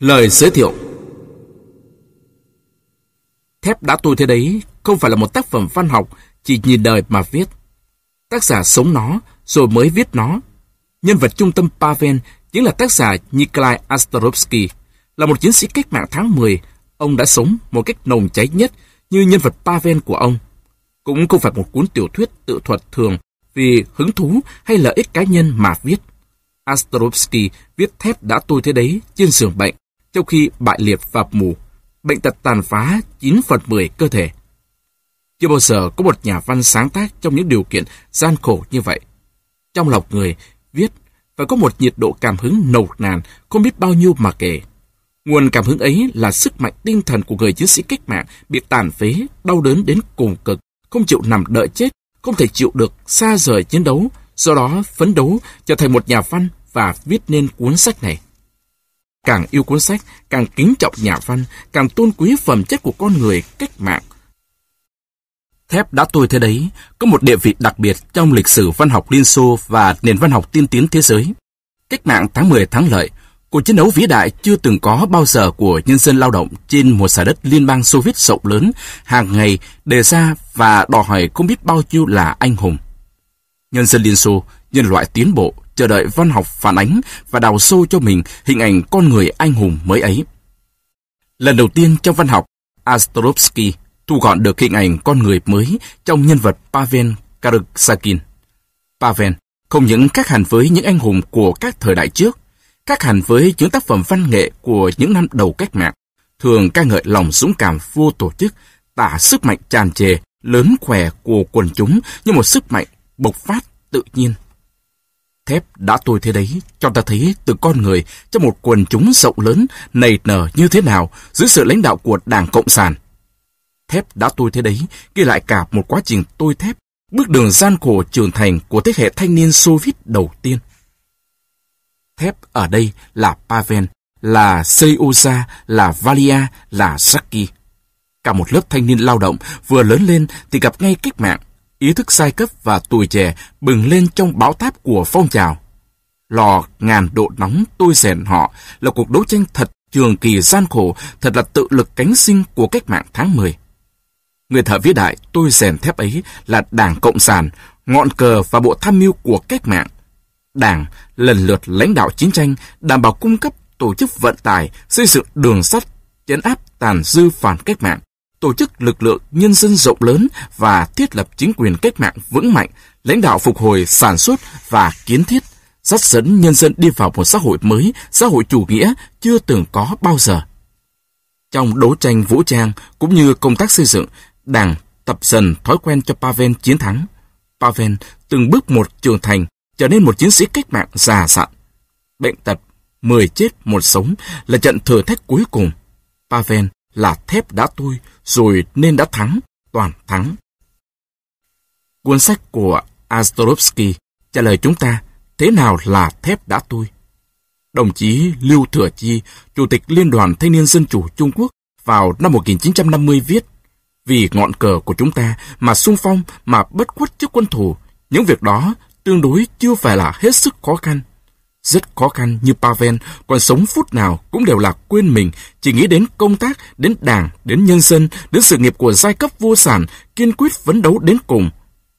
Lời giới thiệu Thép đã tôi thế đấy không phải là một tác phẩm văn học chỉ nhìn đời mà viết. Tác giả sống nó rồi mới viết nó. Nhân vật trung tâm Pavel chính là tác giả Nikolai Astarovsky. Là một chiến sĩ cách mạng tháng 10, ông đã sống một cách nồng cháy nhất như nhân vật Pavel của ông. Cũng không phải một cuốn tiểu thuyết tự thuật thường vì hứng thú hay lợi ích cá nhân mà viết. Astarovsky viết thép đã tôi thế đấy trên giường bệnh, trong khi bại liệt và mù. Bệnh tật tàn phá 9 phần 10 cơ thể. Chưa bao giờ có một nhà văn sáng tác trong những điều kiện gian khổ như vậy. Trong lòng người, viết phải có một nhiệt độ cảm hứng nồng nàn không biết bao nhiêu mà kể. Nguồn cảm hứng ấy là sức mạnh tinh thần của người chiến sĩ cách mạng bị tàn phế, đau đớn đến cùng cực, không chịu nằm đợi chết, không thể chịu được xa rời chiến đấu, do đó phấn đấu trở thành một nhà văn và viết nên cuốn sách này. Càng yêu cuốn sách, càng kính trọng nhà văn, càng tôn quý phẩm chất của con người cách mạng. Thép đã tôi thế đấy, có một địa vị đặc biệt trong lịch sử văn học Liên Xô và nền văn học tiên tiến thế giới. Cách mạng tháng 10 thắng lợi, cuộc chiến đấu vĩ đại chưa từng có bao giờ của nhân dân lao động trên một xã đất liên bang Xô Viết rộng lớn, hàng ngày đề ra và đòi hỏi không biết bao nhiêu là anh hùng. Nhân dân Liên Xô, nhân loại tiến bộ, chờ đợi văn học phản ánh và đào sâu cho mình hình ảnh con người anh hùng mới ấy. Lần đầu tiên trong văn học, Astrovsky thu gọn được hình ảnh con người mới trong nhân vật Pavel Karuksakin. Pavel không những khác hẳn với những anh hùng của các thời đại trước, khác hẳn với những tác phẩm văn nghệ của những năm đầu cách mạng, thường ca ngợi lòng dũng cảm vô tổ chức, tả sức mạnh tràn trề, lớn khỏe của quần chúng như một sức mạnh bộc phát tự nhiên. Thép đã tôi thế đấy, cho ta thấy từ con người trong một quần chúng rộng lớn nảy nở như thế nào dưới sự lãnh đạo của Đảng Cộng sản. Thép đã tôi thế đấy, ghi lại cả một quá trình tôi thép, bước đường gian khổ trưởng thành của thế hệ thanh niên Xô Viết đầu tiên. Thép ở đây là Pavel, là Serioza, là Valia, là Saki. Cả một lớp thanh niên lao động vừa lớn lên thì gặp ngay cách mạng, ý thức sai cấp và tuổi trẻ bừng lên trong bão táp của phong trào. Lò ngàn độ nóng tôi rèn họ là cuộc đấu tranh thật trường kỳ gian khổ, thật là tự lực cánh sinh của cách mạng tháng 10. Người thợ vĩ đại tôi rèn thép ấy là Đảng Cộng sản, ngọn cờ và bộ tham mưu của cách mạng. Đảng lần lượt lãnh đạo chiến tranh, đảm bảo cung cấp tổ chức vận tải, xây dựng đường sắt, chấn áp tàn dư phản cách mạng, tổ chức lực lượng nhân dân rộng lớn và thiết lập chính quyền cách mạng vững mạnh, lãnh đạo phục hồi sản xuất và kiến thiết, dắt dẫn nhân dân đi vào một xã hội mới, xã hội chủ nghĩa chưa từng có bao giờ. Trong đấu tranh vũ trang cũng như công tác xây dựng, Đảng tập dần thói quen cho Pavel chiến thắng. Pavel từng bước một trưởng thành, trở nên một chiến sĩ cách mạng già dặn. Bệnh tật, mười chết một sống là trận thử thách cuối cùng. Pavel là thép đã tôi, rồi nên đã thắng, toàn thắng. Cuốn sách của Astorovsky trả lời chúng ta thế nào là thép đã tôi. Đồng chí Lưu Thừa Chi, Chủ tịch Liên đoàn Thanh niên Dân chủ Trung Quốc vào năm 1950 viết Vì ngọn cờ của chúng ta mà sung phong mà bất khuất trước quân thù, những việc đó tương đối chưa phải là hết sức khó khăn. Rất khó khăn như Pavel, còn sống phút nào cũng đều là quên mình, chỉ nghĩ đến công tác, đến đảng, đến nhân dân, đến sự nghiệp của giai cấp vô sản, kiên quyết phấn đấu đến cùng.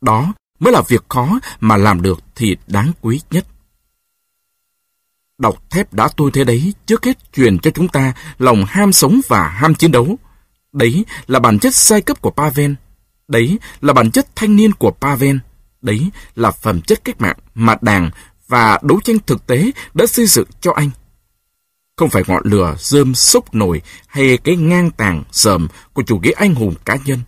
Đó mới là việc khó mà làm được thì đáng quý nhất. Đọc thép đã tôi thế đấy, trước hết truyền cho chúng ta lòng ham sống và ham chiến đấu. Đấy là bản chất giai cấp của Pavel. Đấy là bản chất thanh niên của Pavel. Đấy là phẩm chất cách mạng mà Đảng và đấu tranh thực tế đã xây dựng cho anh. Không phải ngọn lửa rơm sốc nổi hay cái ngang tàng sờm của chủ nghĩa anh hùng cá nhân.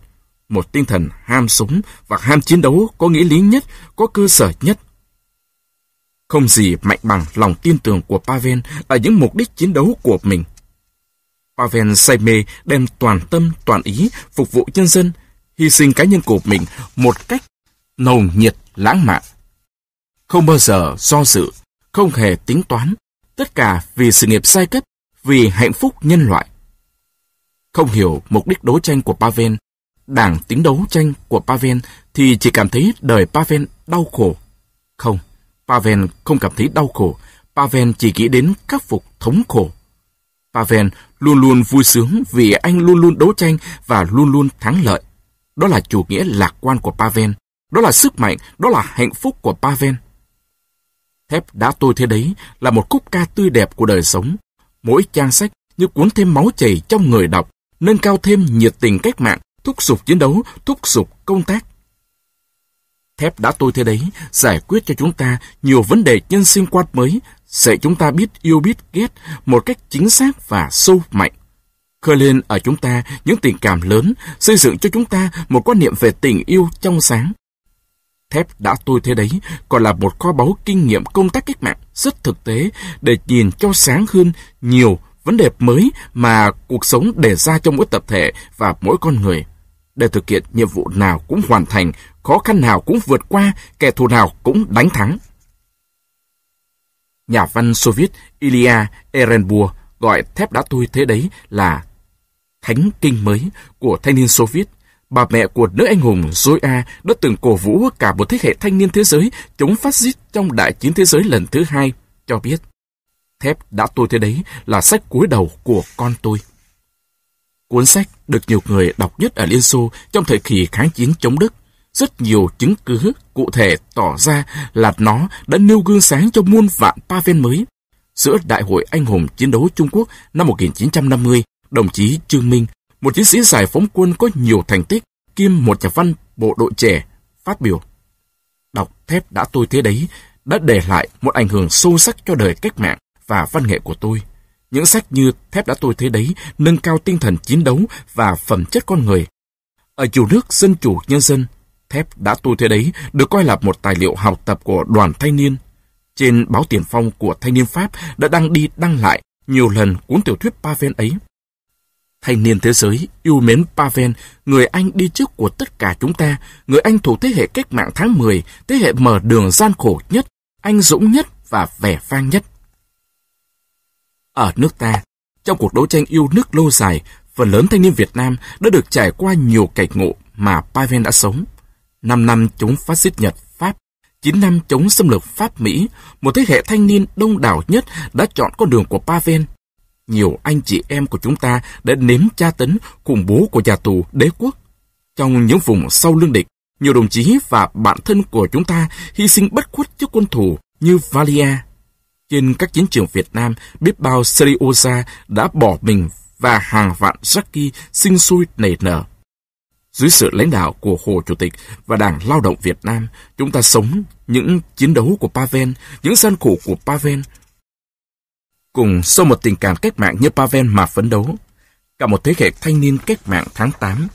Một tinh thần ham súng và ham chiến đấu có nghĩa lý nhất, có cơ sở nhất. Không gì mạnh bằng lòng tin tưởng của Pavel ở những mục đích chiến đấu của mình. Pavel say mê đem toàn tâm, toàn ý phục vụ nhân dân, hy sinh cá nhân của mình một cách nồng nhiệt, lãng mạn không bao giờ do dự, không hề tính toán, tất cả vì sự nghiệp sai cấp, vì hạnh phúc nhân loại. Không hiểu mục đích đấu tranh của Pavel, đảng tính đấu tranh của Pavel thì chỉ cảm thấy đời Pavel đau khổ. Không, Pavel không cảm thấy đau khổ, Pavel chỉ nghĩ đến khắc phục thống khổ. Pavel luôn luôn vui sướng vì anh luôn luôn đấu tranh và luôn luôn thắng lợi. Đó là chủ nghĩa lạc quan của Pavel. Đó là sức mạnh, đó là hạnh phúc của Pavel. Thép đã tôi thế đấy là một khúc ca tươi đẹp của đời sống. Mỗi trang sách như cuốn thêm máu chảy trong người đọc, nâng cao thêm nhiệt tình cách mạng, thúc giục chiến đấu, thúc giục công tác. Thép đã tôi thế đấy giải quyết cho chúng ta nhiều vấn đề nhân sinh quan mới, dạy chúng ta biết yêu biết ghét một cách chính xác và sâu mạnh. Khơi lên ở chúng ta những tình cảm lớn, xây dựng cho chúng ta một quan niệm về tình yêu trong sáng. Thép đã tôi thế đấy còn là một kho báu kinh nghiệm công tác cách mạng rất thực tế để nhìn cho sáng hơn nhiều vấn đề mới mà cuộc sống đề ra cho mỗi tập thể và mỗi con người. Để thực hiện nhiệm vụ nào cũng hoàn thành, khó khăn nào cũng vượt qua, kẻ thù nào cũng đánh thắng. Nhà văn Xô Viết Ilya Ehrenburg gọi thép đá tôi thế đấy là thánh kinh mới của thanh niên Xô Viết. Bà mẹ của nữ anh hùng Zoya đã từng cổ vũ cả một thế hệ thanh niên thế giới chống phát xít trong đại chiến thế giới lần thứ hai, cho biết thép đã tôi thế đấy là sách cuối đầu của con tôi. Cuốn sách được nhiều người đọc nhất ở Liên Xô trong thời kỳ kháng chiến chống Đức. Rất nhiều chứng cứ cụ thể tỏ ra là nó đã nêu gương sáng cho muôn vạn pa ven mới. Giữa Đại hội Anh hùng Chiến đấu Trung Quốc năm 1950, đồng chí Trương Minh, một chiến sĩ giải phóng quân có nhiều thành tích, kiêm một nhà văn bộ đội trẻ, phát biểu. Đọc thép đã tôi thế đấy, đã để lại một ảnh hưởng sâu sắc cho đời cách mạng và văn nghệ của tôi. Những sách như Thép đã tôi thế đấy nâng cao tinh thần chiến đấu và phẩm chất con người. Ở chủ nước dân chủ nhân dân, Thép đã tôi thế đấy được coi là một tài liệu học tập của đoàn thanh niên. Trên báo tiền phong của thanh niên Pháp đã đăng đi đăng lại nhiều lần cuốn tiểu thuyết Pavel ấy. Thanh niên thế giới yêu mến Pavel, người anh đi trước của tất cả chúng ta, người anh thủ thế hệ cách mạng tháng 10, thế hệ mở đường gian khổ nhất, anh dũng nhất và vẻ vang nhất. Ở nước ta, trong cuộc đấu tranh yêu nước lâu dài, phần lớn thanh niên Việt Nam đã được trải qua nhiều cảnh ngộ mà Pavel đã sống. 5 năm chống phát xít Nhật, Pháp, 9 năm chống xâm lược Pháp, Mỹ, một thế hệ thanh niên đông đảo nhất đã chọn con đường của Pavel. Nhiều anh chị em của chúng ta đã nếm tra tấn khủng bố của nhà tù đế quốc. Trong những vùng sau lưng địch, nhiều đồng chí và bạn thân của chúng ta hy sinh bất khuất trước quân thù như Valia, trên các chiến trường Việt Nam, biết bao Seriosa đã bỏ mình và hàng vạn Jackie sinh sôi nảy nở. Dưới sự lãnh đạo của Hồ Chủ tịch và Đảng Lao động Việt Nam, chúng ta sống những chiến đấu của Pavel, những gian khổ của Pavel. Cùng sau một tình cảm cách mạng như Pavel mà phấn đấu, cả một thế hệ thanh niên cách mạng tháng 8,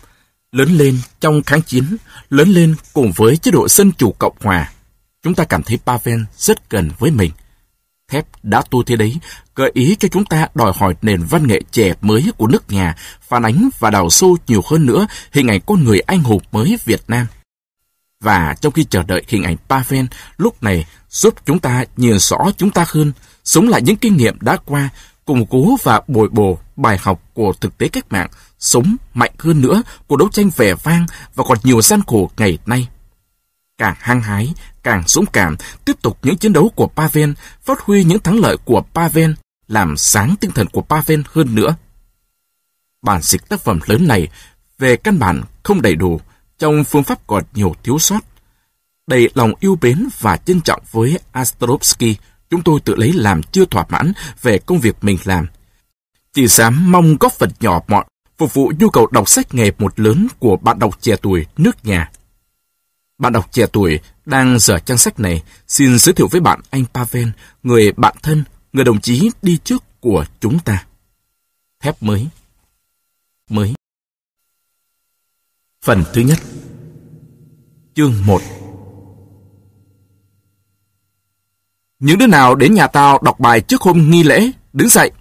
lớn lên trong kháng chiến, lớn lên cùng với chế độ dân chủ Cộng Hòa. Chúng ta cảm thấy Pavel rất gần với mình thép đã tu thế đấy, gợi ý cho chúng ta đòi hỏi nền văn nghệ trẻ mới của nước nhà, phản ánh và đào sâu nhiều hơn nữa hình ảnh con người anh hùng mới Việt Nam. Và trong khi chờ đợi hình ảnh Pavel lúc này giúp chúng ta nhìn rõ chúng ta hơn, sống lại những kinh nghiệm đã qua, củng cố và bồi bổ bài học của thực tế cách mạng, sống mạnh hơn nữa của đấu tranh vẻ vang và còn nhiều gian khổ ngày nay càng hăng hái, càng dũng cảm, tiếp tục những chiến đấu của Pavel, phát huy những thắng lợi của Pavel, làm sáng tinh thần của Pavel hơn nữa. Bản dịch tác phẩm lớn này về căn bản không đầy đủ, trong phương pháp còn nhiều thiếu sót. Đầy lòng yêu mến và trân trọng với Astrovsky, chúng tôi tự lấy làm chưa thỏa mãn về công việc mình làm. Chỉ dám mong góp phần nhỏ mọn phục vụ nhu cầu đọc sách nghề một lớn của bạn đọc trẻ tuổi nước nhà. Bạn đọc trẻ tuổi đang dở trang sách này xin giới thiệu với bạn anh Pavel, người bạn thân, người đồng chí đi trước của chúng ta. Thép mới Mới Phần thứ nhất Chương 1 Những đứa nào đến nhà tao đọc bài trước hôm nghi lễ, đứng dậy.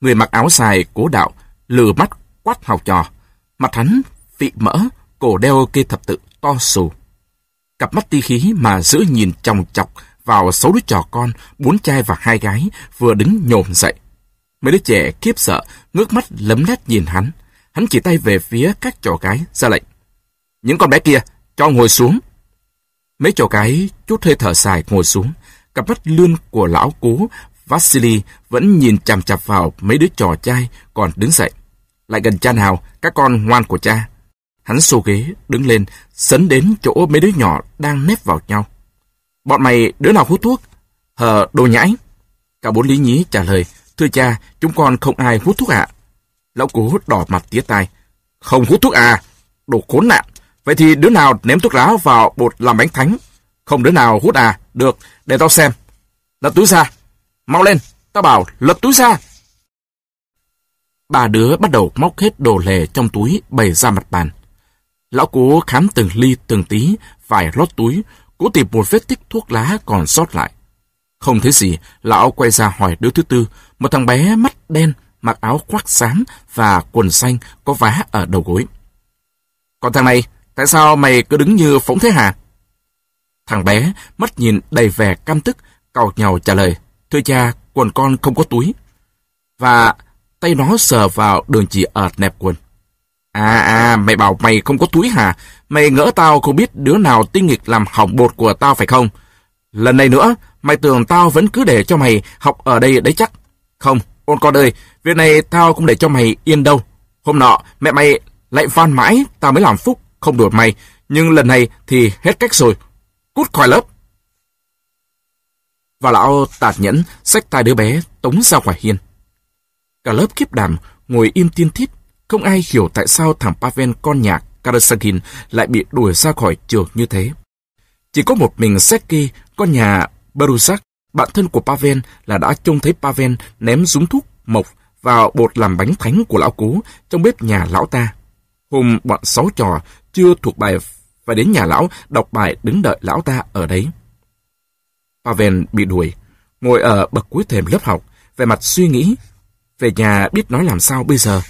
Người mặc áo dài cố đạo, lừa mắt quát học trò. Mặt hắn vị mỡ, cổ đeo kê thập tự to xù. Cặp mắt ti khí mà giữ nhìn chòng chọc vào sáu đứa trò con, bốn trai và hai gái, vừa đứng nhổm dậy. Mấy đứa trẻ kiếp sợ, ngước mắt lấm lét nhìn hắn. Hắn chỉ tay về phía các trò gái, ra lệnh. Những con bé kia, cho ngồi xuống. Mấy trò gái chút hơi thở dài ngồi xuống, cặp mắt lươn của lão cố Vasily vẫn nhìn chằm chằm vào mấy đứa trò trai còn đứng dậy. Lại gần cha nào, các con ngoan của cha. Hắn xô ghế, đứng lên, sấn đến chỗ mấy đứa nhỏ đang nếp vào nhau. Bọn mày đứa nào hút thuốc? Hờ, đồ nhãi. Cả bốn lý nhí trả lời, thưa cha, chúng con không ai hút thuốc ạ. Lão cố đỏ mặt tía tai. Không hút thuốc à? Đồ khốn nạn. Vậy thì đứa nào ném thuốc lá vào bột làm bánh thánh? Không đứa nào hút à? Được, để tao xem. Lật túi ra. Mau lên, tao bảo lật túi ra. Ba đứa bắt đầu móc hết đồ lề trong túi bày ra mặt bàn. Lão cố khám từng ly từng tí, vài lót túi, cố tìm một vết tích thuốc lá còn sót lại. Không thấy gì, lão quay ra hỏi đứa thứ tư, một thằng bé mắt đen, mặc áo khoác xám và quần xanh có vá ở đầu gối. Còn thằng này, tại sao mày cứ đứng như phóng thế hả? Thằng bé, mắt nhìn đầy vẻ căm tức, cầu nhau trả lời, thưa cha, quần con không có túi. Và tay nó sờ vào đường chỉ ở nẹp quần. À à, mày bảo mày không có túi hả? Mày ngỡ tao không biết đứa nào tinh nghịch làm hỏng bột của tao phải không? Lần này nữa, mày tưởng tao vẫn cứ để cho mày học ở đây đấy chắc. Không, ôn con ơi, việc này tao không để cho mày yên đâu. Hôm nọ, mẹ mày lại van mãi, tao mới làm phúc, không đuổi mày. Nhưng lần này thì hết cách rồi. Cút khỏi lớp. Và lão tạt nhẫn, xách tay đứa bé, tống ra ngoài hiên. Cả lớp kiếp đàm, ngồi im tiên thít, không ai hiểu tại sao thằng Pavel con nhạc Karasagin lại bị đuổi ra khỏi trường như thế. Chỉ có một mình Seki, con nhà Barusak, bạn thân của Pavel là đã trông thấy Pavel ném súng thuốc mộc vào bột làm bánh thánh của lão cố trong bếp nhà lão ta. Hôm bọn sáu trò chưa thuộc bài và đến nhà lão đọc bài đứng đợi lão ta ở đấy. Pavel bị đuổi, ngồi ở bậc cuối thềm lớp học, về mặt suy nghĩ. Về nhà biết nói làm sao bây giờ.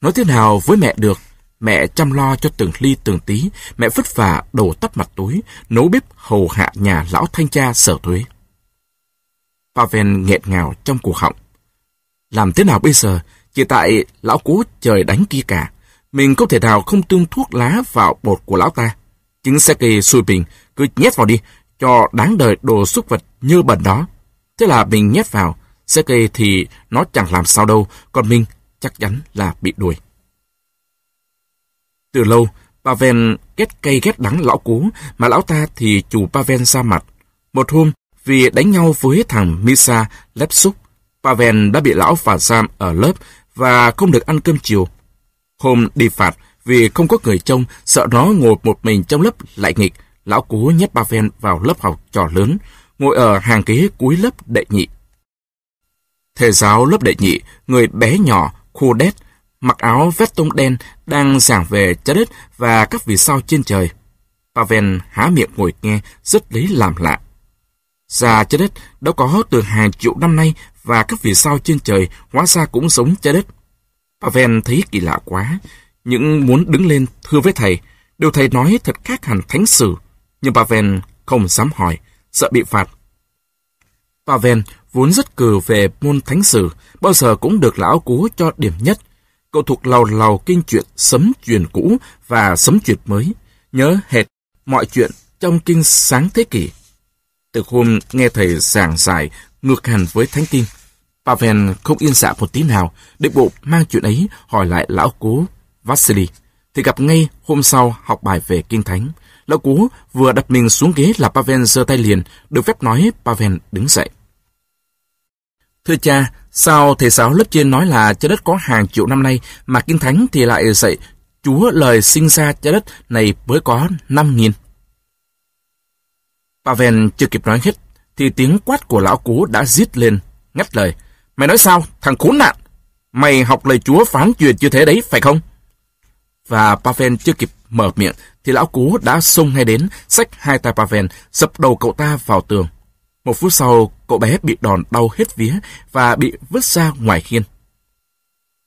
Nói thế nào với mẹ được? Mẹ chăm lo cho từng ly từng tí, mẹ vất vả đổ tắt mặt túi, nấu bếp hầu hạ nhà lão thanh tra sở thuế. Pavel nghẹn ngào trong cuộc họng. Làm thế nào bây giờ? Chỉ tại lão cố trời đánh kia cả. Mình không thể nào không tương thuốc lá vào bột của lão ta. Chính Seki xui bình, cứ nhét vào đi, cho đáng đời đồ xúc vật như bẩn đó. Thế là mình nhét vào, Seki thì nó chẳng làm sao đâu, còn mình chắc chắn là bị đuổi. Từ lâu, Pavel ghét cây ghét đắng lão cố, mà lão ta thì chủ Pavel ra mặt. Một hôm, vì đánh nhau với thằng Misa Lepsuk, Pavel đã bị lão phạt giam ở lớp và không được ăn cơm chiều. Hôm đi phạt, vì không có người trông, sợ nó ngồi một mình trong lớp lại nghịch, lão cố nhét Pavel vào lớp học trò lớn, ngồi ở hàng ghế cuối lớp đệ nhị. Thầy giáo lớp đệ nhị, người bé nhỏ, khô đét, mặc áo vest tông đen, đang giảng về trái đất và các vì sao trên trời. Pavel há miệng ngồi nghe, rất lấy làm lạ. Ra trái đất đã có từ hàng triệu năm nay và các vì sao trên trời hóa ra cũng sống trái đất. Pavel thấy kỳ lạ quá, những muốn đứng lên thưa với thầy. Điều thầy nói thật khác hẳn thánh sử, nhưng Pavel không dám hỏi, sợ bị phạt. Pavel vốn rất cừ về môn thánh sử, bao giờ cũng được lão cú cho điểm nhất. Cậu thuộc lầu lầu kinh chuyện sấm truyền cũ và sấm truyền mới, nhớ hệt mọi chuyện trong kinh sáng thế kỷ. Từ hôm nghe thầy giảng giải ngược hẳn với thánh kinh, Pavel không yên dạ một tí nào, định bộ mang chuyện ấy hỏi lại lão cố Vasily. Thì gặp ngay hôm sau học bài về kinh thánh. Lão cố vừa đặt mình xuống ghế là Pavel giơ tay liền, được phép nói Pavel đứng dậy. Thưa cha, sao thầy giáo lớp trên nói là trái đất có hàng triệu năm nay, mà Kinh Thánh thì lại dạy Chúa lời sinh ra trái đất này mới có năm nghìn. Pavel chưa kịp nói hết, thì tiếng quát của lão cú đã giết lên, ngắt lời. Mày nói sao, thằng khốn nạn? Mày học lời Chúa phán truyền như thế đấy, phải không? Và Pavel chưa kịp mở miệng, thì lão cú đã xông ngay đến, xách hai tay Pavel, dập đầu cậu ta vào tường. Một phút sau, cậu bé bị đòn đau hết vía và bị vứt ra ngoài khiên.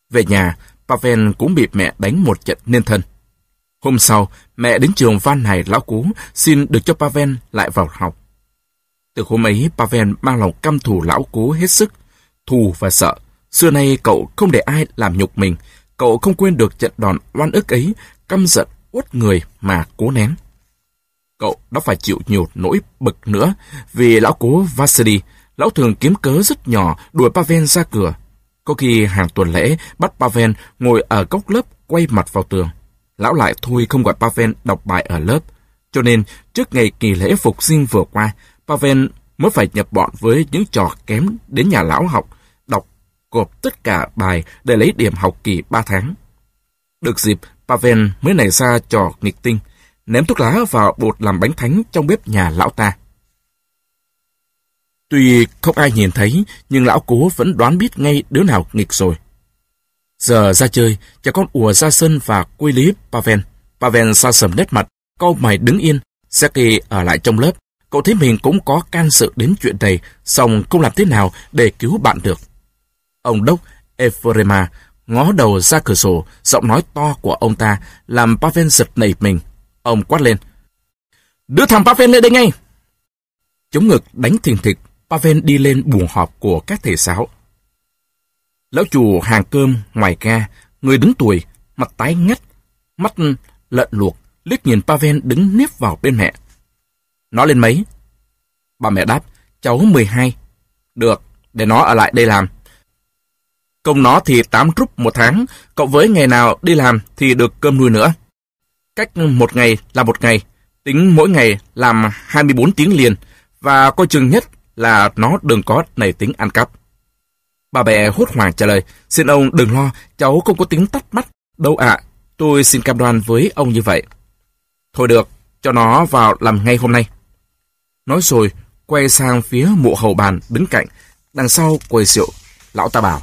Về nhà, Pavel cũng bị mẹ đánh một trận nên thân. Hôm sau, mẹ đến trường van này lão cú xin được cho Pavel lại vào học. Từ hôm ấy, Pavel mang lòng căm thù lão cú hết sức, thù và sợ. Xưa nay cậu không để ai làm nhục mình, cậu không quên được trận đòn oan ức ấy, căm giận uất người mà cố nén cậu đã phải chịu nhiều nỗi bực nữa vì lão cố Vasily Lão thường kiếm cớ rất nhỏ đuổi Pavel ra cửa. Có khi hàng tuần lễ bắt Pavel ngồi ở góc lớp quay mặt vào tường. Lão lại thôi không gọi Pavel đọc bài ở lớp. Cho nên, trước ngày kỳ lễ phục sinh vừa qua, Pavel mới phải nhập bọn với những trò kém đến nhà lão học, đọc gộp tất cả bài để lấy điểm học kỳ 3 tháng. Được dịp, Pavel mới nảy ra trò nghịch tinh, ném thuốc lá vào bột làm bánh thánh trong bếp nhà lão ta. Tuy không ai nhìn thấy, nhưng lão cố vẫn đoán biết ngay đứa nào nghịch rồi. Giờ ra chơi, cha con ùa ra sân và quy lý Paven. Paven xa sầm nét mặt, câu mày đứng yên, Seki ở lại trong lớp. Cậu thấy mình cũng có can sự đến chuyện này, xong không làm thế nào để cứu bạn được. Ông đốc Ephorema ngó đầu ra cửa sổ, giọng nói to của ông ta làm Paven giật nảy mình. Ông quát lên. Đưa thằng Paven lên đây ngay! Chống ngực đánh thình thịch, Paven đi lên buồng họp của các thầy giáo. Lão chùa hàng cơm ngoài ga, người đứng tuổi, mặt tái ngắt, mắt lợn luộc, liếc nhìn Pavel đứng nếp vào bên mẹ. Nó lên mấy? Bà mẹ đáp, cháu 12. Được, để nó ở lại đây làm. Công nó thì 8 rúp một tháng, cộng với ngày nào đi làm thì được cơm nuôi nữa. Cách một ngày là một ngày, tính mỗi ngày làm 24 tiếng liền, và coi chừng nhất là nó đừng có nảy tính ăn cắp. Bà bè hốt hoảng trả lời, xin ông đừng lo, cháu không có tính tắt mắt. Đâu ạ, tôi xin cam đoan với ông như vậy. Thôi được, cho nó vào làm ngay hôm nay. Nói rồi, quay sang phía mụ hầu bàn đứng cạnh, đằng sau quầy rượu, lão ta bảo.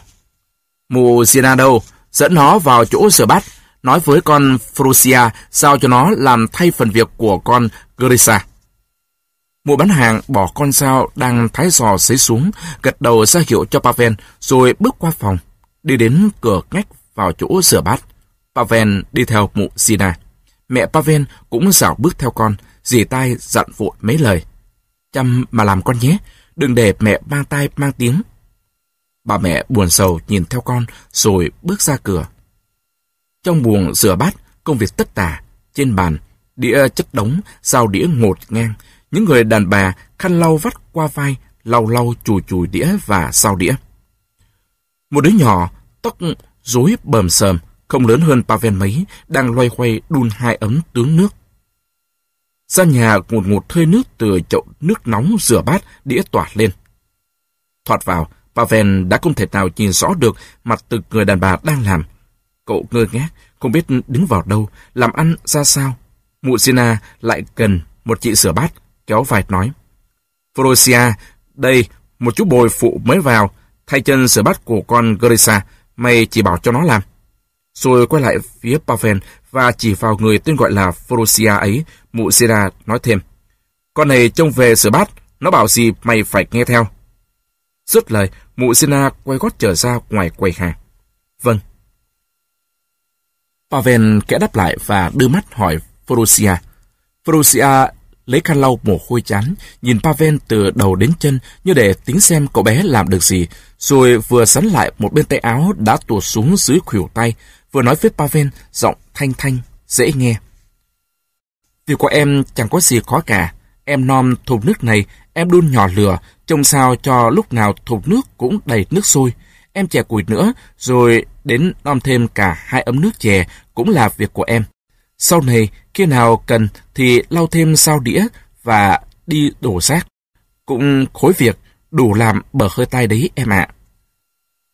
Mụ Siena đâu, dẫn nó vào chỗ sửa bát, nói với con Frusia sao cho nó làm thay phần việc của con Grisa. Mụ bán hàng bỏ con dao đang thái giò xấy xuống, gật đầu ra hiệu cho Pavel, rồi bước qua phòng, đi đến cửa ngách vào chỗ rửa bát. Pavel đi theo mụ Sina. Mẹ Pavel cũng dạo bước theo con, dì tay dặn vội mấy lời. Chăm mà làm con nhé, đừng để mẹ mang tay mang tiếng. Bà mẹ buồn sầu nhìn theo con, rồi bước ra cửa. Trong buồng rửa bát, công việc tất tả, trên bàn, đĩa chất đống, dao đĩa ngột ngang, những người đàn bà khăn lau vắt qua vai, lau lau chùi chùi đĩa và sao đĩa. Một đứa nhỏ, tóc rối bờm sờm, không lớn hơn Pavel mấy, đang loay hoay đun hai ấm tướng nước. Ra nhà ngột ngột hơi nước từ chậu nước nóng rửa bát, đĩa tỏa lên. Thoạt vào, Pavel đã không thể nào nhìn rõ được mặt từ người đàn bà đang làm. Cậu ngơ ngác, không biết đứng vào đâu, làm ăn ra sao. Mụ Sina lại cần một chị sửa bát, kéo vai nói. Frosia, đây, một chú bồi phụ mới vào, thay chân sửa bát của con Grisa, mày chỉ bảo cho nó làm. Rồi quay lại phía Pavel và chỉ vào người tên gọi là Frosia ấy, mụ Sira nói thêm. Con này trông về sửa bát, nó bảo gì mày phải nghe theo. Dứt lời, mụ Sina quay gót trở ra ngoài quầy hàng. Vâng. Pavel kẽ đáp lại và đưa mắt hỏi Frosia. Frosia lấy khăn lau mồ hôi chán, nhìn Pavel từ đầu đến chân như để tính xem cậu bé làm được gì, rồi vừa sắn lại một bên tay áo đã tuột xuống dưới khuỷu tay, vừa nói với Pavel giọng thanh thanh, dễ nghe. Việc của em chẳng có gì khó cả. Em nom thùng nước này, em đun nhỏ lửa, trông sao cho lúc nào thùng nước cũng đầy nước sôi. Em chè củi nữa, rồi đến nom thêm cả hai ấm nước chè cũng là việc của em. Sau này, khi nào cần thì lau thêm sao đĩa và đi đổ rác. Cũng khối việc, đủ làm bờ hơi tay đấy em ạ.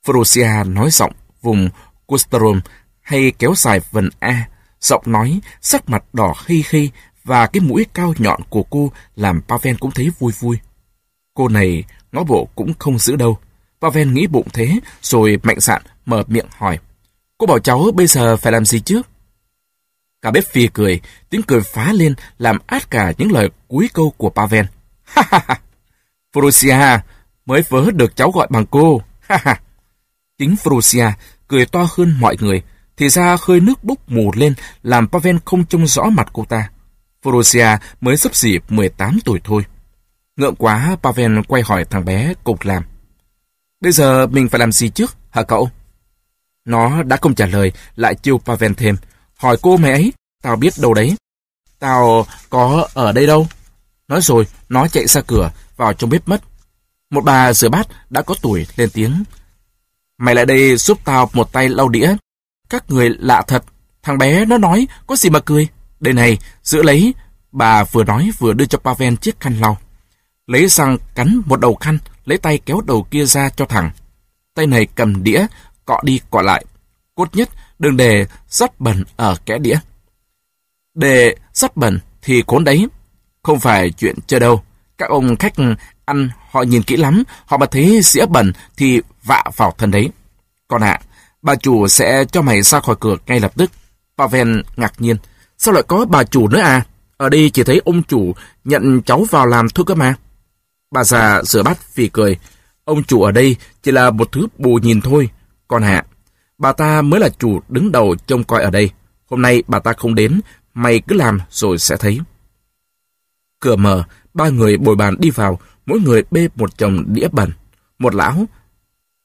Frosia nói giọng vùng Custorum hay kéo dài vần A, giọng nói, sắc mặt đỏ khi khi và cái mũi cao nhọn của cô làm Pavel cũng thấy vui vui. Cô này ngó bộ cũng không giữ đâu. Pavel nghĩ bụng thế, rồi mạnh dạn mở miệng hỏi. Cô bảo cháu bây giờ phải làm gì trước? Cả bếp phì cười, tiếng cười phá lên làm át cả những lời cuối câu của Pavel. Ha ha ha! Mới vớ được cháu gọi bằng cô. Ha ha! Chính Frusia cười to hơn mọi người, thì ra khơi nước bốc mù lên làm Pavel không trông rõ mặt cô ta. Frusia mới sắp xỉ 18 tuổi thôi. Ngượng quá, Pavel quay hỏi thằng bé cục làm. Bây giờ mình phải làm gì trước, hả cậu? Nó đã không trả lời, lại chiêu Pavel thêm. Hỏi cô mẹ ấy, tao biết đâu đấy. Tao có ở đây đâu. Nói rồi, nó chạy ra cửa, vào trong bếp mất. Một bà rửa bát đã có tuổi lên tiếng. Mày lại đây giúp tao một tay lau đĩa. Các người lạ thật. Thằng bé nó nói, có gì mà cười. Đây này, giữ lấy. Bà vừa nói vừa đưa cho Pavel chiếc khăn lau. Lấy răng cắn một đầu khăn, lấy tay kéo đầu kia ra cho thằng. Tay này cầm đĩa, cọ đi cọ lại. Cốt nhất, đừng để rót bẩn ở kẽ đĩa. Để rót bẩn thì cuốn đấy. Không phải chuyện chơi đâu. Các ông khách ăn họ nhìn kỹ lắm, họ mà thấy dĩa bẩn thì vạ vào thân đấy. Còn ạ, bà chủ sẽ cho mày ra khỏi cửa ngay lập tức. Pavel ngạc nhiên. Sao lại có bà chủ nữa à? Ở đây chỉ thấy ông chủ nhận cháu vào làm thôi cơ mà. Bà già rửa bát vì cười. Ông chủ ở đây chỉ là một thứ bù nhìn thôi. Còn hạ, bà ta mới là chủ đứng đầu trông coi ở đây. Hôm nay bà ta không đến, mày cứ làm rồi sẽ thấy. Cửa mở, ba người bồi bàn đi vào, mỗi người bê một chồng đĩa bẩn. Một lão,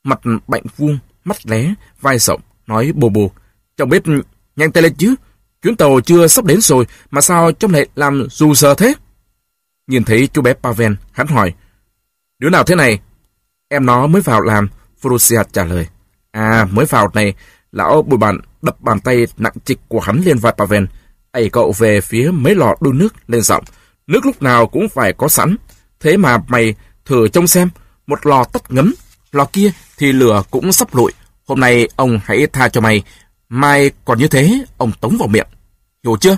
mặt bệnh vuông, mắt lé, vai rộng, nói bồ bồ. Chồng bếp nhanh tay lên chứ, chuyến tàu chưa sắp đến rồi, mà sao trong này làm dù giờ thế? Nhìn thấy chú bé Pavel, hắn hỏi, đứa nào thế này? Em nó mới vào làm, frusia trả lời. À, mới vào này, lão bùi bạn đập bàn tay nặng trịch của hắn lên vai Pavel, ẩy cậu về phía mấy lò đun nước lên giọng. Nước lúc nào cũng phải có sẵn. Thế mà mày thử trông xem, một lò tắt ngấm, lò kia thì lửa cũng sắp lụi. Hôm nay ông hãy tha cho mày, mai còn như thế, ông tống vào miệng. Hiểu chưa?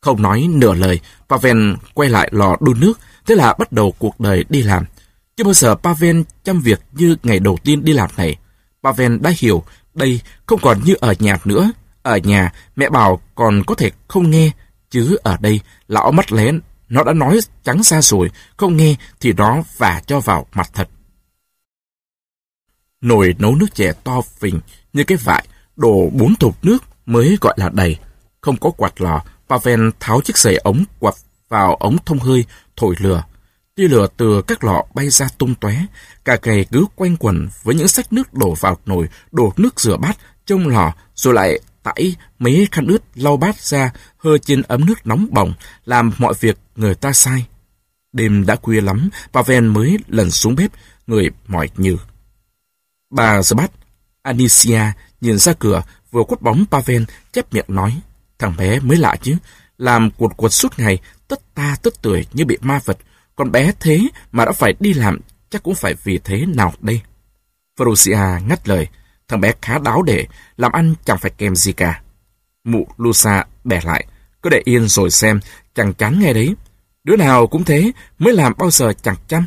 Không nói nửa lời, Pavel quay lại lò đun nước, thế là bắt đầu cuộc đời đi làm. Chưa bao giờ Pavel chăm việc như ngày đầu tiên đi làm này. Pavel đã hiểu đây không còn như ở nhà nữa. Ở nhà, mẹ bảo còn có thể không nghe, chứ ở đây, lão mắt lén, nó đã nói trắng ra rồi, không nghe thì nó vả cho vào mặt thật. Nồi nấu nước chè to phình như cái vại, đổ bốn thục nước mới gọi là đầy. Không có quạt lò, Pavel tháo chiếc sợi ống quạt vào ống thông hơi, thổi lửa. Tia lửa từ các lọ bay ra tung tóe, cả ngày cứ quanh quẩn với những sách nước đổ vào nồi, đổ nước rửa bát trong lò, rồi lại tải mấy khăn ướt lau bát ra, hơ trên ấm nước nóng bỏng, làm mọi việc người ta sai. Đêm đã khuya lắm, Pavel mới lần xuống bếp, người mỏi như. Bà Zbat, Anicia nhìn ra cửa, vừa quất bóng Pavel, chép miệng nói. Thằng bé mới lạ chứ, làm cuột cuột suốt ngày, tất ta tất tuổi như bị ma vật. Con bé thế mà đã phải đi làm, chắc cũng phải vì thế nào đây. Frosia ngắt lời, thằng bé khá đáo để, làm ăn chẳng phải kèm gì cả. Mụ Lusa bẻ lại, cứ để yên rồi xem, chẳng chán nghe đấy. Đứa nào cũng thế, mới làm bao giờ chẳng chăm.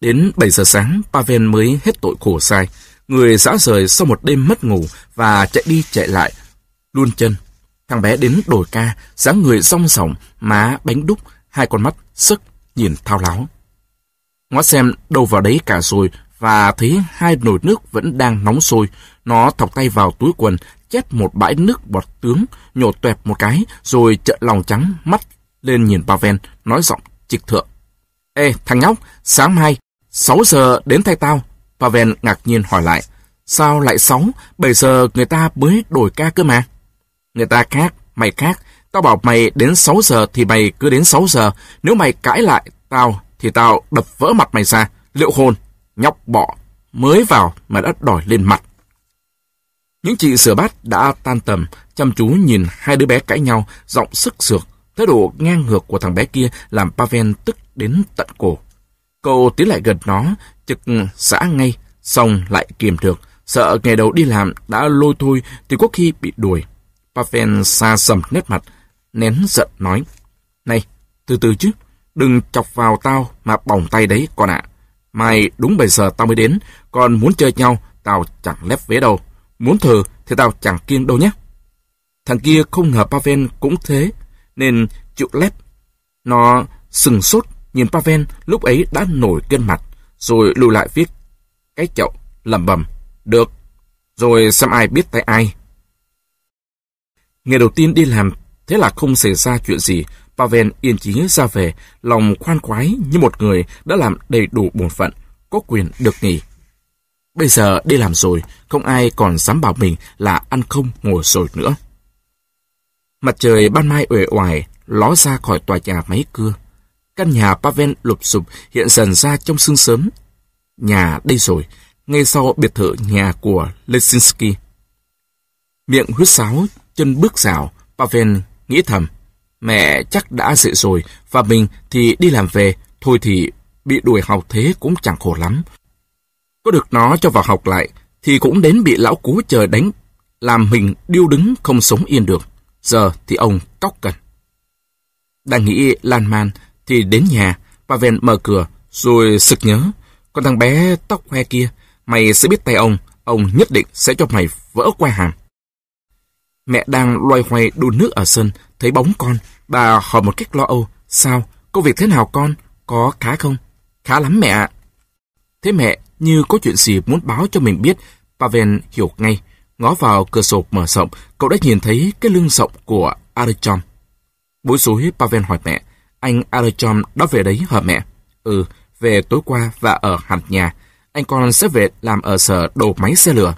Đến 7 giờ sáng, Pavel mới hết tội khổ sai. Người dã rời sau một đêm mất ngủ và chạy đi chạy lại, luôn chân. Thằng bé đến đồi ca, dáng người rong sòng, má bánh đúc, hai con mắt sức, nhìn thao láo. Ngó xem đâu vào đấy cả rồi và thấy hai nồi nước vẫn đang nóng sôi. Nó thọc tay vào túi quần, chét một bãi nước bọt tướng, nhổ tuẹp một cái, rồi trợn lòng trắng, mắt lên nhìn Pavel, nói giọng trịch thượng. Ê, thằng nhóc, sáng mai, 6 giờ đến thay tao. Pavel ngạc nhiên hỏi lại. Sao lại 6? 7 giờ người ta mới đổi ca cơ mà. Người ta khác, mày khác. Tao bảo mày đến 6 giờ thì mày cứ đến 6 giờ. Nếu mày cãi lại tao thì tao đập vỡ mặt mày ra. Liệu hồn, nhóc bọ, mới vào mà đã đòi lên mặt. Những chị sửa bát đã tan tầm, chăm chú nhìn hai đứa bé cãi nhau, giọng sức sược. Thái độ ngang ngược của thằng bé kia làm Pavel tức đến tận cổ. Cậu tiến lại gần nó, trực xã ngay, xong lại kiềm được. Sợ ngày đầu đi làm đã lôi thôi thì có khi bị đuổi. Pavel xa sầm nét mặt, nén giận nói. Này, từ từ chứ, đừng chọc vào tao mà bỏng tay đấy con ạ. Mai đúng bây giờ tao mới đến, còn muốn chơi nhau, tao chẳng lép vế đâu. Muốn thử thì tao chẳng kiêng đâu nhé. Thằng kia không ngờ Pavel cũng thế, nên chịu lép. Nó sừng sốt nhìn Pavel lúc ấy đã nổi cơn mặt, rồi lùi lại viết cái chậu, lẩm bẩm Được, rồi xem ai biết tay ai. Ngày đầu tiên đi làm, thế là không xảy ra chuyện gì. Pavel yên chí ra về, lòng khoan khoái như một người đã làm đầy đủ bổn phận, có quyền được nghỉ. Bây giờ đi làm rồi, không ai còn dám bảo mình là ăn không ngồi rồi nữa. Mặt trời ban mai uể oải ló ra khỏi tòa nhà máy cưa. Căn nhà Pavel lụp sụp hiện dần ra trong sương sớm. Nhà đây rồi, ngay sau biệt thự nhà của Lesinski. Miệng huyết sáo, chân bước rào, Pavel nghĩ thầm. Mẹ chắc đã dậy rồi, và mình thì đi làm về, thôi thì bị đuổi học thế cũng chẳng khổ lắm. Có được nó cho vào học lại, thì cũng đến bị lão cú chờ đánh, làm mình điêu đứng không sống yên được. Giờ thì ông cóc cần. Đang nghĩ lan man, thì đến nhà, Pavel mở cửa, rồi sực nhớ. Con thằng bé tóc hoe kia, mày sẽ biết tay ông, ông nhất định sẽ cho mày vỡ qua hàm. Mẹ đang loay hoay đun nước ở sân, thấy bóng con, bà hỏi một cách lo âu. Sao? Công việc thế nào con? Có khá không? Khá lắm mẹ ạ. Thế mẹ như có chuyện gì muốn báo cho mình biết, Pavel hiểu ngay. Ngó vào cửa sổ mở rộng, cậu đã nhìn thấy cái lưng rộng của Archon. buổi tối Pavel hỏi mẹ, anh Archon đã về đấy hả mẹ? Ừ, về tối qua và ở hẳn nhà. Anh con sẽ về làm ở sở đồ máy xe lửa.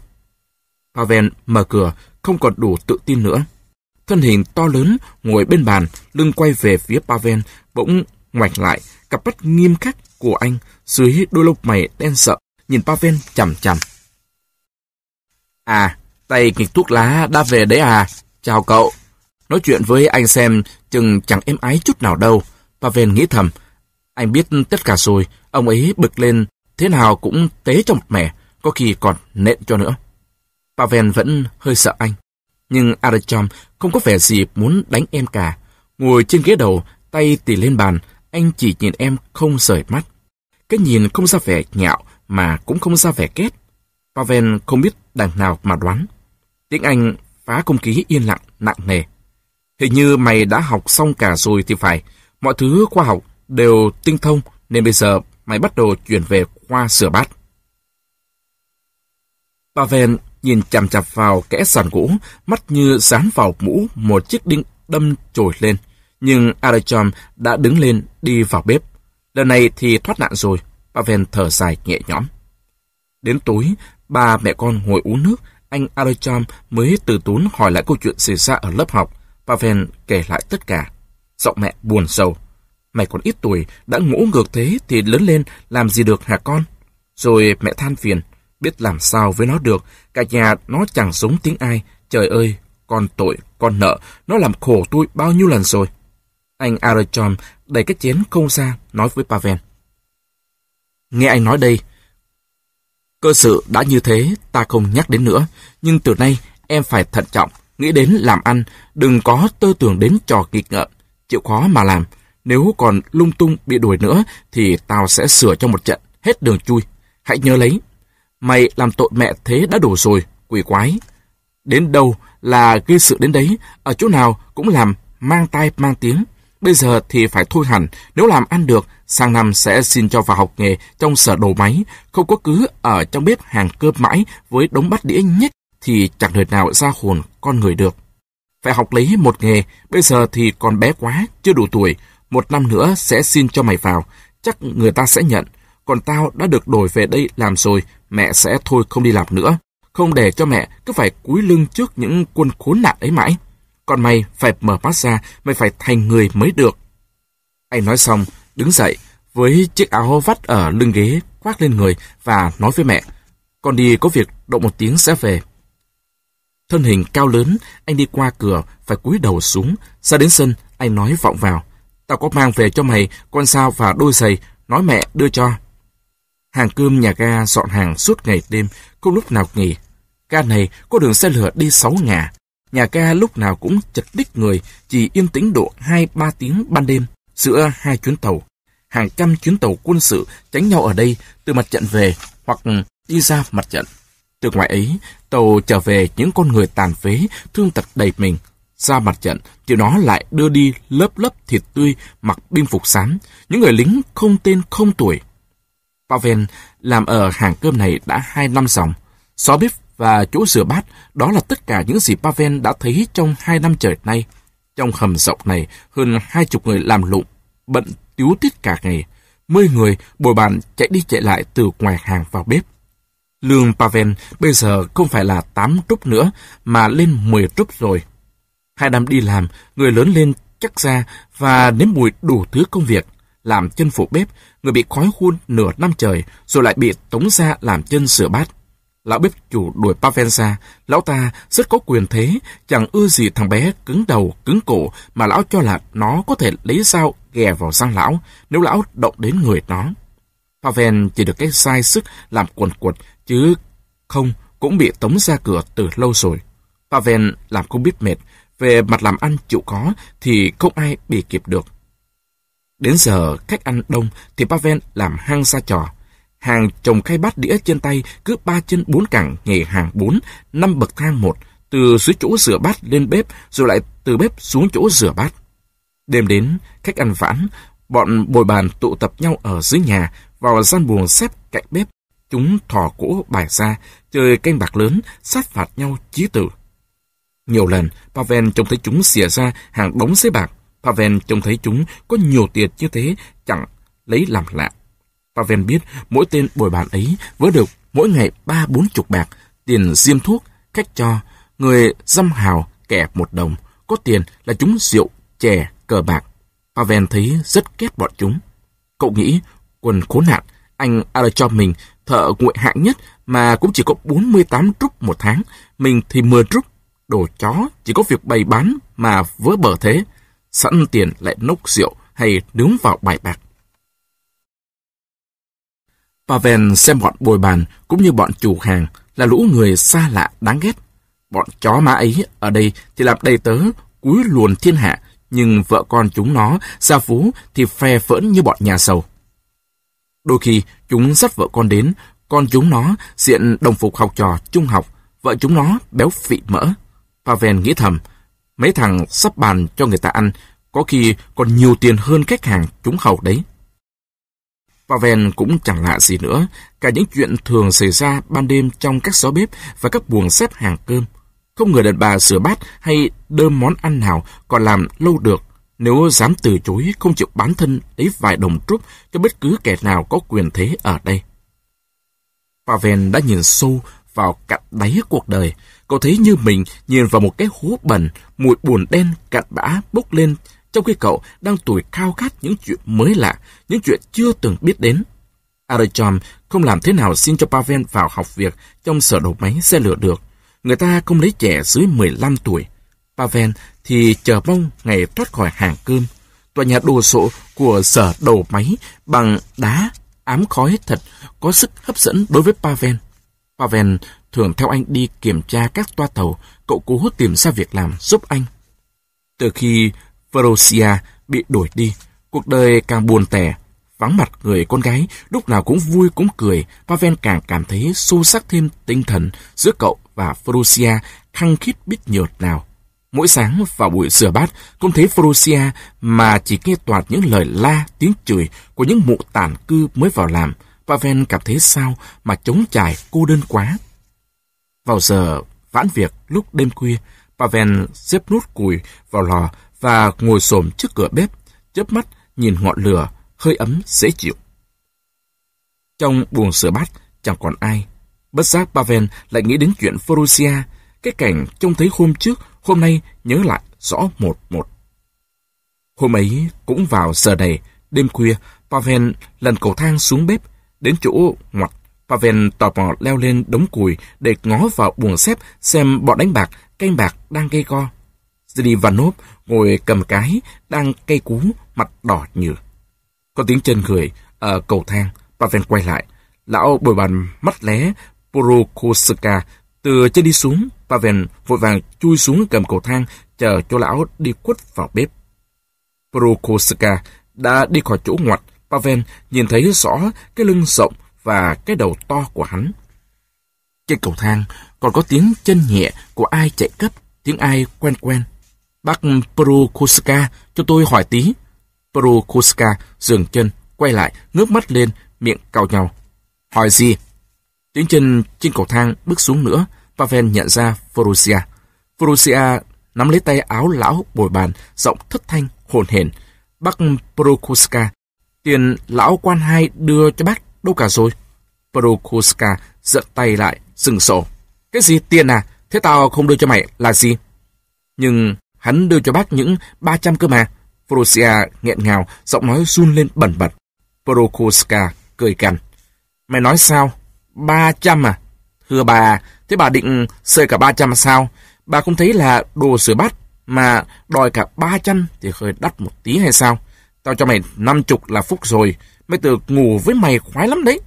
Pavel mở cửa, không còn đủ tự tin nữa. Thân hình to lớn ngồi bên bàn, lưng quay về phía Pavel, bỗng ngoảnh lại, cặp mắt nghiêm khắc của anh dưới đôi lông mày đen sợ, nhìn Pavel chằm chằm. À, tay nghịch thuốc lá đã về đấy à? Chào cậu. Nói chuyện với anh xem, chừng chẳng êm ái chút nào đâu. Pavel nghĩ thầm. Anh biết tất cả rồi, ông ấy bực lên, thế nào cũng tế cho một mẻ, có khi còn nện cho nữa. Pavel vẫn hơi sợ anh. Nhưng Arachom không có vẻ gì muốn đánh em cả. Ngồi trên ghế đầu, tay tì lên bàn, anh chỉ nhìn em không rời mắt. Cái nhìn không ra vẻ nhạo mà cũng không ra vẻ kết. Pavel không biết đằng nào mà đoán. Tiếng Anh phá không khí yên lặng, nặng nề. Hình như mày đã học xong cả rồi thì phải. Mọi thứ khoa học đều tinh thông nên bây giờ mày bắt đầu chuyển về khoa sửa bát. Pavel nhìn chằm chằm vào kẽ sàn gỗ, mắt như dán vào mũ một chiếc đinh đâm trồi lên. Nhưng Arachom đã đứng lên đi vào bếp. Lần này thì thoát nạn rồi, Pavel thở dài nhẹ nhõm. Đến tối, ba mẹ con ngồi uống nước, anh Arachom mới từ tốn hỏi lại câu chuyện xảy ra ở lớp học. Pavel kể lại tất cả. Giọng mẹ buồn sầu. Mày còn ít tuổi, đã ngỗ ngược thế thì lớn lên làm gì được hả con? Rồi mẹ than phiền, biết làm sao với nó được, cả nhà nó chẳng giống tiếng ai. Trời ơi, con tội, con nợ, nó làm khổ tôi bao nhiêu lần rồi. Anh Arachon đẩy cái chén không ra, nói với Pavel. Nghe anh nói đây, cơ sự đã như thế, ta không nhắc đến nữa, nhưng từ nay em phải thận trọng, nghĩ đến làm ăn, đừng có tơ tưởng đến trò kịch ngợm, chịu khó mà làm. Nếu còn lung tung bị đuổi nữa, thì tao sẽ sửa cho một trận, hết đường chui. Hãy nhớ lấy, mày làm tội mẹ thế đã đủ rồi, quỷ quái. Đến đâu là gây sự đến đấy, ở chỗ nào cũng làm mang tay mang tiếng. Bây giờ thì phải thôi hẳn, nếu làm ăn được, sang năm sẽ xin cho vào học nghề trong sở đồ máy, không có cứ ở trong bếp hàng cơm mãi với đống bát đĩa nhất thì chẳng đời nào ra hồn con người được. Phải học lấy một nghề, bây giờ thì còn bé quá, chưa đủ tuổi, một năm nữa sẽ xin cho mày vào, chắc người ta sẽ nhận. Còn tao đã được đổi về đây làm rồi, mẹ sẽ thôi không đi làm nữa. Không để cho mẹ cứ phải cúi lưng trước những quân khốn nạn ấy mãi. Còn mày phải mở mắt ra, mày phải thành người mới được. Anh nói xong, đứng dậy, với chiếc áo vắt ở lưng ghế, khoác lên người và nói với mẹ. Con đi có việc động một tiếng sẽ về. Thân hình cao lớn, anh đi qua cửa, phải cúi đầu xuống. Ra đến sân, anh nói vọng vào. Tao có mang về cho mày con sao và đôi giày, nói mẹ đưa cho. Hàng cơm nhà ga dọn hàng suốt ngày đêm, không lúc nào nghỉ. Ga này có đường xe lửa đi sáu ngả. Nhà ga lúc nào cũng chật đích người, chỉ yên tĩnh độ 2-3 tiếng ban đêm giữa hai chuyến tàu. Hàng trăm chuyến tàu quân sự tránh nhau ở đây từ mặt trận về hoặc đi ra mặt trận. Từ ngoài ấy, tàu trở về những con người tàn phế, thương tật đầy mình. Ra mặt trận, thì nó lại đưa đi lớp lớp thịt tươi mặc binh phục sám những người lính không tên không tuổi. Pavel làm ở hàng cơm này đã hai năm dòng. Xó bếp và chỗ rửa bát, đó là tất cả những gì Pavel đã thấy trong hai năm trời nay. Trong hầm rộng này, hơn hai chục người làm lụng, bận tiếu tiết cả ngày. Mười người bồi bàn chạy đi chạy lại từ ngoài hàng vào bếp. Lương Pavel bây giờ không phải là 8 rúp nữa, mà lên 10 rúp rồi. Hai năm đi làm, người lớn lên chắc ra và nếm mùi đủ thứ công việc làm chân phụ bếp, người bị khói hun nửa năm trời, rồi lại bị tống ra làm chân sửa bát. Lão bếp chủ đuổi Pavenza, lão ta rất có quyền thế, chẳng ưa gì thằng bé cứng đầu, cứng cổ, mà lão cho là nó có thể lấy dao ghè vào răng lão, nếu lão động đến người nó. Paven chỉ được cái sai sức làm quần quật, chứ không cũng bị tống ra cửa từ lâu rồi. Paven làm không biết mệt, về mặt làm ăn chịu khó thì không ai bị kịp được. Đến giờ khách ăn đông thì Pavel làm hang ra trò. Hàng chồng khay bát đĩa trên tay cứ ba chân bốn cẳng nghề hàng bốn, năm bậc thang một, từ dưới chỗ rửa bát lên bếp rồi lại từ bếp xuống chỗ rửa bát. Đêm đến, khách ăn vãn, bọn bồi bàn tụ tập nhau ở dưới nhà, vào gian buồng xếp cạnh bếp. Chúng thò cỗ bài ra, chơi canh bạc lớn, sát phạt nhau chí tử. Nhiều lần, Pavel trông thấy chúng xỉa ra hàng đống giấy bạc. Pavel trông thấy chúng có nhiều tiền như thế, chẳng lấy làm lạ. Pavel biết mỗi tên bồi bàn ấy vỡ được mỗi ngày ba bốn chục bạc, tiền diêm thuốc, khách cho, người dăm hào, kẻ một đồng, có tiền là chúng rượu, chè, cờ bạc. Pavel thấy rất ghét bọn chúng. Cậu nghĩ, quần khốn nạn, anh ara cho mình thợ nguội hạng nhất mà cũng chỉ có 48 rúp một tháng, mình thì 10 rúp. Đồ chó chỉ có việc bày bán mà vớ bờ thế, sẵn tiền lại nốc rượu hay nướng vào bài bạc. Pavel xem bọn bồi bàn cũng như bọn chủ hàng là lũ người xa lạ đáng ghét. Bọn chó má ấy ở đây thì làm đầy tớ, cúi luồn thiên hạ, nhưng vợ con chúng nó ra phú thì phe phỡn như bọn nhà giàu. Đôi khi chúng dắt vợ con đến, con chúng nó diện đồng phục học trò trung học, vợ chúng nó béo phị mỡ. Pavel nghĩ thầm, mấy thằng sắp bàn cho người ta ăn, có khi còn nhiều tiền hơn khách hàng chúng hầu đấy. Pavel cũng chẳng lạ gì nữa, cả những chuyện thường xảy ra ban đêm trong các xó bếp và các buồng xếp hàng cơm. Không người đàn bà sửa bát hay đơm món ăn nào còn làm lâu được nếu dám từ chối không chịu bán thân lấy vài đồng trúc cho bất cứ kẻ nào có quyền thế ở đây. Pavel đã nhìn sâu vào cạnh đáy cuộc đời. Cậu thấy như mình nhìn vào một cái hố bẩn, mùi buồn đen cặn bã bốc lên trong khi cậu đang tuổi khao khát những chuyện mới lạ, những chuyện chưa từng biết đến. Arachom không làm thế nào xin cho Pavel vào học việc trong sở đầu máy xe lửa được. Người ta không lấy trẻ dưới 15 tuổi. Pavel thì chờ mong ngày thoát khỏi hàng cơm. Tòa nhà đồ sộ của sở đầu máy bằng đá ám khói thật có sức hấp dẫn đối với Pavel. Pavel thường theo anh đi kiểm tra các toa tàu, cậu cố tìm ra việc làm giúp anh. Từ khi Ferocia bị đuổi đi, cuộc đời càng buồn tẻ, vắng mặt người con gái, lúc nào cũng vui cũng cười, Pavel càng cảm thấy sâu sắc thêm tinh thần giữa cậu và Ferocia khăng khít biết nhợt nào. Mỗi sáng vào buổi rửa bát, cũng thấy Ferocia mà chỉ nghe toạt những lời la, tiếng chửi của những mụ tản cư mới vào làm. Pavel cảm thấy sao mà chống trải cô đơn quá. Vào giờ vãn việc lúc đêm khuya, Pavel xếp nút củi vào lò và ngồi xổm trước cửa bếp, chớp mắt nhìn ngọn lửa, hơi ấm dễ chịu. Trong buồng sửa bát chẳng còn ai. Bất giác Pavel lại nghĩ đến chuyện Forosia, cái cảnh trông thấy hôm trước, hôm nay nhớ lại rõ một một. Hôm ấy cũng vào giờ này, đêm khuya, Pavel lần cầu thang xuống bếp, đến chỗ ngoặt. Pavel tò mò leo lên đống củi để ngó vào buồng xếp xem bọn đánh bạc, canh bạc đang gây co. Zdivanov ngồi cầm cái, đang cây cú, mặt đỏ nhừ. Có tiếng chân người ở cầu thang, Pavel quay lại. Lão bồi bàn mắt lé, Porokoska từ trên đi xuống, Pavel vội vàng chui xuống cầm cầu thang, chờ cho lão đi quất vào bếp. Porokoska đã đi khỏi chỗ ngoặt, Pavel nhìn thấy rõ cái lưng rộng và cái đầu to của hắn. Trên cầu thang còn có tiếng chân nhẹ của ai chạy cấp, tiếng ai quen quen. Bác Prokhoska, cho tôi hỏi tí. Prokhoska dừng chân, quay lại, ngước mắt lên, miệng cau nhau. Hỏi gì? Tiếng chân trên cầu thang bước xuống nữa, Pavel nhận ra Forosia. Forosia nắm lấy tay áo lão bồi bàn, giọng thất thanh, hồn hển. Bác Prokhoska, tiền lão quan hai đưa cho bác đâu cả rồi? Prokhoska giận tay lại, dừng sổ. Cái gì tiền à? Thế tao không đưa cho mày là gì? Nhưng Hắn đưa cho bác những 300 cơ mà. Frosia nghẹn ngào, giọng nói run lên bẩn bật. Prokoska cười cằn. Mày nói sao? Ba trăm à? Thưa bà, thế bà định sơi cả ba trăm sao? Bà không thấy là đồ sửa bát mà đòi cả ba trăm thì hơi đắt một tí hay sao? Tao cho mày năm chục là phúc rồi. Mày được ngủ với mày khoái lắm đấy.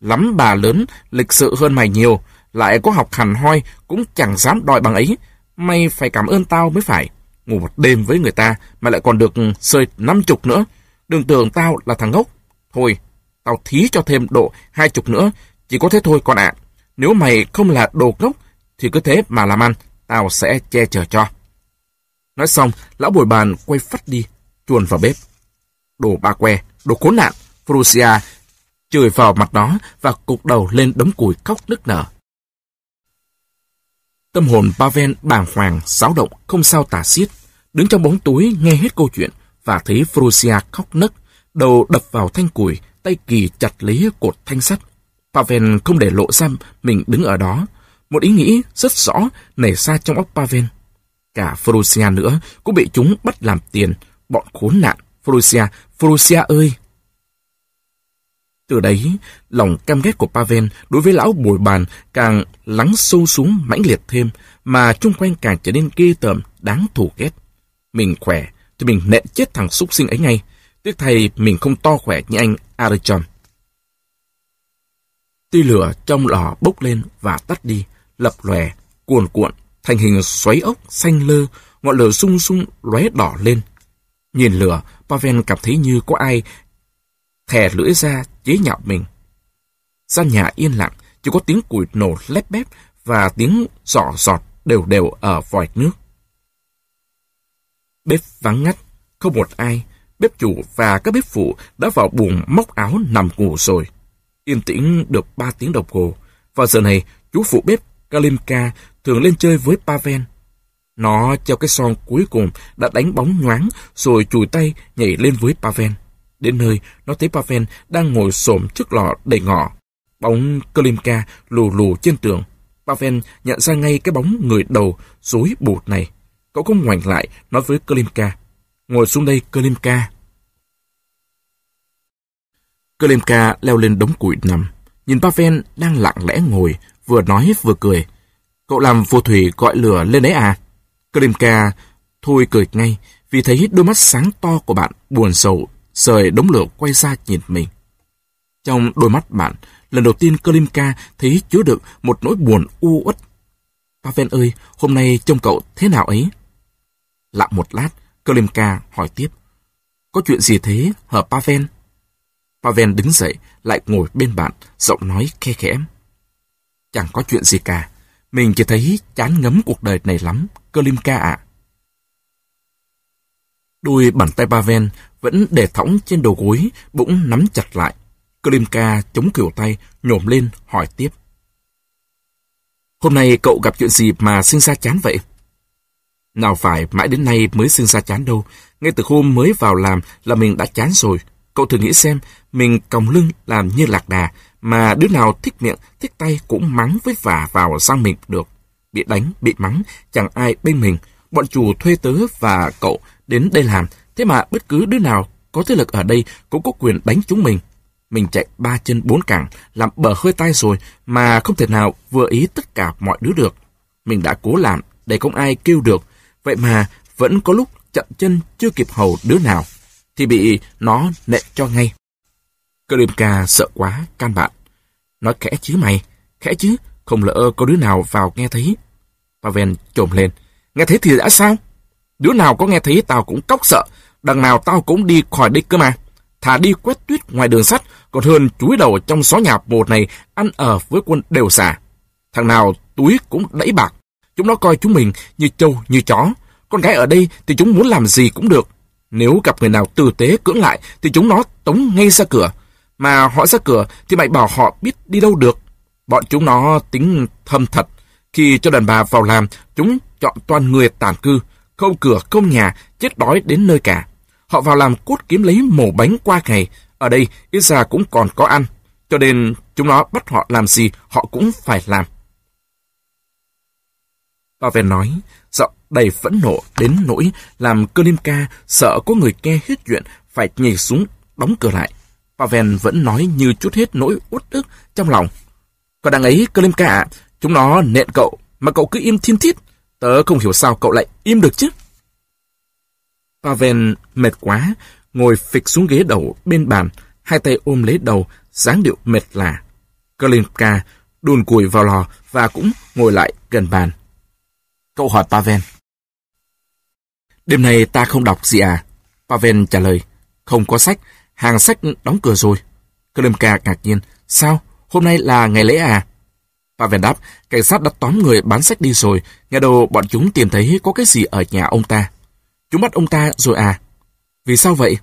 Lắm bà lớn, lịch sự hơn mày nhiều. Lại có học hẳn hoi, cũng chẳng dám đòi bằng ấy. Mày phải cảm ơn tao mới phải. Ngủ một đêm với người ta mà lại còn được ừ, sơi năm chục nữa. Đừng tưởng tao là thằng ngốc. Thôi, tao thí cho thêm độ hai chục nữa. Chỉ có thế thôi con ạ. Nếu mày không là đồ ngốc, thì cứ thế mà làm ăn, tao sẽ che chở cho. Nói xong, lão bồi bàn quay phát đi, chuồn vào bếp. Đồ ba que, đồ khốn nạn, Frusia chửi vào mặt nó và cục đầu lên đống củi khóc nức nở. Tâm hồn Pavel bàng hoàng, xáo động, không sao tả xiết. Đứng trong bóng túi nghe hết câu chuyện và thấy Frusia khóc nức, đầu đập vào thanh củi, tay kỳ chặt lấy cột thanh sắt. Pavel không để lộ ra mình đứng ở đó. Một ý nghĩ rất rõ nảy ra trong óc Pavel. Cả Frusia nữa cũng bị chúng bắt làm tiền, bọn khốn nạn. Frusia, Frusia ơi! Từ đấy, lòng căm ghét của Pavel đối với lão bồi bàn càng lắng sâu xuống mãnh liệt thêm, mà chung quanh càng trở nên ghê tởm, đáng thù ghét. Mình khỏe, thì mình nện chết thằng súc sinh ấy ngay. Tiếc thay mình không to khỏe như anh Arichon. Tuy lửa trong lò bốc lên và tắt đi, lập lòe, cuồn cuộn, thành hình xoáy ốc xanh lơ, ngọn lửa sung sung lóe đỏ lên. Nhìn lửa, Pavel cảm thấy như có ai thè lưỡi ra chế nhạo mình. Gian nhà yên lặng, chỉ có tiếng củi nổ lép bép và tiếng giỏ giọt đều đều ở vòi nước. Bếp vắng ngắt, không một ai, bếp chủ và các bếp phụ đã vào buồng móc áo nằm ngủ rồi. Yên tĩnh được ba tiếng đồng hồ. Vào giờ này, chú phụ bếp Kalimka thường lên chơi với Pavel. Nó treo cái son cuối cùng đã đánh bóng nhoáng rồi chùi tay nhảy lên với Pavel. Đến nơi, nó thấy Pavel đang ngồi xổm trước lò đầy ngọ. Bóng Klimka lù lù trên tường. Pavel nhận ra ngay cái bóng người đầu rối bụt này. Cậu không ngoảnh lại nói với Klimka Ngồi xuống đây Klimka Klimka leo lên đống củi nằm. Nhìn Pavel đang lặng lẽ ngồi, vừa nói vừa cười. Cậu làm phù thủy gọi lửa lên đấy à? Kalimka thôi cười ngay vì thấy đôi mắt sáng to của bạn buồn sầu rời đống lửa quay ra nhìn mình. Trong đôi mắt bạn, lần đầu tiên Kalimka thấy chứa đựng một nỗi buồn u uất. Pavel ơi, hôm nay trông cậu thế nào ấy? Lặng một lát, Kalimka hỏi tiếp. Có chuyện gì thế, hả Pavel? Pavel đứng dậy, lại ngồi bên bạn, giọng nói khe khẽ. Chẳng có chuyện gì cả. Mình chỉ thấy chán ngấm cuộc đời này lắm, Kolimka ạ. Đôi bàn tay Pavel vẫn để thõng trên đầu gối, bỗng nắm chặt lại. Kolimka chống kiểu tay, nhổm lên, hỏi tiếp. Hôm nay cậu gặp chuyện gì mà sinh ra chán vậy? Nào phải mãi đến nay mới sinh ra chán đâu. Ngay từ hôm mới vào làm là mình đã chán rồi. Cậu thử nghĩ xem, mình còng lưng làm như lạc đà, mà đứa nào thích miệng, thích tay cũng mắng với vả vào sang mình được. Bị đánh, bị mắng, chẳng ai bên mình. Bọn chủ thuê tớ và cậu đến đây làm, thế mà bất cứ đứa nào có thế lực ở đây cũng có quyền đánh chúng mình. Mình chạy ba chân bốn cẳng, làm bờ hơi tay rồi mà không thể nào vừa ý tất cả mọi đứa được. Mình đã cố làm để không ai kêu được, vậy mà vẫn có lúc chậm chân chưa kịp hầu đứa nào, thì bị nó nện cho ngay. Kalimka sợ quá, can bạn. Nói khẽ chứ mày, khẽ chứ, không lỡ có đứa nào vào nghe thấy. Pavel trồm lên, nghe thấy thì đã sao? Đứa nào có nghe thấy tao cũng cóc sợ, đằng nào tao cũng đi khỏi đích cơ mà. Thà đi quét tuyết ngoài đường sắt, còn hơn chúi đầu trong xó nhà bột này ăn ở với quân đều xả. Thằng nào túi cũng đẩy bạc. Chúng nó coi chúng mình như trâu, như chó. Con gái ở đây thì chúng muốn làm gì cũng được. Nếu gặp người nào tử tế cưỡng lại thì chúng nó tống ngay ra cửa. Mà họ ra cửa thì mày bảo họ biết đi đâu được. Bọn chúng nó tính thâm thật. Khi cho đàn bà vào làm, chúng chọn toàn người tàn cư, không cửa, không nhà, chết đói đến nơi cả. Họ vào làm cốt kiếm lấy mổ bánh qua ngày. Ở đây, ít ra cũng còn có ăn. Cho nên, chúng nó bắt họ làm gì, họ cũng phải làm. Pavel nói, giọng đầy phẫn nộ đến nỗi làm Klimka sợ có người nghe hết chuyện phải nhảy xuống đóng cửa lại. Pavel vẫn nói như chút hết nỗi uất ức trong lòng. Còn đằng ấy, Kalimka ạ, chúng nó nện cậu, mà cậu cứ im thiên thiết. Tớ không hiểu sao cậu lại im được chứ. Pavel mệt quá, ngồi phịch xuống ghế đầu bên bàn, hai tay ôm lấy đầu, dáng điệu mệt lạ. Kalinka đùn cùi vào lò và cũng ngồi lại gần bàn. Cậu hỏi Pavel. Đêm nay ta không đọc gì à? Pavel trả lời. Không có sách, hàng sách đóng cửa rồi. Kalinka ngạc nhiên. Sao? Hôm nay là ngày lễ à? Pavel đáp, cảnh sát đã tóm người bán sách đi rồi, nghe đầu bọn chúng tìm thấy có cái gì ở nhà ông ta. Chúng bắt ông ta rồi à? Vì sao vậy?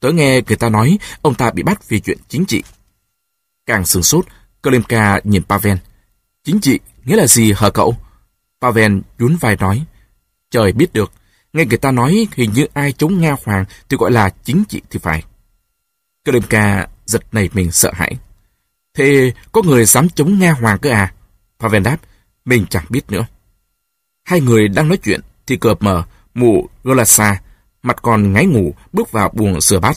Tớ nghe người ta nói ông ta bị bắt vì chuyện chính trị. Càng sửng sốt, Klimka nhìn Pavel. Chính trị nghĩa là gì hả cậu? Pavel nhún vai nói. Trời biết được, nghe người ta nói hình như ai chống Nga Hoàng thì gọi là chính trị thì phải. Klimka giật nảy mình sợ hãi. Thế có người dám chống Nga Hoàng cơ à? Pavel đáp, mình chẳng biết nữa. Hai người đang nói chuyện thì cợp mở, mụ Golasa, mặt còn ngáy ngủ, bước vào buồng sửa bát.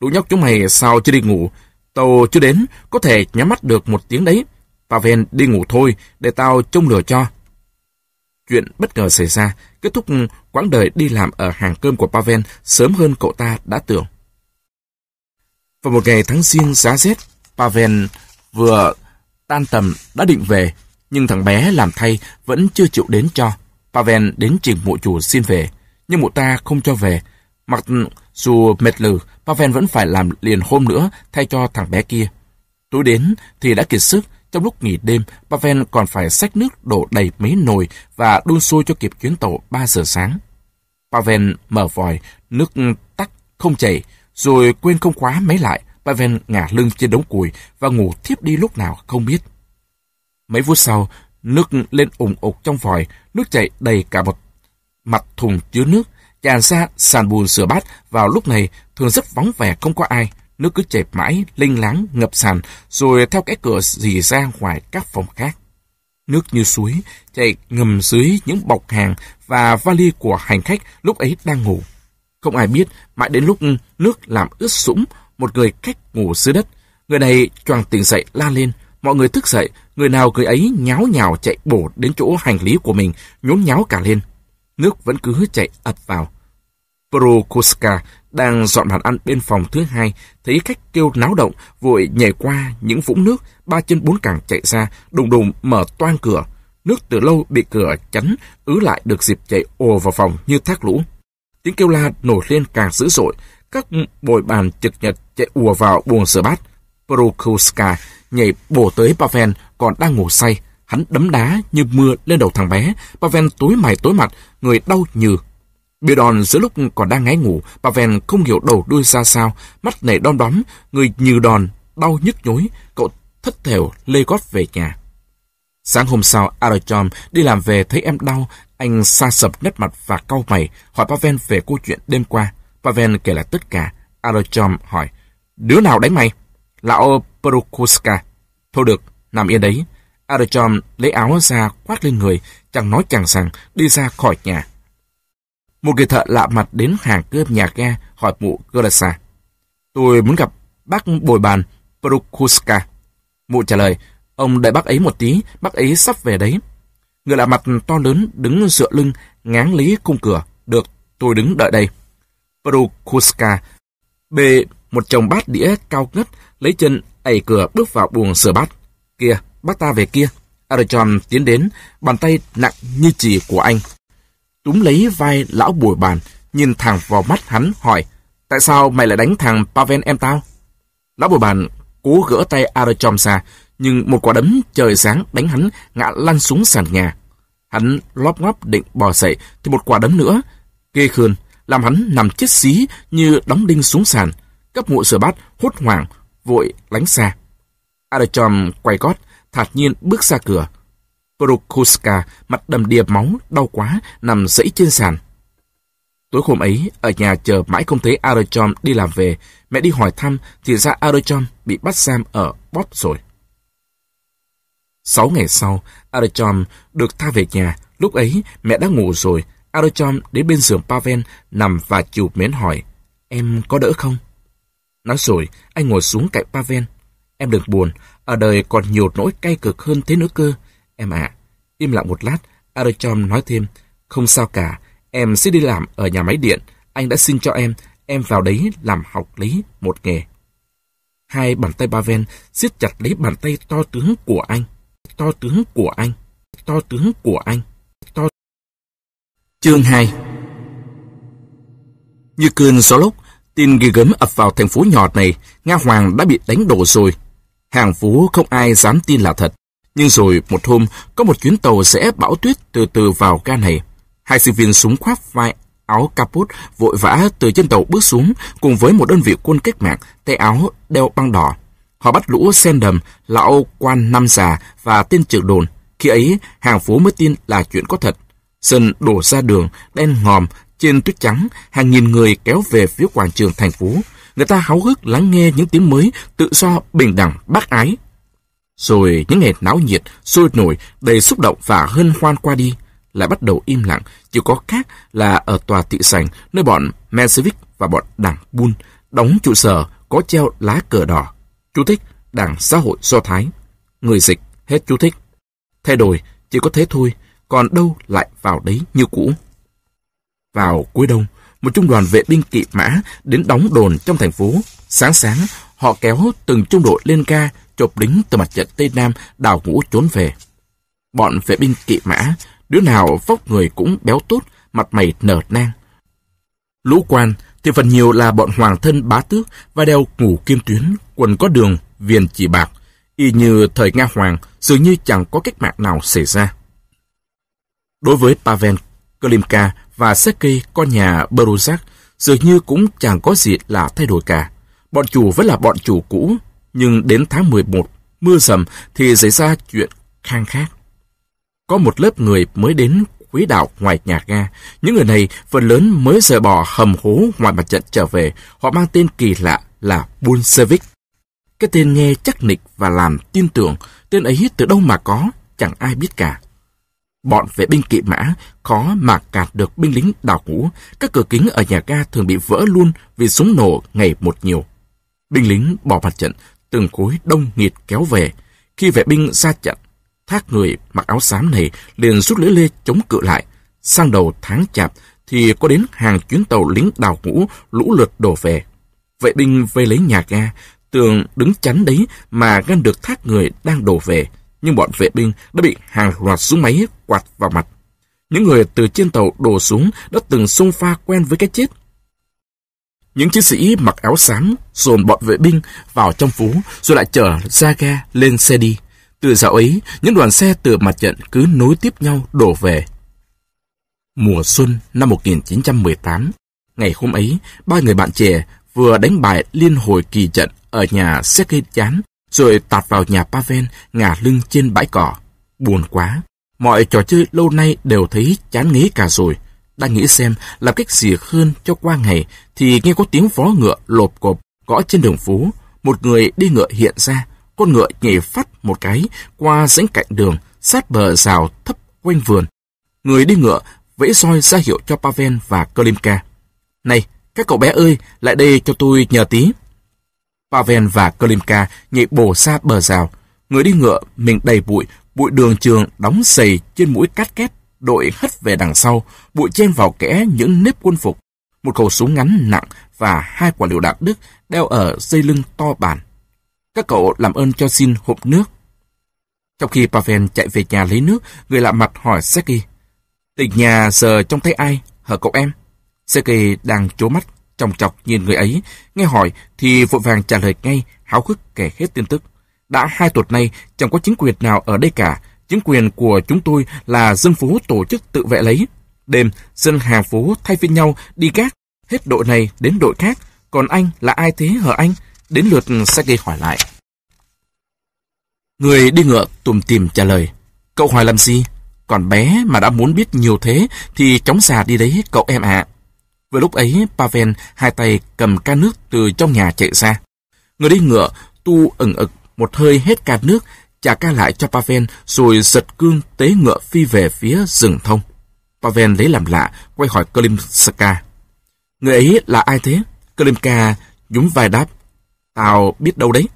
Lũ nhóc chúng mày sao chưa đi ngủ? Tàu chưa đến, có thể nhắm mắt được một tiếng đấy. Pavel đi ngủ thôi, để tao trông lửa cho. Chuyện bất ngờ xảy ra, kết thúc quãng đời đi làm ở hàng cơm của Pavel sớm hơn cậu ta đã tưởng. Vào một ngày tháng riêng giá rét, Pavel vừa tan tầm đã định về, nhưng thằng bé làm thay vẫn chưa chịu đến cho. Pavel đến trình mụ chủ xin về, nhưng mụ ta không cho về. Mặc dù mệt lử, Pavel vẫn phải làm liền hôm nữa thay cho thằng bé kia. Tối đến thì đã kiệt sức, trong lúc nghỉ đêm, Pavel còn phải xách nước đổ đầy mấy nồi và đun sôi cho kịp chuyến tàu 3 giờ sáng. Pavel mở vòi, nước tắt không chảy, rồi quên không khóa máy lại, Pavel ngả lưng trên đống củi và ngủ thiếp đi lúc nào không biết. Mấy phút sau, nước lên ủng ục trong vòi, nước chảy đầy cả một mặt thùng chứa nước, tràn ra sàn bùn sửa bát vào lúc này thường rất vắng vẻ không có ai. Nước cứ chảy mãi, linh láng, ngập sàn, rồi theo cái cửa dì ra ngoài các phòng khác. Nước như suối, chạy ngầm dưới những bọc hàng và vali của hành khách lúc ấy đang ngủ. Không ai biết, mãi đến lúc nước làm ướt sũng, một người cách ngủ dưới đất. Người này choàng tỉnh dậy la lên, mọi người thức dậy, người nào người ấy nháo nhào chạy bổ đến chỗ hành lý của mình, nhốn nháo cả lên. Nước vẫn cứ chạy ập vào. Prokoska đang dọn bàn ăn bên phòng thứ hai, thấy khách kêu náo động, vội nhảy qua những vũng nước, ba chân bốn cẳng chạy ra, đùng đùng mở toan cửa. Nước từ lâu bị cửa chắn, ứ lại được dịp chạy ồ vào phòng như thác lũ. Tiếng kêu la nổi lên càng dữ dội, các bồi bàn trực nhật chạy ùa vào buồng rửa bát. Prokoska nhảy bổ tới Pavel còn đang ngủ say. Hắn đấm đá như mưa lên đầu thằng bé. Pavel tối mày tối mặt, người đau như. Bia đòn giữa lúc còn đang ngáy ngủ, Pavel không hiểu đầu đuôi ra sao, mắt nảy đom đóm, người như đòn, đau nhức nhối, cậu thất thểu lê gót về nhà. Sáng hôm sau, Arachom đi làm về thấy em đau, anh xa sập nét mặt và cau mày, hỏi Pavel về câu chuyện đêm qua. Pavel kể lại tất cả. Arachom hỏi, đứa nào đánh mày? Lão Perukuska. Thôi được, nằm yên đấy. Arachom lấy áo ra khoác lên người, chẳng nói chẳng rằng, đi ra khỏi nhà. Một người thợ lạ mặt đến hàng cướp nhà ga hỏi mụ Gerasa. Tôi muốn gặp bác bồi bàn Perukuska. Mụ trả lời, ông đợi bác ấy một tí, bác ấy sắp về đấy. Người lạ mặt to lớn đứng dựa lưng, ngáng lý cung cửa. Được, tôi đứng đợi đây. Prokuska bê một chồng bát đĩa cao ngất, lấy chân ẩy cửa bước vào buồng sửa bát. Kia, bắt ta về kia. Arachon tiến đến, bàn tay nặng như chì của anh. Túm lấy vai lão bùi bàn, nhìn thẳng vào mắt hắn hỏi, tại sao mày lại đánh thằng Pavel em tao? Lão bùi bàn cố gỡ tay Arachon ra, nhưng một quả đấm trời sáng đánh hắn ngã lăn xuống sàn nhà. Hắn lóp ngóp định bò dậy, thì một quả đấm nữa. Ghê khươn, làm hắn nằm chết xí như đóng đinh xuống sàn. Cấp mụ sửa bát hốt hoảng, vội lánh xa. Adachom quay gót, thạt nhiên bước ra cửa. Prokuska mặt đầm đìa máu, đau quá, nằm dẫy trên sàn. Tối hôm ấy, ở nhà chờ mãi không thấy Adachom đi làm về, mẹ đi hỏi thăm thì ra Adachom bị bắt giam ở Bóp rồi. Sáu ngày sau, Adachom được tha về nhà, lúc ấy mẹ đã ngủ rồi. Arochom đến bên giường Pavel nằm và chịu mến hỏi, em có đỡ không? Nói rồi, anh ngồi xuống cạnh Pavel. Em đừng buồn, ở đời còn nhiều nỗi cay cực hơn thế nữa cơ. Em ạ, im lặng một lát, Arochom nói thêm, không sao cả, em sẽ đi làm ở nhà máy điện. Anh đã xin cho em, em vào đấy làm học lý một nghề. Hai bàn tay Pavel siết chặt lấy bàn tay to tướng của anh. To tướng của anh. To tướng của anh. To... Chương 2 Như cơn gió lốc, tin ghi gớm ập vào thành phố nhỏ này, Nga Hoàng đã bị đánh đổ rồi. Hàng phố không ai dám tin là thật. Nhưng rồi một hôm, có một chuyến tàu sẽ bão tuyết từ từ vào ga này. Hai sinh viên súng khoác vai áo caput vội vã từ trên tàu bước xuống cùng với một đơn vị quân cách mạng tay áo đeo băng đỏ. Họ bắt lũ sen đầm, lão quan năm già và tên trưởng đồn. Khi ấy, hàng phố mới tin là chuyện có thật. Sân đổ ra đường, đen ngòm, trên tuyết trắng, hàng nghìn người kéo về phía quảng trường thành phố. Người ta háo hức lắng nghe những tiếng mới, tự do, bình đẳng, bác ái. Rồi những ngày náo nhiệt, sôi nổi, đầy xúc động và hân hoan qua đi, lại bắt đầu im lặng, chỉ có khác là ở tòa thị sảnh nơi bọn Menshevik và bọn đảng Bun đóng trụ sở có treo lá cờ đỏ. Chú thích Đảng Xã hội Do Thái. Người dịch hết chú thích. Thay đổi chỉ có thế thôi, còn đâu lại vào đấy như cũ. Vào cuối đông, một trung đoàn vệ binh kỵ mã đến đóng đồn trong thành phố. Sáng sáng, họ kéo từng trung đội lên ca, chộp lính từ mặt trận Tây Nam đào ngũ trốn về. Bọn vệ binh kỵ mã Đứa nào vóc người cũng béo tốt, mặt mày nở nang. Lũ quan thì phần nhiều là bọn hoàng thân bá tước và đeo ngủ kim tuyến, quần có đường, viền chỉ bạc. Y như thời Nga Hoàng, dường như chẳng có cách mạng nào xảy ra. Đối với Pavel, Klimka và Sergei con nhà Beruzak, dường như cũng chẳng có gì là thay đổi cả. Bọn chủ vẫn là bọn chủ cũ, nhưng đến tháng 11, mưa rầm thì xảy ra chuyện khang khác. Có một lớp người mới đến quý đạo ngoài nhà ga. Những người này phần lớn mới rời bỏ hầm hố ngoài mặt trận trở về. Họ mang tên kỳ lạ là Bolshevik. Cái tên nghe chắc nịch và làm tin tưởng. Tên ấy từ đâu mà có, chẳng ai biết cả. Bọn vệ binh kỵ mã khó mà cạt được binh lính đào ngũ. Các cửa kính ở nhà ga thường bị vỡ luôn vì súng nổ ngày một nhiều. Binh lính bỏ mặt trận, từng khối đông nghịt kéo về. Khi vệ binh ra trận, Thác người mặc áo xám này liền rút lưỡi lê chống cự lại. Sang đầu tháng chạp thì có đến hàng chuyến tàu lính đào ngũ lũ lượt đổ về. Vệ binh vây lấy nhà ga, tường đứng chắn đấy mà ngăn được thác người đang đổ về. Nhưng bọn vệ binh đã bị hàng loạt súng máy quạt vào mặt. Những người từ trên tàu đổ xuống đã từng xung pha quen với cái chết. Những chiến sĩ mặc áo xám dồn bọn vệ binh vào trong phố rồi lại chở ra ga lên xe đi. Từ dạo ấy, những đoàn xe từ mặt trận cứ nối tiếp nhau đổ về. Mùa xuân năm 1918, ngày hôm ấy, ba người bạn trẻ vừa đánh bại liên hồi kỳ trận ở nhà Sergei Chán, rồi tạt vào nhà Pavel ngả lưng trên bãi cỏ. Buồn quá, mọi trò chơi lâu nay đều thấy chán ngấy cả rồi. Đang nghĩ xem làm cách gì hơn cho qua ngày, thì nghe có tiếng vó ngựa lộp cộp gõ trên đường phố. Một người đi ngựa hiện ra, con ngựa nhảy phát một cái qua rãnh cạnh đường, sát bờ rào thấp quanh vườn. Người đi ngựa vẫy roi ra hiệu cho Pavel và Kolimka. Này, các cậu bé ơi, lại đây cho tôi nhờ tí. Pavel và Klimka nhảy bổ xa bờ rào. Người đi ngựa mình đầy bụi, bụi đường trường đóng dày trên mũi cát két, đội hất về đằng sau, bụi chen vào kẽ những nếp quân phục. Một khẩu súng ngắn nặng và hai quả liệu đạn đức đeo ở dây lưng to bản. Các cậu làm ơn cho xin hộp nước. Trong khi Pavel chạy về nhà lấy nước, người lạ mặt hỏi Seki. Tình nhà giờ trong tay ai, hở cậu em? Seki đang trố mắt, trong chọc nhìn người ấy. Nghe hỏi thì vội vàng trả lời ngay, háo hức kể hết tin tức. Đã hai tuần nay, chẳng có chính quyền nào ở đây cả. Chính quyền của chúng tôi là dân phố tổ chức tự vệ lấy. Đêm, dân hàng phố thay phiên nhau đi gác, hết đội này đến đội khác. Còn anh là ai thế hở anh? Đến lượt Sergei hỏi lại. Người đi ngựa tùm tìm trả lời. Cậu hỏi làm gì? Còn bé mà đã muốn biết nhiều thế thì chóng già đi đấy cậu em ạ. À. Vừa lúc ấy, Pavel hai tay cầm ca nước từ trong nhà chạy ra. Người đi ngựa tu ẩn ực một hơi hết ca nước, trả ca lại cho Pavel rồi giật cương tế ngựa phi về phía rừng thông. Pavel lấy làm lạ, quay hỏi Klimska. Người ấy là ai thế? Klimka nhún vai đáp. Tao biết đâu đấy.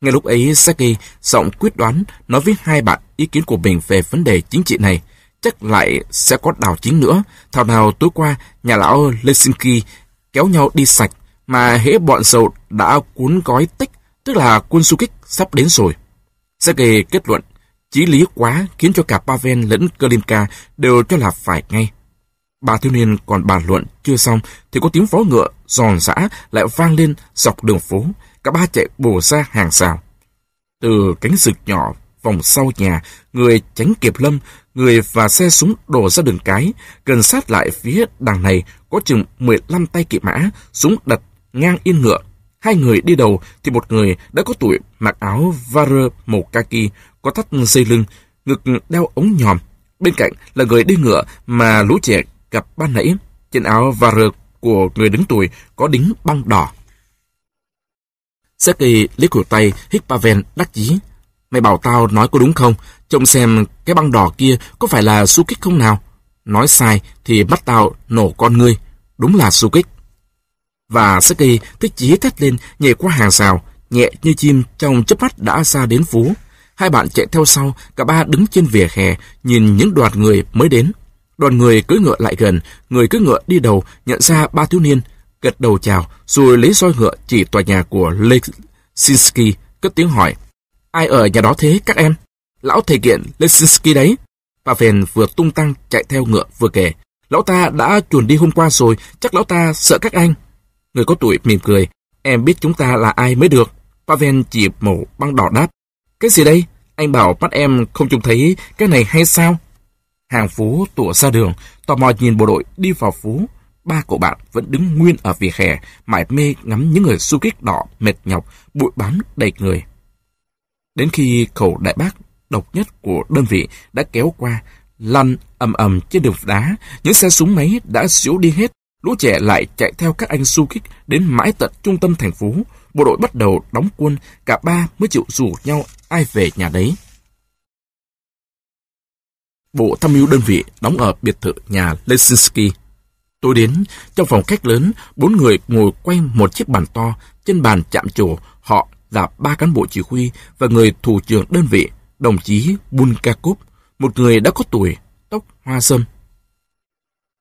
Ngay lúc ấy, Saki giọng quyết đoán nói với hai bạn ý kiến của mình về vấn đề chính trị này. Chắc lại sẽ có đảo chính nữa. Thảo nào tối qua, nhà lão Lysinki kéo nhau đi sạch, mà hễ bọn sầu đã cuốn gói tích, tức là quân du kích sắp đến rồi. Sergei kết luận, chí lý quá khiến cho cả Pavel lẫn Klimka đều cho là phải ngay. Ba thiếu niên còn bàn luận chưa xong thì có tiếng vó ngựa giòn giã lại vang lên dọc đường phố. Cả ba chạy bổ ra hàng rào. Từ cánh rực nhỏ vòng sau nhà, người tránh kịp lâm, người và xe súng đổ ra đường cái, gần sát lại phía đằng này có chừng 15 tay kỵ mã, súng đặt ngang yên ngựa. Hai người đi đầu thì một người đã có tuổi mặc áo varơ màu kaki, có thắt dây lưng, ngực đeo ống nhòm. Bên cạnh là người đi ngựa mà lũ trẻ gặp ban nãy. Trên áo varơ của người đứng tuổi có đính băng đỏ. Sergei lấy cổ tay Hikpaven đắc chí. Mày bảo tao nói có đúng không? Trông xem cái băng đỏ kia có phải là su kích không nào? Nói sai thì bắt tao nổ con ngươi. Đúng là su kích. Và Saki thích chí thét lên nhảy qua hàng rào, nhẹ như chim trong chớp mắt đã ra đến phố. Hai bạn chạy theo sau, cả ba đứng trên vỉa hè, nhìn những đoàn người mới đến. Đoàn người cưỡi ngựa lại gần, người cưỡi ngựa đi đầu nhận ra ba thiếu niên, gật đầu chào, rồi lấy roi ngựa chỉ tòa nhà của Lesinski, cất tiếng hỏi. Ai ở nhà đó thế các em? Lão thầy kiện Lesinski đấy. Pavel vừa tung tăng chạy theo ngựa vừa kể. Lão ta đã chuồn đi hôm qua rồi, chắc lão ta sợ các anh. Người có tuổi mỉm cười. Em biết chúng ta là ai mới được. Pavel chỉ màu băng đỏ đáp. Cái gì đây? Anh bảo bắt em không trông thấy cái này hay sao? Hàng phố tủa ra đường, tò mò nhìn bộ đội đi vào phố. Ba cậu bạn vẫn đứng nguyên ở vỉa hè, mải mê ngắm những người du kích đỏ, mệt nhọc, bụi bám đầy người. Đến khi khẩu đại bác độc nhất của đơn vị đã kéo qua, lăn ầm ầm trên đường đá, những xe súng máy đã xíu đi hết, lũ trẻ lại chạy theo các anh du kích đến mãi tận trung tâm thành phố. Bộ đội bắt đầu đóng quân, cả ba mới chịu rủ nhau ai về nhà đấy. Bộ tham mưu đơn vị đóng ở biệt thự nhà Lesinski. Tôi đến, trong phòng khách lớn, bốn người ngồi quanh một chiếc bàn to, trên bàn chạm trổ, họ là ba cán bộ chỉ huy và người thủ trưởng đơn vị, đồng chí Bulgakov, một người đã có tuổi, tóc hoa sâm.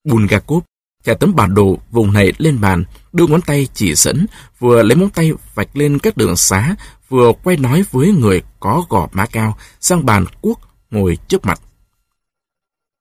Bulgakov trả tấm bản đồ vùng này lên bàn, đưa ngón tay chỉ dẫn, vừa lấy móng tay vạch lên các đường xá, vừa quay nói với người có gò má cao sang bàn quốc ngồi trước mặt.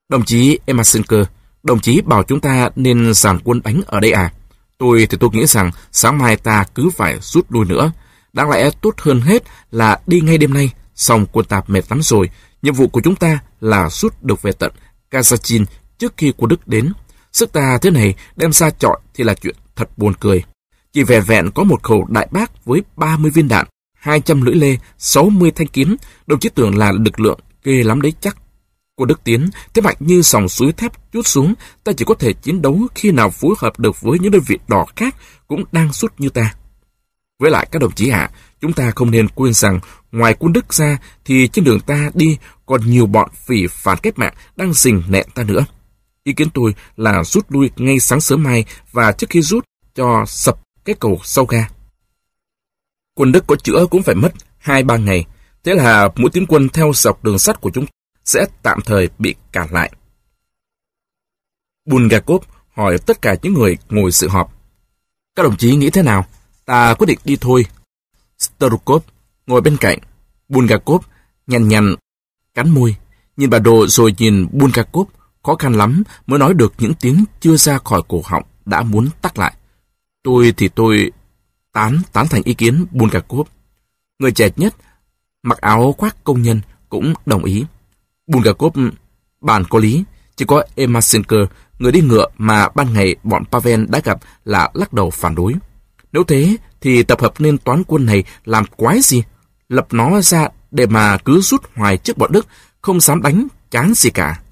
Đồng chí Emersenker, đồng chí bảo chúng ta nên giảm quân đánh ở đây à? Tôi thì tôi nghĩ rằng sáng mai ta cứ phải rút lui nữa. Đáng lẽ tốt hơn hết là đi ngay đêm nay, xong quân ta mệt lắm rồi. Nhiệm vụ của chúng ta là rút được về tận Kazachin trước khi quân Đức đến. Sức ta thế này đem ra chọi thì là chuyện thật buồn cười. Chỉ vẹn vẹn có một khẩu đại bác với 30 viên đạn, 200 lưỡi lê, 60 thanh kiếm, đồng chí tưởng là lực lượng ghê lắm đấy chắc. Quân Đức Tiến, thế mạnh như dòng suối thép chút xuống, ta chỉ có thể chiến đấu khi nào phối hợp được với những đơn vị đỏ khác cũng đang rút như ta. Với lại các đồng chí ạ, chúng ta không nên quên rằng ngoài quân Đức ra thì trên đường ta đi còn nhiều bọn phỉ phản kết mạng đang rình nẹn ta nữa. Ý kiến tôi là rút lui ngay sáng sớm mai và trước khi rút cho sập cái cầu sau ga. Quân Đức có chữa cũng phải mất 2-3 ngày. Thế là mũi tiến quân theo dọc đường sắt của chúng sẽ tạm thời bị cản lại. Bulgakov hỏi tất cả những người ngồi sự họp. Các đồng chí nghĩ thế nào? Ta quyết định đi thôi. Starukov ngồi bên cạnh. Bulgakov nhằn nhằn, cắn môi, nhìn bà đồ rồi nhìn Bulgakov, khó khăn lắm mới nói được những tiếng chưa ra khỏi cổ họng đã muốn tắt lại. Tôi thì tôi tán tán thành ý kiến Bulgakov. Người trẻ nhất, mặc áo khoác công nhân, cũng đồng ý. Bulgakov bàn có lý, chỉ có Emasenker, người đi ngựa mà ban ngày bọn Pavel đã gặp là lắc đầu phản đối. Nếu thế, thì tập hợp nên toán quân này làm quái gì? Lập nó ra để mà cứ rút hoài trước bọn Đức, không dám đánh, chán gì cả.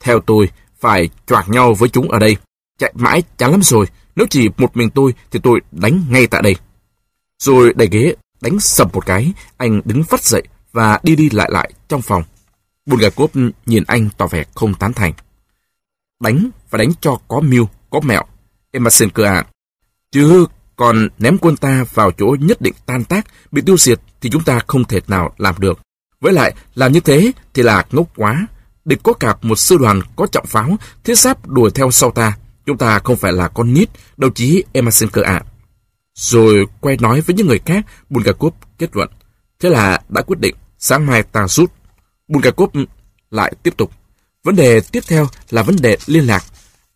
Theo tôi, phải choạc nhau với chúng ở đây. Chạy mãi chán lắm rồi, nếu chỉ một mình tôi thì tôi đánh ngay tại đây. Rồi đẩy ghế, đánh sầm một cái, anh đứng phát dậy và đi đi lại lại trong phòng. Bulgakov nhìn anh tỏ vẻ không tán thành. Đánh và đánh cho có mưu, có mẹo. Emersenko ạ. Chứ còn ném quân ta vào chỗ nhất định tan tác, bị tiêu diệt thì chúng ta không thể nào làm được. Với lại, làm như thế thì là ngốc quá. Địch có cả một sư đoàn có trọng pháo, thiết giáp đuổi theo sau ta. Chúng ta không phải là con nít, đồng chí Emersenko ạ. Rồi quay nói với những người khác, Bulgakov kết luận. Thế là đã quyết định, sáng mai ta rút. Bulgakov lại tiếp tục. Vấn đề tiếp theo là vấn đề liên lạc.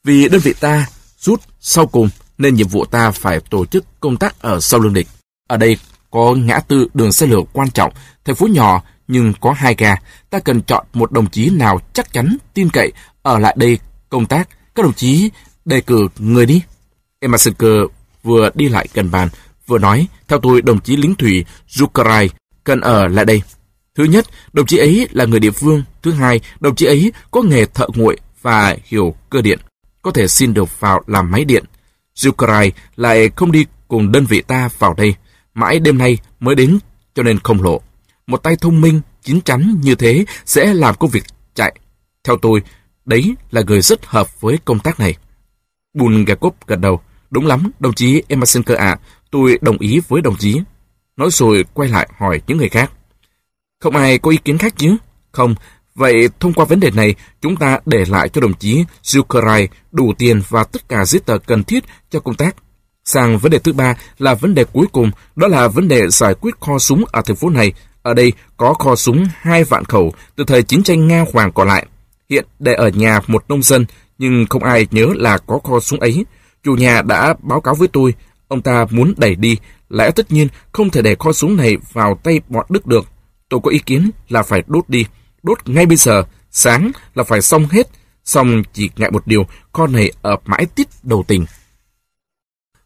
Vì đơn vị ta rút sau cùng nên nhiệm vụ ta phải tổ chức công tác ở sau lưng địch. Ở đây có ngã tư đường xe lửa quan trọng, thành phố nhỏ nhưng có hai ga. Ta cần chọn một đồng chí nào chắc chắn, tin cậy, ở lại đây công tác. Các đồng chí đề cử người đi. Emerson vừa đi lại gần bàn, vừa nói, theo tôi đồng chí lính thủy Zukarai cần ở lại đây. Thứ nhất, đồng chí ấy là người địa phương. Thứ hai, đồng chí ấy có nghề thợ nguội và hiểu cơ điện, có thể xin được vào làm máy điện. Zukarai lại không đi cùng đơn vị ta vào đây, mãi đêm nay mới đến cho nên không lộ. Một tay thông minh, chín chắn như thế sẽ làm công việc chạy. Theo tôi, đấy là người rất hợp với công tác này. Bulgakov gật đầu. Đúng lắm, đồng chí Emerson cơ ạ, tôi đồng ý với đồng chí. Nói rồi quay lại hỏi những người khác. Không ai có ý kiến khác chứ? Không. Vậy thông qua vấn đề này, chúng ta để lại cho đồng chí Zukarai đủ tiền và tất cả giấy tờ cần thiết cho công tác. Sang vấn đề thứ ba là vấn đề cuối cùng, đó là vấn đề giải quyết kho súng ở thành phố này. Ở đây có kho súng hai vạn khẩu từ thời chiến tranh Nga Hoàng còn lại. Hiện để ở nhà một nông dân, nhưng không ai nhớ là có kho súng ấy. Chủ nhà đã báo cáo với tôi, ông ta muốn đẩy đi, lẽ tất nhiên không thể để kho súng này vào tay bọn Đức được. Tôi có ý kiến là phải đốt đi, đốt ngay bây giờ, sáng là phải xong hết, xong chỉ ngại một điều, con này ở mãi tít đầu tình.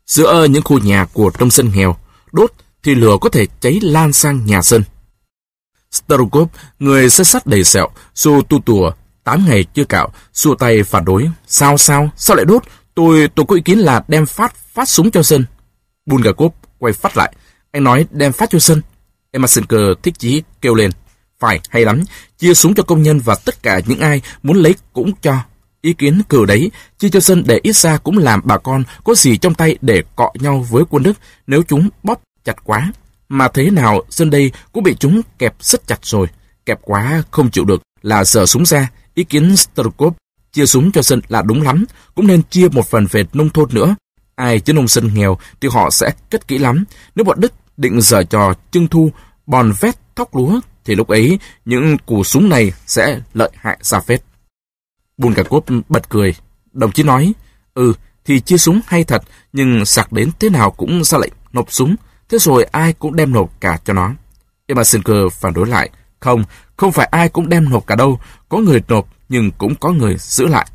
Giữa những khu nhà của nông dân nghèo, đốt thì lửa có thể cháy lan sang nhà dân. Starokov, người xe sắt đầy sẹo, dù tu tùa, tám ngày chưa cạo, xua tay phản đối. Sao sao? Sao lại đốt? Tôi tôi có ý kiến là đem phát phát súng cho dân. Bulgakov quay phát lại. Anh nói đem phát cho dân. Emersenker thích chí kêu lên. Phải, hay lắm. Chia súng cho công nhân và tất cả những ai muốn lấy cũng cho. Ý kiến cử đấy, chia cho dân để ít ra cũng làm bà con có gì trong tay để cọ nhau với quân Đức nếu chúng bóp chặt quá. Mà thế nào dân đây cũng bị chúng kẹp rất chặt rồi. Kẹp quá không chịu được là giờ súng ra. Ý kiến sturkov chia súng cho dân là đúng lắm, cũng nên chia một phần về nông thôn nữa. Ai chứ nông dân nghèo thì họ sẽ cất kỹ lắm. Nếu bọn Đức định dở trò trưng thu, bòn vét thóc lúa, thì lúc ấy những củ súng này sẽ lợi hại ra phết. Bùn cả cốt bật cười. Đồng chí nói, ừ, thì chia súng hay thật, nhưng sạc đến thế nào cũng ra lệnh nộp súng, thế rồi ai cũng đem nộp cả cho nó. Emersenker phản đối lại, không, không phải ai cũng đem nộp cả đâu, có người nộp nhưng cũng có người giữ lại.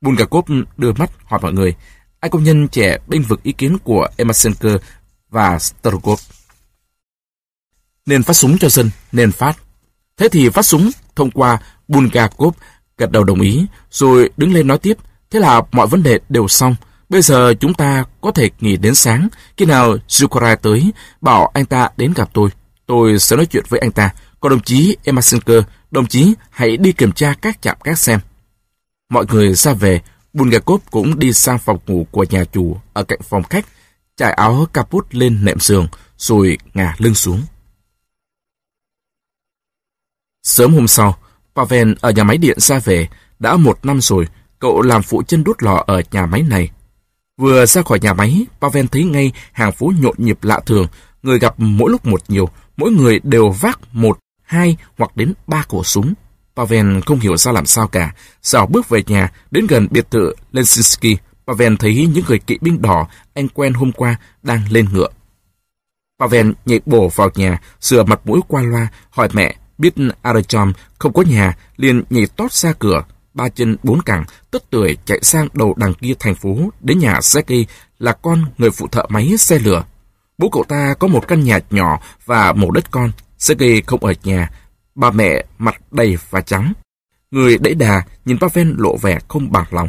Bulgakov đưa mắt hỏi mọi người, ai công nhân trẻ bênh vực ý kiến của Emersenker và Starkov. Nên phát súng cho dân, nên phát. Thế thì phát súng thông qua Bulgakov gật đầu đồng ý, rồi đứng lên nói tiếp. Thế là mọi vấn đề đều xong. Bây giờ chúng ta có thể nghỉ đến sáng. Khi nào Zukarai tới, bảo anh ta đến gặp tôi. Tôi sẽ nói chuyện với anh ta. Còn đồng chí Emersenker, đồng chí hãy đi kiểm tra các trạm các xem. Mọi người ra về, Bulgakov cũng đi sang phòng ngủ của nhà chủ ở cạnh phòng khách, trải áo caput lên nệm giường, rồi ngả lưng xuống. Sớm hôm sau, Pavel ở nhà máy điện ra về, đã một năm rồi, cậu làm phụ chân đút lò ở nhà máy này. Vừa ra khỏi nhà máy, Pavel thấy ngay hàng phố nhộn nhịp lạ thường, người gặp mỗi lúc một nhiều, mỗi người đều vác một, hai hoặc đến ba cổ súng. Pavel không hiểu sao làm sao cả. Dạo bước về nhà, đến gần biệt thự Lensinski, Pavel thấy những người kỵ binh đỏ anh quen hôm qua đang lên ngựa. Pavel nhảy bổ vào nhà, sửa mặt mũi qua loa, hỏi mẹ, biết Arachom không có nhà, liền nhảy tót ra cửa, ba chân bốn cẳng, tất tuổi chạy sang đầu đằng kia thành phố, đến nhà Sergei là con người phụ thợ máy xe lửa. Bố cậu ta có một căn nhà nhỏ và một đất con. Sergei không ở nhà, bà mẹ mặt đầy và trắng. Người đẩy đà nhìn Pavel lộ vẻ không bằng lòng.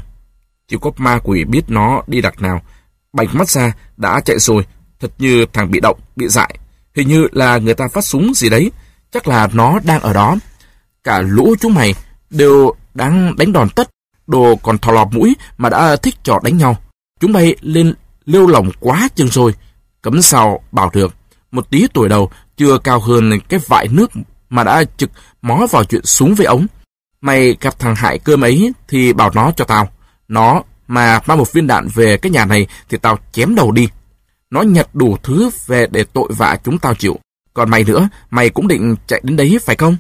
Chỉ có ma quỷ biết nó đi đặt nào. Bạch mắt ra, đã chạy rồi, thật như thằng bị động, bị dại. Hình như là người ta phát súng gì đấy, chắc là nó đang ở đó. Cả lũ chúng mày đều đang đánh đòn tất, đồ còn thò lọp mũi mà đã thích trò đánh nhau. Chúng bay lên lêu lỏng quá chừng rồi. Cấm sao bảo được, một tí tuổi đầu chưa cao hơn cái vại nước mà đã trực mó vào chuyện súng với ống. Mày gặp thằng hại cơm ấy thì bảo nó cho tao. Nó mà mang một viên đạn về cái nhà này thì tao chém đầu đi. Nó nhặt đủ thứ về để tội vạ chúng tao chịu. Còn mày nữa, mày cũng định chạy đến đấy phải không?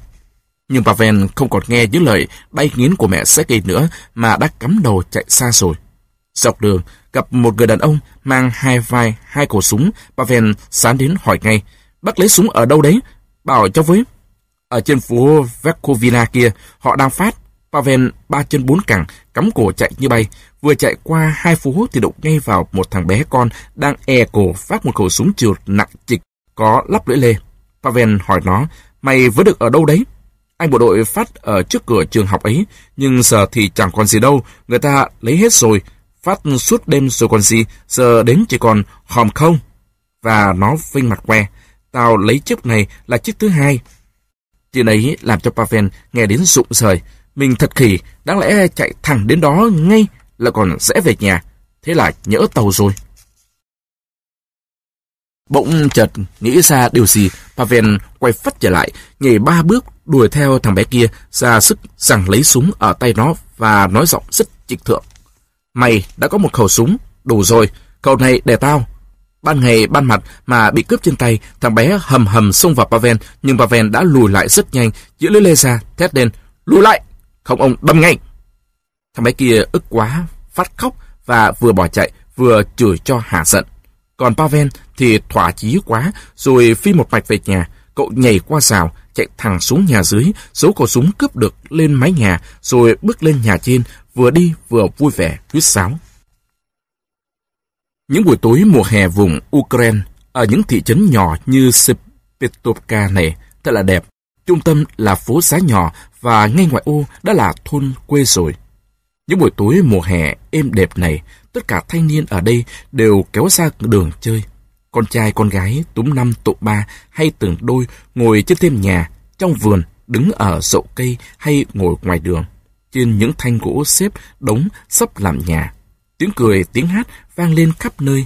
Nhưng Pavel không còn nghe những lời bay nghiến của mẹ Sergei nữa mà đã cắm đầu chạy xa rồi. Dọc đường, gặp một người đàn ông mang hai vai, hai cổ súng, Pavel sán đến hỏi ngay, bác lấy súng ở đâu đấy? Bảo cho với. Ở trên phố Vekovina kia, họ đang phát. Pavel ba chân bốn cẳng, cắm cổ chạy như bay. Vừa chạy qua hai phố thì đụng ngay vào một thằng bé con đang e cổ phát một khẩu súng trượt nặng trịch, có lắp lưỡi lê. Pavel hỏi nó, mày vừa được ở đâu đấy? Anh bộ đội phát ở trước cửa trường học ấy, nhưng giờ thì chẳng còn gì đâu, người ta lấy hết rồi. Phát suốt đêm rồi còn gì, giờ đến chỉ còn hòm không. Và nó vinh mặt que. Tao lấy chiếc này là chiếc thứ hai. Chuyện ấy làm cho Pavel nghe đến rụng rời. Mình thật khỉ, đáng lẽ chạy thẳng đến đó ngay là còn sẽ về nhà. Thế là nhỡ tàu rồi. Bỗng chợt nghĩ ra điều gì, Pavel quay phắt trở lại, nhảy ba bước đuổi theo thằng bé kia ra sức rằng lấy súng ở tay nó và nói giọng rất trịch thượng. Mày đã có một khẩu súng, đủ rồi, khẩu này để tao. Ban ngày ban mặt mà bị cướp trên tay, thằng bé hầm hầm xông vào Pavel, nhưng Pavel đã lùi lại rất nhanh, giữ lưỡi lê ra, thét lên, lùi lại, không ông đâm ngay. Thằng bé kia ức quá, phát khóc và vừa bỏ chạy, vừa chửi cho hạ giận. Còn Pavel thì thỏa chí quá, rồi phi một mạch về nhà, cậu nhảy qua rào, chạy thẳng xuống nhà dưới, giấu khẩu súng cướp được lên mái nhà, rồi bước lên nhà trên, vừa đi vừa vui vẻ, huyết sáo. Những buổi tối mùa hè vùng Ukraine, ở những thị trấn nhỏ như Sepetovka này, thật là đẹp. Trung tâm là phố xá nhỏ và ngay ngoại ô đã là thôn quê rồi. Những buổi tối mùa hè êm đẹp này, tất cả thanh niên ở đây đều kéo ra đường chơi. Con trai con gái túm năm tụ ba hay từng đôi ngồi trên thêm nhà, trong vườn, đứng ở rậu cây hay ngồi ngoài đường. Trên những thanh gỗ xếp đống sắp làm nhà. Tiếng cười, tiếng hát vang lên khắp nơi.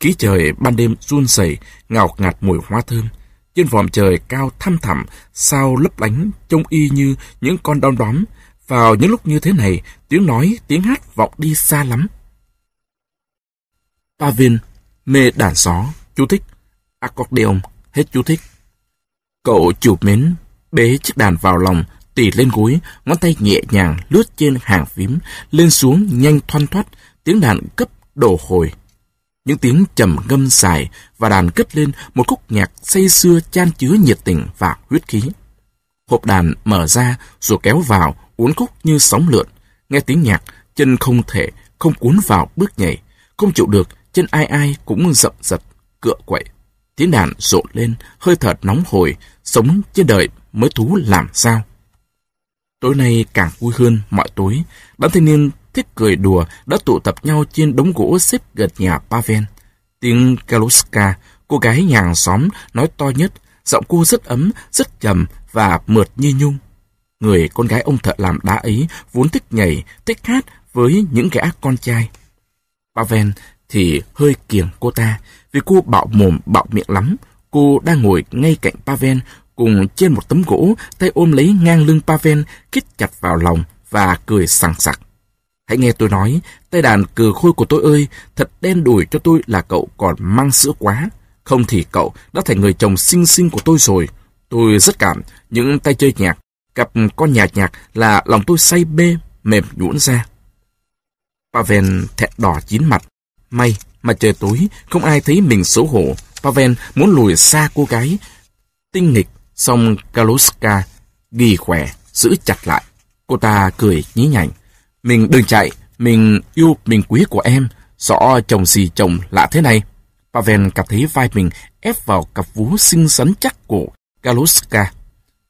Khí trời ban đêm run rẩy, ngào ngạt mùi hoa thơm. Trên vòm trời cao thăm thẳm, sao lấp lánh, trông y như những con đom đóm. Vào những lúc như thế này, tiếng nói, tiếng hát vọng đi xa lắm. Pavin mê đàn gió, chú thích, accordion, hết chú thích. Cậu chủ mến, bế chiếc đàn vào lòng, tỉ lên gối, ngón tay nhẹ nhàng lướt trên hàng phím, lên xuống nhanh thoăn thoắt, tiếng đàn cấp đổ hồi. Những tiếng trầm ngâm dài và đàn cất lên một khúc nhạc say xưa chan chứa nhiệt tình và huyết khí. Hộp đàn mở ra rồi kéo vào, uốn khúc như sóng lượn. Nghe tiếng nhạc, chân không thể, không cuốn vào bước nhảy. Không chịu được, chân ai ai cũng dậm giật, cựa quậy. Tiếng đàn rộn lên, hơi thở nóng hổi, sống trên đời mới thú làm sao. Tối nay càng vui hơn mọi tối, đám thanh niên thích cười đùa đã tụ tập nhau trên đống gỗ xếp gần nhà Pavel. Tiếng Kaluska, cô gái nhà hàng xóm, nói to nhất, giọng cô rất ấm, rất trầm và mượt như nhung. Người con gái ông thợ làm đá ấy vốn thích nhảy, thích hát với những gã con trai. Pavel thì hơi kiềng cô ta, vì cô bạo mồm bạo miệng lắm. Cô đang ngồi ngay cạnh Pavel, cùng trên một tấm gỗ, tay ôm lấy ngang lưng Pavel, kít chặt vào lòng và cười sảng sặc. Hãy nghe tôi nói, tay đàn cừ khôi của tôi ơi, thật đen đủi cho tôi là cậu còn mang sữa quá. Không thì cậu đã thành người chồng xinh xinh của tôi rồi. Tôi rất cảm những tay chơi nhạc, gặp con nhà nhạc là lòng tôi say bê, mềm nhũn ra. Pavel thẹn đỏ chín mặt, May mà trời tối, không ai thấy mình xấu hổ. Pavel muốn lùi xa cô gái. Tinh nghịch, xong Kaluska ghi khỏe, giữ chặt lại. Cô ta cười nhí nhảnh. Mình đừng chạy, mình yêu mình quý của em. Rõ chồng gì chồng lạ thế này. Pavel cảm thấy vai mình ép vào cặp vú xinh xắn chắc của Kaluska.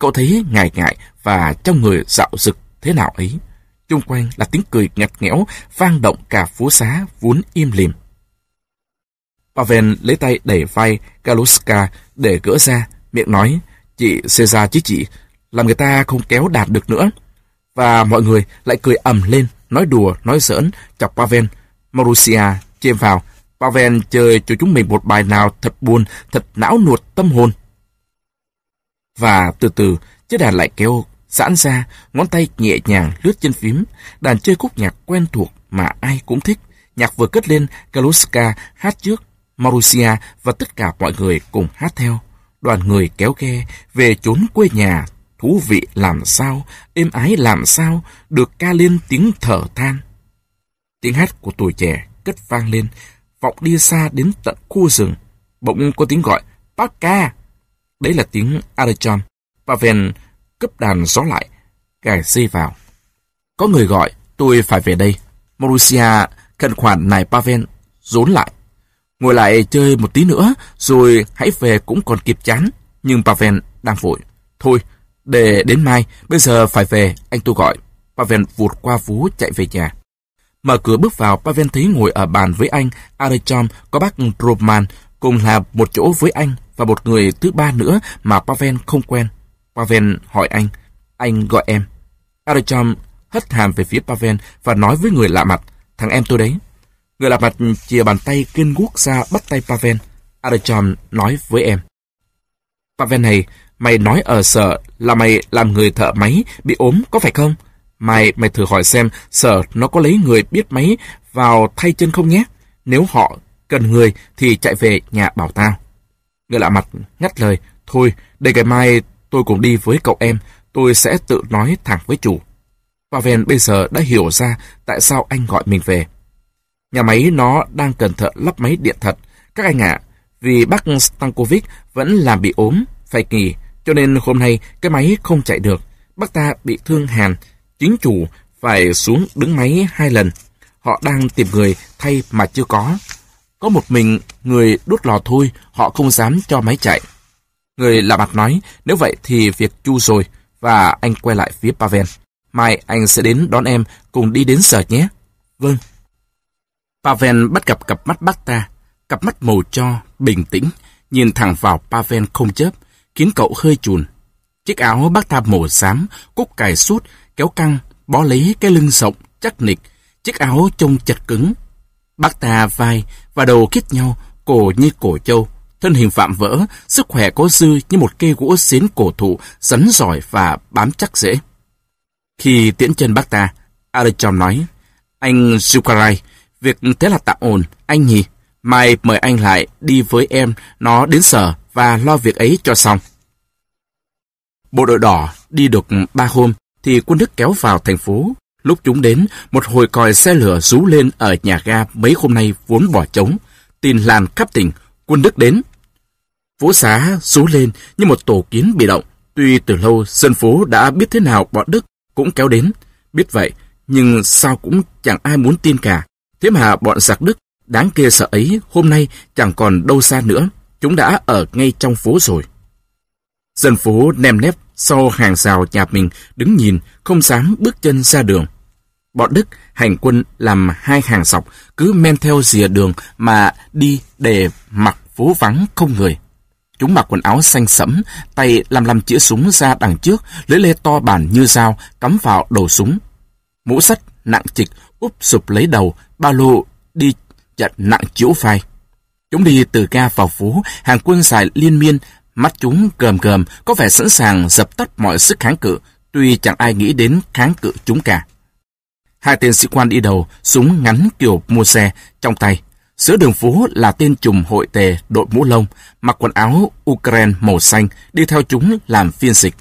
Cậu thấy ngại ngại và trong người dạo rực thế nào ấy. Trung quanh là tiếng cười ngặt nghẽo, vang động cả phố xá vốn im lìm. Pavel lấy tay đẩy vai Galuska để gỡ ra, miệng nói, chị Caesar chứ chị, làm người ta không kéo đạt được nữa. Và mọi người lại cười ầm lên, nói đùa, nói giỡn, chọc Pavel. Marussia chêm vào, Pavel chơi cho chúng mình một bài nào thật buồn, thật não nuột tâm hồn. Và từ từ, chiếc đàn lại kéo giãn ra, ngón tay nhẹ nhàng lướt trên phím, đàn chơi khúc nhạc quen thuộc mà ai cũng thích. Nhạc vừa cất lên, Galuska hát trước, Marussia và tất cả mọi người cùng hát theo. Đoàn người kéo ghe về chốn quê nhà, thú vị làm sao, êm ái làm sao, được ca lên tiếng thở than. Tiếng hát của tuổi trẻ cất vang lên, vọng đi xa đến tận khu rừng. Bỗng có tiếng gọi, bác ca. Đấy là tiếng Archon. Pavel cấp đàn gió lại, cài dây vào. Có người gọi, tôi phải về đây. Marussia khẩn khoản này Pavel, rốn lại. Ngồi lại chơi một tí nữa, rồi hãy về cũng còn kịp chán. Nhưng Pavel đang vội. Thôi, để đến mai, bây giờ phải về, anh tôi gọi. Pavel vụt qua vú chạy về nhà. Mở cửa bước vào, Pavel thấy ngồi ở bàn với anh, Arechom có bác Roman, cùng là một chỗ với anh và một người thứ ba nữa mà Pavel không quen. Pavel hỏi anh, anh gọi em. Arechom hất hàm về phía Pavel và nói với người lạ mặt, thằng em tôi đấy. Người lạ mặt chìa bàn tay kinh guốc ra bắt tay Pavel. Arechom nói với em. Pavel này, mày nói ở sở là mày làm người thợ máy bị ốm có phải không? Mày, mày thử hỏi xem sở nó có lấy người biết máy vào thay chân không nhé. Nếu họ cần người thì chạy về nhà bảo tao. Người lạ mặt ngắt lời. Thôi, để ngày mai tôi cùng đi với cậu em. Tôi sẽ tự nói thẳng với chủ. Pavel bây giờ đã hiểu ra tại sao anh gọi mình về. Nhà máy nó đang cẩn thận lắp máy điện thật. Các anh ạ, vì bác Stankovic vẫn làm bị ốm, phải nghỉ, cho nên hôm nay cái máy không chạy được. Bác ta bị thương hàn, chính chủ phải xuống đứng máy hai lần. Họ đang tìm người thay mà chưa có. Có một mình người đốt lò thôi, họ không dám cho máy chạy. Người lạ mặt nói, nếu vậy thì việc chu rồi, và anh quay lại phía Pavel. Mai anh sẽ đến đón em, cùng đi đến sở nhé. Vâng. Pavel bắt gặp cặp mắt bác ta, cặp mắt màu cho, bình tĩnh, nhìn thẳng vào Pavel không chớp, khiến cậu hơi chùn. Chiếc áo bác ta màu xám, cúc cài sút, kéo căng, bó lấy cái lưng rộng, chắc nịch, chiếc áo trông chật cứng. Bác ta vai và đầu kết nhau, cổ như cổ châu thân hình phạm vỡ, sức khỏe có dư như một cây gỗ xến cổ thụ, rắn giỏi và bám chắc dễ. Khi tiễn chân bác ta, Archon nói, anh Zukarai, việc thế là tạm ổn, anh nhỉ? Mai mời anh lại đi với em, nó đến sở và lo việc ấy cho xong. Bộ đội đỏ đi được ba hôm, thì quân Đức kéo vào thành phố. Lúc chúng đến, một hồi còi xe lửa rú lên ở nhà ga mấy hôm nay vốn bỏ trống. Tin lan khắp tỉnh, quân Đức đến. Phố xá rú lên như một tổ kiến bị động. Tuy từ lâu dân phố đã biết thế nào bọn Đức cũng kéo đến. Biết vậy, nhưng sao cũng chẳng ai muốn tin cả. Thế mà bọn giặc Đức đáng kia sợ ấy hôm nay chẳng còn đâu xa nữa. Chúng đã ở ngay trong phố rồi. Dân phố nem nép sau hàng rào nhà mình đứng nhìn, không dám bước chân ra đường. Bọn Đức hành quân làm hai hàng sọc, cứ men theo rìa đường mà đi để mặc phố vắng không người. Chúng mặc quần áo xanh sẫm, tay làm làm chĩa súng ra đằng trước, lưỡi lê to bản như dao, cắm vào đầu súng. Mũ sắt nặng trịch úp sụp lấy đầu, ba lô đi chặt nặng chiếu phai. Chúng đi từ ga vào phố, hàng quân dài liên miên, Mắt chúng gờm gờm, có vẻ sẵn sàng dập tắt mọi sức kháng cự, tuy chẳng ai nghĩ đến kháng cự chúng cả. Hai tên sĩ quan đi đầu, súng ngắn kiểu mua xe, trong tay. Giữa đường phố là tên trùm hội tề đội mũ lông, mặc quần áo Ukraine màu xanh, đi theo chúng làm phiên dịch.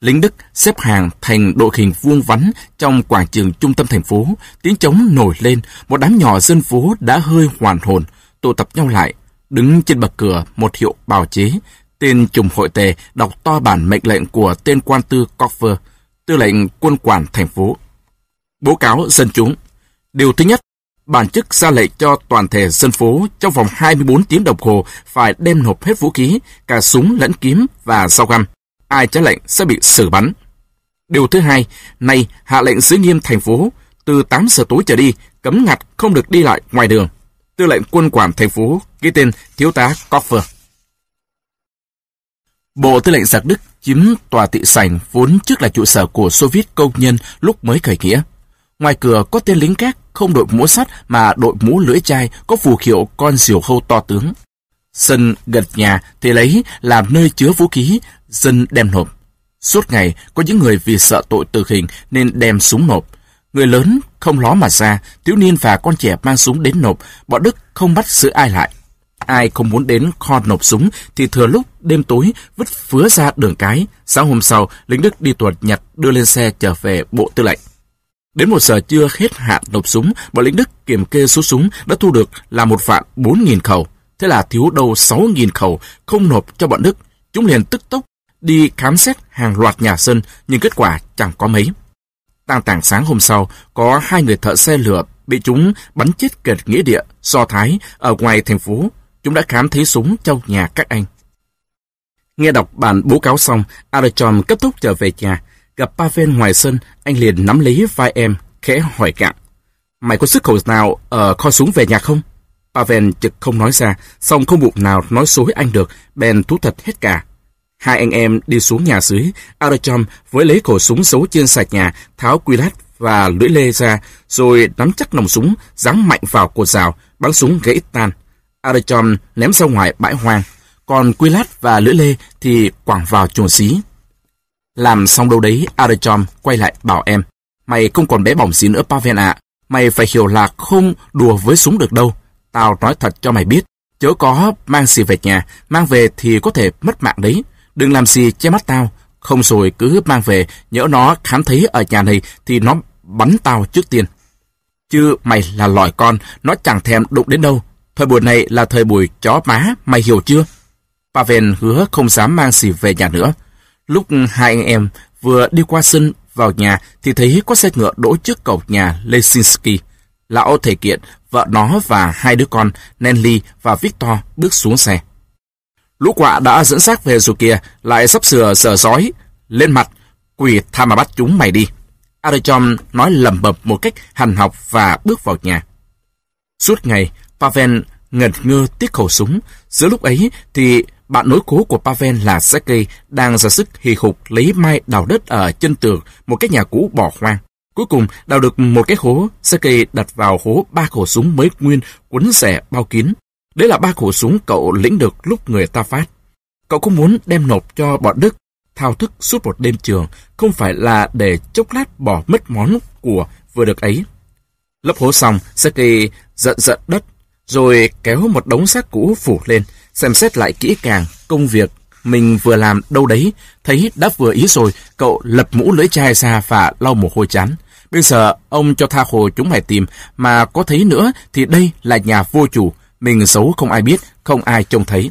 Lính Đức xếp hàng thành đội hình vuông vắn trong quảng trường trung tâm thành phố, tiếng trống nổi lên, một đám nhỏ dân phố đã hơi hoàn hồn, tụ tập nhau lại, Đứng trên bậc cửa một hiệu bào chế, tên trùm hội tề đọc to bản mệnh lệnh của tên quan tư Coffer, tư lệnh quân quản thành phố. Bố cáo dân chúng. Điều thứ nhất, bản chức ra lệnh cho toàn thể dân phố trong vòng 24 tiếng đồng hồ phải đem nộp hết vũ khí, cả súng lẫn kiếm và dao găm. Ai trái lệnh sẽ bị xử bắn. Điều thứ hai, nay hạ lệnh giữ nghiêm thành phố, từ 8 giờ tối trở đi, cấm ngặt không được đi lại ngoài đường tư lệnh quân quản thành phố, ký tên thiếu tá Koffer. Bộ Tư lệnh giặc Đức chiếm tòa thị sảnh vốn trước là trụ sở của Xô Viết công nhân lúc mới khởi nghĩa. Ngoài cửa có tên lính gác không đội mũ sắt mà đội mũ lưỡi chai có phù hiệu con diều hâu to tướng. Sân gật nhà thì lấy làm nơi chứa vũ khí, dân đem nộp. Suốt ngày có những người vì sợ tội tử hình nên đem súng nộp. Người lớn không ló mà ra, thiếu niên và con trẻ mang súng đến nộp, bọn Đức không bắt giữ ai lại. Ai không muốn đến kho nộp súng thì thừa lúc đêm tối vứt phứa ra đường cái. Sáng hôm sau, lính Đức đi tuần nhặt đưa lên xe trở về bộ tư lệnh. Đến một giờ chưa hết hạn nộp súng, bọn lính Đức kiểm kê số súng đã thu được là một vạn bốn nghìn khẩu. Thế là thiếu đâu sáu nghìn khẩu không nộp cho bọn Đức. Chúng liền tức tốc đi khám xét hàng loạt nhà dân nhưng kết quả chẳng có mấy. Tang tảng sáng hôm sau, có hai người thợ xe lửa bị chúng bắn chết kệt nghĩa địa do Thái ở ngoài thành phố. Chúng đã khám thấy súng trong nhà các anh. Nghe đọc bản bố cáo xong, Arachon kết thúc trở về nhà. Gặp Pavel ngoài sân, anh liền nắm lấy vai em, khẽ hỏi cạn. Mày có sức khẩu nào ở kho súng về nhà không? Pavel chực không nói ra, xong không bụng nào nói dối anh được, bèn thú thật hết cả. Hai anh em đi xuống nhà dưới, Arachom với lấy khẩu súng xấu trên sạch nhà, tháo quy lát và lưỡi lê ra, rồi nắm chắc nòng súng, giáng mạnh vào cột rào, bắn súng gãy tan. Arachom ném ra ngoài bãi hoang, còn quy lát và lưỡi lê thì quẳng vào chuồng xí. Làm xong đâu đấy, Arachom quay lại bảo em, mày không còn bé bỏng gì nữa Pavel ạ, mày phải hiểu là không đùa với súng được đâu. Tao nói thật cho mày biết, chớ có mang gì về nhà, mang về thì có thể mất mạng đấy. Đừng làm gì che mắt tao, không rồi cứ mang về, nhỡ nó khám thấy ở nhà này thì nó bắn tao trước tiên. Chứ mày là loài con, nó chẳng thèm đụng đến đâu. Thời buổi này là thời buổi chó má, mày hiểu chưa? Pavel hứa không dám mang gì về nhà nữa. Lúc hai anh em vừa đi qua sân vào nhà thì thấy có xe ngựa đỗ trước cổng nhà Lesinski. Lão thể kiện, vợ nó và hai đứa con, Nelly và Victor bước xuống xe. Lũ quạ đã dẫn xác về rồi kìa, lại sắp sửa sờ sói. Lên mặt, quỷ tha mà bắt chúng mày đi. Arachom nói lầm bẩm một cách hành học và bước vào nhà. Suốt ngày, Pavel ngẩn ngơ tiếc khẩu súng. Giữa lúc ấy thì bạn nối cố của Pavel là Sergei đang ra sức hì hục lấy mai đào đất ở chân tường một cái nhà cũ bỏ hoang. Cuối cùng đào được một cái hố, Sergei đặt vào hố ba khẩu súng mới nguyên quấn rẻ bao kín. Đấy là ba khẩu súng cậu lĩnh được lúc người ta phát. Cậu cũng muốn đem nộp cho bọn Đức, thao thức suốt một đêm trường, không phải là để chốc lát bỏ mất món của vừa được ấy. Lấp hố xong, Sergei giận giận đất, rồi kéo một đống xác cũ phủ lên, xem xét lại kỹ càng công việc mình vừa làm đâu đấy, thấy đã vừa ý rồi, cậu lập mũ lưỡi chai ra và lau mồ hôi chán. Bây giờ ông cho tha hồ chúng mày tìm, mà có thấy nữa thì đây là nhà vô chủ, mình xấu không ai biết, không ai trông thấy.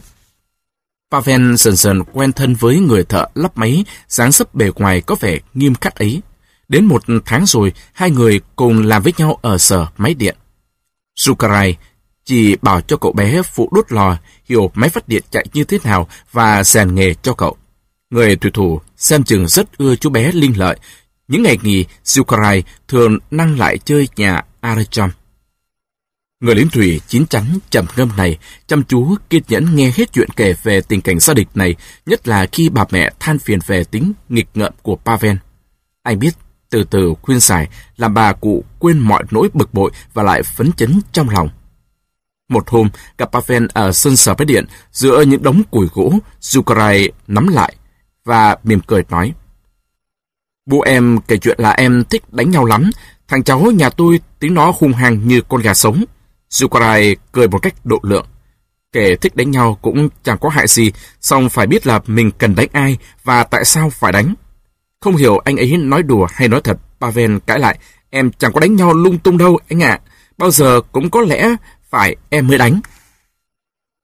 Pavel dần dần quen thân với người thợ lắp máy, dáng sấp bề ngoài có vẻ nghiêm khắc ấy. Đến một tháng rồi, hai người cùng làm với nhau ở sở máy điện. Zukarai chỉ bảo cho cậu bé phụ đốt lò, hiểu máy phát điện chạy như thế nào và rèn nghề cho cậu. Người thủy thủ xem chừng rất ưa chú bé linh lợi. Những ngày nghỉ, Zukarai thường năng lại chơi nhà Aracham. Người lính thủy chín chắn trầm ngâm này, chăm chú kiên nhẫn nghe hết chuyện kể về tình cảnh gia đình này, nhất là khi bà mẹ than phiền về tính nghịch ngợm của Pavel. Anh biết từ từ khuyên giải làm bà cụ quên mọi nỗi bực bội và lại phấn chấn trong lòng. Một hôm, gặp Pavel ở sân sở máy điện, giữa những đống củi gỗ, Zukarai nắm lại và mỉm cười nói. Bố em kể chuyện là em thích đánh nhau lắm, thằng cháu nhà tôi tính nó hung hăng như con gà sống. Zukarai cười một cách độ lượng. Kẻ thích đánh nhau cũng chẳng có hại gì, song phải biết là mình cần đánh ai và tại sao phải đánh. Không hiểu anh ấy nói đùa hay nói thật, Pavel cãi lại. Em chẳng có đánh nhau lung tung đâu, anh ạ. Bao giờ cũng có lẽ phải em mới đánh.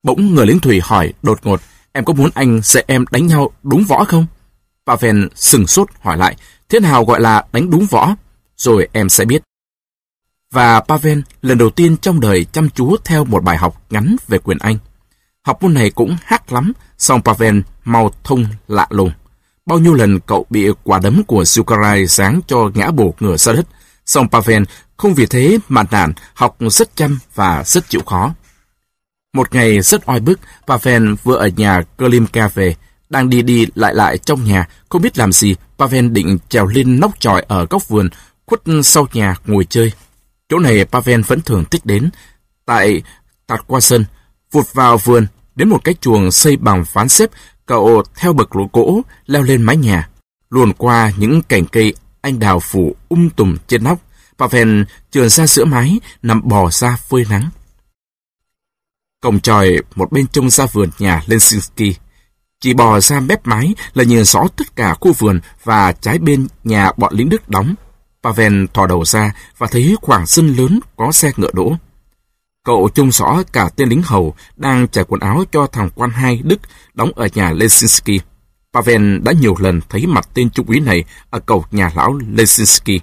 Bỗng người lính thủy hỏi đột ngột, em có muốn anh sẽ em đánh nhau đúng võ không? Pavel sừng sốt hỏi lại, thế nào gọi là đánh đúng võ? Rồi em sẽ biết. Và Pavel lần đầu tiên trong đời chăm chú theo một bài học ngắn về quyền Anh. Học môn này cũng hát lắm, song Pavel mau thông lạ lùng. Bao nhiêu lần cậu bị quả đấm của Sukarai sáng cho ngã bổ ngửa ra đất, song Pavel không vì thế mà nản, học rất chăm và rất chịu khó. Một ngày rất oi bức, Pavel vừa ở nhà Klimka về, Đang đi đi lại lại trong nhà, không biết làm gì, Pavel định trèo lên nóc tròi ở góc vườn, khuất sau nhà ngồi chơi. Chỗ này Pavel vẫn thường thích đến. Tại tạt qua sân, vụt vào vườn, đến một cái chuồng xây bằng phán xếp, cậu theo bậc lỗ gỗ leo lên mái nhà, luồn qua những cành cây anh đào phủ um tùm trên nóc. Pavel trườn ra giữa mái, nằm bò ra phơi nắng. Cổng tròi một bên trông ra vườn nhà Lensinski. Chỉ bò ra mép mái là nhìn rõ tất cả khu vườn và trái bên nhà bọn lính Đức đóng. Pavel thò đầu ra và thấy khoảng sân lớn có xe ngựa đỗ. Cậu trông rõ cả tên lính hầu đang trải quần áo cho thằng quan hai Đức đóng ở nhà Lesinski. Pavel đã nhiều lần thấy mặt tên trung úy này ở cầu nhà lão Lesinski.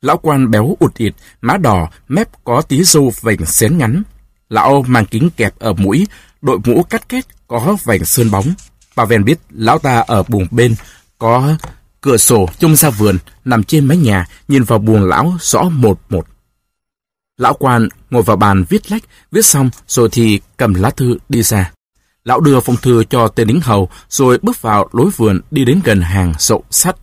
Lão quan béo ụt ịt, má đỏ, mép có tí râu vành xén ngắn. Lão mang kính kẹp ở mũi, đội mũ cắt kết có vành sơn bóng. Pavel biết lão ta ở buồng bên, có cửa sổ trông ra vườn, nằm trên mái nhà, nhìn vào buồng lão rõ một một. Lão quan ngồi vào bàn viết lách, viết xong rồi thì cầm lá thư đi ra. Lão đưa phong thư cho tên lính hầu, rồi bước vào lối vườn đi đến gần hàng sậu sắt.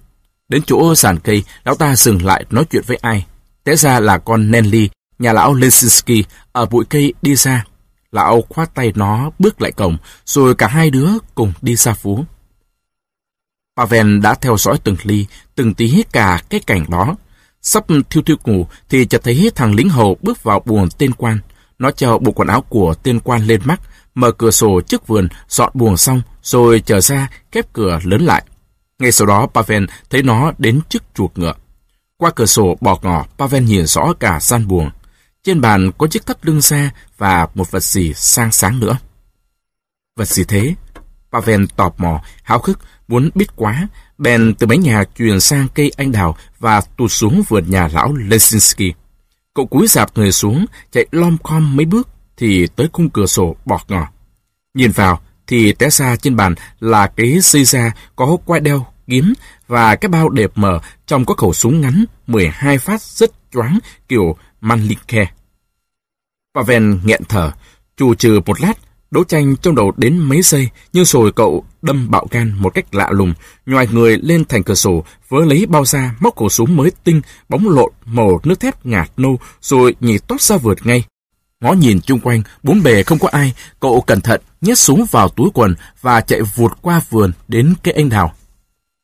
Đến chỗ sàn cây, lão ta dừng lại nói chuyện với ai. Té ra là con Nelly, nhà lão Lesinski, ở bụi cây đi ra. Lão khoát tay nó bước lại cổng, rồi cả hai đứa cùng đi ra phố. Pavel đã theo dõi từng ly, từng tí cả cái cảnh đó. Sắp thiêu thiêu ngủ thì chợt thấy thằng lính hầu bước vào buồng tên quan. Nó cho bộ quần áo của tên quan lên mắt, mở cửa sổ trước vườn, dọn buồng xong, rồi trở ra, khép cửa lớn lại. Ngay sau đó Pavel thấy nó đến trước chuột ngựa. Qua cửa sổ bò ngỏ, Pavel nhìn rõ cả gian buồng. Trên bàn có chiếc thắt lưng xe và một vật gì sang sáng nữa. Vật gì thế? Pavel tò mò, háo hức, muốn biết quá, bèn từ mái nhà chuyển sang cây anh đào và tụt xuống vườn nhà lão Lesinski. Cậu cúi dạp người xuống, chạy lom khom mấy bước, thì tới khung cửa sổ bọt ngỏ. Nhìn vào, thì té ra trên bàn là cái xây da có quai đeo, kiếm và cái bao đẹp mở trong có khẩu súng ngắn 12 phát rất choáng kiểu Manlinke. Pavel nghẹn thở, chù trừ một lát, đấu tranh trong đầu đến mấy giây, nhưng rồi cậu đâm bạo gan một cách lạ lùng, nhòi người lên thành cửa sổ, vớ lấy bao da, móc khẩu súng mới tinh, bóng lộn, màu nước thép ngạt nâu, rồi nhảy tót ra vượt ngay. Ngó nhìn chung quanh, bốn bề không có ai, cậu cẩn thận nhét súng vào túi quần và chạy vụt qua vườn đến cây anh đào.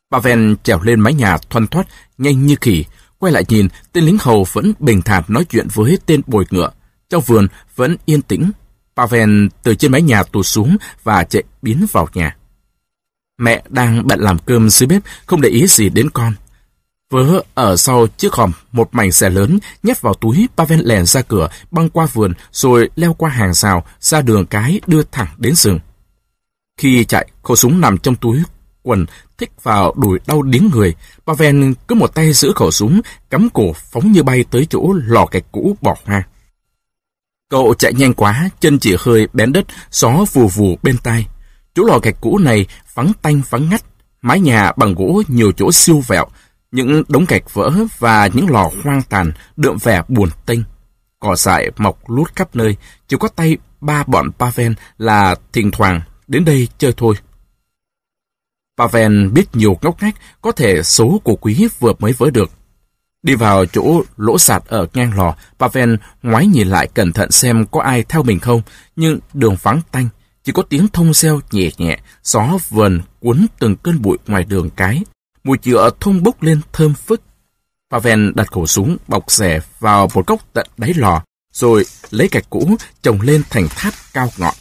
Bà ven trèo lên mái nhà thoăn thoát, nhanh như khỉ, quay lại nhìn, tên lính hầu vẫn bình thản nói chuyện với tên bồi ngựa. Trong vườn vẫn yên tĩnh. Pavel từ trên mái nhà tụt xuống và chạy biến vào nhà. Mẹ đang bận làm cơm dưới bếp, không để ý gì đến con. Vớ ở sau chiếc hòm một mảnh xẻ lớn nhét vào túi Pavel lèn ra cửa băng qua vườn rồi leo qua hàng rào ra đường cái đưa thẳng đến rừng. Khi chạy, khẩu súng nằm trong túi quần thích vào đùi đau điếng người. Pavel cứ một tay giữ khẩu súng cắm cổ phóng như bay tới chỗ lò gạch cũ bỏ hoang. Cậu chạy nhanh quá, chân chỉ hơi bén đất, gió vù vù bên tai. Chỗ lò gạch cũ này vắng tanh vắng ngắt, mái nhà bằng gỗ nhiều chỗ siêu vẹo, những đống gạch vỡ và những lò hoang tàn đượm vẻ buồn tênh. Cỏ dại mọc lút khắp nơi, chỉ có tay ba bọn Pavel là thỉnh thoảng đến đây chơi thôi. Pavel biết nhiều ngóc ngách, có thể số của quý vừa mới vỡ được. Đi vào chỗ lỗ sạt ở ngang lò, Pavel ngoái nhìn lại cẩn thận xem có ai theo mình không, nhưng đường vắng tanh, chỉ có tiếng thông xeo nhẹ nhẹ, gió vần cuốn từng cơn bụi ngoài đường cái. Mùi nhựa thông bốc lên thơm phức. Pavel đặt khẩu súng bọc rẻ vào một góc tận đáy lò, rồi lấy gạch cũ trồng lên thành tháp cao ngọn.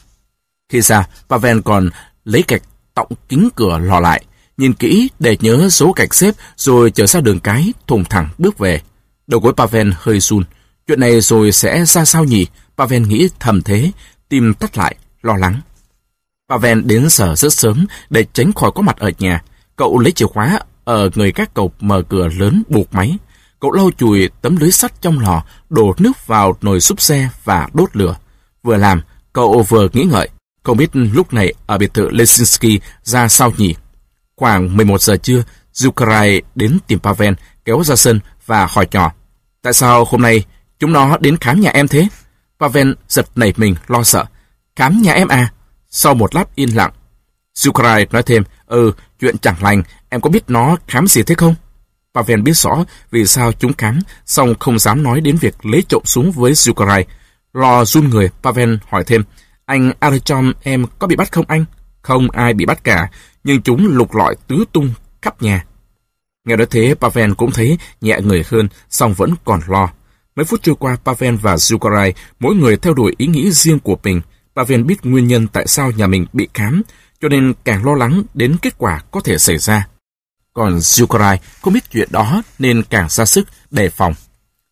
Khi ra, Pavel còn lấy gạch tọng kính cửa lò lại, nhìn kỹ để nhớ số gạch xếp rồi trở ra đường cái, thùng thẳng bước về. Đầu gối Pavel hơi run. Chuyện này rồi sẽ ra sao nhỉ? Pavel nghĩ thầm thế, tim tắt lại, lo lắng. Pavel đến sở rất sớm để tránh khỏi có mặt ở nhà. Cậu lấy chìa khóa ở người các cậu mở cửa lớn buộc máy. Cậu lau chùi tấm lưới sắt trong lò, đổ nước vào nồi súp xe và đốt lửa. Vừa làm, cậu vừa nghĩ ngợi. Không biết lúc này ở biệt thự Lesinski ra sao nhỉ? Khoảng 11 giờ trưa, Zukarai đến tìm Pavel, kéo ra sân và hỏi nhỏ. Tại sao hôm nay chúng nó đến khám nhà em thế? Pavel giật nảy mình lo sợ. Khám nhà em à? Sau một lát yên lặng, Zukrai nói thêm, ừ, chuyện chẳng lành, em có biết nó khám gì thế không? Pavel biết rõ vì sao chúng khám, song không dám nói đến việc lấy trộm súng với Zukrai. Lo run người, Pavel hỏi thêm, anh Archon em có bị bắt không anh? Không ai bị bắt cả, nhưng chúng lục lọi tứ tung khắp nhà. Nghe nói thế, Pavel cũng thấy nhẹ người hơn, song vẫn còn lo. Mấy phút trôi qua, Pavel và Zukarai mỗi người theo đuổi ý nghĩ riêng của mình. Pavel biết nguyên nhân tại sao nhà mình bị khám, cho nên càng lo lắng đến kết quả có thể xảy ra. Còn Zukarai không biết chuyện đó nên càng ra sức đề phòng.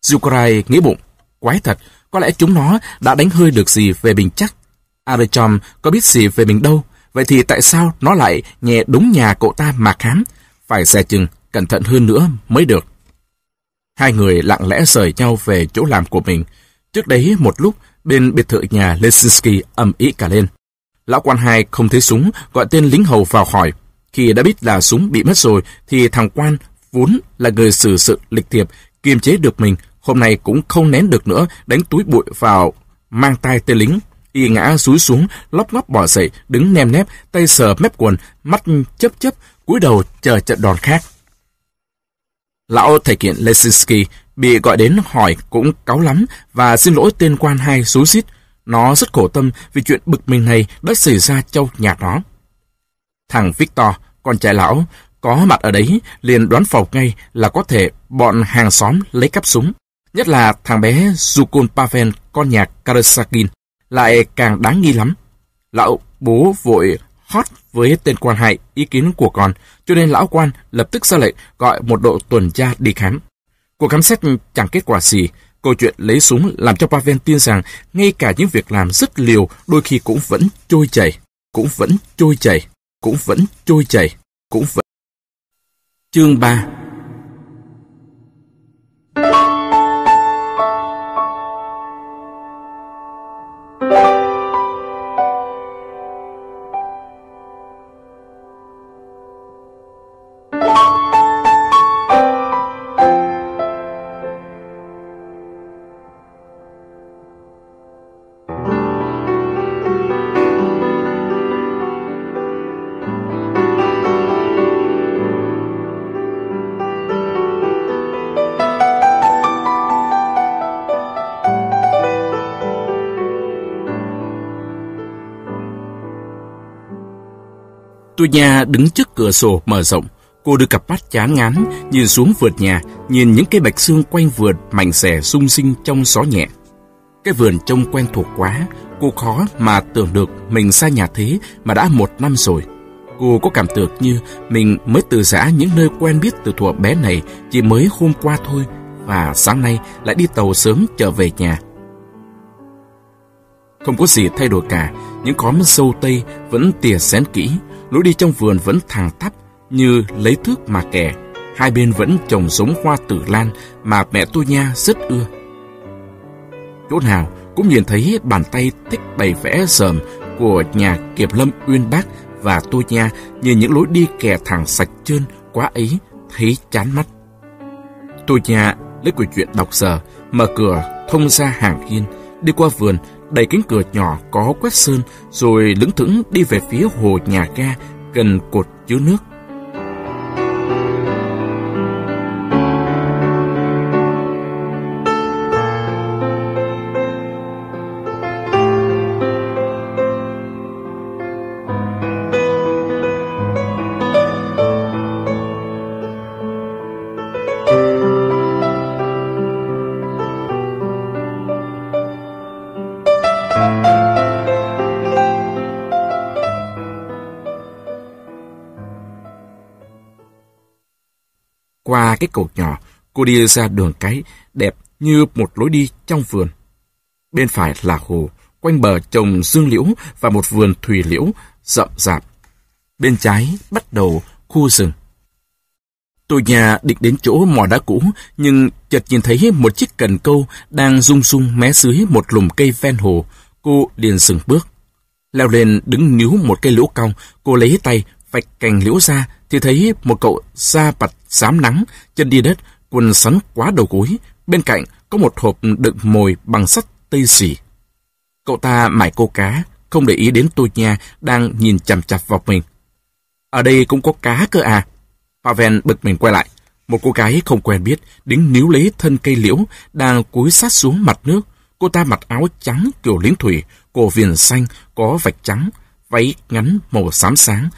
Zukarai nghĩ bụng, quái thật, có lẽ chúng nó đã đánh hơi được gì về mình chắc. Arechom có biết gì về mình đâu, vậy thì tại sao nó lại nhẹ đúng nhà cậu ta mà khám? Phải xe chừng, cẩn thận hơn nữa mới được. Hai người lặng lẽ rời nhau về chỗ làm của mình. Trước đấy một lúc, bên biệt thự nhà Lesinski âm ý cả lên. Lão quan hai không thấy súng, gọi tên lính hầu vào hỏi. Khi đã biết là súng bị mất rồi, thì thằng quan vốn là người xử sự lịch thiệp, kiềm chế được mình, hôm nay cũng không nén được nữa, đánh túi bụi vào, mang tay tên lính. Y ngã rúi xuống, lóc ngóc bỏ dậy, đứng nem nép, tay sờ mép quần, mắt chấp chấp, cúi đầu chờ trận đòn khác. Lão thầy kiện Lesinski bị gọi đến hỏi cũng cáu lắm và xin lỗi tên quan hai xúi xít. Nó rất khổ tâm vì chuyện bực mình này đã xảy ra trong nhà nó. Thằng Victor, con trai lão, có mặt ở đấy liền đoán phòng ngay là có thể bọn hàng xóm lấy cắp súng. Nhất là thằng bé Zukun Pavel, con nhà Karasakin, lại càng đáng nghi lắm. Lão bố vội hót với tên quan hại ý kiến của con, cho nên lão quan lập tức ra lệnh gọi một đội tuần tra đi khám. Cuộc khám xét chẳng kết quả gì, câu chuyện lấy súng làm cho Pavel tin rằng ngay cả những việc làm rất liều đôi khi cũng vẫn trôi chảy, cũng vẫn trôi chảy, cũng vẫn trôi chảy, cũng vẫn... Chương 3 Tôi nhà đứng trước cửa sổ mở rộng. Cô đưa cặp mắt chán ngán, nhìn xuống vườn nhà, nhìn những cây bạch xương quanh vườn mảnh xẻ sung sinh trong gió nhẹ. Cái vườn trông quen thuộc quá, cô khó mà tưởng được mình xa nhà thế mà đã một năm rồi. Cô có cảm tưởng như mình mới từ giã những nơi quen biết từ thuở bé này chỉ mới hôm qua thôi và sáng nay lại đi tàu sớm trở về nhà. Không có gì thay đổi cả, những khóm sâu tây vẫn tỉa xén kỹ, lối đi trong vườn vẫn thẳng tắp như lấy thước mà kẻ. Hai bên vẫn trồng giống hoa tử lan mà mẹ tôi nha rất ưa. Chỗ nào cũng nhìn thấy bàn tay thích bày vẽ sờm của nhà Kiệp Lâm Uyên Bác và tôi nha như những lối đi kẻ thẳng sạch trơn quá ấy thấy chán mắt. Tôi nha lấy quyển chuyện đọc giờ, mở cửa thông ra hàng hiên, đi qua vườn đẩy cánh cửa nhỏ có quét sơn, rồi lững thững đi về phía hồ nhà ga gần cột chứa nước. Cái cột nhỏ, cô đi ra đường cái đẹp như một lối đi trong vườn. Bên phải là hồ, quanh bờ trồng dương liễu và một vườn thủy liễu rậm rạp. Bên trái bắt đầu khu rừng. Tôi nhà định đến chỗ mò đá cũ, nhưng chợt nhìn thấy một chiếc cần câu đang rung rung mé dưới một lùm cây ven hồ. Cô liền dừng bước. Leo lên đứng níu một cây lũ cong, cô lấy tay vạch cành liễu ra thì thấy một cậu da bạch xám nắng, chân đi đất, quần sắn quá đầu gối. Bên cạnh có một hộp đựng mồi bằng sắt tây xỉ. Cậu ta mải câu cá, không để ý đến tôi nha đang nhìn chằm chằm vào mình. Ở đây cũng có cá cơ à? Pavel bực mình quay lại. Một cô gái không quen biết, đứng níu lấy thân cây liễu, đang cúi sát xuống mặt nước. Cô ta mặc áo trắng kiểu lính thủy, cổ viền xanh, có vạch trắng, váy ngắn màu xám sáng,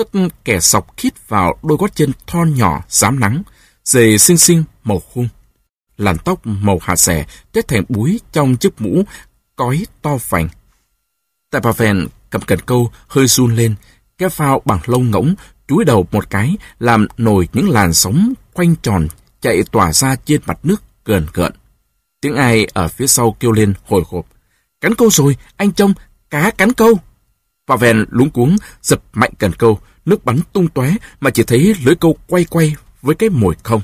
tất kẻ sọc khít vào đôi gót chân thon nhỏ dám nắng, giày xinh xinh màu khung. Làn tóc màu hạt xẻ tết thành búi trong chiếc mũ cói to phành. Tại bà phèn cầm cần câu hơi run lên, cái phao bằng lông ngỗng chúi đầu một cái làm nổi những làn sóng quanh tròn chạy tỏa ra trên mặt nước gần gợn. Tiếng ai ở phía sau kêu lên hồi hộp. Cắn câu rồi, anh trông, cá cắn câu. Pavel lúng cuống, giật mạnh cần câu, nước bắn tung tóe mà chỉ thấy lưới câu quay quay với cái mồi không.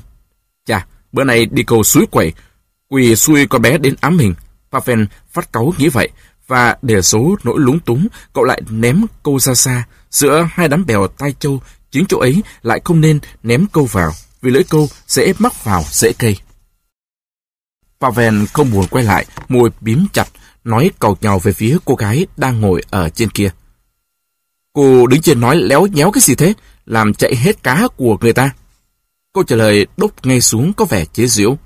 Chà, bữa nay đi câu suối quẩy, quỳ xuôi con bé đến ám hình. Pavel phát cáu nghĩ vậy, và để số nỗi lúng túng, cậu lại ném câu ra xa, giữa hai đám bèo tai châu, chính chỗ ấy lại không nên ném câu vào, vì lưỡi câu dễ mắc vào rễ cây. Pavel không buồn quay lại, môi bím chặt, nói cầu nhau về phía cô gái đang ngồi ở trên kia. Cô đứng trên nói léo nhéo cái gì thế, làm chạy hết cá của người ta. Cô trả lời đốt ngay xuống có vẻ chế giễu.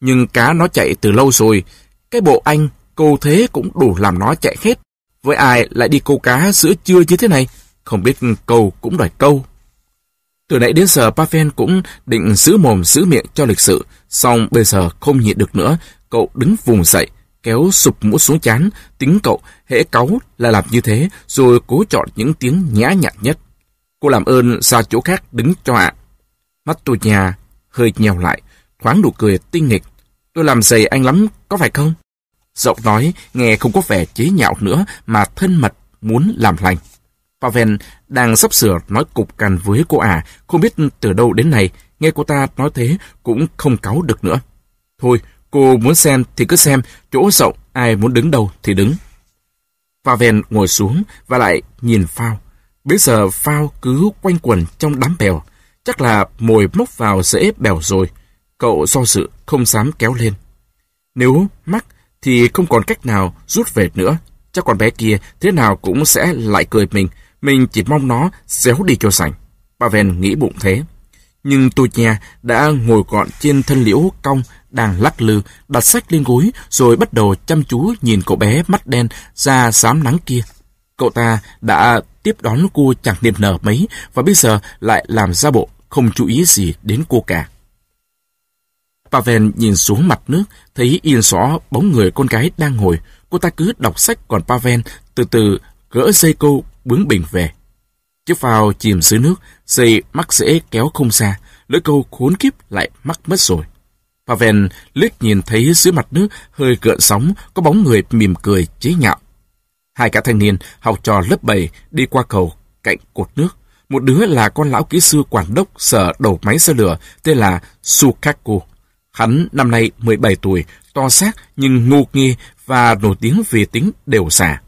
Nhưng cá nó chạy từ lâu rồi, cái bộ anh, cô thế cũng đủ làm nó chạy hết. Với ai lại đi câu cá giữa trưa như thế này, không biết câu cũng đòi câu. Từ nãy đến giờ Pavel cũng định giữ mồm giữ miệng cho lịch sự, xong bây giờ không nhịn được nữa, cậu đứng vùng dậy, kéo sụp mũ xuống chán, tính cậu hễ cáu là làm như thế, rồi cố chọn những tiếng nhã nhặn nhất. Cô làm ơn ra chỗ khác đứng cho ạ. Mắt tôi nhà hơi nhèo lại, thoáng nụ cười tinh nghịch. Tôi làm dày anh lắm, có phải không? Giọng nói nghe không có vẻ chế nhạo nữa mà thân mật muốn làm lành. Pavel đang sắp sửa nói cục cằn với cô ả, không biết từ đâu đến này, nghe cô ta nói thế cũng không cáu được nữa. Thôi, cô muốn xem thì cứ xem, chỗ rộng, ai muốn đứng đâu thì đứng. Pavel ngồi xuống và lại nhìn Phao. Bây giờ Phao cứ quanh quần trong đám bèo, chắc là mồi móc vào rễ bèo rồi. Cậu do dự không dám kéo lên. Nếu mắc thì không còn cách nào rút về nữa. Chắc con bé kia thế nào cũng sẽ lại cười mình, mình chỉ mong nó xéo đi cho sảnh. Pavel nghĩ bụng thế. Nhưng tôi nhà đã ngồi gọn trên thân liễu cong, đang lắc lư, đặt sách lên gối, rồi bắt đầu chăm chú nhìn cậu bé mắt đen da xám nắng kia. Cậu ta đã tiếp đón cô chẳng niềm nở mấy, và bây giờ lại làm ra bộ không chú ý gì đến cô cả. Pavel nhìn xuống mặt nước, thấy yên xó bóng người con gái đang ngồi. Cô ta cứ đọc sách còn Pavel từ từ gỡ dây câu bướng bình về. Chiếc phao chìm dưới nước, dây mắc dễ kéo không xa, lưỡi câu khốn kiếp lại mắc mất rồi. Pavel liếc nhìn thấy dưới mặt nước hơi gợn sóng có bóng người mỉm cười chế nhạo. Hai cả thanh niên học trò lớp 7 đi qua cầu cạnh cột nước. Một đứa là con lão kỹ sư quản đốc sở đầu máy xe lửa tên là Sukaku. Hắn năm nay 17 tuổi, to xác nhưng ngu nghi và nổi tiếng vì tính đều xả.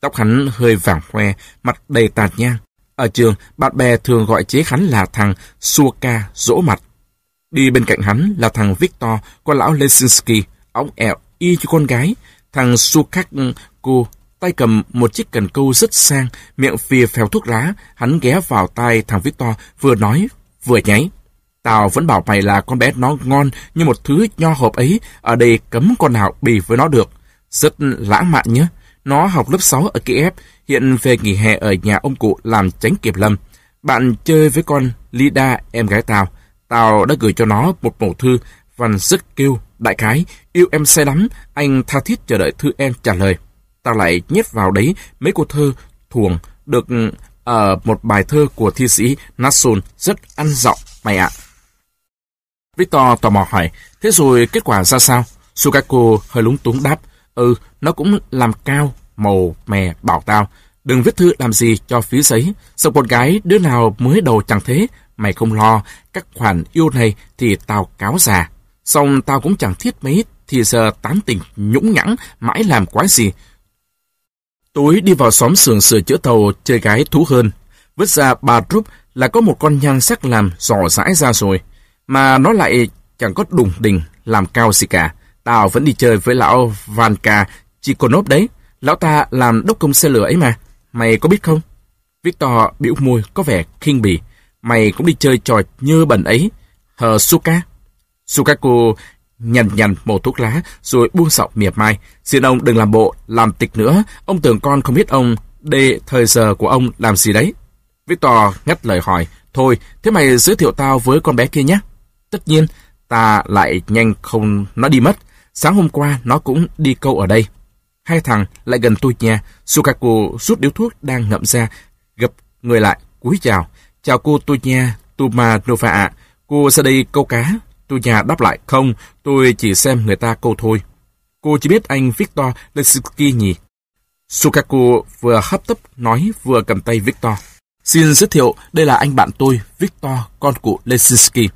Tóc hắn hơi vàng hoe, mặt đầy tàn nhang. Ở trường, bạn bè thường gọi chế hắn là thằng Suka rỗ mặt. Đi bên cạnh hắn là thằng Victor, con lão Lesinski, ống ẹo, y cho con gái. Thằng Sukaku tay cầm một chiếc cần câu rất sang, miệng phìa phèo thuốc lá. Hắn ghé vào tai thằng Victor, vừa nói, vừa nháy. Tao vẫn bảo mày là con bé nó ngon như một thứ nho hộp ấy, ở đây cấm con nào bì với nó được. Rất lãng mạn nhé. Nó học lớp 6 ở Kiev, hiện về nghỉ hè ở nhà ông cụ làm tránh kiểm lâm. Bạn chơi với con Lida, em gái tao. Tao đã gửi cho nó một mẫu thư, văn rất kêu, đại khái, yêu em say lắm, anh tha thiết chờ đợi thư em trả lời. Tao lại nhét vào đấy mấy câu thơ thuồng được ở uh, một bài thơ của thi sĩ Nasson rất ăn giọng mày ạ. Victor tò mò hỏi, thế rồi kết quả ra sao? Sukako hơi lúng túng đáp, ừ, nó cũng làm cao, màu, mè, bảo tao. Đừng viết thư làm gì cho phí giấy. Sợ con gái đứa nào mới đầu chẳng thế. Mày không lo, các khoản yêu này thì tao cáo già. Xong tao cũng chẳng thiết mấy thì giờ tán tình nhũng nhẵng mãi làm quái gì. Tối đi vào xóm sườn sửa chữa tàu chơi gái thú hơn. Vứt ra ba rúp là có một con nhan sắc làm dò dãi ra rồi. Mà nó lại chẳng có đùng đình làm cao gì cả. Tao vẫn đi chơi với lão Vanka Chikonov đấy. Lão ta làm đốc công xe lửa ấy mà. Mày có biết không? Victor biểu môi có vẻ khinh bỉ. Mày cũng đi chơi trò như bẩn ấy. Hờ Suka. Sukaku nhằn nhằn một thuốc lá rồi buông sọng miệt mai. Xin ông đừng làm bộ, làm tịch nữa. Ông tưởng con không biết ông, Đề thời giờ của ông làm gì đấy. Victor ngắt lời hỏi. Thôi, thế mày giới thiệu tao với con bé kia nhé. Tất nhiên, ta lại nhanh không nó đi mất. Sáng hôm qua nó cũng đi câu ở đây. Hai thằng lại gần tôi nha. Sukaku rút điếu thuốc đang ngậm ra, gập người lại, cúi chào. Chào cô tôi nha, Tuma Nova ạ. Cô sẽ đi câu cá. Tôi nhà đáp lại, không, tôi chỉ xem người ta câu thôi. Cô chỉ biết anh Victor Lesky nhỉ? Sukaku vừa hấp tấp nói vừa cầm tay Victor. Xin giới thiệu, đây là anh bạn tôi, Victor, con của Lesinski.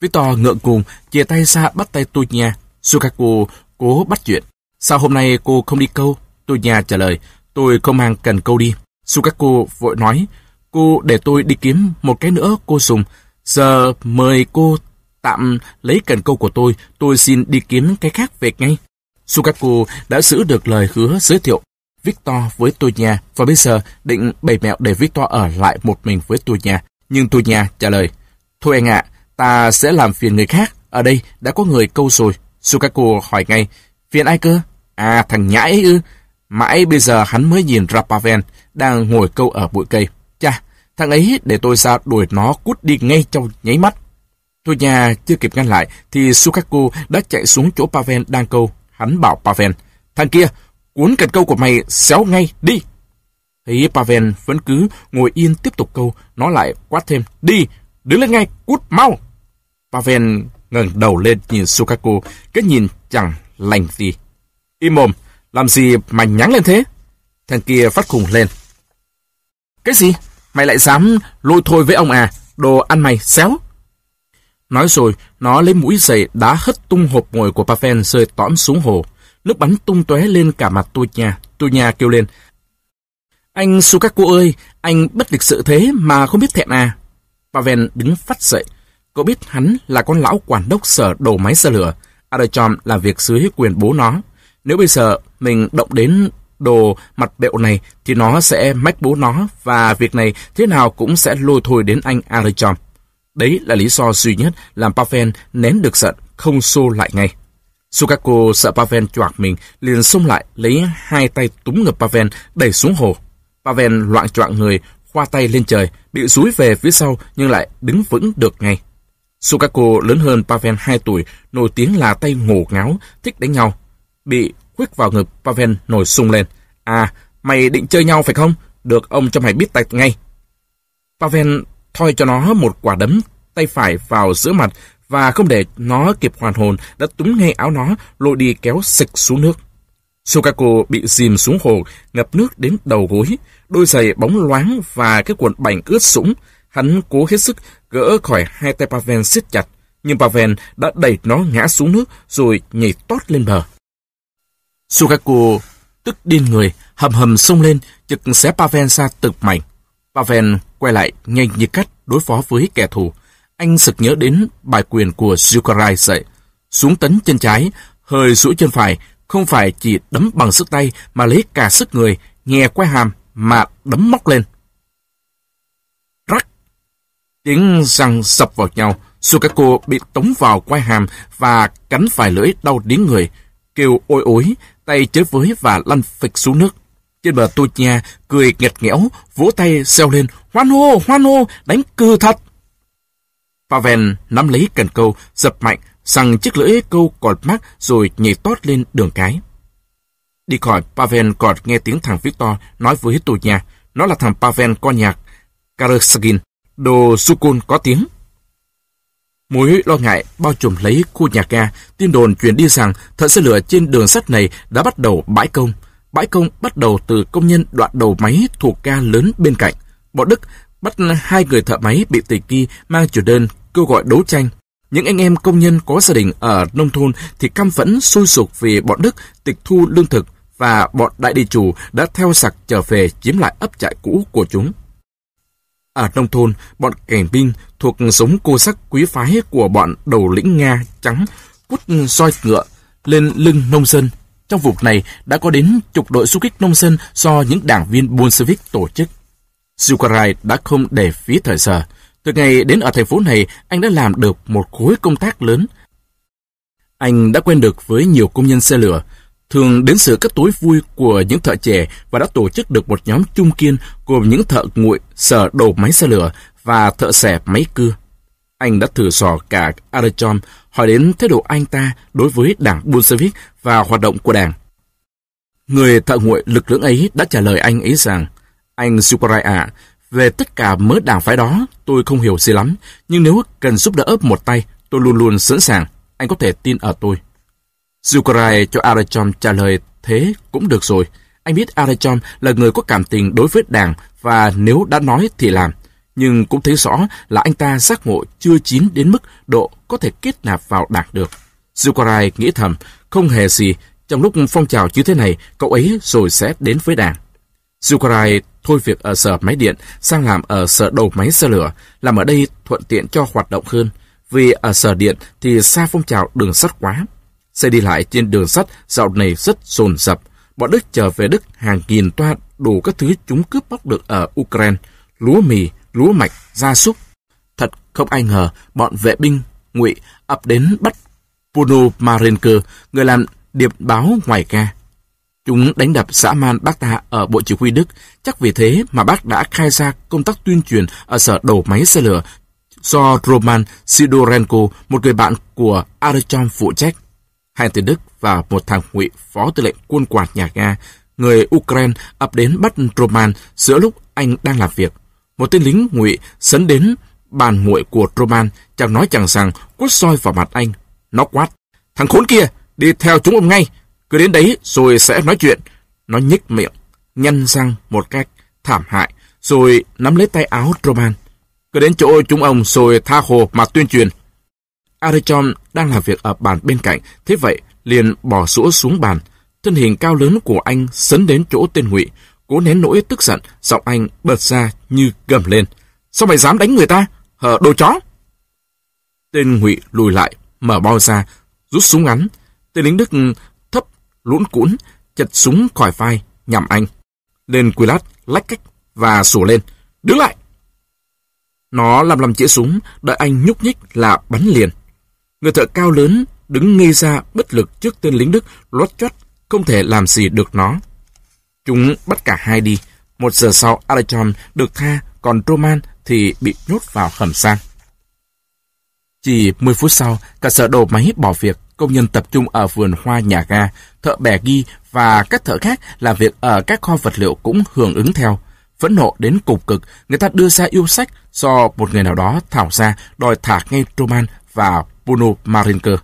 Victor ngượng ngùng, chia tay ra bắt tay tôi nha. Sukaku cố bắt chuyện. Sao hôm nay cô không đi câu? Tôi nhà trả lời, tôi không mang cần câu đi. Sukaku vội nói, cô để tôi đi kiếm một cái nữa cô dùng. Giờ mời cô tạm lấy cần câu của tôi, tôi xin đi kiếm cái khác về ngay. Sukaku đã giữ được lời hứa giới thiệu Victor với tôi nhà và bây giờ định bày mẹo để Victor ở lại một mình với tôi nhà. Nhưng tôi nhà trả lời, Thôi anh ạ, ta sẽ làm phiền người khác. Ở đây đã có người câu rồi. Sukaku hỏi ngay, phiền ai cơ? À, thằng nhãi ấy ư? Mãi bây giờ hắn mới nhìn Rapaven đang ngồi câu ở bụi cây. Chà, thằng ấy để tôi ra đuổi nó cút đi ngay trong nháy mắt. Tôi nhà chưa kịp ngăn lại thì Sukaku đã chạy xuống chỗ Paven đang câu. Hắn bảo Paven, thằng kia, cuốn cần câu của mày xéo ngay, đi. Thấy Paven vẫn cứ ngồi yên tiếp tục câu, nó lại quát thêm, đi, đứng lên ngay, cút mau. Paven ngẩng đầu lên nhìn Sukaku, cái nhìn chẳng lành gì. Im mồm, làm gì mà nhắn lên thế? Thằng kia phát khùng lên. Cái gì? Mày lại dám lôi thôi với ông à? Đồ ăn mày xéo. Nói rồi, nó lấy mũi giày đá hất tung hộp ngồi của Paven rơi tõm xuống hồ. Nước bắn tung tóe lên cả mặt tôi nhà. Tôi nhà kêu lên. Anh Sukaku ơi, anh bất lịch sự thế mà không biết thẹn à? Paven đứng phát dậy. Cậu biết hắn là con lão quản đốc sở đồ máy xe lửa. Adachom làm việc dưới quyền bố nó. Nếu bây giờ mình động đến đồ mặt bẹo này thì nó sẽ mách bố nó và việc này thế nào cũng sẽ lôi thôi đến anh Adachom. Đấy là lý do duy nhất làm Pavel nén được giận, không xô lại ngay. Sukako sợ Pavel choạc mình, liền xông lại, lấy hai tay túm ngực Pavel, đẩy xuống hồ. Pavel loạn choạng người, khoa tay lên trời, bị rúi về phía sau nhưng lại đứng vững được ngay. Sukako lớn hơn Pavel 2 tuổi, nổi tiếng là tay ngổ ngáo, thích đánh nhau. Bị quýt vào ngực, Pavel nổi sung lên. À, mày định chơi nhau phải không? Được ông cho mày biết tay ngay. Pavel thoi cho nó một quả đấm tay phải vào giữa mặt và không để nó kịp hoàn hồn đã túm ngay áo nó lôi đi kéo sực xuống nước. Sukaku bị dìm xuống hồ, ngập nước đến đầu gối, đôi giày bóng loáng và cái quần bành ướt sũng. Hắn cố hết sức gỡ khỏi hai tay Paven siết chặt, nhưng Paven đã đẩy nó ngã xuống nước rồi nhảy tót lên bờ. Sukaku tức điên người, hầm hầm xông lên, chực xé Paven ra từng mảnh. Pavel quay lại nhanh như cắt đối phó với kẻ thù. Anh sực nhớ đến bài quyền của Zukarai dạy. Xuống tấn chân trái, hơi duỗi chân phải, không phải chỉ đấm bằng sức tay mà lấy cả sức người, nghe quay hàm mà đấm móc lên. Rắc! Tiếng răng sập vào nhau, Sukaku bị tống vào quay hàm và cắn phải lưỡi đau điếng người, kêu ôi ối, tay chới với và lăn phịch xuống nước. Trên bờ tôi nhà, cười nghẹt nghẽo, vỗ tay xeo lên, hoan hô, hoan hô, đánh cư thật. Pavel nắm lấy cần câu, dập mạnh, sang chiếc lưỡi câu cọt mắt rồi nhảy tót lên đường cái. Đi khỏi, Pavel còn nghe tiếng thằng Victor nói với tôi nhà, nó là thằng Pavel con nhạc, Karasagin, đồ Sukun có tiếng. Mối lo ngại bao trùm lấy khu nhà ga, tin đồn truyền đi rằng thợ xe lửa trên đường sắt này đã bắt đầu bãi công. Bãi công bắt đầu từ công nhân đoạn đầu máy thuộc ga lớn bên cạnh. Bọn Đức bắt hai người thợ máy bị tịch kỳ mang chủ đơn kêu gọi đấu tranh. Những anh em công nhân có gia đình ở nông thôn thì căm phẫn sôi sục vì bọn Đức tịch thu lương thực và bọn đại địa chủ đã theo sặc trở về chiếm lại ấp trại cũ của chúng. Ở nông thôn, bọn cảnh binh thuộc giống cô sắc quý phái của bọn đầu lĩnh Nga trắng quất soi ngựa lên lưng nông dân trong vùng này đã có đến chục đội du kích nông dân do những đảng viên Bolshevik tổ chức. Zukarai đã không để phí thời giờ. Từ ngày đến ở thành phố này, anh đã làm được một khối công tác lớn. Anh đã quen được với nhiều công nhân xe lửa, thường đến sự các tối vui của những thợ trẻ và đã tổ chức được một nhóm chung kiên gồm những thợ nguội, sở đầu máy xe lửa và thợ xẻ máy cưa. Anh đã thử sò cả Arachom hỏi đến thái độ anh ta đối với đảng Bolshevik và hoạt động của đảng. Người thợ nguội lực lượng ấy đã trả lời anh ấy rằng Anh Sukarai ạ, về tất cả mớ đảng phái đó tôi không hiểu gì lắm, nhưng nếu cần giúp đỡ một tay, tôi luôn luôn sẵn sàng. Anh có thể tin ở tôi. Zukarai cho Arachom trả lời thế cũng được rồi. Anh biết Arachom là người có cảm tình đối với đảng và nếu đã nói thì làm. Nhưng cũng thấy rõ là anh ta giác ngộ chưa chín đến mức độ có thể kết nạp vào đảng được. Zukarai nghĩ thầm, không hề gì, trong lúc phong trào như thế này, cậu ấy rồi sẽ đến với đảng. Zukarai thôi việc ở sở máy điện sang làm ở sở đầu máy xe lửa, làm ở đây thuận tiện cho hoạt động hơn. Vì ở sở điện thì xa phong trào đường sắt quá. Xe đi lại trên đường sắt dạo này rất dồn dập. Bọn Đức trở về Đức hàng nghìn toa đủ các thứ chúng cướp bóc được ở Ukraine, lúa mì, lúa mạch, gia súc. Thật không ai ngờ bọn vệ binh ngụy ập đến bắt Puno Marenko, người làm điệp báo ngoài ca. Chúng đánh đập xã man bác ta ở Bộ Chỉ huy Đức, chắc vì thế mà bác đã khai ra công tác tuyên truyền ở sở đầu máy xe lửa do Roman Sidorenko, một người bạn của Archon phụ trách. Hai tên Đức và một thằng ngụy phó tư lệnh quân quạt nhà Nga, người Ukraine ập đến bắt Roman giữa lúc anh đang làm việc. Một tên lính ngụy sấn đến bàn nguội của Roman, chẳng nói chẳng rằng quất soi vào mặt anh. Nó quát, thằng khốn kia, đi theo chúng ông ngay, cứ đến đấy rồi sẽ nói chuyện. Nó nhích miệng, nhăn răng một cách thảm hại, rồi nắm lấy tay áo Roman. Cứ đến chỗ chúng ông rồi tha hồ mà tuyên truyền. Arichon đang làm việc ở bàn bên cạnh, thế vậy liền bỏ sũa xuống bàn. Thân hình cao lớn của anh sấn đến chỗ tên ngụy, cố nén nỗi tức giận, giọng anh bật ra như gầm lên. Sao mày dám đánh người ta? Hờ đồ chó! Tên ngụy lùi lại, mở bao ra, rút súng ngắn. Tên lính Đức thấp, lũn cũn, chật súng khỏi vai, nhằm anh. Lên quy lát, lách cách và sủa lên. Đứng lại! Nó làm làm chĩa súng, đợi anh nhúc nhích là bắn liền. Người thợ cao lớn đứng ngây ra bất lực trước tên lính Đức lót chót, không thể làm gì được nó. Chúng bắt cả hai đi. Một giờ sau, Alechon được tha, còn Roman thì bị nhốt vào hầm sang. Chỉ 10 phút sau, cả sở đồ máy bỏ việc, công nhân tập trung ở vườn hoa nhà ga, thợ bè ghi và các thợ khác làm việc ở các kho vật liệu cũng hưởng ứng theo. Phẫn nộ đến cục cực, người ta đưa ra yêu sách do một người nào đó thảo ra đòi thả ngay Roman và Bruno Marinker.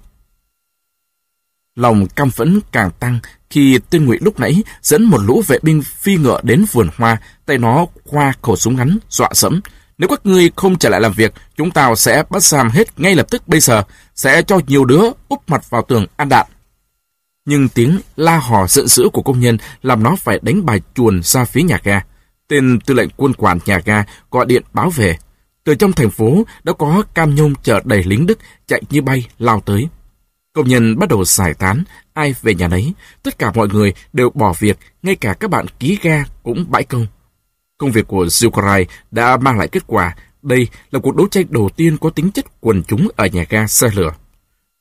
Lòng căm phẫn càng tăng khi tên ngụy lúc nãy dẫn một lũ vệ binh phi ngựa đến vườn hoa, tay nó khoa khẩu súng ngắn, dọa sẫm. Nếu các ngươi không trở lại làm việc, chúng tao sẽ bắt giam hết ngay lập tức bây giờ, sẽ cho nhiều đứa úp mặt vào tường ăn đạn. Nhưng tiếng la hò giận dữ của công nhân làm nó phải đánh bài chuồn ra phía nhà ga. Tên tư lệnh quân quản nhà ga gọi điện báo về. Từ trong thành phố đã có cam nhông chở đầy lính Đức chạy như bay lao tới. Công nhân bắt đầu giải tán, ai về nhà nấy. Tất cả mọi người đều bỏ việc, ngay cả các bạn ký ga cũng bãi công. Công việc của Zukarai đã mang lại kết quả. Đây là cuộc đấu tranh đầu tiên có tính chất quần chúng ở nhà ga xe lửa.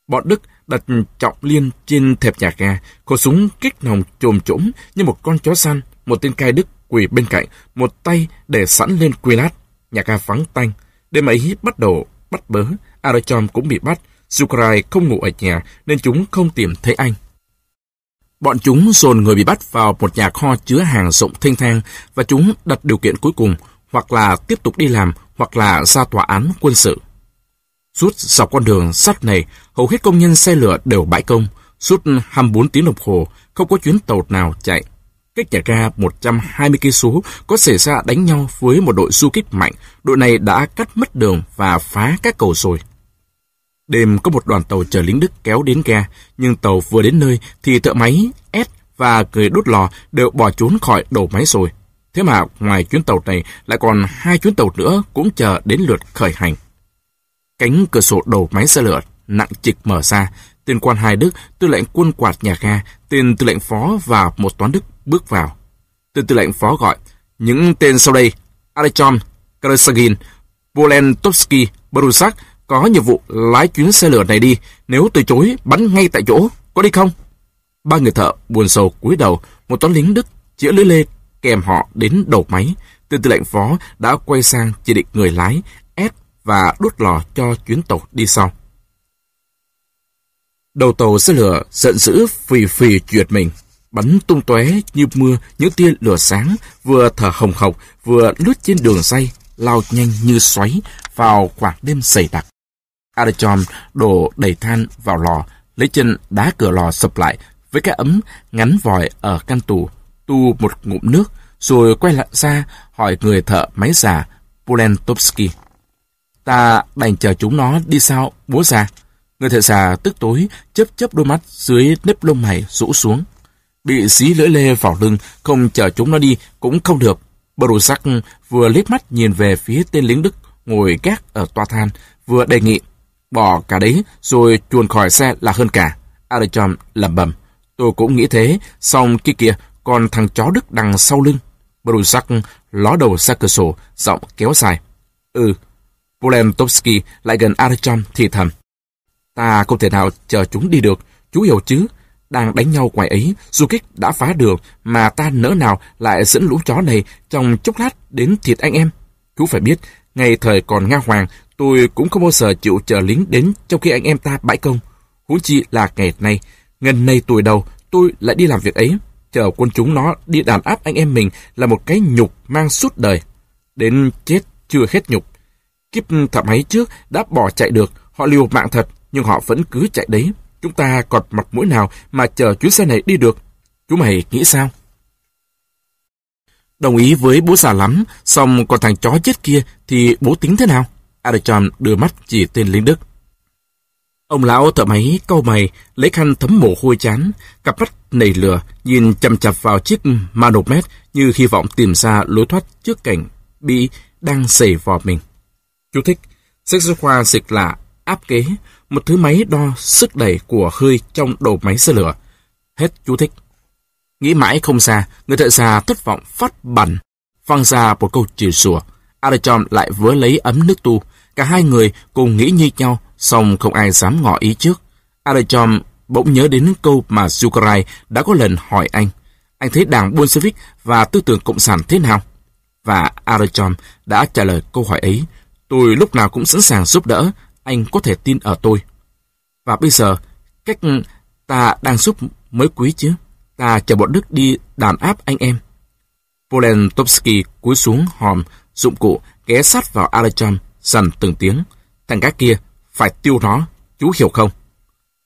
Bọn Đức đặt trọng liên trên thẹp nhà ga, khẩu súng kích nòng trồm trũng như một con chó săn. Một tên cai Đức quỳ bên cạnh, một tay để sẵn lên quy lát. Nhà ga vắng tanh. Đêm ấy bắt đầu bắt bớ, Arachon cũng bị bắt. Zukarai không ngủ ở nhà nên chúng không tìm thấy anh. Bọn chúng dồn người bị bắt vào một nhà kho chứa hàng rộng thênh thang và chúng đặt điều kiện cuối cùng hoặc là tiếp tục đi làm hoặc là ra tòa án quân sự. Suốt dọc con đường sắt này, hầu hết công nhân xe lửa đều bãi công. Suốt 24 tiếng đồng hồ, không có chuyến tàu nào chạy. Cách nhà ga 120 cây số có xảy ra đánh nhau với một đội du kích mạnh. Đội này đã cắt mất đường và phá các cầu rồi. Đêm có một đoàn tàu chở lính Đức kéo đến ga, nhưng tàu vừa đến nơi thì thợ máy S và người đốt lò đều bỏ trốn khỏi đầu máy rồi. Thế mà ngoài chuyến tàu này lại còn hai chuyến tàu nữa cũng chờ đến lượt khởi hành. Cánh cửa sổ đầu máy xe lửa nặng trịch mở ra, tên quan hai Đức, tư lệnh quân quạt nhà ga, tên tư lệnh phó và một toán Đức bước vào. Tên tư lệnh phó gọi, những tên sau đây, Alechon, Karasagin, Polentovsky, Brusak có nhiệm vụ lái chuyến xe lửa này đi. Nếu từ chối, bắn ngay tại chỗ. Có đi không? Ba người thợ buồn sầu cúi đầu, một toán lính Đức chĩa lưới lê kèm họ đến đầu máy. Tên tư lệnh phó đã quay sang chỉ định người lái, ép và đốt lò cho chuyến tàu đi sau. Đầu tàu xe lửa giận dữ phì phì truyệt mình, bắn tung tóe như mưa những tia lửa sáng, vừa thở hồng hộc, vừa lướt trên đường dây, lao nhanh như xoáy vào khoảng đêm dày đặc. Adachom đổ đầy than vào lò, lấy chân đá cửa lò sập lại với cái ấm ngắn vòi ở căn tù tu một ngụm nước, rồi quay lại ra hỏi người thợ máy già Polentovsky. Ta đành chờ chúng nó đi sao, bố già? Người thợ già tức tối, chớp chớp đôi mắt dưới nếp lông mày rũ xuống. Bị xí lưỡi lê vào lưng, không chờ chúng nó đi cũng không được. Barusak vừa liếc mắt nhìn về phía tên lính Đức ngồi gác ở toa than, vừa đề nghị bỏ cả đấy rồi chuồn khỏi xe là hơn cả. Adachom lẩm bẩm. Tôi cũng nghĩ thế, xong kia kìa, còn thằng chó Đức đằng sau lưng. Barusak ló đầu ra cửa sổ, giọng kéo dài. Ừ, Polentovsky lại gần Adachom thì thầm. Ta không thể nào chờ chúng đi được, chú hiểu chứ? Đang đánh nhau ngoài ấy, du kích đã phá đường, mà ta nỡ nào lại dẫn lũ chó này trong chốc lát đến thịt anh em. Chú phải biết, ngày thời còn Nga Hoàng, tôi cũng không bao giờ chịu chờ lính đến trong khi anh em ta bãi công. Huống chi là ngày nay, ngần nay tuổi đầu, tôi lại đi làm việc ấy. Chờ quân chúng nó đi đàn áp anh em mình là một cái nhục mang suốt đời. Đến chết chưa hết nhục. Kiếp thợ máy trước đã bỏ chạy được, họ liều mạng thật, nhưng họ vẫn cứ chạy đấy. Chúng ta còn mặt mũi nào mà chờ chuyến xe này đi được? Chú mày nghĩ sao? Đồng ý với bố già lắm, xong còn thằng chó chết kia thì bố tính thế nào? Adachon đưa mắt chỉ tên lính Đức. Ông lão thợ máy câu mày, lấy khăn thấm mồ hôi chán, cặp mắt nảy lửa, nhìn chầm chập vào chiếc manomet như hy vọng tìm ra lối thoát trước cảnh bị đang xảy vào mình. Chú thích, sách giáo khoa dịch là áp kế, một thứ máy đo sức đẩy của hơi trong đầu máy xe lửa. Hết chú thích. Nghĩ mãi không xa, người thợ già thất vọng phát bẩn, văng ra một câu chửi sủa. Adachon lại vớ lấy ấm nước tu. Cả hai người cùng nghĩ như nhau, song không ai dám ngỏ ý trước. Adachon bỗng nhớ đến câu mà Zukarai đã có lần hỏi anh. Anh thấy đảng Bolshevik và tư tưởng cộng sản thế nào? Và Adachon đã trả lời câu hỏi ấy. Tôi lúc nào cũng sẵn sàng giúp đỡ, anh có thể tin ở tôi. Và bây giờ, cách ta đang giúp mới quý chứ. Ta chờ bọn Đức đi đàn áp anh em. Polentovsky cúi xuống hòm, dụng cụ, ghé sát vào Alechon, dần từng tiếng. Thằng gái kia, phải tiêu nó, chú hiểu không?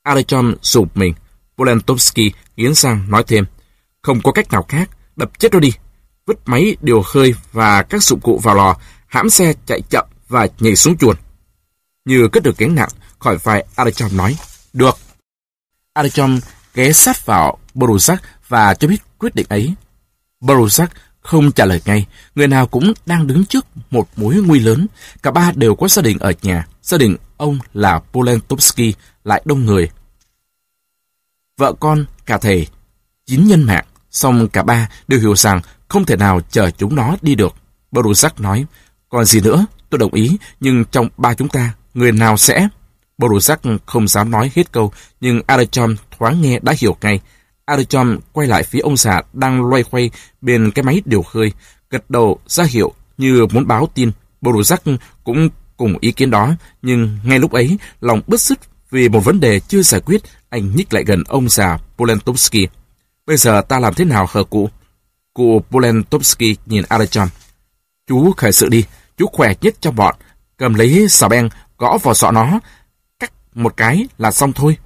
Alechon sụp mình. Polentovsky nghiến sang nói thêm. Không có cách nào khác, đập chết nó đi. Vứt máy điều khơi và các dụng cụ vào lò, hãm xe chạy chậm và nhảy xuống chuồn. Như cất được gánh nặng, khỏi vai Adachom nói. Được. Adachom ghé sát vào Borusak và cho biết quyết định ấy. Borusak không trả lời ngay, người nào cũng đang đứng trước một mối nguy lớn. Cả ba đều có gia đình ở nhà, gia đình ông là Polentovsky lại đông người. Vợ con, cả thầy, chín nhân mạng, song cả ba đều hiểu rằng không thể nào chờ chúng nó đi được. Borusak nói, còn gì nữa, tôi đồng ý, nhưng trong ba chúng ta, người nào sẽ... Borusak không dám nói hết câu, nhưng Adachom thoáng nghe đã hiểu ngay. Adachom quay lại phía ông già đang loay hoay bên cái máy điều khơi, gật đầu ra hiệu như muốn báo tin. Borusak cũng cùng ý kiến đó, nhưng ngay lúc ấy, lòng bứt rứt vì một vấn đề chưa giải quyết, anh nhích lại gần ông già Polentovsky. Bây giờ ta làm thế nào hờ cụ? Cụ Polentovsky nhìn Adachom. Chú khởi sự đi, chú khỏe nhất trong bọn. Cầm lấy xà beng, gõ vào sọ nó, cắt một cái là xong thôi.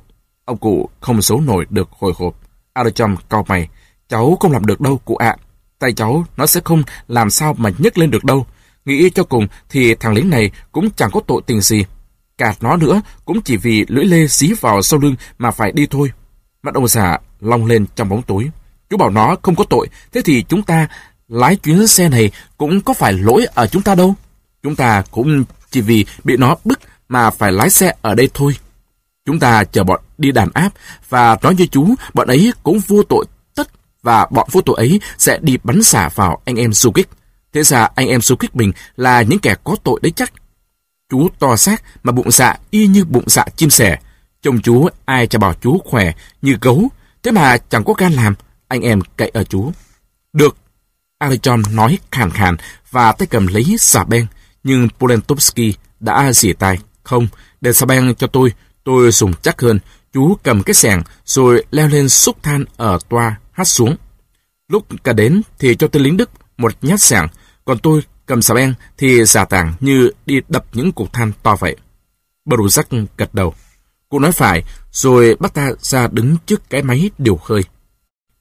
Ông cụ không giấu nổi được hồi hộp. Adachom cau mày. Cháu không làm được đâu, cụ ạ. Tay cháu nó sẽ không làm sao mà nhấc lên được đâu. Nghĩ cho cùng thì thằng lính này cũng chẳng có tội tình gì. Cạt nó nữa cũng chỉ vì lưỡi lê xí vào sau lưng mà phải đi thôi. Mắt ông già long lên trong bóng tối. Chú bảo nó không có tội, thế thì chúng ta lái chuyến xe này cũng có phải lỗi ở chúng ta đâu. Chúng ta cũng chỉ vì bị nó bức mà phải lái xe ở đây thôi. Chúng ta chờ bọn đi đàn áp và nói với chú, bọn ấy cũng vô tội tất và bọn vô tội ấy sẽ đi bắn xả vào anh em du kích. Thế ra anh em số kích mình là những kẻ có tội đấy chắc. Chú to xác mà bụng dạ y như bụng dạ chim sẻ. Chồng chú ai cho bảo chú khỏe như gấu. Thế mà chẳng có gan làm. Anh em cậy ở chú. Được. Alechon nói khàn khàn và tay cầm lấy xà beng. Nhưng Polentovsky đã dì tay. Không, để xà beng cho tôi. Tôi dùng chắc hơn. Chú cầm cái sẻng rồi leo lên xúc than ở toa hát xuống. Lúc cả đến thì cho tên lính Đức một nhát sẻng, còn tôi cầm xà beng thì giả tàng như đi đập những cục than to vậy. Baruzac gật đầu. Cô nói phải, rồi bắt ta ra đứng trước cái máy điều khơi.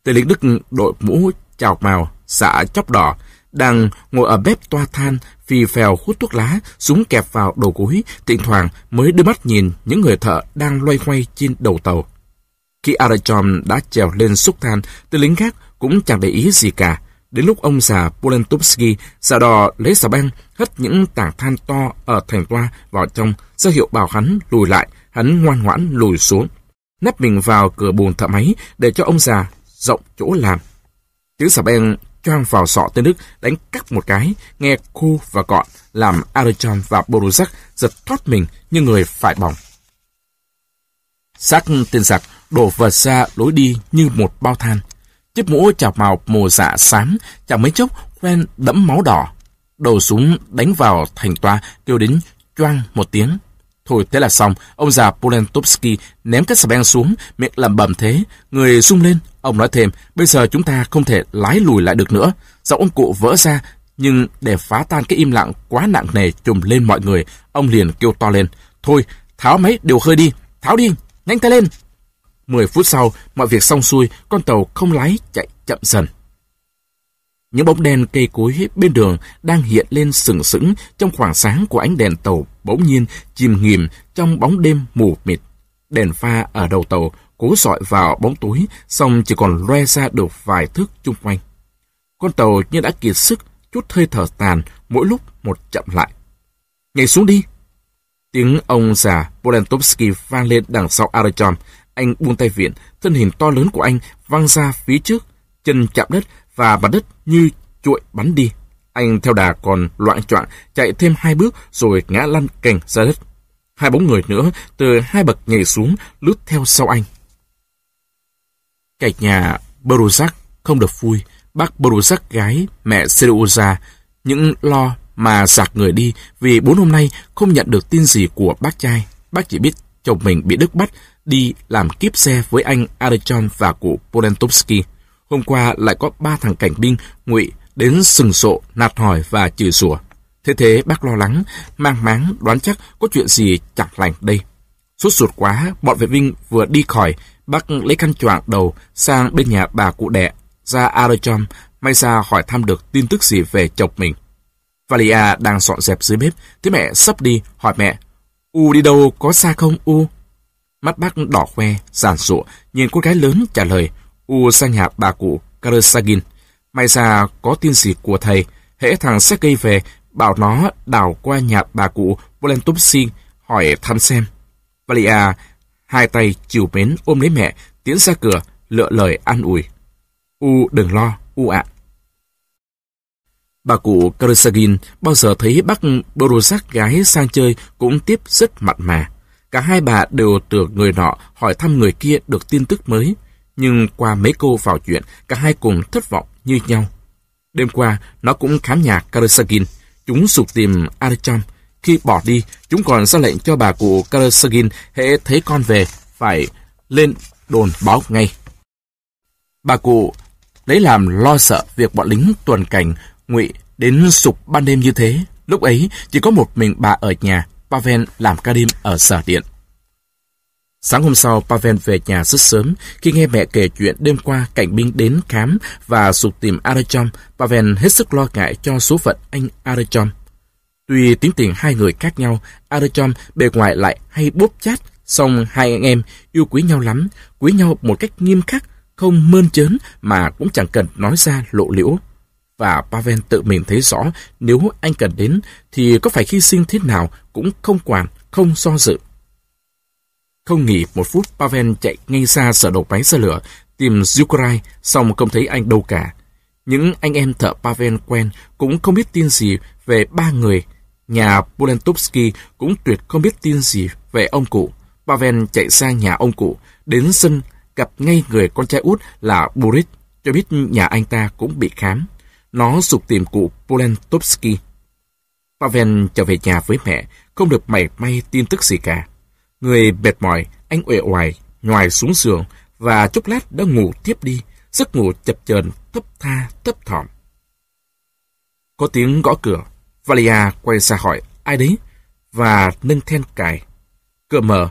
Tên lính Đức đội mũ chào màu, xạ chóp đỏ, đang ngồi ở bếp toa than, phì phèo hút thuốc lá, súng kẹp vào đầu gối, thỉnh thoảng mới đưa mắt nhìn những người thợ đang loay hoay trên đầu tàu. Khi Arachom đã trèo lên xúc than, tên lính khác cũng chẳng để ý gì cả. Đến lúc ông già Polentovsky giả đò lấy xà beng hất những tảng than to ở thành toa vào trong, ra hiệu bảo hắn lùi lại, hắn ngoan ngoãn lùi xuống. nắp mình vào cửa buồng thợ máy để cho ông già rộng chỗ làm. Tiếng xà beng choang vào sọ tên Đức đánh cắt một cái, nghe khô và gọn, làm Arichon và Boruzak giật thoát mình như người phải bỏng. Xác tên giặc đổ vật ra lối đi như một bao than. Chiếc mũ chọc màu mồ dạ xám, chẳng mấy chốc quen đẫm máu đỏ. Đầu súng đánh vào thành toa kêu đến choang một tiếng. Thôi thế là xong, ông già Polentovsky ném cái xà beng xuống, miệng làm bầm thế. Người rung lên, ông nói thêm, bây giờ chúng ta không thể lái lùi lại được nữa. Giọng ông cụ vỡ ra, nhưng để phá tan cái im lặng quá nặng nề trùm lên mọi người, ông liền kêu to lên. Thôi, tháo máy điều khơi đi, tháo đi, nhanh tay lên. Mười phút sau, mọi việc xong xuôi, con tàu không lái chạy chậm dần. Những bóng đen cây cối bên đường đang hiện lên sừng sững trong khoảng sáng của ánh đèn tàu bỗng nhiên chìm nghỉm trong bóng đêm mù mịt. Đèn pha ở đầu tàu cố dọi vào bóng tối, xong chỉ còn loe ra được vài thước chung quanh. Con tàu như đã kiệt sức, chút hơi thở tàn, mỗi lúc một chậm lại. Nhảy xuống đi! Tiếng ông già Polentovsky vang lên đằng sau Arachon. Anh buông tay viện, thân hình to lớn của anh văng ra phía trước, chân chạm đất và mặt đất như chuội bắn đi. Anh theo đà còn loạn choạng chạy thêm hai bước rồi ngã lăn cành ra đất. Hai bóng người nữa từ hai bậc nhảy xuống lướt theo sau anh. Cạnh nhà Borusak không được vui. Bác Borusak gái mẹ Seruza những lo mà sạc người đi vì bốn hôm nay không nhận được tin gì của bác trai. Bác chỉ biết chồng mình bị Đức bắt đi làm kiếp xe với anh Adechon và cụ Polentovsky. Hôm qua lại có ba thằng cảnh binh ngụy đến sừng sộ, nạt hỏi và chửi rủa. Thế thế bác lo lắng, mang máng đoán chắc có chuyện gì chẳng lành đây. Sốt ruột quá, bọn vệ binh vừa đi khỏi, bác lấy khăn choàng đầu sang bên nhà bà cụ đẻ, ra Arachom, may ra hỏi thăm được tin tức gì về chồng mình. Valia đang dọn dẹp dưới bếp, thế mẹ sắp đi, hỏi mẹ, U đi đâu, có xa không U? Mắt bác đỏ khoe, giàn rụa, nhìn cô gái lớn trả lời, U sang nhà bà cụ Karasagin. May ra có tin gì của thầy, hễ thằng Sergei về, bảo nó đào qua nhà bà cụ Volentopsin hỏi thăm xem. Valia hai tay chiều mến ôm lấy mẹ, tiến ra cửa, lựa lời an ủi. U đừng lo, U ạ. Bà cụ Karasagin bao giờ thấy bác Borozak gái sang chơi cũng tiếp rất mặn mà. Cả hai bà đều tưởng người nọ hỏi thăm người kia được tin tức mới. Nhưng qua mấy câu vào chuyện, cả hai cùng thất vọng như nhau. Đêm qua, nó cũng khám nhà Karasagin. Chúng sụt tìm Archon. Khi bỏ đi, chúng còn ra lệnh cho bà cụ Karasagin hễ thấy con về, phải lên đồn báo ngay. Bà cụ lấy làm lo sợ việc bọn lính tuần cảnh ngụy đến sụp ban đêm như thế. Lúc ấy, chỉ có một mình bà ở nhà, Pavel làm ca đêm ở sở điện. Sáng hôm sau, Pavel về nhà rất sớm. Khi nghe mẹ kể chuyện đêm qua cảnh binh đến khám và sụp tìm Arachom, Pavel hết sức lo ngại cho số phận anh Arachom. Tuy tính tình hai người khác nhau, Arachom bề ngoài lại hay bốp chát, song hai anh em yêu quý nhau lắm, quý nhau một cách nghiêm khắc, không mơn trớn mà cũng chẳng cần nói ra lộ liễu. Và Pavel tự mình thấy rõ nếu anh cần đến thì có phải hy sinh thế nào cũng không quản, không do dự. Không nghỉ một phút, Pavel chạy ngay ra sở đầu máy xe lửa, tìm zukrai, xong không thấy anh đâu cả. Những anh em thợ Pavel quen cũng không biết tin gì về ba người. Nhà Polentovsky cũng tuyệt không biết tin gì về ông cụ. Pavel chạy sang nhà ông cụ, đến sân gặp ngay người con trai út là Boris, cho biết nhà anh ta cũng bị khám. Nó sụp tìm cụ Polentovsky. Pavel trở về nhà với mẹ, không được mảy may tin tức gì cả. Người mệt mỏi, anh uể oải, nhòi xuống giường và chốc lát đã ngủ tiếp đi, giấc ngủ chập chờn thấp tha thấp thỏm. Có tiếng gõ cửa, Valia quay ra hỏi ai đấy và nâng then cài. Cửa mở,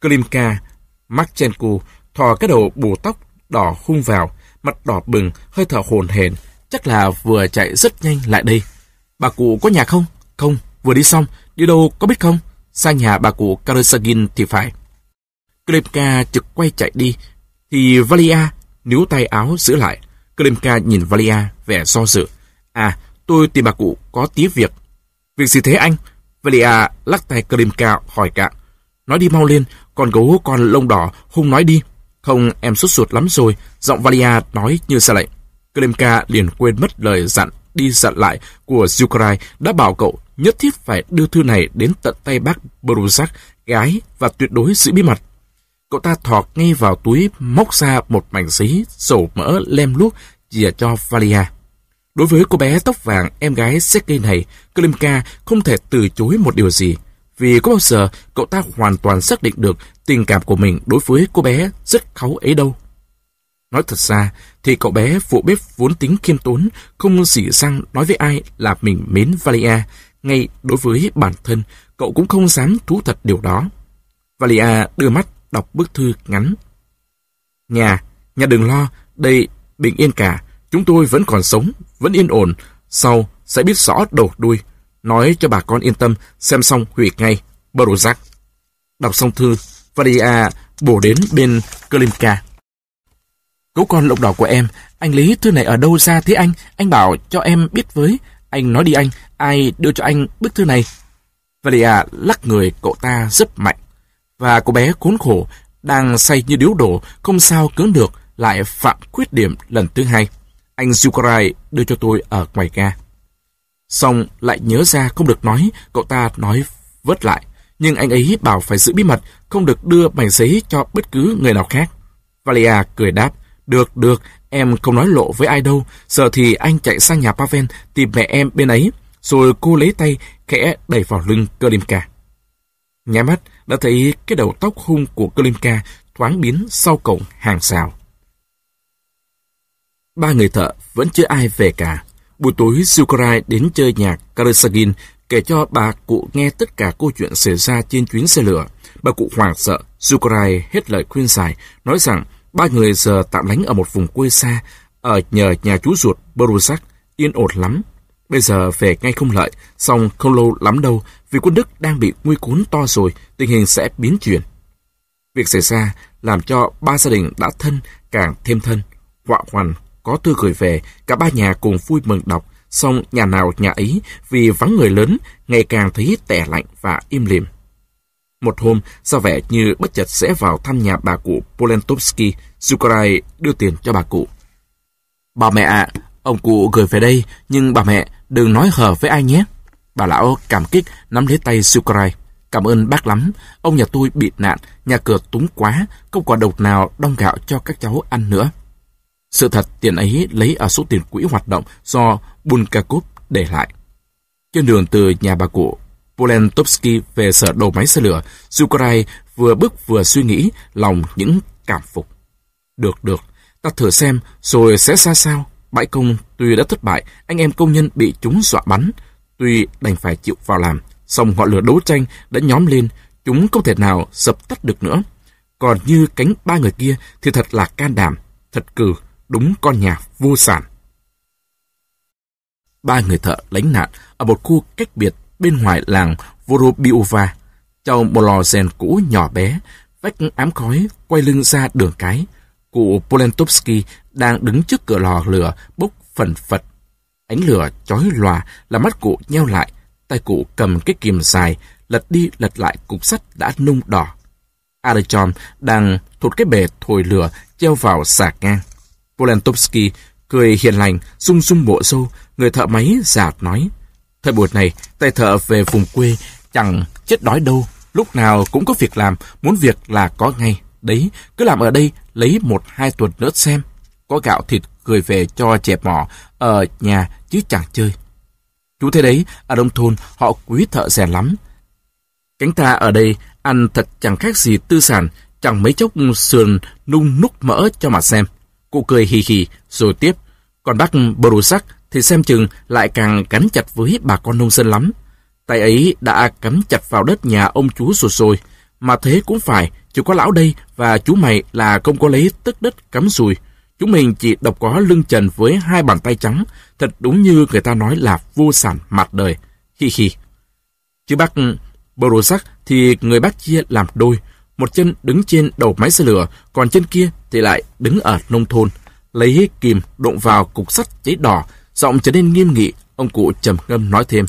Klimka Marchenko thò cái đầu bù tóc đỏ hung vào, mặt đỏ bừng, hơi thở hồn hển, chắc là vừa chạy rất nhanh lại đây. Bà cụ có nhà không? Không, vừa đi xong, đi đâu có biết không? Sang nhà bà cụ Karasagin thì phải. Klimka trực quay chạy đi, thì Valia níu tay áo giữ lại. Klimka nhìn Valia vẻ do dự. À, tôi tìm bà cụ có tí việc. Việc gì thế anh? Valia lắc tay Klimka hỏi cạn. Nói đi mau lên, con gấu con lông đỏ hung nói đi. Không, em sốt ruột lắm rồi, giọng Valia nói như xa lệnh. Klimka liền quên mất lời dặn đi dặn lại của Zukarai đã bảo cậu nhất thiết phải đưa thư này đến tận tay bác Bruzak, gái và tuyệt đối giữ bí mật. Cậu ta thọt ngay vào túi móc ra một mảnh giấy sổ mỡ lem luốc dìa cho Valia. Đối với cô bé tóc vàng em gái Sergei này, Klimka không thể từ chối một điều gì. Vì có bao giờ cậu ta hoàn toàn xác định được tình cảm của mình đối với cô bé rất kháu ấy đâu. Nói thật ra, thì cậu bé phụ bếp vốn tính khiêm tốn, không xỉ răng nói với ai là mình mến Valia. Ngay đối với bản thân, cậu cũng không dám thú thật điều đó. Valia đưa mắt đọc bức thư ngắn. Nhà, nhà đừng lo, đây bình yên cả, chúng tôi vẫn còn sống, vẫn yên ổn, sau sẽ biết rõ đầu đuôi. Nói cho bà con yên tâm, xem xong hủy ngay, bờ Borozak. Đọc xong thư, Valia bổ đến bên Klimka. Cấu con lộc đỏ của em, anh lấy thư này ở đâu ra thế anh? Anh bảo cho em biết với. Anh nói đi anh, ai đưa cho anh bức thư này? Valia lắc người cậu ta rất mạnh. Và cô bé khốn khổ, đang say như điếu đổ, không sao cưỡng được, lại phạm khuyết điểm lần thứ hai. Anh Zukarai đưa cho tôi ở ngoài ga. Xong lại nhớ ra không được nói, cậu ta nói vớt lại. Nhưng anh ấy bảo phải giữ bí mật, không được đưa mảnh giấy cho bất cứ người nào khác. Valia cười đáp, được, được, em không nói lộ với ai đâu. Giờ thì anh chạy sang nhà Pavel tìm mẹ em bên ấy. Rồi cô lấy tay khẽ đẩy vào lưng Kalimka. Nhá mắt đã thấy cái đầu tóc hung của Klimka thoáng biến sau cổng hàng xào. Ba người thợ vẫn chưa ai về cả. Buổi tối Sukarai đến chơi nhạc Karasagin kể cho bà cụ nghe tất cả câu chuyện xảy ra trên chuyến xe lửa. Bà cụ hoảng sợ, Sukarai hết lời khuyên giải, nói rằng Ba người giờ tạm lánh ở một vùng quê xa, ở nhờ nhà chú ruột Borusak, yên ổn lắm. Bây giờ về ngay không lợi, xong không lâu lắm đâu, vì quân Đức đang bị nguy cuốn to rồi, tình hình sẽ biến chuyển. Việc xảy ra làm cho ba gia đình đã thân càng thêm thân. Họa hoàn có thư gửi về, cả ba nhà cùng vui mừng đọc, xong nhà nào nhà ấy vì vắng người lớn ngày càng thấy tẻ lạnh và im lìm. Một hôm, ra vẻ như bất chợt sẽ vào thăm nhà bà cụ Polentovsky, Zukarai đưa tiền cho bà cụ. Bà mẹ ạ, ông cụ gửi về đây, nhưng bà mẹ đừng nói hờ với ai nhé. Bà lão cảm kích nắm lấy tay Sukarai. Cảm ơn bác lắm, ông nhà tôi bị nạn, nhà cửa túng quá, không có đồng nào đong gạo cho các cháu ăn nữa. Sự thật tiền ấy lấy ở số tiền quỹ hoạt động do Bunkakov để lại. Trên đường từ nhà bà cụ Polentovsky về sở đầu máy xe lửa, Sukarai vừa bước vừa suy nghĩ lòng những cảm phục. Được, được, ta thử xem rồi sẽ ra sao. Bãi công tuy đã thất bại, anh em công nhân bị chúng dọa bắn. Tuy đành phải chịu vào làm, song ngọn lửa đấu tranh đã nhóm lên, chúng không thể nào dập tắt được nữa. Còn như cánh ba người kia thì thật là can đảm, thật cử, đúng con nhà vô sản. Ba người thợ lánh nạn ở một khu cách biệt bên ngoài làng Vorobiova, trong một lò rèn cũ nhỏ bé, vách ám khói quay lưng ra đường cái. Cụ Polentovsky đang đứng trước cửa lò lửa bốc phần phật. Ánh lửa chói lòa làm mắt cụ nheo lại, tay cụ cầm cái kìm dài, lật đi lật lại cục sắt đã nung đỏ. Archon đang thụt cái bề thổi lửa treo vào xà ngang. Polentovsky cười hiền lành, sung sung bộ râu người thợ máy giạt nói. Thời buổi này, tay thợ về vùng quê chẳng chết đói đâu, lúc nào cũng có việc làm, muốn việc là có ngay. Đấy, cứ làm ở đây, lấy một hai tuần nữa xem. Có gạo thịt gửi về cho trẻ mỏ ở nhà chứ chẳng chơi. Chú thế đấy, ở đông thôn họ quý thợ rèn lắm. Cánh ta ở đây ăn thật chẳng khác gì tư sản, chẳng mấy chốc sườn nung núc mỡ cho mà xem. Cụ cười hì hì rồi tiếp. Còn bác Borusak thì xem chừng lại càng cắn chặt với bà con nông dân lắm. Tay ấy đã cắm chặt vào đất nhà ông chú rồi rồi. Mà thế cũng phải, chỉ có lão đây và chú mày là không có lấy tức đất cắm rùi. Chúng mình chỉ độc có lưng trần với hai bàn tay trắng, thật đúng như người ta nói là vô sản mặt đời. Hi hi. Chứ bác ừ, Borosak thì người bác chia làm đôi, một chân đứng trên đầu máy xe lửa, còn chân kia thì lại đứng ở nông thôn. Lấy kìm đụng vào cục sắt cháy đỏ, giọng trở nên nghiêm nghị, ông cụ trầm ngâm nói thêm.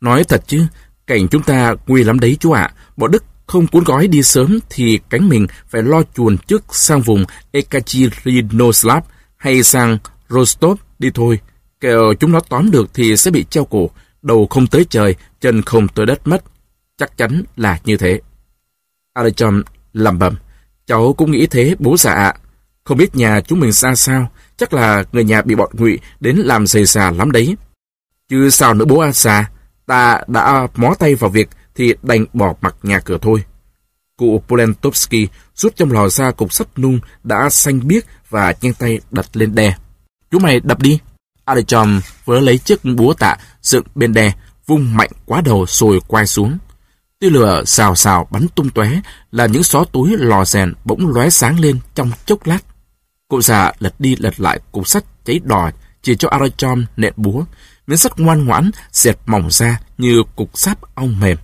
Nói thật chứ, cảnh chúng ta nguy lắm đấy chú ạ, bọn Đức không cuốn gói đi sớm thì cánh mình phải lo chuồn trước sang vùng Ekaterinoslav hay sang Rostov đi thôi. Kẻo chúng nó tóm được thì sẽ bị treo cổ, đầu không tới trời, chân không tới đất mất. Chắc chắn là như thế. Alechon lầm bầm. Cháu cũng nghĩ thế, bố già ạ. Không biết nhà chúng mình ra sao, chắc là người nhà bị bọn ngụy đến làm dày xà lắm đấy. Chứ sao nữa bố a xà, ta đã mó tay vào việc thì đành bỏ mặt nhà cửa thôi. Cụ Polentovsky rút trong lò ra cục sắt nung đã xanh biếc và nhanh tay đặt lên đè. Chú mày đập đi. Adechom vừa lấy chiếc búa tạ dựng bên đè, vung mạnh quá đầu rồi quay xuống. Tia lửa xào xào bắn tung tóe là những xó túi lò rèn bỗng lóe sáng lên trong chốc lát. Cụ già lật đi lật lại cục sắt cháy đỏ chỉ cho Arachom nện búa. Miếng sắt ngoan ngoãn dẹt mỏng ra như cục sáp ong mềm.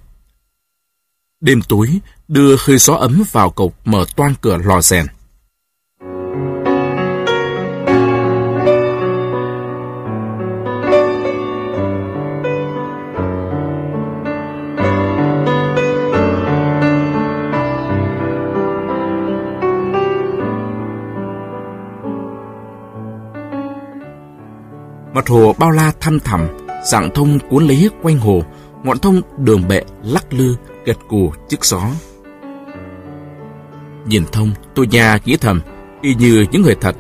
Đêm tối, đưa hơi gió ấm vào cột mở toan cửa lò rèn. Mặt hồ bao la thăm thẳm, dạng thông cuốn lấy quanh hồ, ngọn thông đường bệ lắc lư, gật cù trước gió. Nhìn thông, tôi nhà nghĩ thầm, y như những người thật.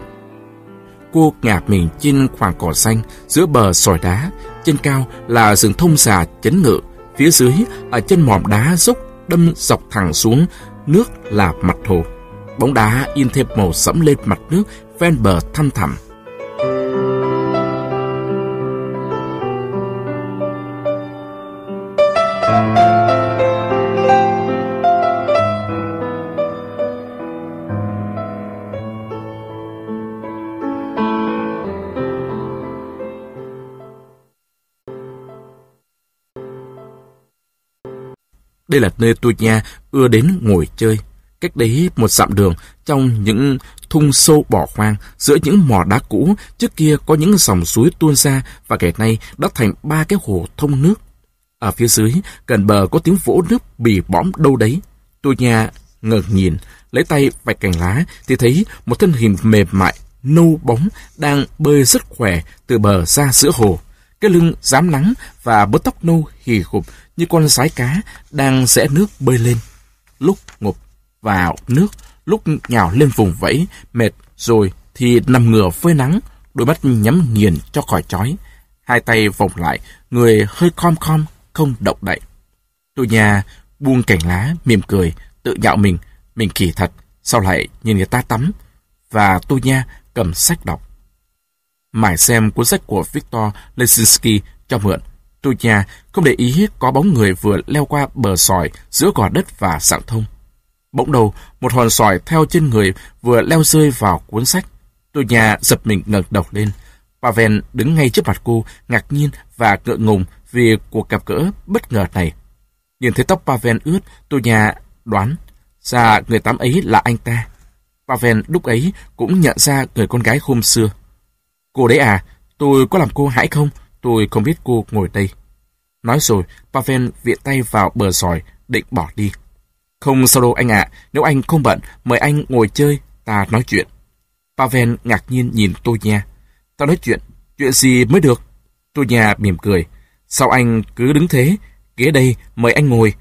Cô ngạp mình trên khoảng cỏ xanh giữa bờ sỏi đá, trên cao là rừng thông xà chấn ngự, phía dưới ở chân mỏm đá dốc đâm dọc thẳng xuống, nước là mặt hồ. Bóng đá in thêm màu sẫm lên mặt nước ven bờ thăm thẳm. Đây là nơi tôi nha ưa đến ngồi chơi. Cách đấy một dặm đường, trong những thung sâu bỏ hoang, giữa những mỏ đá cũ, trước kia có những dòng suối tuôn ra và ngày nay đã thành ba cái hồ thông nước. Ở phía dưới, gần bờ có tiếng vỗ nước bì bõm đâu đấy. Tôi nha ngờ nhìn, lấy tay vạch cành lá thì thấy một thân hình mềm mại, nâu bóng đang bơi rất khỏe từ bờ ra giữa hồ. Cái lưng dám nắng và bớt tóc nâu hì hụp như con sái cá đang rẽ nước bơi lên. Lúc ngụp vào nước, lúc nhào lên vùng vẫy, mệt rồi thì nằm ngửa phơi nắng, đôi mắt nhắm nghiền cho khỏi chói. Hai tay vòng lại, người hơi khom khom, không động đậy. Tôi nhà buông cành lá, mỉm cười, tự nhạo mình, mình kỳ thật, sau lại nhìn người ta tắm. Và tôi nha cầm sách đọc. Mải xem cuốn sách của Victor Lesinski cho mượn, Tôi nhà không để ý có bóng người vừa leo qua bờ sỏi giữa gò đất và sạng thông. Bỗng đầu, một hòn sỏi theo chân người vừa leo rơi vào cuốn sách. Tôi nhà giật mình ngẩng đầu lên. Pavel đứng ngay trước mặt cô, ngạc nhiên và ngượng ngùng vì cuộc gặp gỡ bất ngờ này. Nhìn thấy tóc Pavel ướt, tôi nhà đoán ra người tắm ấy là anh ta. Pavel lúc ấy cũng nhận ra người con gái hôm xưa. Cô đấy à, tôi có làm cô hãi không? Tôi không biết cô ngồi đây. Nói rồi, Pavel viện tay vào bờ sỏi, định bỏ đi. Không sao đâu anh ạ, nếu anh không bận, mời anh ngồi chơi, ta nói chuyện. Pavel ngạc nhiên nhìn tôi nha. ta nói chuyện, chuyện gì mới được? Tôi nhà mỉm cười. Sao anh cứ đứng thế? Ghế đây, mời anh ngồi.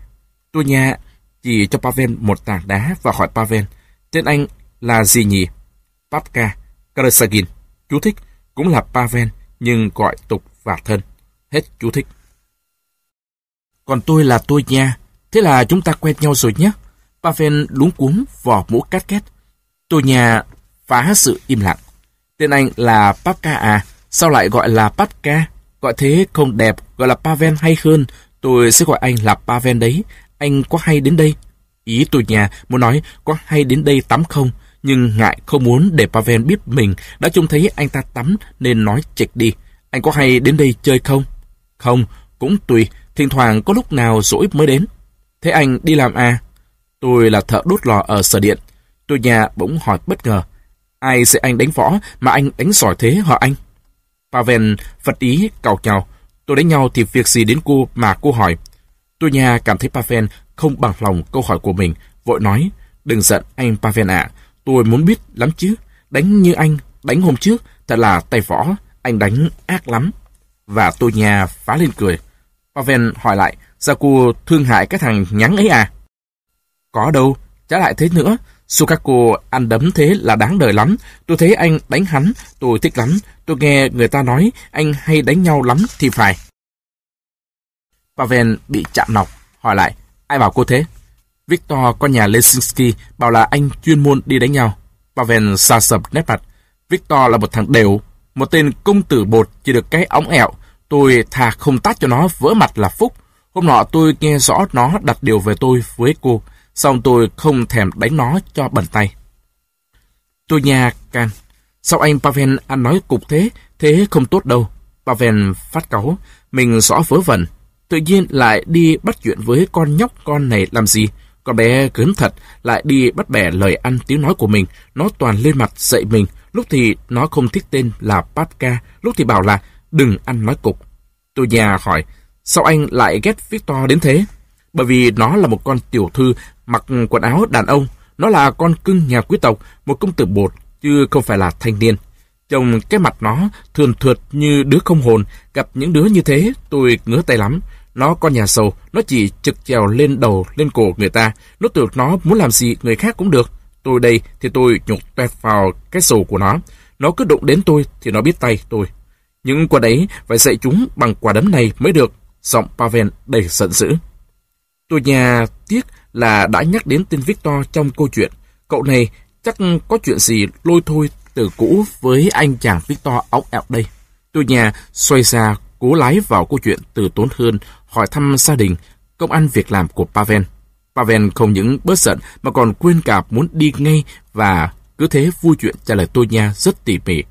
Tôi nhà chỉ cho Pavel một tảng đá và hỏi Pavel, tên anh là gì nhỉ? Papka Karasagin. Chú thích, cũng là Pavel, nhưng gọi tục và thân. Hết chú thích. Còn tôi là tôi nha. Thế là chúng ta quen nhau rồi nhé. Pavel lúng cuống vò mũ cát két. Tôi nhà phá sự im lặng. Tên anh là Papka à? Sao lại gọi là Papka? Gọi thế không đẹp, gọi là Pavel hay hơn. Tôi sẽ gọi anh là Pavel đấy. Anh có hay đến đây? Ý tôi nhà muốn nói có hay đến đây tắm không? Nhưng ngại không muốn để Pavel biết mình đã trông thấy anh ta tắm nên nói chệch đi. Anh có hay đến đây chơi không? Không, cũng tùy. Thỉnh thoảng có lúc nào rỗi mới đến. Thế anh đi làm à? Tôi là thợ đốt lò ở sở điện. Tôi nhà bỗng hỏi bất ngờ. Ai sẽ anh đánh võ mà anh đánh giỏi thế hả anh? Pavel phật ý cào nhào. Tôi đánh nhau thì việc gì đến cô mà cô hỏi. Tôi nhà cảm thấy Pavel không bằng lòng câu hỏi của mình, vội nói, đừng giận anh Pavel ạ, tôi muốn biết lắm chứ, đánh như anh, đánh hôm trước, thật là tay võ, anh đánh ác lắm. Và tôi nhà phá lên cười. Pavel hỏi lại, sao cô thương hại cái thằng nhắn ấy à? Có đâu, trả lại thế nữa, Sukaku ăn đấm thế là đáng đời lắm. Tôi thấy anh đánh hắn, tôi thích lắm. Tôi nghe người ta nói anh hay đánh nhau lắm thì phải. Pavel bị chạm nọc, hỏi lại, ai bảo cô thế? Victor con nhà Lesinski bảo là anh chuyên môn đi đánh nhau. Pavel xa sập nét mặt. Victor là một thằng đều, một tên công tử bột chỉ được cái ống ẹo. Tôi thà không tát cho nó vỡ mặt là phúc. Hôm nọ tôi nghe rõ nó đặt điều về tôi với cô xong tôi không thèm đánh nó cho bẩn tay. Tôi nhà can. Sao anh Pavel ăn nói cục thế? Thế không tốt đâu. Pavel phát cáu. Mình rõ vớ vẩn. Tự nhiên lại đi bắt chuyện với con nhóc con này làm gì? Con bé cớn thật, lại đi bắt bẻ lời ăn tiếng nói của mình. Nó toàn lên mặt dạy mình. Lúc thì nó không thích tên là Papka, lúc thì bảo là đừng ăn nói cục. Tôi già hỏi, sao anh lại ghét Victor đến thế? Bởi vì nó là một con tiểu thư mặc quần áo đàn ông. Nó là con cưng nhà quý tộc, một công tử bột, chứ không phải là thanh niên. Trông cái mặt nó thường thượt như đứa không hồn. Gặp những đứa như thế, tôi ngứa tay lắm. Nó con nhà sầu, nó chỉ trực trèo lên đầu, lên cổ người ta. Nó tưởng nó muốn làm gì người khác cũng được. Tôi đây thì tôi nhục toẹt vào cái sầu của nó. Nó cứ đụng đến tôi thì nó biết tay tôi. Những quả đấy phải dạy chúng bằng quả đấm này mới được. Giọng Pavel đầy giận dữ. Tôi nhà tiếc là đã nhắc đến tên Victor trong câu chuyện. Cậu này chắc có chuyện gì lôi thôi từ cũ với anh chàng Victor ốc ẹo đây. Tôi nhà xoay ra cố lái vào câu chuyện từ tốn hơn, hỏi thăm gia đình, công ăn việc làm của Pavel. Pavel không những bớt giận mà còn quên cả muốn đi ngay và cứ thế vui chuyện trả lời tôi nha rất tỉ mỉ.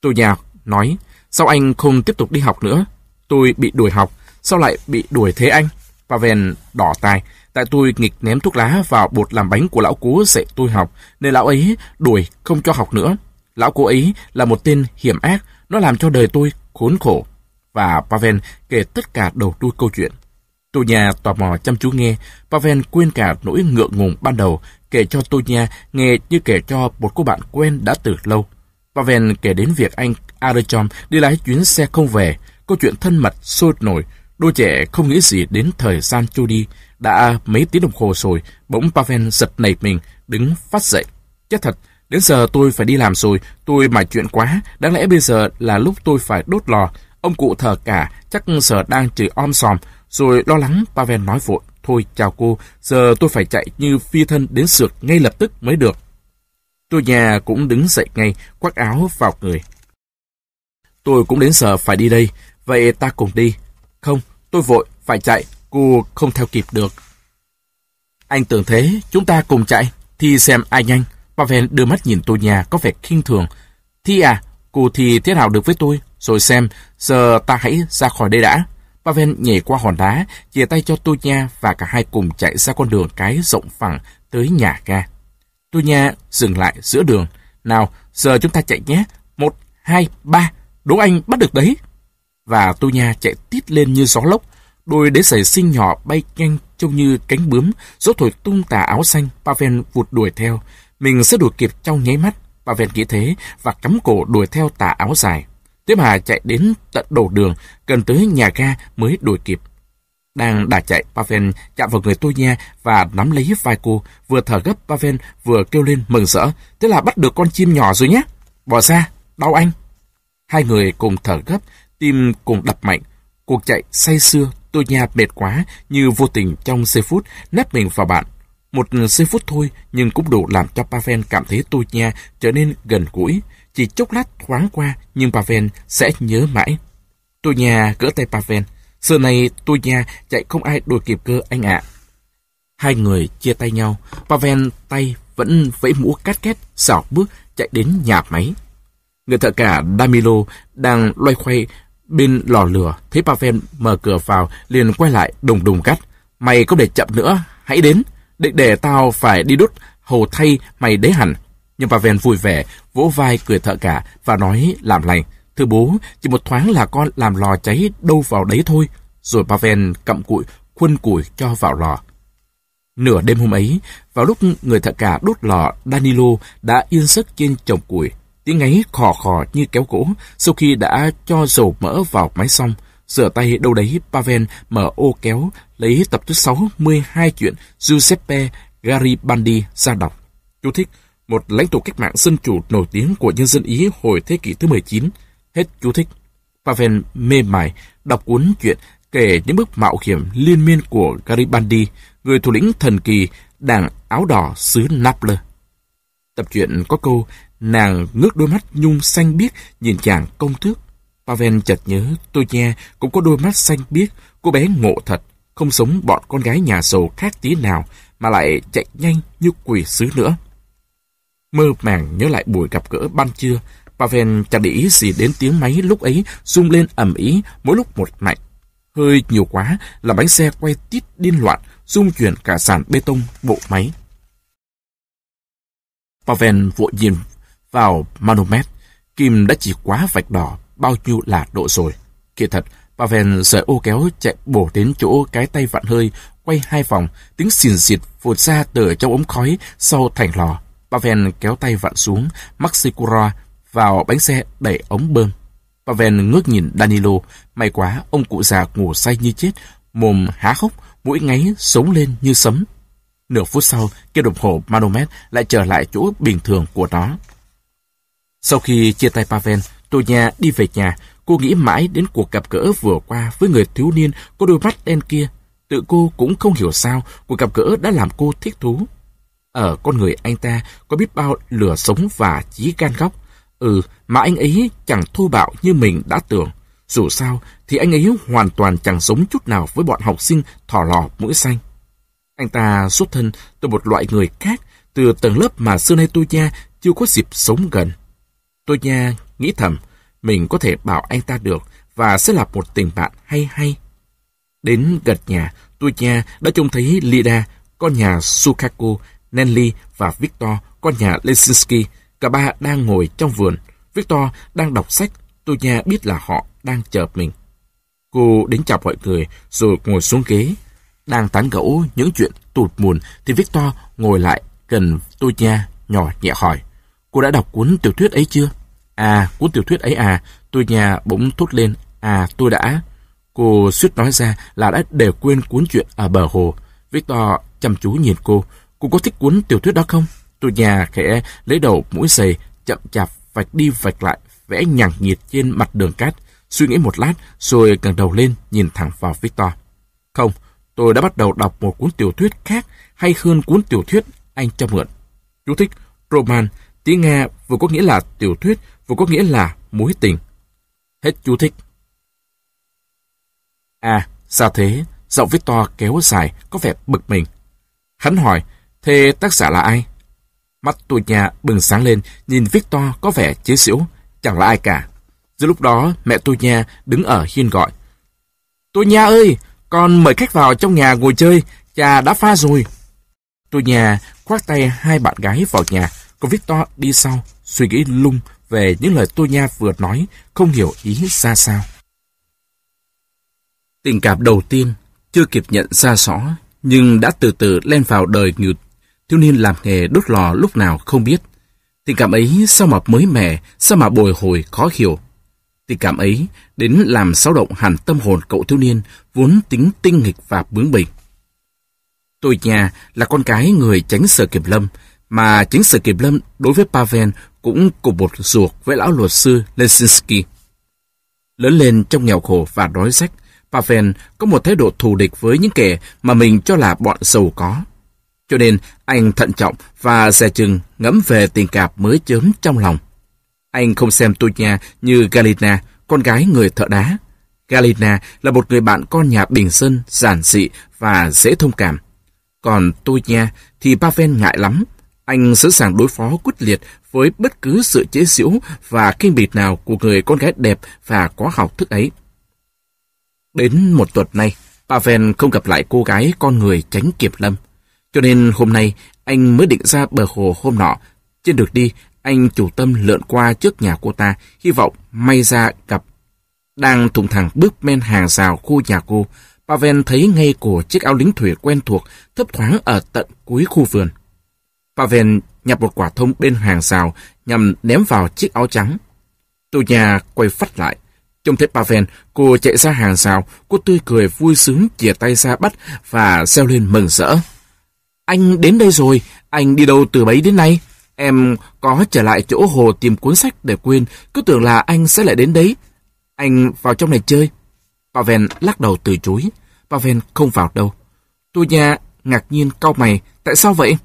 Tôi Nha nói, sao anh không tiếp tục đi học nữa? Tôi bị đuổi học, sao lại bị đuổi thế anh? Pavel đỏ tai, tại tôi nghịch ném thuốc lá vào bột làm bánh của lão cố dạy tôi học, nên lão ấy đuổi không cho học nữa. Lão cố ấy là một tên hiểm ác, nó làm cho đời tôi khốn khổ. Và Pavel kể tất cả đầu đuôi câu chuyện tô nhà tò mò chăm chú nghe, Pavel quên cả nỗi ngượng ngùng ban đầu, kể cho tôi Nha nghe như kể cho một cô bạn quen đã từ lâu. Pavel kể đến việc anh Arachom đi lái chuyến xe không về, câu chuyện thân mật sôi nổi, Đôi trẻ không nghĩ gì đến thời gian trôi đi. Đã mấy tiếng đồng hồ rồi, bỗng Pavel giật nảy mình, đứng phát dậy. Chết thật, đến giờ tôi phải đi làm rồi, tôi mải chuyện quá. Đáng lẽ bây giờ là lúc tôi phải đốt lò. Ông cụ thờ cả, chắc giờ đang chửi om sòm. Rồi lo lắng, Pavel nói vội. Thôi, chào cô, giờ tôi phải chạy như phi thân đến sượt ngay lập tức mới được. Tôi nhà cũng đứng dậy ngay, quắc áo vào người. Tôi cũng đến giờ phải đi đây, vậy ta cùng đi. Không, tôi vội, phải chạy, cô không theo kịp được. Anh tưởng thế, chúng ta cùng chạy, thì xem ai nhanh. Pavel đưa mắt nhìn tôi nhà có vẻ khinh thường. Thi à, cô thì thế nào được với tôi? Rồi xem, giờ ta hãy ra khỏi đây đã. Pavel nhảy qua hòn đá, chia tay cho Tunya và cả hai cùng chạy ra con đường cái rộng phẳng tới nhà ga. Tunya dừng lại giữa đường. Nào, giờ chúng ta chạy nhé. Một, hai, ba. Đố anh bắt được đấy và Tunya chạy tít lên như gió lốc. Đôi đế giày xinh nhỏ bay nhanh trông như cánh bướm, gió thổi tung tà áo xanh, Pavel vụt đuổi theo. Mình sẽ đuổi kịp trong nháy mắt, Pavel nghĩ thế và cắm cổ đuổi theo tà áo dài tiếp hà chạy đến tận đầu đường, gần tới nhà ga mới đuổi kịp. Đang đà chạy, Pavel chạm vào người tôi nha và nắm lấy vai cô, vừa thở gấp Pavel vừa kêu lên mừng rỡ. Thế là bắt được con chim nhỏ rồi nhé. Bỏ ra, đau anh. Hai người cùng thở gấp, tim cùng đập mạnh. Cuộc chạy say sưa, tôi nha mệt quá, như vô tình trong giây phút nép mình vào bạn. Một giây phút thôi, nhưng cũng đủ làm cho Pavel cảm thấy tôi nha trở nên gần gũi. Chỉ chốc lát thoáng qua, nhưng Pavel sẽ nhớ mãi. Tôi nha gỡ tay Pavel. Giờ này tôi nha chạy không ai đuổi kịp cơ anh ạ. Hai người chia tay nhau. Pavel tay vẫn vẫy mũ cát két, xảo bước chạy đến nhà máy. Người thợ cả Damilo đang loay khoay bên lò lửa, thấy Pavel mở cửa vào, liền quay lại đùng đùng cắt. Mày không để chậm nữa, hãy đến. Định để tao phải đi đút hầu thay mày đấy hẳn. Nhưng Pavel vui vẻ, vỗ vai cười thợ cả và nói làm lành. Thưa bố, chỉ một thoáng là con làm lò cháy đâu vào đấy thôi. Rồi Pavel cặm cụi, khuân củi cho vào lò. Nửa đêm hôm ấy, vào lúc người thợ cả đốt lò, Danilo đã yên giấc trên chồng củi. Tiếng ngáy khò khò như kéo gỗ sau khi đã cho dầu mỡ vào máy xong. Rửa tay đâu đấy, Pavel mở ô kéo, lấy tập thứ 62 chuyện Giuseppe Garibaldi ra đọc. Chú thích, một lãnh tụ cách mạng dân chủ nổi tiếng của nhân dân Ý hồi thế kỷ thứ 19. Hết chú thích. Pavel mê mải đọc cuốn chuyện kể những bước mạo hiểm liên miên của Garibaldi, người thủ lĩnh thần kỳ đảng áo đỏ xứ Naples. Tập truyện có câu Nàng ngước đôi mắt nhung xanh biếc nhìn chàng công tước. Pavel chợt nhớ tôi nghe cũng có đôi mắt xanh biếc, cô bé ngộ thật, không sống bọn con gái nhà giàu khác tí nào mà lại chạy nhanh như quỷ sứ nữa. Mơ màng nhớ lại buổi gặp gỡ ban trưa, Pavel chẳng để ý gì đến tiếng máy lúc ấy rung lên ầm ý mỗi lúc một mạnh. Hơi nhiều quá là bánh xe quay tít điên loạn, rung chuyển cả sàn bê tông bộ máy. Pavel vội nhìn vào manomet, kim đã chỉ quá vạch đỏ bao nhiêu là độ rồi. Kỳ thật, Pavel sợi ô kéo chạy bổ đến chỗ cái tay vặn hơi, quay hai vòng, tiếng xìn xịt vụt ra từ trong ống khói sau thành lò. Pavel kéo tay vặn xuống, Maxikura vào bánh xe đẩy ống bơm. Pavel ngước nhìn Danilo, may quá ông cụ già ngủ say như chết, mồm há hốc, mũi ngáy sống lên như sấm. Nửa phút sau, kia đồng hồ manomet lại trở lại chỗ bình thường của nó. Sau khi chia tay Pavel, tôi nhà đi về nhà, cô nghĩ mãi đến cuộc gặp gỡ vừa qua với người thiếu niên có đôi mắt đen kia. Tự cô cũng không hiểu sao cuộc gặp gỡ đã làm cô thích thú. Ở con người anh ta có biết bao lửa sống và chí gan góc. Ừ, mà anh ấy chẳng thô bạo như mình đã tưởng. Dù sao thì anh ấy hoàn toàn chẳng giống chút nào với bọn học sinh thỏ lò mũi xanh. Anh ta xuất thân từ một loại người khác, từ tầng lớp mà xưa nay tôi nha chưa có dịp sống gần. Tôi nha nghĩ thầm, mình có thể bảo anh ta được và sẽ là một tình bạn hay hay. Đến gần nhà, tôi nha đã trông thấy Lida, con nhà Sukaku, Nelly và Victor, con nhà Lesinski. Cả ba đang ngồi trong vườn. Victor đang đọc sách. Tôi nha biết là họ đang chờ mình. Cô đến chào mọi người rồi ngồi xuống ghế. Đang tán gẫu những chuyện tụt mùn thì Victor ngồi lại gần tôi nha nhỏ nhẹ hỏi. Cô đã đọc cuốn tiểu thuyết ấy chưa? À, cuốn tiểu thuyết ấy à, tôi nhà bỗng thốt lên. À, tôi đã. Cô suýt nói ra là đã để quên cuốn chuyện ở bờ hồ. Victor chăm chú nhìn cô. Cô có thích cuốn tiểu thuyết đó không? Tôi nhà khẽ lấy đầu mũi giày, chậm chạp vạch đi vạch lại, vẽ nhằng nhịt trên mặt đường cát. Suy nghĩ một lát, rồi ngẩng đầu lên, nhìn thẳng vào Victor. Không, tôi đã bắt đầu đọc một cuốn tiểu thuyết khác hay hơn cuốn tiểu thuyết anh cho mượn. Chú thích Roman Tiếng Nga vừa có nghĩa là tiểu thuyết, vừa có nghĩa là mối tình. Hết chú thích. À, sao thế? Giọng Victor kéo dài, có vẻ bực mình. Hắn hỏi, thế tác giả là ai? Mắt tôi nhà bừng sáng lên, nhìn Victor có vẻ chế xỉu, chẳng là ai cả. Giữa lúc đó, mẹ tôi nhà đứng ở hiên gọi. Tôi nhà ơi, con mời khách vào trong nhà ngồi chơi, cha đã pha rồi. Tôi nhà khoác tay hai bạn gái vào nhà, còn Victor đi sau, suy nghĩ lung về những lời tôi Nha vừa nói, không hiểu ý ra sao. Tình cảm đầu tiên, chưa kịp nhận ra rõ, nhưng đã từ từ len vào đời người thiếu niên làm nghề đốt lò lúc nào không biết. Tình cảm ấy sao mà mới mẻ, sao mà bồi hồi khó hiểu. Tình cảm ấy đến làm xáo động hẳn tâm hồn cậu thiếu niên vốn tính tinh nghịch và bướng bỉnh. Tôi nhà là con cái người tránh sở kiểm lâm, mà chính sở kiểm lâm đối với Pavel cũng cùng một ruột với lão luật sư Lesinski. Lớn lên trong nghèo khổ và đói rách, Pavel có một thái độ thù địch với những kẻ mà mình cho là bọn giàu có. Cho nên anh thận trọng và dè chừng ngẫm về tình cảm mới chớm trong lòng. Anh không xem tôi nhà như Galina, con gái người thợ đá. Galina là một người bạn con nhà bình dân, giản dị và dễ thông cảm. Còn tôi nha thì Pavel ngại lắm. Anh sẵn sàng đối phó quyết liệt với bất cứ sự chế giễu và kinh bịt nào của người con gái đẹp và có học thức ấy. Đến một tuần nay, Pavel không gặp lại cô gái con người tránh kiểm lâm. Cho nên hôm nay anh mới định ra bờ hồ hôm nọ. Trên đường đi, anh chủ tâm lượn qua trước nhà cô ta, hy vọng may ra gặp. Đang thùng thẳng bước men hàng rào khu nhà cô, Pavel thấy ngay cổ chiếc áo lính thủy quen thuộc thấp thoáng ở tận cuối khu vườn. Pavel nhặt một quả thông bên hàng rào nhằm ném vào chiếc áo trắng. Tô nhà quay phát lại. Trông thấy Pavel, cô chạy ra hàng rào, cô tươi cười vui sướng chìa tay ra bắt và reo lên mừng rỡ. Anh đến đây rồi, anh đi đâu từ bấy đến nay? Em có trở lại chỗ hồ tìm cuốn sách để quên, cứ tưởng là anh sẽ lại đến đấy. Anh vào trong này chơi. Pavel lắc đầu từ chối. Pavel không vào đâu. Tôi nha ngạc nhiên cau mày. Tại sao vậy?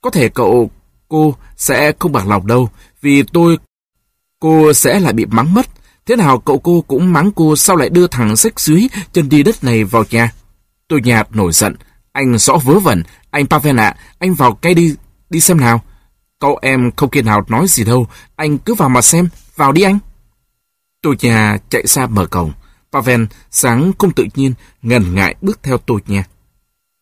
Có thể cậu, cô sẽ không bằng lòng đâu. Vì tôi, cô sẽ lại bị mắng mất. Thế nào cậu cô cũng mắng cô sao lại đưa thằng sách dưới chân đi đất này vào nhà. Tôi nha nổi giận. Anh rõ vớ vẩn. Anh Pavel ạ, anh vào cây đi, đi xem nào. Cậu em không kia nào nói gì đâu. Anh cứ vào mà xem. Vào đi anh. Tôi nhà chạy xa mở cổng. Pavel sáng không tự nhiên, ngần ngại bước theo tôi nha.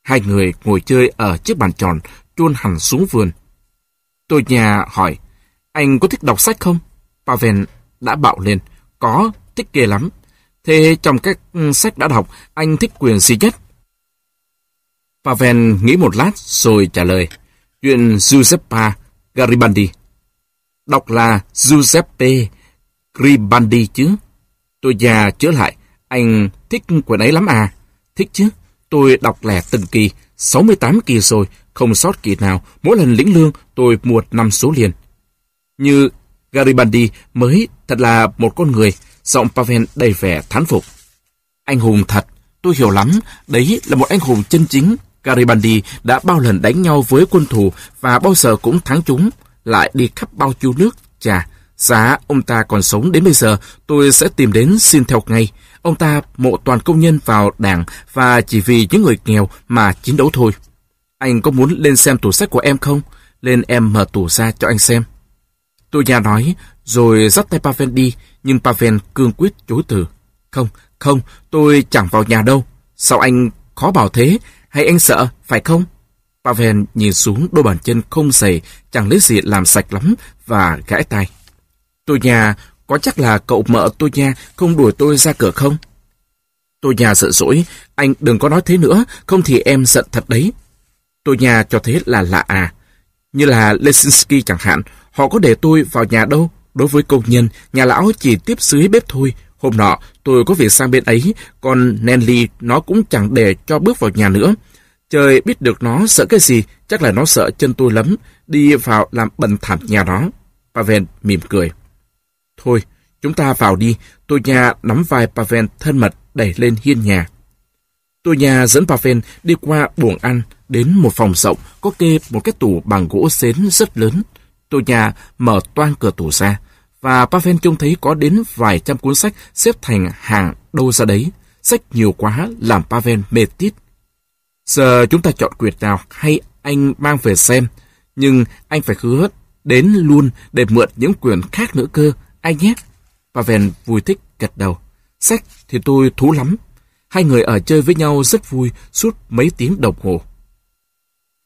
Hai người ngồi chơi ở chiếc bàn tròn, chuôn hẳn xuống vườn. Tôi nhà hỏi, anh có thích đọc sách không? Pavel đã bạo lên, có, thích ghê lắm. Thế trong các ừ, sách đã đọc, anh thích quyền gì nhất? Pavel nghĩ một lát rồi trả lời, chuyện Giuseppe Garibaldi. Đọc là Giuseppe Garibaldi chứ. Tôi già chữa lại, anh thích quyển ấy lắm à? Thích chứ. Tôi đọc lẻ từng kỳ, 68 kỳ rồi, không sót kỳ nào. Mỗi lần lĩnh lương, tôi mua năm số liền. Như Garibaldi mới thật là một con người, giọng Pavel đầy vẻ thán phục. Anh hùng thật, tôi hiểu lắm, đấy là một anh hùng chân chính. Garibaldi đã bao lần đánh nhau với quân thù và bao giờ cũng thắng chúng, lại đi khắp bao chu nước. Chà, Giá ông ta còn sống đến bây giờ, tôi sẽ tìm đến xin theo ngay. Ông ta mộ toàn công nhân vào đảng và chỉ vì những người nghèo mà chiến đấu thôi. Anh có muốn lên xem tủ sách của em không? Lên em mở tủ ra cho anh xem. Tôi nhà nói, rồi dắt tay Pavel đi, nhưng Pavel cương quyết chối từ. Không, không, tôi chẳng vào nhà đâu. Sao anh khó bảo thế? Hay anh sợ, phải không? Pavel nhìn xuống đôi bàn chân không giày, chẳng lấy gì làm sạch lắm và gãi tay. Tôi nhà, có chắc là cậu mợ tôi nhà không đuổi tôi ra cửa không? Tôi nhà sợ dỗi, anh đừng có nói thế nữa, không thì em giận thật đấy. Tôi nhà cho thế là lạ à. Như là Lesinski chẳng hạn, họ có để tôi vào nhà đâu. Đối với công nhân, nhà lão chỉ tiếp dưới bếp thôi. Hôm nọ, tôi có việc sang bên ấy, còn Nelly nó cũng chẳng để cho bước vào nhà nữa. Trời biết được nó sợ cái gì, chắc là nó sợ chân tôi lắm, đi vào làm bẩn thảm nhà đó. Pavel mỉm cười. Thôi, chúng ta vào đi. Tôi nhà nắm vai Pavel thân mật đẩy lên hiên nhà. Tôi nhà dẫn Pavel đi qua buồng ăn đến một phòng rộng có kê một cái tủ bằng gỗ xến rất lớn. Tôi nhà mở toan cửa tủ ra và Pavel trông thấy có đến vài trăm cuốn sách xếp thành hàng đâu ra đấy. Sách nhiều quá làm Pavel mệt tít. Giờ chúng ta chọn quyển nào hay anh mang về xem. Nhưng anh phải hứa đến luôn để mượn những quyển khác nữa cơ. anh nhé? Pavel vui thích gật đầu. Sách thì tôi thú lắm. Hai người ở chơi với nhau rất vui suốt mấy tiếng đồng hồ.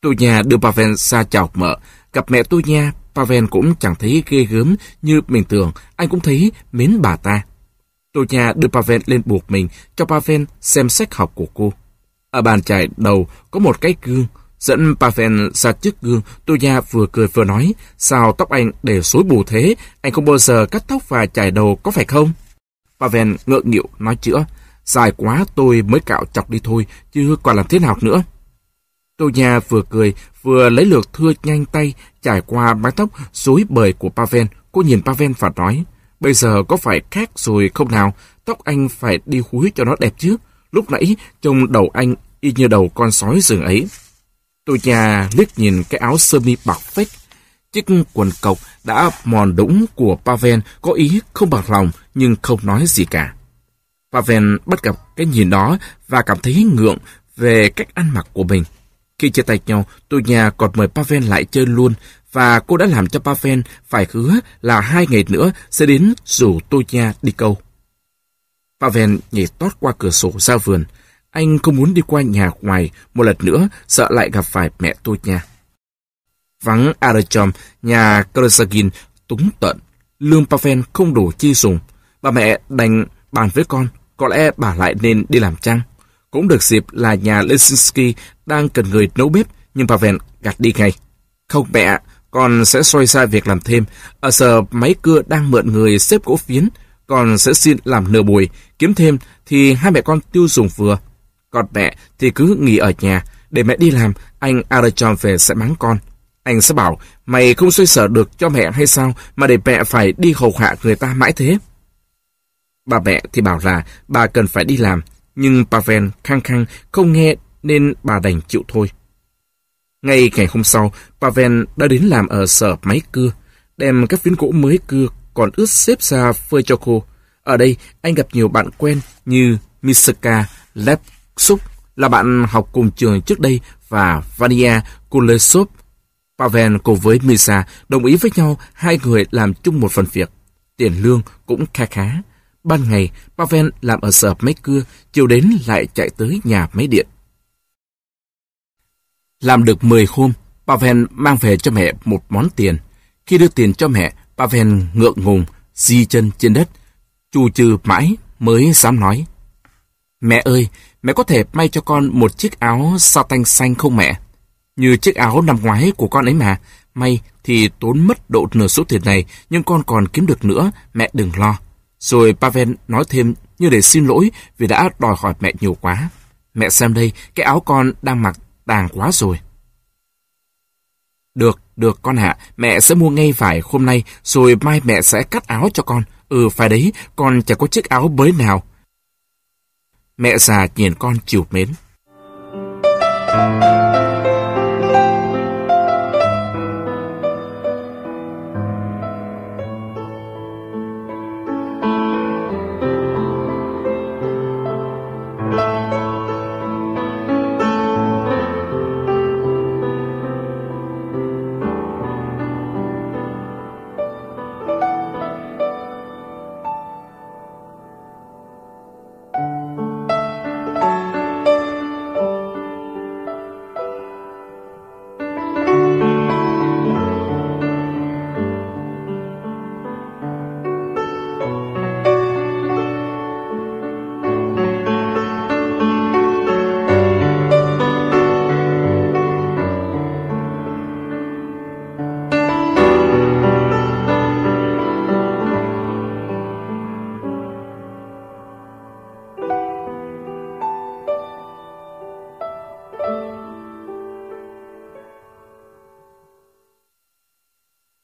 Tôi nhà đưa Pavel ra chào mợ. Gặp mẹ tôi nha, Pavel cũng chẳng thấy ghê gớm như mình tưởng. Anh cũng thấy mến bà ta. Tô Nha đưa Pavel lên buộc mình cho Pavel xem sách học của cô. Ở bàn chải đầu có một cái gương Dẫn Pavel ra trước gương, Tô Nha vừa cười vừa nói, sao tóc anh để xối bù thế, anh không bao giờ cắt tóc và chải đầu có phải không? Pavel ngượng nghịu nói chữa. Dài quá tôi mới cạo chọc đi thôi, chứ còn làm thế nào nữa. Tô Nha vừa cười, vừa lấy lược thưa nhanh tay, trải qua mái tóc rối bời của Pavel. Cô nhìn Pavel và nói, bây giờ có phải khác rồi không nào? Tóc anh phải đi húi cho nó đẹp chứ. Lúc nãy, trông đầu anh y như đầu con sói rừng ấy. Tô Nha liếc nhìn cái áo sơ mi bạc phách. Chiếc quần cộc đã mòn đũng của Pavel có ý không bằng lòng nhưng không nói gì cả. Pavel bắt gặp cái nhìn đó và cảm thấy ngượng về cách ăn mặc của mình. Khi chia tay nhau, tôi nhà còn mời Pavel lại chơi luôn và cô đã làm cho Pavel phải hứa là hai ngày nữa sẽ đến rủ tôi nhà đi câu. Pavel nhảy tót qua cửa sổ ra vườn. Anh không muốn đi qua nhà ngoài một lần nữa, sợ lại gặp phải mẹ tôi nhà. Vắng Arachom, nhà Krasagin túng tận. Lương Pavel không đủ chi dùng. Bà mẹ đành bàn với con, có lẽ bà lại nên đi làm chăng. Cũng được dịp là nhà Lesinski đang cần người nấu bếp, nhưng Pavel gạt đi ngay. Không mẹ, con sẽ xoay xa việc làm thêm. Ở giờ máy cưa đang mượn người xếp gỗ phiến, con sẽ xin làm nửa buổi, kiếm thêm thì hai mẹ con tiêu dùng vừa. Còn mẹ thì cứ nghỉ ở nhà, để mẹ đi làm, anh Arachon về sẽ mắng con. Anh sẽ bảo, mày không xoay sở được cho mẹ hay sao mà để mẹ phải đi hầu hạ người ta mãi thế? Bà mẹ thì bảo là bà cần phải đi làm, nhưng Pavel khăng khăng không nghe nên bà đành chịu thôi. Ngay ngày hôm sau, Pavel đã đến làm ở sở máy cưa, đem các phiến gỗ mới cưa còn ướt xếp ra phơi cho cô. Ở đây, anh gặp nhiều bạn quen như Misaka Lepsuk, là bạn học cùng trường trước đây, và Vania Kulesov. Pavel cùng với Misa đồng ý với nhau hai người làm chung một phần việc. Tiền lương cũng kha khá. Ban ngày, Pavel làm ở sở máy cưa, chiều đến lại chạy tới nhà máy điện. Làm được 10 hôm, Pavel mang về cho mẹ một món tiền. Khi đưa tiền cho mẹ, Pavel ngượng ngùng, di chân trên đất, chù chừ mãi mới dám nói. Mẹ ơi, mẹ có thể may cho con một chiếc áo sa tanh xanh không mẹ? Như chiếc áo năm ngoái của con ấy mà. May thì tốn mất độ nửa số tiền này, nhưng con còn kiếm được nữa, mẹ đừng lo. Rồi Pavel nói thêm như để xin lỗi vì đã đòi hỏi mẹ nhiều quá. Mẹ xem đây, cái áo con đang mặc tàng quá rồi. Được, được con ạ, mẹ sẽ mua ngay vải hôm nay, rồi mai mẹ sẽ cắt áo cho con. Ừ, phải đấy, con chẳng có chiếc áo mới nào. Mẹ già nhìn con chiều mến.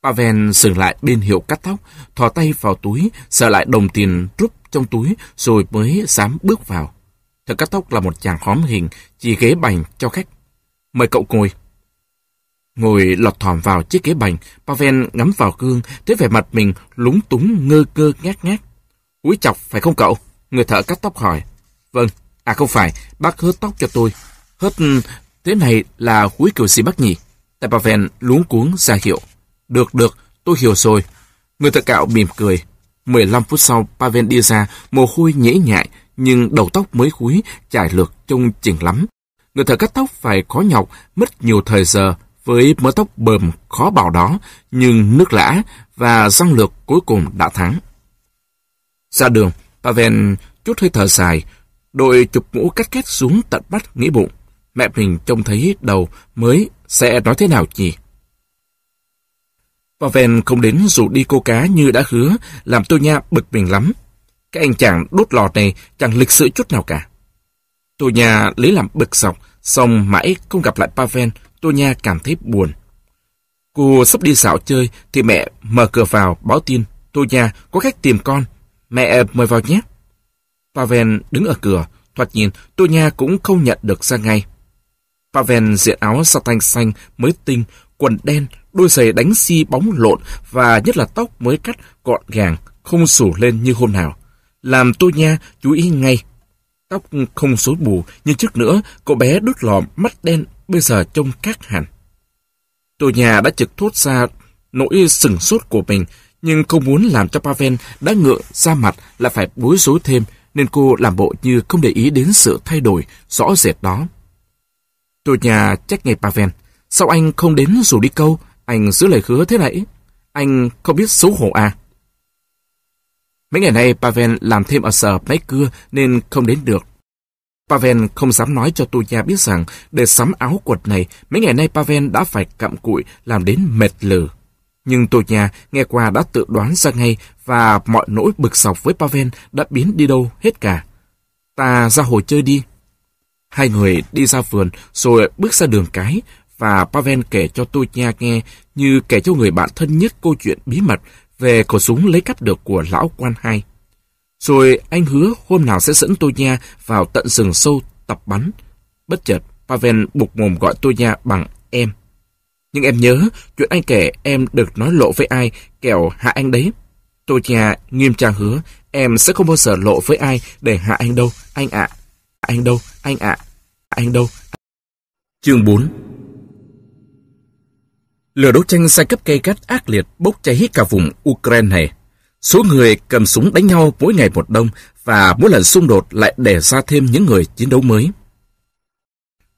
Pavel dừng lại bên hiệu cắt tóc, thò tay vào túi, sợ lại đồng tiền rút trong túi, rồi mới dám bước vào. Thợ cắt tóc là một chàng khóm hình, chỉ ghế bành cho khách. Mời cậu ngồi. Ngồi lọt thỏm vào chiếc ghế bành, Pavel ngắm vào gương, thấy vẻ mặt mình lúng túng ngơ ngơ ngác ngác. Úi chọc, phải không cậu? Người thợ cắt tóc hỏi. Vâng, à không phải, bác hớt tóc cho tôi. Hớt ừ, thế này là húi kiểu gì bác nhỉ? Tại Pavel luống cuống ra hiệu. Được, được, tôi hiểu rồi. Người thợ cạo mỉm cười. 15 phút sau, Pavel đi ra, mồ hôi nhễ nhại, nhưng đầu tóc mới húi, trải lược trông chỉnh lắm. Người thợ cắt tóc phải khó nhọc, mất nhiều thời giờ với mớ tóc bờm khó bảo đó, nhưng nước lã và răng lược cuối cùng đã thắng. Ra đường, Pavel chút hơi thở dài, đội chụp mũ cắt két xuống tận bắt nghĩ bụng. Mẹ mình trông thấy đầu mới sẽ nói thế nào nhỉ? Pavel không đến dù đi câu cá như đã hứa, làm tôi nha bực mình lắm. Cái anh chàng đốt lò này chẳng lịch sự chút nào cả. Tô Nha lấy làm bực dọc, xong mãi không gặp lại Pavel, Tô Nha cảm thấy buồn. Cô sắp đi dạo chơi thì mẹ mở cửa vào báo tin Tô Nha có khách tìm con. Mẹ ờ, mời vào nhé. Pavel đứng ở cửa, thoạt nhìn Tô Nha cũng không nhận được ra ngay. Pavel diện áo satin xanh mới tinh, quần đen, đôi giày đánh xi bóng lộn và nhất là tóc mới cắt gọn gàng, không sủ lên như hôm nào. Làm tôi Nha chú ý ngay. Tóc không rối bù nhưng trước nữa, cô bé đút lòm mắt đen bây giờ trông khác hẳn. tôi nhà đã trực thốt ra nỗi sừng sốt của mình, nhưng không muốn làm cho Pavel đã ngựa ra mặt lại phải bối rối thêm, nên cô làm bộ như không để ý đến sự thay đổi rõ rệt đó. tôi nhà trách ngay Pavel. Sao anh không đến rủ đi câu? Anh giữ lời hứa thế nãy. Anh không biết xấu hổ à? Mấy ngày nay Pavel làm thêm ở sở máy cưa nên không đến được. Pavel không dám nói cho Tuya biết rằng để sắm áo quần này, mấy ngày nay Pavel đã phải cặm cụi làm đến mệt lử. Nhưng Tuya nghe qua đã tự đoán ra ngay và mọi nỗi bực sọc với Pavel đã biến đi đâu hết cả. Ta ra hồ chơi đi. Hai người đi ra vườn rồi bước ra đường cái và Pavel kể cho Tuya nghe như kể cho người bạn thân nhất câu chuyện bí mật về khẩu súng lấy cắp được của lão quan hai. Rồi anh hứa hôm nào sẽ dẫn tôi nha vào tận rừng sâu tập bắn. Bất chợt, Pavel buộc mồm gọi tôi nha bằng em. Nhưng em nhớ, chuyện anh kể em được nói lộ với ai, kẻo hạ anh đấy. Tôi nhà nghiêm trang hứa, em sẽ không bao giờ lộ với ai để hạ anh đâu, anh ạ. Anh đâu, anh ạ. Anh đâu. Chương 4 Lửa đấu tranh giai cấp cây gắt ác liệt bốc cháy cả vùng Ukraine này. Số người cầm súng đánh nhau mỗi ngày một đông và mỗi lần xung đột lại đẻ ra thêm những người chiến đấu mới.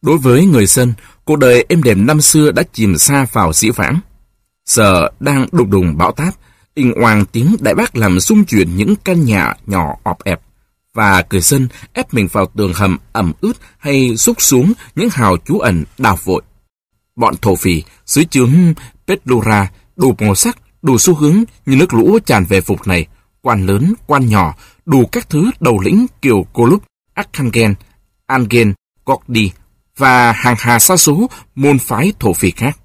Đối với người dân, cuộc đời êm đềm năm xưa đã chìm xa vào dĩ vãng. Giờ đang đùng đùng bão táp, inh oang tiếng đại bác làm xung chuyển những căn nhà nhỏ ọp ẹp và người dân ép mình vào tường hầm ẩm ướt hay rút xuống những hào trú ẩn đào vội. Bọn thổ phỉ dưới chướng Petlura đủ màu sắc đủ xu hướng như nước lũ tràn về vùng này, quan lớn, quan nhỏ, đủ các thứ đầu lĩnh kiểu Golub, akhangen Angen, Gordi và hàng hà xa số môn phái thổ phỉ khác.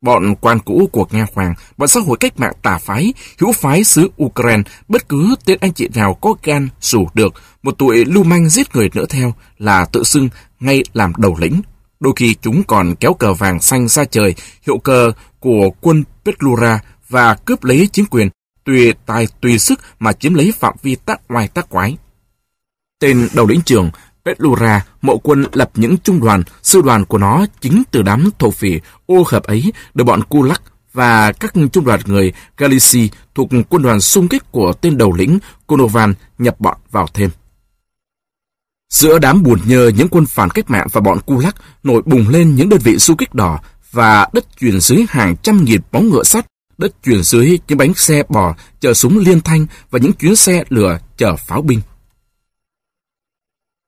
Bọn quan cũ của Nga Hoàng, bọn xã hội cách mạng tà phái, hữu phái xứ Ukraine, bất cứ tên anh chị nào có gan rủ được một tuổi lưu manh giết người nữa theo là tự xưng ngay làm đầu lĩnh. Đôi khi chúng còn kéo cờ vàng xanh ra trời, hiệu cờ của quân Petlura và cướp lấy chính quyền, tùy tài tùy sức mà chiếm lấy phạm vi tác oai tác quái. Tên đầu lĩnh trường Petlura, mộ quân lập những trung đoàn, sư đoàn của nó chính từ đám thổ phỉ ô hợp ấy được bọn Kulak và các trung đoàn người Galicia thuộc quân đoàn xung kích của tên đầu lĩnh Konovan nhập bọn vào thêm. Giữa đám buồn nhơ những quân phản cách mạng và bọn Kulak nổi bùng lên những đơn vị du kích đỏ và đất chuyển dưới hàng trăm nghìn bóng ngựa sắt, đất chuyển dưới những bánh xe bò chở súng liên thanh và những chuyến xe lửa chở pháo binh.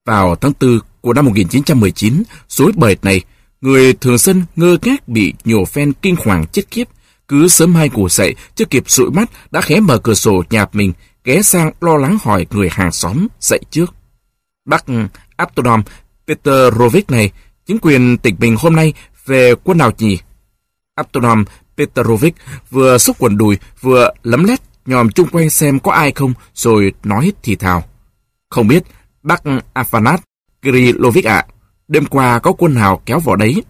Vào tháng 4 của năm 1919, suối bời này, người thường dân ngơ ngác bị nhổ phen kinh hoàng chết khiếp. Cứ sớm hai ngủ dậy, chưa kịp sụi mắt, đã khé mở cửa sổ nhà mình, ghé sang lo lắng hỏi người hàng xóm dậy trước. Bác Abdom Peterovic này, chính quyền tỉnh mình hôm nay về quân nào nhỉ? Abdom Peterovic vừa xúc quần đùi, vừa lấm lét nhòm chung quanh xem có ai không, rồi nói thì thào. Không biết, bác Afanat Kirilovic ạ, đêm qua có quân nào kéo vào đấy?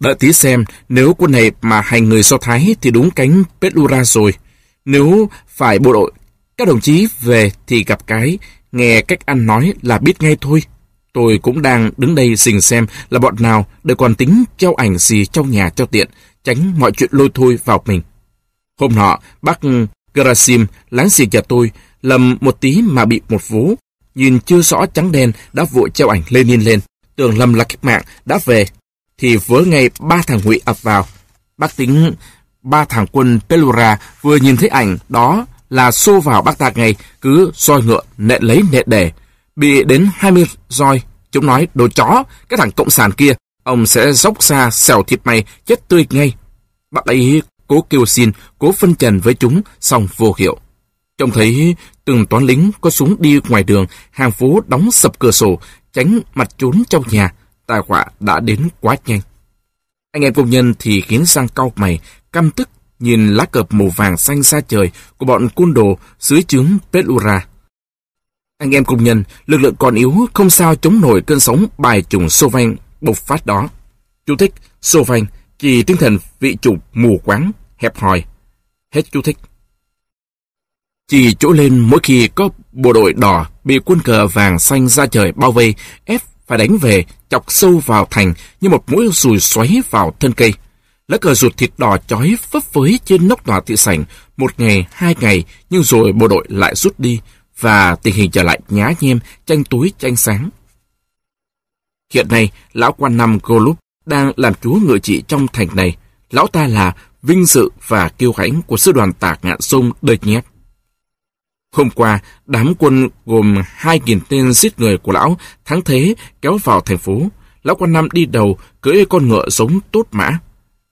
Đợi tí xem, nếu quân này mà hành người Do Thái thì đúng cánh Petlura rồi. Nếu phải bộ đội, các đồng chí về thì gặp cái, nghe cách ăn nói là biết ngay thôi. Tôi cũng đang đứng đây xình xem là bọn nào để còn tính treo ảnh gì trong nhà cho tiện, tránh mọi chuyện lôi thôi vào mình. Hôm nọ, bác Gerasim, láng giềng nhà tôi, lầm một tí mà bị một vú Nhìn chưa rõ trắng đen đã vội treo ảnh Lenin lên. Tưởng lầm là cách mạng đã về. Thì vớ ngày ba thằng ngụy ập vào. Bác tính ba thằng quân Pelura vừa nhìn thấy ảnh đó là xô vào bác ta ngay, cứ roi ngựa, nện lấy nện để. Bị đến 20 roi, chúng nói đồ chó, cái thằng cộng sản kia, ông sẽ dốc xa xèo thịt mày, chết tươi ngay. Bác ấy cố kêu xin, cố phân trần với chúng, xong vô hiệu. Trông thấy từng toán lính có súng đi ngoài đường, hàng phố đóng sập cửa sổ, tránh mặt trốn trong nhà. Tai họa đã đến quá nhanh. Anh em công nhân thì khiến sang cau mày, căm tức nhìn lá cờ màu vàng xanh xa trời của bọn côn đồ dưới trướng Petlura. Anh em công nhân, lực lượng còn yếu không sao chống nổi cơn sóng bài trùng Sovan bộc phát đó. Chú thích, Sovan, chỉ tinh thần vị chủ mù quáng, hẹp hòi. Hết chú thích. Chỉ chỗ lên mỗi khi có bộ đội đỏ bị quân cờ vàng xanh ra trời bao vây, ép phải đánh về, chọc sâu vào thành như một mũi rùi xoáy vào thân cây. Lá cờ ruột thịt đỏ chói phấp phới trên nóc tòa thị sảnh một ngày, hai ngày, nhưng rồi bộ đội lại rút đi và tình hình trở lại nhá nhem, tranh túi tranh sáng. Hiện nay, lão quan năm Golub đang làm chúa ngự trị trong thành này. Lão ta là vinh dự và kiêu hãnh của sư đoàn tả ngạn sông đời nhét. Hôm qua, đám quân gồm 2.000 tên giết người của lão thắng thế kéo vào thành phố. Lão quan năm đi đầu, cưỡi con ngựa giống tốt mã.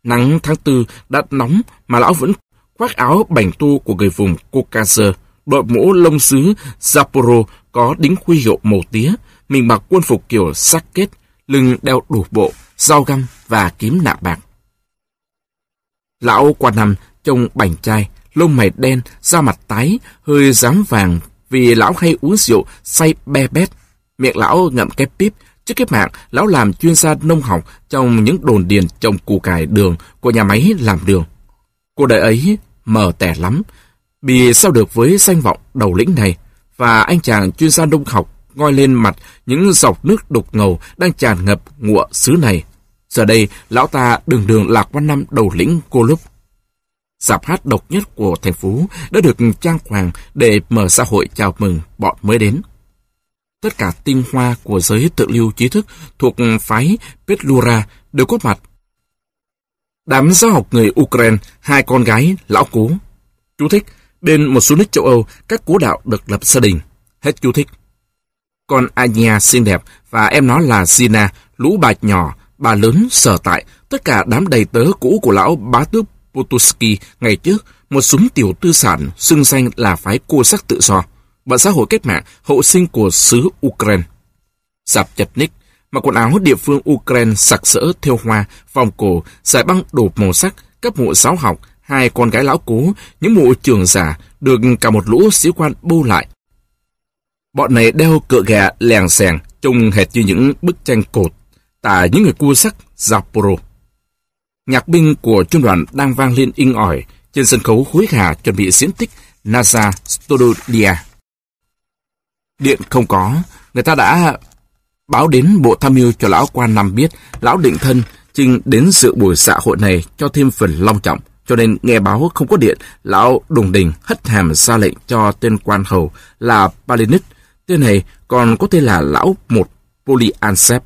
Nắng tháng tư đã nóng mà lão vẫn khoác áo bành tu của người vùng Caucasus, đội mũ lông sứ Zaporro có đính huy hiệu màu tía, mình mặc quân phục kiểu sắc kết, lưng đeo đủ bộ, dao găm và kiếm nạ bạc. Lão qua năm trông bảnh trai, lông mày đen, da mặt tái, hơi dám vàng vì lão hay uống rượu say be bét. Miệng lão ngậm cái píp, trước kiếp mạng lão làm chuyên gia nông học trong những đồn điền trồng củ cải đường của nhà máy làm đường. Cuộc đời ấy mờ tẻ lắm, vì sao được với danh vọng đầu lĩnh này, và anh chàng chuyên gia nông học ngoi lên mặt những dọc nước đục ngầu đang tràn ngập ngụa xứ này. Giờ đây, lão ta đường đường lạc quan năm đầu lĩnh cô lúc Giạp hát độc nhất của thành phố đã được trang hoàng để mở xã hội chào mừng bọn mới đến. Tất cả tinh hoa của giới tự lưu trí thức thuộc phái Petlura đều có mặt. Đám giáo học người Ukraine, hai con gái, lão cố. Chú thích, bên một số nước châu Âu, các cố đạo được lập gia đình. Hết chú thích. Con Anya xinh đẹp và em nó là Zina, lũ bà nhỏ, bà lớn sở tại, tất cả đám đầy tớ cũ của lão bá tước Potuski ngày trước, một súng tiểu tư sản xưng danh là phái cô sắc tự do, và xã hội kết mạng hậu sinh của xứ Ukraine. Sạp chật ních, mặc quần áo địa phương Ukraine sặc sỡ theo hoa, vòng cổ, giải băng đổ màu sắc, các mụ giáo học, hai con gái lão cố, những mụ trường giả, được cả một lũ sĩ quan bô lại. Bọn này đeo cựa gà lèng xèng, trông hệt như những bức tranh cột, tả những người cua sắc Zaporo. Nhạc binh của trung đoàn đang vang lên inh ỏi trên sân khấu hối hả chuẩn bị diễn tích NASA Stodolia. Điện không có, người ta đã báo đến bộ tham mưu cho lão quan năm biết lão định thân trình đến sự buổi xã hội này cho thêm phần long trọng. Cho nên nghe báo không có điện, lão đùng đình hất hàm ra lệnh cho tên quan hầu là Palinic. Tên này còn có tên là lão một Polyansep.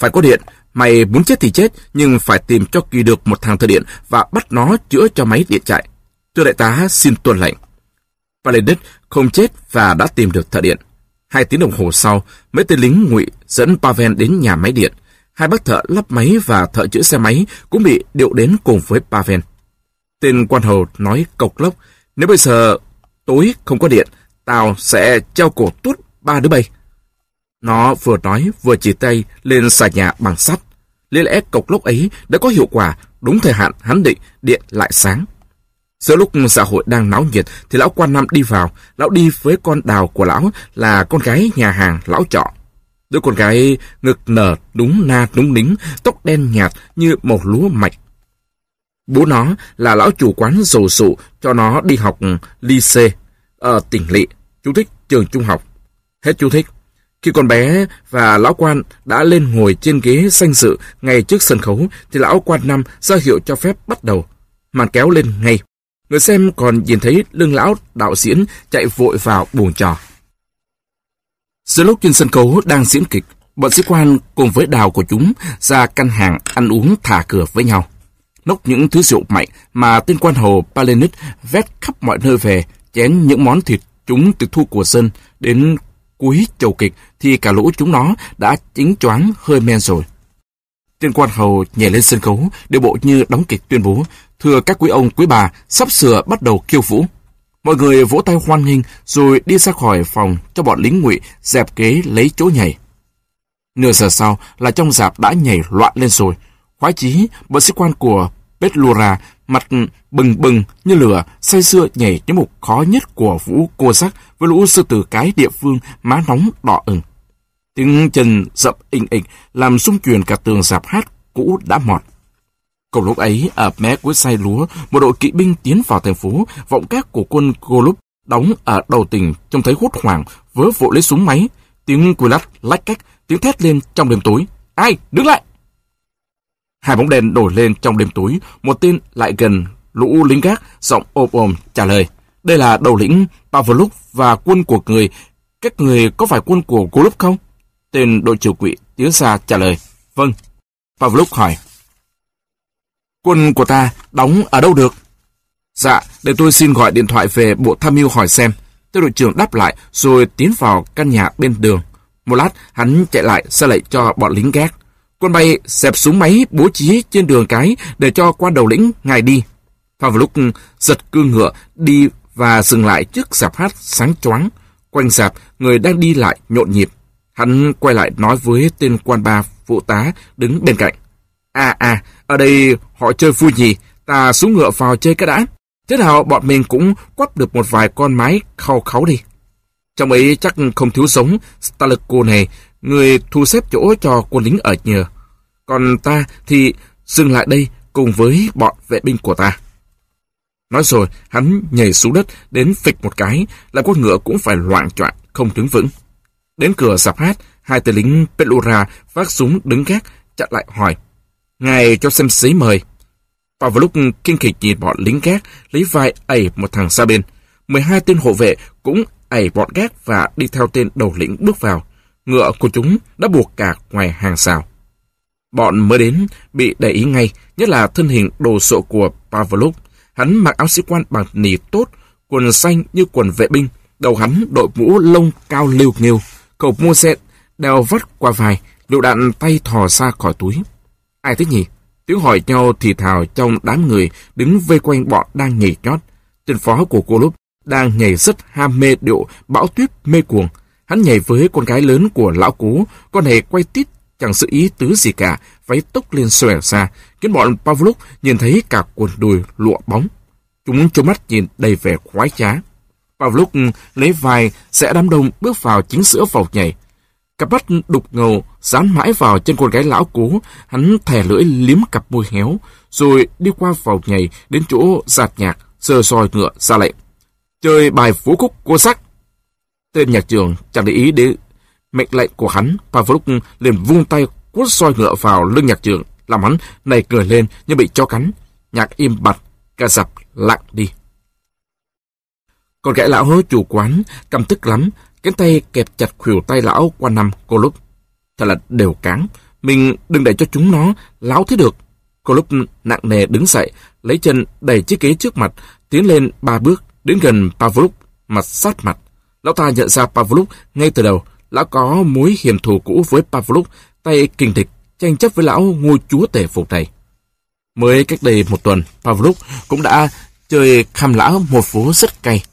Phải có điện, Mày muốn chết thì chết, nhưng phải tìm cho kỳ được một thằng thợ điện và bắt nó chữa cho máy điện chạy. Thưa đại tá xin tuân lệnh. Paladin không chết và đã tìm được thợ điện. Hai tiếng đồng hồ sau, mấy tên lính ngụy dẫn Pavel đến nhà máy điện. Hai bác thợ lắp máy và thợ chữa xe máy cũng bị điệu đến cùng với Pavel. Tên quan hầu nói cộc lốc, nếu bây giờ tối không có điện, tao sẽ treo cổ tút ba đứa bay. Nó vừa nói vừa chỉ tay lên xà nhà bằng sắt. Lý lẽ cộc lốc ấy đã có hiệu quả, đúng thời hạn hắn định điện lại sáng. Giữa lúc xã hội đang náo nhiệt thì lão quan năm đi vào, lão đi với con đào của lão là con gái nhà hàng lão trọ. Đứa con gái ngực nở đúng na đúng nính, tóc đen nhạt như một lúa mạch. Bố nó là lão chủ quán dầu sụ cho nó đi học lycée ở tỉnh Lị, chú thích trường trung học. Hết chú thích. Khi con bé và lão quan đã lên ngồi trên ghế danh dự ngay trước sân khấu, thì lão quan năm ra hiệu cho phép bắt đầu. Màn kéo lên ngay. Người xem còn nhìn thấy lưng lão đạo diễn chạy vội vào buồng trò. Giữa lúc trên sân khấu đang diễn kịch, bọn sĩ quan cùng với đào của chúng ra căn hàng ăn uống thả cửa với nhau. Nốc những thứ rượu mạnh mà tên quan hồ Palenit vét khắp mọi nơi về, chén những món thịt chúng từ thu của dân đến cuối chầu kịch thì cả lũ chúng nó đã chính choáng hơi men rồi. Tên quan hầu nhảy lên sân khấu, để bộ như đóng kịch tuyên bố, thưa các quý ông quý bà, sắp sửa bắt đầu khiêu vũ. Mọi người vỗ tay hoan nghênh rồi đi ra khỏi phòng cho bọn lính ngụy dẹp kế lấy chỗ nhảy. Nửa giờ sau là trong dạp đã nhảy loạn lên rồi. Khoái chí, bọn sĩ quan của Petlura mặt bừng bừng như lửa, say sưa nhảy những mục khó nhất của vũ cô sắc với lũ sư tử cái địa phương má nóng đỏ ửng. Tiếng chân dập inh ịch làm xung chuyển cả tường dạp hát cũ đã mọt. Cùng lúc ấy, ở mé cuối say lúa, một đội kỵ binh tiến vào thành phố, vọng các của quân Golub đóng ở đầu tỉnh trông thấy hốt hoảng, vớ vội lấy súng máy. Tiếng cùi lách lách cách, tiếng thét lên trong đêm tối. Ai? Đứng lại! Hai bóng đèn nổi lên trong đêm tối, một tên lại gần lũ lính gác, giọng ôm ôm trả lời. Đây là đầu lĩnh Pavlov và quân của người. Các người có phải quân của Golub không? Tên đội trưởng quỵ tiến xa trả lời. Vâng. Pavlov hỏi. Quân của ta đóng ở đâu được? Dạ, để tôi xin gọi điện thoại về bộ tham mưu hỏi xem. Tiêu đội trưởng đáp lại rồi tiến vào căn nhà bên đường. Một lát, hắn chạy lại ra lệnh cho bọn lính gác. Quân bay xẹp súng máy bố trí trên đường cái để cho quan đầu lĩnh ngài đi. Và vào lúc giật cương ngựa đi và dừng lại trước sạp hát sáng choáng. Quanh sạp, người đang đi lại nhộn nhịp. Hắn quay lại nói với tên quan ba phụ tá đứng bên cạnh. À à, ở đây họ chơi vui nhỉ, ta xuống ngựa vào chơi cái đã. Thế nào bọn mình cũng quắp được một vài con mái khao kháu đi. Trong ấy chắc không thiếu sống Stalico này, người thu xếp chỗ cho quân lính ở nhờ. Còn ta thì dừng lại đây cùng với bọn vệ binh của ta. Nói rồi, hắn nhảy xuống đất đến phịch một cái, là con ngựa cũng phải loạn choạng không đứng vững. Đến cửa sạp hát, hai tên lính Pelura vác súng đứng gác, chặn lại hỏi. Ngài cho xem giấy mời. Vào vào lúc kinh khịch nhìn bọn lính gác, lấy vai ẩy một thằng xa bên. 12 tên hộ vệ cũng ẩy bọn gác và đi theo tên đầu lĩnh bước vào. Ngựa của chúng đã buộc cả ngoài hàng xào. Bọn mới đến bị để ý ngay, nhất là thân hình đồ sộ của Pavlov. Hắn mặc áo sĩ quan bằng nỉ tốt, quần xanh như quần vệ binh, đầu hắn đội mũ lông cao liêu nghiêu, cầu mua xe đeo vắt qua vai, lựu đạn tay thò ra khỏi túi. Ai thế nhỉ? Tiếng hỏi nhau thì thào trong đám người đứng vây quanh bọn đang nhảy nhót. Trên phó của cô lúc đang nhảy rất ham mê điệu bão tuyết mê cuồng. Hắn nhảy với con gái lớn của lão cố, con này quay tít chẳng sự ý tứ gì cả, váy tốc lên xòe xa, khiến bọn Pavlov nhìn thấy cả quần đùi lụa bóng. Chúng trông mắt nhìn đầy vẻ khoái trá. Pavlov lấy vai sẽ đám đông bước vào chính giữa vòng nhảy. Cặp mắt đục ngầu dán mãi vào chân con gái lão cố, hắn thè lưỡi liếm cặp môi héo, rồi đi qua vào nhảy đến chỗ giạt nhạc, sờ soi ngựa ra lệnh. Chơi bài phú khúc cô sắc. Tên nhạc trưởng chẳng để ý đến mệnh lệnh của hắn, Pavlov liền vung tay quất soi ngựa vào lưng nhạc trưởng, làm hắn này cười lên như bị cho cắn. Nhạc im bặt, cả dập lặng đi. Còn gái lão hứa chủ quán, căm tức lắm, cánh tay kẹp chặt khuỷu tay lão qua năm cô lúc. Thật là đều cán, mình đừng để cho chúng nó láo thế được. Cô lúc nặng nề đứng dậy, lấy chân đẩy chiếc ghế trước mặt, tiến lên ba bước, đến gần Pavlov, mặt sát mặt. Lão ta nhận ra Pavlov ngay từ đầu, lão có mối hiểm thù cũ với Pavlov, tay kinh địch, tranh chấp với lão ngôi chúa tể phục này. Mới cách đây một tuần, Pavlov cũng đã chơi khăm lão một phố rất cay.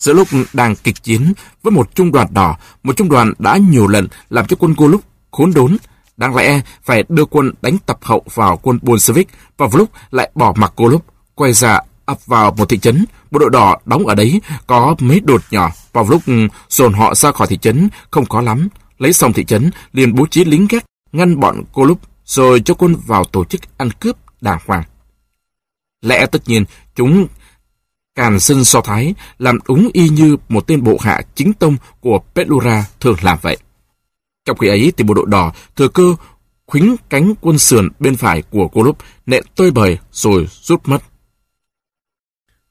Giữa lúc đang kịch chiến với một trung đoàn đỏ, một trung đoàn đã nhiều lần làm cho quân Golub khốn đốn, đáng lẽ phải đưa quân đánh tập hậu vào quân Bolshevik, lúc lại bỏ mặc Golub, quay ra ập vào một thị trấn, bộ đội đỏ đóng ở đấy có mấy đột nhỏ. Vào lúc dồn họ ra khỏi thị trấn không có lắm, lấy xong thị trấn liền bố trí lính gác ngăn bọn cô lúc rồi cho quân vào tổ chức ăn cướp đàng hoàng. Lẽ tất nhiên chúng càn sinh so thái làm đúng y như một tên bộ hạ chính tông của Petlura thường làm vậy. Trong khi ấy thì bộ đội đỏ thừa cơ khuính cánh quân sườn bên phải của Golub nện tơi bời rồi rút mất.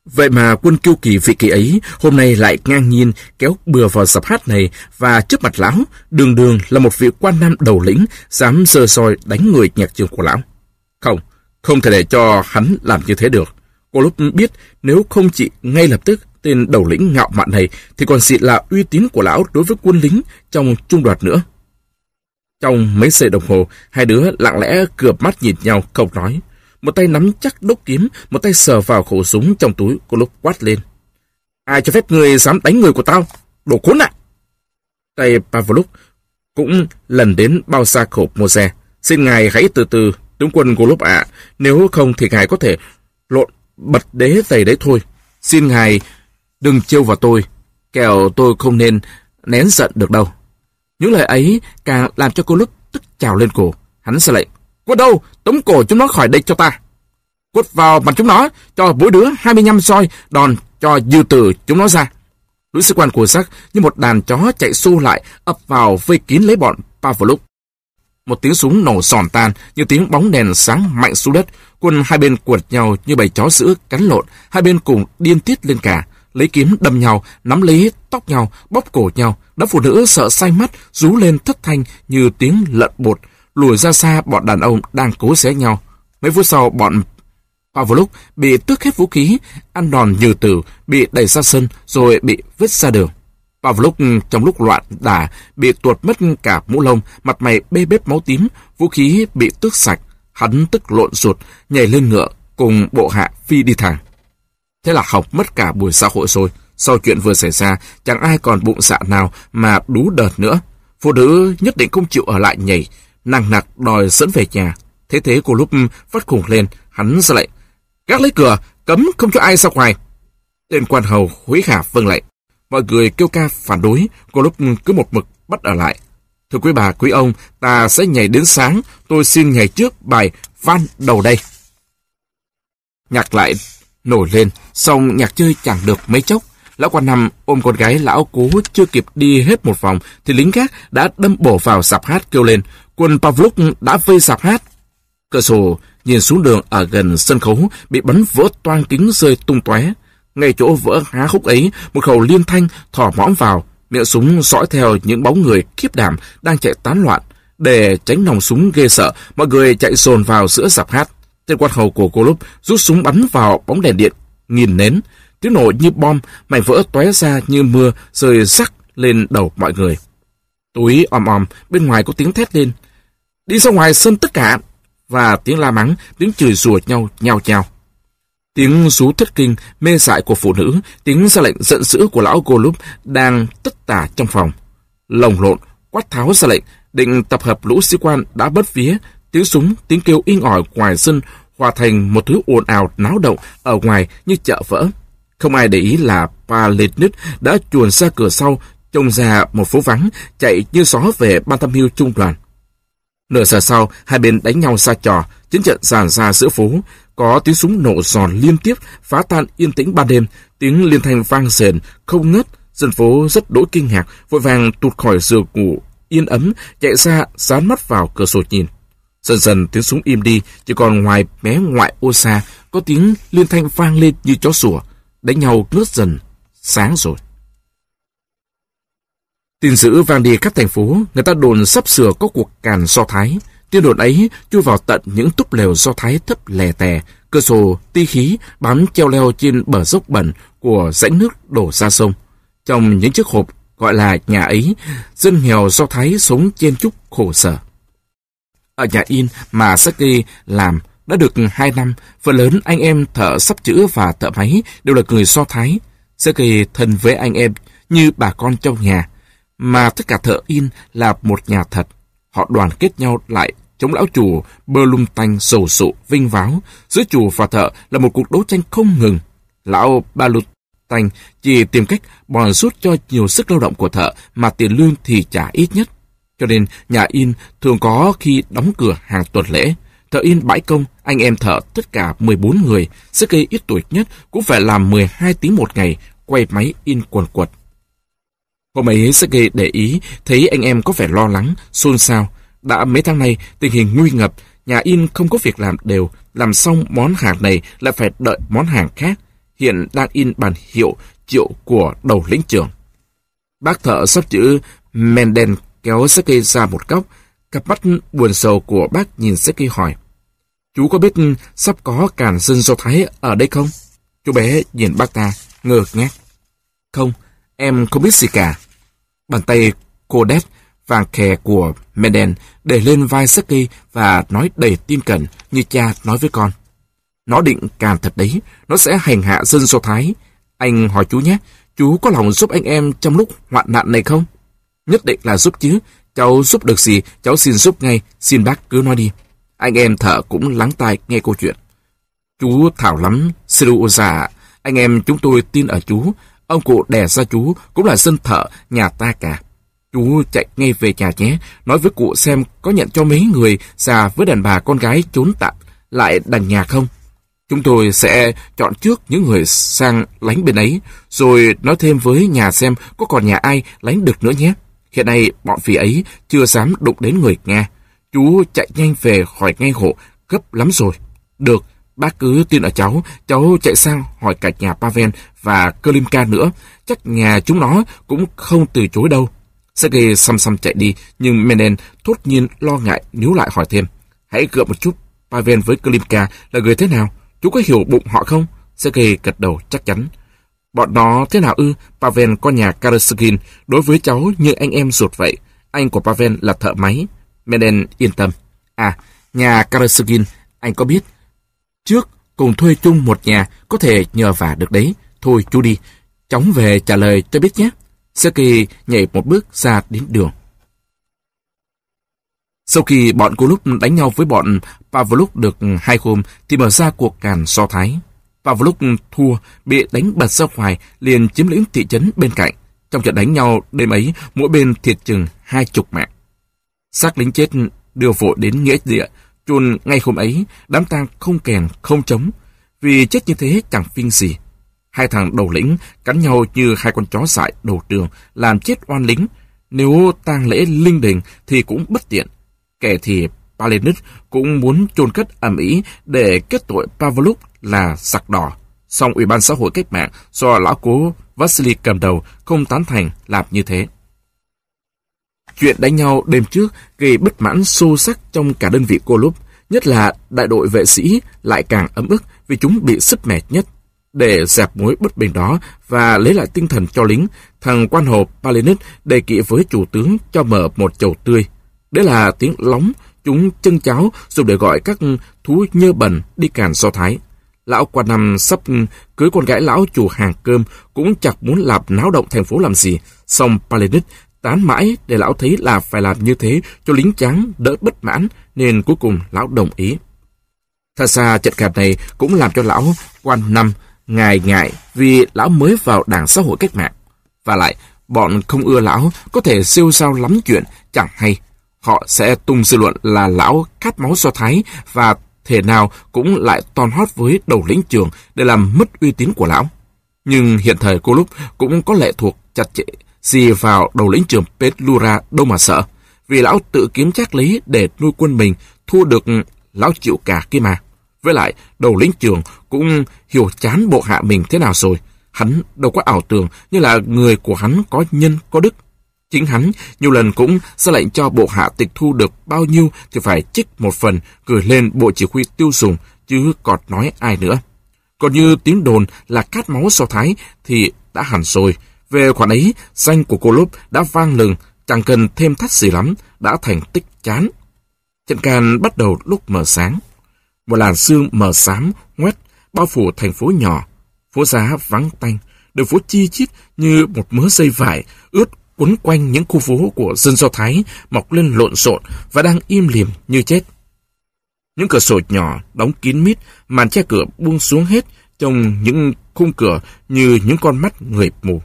Vậy mà quân kiêu kỳ vị kỳ ấy hôm nay lại ngang nhiên kéo bừa vào sập hát này và trước mặt lão, đường đường là một vị quan nam đầu lĩnh dám sơ soi đánh người nhạc trường của lão. Không, không thể để cho hắn làm như thế được. Cô lúc biết nếu không chỉ ngay lập tức tên đầu lĩnh ngạo mạn này thì còn xịt là uy tín của lão đối với quân lính trong trung đoạt nữa. Trong mấy giây đồng hồ, hai đứa lặng lẽ cượp mắt nhìn nhau không nói một tay nắm chắc đốc kiếm, một tay sờ vào khẩu súng trong túi của lúc quát lên. Ai cho phép người dám đánh người của tao? Đồ khốn ạ! À. Tay Pavlov cũng lần đến bao xa khổ Mose. Xin ngài hãy từ từ, tướng quân Golub ạ. Nếu không thì ngài có thể lộn bật đế giày đấy thôi. Xin ngài đừng trêu vào tôi, kẻo tôi không nên nén giận được đâu. Những lời ấy càng làm cho cô lúc tức trào lên cổ. Hắn sẽ lệnh. Quất đâu? Tống cổ chúng nó khỏi đây cho ta. Quất vào mặt chúng nó, cho mỗi đứa 25 roi, đòn cho dư tử chúng nó ra. Lũ sĩ quan của sắc như một đàn chó chạy xô lại, ập vào vây kín lấy bọn Pavlov. Một tiếng súng nổ sòn tan như tiếng bóng đèn sáng mạnh xuống đất. Quân hai bên cuột nhau như bầy chó sữa cắn lộn, hai bên cùng điên tiết lên cả. Lấy kiếm đâm nhau, nắm lấy tóc nhau, bóp cổ nhau. Đám phụ nữ sợ say mắt, rú lên thất thanh như tiếng lợn bột. Lùi ra xa bọn đàn ông đang cố xé nhau. Mấy phút sau bọn Pavlov bị tước hết vũ khí, ăn đòn như tử, bị đẩy ra sân rồi bị vứt ra đường. Pavlov trong lúc loạn đả bị tuột mất cả mũ lông, mặt mày bê bết máu tím, vũ khí bị tước sạch. Hắn tức lộn ruột, nhảy lên ngựa, cùng bộ hạ phi đi thẳng. Thế là học mất cả buổi xã hội rồi. Sau chuyện vừa xảy ra, chẳng ai còn bụng dạ nào mà đú đợt nữa. Phụ nữ nhất định không chịu ở lại nhảy, nặng nặc đòi dẫn về nhà. Thế thế cô lúc phát khủng lên, hắn ra lệnh. Gác lấy cửa, cấm không cho ai ra ngoài. Tên quan hầu hối hả vâng lệnh. Mọi người kêu ca phản đối, cô lúc cứ một mực bắt ở lại. Thưa quý bà, quý ông, ta sẽ nhảy đến sáng, tôi xin nhảy trước bài van đầu đây. Nhạc lại nổi lên, xong nhạc chơi chẳng được mấy chốc. Lão quan năm ôm con gái lão cố chưa kịp đi hết một vòng, thì lính gác đã đâm bổ vào sạp hát kêu lên. Quân Pavlov đã vây sạp hát. Cửa sổ nhìn xuống đường ở gần sân khấu bị bắn vỡ toang kính rơi tung tóe. Ngay chỗ vỡ há khúc ấy, một khẩu liên thanh thỏ mõm vào, miệng súng dõi theo những bóng người khiếp đảm đang chạy tán loạn. Để tránh nòng súng ghê sợ, mọi người chạy dồn vào giữa sạp hát. Tên quan hầu của cô lúc rút súng bắn vào bóng đèn điện, nghìn nến. Tiếng nổ như bom, mảnh vỡ tóe ra như mưa rơi rắc lên đầu mọi người. Túi om om, bên ngoài có tiếng thét lên. Đi ra ngoài sân tất cả! Và tiếng la mắng, tiếng chửi rủa nhau, nhau nhau. Tiếng rú thất kinh, mê dại của phụ nữ, tiếng ra lệnh giận dữ của lão Golub đang tất tả trong phòng. Lồng lộn, quát tháo ra lệnh, định tập hợp lũ sĩ quan đã bất vía, tiếng súng, tiếng kêu inh ỏi ngoài sân hòa thành một thứ ồn ào náo động ở ngoài như chợ vỡ. Không ai để ý là Paletnit đã chuồn ra cửa sau, trông ra một phố vắng, chạy như gió về ban tham mưu trung đoàn. Nửa giờ sau, hai bên đánh nhau xa trò, chiến trận giàn ra giữa phố, có tiếng súng nổ giòn liên tiếp, phá tan yên tĩnh ban đêm, tiếng liên thanh vang rền, không ngớt. Dân phố rất đỗi kinh ngạc, vội vàng tụt khỏi giường ngủ, yên ấm, chạy ra, dán mắt vào cửa sổ nhìn. Dần dần tiếng súng im đi, chỉ còn ngoài mé ngoại ô xa, có tiếng liên thanh vang lên như chó sủa, đánh nhau ngớt dần, sáng rồi. Tin dữ vang đi khắp thành phố, người ta đồn sắp sửa có cuộc càn so Thái. Tin đồn ấy chui vào tận những túp lều do Thái thấp lè tè, cửa sổ ti khí bám treo leo trên bờ dốc bẩn của rãnh nước đổ ra sông. Trong những chiếc hộp gọi là nhà ấy, dân nghèo do Thái sống trên chút khổ sở. Ở nhà in mà Saki làm đã được hai năm, phần lớn anh em thợ sắp chữ và thợ máy đều là người do Thái. Saki thân với anh em như bà con trong nhà, mà tất cả thợ in là một nhà thật. Họ đoàn kết nhau lại chống lão chủ bơ lung tanh sầu sụ vinh váo. Giữa chủ và thợ là một cuộc đấu tranh không ngừng. Lão ba lụt tanh chỉ tìm cách bòn rút cho nhiều sức lao động của thợ mà tiền lương thì trả ít nhất. Cho nên nhà in thường có khi đóng cửa hàng tuần lễ. Thợ in bãi công, anh em thợ tất cả 14 người, sức gây ít tuổi nhất cũng phải làm 12 tiếng một ngày, quay máy in quần quật. Hôm ấy Sergei để ý, thấy anh em có vẻ lo lắng, xôn xao. Đã mấy tháng nay, tình hình nguy ngập, nhà in không có việc làm đều, làm xong món hàng này lại phải đợi món hàng khác. Hiện đang in bản hiệu triệu của đầu lĩnh trưởng. Bác thợ sắp chữ Menden kéo Sergei ra một góc, cặp mắt buồn sầu của bác nhìn Sergei hỏi. Chú có biết sắp có càn dân Do Thái ở đây không? Chú bé nhìn bác ta, ngơ ngác. Không, em không biết gì cả. Bàn tay cô đét vàng khè của Menden để lên vai Saki và nói đầy tin cẩn như cha nói với con. Nó định càn thật đấy, nó sẽ hành hạ dân Do Thái. Anh hỏi chú nhé, chú có lòng giúp anh em trong lúc hoạn nạn này không? Nhất định là giúp chứ. Cháu giúp được gì, cháu xin giúp ngay, xin bác cứ nói đi. Anh em thợ cũng lắng tai nghe câu chuyện. Chú thảo lắm, Siruosa Anh em chúng tôi tin ở chú. Ông cụ đẻ ra chú cũng là dân thợ nhà ta cả. Chú chạy ngay về nhà nhé, nói với cụ xem có nhận cho mấy người già với đàn bà con gái trốn tạm lại đằng nhà không. Chúng tôi sẽ chọn trước những người sang lánh bên ấy, rồi nói thêm với nhà xem có còn nhà ai lánh được nữa nhé. Hiện nay bọn phỉ ấy chưa dám đụng đến người Nga. Chú chạy nhanh về hỏi ngay hộ, gấp lắm rồi. Được, bác cứ tin ở cháu, cháu chạy sang hỏi cả nhà Pavel và Klimka nữa. Chắc nhà chúng nó cũng không từ chối đâu. Sergei xăm xăm chạy đi, nhưng Menen thốt nhiên lo ngại níu lại hỏi thêm. Hãy gượng một chút, Pavel với Klimka là người thế nào? Chú có hiểu bụng họ không? Sergei gật đầu chắc chắn. Bọn nó thế nào ư? Pavel con nhà Karasugin đối với cháu như anh em ruột vậy. Anh của Pavel là thợ máy. Menen yên tâm. À, nhà Karasugin, anh có biết. Trước, cùng thuê chung một nhà, có thể nhờ vả được đấy. Thôi chú đi, chóng về trả lời cho biết nhé. Sergei nhảy một bước ra đến đường. Sau khi bọn cô lúc đánh nhau với bọn Pavlov được hai hôm thì mở ra cuộc càn so thái. Pavlov thua, bị đánh bật ra ngoài, liền chiếm lĩnh thị trấn bên cạnh. Trong trận đánh nhau đêm ấy, mỗi bên thiệt chừng hai chục mạng. Xác lính chết đưa vội đến nghĩa địa, chôn ngay hôm ấy, đám tang không kèn, không trống. Vì chết như thế chẳng phiên gì. Hai thằng đầu lĩnh cắn nhau như hai con chó dại đầu trường, làm chết oan lính. Nếu tang lễ linh đình thì cũng bất tiện. Kẻ thì Palenit cũng muốn chôn cất ẩm ý để kết tội Pavlov là giặc đỏ. Song Ủy ban xã hội cách mạng do lão cố Vasily cầm đầu không tán thành làm như thế. Chuyện đánh nhau đêm trước gây bất mãn sâu sắc trong cả đơn vị cô lúc, nhất là đại đội vệ sĩ lại càng ấm ức vì chúng bị sức mệt nhất. Để dẹp mối bất bình đó và lấy lại tinh thần cho lính, thằng quan hồ Palinit đề nghị với chủ tướng cho mở một chầu tươi. Đấy là tiếng lóng, chúng chân cháo dùng để gọi các thú nhơ bẩn đi càn so thái. Lão quan năm sắp cưới con gái lão chủ hàng cơm cũng chẳng muốn làm náo động thành phố làm gì. Xong Palinit tán mãi để lão thấy là phải làm như thế cho lính trắng đỡ bất mãn nên cuối cùng lão đồng ý. Thật ra trận gặp này cũng làm cho lão quan năm ngài ngại vì lão mới vào đảng xã hội cách mạng. Và lại, bọn không ưa lão có thể siêu sao lắm chuyện chẳng hay. Họ sẽ tung dư luận là lão khát máu do thái và thể nào cũng lại ton hót với đầu lĩnh trường để làm mất uy tín của lão. Nhưng hiện thời cô lúc cũng có lệ thuộc chặt chẽ gì vào đầu lĩnh trường Petlura đâu mà sợ. Vì lão tự kiếm chắc lý để nuôi quân mình, thua được lão chịu cả kia mà. Với lại, đầu lĩnh trường cũng hiểu chán bộ hạ mình thế nào rồi. Hắn đâu có ảo tưởng như là người của hắn có nhân, có đức. Chính hắn nhiều lần cũng ra lệnh cho bộ hạ tịch thu được bao nhiêu thì phải trích một phần gửi lên bộ chỉ huy tiêu dùng, chứ còn nói ai nữa. Còn như tiếng đồn là cát máu so thái thì đã hẳn rồi. Về khoản ấy, danh của cô Lốp đã vang lừng, chẳng cần thêm thắt gì lắm, đã thành tích chán. Trận can bắt đầu lúc mờ sáng. Một làn sương mờ xám, ngoét, bao phủ thành phố nhỏ. Phố giá vắng tanh, đường phố chi chít như một mớ dây vải, ướt quấn quanh những khu phố của dân Do Thái mọc lên lộn xộn và đang im lìm như chết. Những cửa sổ nhỏ đóng kín mít, màn che cửa buông xuống hết trong những khung cửa như những con mắt người mù.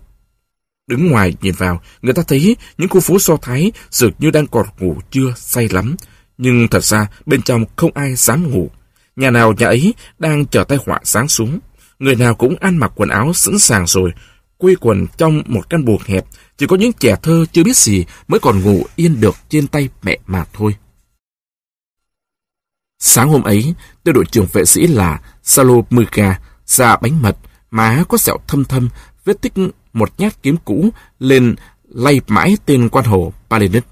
Đứng ngoài nhìn vào, người ta thấy những khu phố so Thái dường như đang còn ngủ chưa say lắm. Nhưng thật ra bên trong không ai dám ngủ. Nhà nào nhà ấy đang chờ tai họa sáng xuống. Người nào cũng ăn mặc quần áo sẵn sàng rồi, quây quần trong một căn buồng hẹp, chỉ có những trẻ thơ chưa biết gì mới còn ngủ yên được trên tay mẹ mà thôi. Sáng hôm ấy, tôi đội trưởng vệ sĩ là Salomika ra bánh mật, má có sẹo thâm thâm, vết tích một nhát kiếm cũ lên lay mãi tên quan hồ Palinus.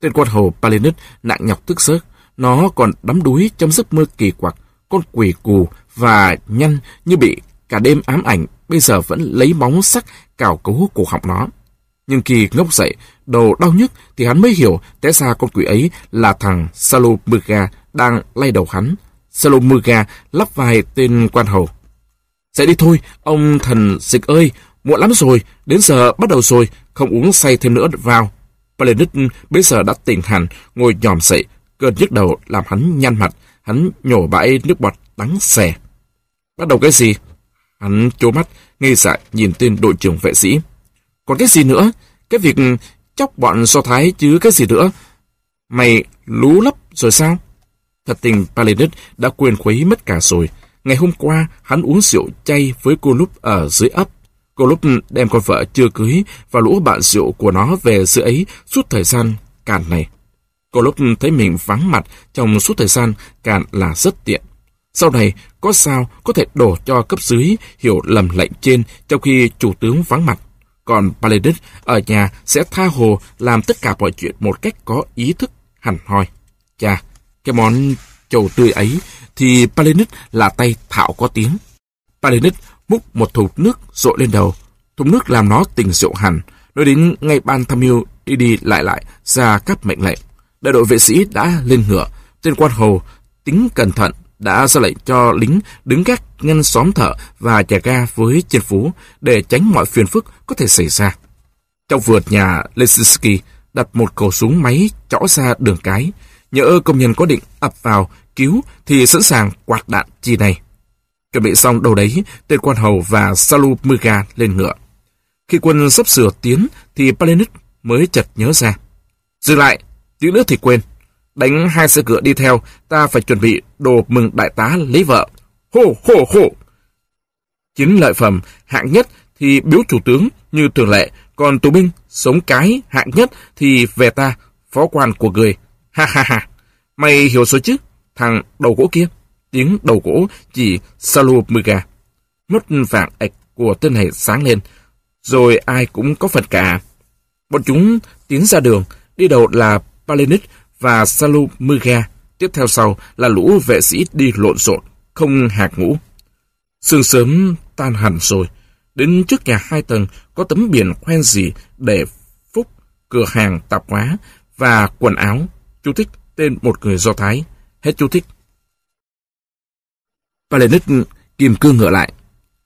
Tên quan hồ Palinus nặng nhọc tức sớt, nó còn đắm đuối trong giấc mơ kỳ quặc, con quỷ cù và nhăn như bị cả đêm ám ảnh, bây giờ vẫn lấy móng sắc cào cấu cổ họng nó. Nhưng khi ngốc dậy, đầu đau nhức thì hắn mới hiểu té ra con quỷ ấy là thằng Salomurga đang lay đầu hắn. Salomurga lắp vai tên quan hầu. sẽ đi thôi, ông thần dịch ơi, muộn lắm rồi, đến giờ bắt đầu rồi, không uống say thêm nữa vào. Palenit bây giờ đã tỉnh hẳn, ngồi nhòm dậy, cơn nhức đầu làm hắn nhăn mặt, hắn nhổ bãi nước bọt đắng xè. Bắt đầu cái gì? Hắn chố mắt, ngây dại nhìn tên đội trưởng vệ sĩ. Còn cái gì nữa? Cái việc chóc bọn so thái chứ cái gì nữa? Mày lú lấp rồi sao? Thật tình Palinus đã quên khuấy mất cả rồi. Ngày hôm qua, hắn uống rượu chay với cô Lúc ở dưới ấp. Cô Lúc đem con vợ chưa cưới và lũ bạn rượu của nó về dưới ấy suốt thời gian càn này. Cô Lúc thấy mình vắng mặt trong suốt thời gian càn là rất tiện. Sau này, có sao có thể đổ cho cấp dưới hiểu lầm lệnh trên trong khi chủ tướng vắng mặt. Còn Paladin ở nhà sẽ tha hồ làm tất cả mọi chuyện một cách có ý thức hẳn hoi. Chà, cái món trầu tươi ấy thì Paladin là tay thạo có tiếng. Paladin múc một thùng nước rội lên đầu. Thùng nước làm nó tỉnh rượu hẳn. Nói đến ngay ban tham mưu đi đi lại lại, ra các mệnh lệnh. Đại đội vệ sĩ đã lên ngựa. Tên quan hầu, tính cẩn thận, đã ra lệnh cho lính đứng gác ngăn xóm thợ và nhà ga với chiến phú để tránh mọi phiền phức có thể xảy ra. Trong vườn nhà Lesinski đặt một khẩu súng máy chõ ra đường cái. Nhỡ công nhân có định ập vào cứu thì sẵn sàng quạt đạn chi này. Chuẩn bị xong đâu đấy, tên quan hầu và Salu Muga lên ngựa. Khi quân sắp sửa tiến thì Palenit mới chợt nhớ ra. Dừng lại, tí nữa thì quên. Đánh hai xe ngựa đi theo, ta phải chuẩn bị đồ mừng đại tá lấy vợ. Hô, hô, hô! Chính lợi phẩm hạng nhất thì biếu chủ tướng như thường lệ, còn tù binh sống cái hạng nhất thì về ta, phó quan của người. Ha ha ha! Mày hiểu rồi chứ? Thằng đầu gỗ kia. Tiếng đầu gỗ chỉ Salumuga. Mắt vàng ạch của tên này sáng lên. Rồi ai cũng có phần cả. Bọn chúng tiến ra đường. Đi đầu là Palenit và Salumuga. Tiếp theo sau là lũ vệ sĩ đi lộn xộn, không hạt ngũ. Sương sớm tan hẳn rồi. Đến trước nhà hai tầng có tấm biển khoen gì để phúc, cửa hàng tạp hóa và quần áo. Chú thích tên một người Do Thái. Hết chú thích. Palenik kìm cương ngựa lại.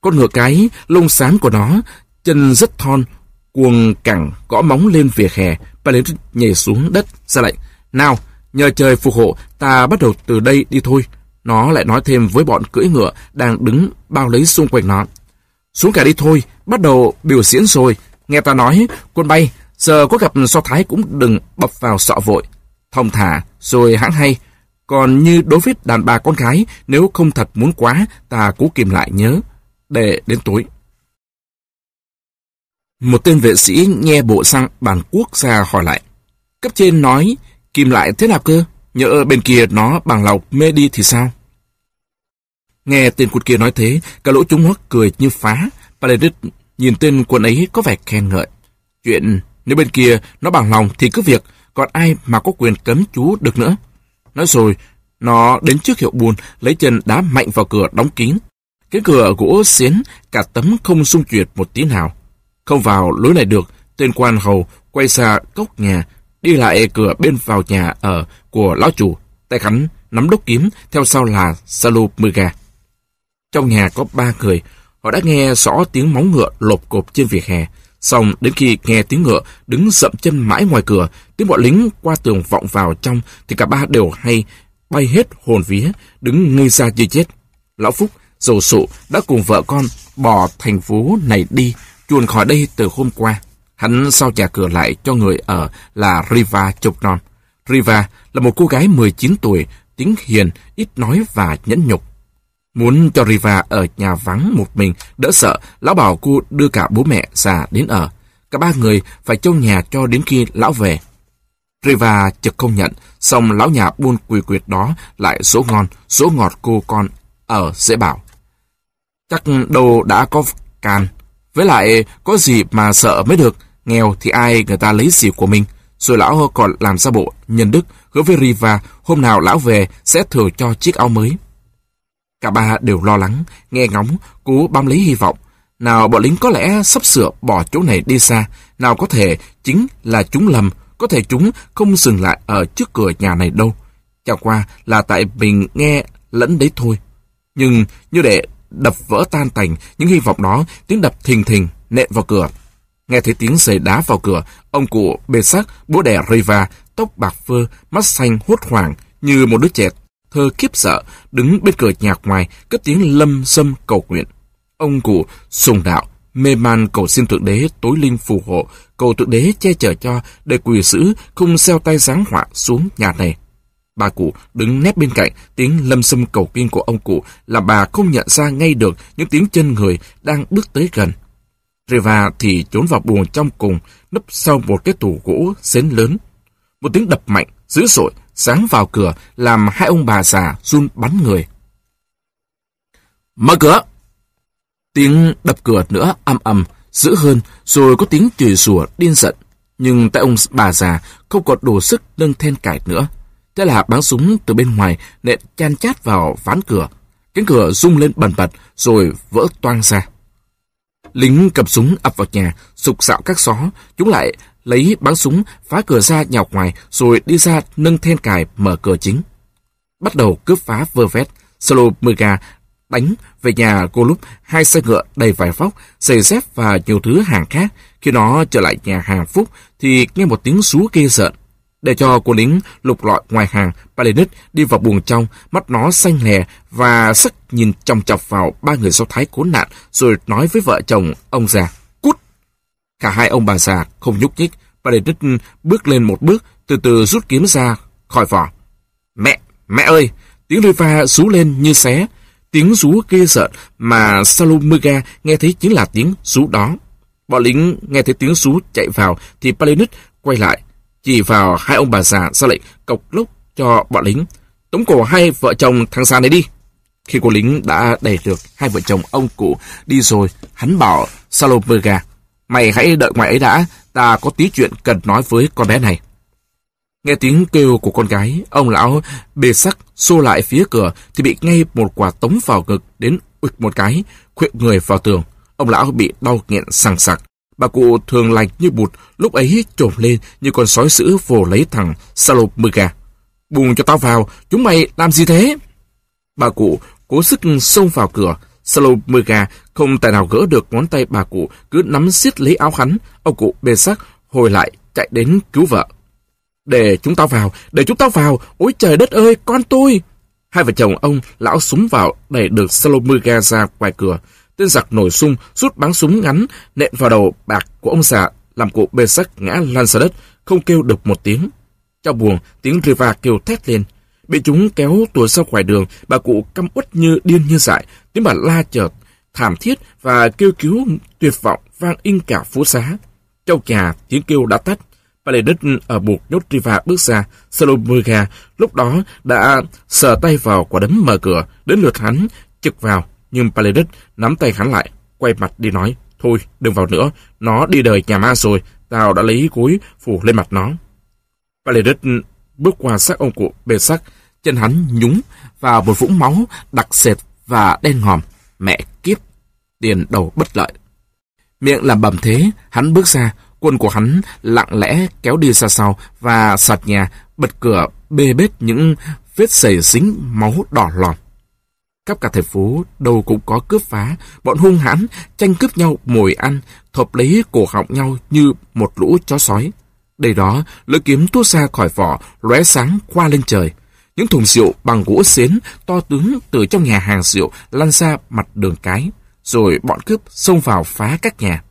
Con ngựa cái, lông xám của nó, chân rất thon, cuồng cẳng gõ móng lên vỉa hè. Palenik nhảy xuống đất, ra lệnh. Nào, nhờ trời phù hộ, ta bắt đầu từ đây đi thôi. Nó lại nói thêm với bọn cưỡi ngựa đang đứng bao lấy xung quanh nó. Xuống cả đi thôi, bắt đầu biểu diễn rồi. Nghe ta nói, quân bay, giờ có gặp so thái cũng đừng bập vào sọ vội. Thông thả, rồi hãng hay. Còn như đối với đàn bà con gái, nếu không thật muốn quá, ta cố kìm lại nhớ, để đến tối. Một tên vệ sĩ nghe bộ sang bản quốc ra hỏi lại. Cấp trên nói, kìm lại thế nào cơ? Nhỡ bên kia nó bằng lọc mê đi thì sao? Nghe tên quân kia nói thế, cả lỗ chúng hoắc cười như phá. Paladin nhìn tên quân ấy có vẻ khen ngợi. Chuyện nếu bên kia nó bằng lòng thì cứ việc, còn ai mà có quyền cấm chú được nữa. Nói rồi, nó đến trước hiệu buồn, lấy chân đá mạnh vào cửa đóng kín. Cái cửa gỗ xiến, cả tấm không xung chuyển một tí nào. Không vào lối này được, tên quan hầu quay xa cốc nhà, đi lại cửa bên vào nhà ở của lão chủ. Tay khắn nắm đốc kiếm, theo sau là Salumuga. Trong nhà có ba người, họ đã nghe rõ tiếng móng ngựa lột cộp trên vỉa hè. Xong đến khi nghe tiếng ngựa đứng dậm chân mãi ngoài cửa, tiếng bọn lính qua tường vọng vào trong thì cả ba đều hay bay hết hồn vía, đứng ngây ra như chết. Lão Phúc, dầu sụ đã cùng vợ con bỏ thành phố này đi, chuồn khỏi đây từ hôm qua. Hắn sau nhà cửa lại cho người ở là Riva Chục Non. Riva là một cô gái 19 tuổi, tiếng hiền, ít nói và nhẫn nhục. Muốn cho Riva ở nhà vắng một mình, đỡ sợ, lão bảo cô đưa cả bố mẹ già đến ở. Cả ba người phải trông nhà cho đến khi lão về. Riva chợt không nhận, xong lão nhà buôn quỳ quyệt đó lại số ngon, số ngọt cô con ở dễ bảo. Chắc đâu đã có can, với lại có gì mà sợ mới được, nghèo thì ai người ta lấy gì của mình. Rồi lão còn làm ra bộ nhân đức hứa với Riva hôm nào lão về sẽ thừa cho chiếc áo mới. Cả ba đều lo lắng, nghe ngóng, cố bám lấy hy vọng. Nào bọn lính có lẽ sắp sửa bỏ chỗ này đi xa, nào có thể chính là chúng lầm, có thể chúng không dừng lại ở trước cửa nhà này đâu. Chẳng qua là tại mình nghe lẫn đấy thôi. Nhưng như để đập vỡ tan tành những hy vọng đó, tiếng đập thình thình nện vào cửa. Nghe thấy tiếng giày đá vào cửa, ông cụ bê sắc, bố đẻ Riva, tóc bạc phơ, mắt xanh hốt hoảng như một đứa trẻ thơ kiếp sợ, đứng bên cửa nhà ngoài, cất tiếng lâm xâm cầu nguyện. Ông cụ sùng đạo, mê man cầu xin Thượng Đế tối linh phù hộ, cầu Thượng Đế che chở cho để quỷ sứ không xeo tay giáng họa xuống nhà này. Bà cụ đứng nép bên cạnh, tiếng lâm xâm cầu kinh của ông cụ là bà không nhận ra ngay được những tiếng chân người đang bước tới gần. Reva thì trốn vào buồng trong cùng, nấp sau một cái tủ gỗ xến lớn. Một tiếng đập mạnh, dữ dội, sáng vào cửa, làm hai ông bà già run bắn người. Mở cửa! Tiếng đập cửa nữa âm ầm, dữ hơn, rồi có tiếng chửi rủa điên giận. Nhưng tại ông bà già không còn đủ sức nâng then cải nữa. Thế là bắn súng từ bên ngoài nện chan chát vào ván cửa. Cánh cửa rung lên bần bật rồi vỡ toang ra. Lính cầm súng ập vào nhà, sục sạo các xó, chúng lại lấy bắn súng phá cửa ra nhào ngoài rồi đi ra nâng then cài mở cửa chính. Bắt đầu cướp phá vơ vét, Slomega đánh về nhà cô lúc hai xe ngựa đầy vải vóc, giày dép và nhiều thứ hàng khác. Khi nó trở lại nhà hàng Phúc thì nghe một tiếng sú ghê sợ. Để cho cô lính lục lọi ngoài hàng, Palinus đi vào buồng trong, mắt nó xanh lè và sắc nhìn chòng chọc vào ba người do thái cố nạn, rồi nói với vợ chồng ông già, cút. Cả hai ông bà già không nhúc nhích, Palinus bước lên một bước, từ từ rút kiếm ra khỏi vỏ. Mẹ, mẹ ơi! Tiếng Riva rú lên như xé. Tiếng rú ghê sợ mà Salomega nghe thấy chính là tiếng rú đó. Bọn lính nghe thấy tiếng rú chạy vào thì Palinus quay lại, chỉ vào hai ông bà già ra lệnh cộc lốc cho bọn lính. Tống cổ hai vợ chồng thằng già này đi. Khi cô lính đã đẩy được hai vợ chồng ông cụ đi rồi, hắn bảo Salomega, mày hãy đợi ngoài ấy đã, ta có tí chuyện cần nói với con bé này. Nghe tiếng kêu của con gái, ông lão bê sắc xô lại phía cửa thì bị ngay một quả tống vào ngực đến ụt một cái, khuỵu người vào tường. Ông lão bị đau nghẹn sằng sặc. Bà cụ thường lành như bụt, lúc ấy trồm lên như con sói sữa vồ lấy thằng Salomega. Buông cho tao vào, chúng mày làm gì thế? Bà cụ cố sức xông vào cửa. Salomega không tài nào gỡ được ngón tay bà cụ, cứ nắm siết lấy áo hắn. Ông cụ bê sắc hồi lại chạy đến cứu vợ. Để chúng tao vào, để chúng tao vào, ôi trời đất ơi, con tôi! Hai vợ chồng ông lão súng vào đẩy được Salomega ra ngoài cửa. Tên giặc nổi sung, rút bắn súng ngắn, nện vào đầu bạc của ông già, làm cụ bê sắc ngã lăn ra đất, không kêu được một tiếng. Trong buồng, tiếng Riva kêu thét lên. Bị chúng kéo tuột ra ngoài đường, bà cụ căm uất như điên như dại, tiếng bà la chợt, thảm thiết và kêu cứu tuyệt vọng vang in cả phố xá. Trong nhà, tiếng kêu đã tắt. Paledus ở buộc nhốt Riva bước ra, Salomega lúc đó đã sờ tay vào quả đấm mở cửa, đến lượt hắn chực vào, nhưng Paledus nắm tay hắn lại, quay mặt đi nói, thôi đừng vào nữa, nó đi đời nhà ma rồi, tao đã lấy gối phủ lên mặt nó. Paledus bước qua xác ông cụ bề sắc, chân hắn nhúng vào một vũng máu đặc sệt và đen ngòm. Mẹ kiếp, tiền đầu bất lợi. Miệng làm bầm thế, hắn bước ra, quân của hắn lặng lẽ kéo đi xa sau và sạt nhà, bật cửa bê bết những vết sầy dính máu đỏ lòm. Khắp cả thành phố đâu cũng có cướp phá, bọn hung hãn tranh cướp nhau mồi ăn, thộp lấy cổ họng nhau như một lũ chó sói. Đây đó, lưỡi kiếm tuốt ra khỏi vỏ, lóe sáng qua lên trời. Những thùng rượu bằng gỗ xến to tướng từ trong nhà hàng rượu lăn ra mặt đường cái. Rồi bọn cướp xông vào phá các nhà.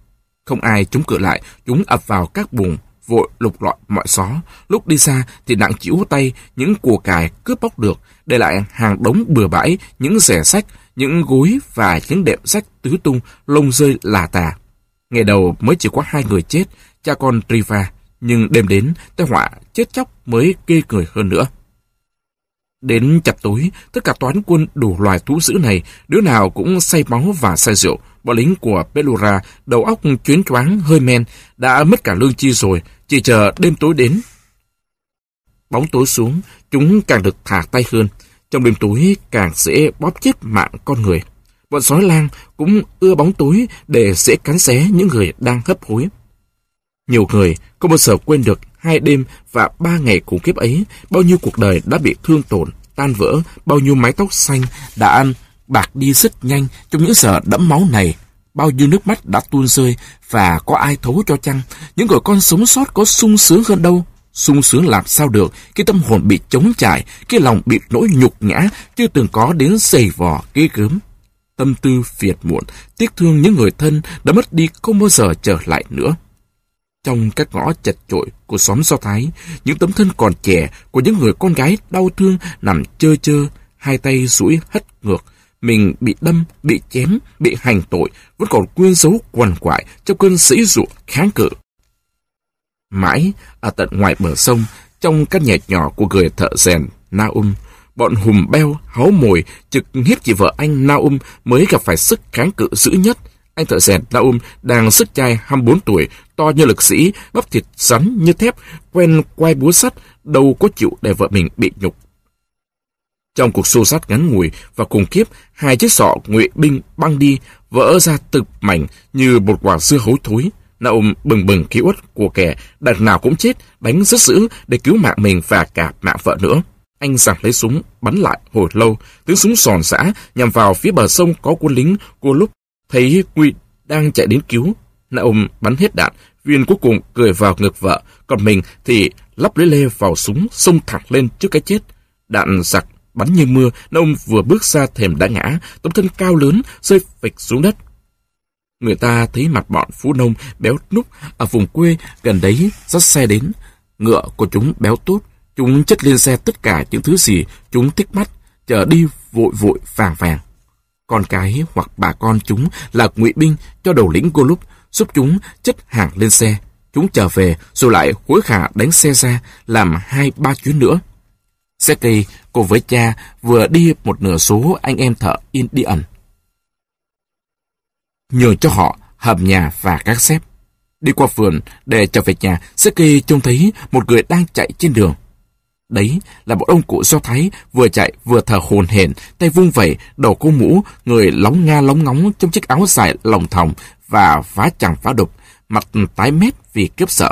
Không ai chống cự lại, chúng ập vào các buồng, vội lục lọi mọi xó. Lúc đi xa thì nặng chịu tay những của cải cướp bóc được, để lại hàng đống bừa bãi, những rẻ sách, những gối và những đệm sách tứ tung, lông rơi là tà. Ngày đầu mới chỉ có hai người chết, cha con Triva, nhưng đêm đến, tai họa chết chóc mới ghê cười hơn nữa. Đến chập tối, tất cả toán quân đủ loài thú dữ này, đứa nào cũng say máu và say rượu. Bọn lính của Pelura, đầu óc chuyến choáng, hơi men, đã mất cả lương chi rồi, chỉ chờ đêm tối đến. Bóng tối xuống, chúng càng được thả tay hơn. Trong đêm tối càng dễ bóp chết mạng con người. Bọn sói lang cũng ưa bóng tối để dễ cắn xé những người đang hấp hối. Nhiều người không bao giờ quên được hai đêm và ba ngày khủng khiếp ấy, bao nhiêu cuộc đời đã bị thương tổn, tan vỡ, bao nhiêu mái tóc xanh đã ăn bạc đi rất nhanh trong những giờ đẫm máu này. bao nhiêu nước mắt đã tuôn rơi và có ai thấu cho chăng? Những người con sống sót có sung sướng hơn đâu? sung sướng làm sao được khi tâm hồn bị chống chải khi lòng bị nỗi nhục nhã chưa từng có đến dày vò ghê gớm. Tâm tư phiệt muộn, tiếc thương những người thân đã mất đi không bao giờ trở lại nữa. Trong các ngõ chật chội của xóm Do Thái, những tấm thân còn trẻ của những người con gái đau thương nằm chơ chơ, hai tay duỗi hất ngược, mình bị đâm, bị chém, bị hành tội, vẫn còn quyên dấu quằn quại trong cơn sĩ ruộng kháng cự. Mãi, ở tận ngoài bờ sông, trong căn nhà nhỏ của người thợ rèn Naum, bọn hùm beo, háu mồi, trực hiếp chị vợ anh Naum mới gặp phải sức kháng cự dữ nhất. Anh thợ rèn Naum đang sức trai 24 tuổi, to như lực sĩ, bắp thịt rắn như thép, quen quay búa sắt, đâu có chịu để vợ mình bị nhục. Trong cuộc xô sát ngắn ngủi và cùng kiếp, hai chiếc sọ ngụy binh băng đi, vỡ ra từng mảnh như một quả dưa hấu thối. Naum bừng bừng ký uất của kẻ đằng nào cũng chết, đánh rất dữ để cứu mạng mình và cả mạng vợ nữa. Anh giằng lấy súng, bắn lại hồi lâu, tiếng súng sòn sã nhằm vào phía bờ sông có quân lính cô lúc thấy Quy đang chạy đến cứu. Naum bắn hết đạn, viên cuối cùng cười vào ngực vợ, còn mình thì lắp lấy lê vào súng, xông thẳng lên trước cái chết. Đạn giặc bắn như mưa, Naum vừa bước ra thềm đã ngã, tấm thân cao lớn rơi phịch xuống đất. Người ta thấy mặt bọn phú nông béo núc ở vùng quê gần đấy dắt xe đến. Ngựa của chúng béo tốt, chúng chất lên xe tất cả những thứ gì chúng thích mắt, chở đi vội vội vàng vàng. Con cái hoặc bà con chúng là ngụy binh cho đầu lĩnh Golup giúp chúng chất hàng lên xe. Chúng trở về rồi lại hối khả đánh xe ra làm hai ba chuyến nữa. Xe cây cùng với cha vừa đi một nửa số anh em thợ Indian nhờ cho họ hầm nhà và các xếp. Đi qua vườn để trở về nhà, Seki trông thấy một người đang chạy trên đường. Đấy là một ông cụ do Thái vừa chạy vừa thở hồn hển, tay vung vẩy, đầu cô mũ, người lóng nga lóng ngóng trong chiếc áo dài lồng thòng và phá chẳng phá đục, mặt tái mét vì kiếp sợ.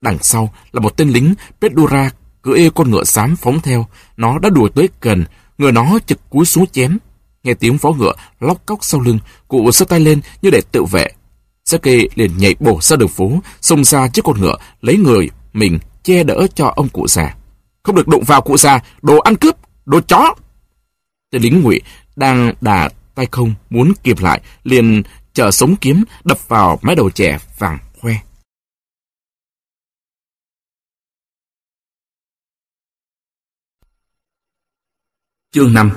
Đằng sau là một tên lính Pedura cưỡi con ngựa xám phóng theo, nó đã đuổi tới gần, người nó chực cúi xuống chém. Nghe tiếng vó ngựa lóc cóc sau lưng, cụ sơ tay lên như để tự vệ. Saki liền nhảy bổ ra đường phố, xông ra chiếc con ngựa, lấy người mình che đỡ cho ông cụ già. Không được đụng vào cụ già, đồ ăn cướp, đồ chó. Tên lính ngụy đang đà tay không muốn kịp lại, liền chờ sống kiếm đập vào mái đầu trẻ vàng Chương 5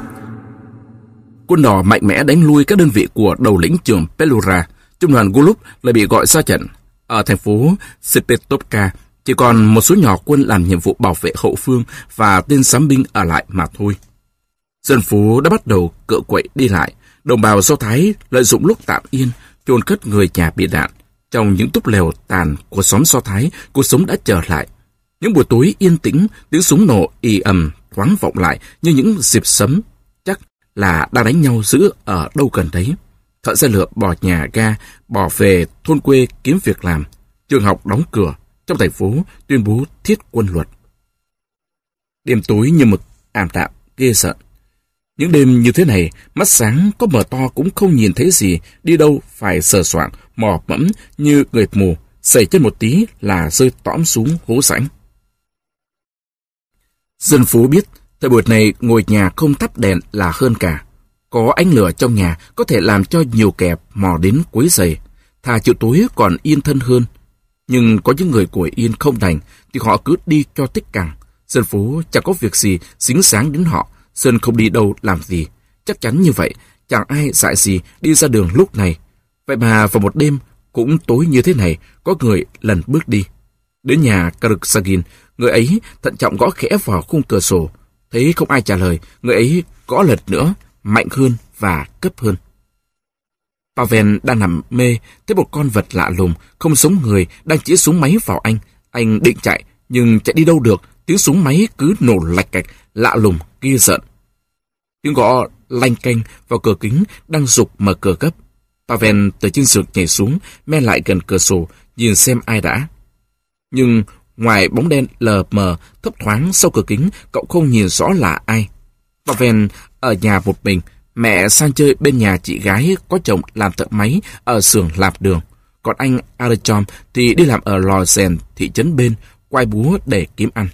Quân đỏ mạnh mẽ đánh lui các đơn vị của đầu lĩnh trưởng Pelura. Trung đoàn Gulup lại bị gọi ra trận. Ở thành phố Sepetovka, chỉ còn một số nhỏ quân làm nhiệm vụ bảo vệ hậu phương và tên sám binh ở lại mà thôi. Dân phố đã bắt đầu cựa quậy đi lại. Đồng bào Do Thái lợi dụng lúc tạm yên, chôn cất người nhà bị đạn. Trong những túp lều tàn của xóm Do Thái, cuộc sống đã trở lại. Những buổi tối yên tĩnh, tiếng súng nổ y ầm thoáng vọng lại như những dịp sấm là đang đánh nhau giữ ở đâu gần đấy. Thợ xe lửa bỏ nhà ga, bỏ về thôn quê kiếm việc làm. Trường học đóng cửa, trong thành phố tuyên bố thiết quân luật. Đêm tối như mực, ảm đạm, ghê sợ. Những đêm như thế này, mắt sáng có mở to cũng không nhìn thấy gì, đi đâu phải sờ soạng, mò mẫm như người mù, xảy chân một tí là rơi tõm xuống hố sảnh. Dân phố biết Thời buổi này ngồi nhà không thắp đèn là hơn cả. Có ánh lửa trong nhà có thể làm cho nhiều kẻ mò đến quấy giày. Thà chịu tối còn yên thân hơn. Nhưng có những người của yên không đành thì họ cứ đi cho tích càng. Dân phố chẳng có việc gì xính sáng đến họ. Sơn không đi đâu làm gì. Chắc chắn như vậy, chẳng ai dại gì đi ra đường lúc này. Vậy mà vào một đêm cũng tối như thế này, có người lần bước đi. Đến nhà Karuksagin, người ấy thận trọng gõ khẽ vào khung cửa sổ, Thấy không ai trả lời, người ấy gõ lật nữa, mạnh hơn và cấp hơn. Pavel đang nằm mê, thấy một con vật lạ lùng, không sống người, đang chĩa súng máy vào anh. Anh định chạy, nhưng chạy đi đâu được, tiếng súng máy cứ nổ lạch cạch, lạ lùng, kia giận. Tiếng gõ lanh canh vào cửa kính đang rục mở cửa gấp. Pavel từ trên giường nhảy xuống, men lại gần cửa sổ, nhìn xem ai đã. Nhưng Ngoài bóng đen lờ mờ, thấp thoáng sau cửa kính, cậu không nhìn rõ là ai. Pavel ở nhà một mình, Mẹ sang chơi bên nhà chị gái có chồng làm thợ máy ở xưởng làm đường. Còn anh Archom thì đi làm ở lò rèn thị trấn bên, quay búa để kiếm ăn.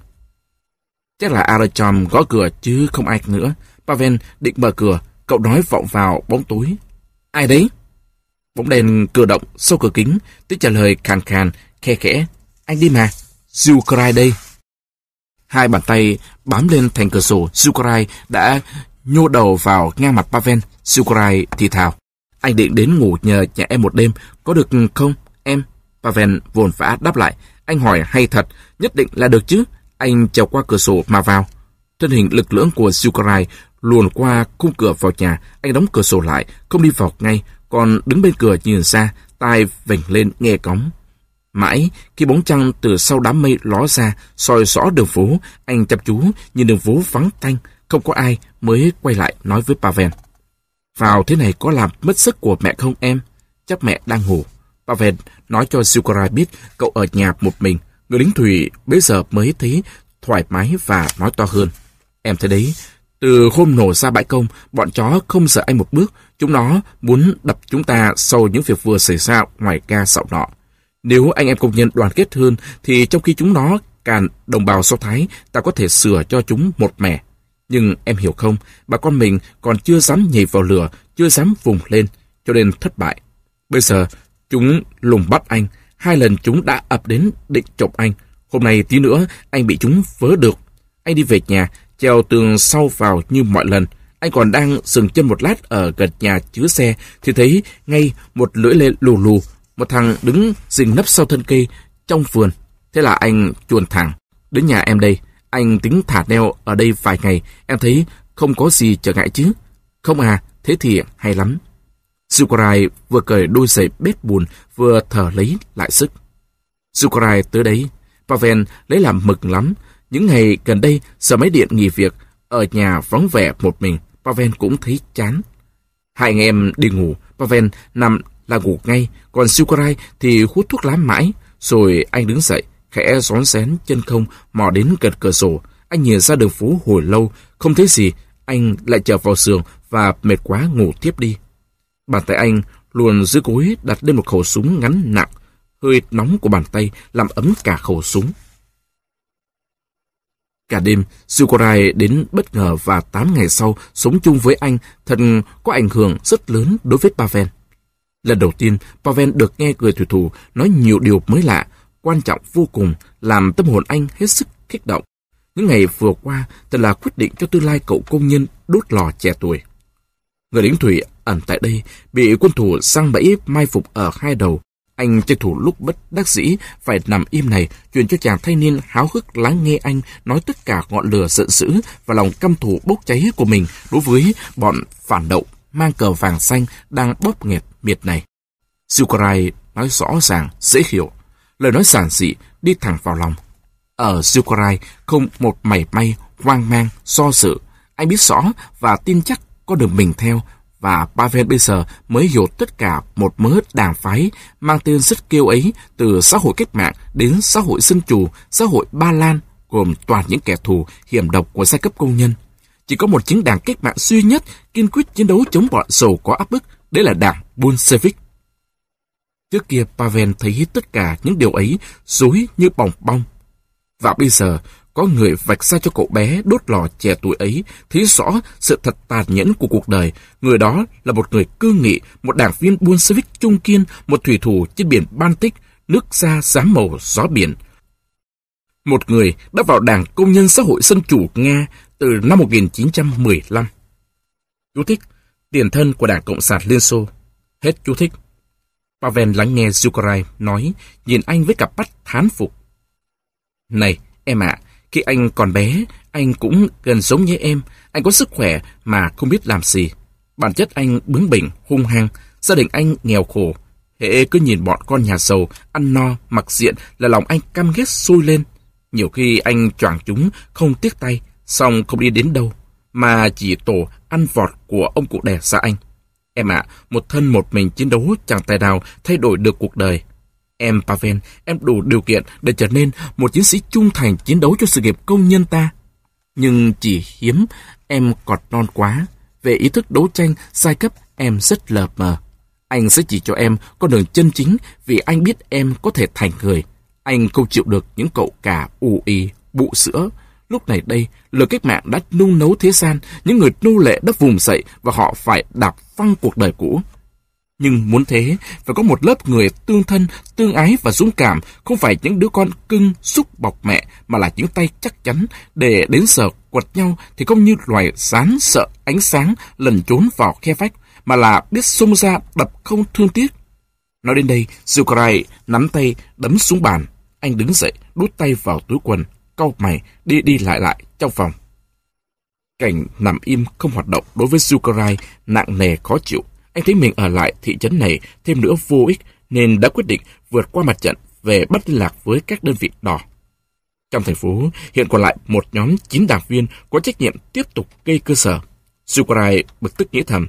Chắc là Archom gõ cửa chứ không ai nữa. Pavel định mở cửa, cậu nói vọng vào bóng tối. Ai đấy? Bóng đèn cử động sau cửa kính, tiếng trả lời khàn khàn, khe khẽ. Anh đi mà, Zucrai đây. Hai bàn tay bám lên thành cửa sổ, Zucrai đã nhô đầu vào ngang mặt Pavel. Zucrai thì thào. Anh định đến ngủ nhờ nhà em một đêm, có được không, em? Pavel vồn vã đáp lại. Anh hỏi hay thật, nhất định là được chứ. Anh trèo qua cửa sổ mà vào. Thân hình lực lưỡng của Zucrai luồn qua khung cửa vào nhà. Anh đóng cửa sổ lại, không đi vào ngay, còn đứng bên cửa nhìn xa, tai vểnh lên nghe cóng. Mãi, khi bóng trăng từ sau đám mây ló ra, soi rõ đường phố, anh chăm chú nhìn đường phố vắng tanh, không có ai mới quay lại nói với Pavel. Vào thế này có làm mất sức của mẹ không em? Chắc mẹ đang ngủ. Pavel nói cho Zukarai biết cậu ở nhà một mình. Người lính thủy bây giờ mới thấy thoải mái và nói to hơn. Em thấy đấy, từ hôm nổ ra bãi công, bọn chó không sợ anh một bước. Chúng nó muốn đập chúng ta sau những việc vừa xảy ra ngoài ca sạo nọ. Nếu anh em công nhân đoàn kết hơn, thì trong khi chúng nó càn đồng bào Do thái, ta có thể sửa cho chúng một mẻ. Nhưng em hiểu không, bà con mình còn chưa dám nhảy vào lửa, chưa dám vùng lên, cho nên thất bại. Bây giờ, chúng lùng bắt anh, hai lần chúng đã ập đến định chọc anh. Hôm nay tí nữa, anh bị chúng vớ được. Anh đi về nhà, treo tường sau vào như mọi lần. Anh còn đang dừng chân một lát ở gần nhà chứa xe, thì thấy ngay một lưỡi lê lù lù, một thằng đứng rình nấp sau thân cây trong vườn. Thế là anh chuồn thẳng. Đến nhà em đây, anh tính thả neo ở đây vài ngày, em thấy không có gì trở ngại chứ. Không à, thế thì hay lắm. Zukarai vừa cởi đôi giày bết bùn, vừa thở lấy lại sức. Zukarai tới đấy, Pavel lấy làm mực lắm. Những ngày gần đây, giờ máy điện nghỉ việc, ở nhà vắng vẻ một mình, Pavel cũng thấy chán. Hai anh em đi ngủ, Pavel nằm là ngủ ngay, còn Zukarai thì hút thuốc lá mãi, rồi anh đứng dậy, khẽ rón rén chân không mò đến gần cửa sổ. Anh nhìn ra đường phố hồi lâu, không thấy gì, anh lại trở vào giường và mệt quá ngủ tiếp đi. Bàn tay anh luồn dưới gối đặt lên một khẩu súng ngắn nặng, hơi nóng của bàn tay làm ấm cả khẩu súng. Cả đêm, Sukorai đến bất ngờ và 8 ngày sau sống chung với anh thật có ảnh hưởng rất lớn đối với Pavel. Lần đầu tiên, Pavel được nghe người thủy thủ nói nhiều điều mới lạ, quan trọng vô cùng, làm tâm hồn anh hết sức kích động. Những ngày vừa qua thật là quyết định cho tương lai cậu công nhân đốt lò trẻ tuổi. Người lính thủy ẩn tại đây bị quân thủ sang bẫy mai phục ở hai đầu. Anh tranh thủ lúc bất đắc dĩ phải nằm im này truyền cho chàng thanh niên háo hức lắng nghe anh nói tất cả ngọn lửa giận dữ và lòng căm thù bốc cháy của mình đối với bọn phản động mang cờ vàng xanh đang bóp nghẹt miệt này. Zukarai nói rõ ràng, dễ hiểu. Lời nói giản dị, đi thẳng vào lòng. Ở Zukarai không một mảy may, hoang mang, do sự. Anh biết rõ và tin chắc có đường mình theo và Pavel bây giờ mới hiểu tất cả một mớ đảng phái mang tên rất kêu ấy từ xã hội cách mạng đến xã hội dân chủ, xã hội Ba Lan gồm toàn những kẻ thù hiểm độc của giai cấp công nhân. Chỉ có một chính đảng cách mạng duy nhất kiên quyết chiến đấu chống bọn giàu có áp bức, đấy là đảng Bolshevik. Trước kia Pavel thấy tất cả những điều ấy dối như bòng bong. Và bây giờ, có người vạch ra cho cậu bé đốt lò trẻ tuổi ấy, thấy rõ sự thật tàn nhẫn của cuộc đời. Người đó là một người cương nghị, một đảng viên Bolshevik trung kiên, một thủy thủ trên biển Baltic, nước da xám màu gió biển. Một người đã vào Đảng Công nhân Xã hội Dân Chủ Nga từ năm 1915. Chú thích, tiền thân của Đảng Cộng sản Liên Xô. Hết chú thích. Pavel lắng nghe Zukarai nói, nhìn anh với cặp mắt thán phục. Này, em ạ, khi anh còn bé, anh cũng gần giống như em. Anh có sức khỏe mà không biết làm gì. Bản chất anh bướng bỉnh, hung hăng. Gia đình anh nghèo khổ. Hệ cứ nhìn bọn con nhà giàu, ăn no, mặc diện là lòng anh căm ghét sôi lên. Nhiều khi anh choảng chúng, không tiếc tay, xong không đi đến đâu. Mà chỉ tổ ăn vọt của ông cụ đẻ xã anh. Em ạ, một thân một mình chiến đấu chẳng tài nào thay đổi được cuộc đời. Em Pavel, em đủ điều kiện để trở nên một chiến sĩ trung thành chiến đấu cho sự nghiệp công nhân ta. Nhưng chỉ hiếm em còn non quá. về ý thức đấu tranh sai cấp em rất lờ mờ. Anh sẽ chỉ cho em con đường chân chính vì anh biết em có thể thành người. Anh không chịu được những cậu cả ù y, bụ sữa. Lúc này đây, lời cách mạng đã nung nấu thế gian, những người nô lệ đã vùng dậy và họ phải đạp phăng cuộc đời cũ. Nhưng muốn thế, phải có một lớp người tương thân, tương ái và dũng cảm, không phải những đứa con cưng, xúc bọc mẹ, mà là những tay chắc chắn, để đến giờ quật nhau thì không như loài rán sợ ánh sáng lần trốn vào khe vách, mà là biết xông ra đập không thương tiếc. Nói đến đây, Zukarai nắm tay đấm xuống bàn. Anh đứng dậy, đút tay vào túi quần, cau mày, đi đi lại lại trong phòng. Cảnh nằm im không hoạt động đối với Zukarai nặng nề khó chịu. Anh thấy mình ở lại thị trấn này thêm nữa vô ích nên đã quyết định vượt qua mặt trận về bắt liên lạc với các đơn vị đỏ. Trong thành phố, hiện còn lại một nhóm 9 đảng viên có trách nhiệm tiếp tục gây cơ sở. Zukarai bực tức nghĩ thầm,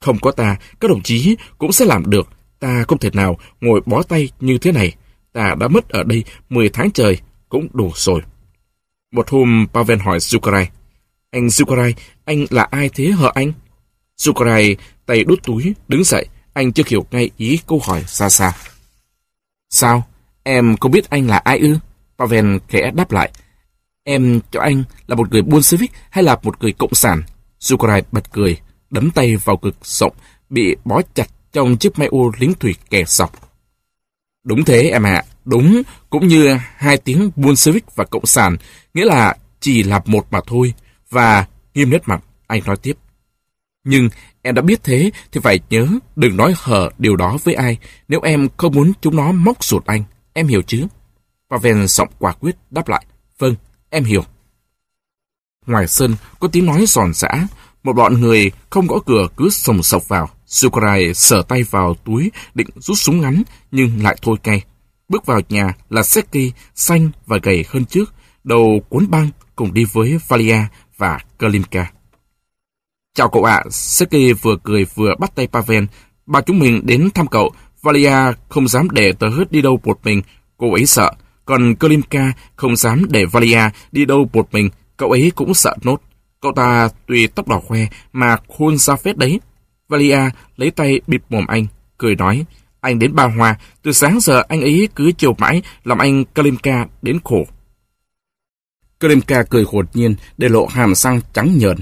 không có ta, các đồng chí cũng sẽ làm được. Ta không thể nào ngồi bó tay như thế này. Ta đã mất ở đây 10 tháng trời, cũng đủ rồi. Một hôm, Pavel hỏi Zukarai, Anh Zukarai, anh là ai thế hả anh? Zukarai tay đút túi, đứng dậy, anh chưa hiểu ngay ý câu hỏi xa xa. Sao? Em không biết anh là ai ư? Pavel khẽ đáp lại. Em cho anh là một người Bolshevik hay là một người cộng sản? Zukarai bật cười, đấm tay vào cực rộng, bị bó chặt trong chiếc máy ô lính thủy kẻ sọc. Đúng thế em ạ, đúng, cũng như hai tiếng Bolshevik và Cộng sản, nghĩa là chỉ là một mà thôi, và nghiêm nét mặt, anh nói tiếp. Nhưng em đã biết thế thì phải nhớ đừng nói hở điều đó với ai nếu em không muốn chúng nó móc ruột anh. Em hiểu chứ? Pavel giọng quả quyết đáp lại. Vâng, em hiểu. Ngoài sân có tiếng nói giòn giã. Một bọn người không gõ cửa cứ sồng sọc vào. Sukarai sờ tay vào túi định rút súng ngắn nhưng lại thôi cay. Bước vào nhà là Seki xanh và gầy hơn trước, đầu cuốn băng cùng đi với Valia và Kalimka. Chào cậu ạ, à. Seki vừa cười vừa bắt tay Pavel. Ba chúng mình đến thăm cậu. Valia không dám để tớ hết đi đâu một mình, cô ấy sợ. Còn Klimka không dám để Valia đi đâu một mình, cậu ấy cũng sợ nốt. Cậu ta tùy tóc đỏ khoe mà khôn ra phết đấy. Valia lấy tay bịt mồm anh, cười nói, anh đến ba hoa, từ sáng giờ anh ấy cứ chiều mãi, làm anh Kalimka đến khổ. Kalimka cười hột nhiên, để lộ hàm răng trắng nhợn.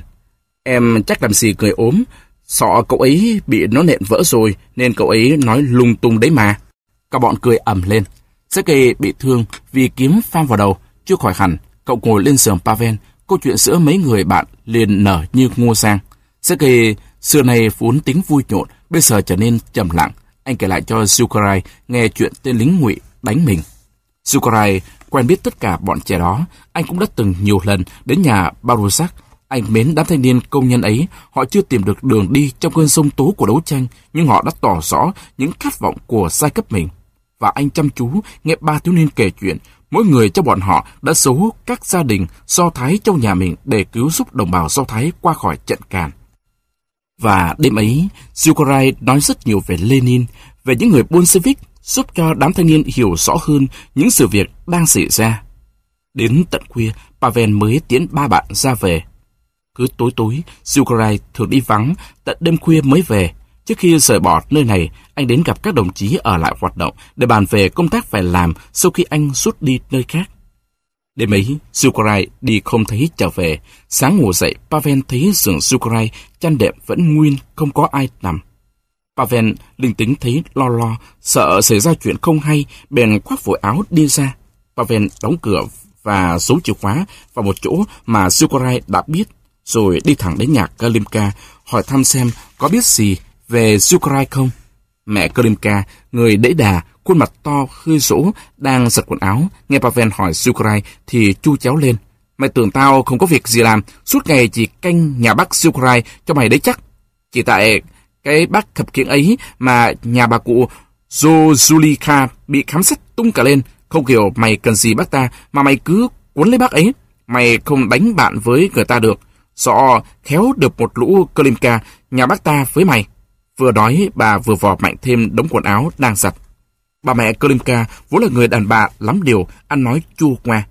Em chắc làm gì cười ốm, sợ cậu ấy bị nó nện vỡ rồi, nên cậu ấy nói lung tung đấy mà. Cả bọn cười ầm lên. Sergei bị thương vì kiếm phang vào đầu, chưa khỏi hẳn. Cậu ngồi lên giường Pavel, câu chuyện giữa mấy người bạn liền nở như ngô sang. Sergei xưa nay vốn tính vui nhộn, bây giờ trở nên trầm lặng. Anh kể lại cho Sukarai nghe chuyện tên lính ngụy đánh mình. Sukarai quen biết tất cả bọn trẻ đó, anh cũng đã từng nhiều lần đến nhà Barusak anh mến đám thanh niên công nhân ấy, họ chưa tìm được đường đi trong cơn sông tố của đấu tranh, nhưng họ đã tỏ rõ những khát vọng của giai cấp mình. Và anh chăm chú nghe ba thiếu niên kể chuyện, mỗi người trong bọn họ đã xấu các gia đình Do Thái trong nhà mình để cứu giúp đồng bào Do Thái qua khỏi trận càn. Và đêm ấy, Zukarai nói rất nhiều về Lenin, về những người Bolshevik, giúp cho đám thanh niên hiểu rõ hơn những sự việc đang xảy ra. Đến tận khuya, Pavel mới tiễn ba bạn ra về. Cứ tối tối, Zukarai thường đi vắng, tận đêm khuya mới về. Trước khi rời bỏ nơi này, anh đến gặp các đồng chí ở lại hoạt động để bàn về công tác phải làm sau khi anh rút đi nơi khác. Đêm ấy, Zukarai đi không thấy trở về. Sáng ngủ dậy, Pavel thấy giường Zukarai chăn đệm vẫn nguyên, không có ai nằm. Pavel linh tính thấy lo lo, sợ xảy ra chuyện không hay, bèn khoác vội áo đi ra. Pavel đóng cửa và giấu chìa khóa vào một chỗ mà Zukarai đã biết rồi đi thẳng đến nhà Kalimka, hỏi thăm xem có biết gì về Zukarai không. Mẹ Kalimka, người đẫy đà, khuôn mặt to, khơi rỗ, đang giật quần áo, nghe Pavel hỏi Sukrai thì chu chéo lên. Mày tưởng tao không có việc gì làm, suốt ngày chỉ canh nhà bác Sukrai cho mày đấy chắc. Chỉ tại cái bác khập kiện ấy mà nhà bà cụ Zozulika bị khám xét tung cả lên. Không hiểu mày cần gì bác ta mà mày cứ cuốn lấy bác ấy. Mày không đánh bạn với người ta được. Rõ khéo được một lũ Klimka, nhà bác ta với mày. Vừa nói, bà vừa vò mạnh thêm đống quần áo đang giặt. Bà mẹ Klimka vốn là người đàn bà lắm điều, ăn nói chua ngoa.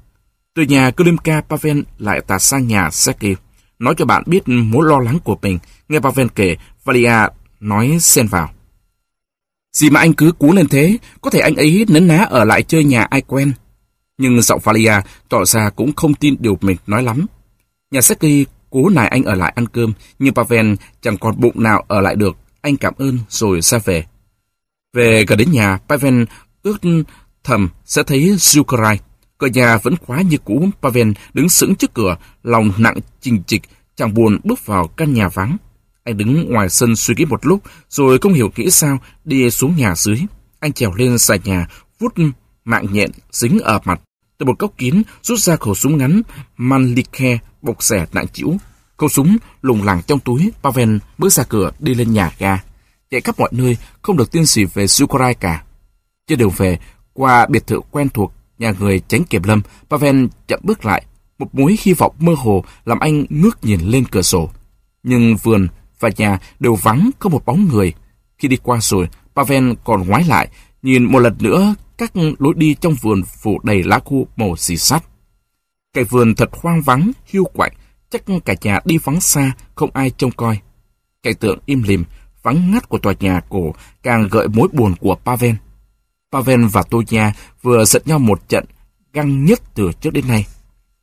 Từ nhà Klimka Pavel lại tạt sang nhà Seki. nói cho bạn biết mối lo lắng của mình. Nghe Pavel kể, Valia nói xen vào. Gì mà anh cứ cú lên thế, có thể anh ấy nấn ná ở lại chơi nhà ai quen. Nhưng giọng Valia tỏ ra cũng không tin điều mình nói lắm. Nhà Seki cố nài anh ở lại ăn cơm, nhưng Pavel chẳng còn bụng nào ở lại được. Anh cảm ơn rồi ra về. Về gần đến nhà, Pavel ước thầm sẽ thấy Zukarai. Cửa nhà vẫn khóa như cũ, Pavel đứng sững trước cửa, lòng nặng chình chịch, chẳng buồn bước vào căn nhà vắng. Anh đứng ngoài sân suy nghĩ một lúc, rồi không hiểu kỹ sao, đi xuống nhà dưới. Anh trèo lên xà nhà, vút mạng nhện dính ở mặt. Từ một góc kín, rút ra khẩu súng ngắn, Manlike bọc xẻ nặng chịu. Khẩu súng lùng lẳng trong túi, Pavel bước ra cửa đi lên nhà ga. Chạy khắp mọi nơi, không được tin gì về Sukurai cả. Trên đường về, qua biệt thự quen thuộc, nhà người tránh kiểm lâm, Pavel chậm bước lại. Một mối hy vọng mơ hồ làm anh ngước nhìn lên cửa sổ. Nhưng vườn và nhà đều vắng không một bóng người. Khi đi qua rồi, Pavel còn ngoái lại, nhìn một lần nữa các lối đi trong vườn phủ đầy lá khô màu xì sắt. Cái vườn thật hoang vắng, hiu quạnh, chắc cả nhà đi vắng xa, không ai trông coi. Cảnh tượng im lìm, vắng ngắt của tòa nhà cổ càng gợi mối buồn của Pavel. Pavel và Tonya vừa giận nhau một trận găng nhất từ trước đến nay.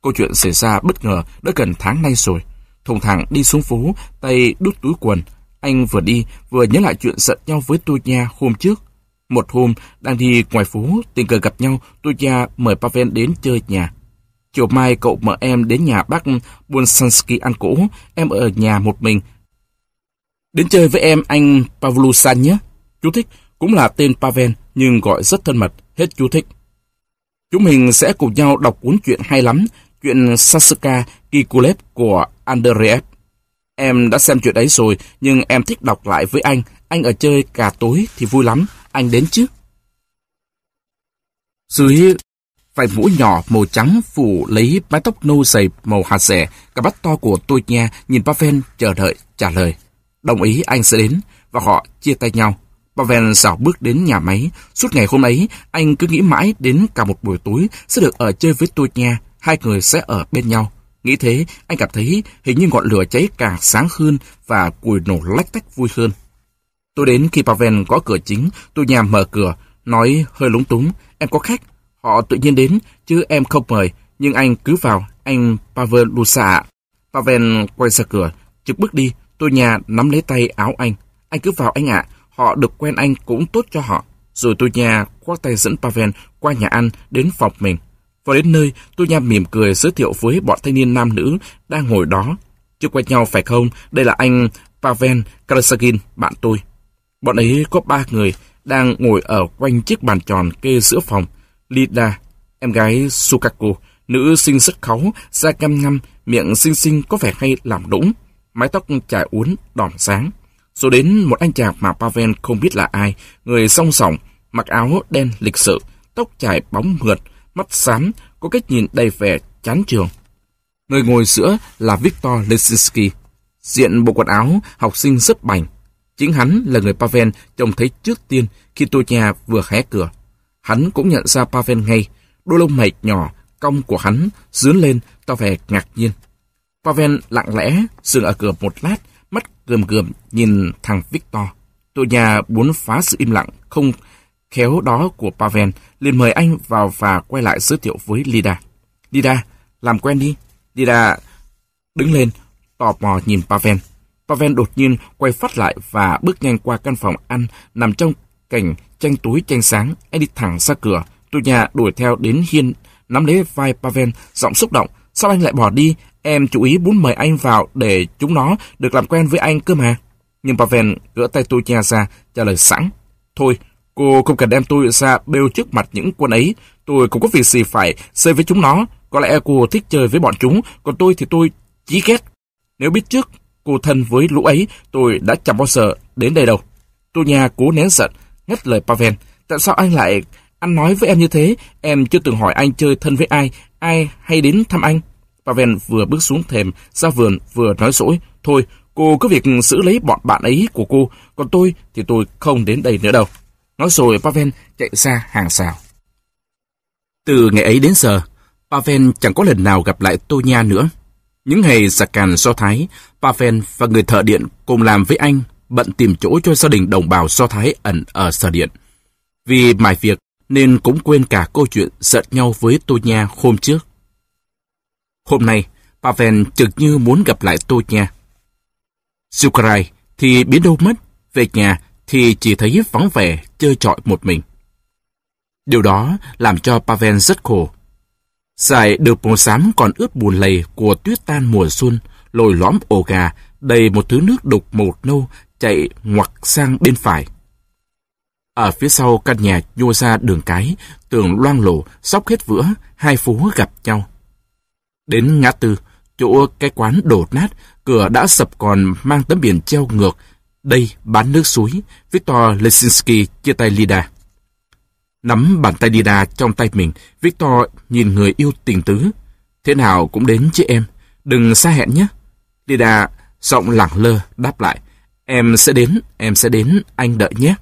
Câu chuyện xảy ra bất ngờ đã gần tháng nay rồi. Thùng thẳng đi xuống phố, tay đút túi quần. Anh vừa đi, vừa nhớ lại chuyện giận nhau với Tonya hôm trước. Một hôm, đang đi ngoài phố, tình cờ gặp nhau, Tonya mời Pavel đến chơi nhà. Chiều mai cậu mời em đến nhà bác Bunsansky ăn cỗ, em ở nhà một mình. Đến chơi với em anh Pavlusan nhé. Chú thích, cũng là tên Pavel, nhưng gọi rất thân mật, hết chú thích. Chúng mình sẽ cùng nhau đọc cuốn truyện hay lắm, chuyện Sasuka Kikulev của Andreev. Em đã xem chuyện ấy rồi, nhưng em thích đọc lại với anh. Anh ở chơi cả tối thì vui lắm, anh đến chứ. Dưới vài mũ nhỏ màu trắng phủ lấy mái tóc nâu dày màu hạt rẻ, cả bắt to của tôi nha nhìn Pavel chờ đợi trả lời. Đồng ý anh sẽ đến, và họ chia tay nhau. Pavel dạo bước đến nhà máy. Suốt ngày hôm ấy, anh cứ nghĩ mãi đến cả một buổi tối sẽ được ở chơi với tôi nha. Hai người sẽ ở bên nhau. Nghĩ thế, anh cảm thấy hình như ngọn lửa cháy càng sáng hơn và cùi nổ lách tách vui hơn. Tôi đến khi Pavel có cửa chính, tôi nhà mở cửa, nói hơi lúng túng, em có khách. Họ tự nhiên đến, chứ em không mời, nhưng anh cứ vào, anh Pavel Lusa Pavel quay ra cửa, trực bước đi, tôi nhà nắm lấy tay áo anh. Anh cứ vào anh ạ, Họ được quen anh cũng tốt cho họ. Rồi tôi nhà khoác tay dẫn Pavel qua nhà ăn đến phòng mình. Và đến nơi, tôi nhà mỉm cười giới thiệu với bọn thanh niên nam nữ đang ngồi đó. Chưa quen nhau phải không? Đây là anh Pavel Karasagin, bạn tôi. Bọn ấy có ba người đang ngồi ở quanh chiếc bàn tròn kê giữa phòng. Lida, em gái Sukaku, nữ sinh rất kháu, da cam ngăm, miệng xinh xinh có vẻ hay làm đũng, mái tóc trải uốn, đỏm sáng. Rồi đến một anh chàng mà Pavel không biết là ai, người song sòng, mặc áo đen lịch sự, tóc trải bóng mượt, mắt xám, có cách nhìn đầy vẻ chán trường. Người ngồi giữa là Viktor Lesinski. Diện bộ quần áo, học sinh rất bảnh. Chính hắn là người Pavel trông thấy trước tiên khi tôi nhà vừa hé cửa. Hắn cũng nhận ra Pavel ngay, đôi lông mày nhỏ, cong của hắn dướn lên, tỏ vẻ ngạc nhiên. Pavel lặng lẽ dừng ở cửa một lát, mắt gườm gườm nhìn thằng Victor. Tôi nhà muốn phá sự im lặng không khéo đó của Pavel, liền mời anh vào và quay lại giới thiệu với Lida. Lida, làm quen đi. Lida đứng lên, tò mò nhìn Pavel. Pavel đột nhiên quay phát lại và bước nhanh qua căn phòng ăn nằm trong cảnh tranh túi tranh sáng. Anh đi thẳng ra cửa. Tôi nhà đuổi theo đến hiên, nắm lấy vai Pavel, giọng xúc động. Sao anh lại bỏ đi? Em chú ý muốn mời anh vào để chúng nó được làm quen với anh cơ mà. Nhưng Pavel gỡ tay tôi cha ra, trả lời sẵn. Thôi, cô không cần đem tôi ra bêu trước mặt những quân ấy. Tôi không có việc gì phải chơi với chúng nó. Có lẽ cô thích chơi với bọn chúng, còn tôi thì tôi chí ghét. Nếu biết trước cô thân với lũ ấy, tôi đã chẳng bao giờ đến đây đâu. Tôi nhà cố nén giận, ngắt lời Pavel. Tại sao anh lại anh nói với em như thế? Em chưa từng hỏi anh chơi thân với ai, ai hay đến thăm anh. Pavel vừa bước xuống thềm, ra vườn vừa nói dỗi. Thôi, cô cứ việc giữ lấy bọn bạn ấy của cô, còn tôi thì tôi không đến đây nữa đâu. Nói rồi Pavel chạy ra hàng xào. Từ ngày ấy đến giờ, Pavel chẳng có lần nào gặp lại Tô Nha nữa. Những ngày giặc càn Do Thái, Pavel và người thợ điện cùng làm với anh bận tìm chỗ cho gia đình đồng bào Do Thái ẩn ở sở điện. Vì mải việc nên cũng quên cả câu chuyện giận nhau với Tô Nha hôm trước. Hôm nay, Pavel trực như muốn gặp lại Tô Nha. Sukarai thì biến đâu mất, về nhà thì chỉ thấy vắng vẻ chơi trọi một mình. Điều đó làm cho Pavel rất khổ. Giải được màu xám còn ướt bùn lầy của tuyết tan mùa xuân, lồi lõm ổ gà, đầy một thứ nước đục màu nâu chạy ngoặt sang bên phải. Ở phía sau căn nhà nhô ra đường cái, tường loang lổ, sóc hết vữa, hai phố gặp nhau. Đến ngã tư, chỗ cái quán đổ nát, cửa đã sập còn mang tấm biển treo ngược. Đây bán nước suối, Victor Lesinski chia tay Lida. Nắm bàn tay Lida trong tay mình, Victor nhìn người yêu tình tứ. Thế nào cũng đến chứ em, đừng xa hẹn nhé. Lida giọng lẳng lơ đáp lại. Em sẽ đến, em sẽ đến, anh đợi nhé.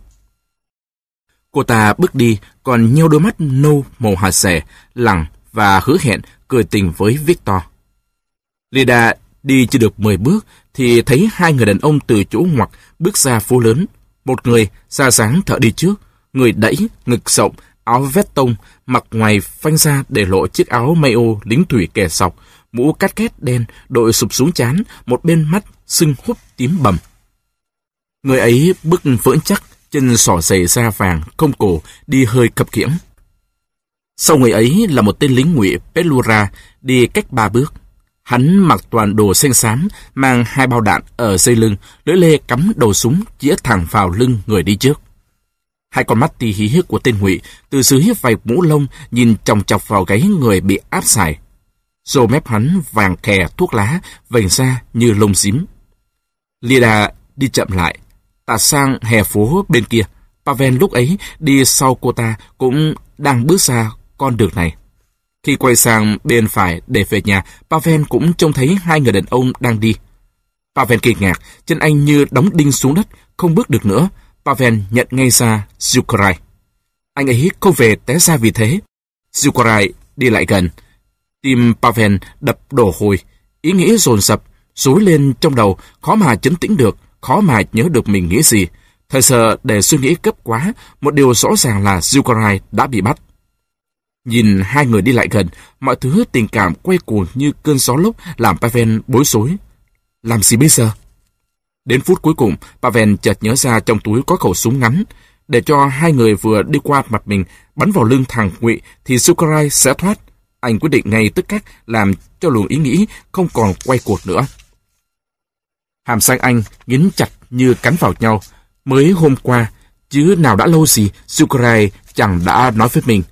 Cô ta bước đi, còn nheo đôi mắt nâu màu hạt xẻ, lẳng và hứa hẹn cười tình với Victor. Lida đi chưa được 10 bước thì thấy hai người đàn ông từ chỗ ngoặt bước ra phố lớn. Một người xa sáng thở đi trước, người đẩy, ngực rộng, áo vét tông, mặc ngoài phanh ra để lộ chiếc áo mayo lính thủy kẻ sọc, mũ cắt két đen đội sụp xuống chán, một bên mắt sưng húp tím bầm. Người ấy bước vững chắc, chân sỏ giày da vàng, không cổ, đi hơi cập khiễng. Sau người ấy là một tên lính ngụy Pelura đi cách ba bước. Hắn mặc toàn đồ xanh xám, mang hai bao đạn ở dây lưng, lưỡi lê cắm đầu súng chĩa thẳng vào lưng người đi trước. Hai con mắt tì hí hước của tên ngụy từ dưới vài mũ lông nhìn chòng chọc vào gáy người bị áp xài. Rô mép hắn vàng khè thuốc lá, vành ra như lông dím. Lida đi chậm lại, ta sang hè phố bên kia. Pavel lúc ấy đi sau cô ta cũng đang bước ra con đường này. Khi quay sang bên phải để về nhà, Pavel cũng trông thấy hai người đàn ông đang đi. Pavel kinh ngạc, chân anh như đóng đinh xuống đất, không bước được nữa. Pavel nhận ngay ra Zukarai. Anh ấy không về té ra vì thế. Zukarai đi lại gần. Tim Pavel đập đổ hồi, ý nghĩ dồn dập, rối lên trong đầu, khó mà chấn tĩnh được, khó mà nhớ được mình nghĩ gì. Thời giờ để suy nghĩ cấp quá, một điều rõ ràng là Zukarai đã bị bắt. Nhìn hai người đi lại gần, mọi thứ tình cảm quay cuồng như cơn gió lốc làm Pavel bối rối. Làm gì bây giờ? Đến phút cuối cùng, Pavel chợt nhớ ra trong túi có khẩu súng ngắn. Để cho hai người vừa đi qua mặt mình bắn vào lưng thằng Ngụy thì Sukarai sẽ thoát. Anh quyết định ngay tức cách làm cho luồng ý nghĩ không còn quay cuộc nữa. Hàm sang anh nghiến chặt như cắn vào nhau. Mới hôm qua, chứ nào đã lâu gì Sukurai chẳng đã nói với mình.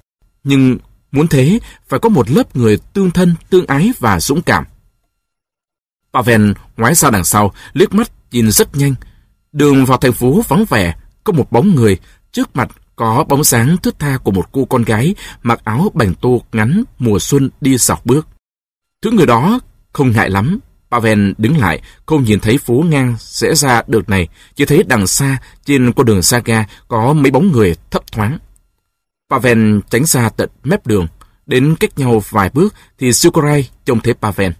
Nhưng muốn thế, phải có một lớp người tương thân, tương ái và dũng cảm. Pavel ngoái ra đằng sau, liếc mắt, nhìn rất nhanh. Đường vào thành phố vắng vẻ, có một bóng người, trước mặt có bóng sáng thướt tha của một cô con gái mặc áo bành tô ngắn mùa xuân đi dọc bước. Thứ người đó không ngại lắm. Pavel đứng lại, không nhìn thấy phố ngang sẽ ra được này, chỉ thấy đằng xa trên con đường Saga có mấy bóng người thấp thoáng. Pavel tránh ra tận mép đường. Đến cách nhau vài bước thì Sukurai trông thấy Pavel.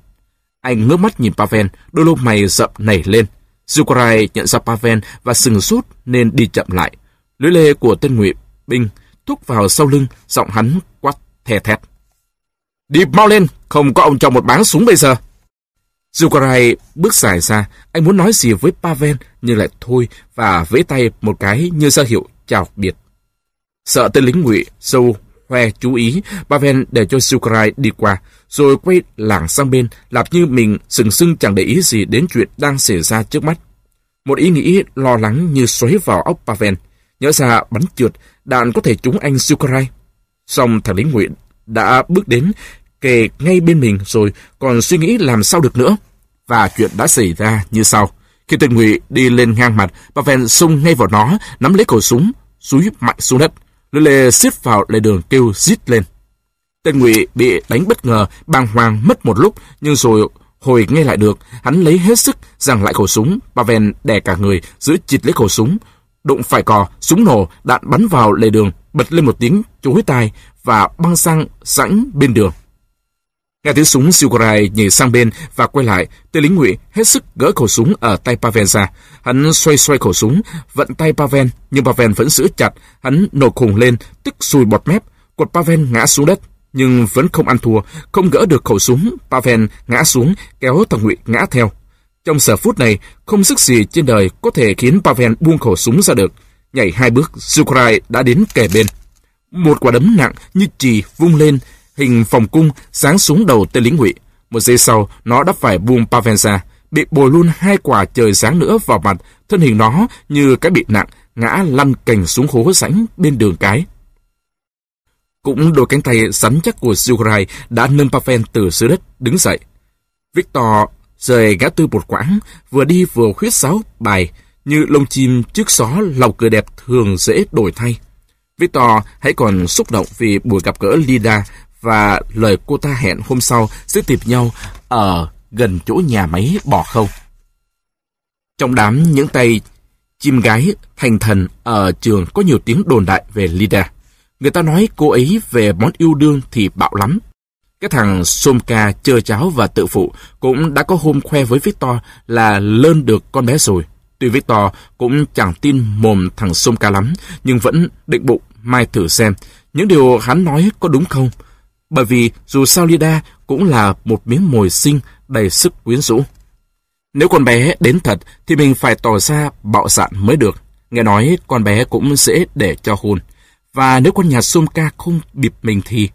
Anh ngước mắt nhìn Pavel, đôi lông mày rậm nảy lên. Sukurai nhận ra Pavel và sừng sốt nên đi chậm lại. Lưỡi lê của tên ngụy binh thúc vào sau lưng, giọng hắn quát thè thét. Đi mau lên, không có ông cho một báng súng bây giờ. Zukarai bước dài ra, anh muốn nói gì với Pavel nhưng lại thôi và vẫy tay một cái như ra hiệu chào biệt. Sợ tên lính ngụy, sâu, khoe chú ý, Pavel để cho Zukarai đi qua, rồi quay lảng sang bên, làm như mình sừng sưng chẳng để ý gì đến chuyện đang xảy ra trước mắt. Một ý nghĩ lo lắng như xoáy vào óc Pavel. Nhớ ra bắn trượt, đạn có thể trúng anh Zukarai. Xong thằng lính ngụy đã bước đến, kề ngay bên mình rồi còn suy nghĩ làm sao được nữa. Và chuyện đã xảy ra như sau. Khi tên ngụy đi lên ngang mặt, Pavel xông ngay vào nó, nắm lấy khẩu súng, súi mạnh xuống đất. Lê Lê xiết vào lề đường kêu rít lên. Tên ngụy bị đánh bất ngờ, bàng hoàng mất một lúc, nhưng rồi hồi nghe lại được, hắn lấy hết sức giằng lại khẩu súng, Pavel đè cả người, giữ chịt lấy khẩu súng. Đụng phải cò, súng nổ, đạn bắn vào lề đường, bật lên một tiếng chối tai và băng sang sẵn bên đường. Nghe tiếng súng Sigurai nhảy sang bên và quay lại, tên lính ngụy hết sức gỡ khẩu súng ở tay Paven ra. Hắn xoay xoay khẩu súng, vận tay Pavel, nhưng Pavel vẫn giữ chặt. Hắn nổ khùng lên, tức sùi bọt mép. Quật Pavel ngã xuống đất, nhưng vẫn không ăn thua, không gỡ được khẩu súng. Pavel ngã xuống, kéo thằng ngụy ngã theo. Trong giờ phút này, không sức gì trên đời có thể khiến Pavel buông khẩu súng ra được. Nhảy hai bước, Sigurai đã đến kề bên. Một quả đấm nặng như chì vung lên, hình phòng cung sáng xuống đầu tên lính ngụy. Một giây sau, nó đã phải buông pavenza bị bồi luôn hai quả trời sáng nữa vào mặt, thân hình nó như cái bị nặng, ngã lăn cành xuống hố rãnh bên đường cái. Cũng đôi cánh tay rắn chắc của Silgrai đã nâng Pavel từ dưới đất đứng dậy. Victor rời gã tư một quãng, vừa đi vừa khuyết sáo bài, như lông chim trước gió lòng cười đẹp thường dễ đổi thay. Victor hãy còn xúc động vì buổi gặp gỡ Lida và lời cô ta hẹn hôm sau sẽ tìm nhau ở gần chỗ nhà máy bỏ khâu. Trong đám những tay chim gái thành thần ở trường có nhiều tiếng đồn đại về Lida. Người ta nói cô ấy về món yêu đương thì bạo lắm. Cái thằng Somka chơ cháo và tự phụ cũng đã có hôm khoe với Victor là lên được con bé rồi. Tuy Victor cũng chẳng tin mồm thằng Somka lắm, nhưng vẫn định bụng mai thử xem những điều hắn nói có đúng không. Bởi vì dù sao Lida cũng là một miếng mồi xinh đầy sức quyến rũ. Nếu con bé đến thật thì mình phải tỏ ra bạo dạn mới được. Nghe nói con bé cũng dễ để cho hôn. Và nếu con nhà Somka không bịp mình thì...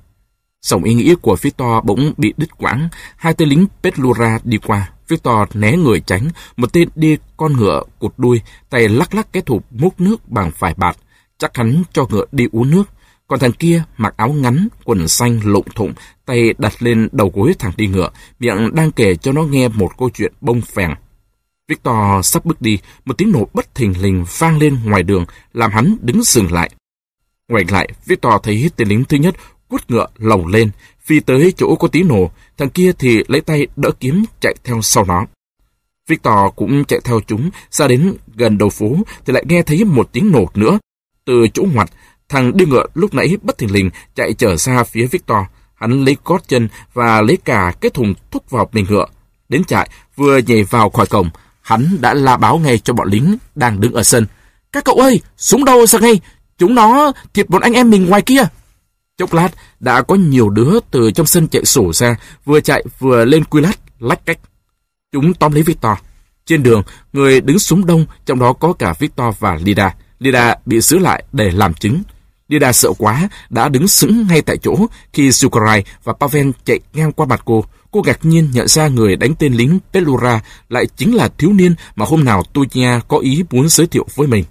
Dòng ý nghĩa của Victor bỗng bị đứt quãng. Hai tên lính Petlura đi qua. Victor né người tránh. Một tên đi con ngựa cụt đuôi, tay lắc lắc cái thụp múc nước bằng phải bạt. Chắc hắn cho ngựa đi uống nước. Còn thằng kia mặc áo ngắn, quần xanh lụng thụng, tay đặt lên đầu gối thằng đi ngựa, miệng đang kể cho nó nghe một câu chuyện bông phèn. Victor sắp bước đi, một tiếng nổ bất thình lình vang lên ngoài đường, làm hắn đứng dừng lại. Ngoảnh lại, Victor thấy tên lính thứ nhất quất ngựa lồng lên, phi tới chỗ có tiếng nổ, thằng kia thì lấy tay đỡ kiếm chạy theo sau nó. Victor cũng chạy theo chúng, ra đến gần đầu phố thì lại nghe thấy một tiếng nổ nữa. Từ chỗ ngoặt, thằng đi ngựa lúc nãy bất thình lình chạy trở ra phía Victor. Hắn lấy gót chân và lấy cả cái thùng thúc vào mình ngựa. Đến trại, vừa nhảy vào khỏi cổng, hắn đã la báo ngay cho bọn lính đang đứng ở sân. Các cậu ơi, súng đâu ra ngay, chúng nó thiệt bọn anh em mình ngoài kia. Chốc lát, đã có nhiều đứa từ trong sân chạy sổ ra, vừa chạy vừa lên quy lát, lách cách. Chúng tóm lấy Victor. Trên đường, người đứng súng đông, trong đó có cả Victor và Lida. Lida bị giữ lại để làm chứng. Dida sợ quá, đã đứng sững ngay tại chỗ khi Sukarai và Pavel chạy ngang qua mặt cô. Cô ngạc nhiên nhận ra người đánh tên lính Pelura lại chính là thiếu niên mà hôm nào Tuya có ý muốn giới thiệu với mình.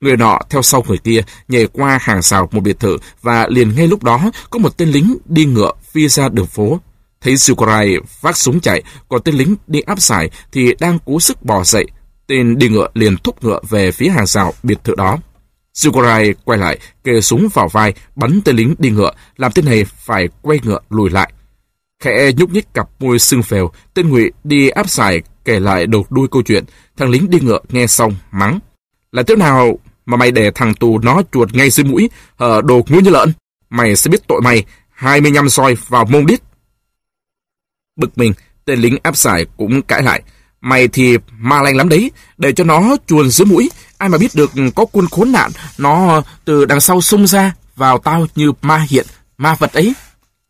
Người nọ theo sau người kia, nhảy qua hàng rào một biệt thự và liền ngay lúc đó có một tên lính đi ngựa phi ra đường phố. Thấy Sukarai vác súng chạy, còn tên lính đi áp giải thì đang cố sức bò dậy. Tên đi ngựa liền thúc ngựa về phía hàng rào biệt thự đó. Sukurai quay lại, kề súng vào vai, bắn tên lính đi ngựa, làm tên này phải quay ngựa lùi lại. Khẽ e nhúc nhích cặp môi sưng phèo, tên ngụy đi áp giải kể lại đầu đuôi câu chuyện. Thằng lính đi ngựa nghe xong, mắng. Là thế nào mà mày để thằng tù nó chuột ngay dưới mũi, hở đồ ngu như lợn. Mày sẽ biết tội mày, 25 soi vào mông đít. Bực mình, tên lính áp giải cũng cãi lại. Mày thì ma lanh lắm đấy, để cho nó chuồn dưới mũi. Ai mà biết được có quân khốn nạn, nó từ đằng sau xung ra, vào tao như ma hiện, ma vật ấy.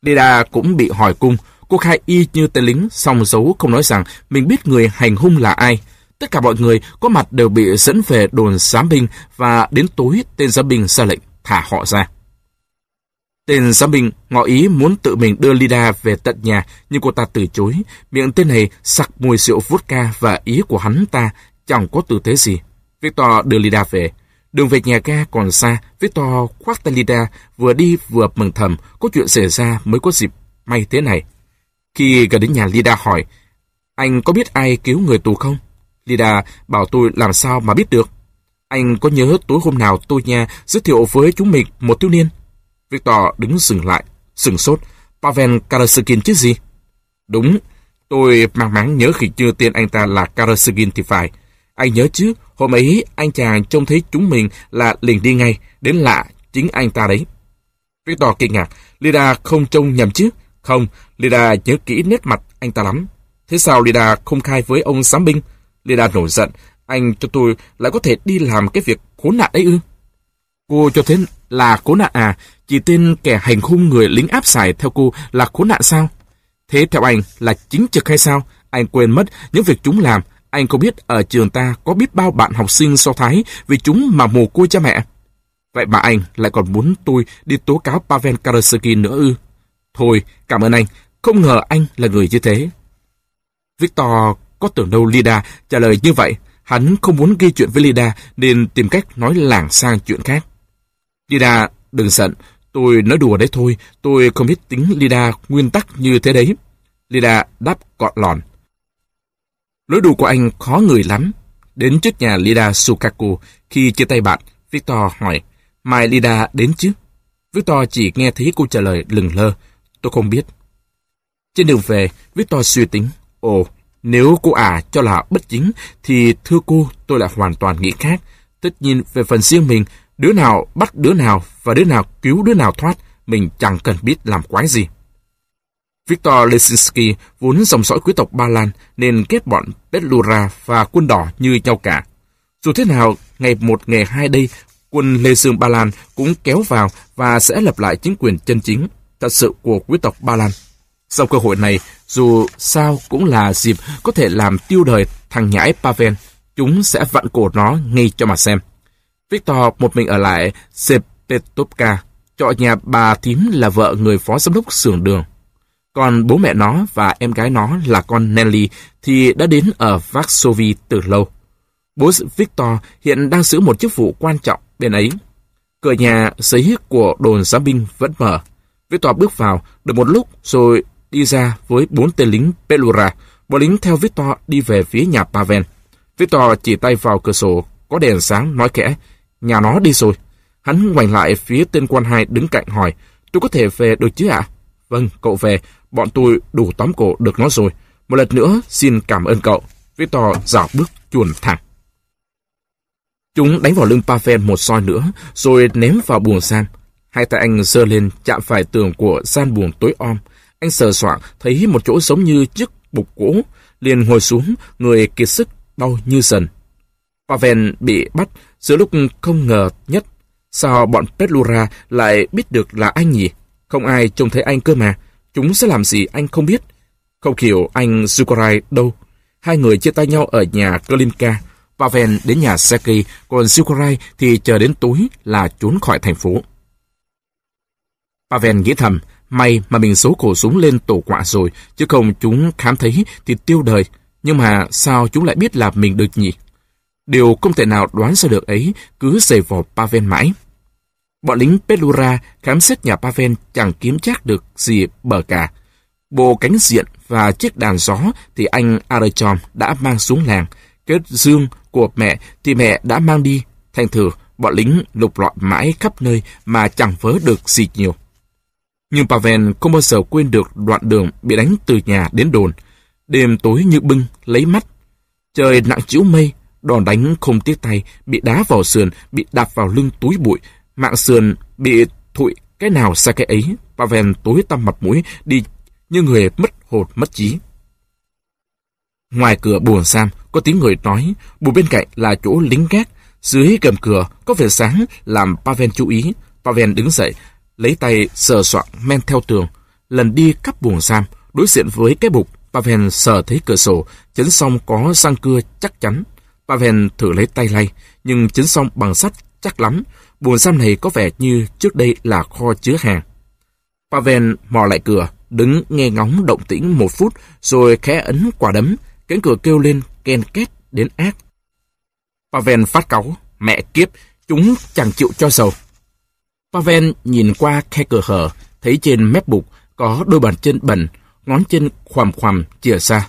Lida cũng bị hỏi cung. Cô khai y như tên lính, song giấu không nói rằng mình biết người hành hung là ai. Tất cả mọi người có mặt đều bị dẫn về đồn giám binh và đến tối tên giám binh ra lệnh thả họ ra. Tên giám binh ngỏ ý muốn tự mình đưa Lida về tận nhà, nhưng cô ta từ chối. Miệng tên này sặc mùi rượu vodka và ý của hắn ta chẳng có tư thế gì. Victor đưa Lida về. Đường về nhà ga còn xa, Victor khoác tay Lida, vừa đi vừa mừng thầm, có chuyện xảy ra mới có dịp may thế này. Khi gần đến nhà Lida hỏi, anh có biết ai cứu người tù không? Lida bảo tôi làm sao mà biết được. Anh có nhớ tối hôm nào tôi nha giới thiệu với chúng mình một thiếu niên? Victor đứng dừng lại, sừng sốt. Pavel Karaskin chứ gì? Đúng, tôi mang máng nhớ khi chưa tên anh ta là Karaskin thì phải. Anh nhớ chứ, hôm ấy anh chàng trông thấy chúng mình là liền đi ngay, đến lạ, chính anh ta đấy. Victor kinh ngạc, Lida không trông nhầm chứ? Không, Lida nhớ kỹ nét mặt anh ta lắm. Thế sao Lida không khai với ông giám binh? Lida nổi giận, anh cho tôi lại có thể đi làm cái việc khốn nạn ấy ư? Cô cho thế là khốn nạn à? Chỉ tên kẻ hành hung người lính áp giải theo cô là khốn nạn sao? Thế theo anh là chính trực hay sao? Anh quên mất những việc chúng làm. Anh có biết ở trường ta có biết bao bạn học sinh so thái vì chúng mà mồ côi cha mẹ. Vậy mà anh lại còn muốn tôi đi tố cáo Pavel Karasaki nữa ư? Thôi, cảm ơn anh. Không ngờ anh là người như thế. Victor có tưởng đâu Lida trả lời như vậy. Hắn không muốn gây chuyện với Lida nên tìm cách nói lảng sang chuyện khác. Lida, đừng giận. Tôi nói đùa đấy thôi. Tôi không biết tính Lida nguyên tắc như thế đấy. Lida đáp gọn lòn. Lối đùa của anh khó người lắm. Đến trước nhà Lida Sukaku, khi chia tay bạn, Victor hỏi, mai Lida đến chứ? Victor chỉ nghe thấy cô trả lời lừng lơ. Tôi không biết. Trên đường về, Victor suy tính. Ồ, nếu cô ả à cho là bất chính, thì thưa cô, tôi lại hoàn toàn nghĩ khác. Tất nhiên, về phần riêng mình, đứa nào bắt đứa nào và đứa nào cứu đứa nào thoát, mình chẳng cần biết làm quái gì. Viktor Lesinski vốn dòng dõi quý tộc Ba Lan nên kết bọn Petlura và quân đỏ như nhau cả. Dù thế nào, ngày một ngày hai đây, quân Lê Dương Ba Lan cũng kéo vào và sẽ lập lại chính quyền chân chính, thật sự của quý tộc Ba Lan. Sau cơ hội này, dù sao cũng là dịp có thể làm tiêu đời thằng nhãi Pavel, chúng sẽ vặn cổ nó ngay cho mà xem. Victor một mình ở lại Sepetovka, chọn nhà bà thím là vợ người phó giám đốc xưởng đường. Còn bố mẹ nó và em gái nó là con Nelly thì đã đến ở Varsovie từ lâu. Bố Victor hiện đang giữ một chức vụ quan trọng bên ấy. Cửa nhà giấy của đồn giám binh vẫn mở. Victor bước vào được một lúc rồi đi ra với bốn tên lính Pelura. Bọn lính theo Victor đi về phía nhà Pavel. Victor chỉ tay vào cửa sổ có đèn sáng nói kẽ, nhà nó đi rồi. Hắn ngoảnh lại phía tên quan hai đứng cạnh hỏi, tôi có thể về được chứ ạ? Vâng, cậu về, bọn tôi đủ tóm cổ được nó rồi. Một lần nữa, xin cảm ơn cậu. Victor dạo bước chuồn thẳng. Chúng đánh vào lưng Pavel một soi nữa, rồi ném vào buồng giam. Hai tay anh giơ lên chạm phải tường của gian buồng tối om. Anh sờ soạng thấy một chỗ giống như chiếc bục gỗ, liền ngồi xuống, người kiệt sức, đau như dần. Pavel bị bắt giữa lúc không ngờ nhất. Sao bọn Petlura lại biết được là anh nhỉ? Không ai trông thấy anh cơ mà. Chúng sẽ làm gì anh không biết. Không hiểu anh Zukarai đâu. Hai người chia tay nhau ở nhà Klimka. Pavel đến nhà Seki, còn Zukarai thì chờ đến tối là trốn khỏi thành phố. Pavel nghĩ thầm, may mà mình số cổ súng lên tổ quạ rồi, chứ không chúng khám thấy thì tiêu đời. Nhưng mà sao chúng lại biết là mình được nhỉ? Điều không thể nào đoán ra được ấy cứ giày vò Pavel mãi. Bọn lính Pelura khám xét nhà Pavel chẳng kiếm chắc được gì bờ cả. Bộ cánh diện và chiếc đàn gió thì anh Arachom đã mang xuống làng. Kết dương của mẹ thì mẹ đã mang đi. Thành thử, bọn lính lục lọi mãi khắp nơi mà chẳng vớ được gì nhiều. Nhưng Pavel không bao giờ quên được đoạn đường bị đánh từ nhà đến đồn. Đêm tối như bưng, lấy mắt. Trời nặng chiếu mây, đòn đánh không tiếc tay, bị đá vào sườn, bị đạp vào lưng túi bụi, Mạng sườn bị thụi cái nào xa cái ấy, Pavel tối tăm mặt mũi đi như người mất hồn mất trí. Ngoài cửa buồng giam có tiếng người nói, buồn bên cạnh là chỗ lính gác, dưới gầm cửa có vẻ sáng làm Pavel chú ý. Pavel đứng dậy, lấy tay sờ soạn men theo tường, lần đi cắp buồng giam, đối diện với cái bục, Pavel sờ thấy cửa sổ, chấn song có răng cưa chắc chắn. Pavel thử lấy tay lay, nhưng chấn song bằng sắt chắc lắm, Buồng giam này có vẻ như trước đây là kho chứa hàng. Pavel mò lại cửa, đứng nghe ngóng động tĩnh một phút, rồi khẽ ấn quả đấm, cánh cửa kêu lên ken két đến ác. Pavel phát cáu, mẹ kiếp, chúng chẳng chịu cho dầu. Pavel nhìn qua khe cửa hở, thấy trên mép bục có đôi bàn chân bẩn, ngón chân khoằm khoằm chìa ra.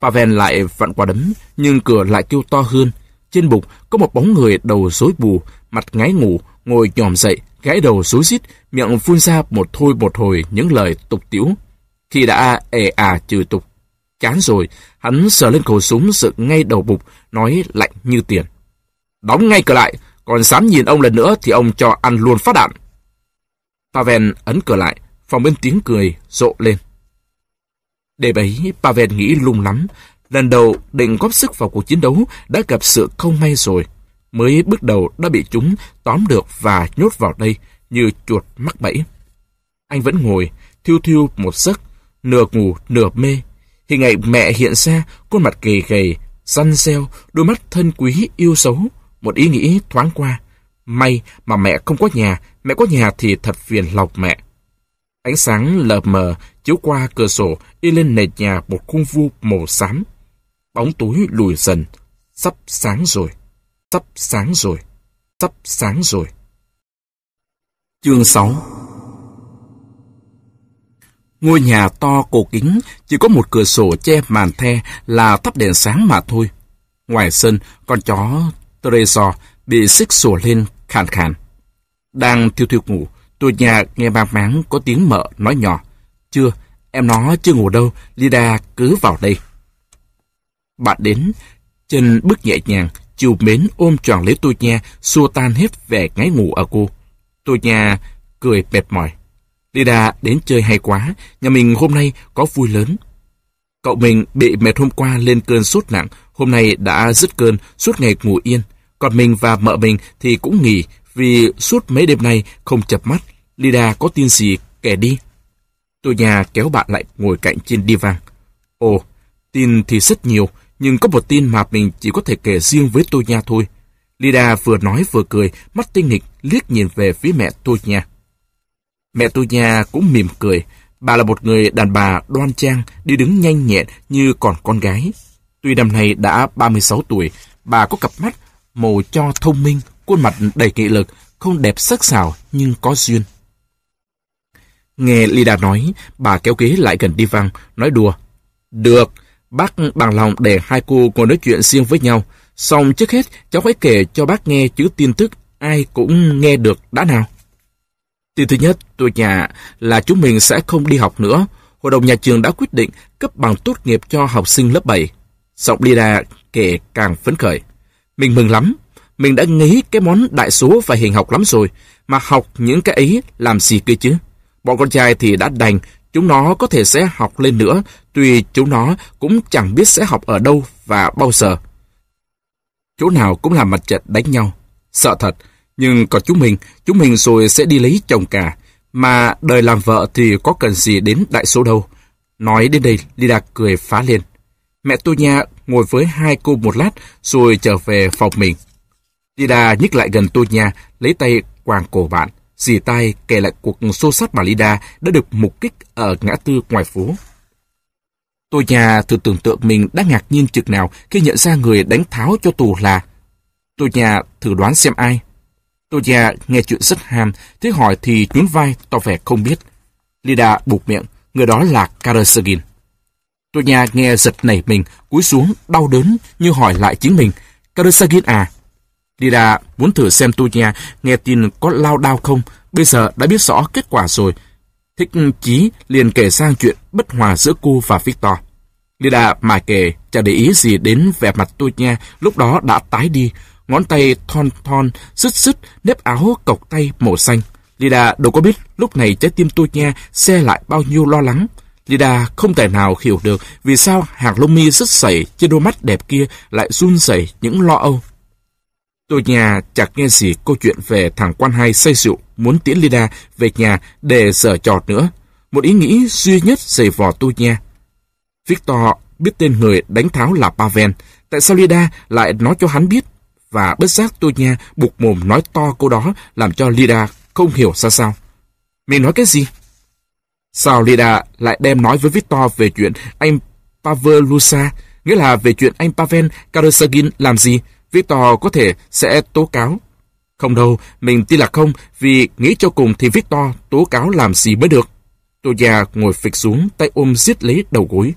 Pavel lại vặn quả đấm, nhưng cửa lại kêu to hơn. Trên bục có một bóng người đầu rối bù, mặt ngái ngủ, ngồi nhòm dậy, gãi đầu rối rít, miệng phun ra một thôi một hồi những lời tục tiếu. Khi đã ề à trừ tục, chán rồi, hắn sờ lên khẩu súng dựng ngay đầu bục, nói lạnh như tiền. Đóng ngay cửa lại, còn dám nhìn ông lần nữa thì ông cho ăn luôn phát đạn. Pavel ấn cửa lại, phòng bên tiếng cười rộ lên. Để bấy, Pavel nghĩ lung lắm. Lần đầu định góp sức vào cuộc chiến đấu đã gặp sự không may rồi. Mới bước đầu đã bị chúng tóm được và nhốt vào đây như chuột mắc bẫy. Anh vẫn ngồi, thiêu thiêu một giấc, nửa ngủ nửa mê. Hình ảnh mẹ hiện ra, khuôn mặt gầy gầy, răn reo, đôi mắt thân quý yêu xấu. Một ý nghĩ thoáng qua. May mà mẹ không có nhà, mẹ có nhà thì thật phiền lòng mẹ. Ánh sáng lờ mờ chiếu qua cửa sổ y lên nền nhà một khung vu màu xám. Bóng tối lùi dần, sắp sáng rồi, sắp sáng rồi, sắp sáng rồi. Chương 6 Ngôi nhà to cổ kính, chỉ có một cửa sổ che màn the là thắp đèn sáng mà thôi. Ngoài sân, con chó Tresor bị xích sủa lên khàn khàn. Đang thiêu thiêu ngủ, tôi nhà nghe ba máng có tiếng mợ nói nhỏ. Chưa, em nó chưa ngủ đâu, Lida cứ vào đây. Bạn đến, chân bước nhẹ nhàng, chiều mến ôm tròn lấy tôi nha, xua tan hết vẻ ngáy ngủ ở cô. Tôi nha cười mệt mỏi. Lida đến chơi hay quá, nhà mình hôm nay có vui lớn. Cậu mình bị mệt hôm qua lên cơn sốt nặng, hôm nay đã dứt cơn, suốt ngày ngủ yên. Còn mình và mợ mình thì cũng nghỉ, vì suốt mấy đêm nay không chập mắt. Lida có tin gì kể đi. Tôi nhà kéo bạn lại ngồi cạnh trên divan. Ồ, tin thì rất nhiều, nhưng có một tin mà mình chỉ có thể kể riêng với tôi nha thôi. Lida vừa nói vừa cười, mắt tinh nghịch liếc nhìn về phía mẹ tôi nha. Mẹ tôi nha cũng mỉm cười. Bà là một người đàn bà đoan trang, đi đứng nhanh nhẹn như còn con gái. Tuy năm nay đã 36 tuổi, bà có cặp mắt màu cho thông minh, khuôn mặt đầy nghị lực, không đẹp sắc sảo nhưng có duyên. Nghe Lida nói, bà kéo ghế lại gần đi văng, nói đùa. Được, bác bằng lòng để hai cô ngồi nói chuyện riêng với nhau. Xong trước hết, cháu hãy kể cho bác nghe chữ tin tức ai cũng nghe được đã nào. Tin thứ nhất, tôi nhà là chúng mình sẽ không đi học nữa. Hội đồng nhà trường đã quyết định cấp bằng tốt nghiệp cho học sinh lớp 7. Giọng Lida kể càng phấn khởi. Mình mừng lắm. Mình đã nghĩ cái món đại số và hình học lắm rồi. Mà học những cái ấy làm gì kia chứ? Bọn con trai thì đã đành, chúng nó có thể sẽ học lên nữa, tuy chúng nó cũng chẳng biết sẽ học ở đâu và bao giờ. Chỗ nào cũng là mặt trận đánh nhau. Sợ thật, nhưng còn chúng mình, chúng mình rồi sẽ đi lấy chồng cả. Mà đời làm vợ thì có cần gì đến đại số đâu. Nói đến đây, Lida cười phá lên. Mẹ tôi nha ngồi với hai cô một lát rồi trở về phòng mình. Lida nhích lại gần tôi nha, lấy tay quàng cổ bạn dì tai kể lại cuộc xô sát mà Lida đã được mục kích ở ngã tư ngoài phố. Tôi nhà thử tưởng tượng mình đã ngạc nhiên chực nào khi nhận ra người đánh tháo cho tù là Tôi nhà thử đoán xem ai. Tôi nhà nghe chuyện rất ham, thế hỏi thì nhún vai tỏ vẻ không biết. Lida buộc miệng, người đó là Karasagin. Tôi nhà nghe giật nảy mình, cúi xuống, đau đớn như hỏi lại chính mình. Karasagin à, Lida muốn thử xem tu nhà nghe tin có lao đao không, bây giờ đã biết rõ kết quả rồi. Thích chí liền kể sang chuyện bất hòa giữa cô và Victor. Lida mà kể, chẳng để ý gì đến vẻ mặt tôi nha, lúc đó đã tái đi, ngón tay thon thon, sứt sứt, nếp áo cộc tay màu xanh. Lida đâu có biết lúc này trái tim tôi nha xe lại bao nhiêu lo lắng. Lida không thể nào hiểu được vì sao hàng lông mi sứt sẩy trên đôi mắt đẹp kia lại run rẩy những lo âu. Tôi nhà chặt nghe gì câu chuyện về thằng quan hai say rượu muốn tiễn Lida về nhà để dở trọt nữa. Một ý nghĩ duy nhất dày vò tôi nha. Victor biết tên người đánh tháo là Pavel. Tại sao Lida lại nói cho hắn biết? Và bất giác tôi nha buộc mồm nói to câu đó làm cho Lida không hiểu ra sao. Mình nói cái gì? Sao Lida lại đem nói với Victor về chuyện anh Pavel Lusa, nghĩa là về chuyện anh Pavel Karasagin làm gì? Victor có thể sẽ tố cáo. Không đâu, mình tin là không, vì nghĩ cho cùng thì Victor tố cáo làm gì mới được. Tô già ngồi phịch xuống, tay ôm giết lấy đầu gối.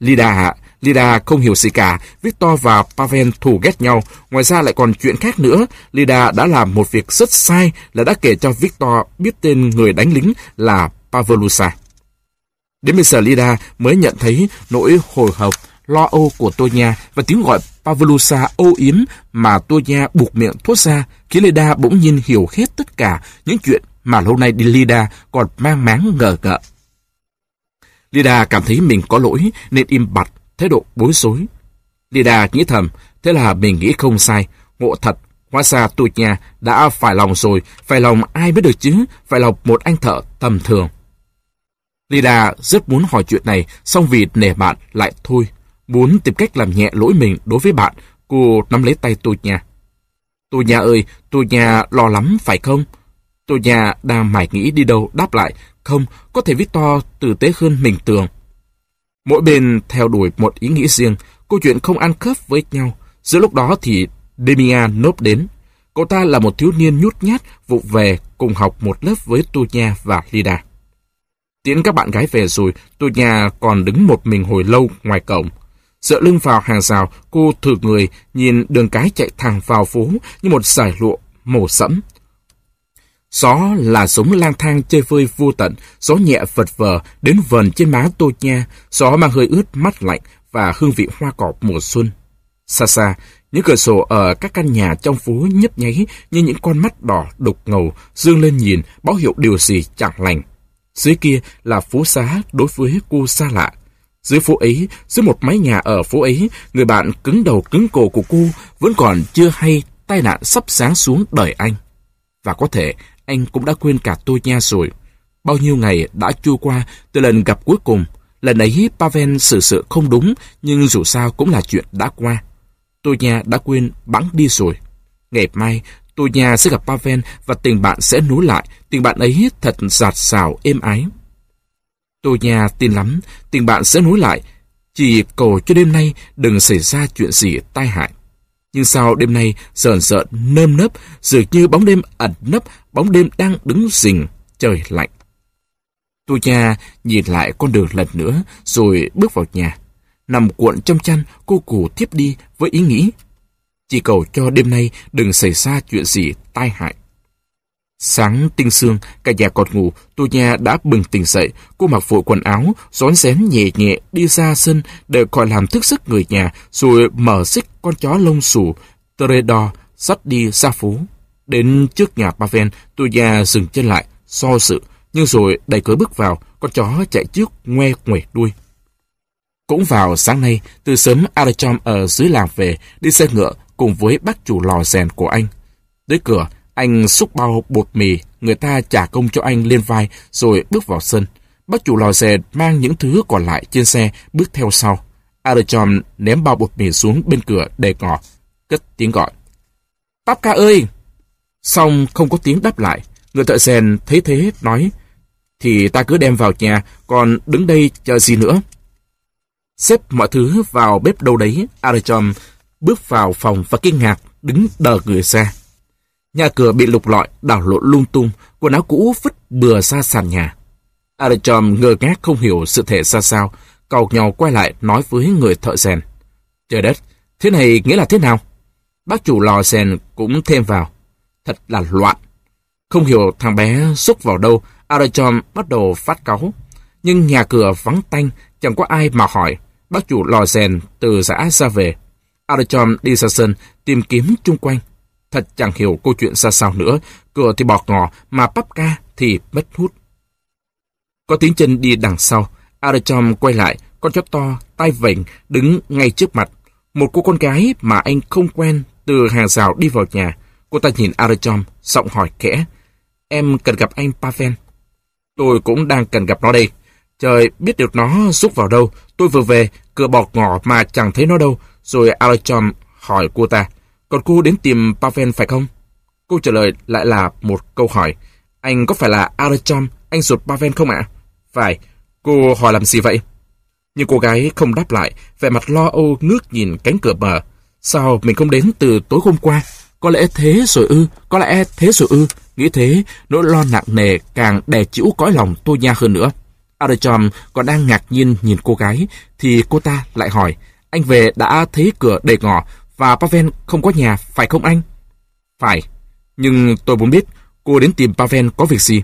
Lida ạ, Lida không hiểu gì cả, Victor và Pavel thù ghét nhau, ngoài ra lại còn chuyện khác nữa. Lida đã làm một việc rất sai là đã kể cho Victor biết tên người đánh lính là Pavelusa. Đến bây giờ Lida mới nhận thấy nỗi hồi hộp, lo âu của tôi nha và tiếng gọi Pavlusa ô yếm mà Toya buộc miệng thốt ra, khiến Leda bỗng nhiên hiểu hết tất cả những chuyện mà lâu nay Lida còn mang máng ngờ ngợ. Lida cảm thấy mình có lỗi nên im bặt, thái độ bối rối. Lida nghĩ thầm, thế là mình nghĩ không sai, ngộ thật, hóa ra tụi nhà đã phải lòng rồi, phải lòng ai biết được chứ, phải lòng một anh thợ tầm thường. Lida rất muốn hỏi chuyện này, xong vì nể bạn lại thôi. Muốn tìm cách làm nhẹ lỗi mình đối với bạn, cô nắm lấy tay tôi nhà. Tôi nhà ơi, tôi nhà lo lắm phải không? Tôi nhà đang mải nghĩ đi đâu đáp lại, không, có thể Victor tử tế hơn mình tưởng. Mỗi bên theo đuổi một ý nghĩ riêng, câu chuyện không ăn khớp với nhau. Giữa lúc đó thì Demian nốt đến. Cậu ta là một thiếu niên nhút nhát, vụ về cùng học một lớp với Tunya và Lida. Tiễn các bạn gái về rồi, Tunya còn đứng một mình hồi lâu ngoài cổng. Dựa lưng vào hàng rào, cô thử người, nhìn đường cái chạy thẳng vào phố như một giải lụa màu sẫm. Gió là súng lang thang chơi vơi vô tận, gió nhẹ vật vờ đến vần trên má tô nha, gió mang hơi ướt mắt lạnh và hương vị hoa cỏ mùa xuân. Xa xa, những cửa sổ ở các căn nhà trong phố nhấp nháy như những con mắt đỏ đục ngầu dương lên nhìn báo hiệu điều gì chẳng lành. Dưới kia là phố xá đối với cô xa lạ. Dưới phố ấy, dưới một mái nhà ở phố ấy, người bạn cứng đầu cứng cổ của cô vẫn còn chưa hay tai nạn sắp sáng xuống đời anh. Và có thể anh cũng đã quên cả tôi nha rồi. Bao nhiêu ngày đã trôi qua từ lần gặp cuối cùng. Lần ấy Pavel xử sự không đúng, nhưng dù sao cũng là chuyện đã qua. Tôi nha đã quên bắn đi rồi. Ngày mai, tôi nha sẽ gặp Pavel và tình bạn sẽ nối lại. Tình bạn ấy thật giạt xào êm ái. Tôi nha tin lắm, tình bạn sẽ nối lại. Chỉ cầu cho đêm nay đừng xảy ra chuyện gì tai hại. Nhưng sao đêm nay sờn sợn nơm nớp, dường như bóng đêm ẩn nấp, bóng đêm đang đứng rình, trời lạnh. Tôi nha nhìn lại con đường lần nữa, rồi bước vào nhà. Nằm cuộn trong chăn, cô cụ tiếp đi với ý nghĩ. Chỉ cầu cho đêm nay đừng xảy ra chuyện gì tai hại. Sáng tinh sương, cả nhà còn ngủ, tôi nhà đã bừng tỉnh dậy. Cô mặc vội quần áo, rón rén nhẹ nhẹ đi ra sân để khỏi làm thức giấc người nhà, rồi mở xích con chó lông xù, Teredor, dắt đi ra phố. Đến trước nhà Pavel, tôi nhà dừng chân lại, so sự, nhưng rồi đẩy cửa bước vào, con chó chạy trước ngoe ngoe đuôi. Cũng vào sáng nay, từ sớm Arachom ở dưới làng về, đi xe ngựa cùng với bác chủ lò rèn của anh. Tới cửa, anh xúc bao bột mì, người ta trả công cho anh lên vai rồi bước vào sân. Bác chủ lò rè mang những thứ còn lại trên xe bước theo sau. Arjom ném bao bột mì xuống bên cửa để ngỏ, cất tiếng gọi. Papka ơi! Xong không có tiếng đáp lại. Người thợ rèn thấy thế nói, thì ta cứ đem vào nhà, còn đứng đây chờ gì nữa. Xếp mọi thứ vào bếp đâu đấy, Arjom bước vào phòng và kinh ngạc, đứng đờ người ra. Nhà cửa bị lục lọi, đảo lộn lung tung, quần áo cũ vứt bừa ra sàn nhà. Arachom ngơ ngác không hiểu sự thể ra sao, cầu nhau quay lại nói với người thợ rèn. Trời đất, thế này nghĩa là thế nào? Bác chủ lò rèn cũng thêm vào. Thật là loạn. Không hiểu thằng bé xúc vào đâu, Arachom bắt đầu phát cáu. Nhưng nhà cửa vắng tanh, chẳng có ai mà hỏi. Bác chủ lò rèn từ giã ra về. Arachom đi ra sân, tìm kiếm chung quanh. Thật chẳng hiểu câu chuyện ra sao nữa, cửa thì bọt ngò, mà bắp ca thì mất hút. Có tiếng chân đi đằng sau, Arachom quay lại, con chó to, tay vệnh, đứng ngay trước mặt. Một cô con gái mà anh không quen từ hàng rào đi vào nhà. Cô ta nhìn Arachom, giọng hỏi khẽ. Em cần gặp anh Pavel. Tôi cũng đang cần gặp nó đây. Trời biết được nó rút vào đâu. Tôi vừa về, cửa bọt ngỏ mà chẳng thấy nó đâu. Rồi Arachom hỏi cô ta. Còn cô đến tìm Pavel phải không? Cô trả lời lại là một câu hỏi. Anh có phải là Arachom, anh ruột Pavel không ạ? Phải. Cô hỏi làm gì vậy? Nhưng cô gái không đáp lại, vẻ mặt lo âu ngước nhìn cánh cửa mở. Sao mình không đến từ tối hôm qua? Có lẽ thế rồi ư, có lẽ thế rồi ư. Nghĩ thế, nỗi lo nặng nề càng đè chịu cõi lòng tôi nha hơn nữa. Arachom còn đang ngạc nhiên nhìn cô gái, thì cô ta lại hỏi, anh về đã thấy cửa đầy ngỏ và Pavel không có nhà, phải không anh? Phải, nhưng tôi muốn biết cô đến tìm Pavel có việc gì.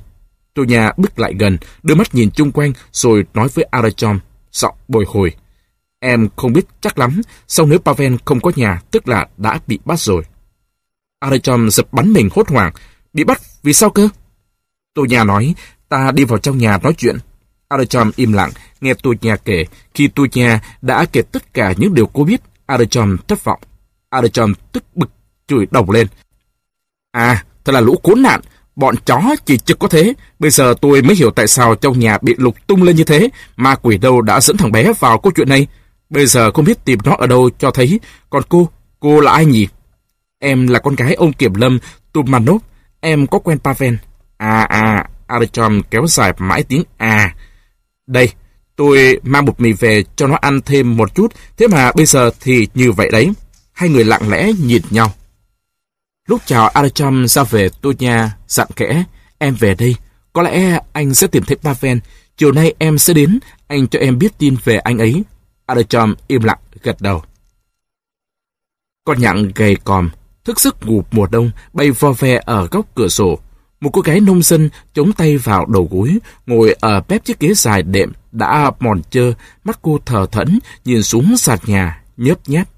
Tôi nhà bước lại gần, đưa mắt nhìn chung quanh rồi nói với Arachom, giọng bồi hồi. Em không biết chắc lắm, sau nếu Pavel không có nhà, tức là đã bị bắt rồi. Arachom giật bắn mình hốt hoảng. Bị bắt vì sao cơ? Tôi nhà nói, ta đi vào trong nhà nói chuyện. Arachom im lặng, nghe tôi nhà kể. Khi tôi nhà đã kể tất cả những điều cô biết, Arachom thất vọng. Arachom tức bực, chửi đồng lên. À, thật là lũ khốn nạn, bọn chó chỉ trực có thế. Bây giờ tôi mới hiểu tại sao trong nhà bị lục tung lên như thế, ma quỷ đâu đã dẫn thằng bé vào câu chuyện này. Bây giờ không biết tìm nó ở đâu cho thấy. Còn cô, cô là ai nhỉ? Em là con gái ông Kiểm Lâm Tumanov. Em có quen Pavel. À à, Archon kéo dài mãi tiếng à. Đây, tôi mang bột mì về cho nó ăn thêm một chút. Thế mà bây giờ thì như vậy đấy. Hai người lặng lẽ nhìn nhau. Lúc chào Archon ra về tôi dặn kẽ. Em về đây. Có lẽ anh sẽ tìm thấy Pavel. Chiều nay em sẽ đến. Anh cho em biết tin về anh ấy. Archon im lặng, gật đầu. Con nhặng gầy còm, thức giấc ngủ mùa đông, bay vo ve ở góc cửa sổ. Một cô gái nông dân chống tay vào đầu gối, ngồi ở mép chiếc ghế dài đệm, đã mòn trơ, mắt cô thờ thẫn, nhìn xuống sạt nhà, nhớp nháp.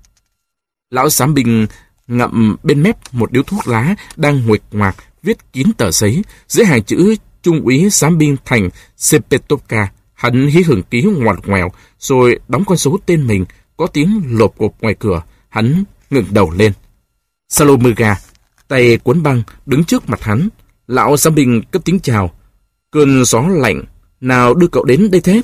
Lão giám binh ngậm bên mép một điếu thuốc lá đang nguệch ngoạc viết kín tờ giấy, dưới hàng chữ Trung úy giám binh thành Sepetovka. Hắn hí hưởng ký ngoằn ngoèo, rồi đóng con số tên mình, có tiếng lộp cộp ngoài cửa. Hắn ngừng đầu lên. Salomega, tay cuốn băng, đứng trước mặt hắn. Lão giám binh cất tiếng chào. Cơn gió lạnh, nào đưa cậu đến đây thế?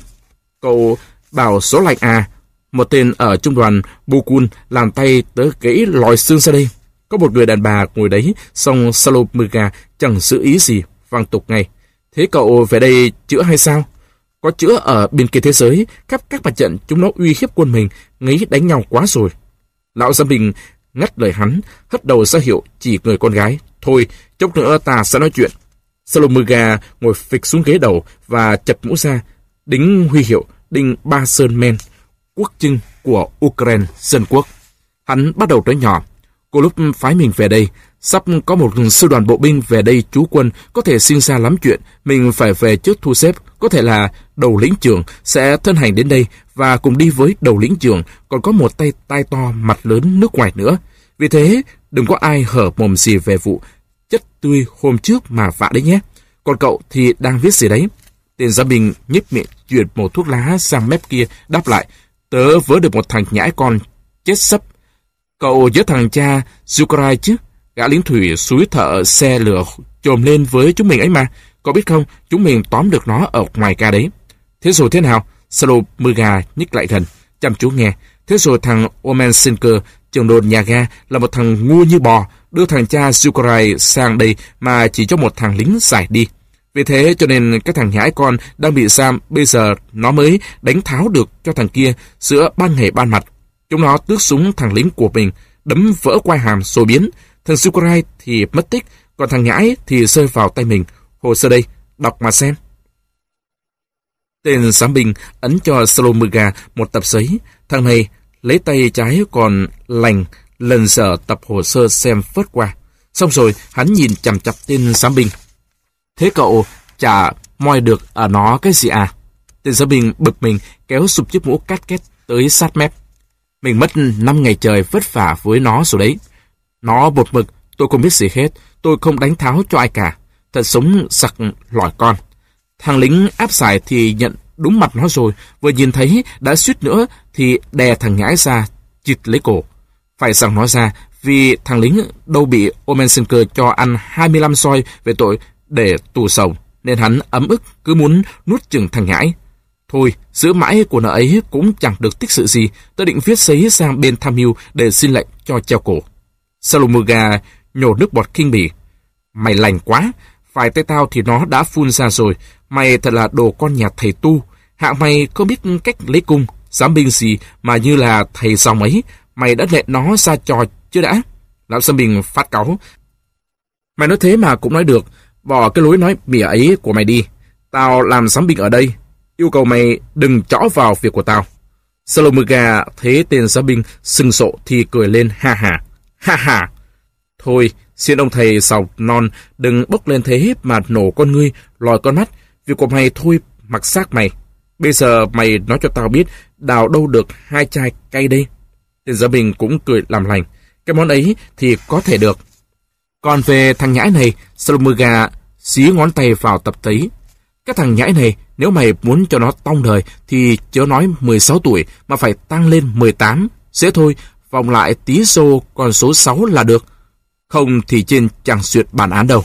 Cậu bảo gió lạnh à? Một tên ở trung đoàn Bukun làm tay tớ gãy lòi xương ra đây. Có một người đàn bà ngồi đấy, xong Salomega chẳng giữ ý gì, vang tục ngay. Thế cậu về đây chữa hay sao? Có chữa ở bên kia thế giới, khắp các mặt trận chúng nó uy hiếp quân mình, nghĩ đánh nhau quá rồi. Lão giám Bình ngắt lời hắn, hất đầu ra hiệu chỉ người con gái. Thôi, chốc nữa ta sẽ nói chuyện. Salomuga ngồi phịch xuống ghế đầu và chập mũ ra, đính huy hiệu đinh ba sơn men, quốc trưng của Ukraine dân quốc. Hắn bắt đầu nói nhỏ. Cô lúc phái mình về đây, sắp có một sư đoàn bộ binh về đây trú quân, có thể sinh ra lắm chuyện, mình phải về trước thu xếp, có thể là đầu lĩnh trưởng sẽ thân hành đến đây và cùng đi với đầu lĩnh trưởng, còn có một tay tai to mặt lớn nước ngoài nữa. Vì thế, đừng có ai hở mồm gì về vụ chất tươi hôm trước mà vạ đấy nhé. Còn cậu thì đang viết gì đấy? Tên gia bình nhếch miệng chuyển một thuốc lá sang mép kia, đáp lại, tớ vớ được một thằng nhãi con chết sấp. Cậu với thằng cha Zukarai chứ? Gã lính thủy suối thợ xe lửa trồm lên với chúng mình ấy mà. Có biết không, chúng mình tóm được nó ở ngoài ca đấy. Thế rồi thế nào? Salo mưa gà nhích lại gần, chăm chú nghe. Thế rồi thằng Omen Sinker, trường đồn nhà ga, là một thằng ngu như bò, đưa thằng cha Zukarai sang đây mà chỉ cho một thằng lính giải đi. Vì thế cho nên cái thằng nhãi con đang bị giam, bây giờ nó mới đánh tháo được cho thằng kia giữa ban ngày ban mặt. Chúng nó tước súng thằng lính của mình, đấm vỡ quai hàm rồi biến. Thằng Sukurai thì mất tích, còn thằng nhãi thì rơi vào tay mình. Hồ sơ đây, đọc mà xem. Tên giám binh ấn cho Salomuga một tập giấy. Thằng này lấy tay trái còn lành, lần sở tập hồ sơ xem phớt qua. Xong rồi, hắn nhìn chằm chặp tên giám binh. Thế cậu chả moi được ở nó cái gì à? Tên giám bình bực mình kéo sụp chiếc mũ cát két tới sát mép. Mình mất 5 ngày trời vất vả với nó rồi đấy. Nó bột mực, tôi không biết gì hết. Tôi không đánh tháo cho ai cả. Thật sống sặc lỏi con. Thằng lính áp giải thì nhận đúng mặt nó rồi. Vừa nhìn thấy đã suýt nữa thì đè thằng nhãi ra, chịt lấy cổ. Phải rằng nó ra vì thằng lính đâu bị Omensenker cho ăn 25 soi về tội để tù sầu. Nên hắn ấm ức cứ muốn nuốt chừng thằng nhãi. Thôi, giữ mãi của nợ ấy cũng chẳng được tích sự gì. Tôi định viết giấy sang bên tham mưu để xin lệnh cho treo cổ. Salomuga nhổ nước bọt kinh bỉ. Mày lành quá, phải tay tao thì nó đã phun ra rồi. Mày thật là đồ con nhà thầy tu. Hạng mày không biết cách lấy cung, dám binh gì mà như là thầy dòng ấy. Mày đã lệ nó ra trò chưa đã? Lão Sơn Bình phát cáu. Mày nói thế mà cũng nói được. Bỏ cái lối nói mỉa ấy của mày đi. Tao làm giám binh ở đây. Yêu cầu mày đừng chõ vào việc của tao. Salomuga thấy tên giám binh sừng sộ thì cười lên ha ha. Ha ha. Thôi, xin ông thầy sọc non đừng bốc lên thế mà nổ con ngươi, lòi con mắt. Việc của mày thôi, mặc xác mày. Bây giờ mày nói cho tao biết đào đâu được hai chai cay đây. Tên gia binh cũng cười làm lành. Cái món ấy thì có thể được. Còn về thằng nhãi này, Salomuga xí ngón tay vào tập thấy. Cái thằng nhãi này, nếu mày muốn cho nó tong đời, thì chớ nói 16 tuổi, mà phải tăng lên 18. Dễ thôi, vòng lại tí xô còn số 6 là được. Không thì trên chẳng duyệt bản án đâu.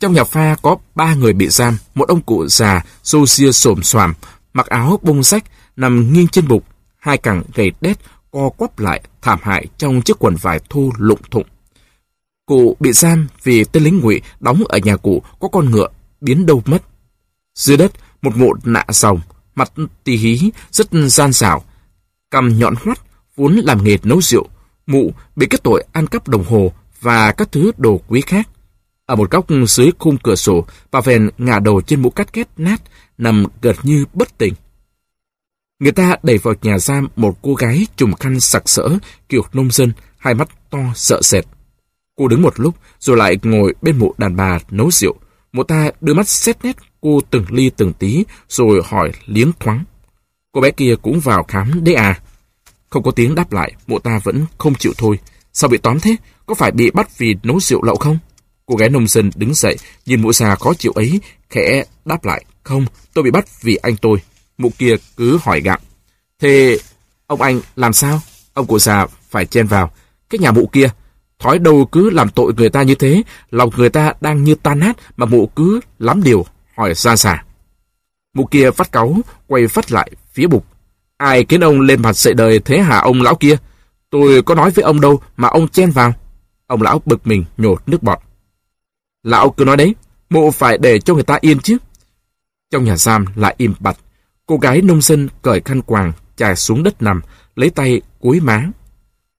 Trong nhà pha có ba người bị giam, một ông cụ già, xô xia xồm xoàm, mặc áo bông sách, nằm nghiêng trên bục, hai cẳng gầy đét, co quắp lại, thảm hại trong chiếc quần vải thô lụng thụng. Cụ bị giam vì tên lính ngụy đóng ở nhà cụ có con ngựa, biến đâu mất. Dưới đất, một mộ nạ rồng mặt tì hí, rất gian xảo, cầm nhọn hoắt, vốn làm nghề nấu rượu. Mụ bị kết tội ăn cắp đồng hồ và các thứ đồ quý khác. Ở một góc dưới khung cửa sổ, bà Vèn ngả đầu trên mũ cắt két nát, nằm gần như bất tỉnh. Người ta đẩy vào nhà giam một cô gái trùm khăn sặc sỡ, kiểu nông dân, hai mắt to sợ sệt. Cô đứng một lúc, rồi lại ngồi bên mụ đàn bà nấu rượu. Mụ ta đưa mắt xét nét cô từng ly từng tí, rồi hỏi liếng thoáng. Cô bé kia cũng vào khám đấy à? Không có tiếng đáp lại, mụ ta vẫn không chịu thôi. Sao bị tóm thế? Có phải bị bắt vì nấu rượu lậu không? Cô gái nông dân đứng dậy, nhìn mụ già khó chịu ấy, khẽ đáp lại. Không, tôi bị bắt vì anh tôi. Mụ kia cứ hỏi gặng. Thế ông anh làm sao? Ông cụ già phải chen vào. Cái nhà mụ kia, thói đầu cứ làm tội người ta như thế, lòng người ta đang như tan nát mà mụ cứ lắm điều, hỏi ra xả. Mụ kia phát cáu, quay phát lại phía bục. Ai khiến ông lên mặt dậy đời thế hả ông lão kia? Tôi có nói với ông đâu mà ông chen vào. Ông lão bực mình nhột nước bọt. Lão cứ nói đấy, mụ phải để cho người ta yên chứ. Trong nhà giam lại im bặt. Cô gái nông dân cởi khăn quàng, chài xuống đất nằm, lấy tay cúi má.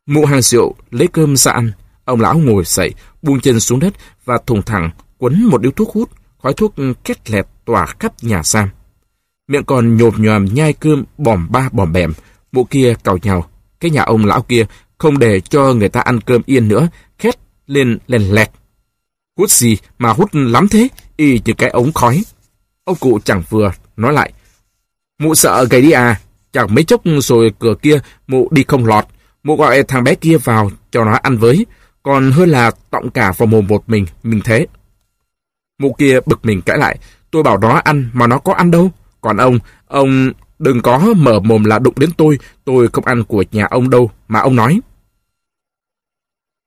Mụ hàng rượu lấy cơm ra ăn. Ông lão ngồi dậy, buông chân xuống đất và thùng thẳng quấn một điếu thuốc hút, khói thuốc két lẹt tỏa khắp nhà giam. Miệng còn nhộp nhòm nhai cơm bòm ba bòm bèm, mụ kia cào nhào, Cái nhà ông lão kia không để cho người ta ăn cơm yên nữa, khét lên lèn lẹt. Hút gì mà hút lắm thế, y như cái ống khói. Ông cụ chẳng vừa, nói lại. Mụ sợ gầy đi à, chẳng mấy chốc rồi cửa kia mụ đi không lọt. Mụ gọi thằng bé kia vào cho nó ăn với, còn hơn là tọng cả vào mồm một mình, mình thế. Mụ kia bực mình cãi lại, tôi bảo nó ăn mà nó có ăn đâu. Còn ông, ông đừng có mở mồm là đụng đến tôi, tôi không ăn của nhà ông đâu, mà ông nói.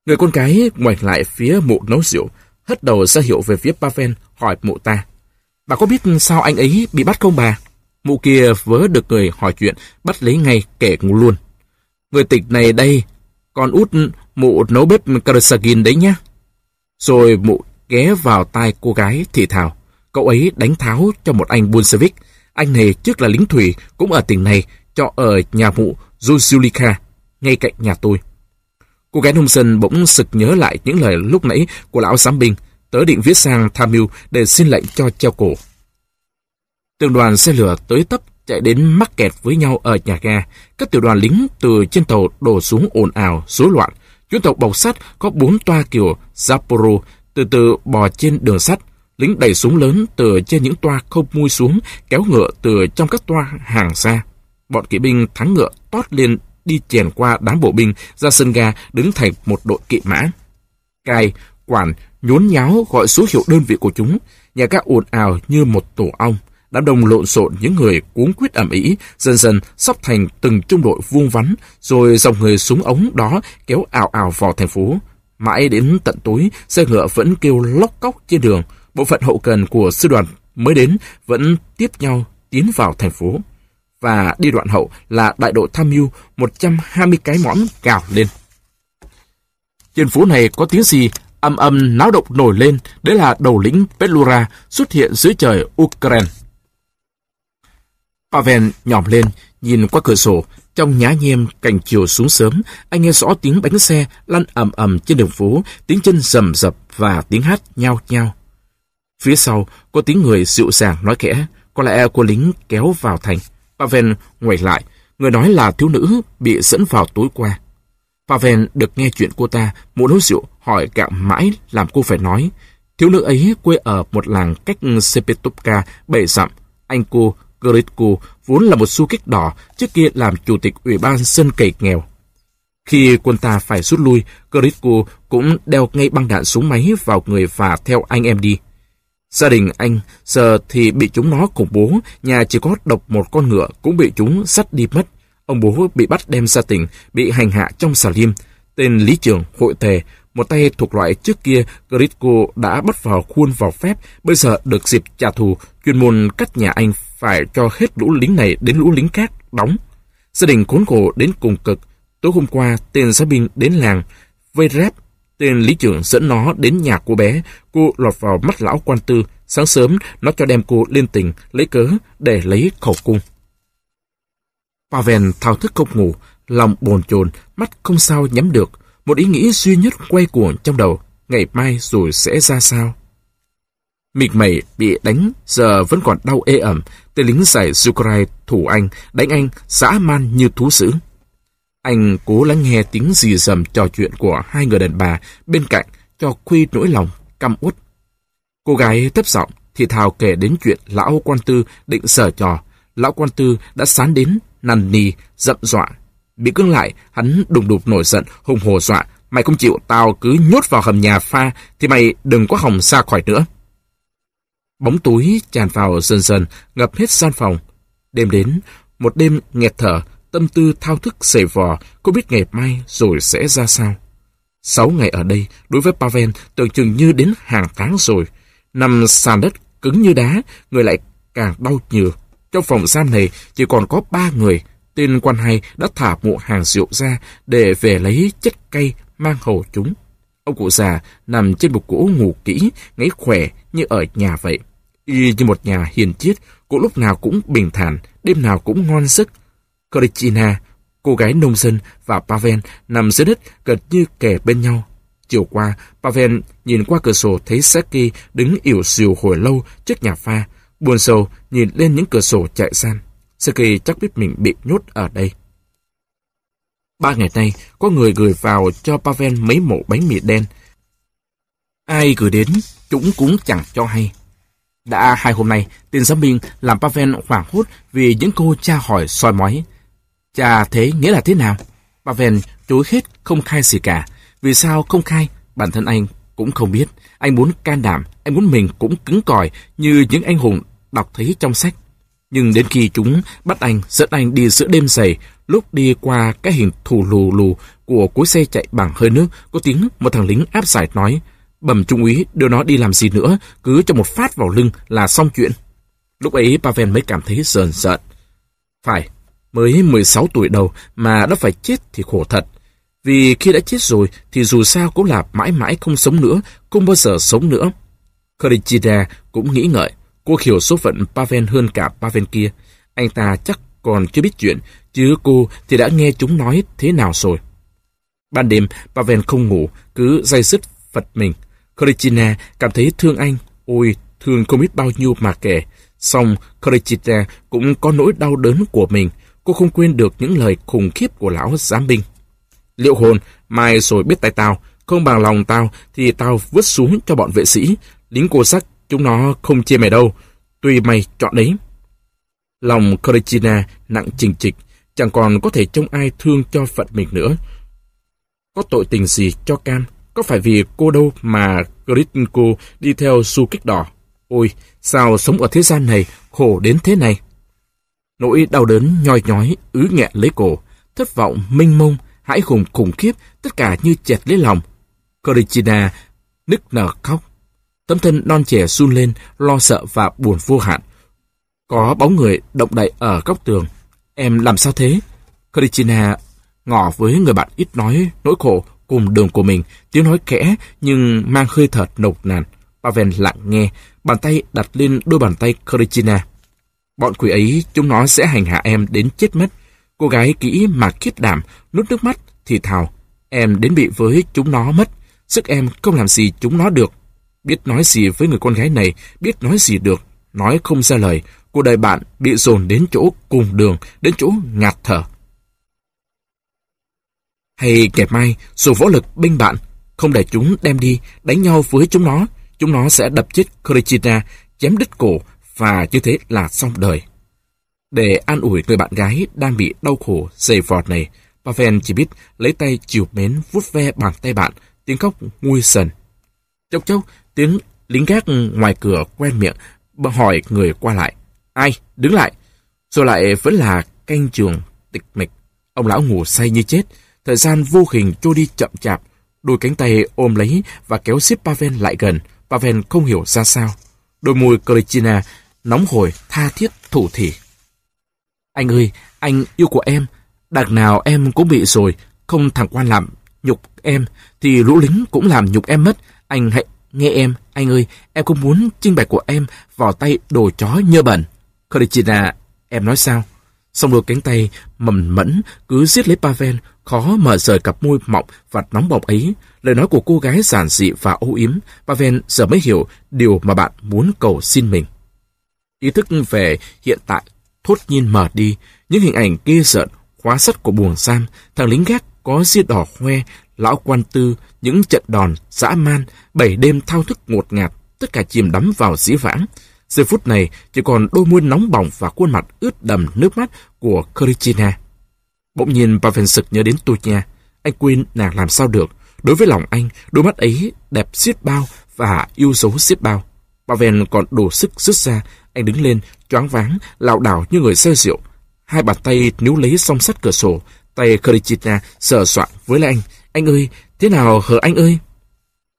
Người con gái ngoảnh lại phía mụ nấu rượu, hất đầu ra hiệu về phía Pavel, hỏi mụ ta. Bà có biết sao anh ấy bị bắt không bà? Mụ kia vớ được người hỏi chuyện, bắt lấy ngay kể ngu luôn. Người tịch này đây, con út mụ nấu bếp Karasagin đấy nhá. Rồi mụ ghé vào tai cô gái thì thào. Cậu ấy đánh tháo cho một anh Bolshevik. Anh này trước là lính thủy, cũng ở tỉnh này, cho ở nhà mụ Zuzulika, ngay cạnh nhà tôi. Cô gái nông dân bỗng sực nhớ lại những lời lúc nãy của lão giám binh, tớ định viết sang tham mưu để xin lệnh cho treo cổ. Từng đoàn xe lửa tới tấp chạy đến mắc kẹt với nhau ở nhà ga. Các tiểu đoàn lính từ trên tàu đổ xuống ồn ào, rối loạn. Chuyến tàu bọc sắt có bốn toa kiểu Sapporo từ từ bò trên đường sắt. Lính đẩy súng lớn từ trên những toa không mui xuống, kéo ngựa từ trong các toa hàng xa. Bọn kỵ binh thắng ngựa tót lên đi chèn qua đám bộ binh ra sân ga đứng thành một đội kỵ mã. Cai, quản, nhốn nháo gọi số hiệu đơn vị của chúng, nhà ga ồn ào như một tổ ong. Đám đông lộn xộn những người cuống quyết ẩm ý, dần dần sắp thành từng trung đội vuông vắn, rồi dòng người súng ống đó kéo ảo ảo vào thành phố. Mãi đến tận tối, xe ngựa vẫn kêu lóc cóc trên đường. Bộ phận hậu cần của sư đoàn mới đến vẫn tiếp nhau tiến vào thành phố. Và đi đoạn hậu là đại đội tham mưu 120 cái mõm cào lên. Trên phố này có tiếng gì âm âm náo động nổi lên, đấy là đầu lĩnh Pelura xuất hiện dưới trời Ukraine. Pavel nhòm lên, nhìn qua cửa sổ, trong nhá nhem cảnh chiều xuống sớm, anh nghe rõ tiếng bánh xe lăn ầm ầm trên đường phố, tiếng chân rầm rập và tiếng hát nhao nhao. Phía sau, có tiếng người dịu dàng nói khẽ, có lẽ cô lính kéo vào thành. Pavel ngoảnh lại, người nói là thiếu nữ bị dẫn vào tối qua. Pavel được nghe chuyện cô ta, muốn hút rượu, hỏi gạo mãi làm cô phải nói. Thiếu nữ ấy quê ở một làng cách Sepetovka bảy dặm. Anh cô Gritko vốn là một du kích đỏ, trước kia làm chủ tịch ủy ban sân cày nghèo. Khi quân ta phải rút lui, Crisco cũng đeo ngay băng đạn súng máy vào người và theo anh em đi. Gia đình anh giờ thì bị chúng nó khủng bố, nhà chỉ có độc một con ngựa cũng bị chúng sắt đi mất. Ông bố bị bắt đem ra tỉnh, bị hành hạ trong xà liêm. Tên lý trưởng hội thề, một tay thuộc loại trước kia Gritko đã bắt vào khuôn vào phép, bây giờ được dịp trả thù, chuyên môn cắt nhà anh phải cho hết lũ lính này đến lũ lính khác đóng. Gia đình khốn khổ đến cùng cực. Tối hôm qua, tên giáo binh đến làng, vây rép Tên lý trưởng dẫn nó đến nhà cô bé, cô lọt vào mắt lão quan tư. Sáng sớm, nó cho đem cô lên tỉnh, lấy cớ để lấy khẩu cung. Pavel thao thức không ngủ, lòng bồn chồn, mắt không sao nhắm được. Một ý nghĩ duy nhất quay cuồng trong đầu, ngày mai rồi sẽ ra sao? Mịt mẩy bị đánh, giờ vẫn còn đau ê ẩm. Tên lính giải Zucrai thủ anh, đánh anh, dã man như thú dữ. Anh cố lắng nghe tiếng gì rầm trò chuyện của hai người đàn bà bên cạnh cho khuy nỗi lòng, căm uất. Cô gái thấp giọng thì thào kể đến chuyện lão quan tư định sở trò. Lão quan tư đã sán đến, nằn nì, dậm dọa. Bị cưng lại, hắn đùng đục nổi giận, hùng hồ dọa. Mày không chịu, tao cứ nhốt vào hầm nhà pha, thì mày đừng có hòng ra khỏi nữa. Bóng túi tràn vào dần dần, ngập hết gian phòng. Đêm đến, một đêm nghẹt thở, tâm tư thao thức xề vò, cô biết ngày mai rồi sẽ ra sao. Sáu ngày ở đây, đối với Pavel tưởng chừng như đến hàng tháng rồi. Nằm sàn đất cứng như đá, người lại càng đau nhừ. Trong phòng giam này chỉ còn có ba người. Tên quan hay đã thả mụ hàng rượu ra để về lấy chất cay mang hầu chúng. Ông cụ già nằm trên một cỗ ngủ kỹ, ngáy khỏe như ở nhà vậy. Y như một nhà hiền chiết, cô lúc nào cũng bình thản, đêm nào cũng ngon giấc, Korichina, cô gái nông dân và Pavel nằm dưới đất gần như kề bên nhau. Chiều qua, Pavel nhìn qua cửa sổ thấy Saki đứng ỉu xìu hồi lâu trước nhà pha. Buồn sầu nhìn lên những cửa sổ chạy gian. Saki chắc biết mình bị nhốt ở đây. Ba ngày nay, có người gửi vào cho Pavel mấy mẫu bánh mì đen. Ai gửi đến, chúng cũng chẳng cho hay. Đã hai hôm nay, tên giám binh làm Pavel hoảng hốt vì những cô cha hỏi soi mói. Cha thế nghĩa là thế nào? Pavel chối hết không khai gì cả. Vì sao không khai? Bản thân anh cũng không biết. Anh muốn can đảm, anh muốn mình cũng cứng cỏi như những anh hùng đọc thấy trong sách. Nhưng đến khi chúng bắt anh, dẫn anh đi giữa đêm dày, lúc đi qua cái hình thù lù lù của cối xe chạy bằng hơi nước, có tiếng một thằng lính áp giải nói, bẩm trung úy đưa nó đi làm gì nữa, cứ cho một phát vào lưng là xong chuyện. Lúc ấy Pavel mới cảm thấy sờn sợn. Phải, Mới 16 tuổi đầu mà đã phải chết thì khổ thật. Vì khi đã chết rồi thì dù sao cũng là mãi mãi không sống nữa, không bao giờ sống nữa. Khorichida cũng nghĩ ngợi, cô hiểu số phận Pavel hơn cả Pavel kia. Anh ta chắc còn chưa biết chuyện, chứ cô thì đã nghe chúng nói thế nào rồi. Ban đêm, Pavel không ngủ, cứ dây dứt phật mình. Khorichina cảm thấy thương anh, ôi, thương không biết bao nhiêu mà kể. Xong, Khorichina cũng có nỗi đau đớn của mình, cô không quên được những lời khủng khiếp của lão giám binh. Liệu hồn, mai rồi biết tay tao, không bằng lòng tao thì tao vứt xuống cho bọn vệ sĩ. Lính cô sắc, chúng nó không chê mày đâu. Tùy mày chọn đấy. Lòng Corregina nặng trình trịch, chẳng còn có thể trông ai thương cho phận mình nữa. Có tội tình gì cho Cam? Có phải vì cô đâu mà Gritko đi theo su kích đỏ? Ôi, sao sống ở thế gian này khổ đến thế này? Nỗi đau đớn nhoi nhói, ứ nghẹn lấy cổ, thất vọng, minh mông, hãi hùng khủng khiếp, tất cả như chẹt lấy lòng. Corichina nức nở khóc. Tấm thân non trẻ run lên, lo sợ và buồn vô hạn. Có bóng người động đậy ở góc tường. Em làm sao thế? Corichina ngỏ với người bạn ít nói nỗi khổ cùng đường của mình, tiếng nói khẽ nhưng mang hơi thở nộc nàn. Pavel lặng nghe, bàn tay đặt lên đôi bàn tay Krishna. Bọn quỷ ấy, chúng nó sẽ hành hạ em đến chết mất. Cô gái kỹ mà khiết đảm, nuốt nước mắt, thì thào. Em đến bị với chúng nó mất. Sức em không làm gì chúng nó được. Biết nói gì với người con gái này, biết nói gì được. Nói không ra lời, cuộc đời bạn bị dồn đến chỗ cùng đường, đến chỗ ngạt thở. Hay kẻ mai, dùng vũ lực binh bạn, không để chúng đem đi, đánh nhau với chúng nó, chúng nó sẽ đập chết Korichina, chém đứt cổ và như thế là xong đời. Để an ủi người bạn gái đang bị đau khổ dày vọt này, Pavel chỉ biết lấy tay chiều mến vuốt ve bàn tay bạn, tiếng khóc nguôi sần. Chốc chốc, tiếng lính gác ngoài cửa quen miệng, hỏi người qua lại. Ai? Đứng lại. Rồi lại vẫn là canh trường, tịch mịch. Ông lão ngủ say như chết. Thời gian vô hình trôi đi chậm chạp. Đôi cánh tay ôm lấy và kéo xếp Pavel lại gần. Pavel không hiểu ra sao. Đôi môi Krishna nóng hổi, tha thiết, thủ thỉ. Anh ơi, anh yêu của em. Đằng nào em cũng bị rồi. Không thằng quan làm nhục em, thì lũ lính cũng làm nhục em mất. Anh hãy nghe em, anh ơi, em không muốn trinh bạch của em vào tay đồ chó nhơ bẩn. Krishna, em nói sao? Xong đôi cánh tay mầm mẫn cứ giết lấy Pavel, khó mở rời cặp môi mọng và nóng bỏng ấy. Lời nói của cô gái giản dị và âu yếm, Pavel giờ mới hiểu điều mà bạn muốn cầu xin mình. Ý thức về hiện tại thốt nhiên mở đi, những hình ảnh kia sợ khóa sắt của buồng giam, thằng lính gác có ria đỏ hoe, lão quan tư, những trận đòn, dã man, bảy đêm thao thức ngột ngạt, tất cả chìm đắm vào dĩ vãng. Giây phút này chỉ còn đôi môi nóng bỏng và khuôn mặt ướt đầm nước mắt của Krishna. Bỗng nhiên Pavel sực nhớ đến Tunya. Anh quên nàng làm sao được. Đối với lòng anh, đôi mắt ấy đẹp xiết bao và yêu dấu xiết bao. Pavel còn đủ sức rút ra. Anh đứng lên, choáng váng, lảo đảo như người say rượu. Hai bàn tay níu lấy song sắt cửa sổ. Tay Krishna sờ soạn với lại anh. Anh ơi, thế nào hờ anh ơi?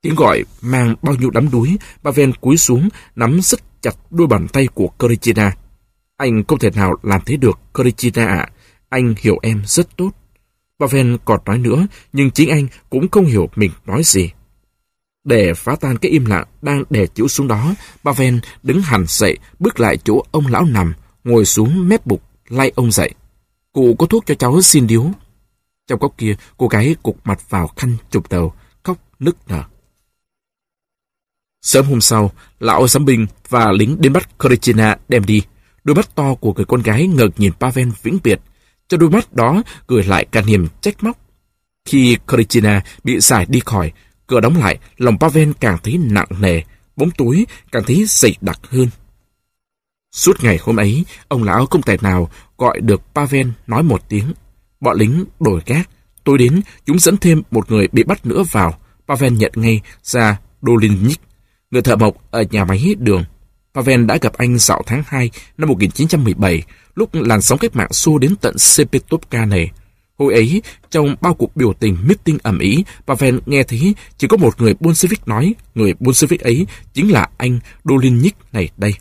Tiếng gọi mang bao nhiêu đắm đuối, Pavel cúi xuống, nắm rất chặt đôi bàn tay của Corichina. Anh không thể nào làm thế được, Corichina ạ. Anh hiểu em rất tốt. Pavel còn nói nữa, nhưng chính anh cũng không hiểu mình nói gì. Để phá tan cái im lặng đang đè chữ xuống đó, Pavel đứng hẳn dậy, bước lại chỗ ông lão nằm, ngồi xuống mép bục, lay ông dậy. Cụ có thuốc cho cháu xin điếu. Trong góc kia, cô gái cục mặt vào khăn chụp đầu, khóc nức nở. Sớm hôm sau, lão giám binh và lính đến bắt Krishna đem đi. Đôi mắt to của người con gái ngợt nhìn Pavel vĩnh biệt, cho đôi mắt đó gửi lại cả niềm trách móc. Khi Krishna bị giải đi khỏi, cửa đóng lại, lòng Pavel càng thấy nặng nề, bóng túi càng thấy dày đặc hơn. Suốt ngày hôm ấy, ông lão không thể nào gọi được Pavel nói một tiếng. Bọn lính đổi gác. Tôi đến, chúng dẫn thêm một người bị bắt nữa vào. Pavel nhận ngay ra Dolinnik người thợ mộc ở nhà máy đường. Pavel đã gặp anh dạo tháng 2 năm 1917, lúc làn sóng cách mạng xô đến tận Sepetovka này. Hồi ấy, trong bao cuộc biểu tình meeting ẩm ý, Pavel nghe thấy chỉ có một người Bolshevik nói, người Bolshevik ấy chính là anh Dolinik này đây.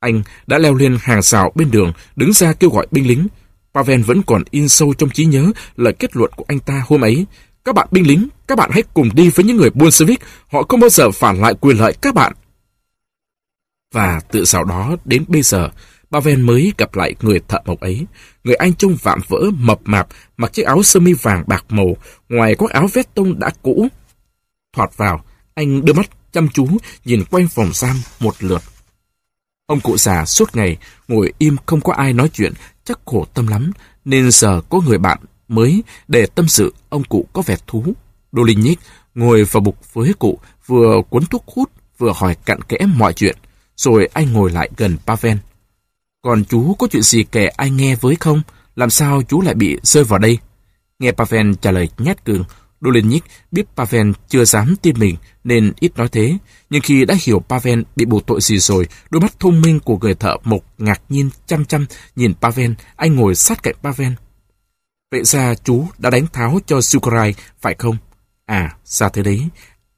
Anh đã leo lên hàng rào bên đường, đứng ra kêu gọi binh lính. Pavel vẫn còn in sâu trong trí nhớ lời kết luận của anh ta hôm ấy. Các bạn binh lính, các bạn hãy cùng đi với những người Bolshevik, họ không bao giờ phản lại quyền lợi các bạn. Và tự sau đó đến bây giờ, Pavel mới gặp lại người thợ mộc ấy. Người anh trông vạm vỡ, mập mạp, mặc chiếc áo sơ mi vàng bạc màu, ngoài có áo vest tông đã cũ. Thoạt vào, anh đưa mắt chăm chú nhìn quanh phòng giam một lượt. Ông cụ già suốt ngày ngồi im không có ai nói chuyện, chắc khổ tâm lắm, nên giờ có người bạn mới để tâm sự ông cụ có vẻ thú. Đô Linh Nhích ngồi vào bục với cụ, vừa cuốn thuốc hút, vừa hỏi cặn kẽ mọi chuyện. Rồi anh ngồi lại gần Pavel. Còn chú có chuyện gì kể ai nghe với không? Làm sao chú lại bị rơi vào đây? Nghe Pavel trả lời nhát cường, Dolenik biết Pavel chưa dám tin mình nên ít nói thế. Nhưng khi đã hiểu Pavel bị buộc tội gì rồi, đôi mắt thông minh của người thợ mộc ngạc nhiên chăm chăm nhìn Pavel, anh ngồi sát cạnh Pavel. Vậy ra chú đã đánh tháo cho Sukarai, phải không? À, sao thế đấy?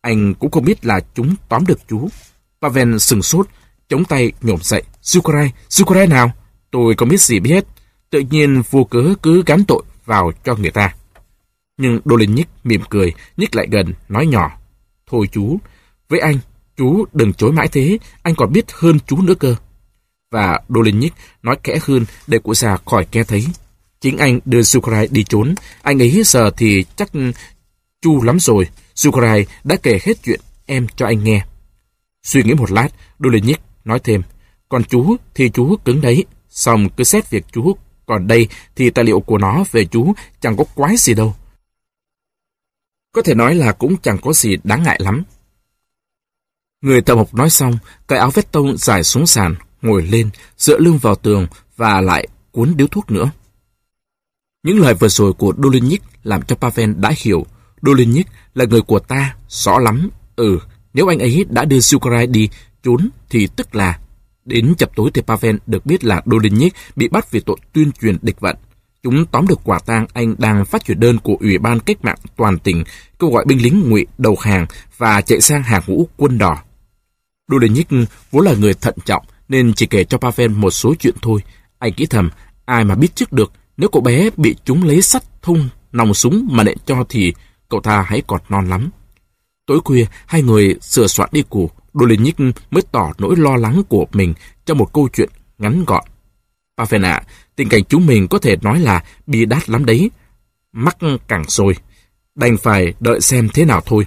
Anh cũng không biết là chúng tóm được chú. Pavel sừng sốt, chống tay nhổm dậy. Sukarai, Sukarai nào? Tôi không biết gì biết. Tự nhiên vô cớ cứ gắn tội vào cho người ta. Nhưng Đô Linh Nhích mỉm cười, nhích lại gần, nói nhỏ. Thôi chú, với anh, chú đừng chối mãi thế, anh còn biết hơn chú nữa cơ. Và Đô Linh Nhích nói kẽ hơn để cụ già khỏi nghe thấy. Chính anh đưa Sukrai đi trốn, anh ấy giờ thì chắc chu lắm rồi. Sukrai đã kể hết chuyện em cho anh nghe. Suy nghĩ một lát, Đô Nhích nói thêm. Còn chú thì chú cứng đấy, xong cứ xét việc chú. Còn đây thì tài liệu của nó về chú chẳng có quái gì đâu. Có thể nói là cũng chẳng có gì đáng ngại lắm. Người thợ mộc nói xong, cái áo vest tông dài xuống sàn, ngồi lên, dựa lưng vào tường và lại cuốn điếu thuốc nữa. Những lời vừa rồi của Dolinik làm cho Pavel đã hiểu. Dolinik là người của ta, rõ lắm. Ừ, nếu anh ấy đã đưa Sukarai đi trốn thì tức là... Đến chập tối thì Pavel được biết là Dolinik bị bắt vì tội tuyên truyền địch vận. Chúng tóm được quả tang anh đang phát chuyển đơn của Ủy ban Cách mạng toàn tỉnh kêu gọi binh lính ngụy đầu hàng và chạy sang hàng ngũ quân đỏ. Dolinik vốn là người thận trọng nên chỉ kể cho Pavel một số chuyện thôi. Anh nghĩ thầm, ai mà biết trước được nếu cậu bé bị chúng lấy sắt thung nòng súng mà nện cho thì cậu ta hãy còn non lắm. Tối khuya, hai người sửa soạn đi củ, Dolinik mới tỏ nỗi lo lắng của mình trong một câu chuyện ngắn gọn. Pavel ạ, tình cảnh chúng mình có thể nói là bi đát lắm đấy. Mắc càng rồi, đành phải đợi xem thế nào thôi.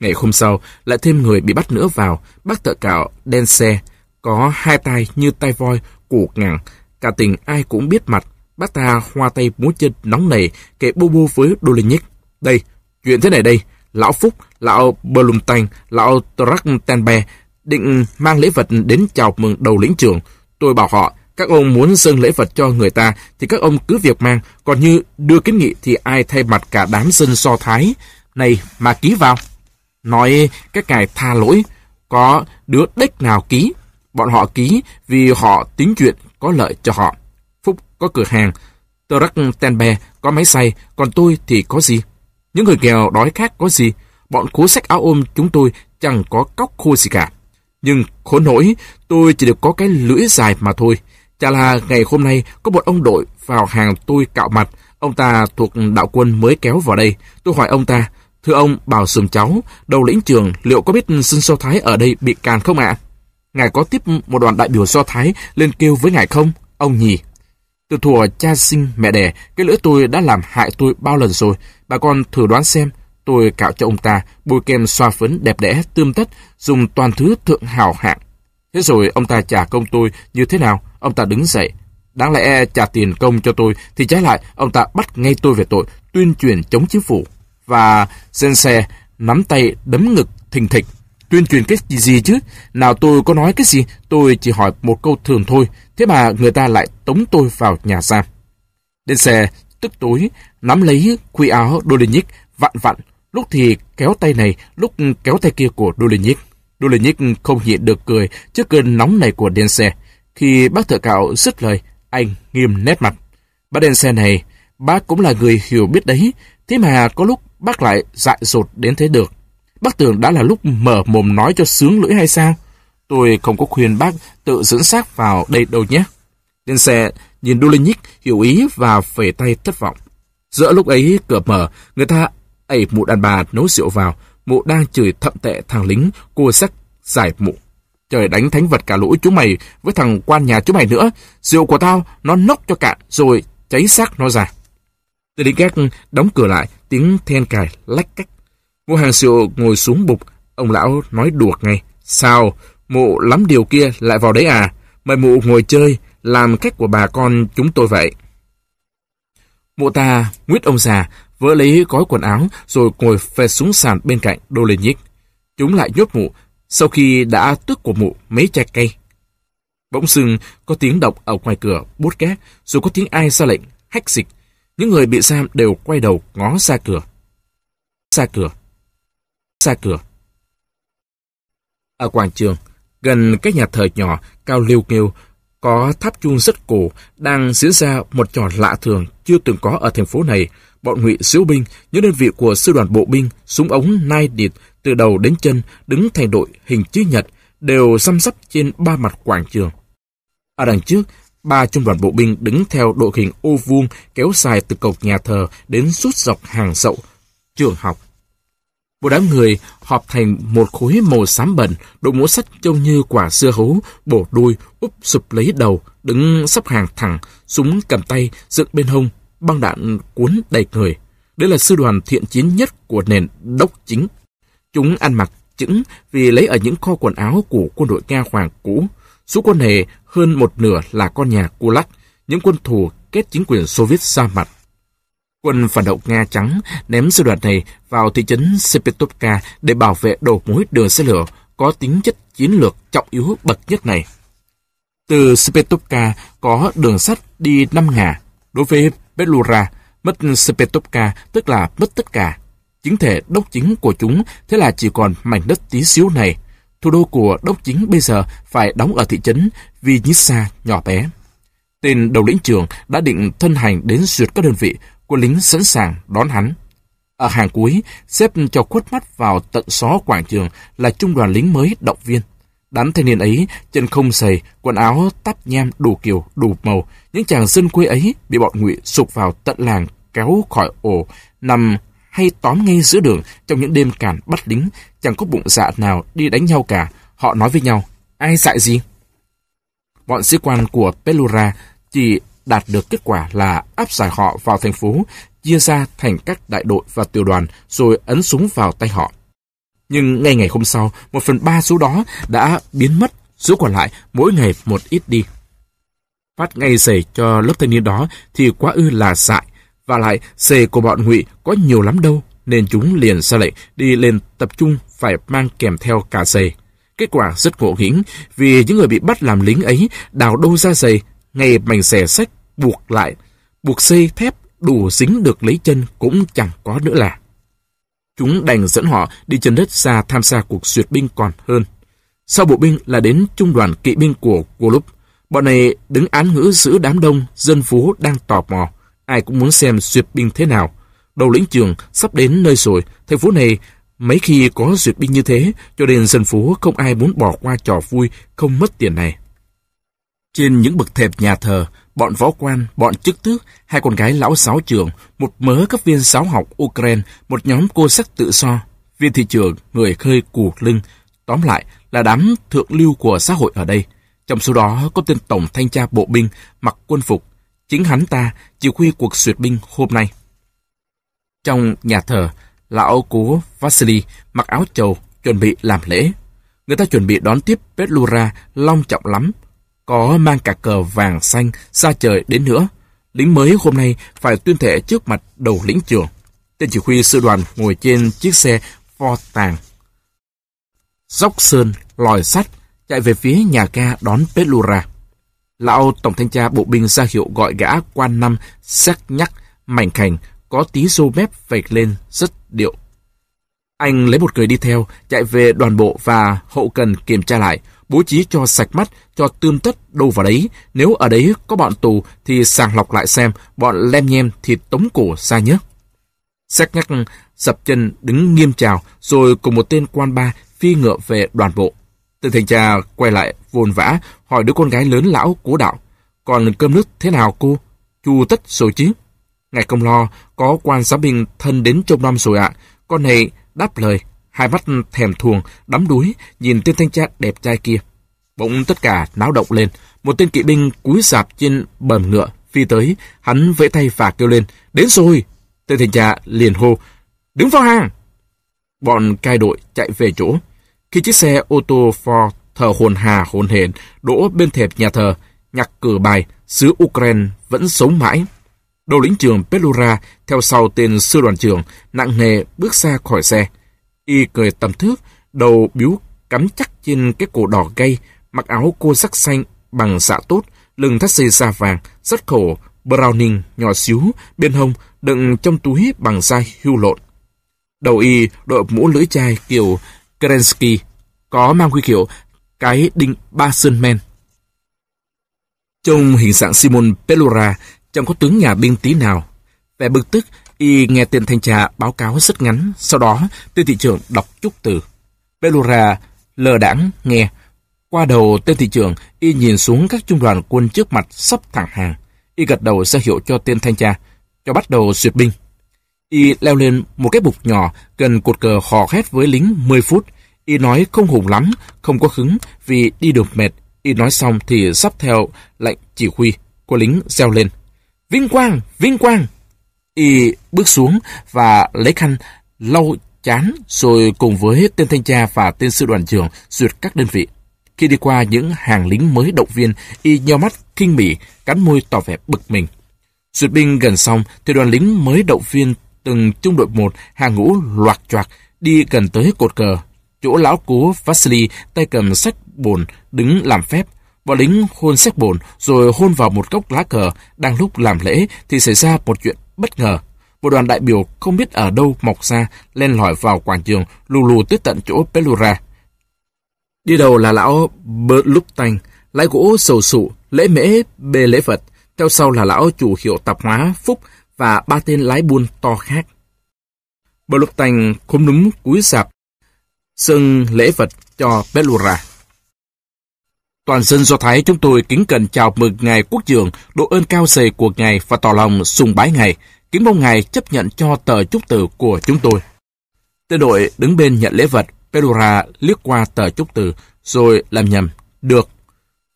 Ngày hôm sau, lại thêm người bị bắt nữa vào, bác thợ cạo đen xe, có hai tay như tay voi, củ ngẳng, cả tình ai cũng biết mặt, bác ta hoa tay múa chân nóng nảy, kể bô bô với Dolinik. Đây, chuyện thế này đây, lão Phúc, lão Blumstein, lão Trachtenberg định mang lễ vật đến chào mừng đầu lĩnh trưởng. Tôi bảo họ, các ông muốn dâng lễ vật cho người ta thì các ông cứ việc mang, còn như đưa kiến nghị thì ai thay mặt cả đám dân so thái này mà ký vào. Nói các ngài tha lỗi, có đứa đếch nào ký, bọn họ ký vì họ tính chuyện có lợi cho họ. Phúc có cửa hàng, Trachtenberg có máy xay, còn tôi thì có gì? Những người nghèo đói khác có gì? Bọn cố sách áo ôm chúng tôi chẳng có cóc khô gì cả. Nhưng khốn nỗi, tôi chỉ được có cái lưỡi dài mà thôi. Chả là ngày hôm nay có một ông đội vào hàng tôi cạo mặt. Ông ta thuộc đạo quân mới kéo vào đây. Tôi hỏi ông ta, thưa ông, bảo sườn cháu, đầu lĩnh trường liệu có biết dân Do Thái ở đây bị càn không ạ? Ngài có tiếp một đoàn đại biểu Do Thái lên kêu với ngài không? Ông nhì. Từ thuở cha sinh mẹ đẻ, cái lưỡi tôi đã làm hại tôi bao lần rồi. Bà con thử đoán xem, tôi cạo cho ông ta, bôi kem xoa phấn đẹp đẽ, tươm tất, dùng toàn thứ thượng hào hạng. Thế rồi ông ta trả công tôi như thế nào? Ông ta đứng dậy. Đáng lẽ trả tiền công cho tôi, thì trái lại, ông ta bắt ngay tôi về tội tuyên truyền chống chính phủ. Và dân xe nắm tay đấm ngực thình thịch. Tuyên truyền cái gì chứ? Nào tôi có nói cái gì? Tôi chỉ hỏi một câu thường thôi. Thế mà người ta lại tống tôi vào nhà giam. Đến xe, tức tối, nắm lấy quy áo Dolinic vặn vặn. Lúc thì kéo tay này, lúc kéo tay kia của Dolinic. Dolinic không nhịn được cười trước cơn nóng này của đen xe. Khi bác thợ cạo dứt lời, anh nghiêm nét mặt. Bác đen xe này, bác cũng là người hiểu biết đấy. Thế mà có lúc bác lại dại dột đến thế được. Bác tưởng đã là lúc mở mồm nói cho sướng lưỡi hay sao? Tôi không có khuyên bác tự dẫn xác vào đây đâu nhé. Đen xe nhìn Dolinik hiểu ý và phẩy tay thất vọng. Giữa lúc ấy cửa mở, người ta ẩy mụ đàn bà nấu rượu vào, mụ đang chửi thậm tệ thằng lính, cua sắc, giải mụ. Trời đánh thánh vật cả lũ chúng mày với thằng quan nhà chúng mày nữa. Rượu của tao, nó nốc cho cạn, rồi cháy xác nó ra. Từ đi gác đóng cửa lại, tiếng then cài lách cách. Ngô hàng rượu ngồi xuống bục, ông lão nói đùa ngay. Sao, mụ lắm điều kia lại vào đấy à? Mời mụ ngồi chơi, làm cách của bà con chúng tôi vậy. Mụ ta nguyết ông già, vỡ lấy gói quần áo rồi ngồi phê xuống sàn bên cạnh Đô Lê Nhích. Chúng lại nhốt mụ, sau khi đã tước của mụ mấy chai cây. Bỗng sừng có tiếng động ở ngoài cửa bút cát, rồi có tiếng ai ra lệnh, hách dịch. Những người bị giam đều quay đầu ngó ra cửa. Ra cửa xa cửa. Ở quảng trường, gần cái nhà thờ nhỏ, cao liêu kêu, có tháp chuông rất cổ, đang diễn ra một trò lạ thường chưa từng có ở thành phố này. Bọn ngụy diễu binh, những đơn vị của sư đoàn bộ binh, súng ống nai địt từ đầu đến chân đứng thành đội hình chữ nhật đều xăm sắp trên ba mặt quảng trường. Ở đằng trước, ba trung đoàn bộ binh đứng theo đội hình ô vuông kéo dài từ cổng nhà thờ đến suốt dọc hàng dậu trường học. Một đám người họp thành một khối màu xám bẩn, đội mũ sắt trông như quả dưa hấu, bổ đuôi, úp sụp lấy đầu, đứng sắp hàng thẳng, súng cầm tay, dựng bên hông, băng đạn cuốn đầy người. Đây là sư đoàn thiện chiến nhất của nền đốc chính. Chúng ăn mặc chững vì lấy ở những kho quần áo của quân đội Nga Hoàng cũ. Số quân hề hơn một nửa là con nhà Kulak, những quân thù kết chính quyền soviet ra mặt. Quân phản động Nga trắng ném sư đoàn này vào thị trấn Sepetovka để bảo vệ đầu mối đường xe lửa có tính chất chiến lược trọng yếu bậc nhất này. Từ Sepetovka có đường sắt đi 5 ngả. Đối với Belura, mất Sepetovka tức là mất tất cả. Chính thể đốc chính của chúng thế là chỉ còn mảnh đất tí xíu này. Thủ đô của đốc chính bây giờ phải đóng ở thị trấn Vinitsa nhỏ bé. Tên đầu lĩnh trưởng đã định thân hành đến duyệt các đơn vị, quân lính sẵn sàng đón hắn. Ở hàng cuối, xếp cho khuất mắt vào tận xó quảng trường là trung đoàn lính mới động viên. Đám thanh niên ấy, chân không sầy, quần áo tắp nham đủ kiểu, đủ màu. Những chàng dân quê ấy bị bọn ngụy sụp vào tận làng, kéo khỏi ổ, nằm hay tóm ngay giữa đường trong những đêm càn bắt lính. Chẳng có bụng dạ nào đi đánh nhau cả. Họ nói với nhau, ai dạy gì? Bọn sĩ quan của Pelura chỉ đạt được kết quả là áp giải họ vào thành phố, chia ra thành các đại đội và tiểu đoàn, rồi ấn súng vào tay họ. Nhưng ngay ngày hôm sau, một phần ba số đó đã biến mất, số còn lại mỗi ngày một ít đi. Phát ngay giày cho lớp thanh niên đó thì quá ư là dại, và lại giày của bọn ngụy có nhiều lắm đâu, nên chúng liền ra lệnh đi lên tập trung phải mang kèm theo cả giày. Kết quả rất ngộ nghĩnh, vì những người bị bắt làm lính ấy đào đâu ra giày, ngay mảnh xẻ sách buộc lại, buộc dây thép đủ dính được lấy chân cũng chẳng có nữa là. Chúng đành dẫn họ đi chân đất xa tham gia cuộc duyệt binh còn hơn. Sau bộ binh là đến trung đoàn kỵ binh của Golub. Bọn này đứng án ngữ giữa đám đông, dân phố đang tò mò. Ai cũng muốn xem duyệt binh thế nào. Đầu lĩnh trường sắp đến nơi rồi, thành phố này mấy khi có duyệt binh như thế, cho nên dân phố không ai muốn bỏ qua trò vui, không mất tiền này. Trên những bậc thềm nhà thờ, bọn võ quan, bọn chức tước, hai con gái lão giáo trường, một mớ cấp viên giáo học Ukraine, một nhóm cô sắc tự do, viên thị trường, người khơi cù lưng. Tóm lại là đám thượng lưu của xã hội ở đây. Trong số đó có tên Tổng Thanh tra Bộ binh mặc quân phục. Chính hắn ta chỉ huy cuộc duyệt binh hôm nay. Trong nhà thờ, lão cố Vasily mặc áo trầu chuẩn bị làm lễ. Người ta chuẩn bị đón tiếp Petlura long trọng lắm, có mang cả cờ vàng xanh xa trời đến nữa. Lính mới hôm nay phải tuyên thệ trước mặt đầu lĩnh trường. Tên chỉ huy sư đoàn ngồi trên chiếc xe pho tàng. Dốc sơn, lòi sắt, chạy về phía nhà ga đón Petlura. Lão Tổng Thanh tra Bộ binh ra hiệu gọi gã quan năm sắc nhắc, mảnh khảnh, có tí rô mép vạch lên rất điệu. Anh lấy một người đi theo, chạy về đoàn bộ và hậu cần kiểm tra lại, bố trí cho sạch mắt, cho tươm tất đâu vào đấy. Nếu ở đấy có bọn tù thì sàng lọc lại xem, bọn lem nhem thì tống cổ ra nhé. Xét nhắc dập chân đứng nghiêm chào, rồi cùng một tên quan ba phi ngựa về đoàn bộ. Tên thành cha quay lại vồn vã, hỏi đứa con gái lớn lão cố đạo. Còn cơm nước thế nào cô? Chu tất rồi chứ? Ngài công lo, có quan giáo binh thân đến trông năm rồi ạ. Con này đáp lời, hai mắt thèm thuồng, đắm đuối, nhìn tên thanh tra đẹp trai kia. Bỗng tất cả náo động lên, một tên kỵ binh cúi sạp trên bờm ngựa, phi tới, hắn vẫy tay và kêu lên, đến rồi. Tên thanh tra liền hô, đứng vào hàng. Bọn cai đội chạy về chỗ. Khi chiếc xe ô tô Ford thờ hồn hà hồn hển đỗ bên thềm nhà thờ, nhạc cử bài, xứ Ukraine vẫn sống mãi. Đầu lĩnh trường Pelura theo sau tên sư đoàn trưởng nặng nề bước ra khỏi xe. Y cười tầm thước, đầu biếu cắm chắc trên cái cổ đỏ gay, mặc áo cô sắc xanh bằng dạ tốt, lưng thắt dây da vàng, rất khổ, browning nhỏ xíu, bên hông đựng trong túi bằng da hưu lộn. Đầu y đội mũ lưỡi chai kiểu Kerensky, có mang huy hiệu cái đinh ba sơn men. Trong hình dạng Simon Pelura, chẳng có tướng nhà binh tí nào. Vẻ bực tức, y nghe tên thanh tra báo cáo rất ngắn, sau đó tên thị trưởng đọc chút từ. Belura lờ đãng nghe. Qua đầu tên thị trưởng, y nhìn xuống các trung đoàn quân trước mặt sắp thẳng hàng. Y gật đầu ra hiệu cho tên thanh tra, cho bắt đầu duyệt binh. Y leo lên một cái bục nhỏ gần cột cờ hò hét với lính 10 phút. Y nói không hùng lắm, không có hứng vì đi được mệt. Y nói xong thì sắp theo lệnh chỉ huy. của lính reo lên. Vinh quang! Vinh quang! Y bước xuống và lấy khăn lau chán rồi cùng với tên thanh tra và tên sư đoàn trưởng duyệt các đơn vị. Khi đi qua những hàng lính mới động viên, y nheo mắt kinh bỉ, cắn môi tỏ vẻ bực mình. Duyệt binh gần xong thì đoàn lính mới động viên từng trung đội một hàng ngũ loạt choạc đi gần tới cột cờ. Chỗ lão cố Vasily tay cầm sách bồn đứng làm phép. Bọn lính hôn sách bồn rồi hôn vào một gốc lá cờ. Đang lúc làm lễ thì xảy ra một chuyện bất ngờ. Một đoàn đại biểu không biết ở đâu mọc ra, len lỏi vào quảng trường, lù lù tới tận chỗ Pelura. Đi đầu là lão Bert lái gỗ sầu sụ, lễ mễ, bê lễ Phật. Theo sau là lão chủ hiệu tạp hóa Phúc và ba tên lái buôn to khác. Bert Lúc núm cúi sạp, xưng lễ Phật cho Pelura. Toàn dân Do Thái chúng tôi kính cần chào mừng Ngài Quốc Dường, độ ơn cao dày của Ngài và tỏ lòng sùng bái Ngài, kính mong Ngài chấp nhận cho tờ chúc từ của chúng tôi. Tên đội đứng bên nhận lễ vật, Pelura liếc qua tờ chúc từ, rồi làm nhầm. Được.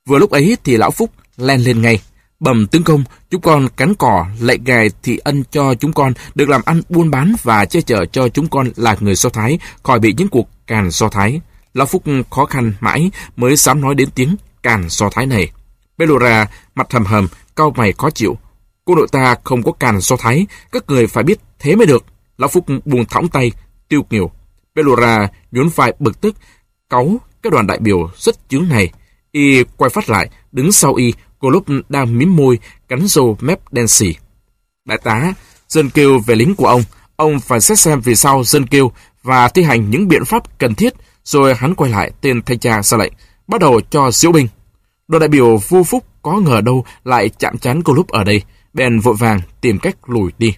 Vừa lúc ấy thì Lão Phúc len lên ngay. Bầm tướng công, chúng con cắn cỏ, lạy ngài thì ân cho chúng con được làm ăn buôn bán và che chở cho chúng con là người Do Thái khỏi bị những cuộc càn Do Thái. Lão Phúc khó khăn mãi mới dám nói đến tiếng càn so Thái này. Belora mặt hầm hầm, cau mày khó chịu. Cô nội ta không có càn so Thái, các người phải biết thế mới được. Lão Phúc buông thõng tay, tiêu kiều. Belora nhún vai bực tức, cáu cái đoàn đại biểu rất chướng này. Y quay phát lại, đứng sau Y, cô lúc đang mím môi, cắn râu mép đen xỉ. Đại tá, dân kêu về lính của ông. Ông phải xét xem vì sao dân kêu và thi hành những biện pháp cần thiết rồi hắn quay lại tên thanh tra ra lệnh, bắt đầu cho diễu binh. Đoàn đại biểu vô phúc có ngờ đâu lại chạm chán cô lúc ở đây, bèn vội vàng tìm cách lùi đi.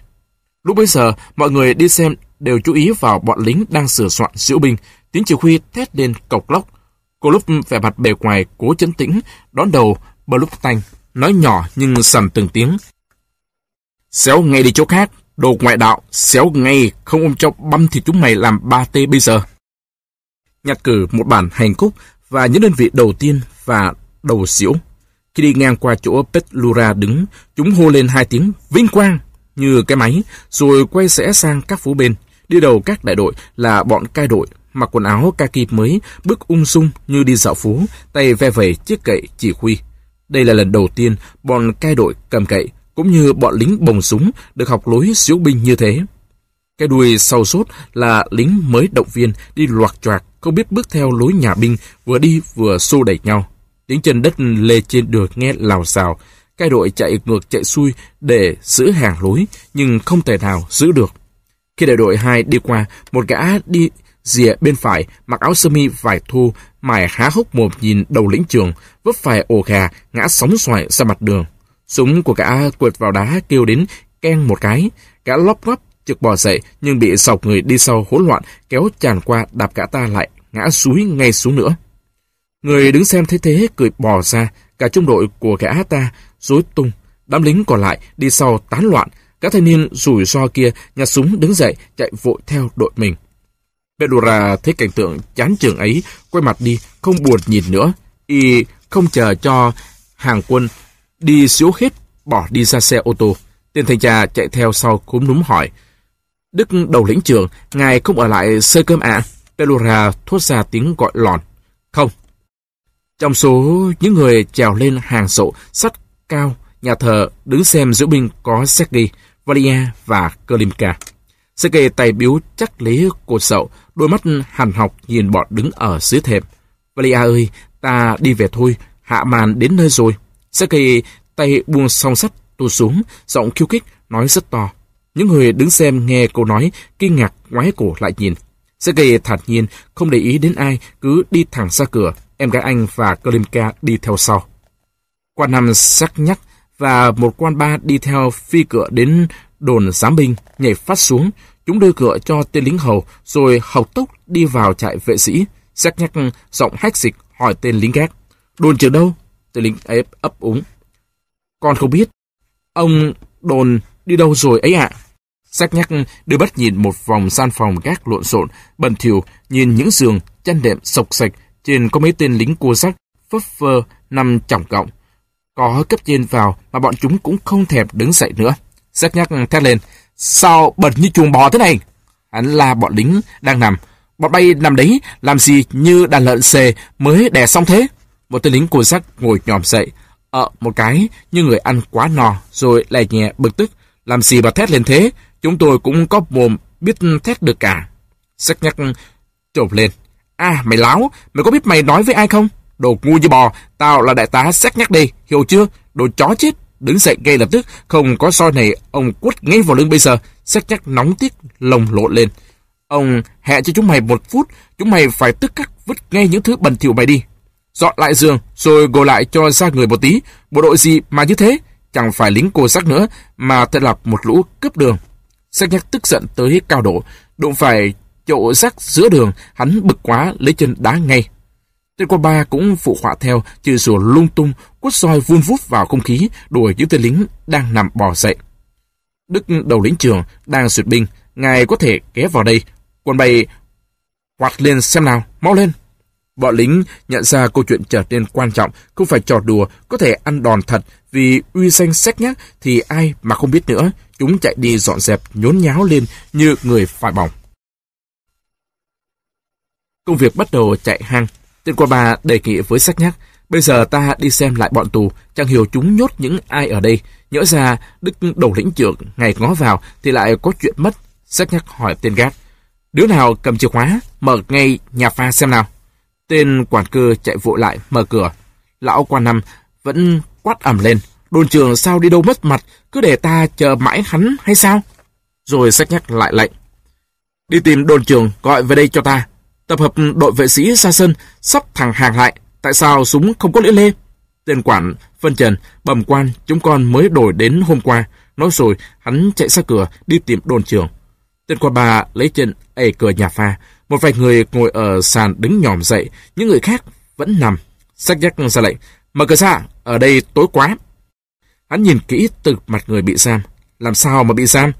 Lúc bấy giờ, mọi người đi xem đều chú ý vào bọn lính đang sửa soạn diễu binh, tiếng chỉ huy thét lên cộc lóc. Cô lúc vẻ mặt bề ngoài cố chấn tĩnh, đón đầu bờ lúc tanh, nói nhỏ nhưng sầm từng tiếng. Xéo ngay đi chỗ khác, đồ ngoại đạo, xéo ngay, không ôm cho băm thì chúng mày làm ba tê bây giờ nhặt cử một bản hành khúc và những đơn vị đầu tiên và đầu xỉu. Khi đi ngang qua chỗ Petlura đứng, chúng hô lên hai tiếng vinh quang như cái máy, rồi quay sẽ sang các phố bên. Đi đầu các đại đội là bọn cai đội, mặc quần áo kaki mới, bước ung dung như đi dạo phố, tay ve vẩy chiếc cậy chỉ huy. Đây là lần đầu tiên bọn cai đội cầm cậy, cũng như bọn lính bồng súng được học lối xíu binh như thế. Cái đuôi sau sốt là lính mới động viên đi loạt choạc không biết bước theo lối nhà binh, vừa đi vừa xô đẩy nhau. Tiếng chân đất lê trên đường nghe lào xào, cái đội chạy ngược chạy xuôi để giữ hàng lối, nhưng không thể nào giữ được. Khi đại đội 2 đi qua, một gã đi rìa bên phải, mặc áo sơ mi vải thu, mài há hốc mồm nhìn đầu lĩnh trường, vấp phải ổ gà, ngã sóng xoài ra mặt đường. Súng của gã quệt vào đá kêu đến keng một cái, gã lóc ngóp chực bò dậy nhưng bị sọc người đi sau hỗn loạn kéo tràn qua đạp cả ta lại ngã suối ngay xuống nữa. Người đứng xem thấy thế cười bò ra, cả trung đội của gã ta rối tung, đám lính còn lại đi sau tán loạn, các thanh niên rủi ro kia nhặt súng đứng dậy chạy vội theo đội mình. Pedora thấy cảnh tượng chán trường ấy, quay mặt đi, không buồn nhìn nữa. Y không chờ cho hàng quân đi xíu hết, bỏ đi ra xe ô tô. Tên thanh tra chạy theo sau cúm núm hỏi. Đức đầu lĩnh trưởng, ngài không ở lại sơ cơm ạ? À? Pelura thốt ra tiếng gọi lòn. Không. Trong số những người trèo lên hàng sộ sắt cao, nhà thờ đứng xem diễu binh có Sergei, Valia và Klimka. Sergei tay biếu chắc lấy cột sậu, đôi mắt hằn học nhìn bọn đứng ở dưới thềm. Valia ơi, ta đi về thôi, hạ màn đến nơi rồi. Sergei tay buông song sắt tu xuống, giọng khiêu khích, nói rất to. Những người đứng xem nghe cô nói, kinh ngạc ngoái cổ lại nhìn. Sergei thản nhiên, không để ý đến ai, cứ đi thẳng ra cửa. Em gái anh và Kalimka đi theo sau. Quan năm sắc nhắc và một quan ba đi theo phi cửa đến đồn giám binh, nhảy phát xuống. Chúng đưa cửa cho tên lính hầu, rồi học tốc đi vào trại vệ sĩ. Sắc nhắc giọng hách dịch hỏi tên lính gác. Đồn trưởng đâu? Tên lính ép ấp úng. Con không biết. Ông đồn đi đâu rồi ấy ạ? Sắc nhắc đưa bắt nhìn một vòng gian phòng gác lộn xộn, bẩn thỉu nhìn những giường, chăn đệm sộc sạch, trên có mấy tên lính cua sắc, phấp phơ, nằm trọng cộng. Có cấp trên vào mà bọn chúng cũng không thèm đứng dậy nữa. Sắc nhắc thét lên, sao bẩn như chuồng bò thế này? Hắn là bọn lính đang nằm. Bọn bay nằm đấy, làm gì như đàn lợn xề mới đè xong thế? Một tên lính cua sắc ngồi nhòm dậy, ợ một cái như người ăn quá no, rồi lè nhẹ bực tức. Làm gì mà thét lên thế? Chúng tôi cũng có mồm biết thét được cả. Sắc nhắc trộm lên. À, mày láo, mày có biết mày nói với ai không? đồ ngu như bò, tao là đại tá xét nhắc đi, hiểu chưa? Đồ chó chết, đứng dậy ngay lập tức, không có soi này, ông quất ngay vào lưng bây giờ, xét nhắc nóng tiếc, lồng lộn lên. Ông hẹn cho chúng mày một phút, chúng mày phải tức khắc vứt ngay những thứ bẩn thỉu mày đi. Dọn lại giường, rồi gồ lại cho ra người một tí. Bộ đội gì mà như thế? Chẳng phải lính cô sắc nữa, mà thật là một lũ cướp đường. Sắc nhắc tức giận tới cao độ, đụng phải chỗ rác giữa đường, hắn bực quá lấy chân đá ngay. Tên qua ba cũng phụ họa theo, chữ sủa lung tung, quất soi vun vút vào không khí, đuổi những tên lính đang nằm bò dậy. Đức đầu lĩnh trường đang duyệt binh, ngài có thể ghé vào đây. Quân bay hoạt lên xem nào, mau lên. Bọn lính nhận ra câu chuyện trở nên quan trọng, không phải trò đùa, có thể ăn đòn thật, vì uy danh xét nhắc thì ai mà không biết nữa. Chúng chạy đi dọn dẹp, nhốn nháo lên như người phải bỏng. Công việc bắt đầu chạy hang. Tên qua bà đề nghị với sách nhắc, bây giờ ta đi xem lại bọn tù, chẳng hiểu chúng nhốt những ai ở đây. Nhớ ra, Đức đầu lĩnh trưởng, ngày ngó vào thì lại có chuyện mất. Sách nhắc hỏi tên gác. Đứa nào cầm chìa khóa, mở ngay nhà pha xem nào. Tên quản cơ chạy vội lại, mở cửa. Lão quan năm vẫn quát ẩm lên. Đồn trưởng sao đi đâu mất mặt, cứ để ta chờ mãi hắn hay sao? Rồi sách nhắc lại lệnh. Đi tìm đồn trưởng gọi về đây cho ta. Tập hợp đội vệ sĩ ra sân, sắp thằng hàng lại. Tại sao súng không có lưỡi lê? Tên quản, phân trần, bầm quan, chúng con mới đổi đến hôm qua. Nói rồi, hắn chạy ra cửa, đi tìm đồn trưởng. Tên quan bà lấy chân ẩy cửa nhà pha. Một vài người ngồi ở sàn đứng nhòm dậy, những người khác vẫn nằm. Sách nhắc ra lệnh, mở cửa ra, ở đây tối quá. Hắn nhìn kỹ từ mặt người bị giam. Làm sao mà bị giam?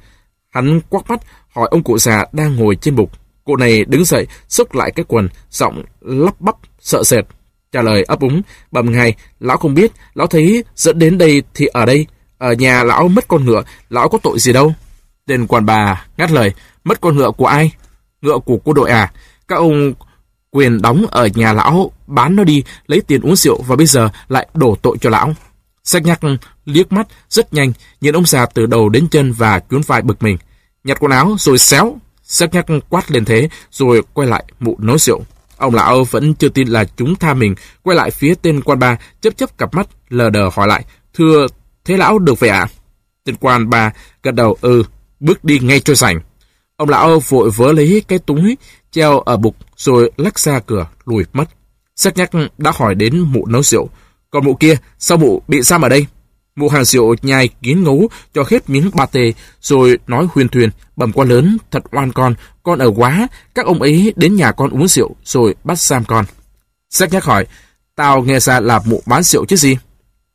Hắn quắc mắt hỏi ông cụ già đang ngồi trên bục. Cụ này đứng dậy, xúc lại cái quần, giọng lắp bắp, sợ sệt. Trả lời ấp úng, bầm ngay, lão không biết, lão thấy dẫn đến đây thì ở đây. Ở nhà lão mất con ngựa, lão có tội gì đâu. Tên quản bà ngắt lời, mất con ngựa của ai? Ngựa của cô đội à? Các ông quyền đóng ở nhà lão, bán nó đi, lấy tiền uống rượu và bây giờ lại đổ tội cho lão. Sách nhắc liếc mắt rất nhanh, nhìn ông già từ đầu đến chân và cuốn vai bực mình. Nhặt quần áo rồi xéo. Sách nhắc quát lên thế, rồi quay lại mụ nói rượu. Ông lão vẫn chưa tin là chúng tha mình, quay lại phía tên quan ba, chấp chấp cặp mắt, lờ đờ hỏi lại. Thưa, thế lão được về ạ? Tên quan ba gật đầu ừ, bước đi ngay cho sảnh. Ông lão vội vớ lấy cái túi treo ở bục rồi lắc ra cửa, lùi mất. Sắc nhắc đã hỏi đến mụ nấu rượu. Còn mụ kia, sao mụ bị giam ở đây? Mụ hàng rượu nhai kiến ngấu cho hết miếng ba tê, rồi nói huyền thuyền, bẩm quan lớn, thật oan con, con ở quá, các ông ấy đến nhà con uống rượu, rồi bắt giam con. xét nhắc hỏi, tao nghe ra là mụ bán rượu chứ gì?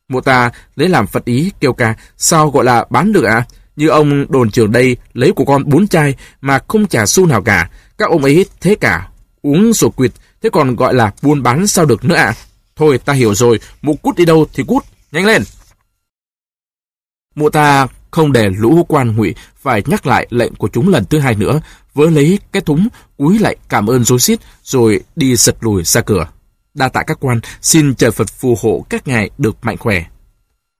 Mụ ta lấy làm phật ý kêu ca, sao gọi là bán được ạ? À? Như ông đồn trưởng đây lấy của con bốn chai mà không trả xu nào cả. Các ông ấy thế cả. Uống rồi quyệt, thế còn gọi là buôn bán sao được nữa ạ? À? Thôi ta hiểu rồi, mụ cút đi đâu thì cút, nhanh lên. Mụ ta không để lũ quan ngụy phải nhắc lại lệnh của chúng lần thứ hai nữa, vớ lấy cái thúng, cúi lại cảm ơn rối xít, rồi đi giật lùi ra cửa. Đa tạ các quan, xin trời Phật phù hộ các ngài được mạnh khỏe.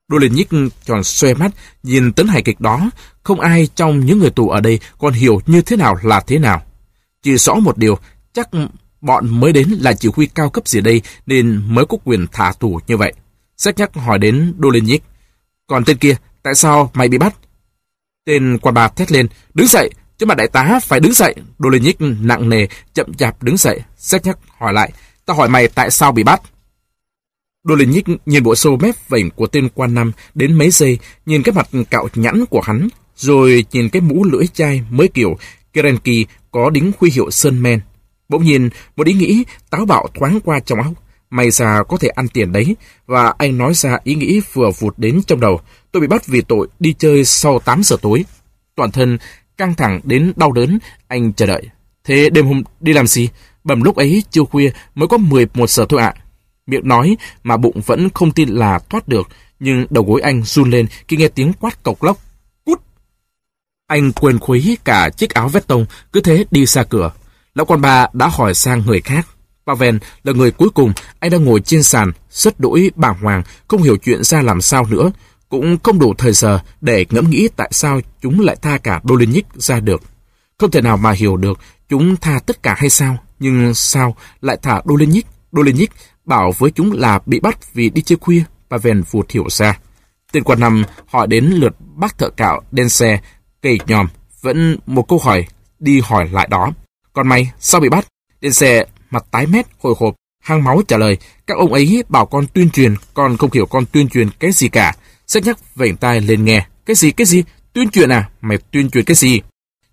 Đô Liên Nhích tròn xoe mắt, nhìn tấn hài kịch đó, không ai trong những người tù ở đây còn hiểu như thế nào là thế nào. Chỉ rõ một điều, chắc bọn mới đến là chỉ huy cao cấp gì đây nên mới có quyền thả tù như vậy. Sách nhắc hỏi đến Đô Liên Nhích. Còn tên kia, tại sao mày bị bắt? Tên quan bà thét lên, đứng dậy, chứ mà đại tá phải đứng dậy. Đô Liên Nhích nặng nề, chậm chạp đứng dậy. Sách nhắc hỏi lại, ta hỏi mày tại sao bị bắt? Đô Nhích nhìn bộ sâu mép vảnh của tên quan năm đến mấy giây, nhìn cái mặt cạo nhẵn của hắn, rồi nhìn cái mũ lưỡi chai mới kiểu Kerenki có đính huy hiệu sơn men. Bỗng nhiên, một ý nghĩ táo bạo thoáng qua trong óc. May ra có thể ăn tiền đấy, và anh nói ra ý nghĩ vừa vụt đến trong đầu. Tôi bị bắt vì tội đi chơi sau 8 giờ tối. Toàn thân căng thẳng đến đau đớn, anh chờ đợi. Thế đêm hôm đi làm gì? Bầm lúc ấy chưa khuya mới có 11 giờ thôi ạ. Miệng nói mà bụng vẫn không tin là thoát được, nhưng đầu gối anh run lên khi nghe tiếng quát cộc lốc. Cút! Anh quên khuấy cả chiếc áo vét tông, cứ thế đi xa cửa. Lão quan bà đã hỏi sang người khác. Pavel là người cuối cùng, anh đang ngồi trên sàn, rất đỗi bàng hoàng, không hiểu chuyện ra làm sao nữa. Cũng không đủ thời giờ để ngẫm nghĩ tại sao chúng lại tha cả Dolinic ra được. Không thể nào mà hiểu được chúng tha tất cả hay sao, nhưng sao lại thả Dolinic Dolenik bảo với chúng là bị bắt vì đi chơi khuya, Pavel vụt hiểu ra. Tên quan năm hỏi đến lượt bác thợ cạo đen xe, cây nhòm, vẫn một câu hỏi đi hỏi lại đó. Còn mày, sao bị bắt? Điện xe mặt tái mét, hồi hộp, hang máu trả lời, các ông ấy bảo con tuyên truyền, con không hiểu con tuyên truyền cái gì cả. Sách nhắc vểnh tai lên nghe. Cái gì, cái gì? Tuyên truyền à? Mày tuyên truyền cái gì?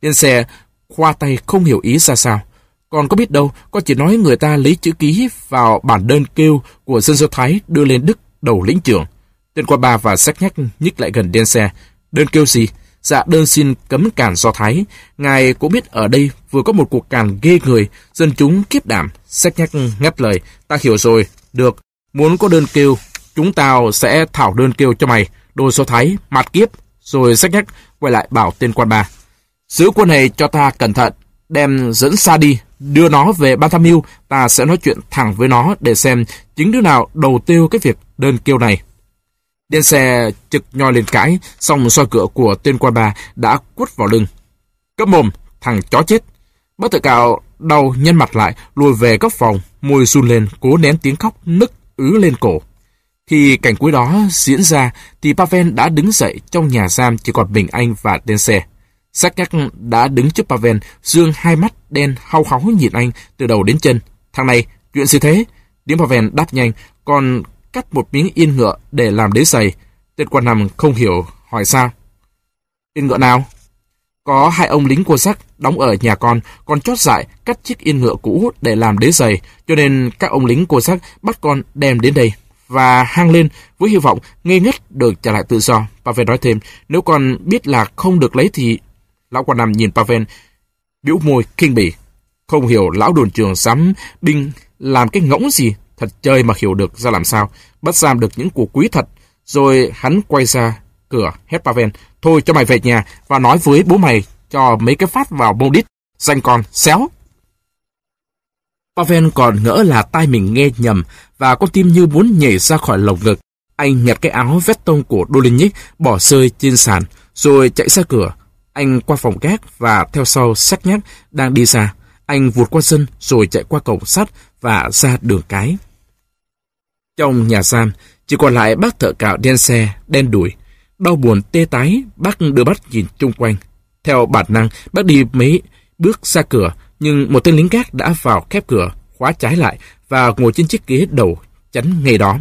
Điện xe khoa tay không hiểu ý ra sao. Còn có biết đâu, con chỉ nói người ta lấy chữ ký vào bản đơn kêu của dân do Thái đưa lên Đức đầu lĩnh trưởng. Tên qua ba và sách nhắc nhích lại gần đen xe. Đơn kêu gì? Dạ đơn xin cấm cản do Thái. Ngài cũng biết ở đây vừa có một cuộc càn ghê người, dân chúng kiếp đảm. Sách nhắc ngắt lời. Ta hiểu rồi. Được. Muốn có đơn kêu, chúng tao sẽ thảo đơn kêu cho mày. Đồ do Thái, mặt kiếp. Rồi sách nhắc quay lại bảo tên quan bà Giữ quân này cho ta cẩn thận, đem dẫn xa đi, đưa nó về Ban Tham Mưu, ta sẽ nói chuyện thẳng với nó để xem chính đứa nào đầu tiêu cái việc đơn kêu này. Đen xe trực nhoi lên cãi, xong soi cửa của tên quan bà đã quất vào lưng. Cấp mồm, thằng chó chết. Bác tự cạo đau nhân mặt lại, lùi về góc phòng, môi run lên, cố nén tiếng khóc nức ứ lên cổ. Khi cảnh cuối đó diễn ra, thì Pavel đã đứng dậy trong nhà giam chỉ còn mình anh và đen xe. Sắc nhắc đã đứng trước Pavel, dương hai mắt đen hau háu nhìn anh từ đầu đến chân. Thằng này, chuyện gì thế? Điếm Pavel đáp nhanh, còn cắt một miếng yên ngựa để làm đế giày. Tên quan nằm không hiểu, hỏi sao? Yên ngựa nào? Có hai ông lính cô sắc đóng ở nhà con, còn chót dại cắt chiếc yên ngựa cũ để làm đế giày, cho nên các ông lính cô sắc bắt con đem đến đây và hang lên với hy vọng ngây ngất được trả lại tự do. Pavel nói thêm, nếu con biết là không được lấy thì Lão quan nằm nhìn Pavel, biểu môi kinh bỉ. Không hiểu lão đồn trường dám binh làm cái ngỗng gì, thật chơi mà hiểu được ra làm sao, bắt giam được những của quý thật. Rồi hắn quay ra cửa hét Pavel, thôi cho mày về nhà và nói với bố mày cho mấy cái phát vào bông đít, danh con, xéo. Pavel còn ngỡ là tai mình nghe nhầm và con tim như muốn nhảy ra khỏi lồng ngực. Anh nhặt cái áo vét tông của Dolinik bỏ rơi trên sàn, rồi chạy ra cửa, anh qua phòng gác và theo sau sách nhát đang đi ra. Anh vụt qua sân rồi chạy qua cổng sắt và ra đường cái. Trong nhà giam, chỉ còn lại bác thợ cạo đen xe, đen đuổi. Đau buồn tê tái, bác đưa bắt nhìn chung quanh. Theo bản năng, bác đi mấy bước ra cửa, nhưng một tên lính gác đã vào khép cửa, khóa trái lại và ngồi trên chiếc ghế đầu, chắn ngay đó.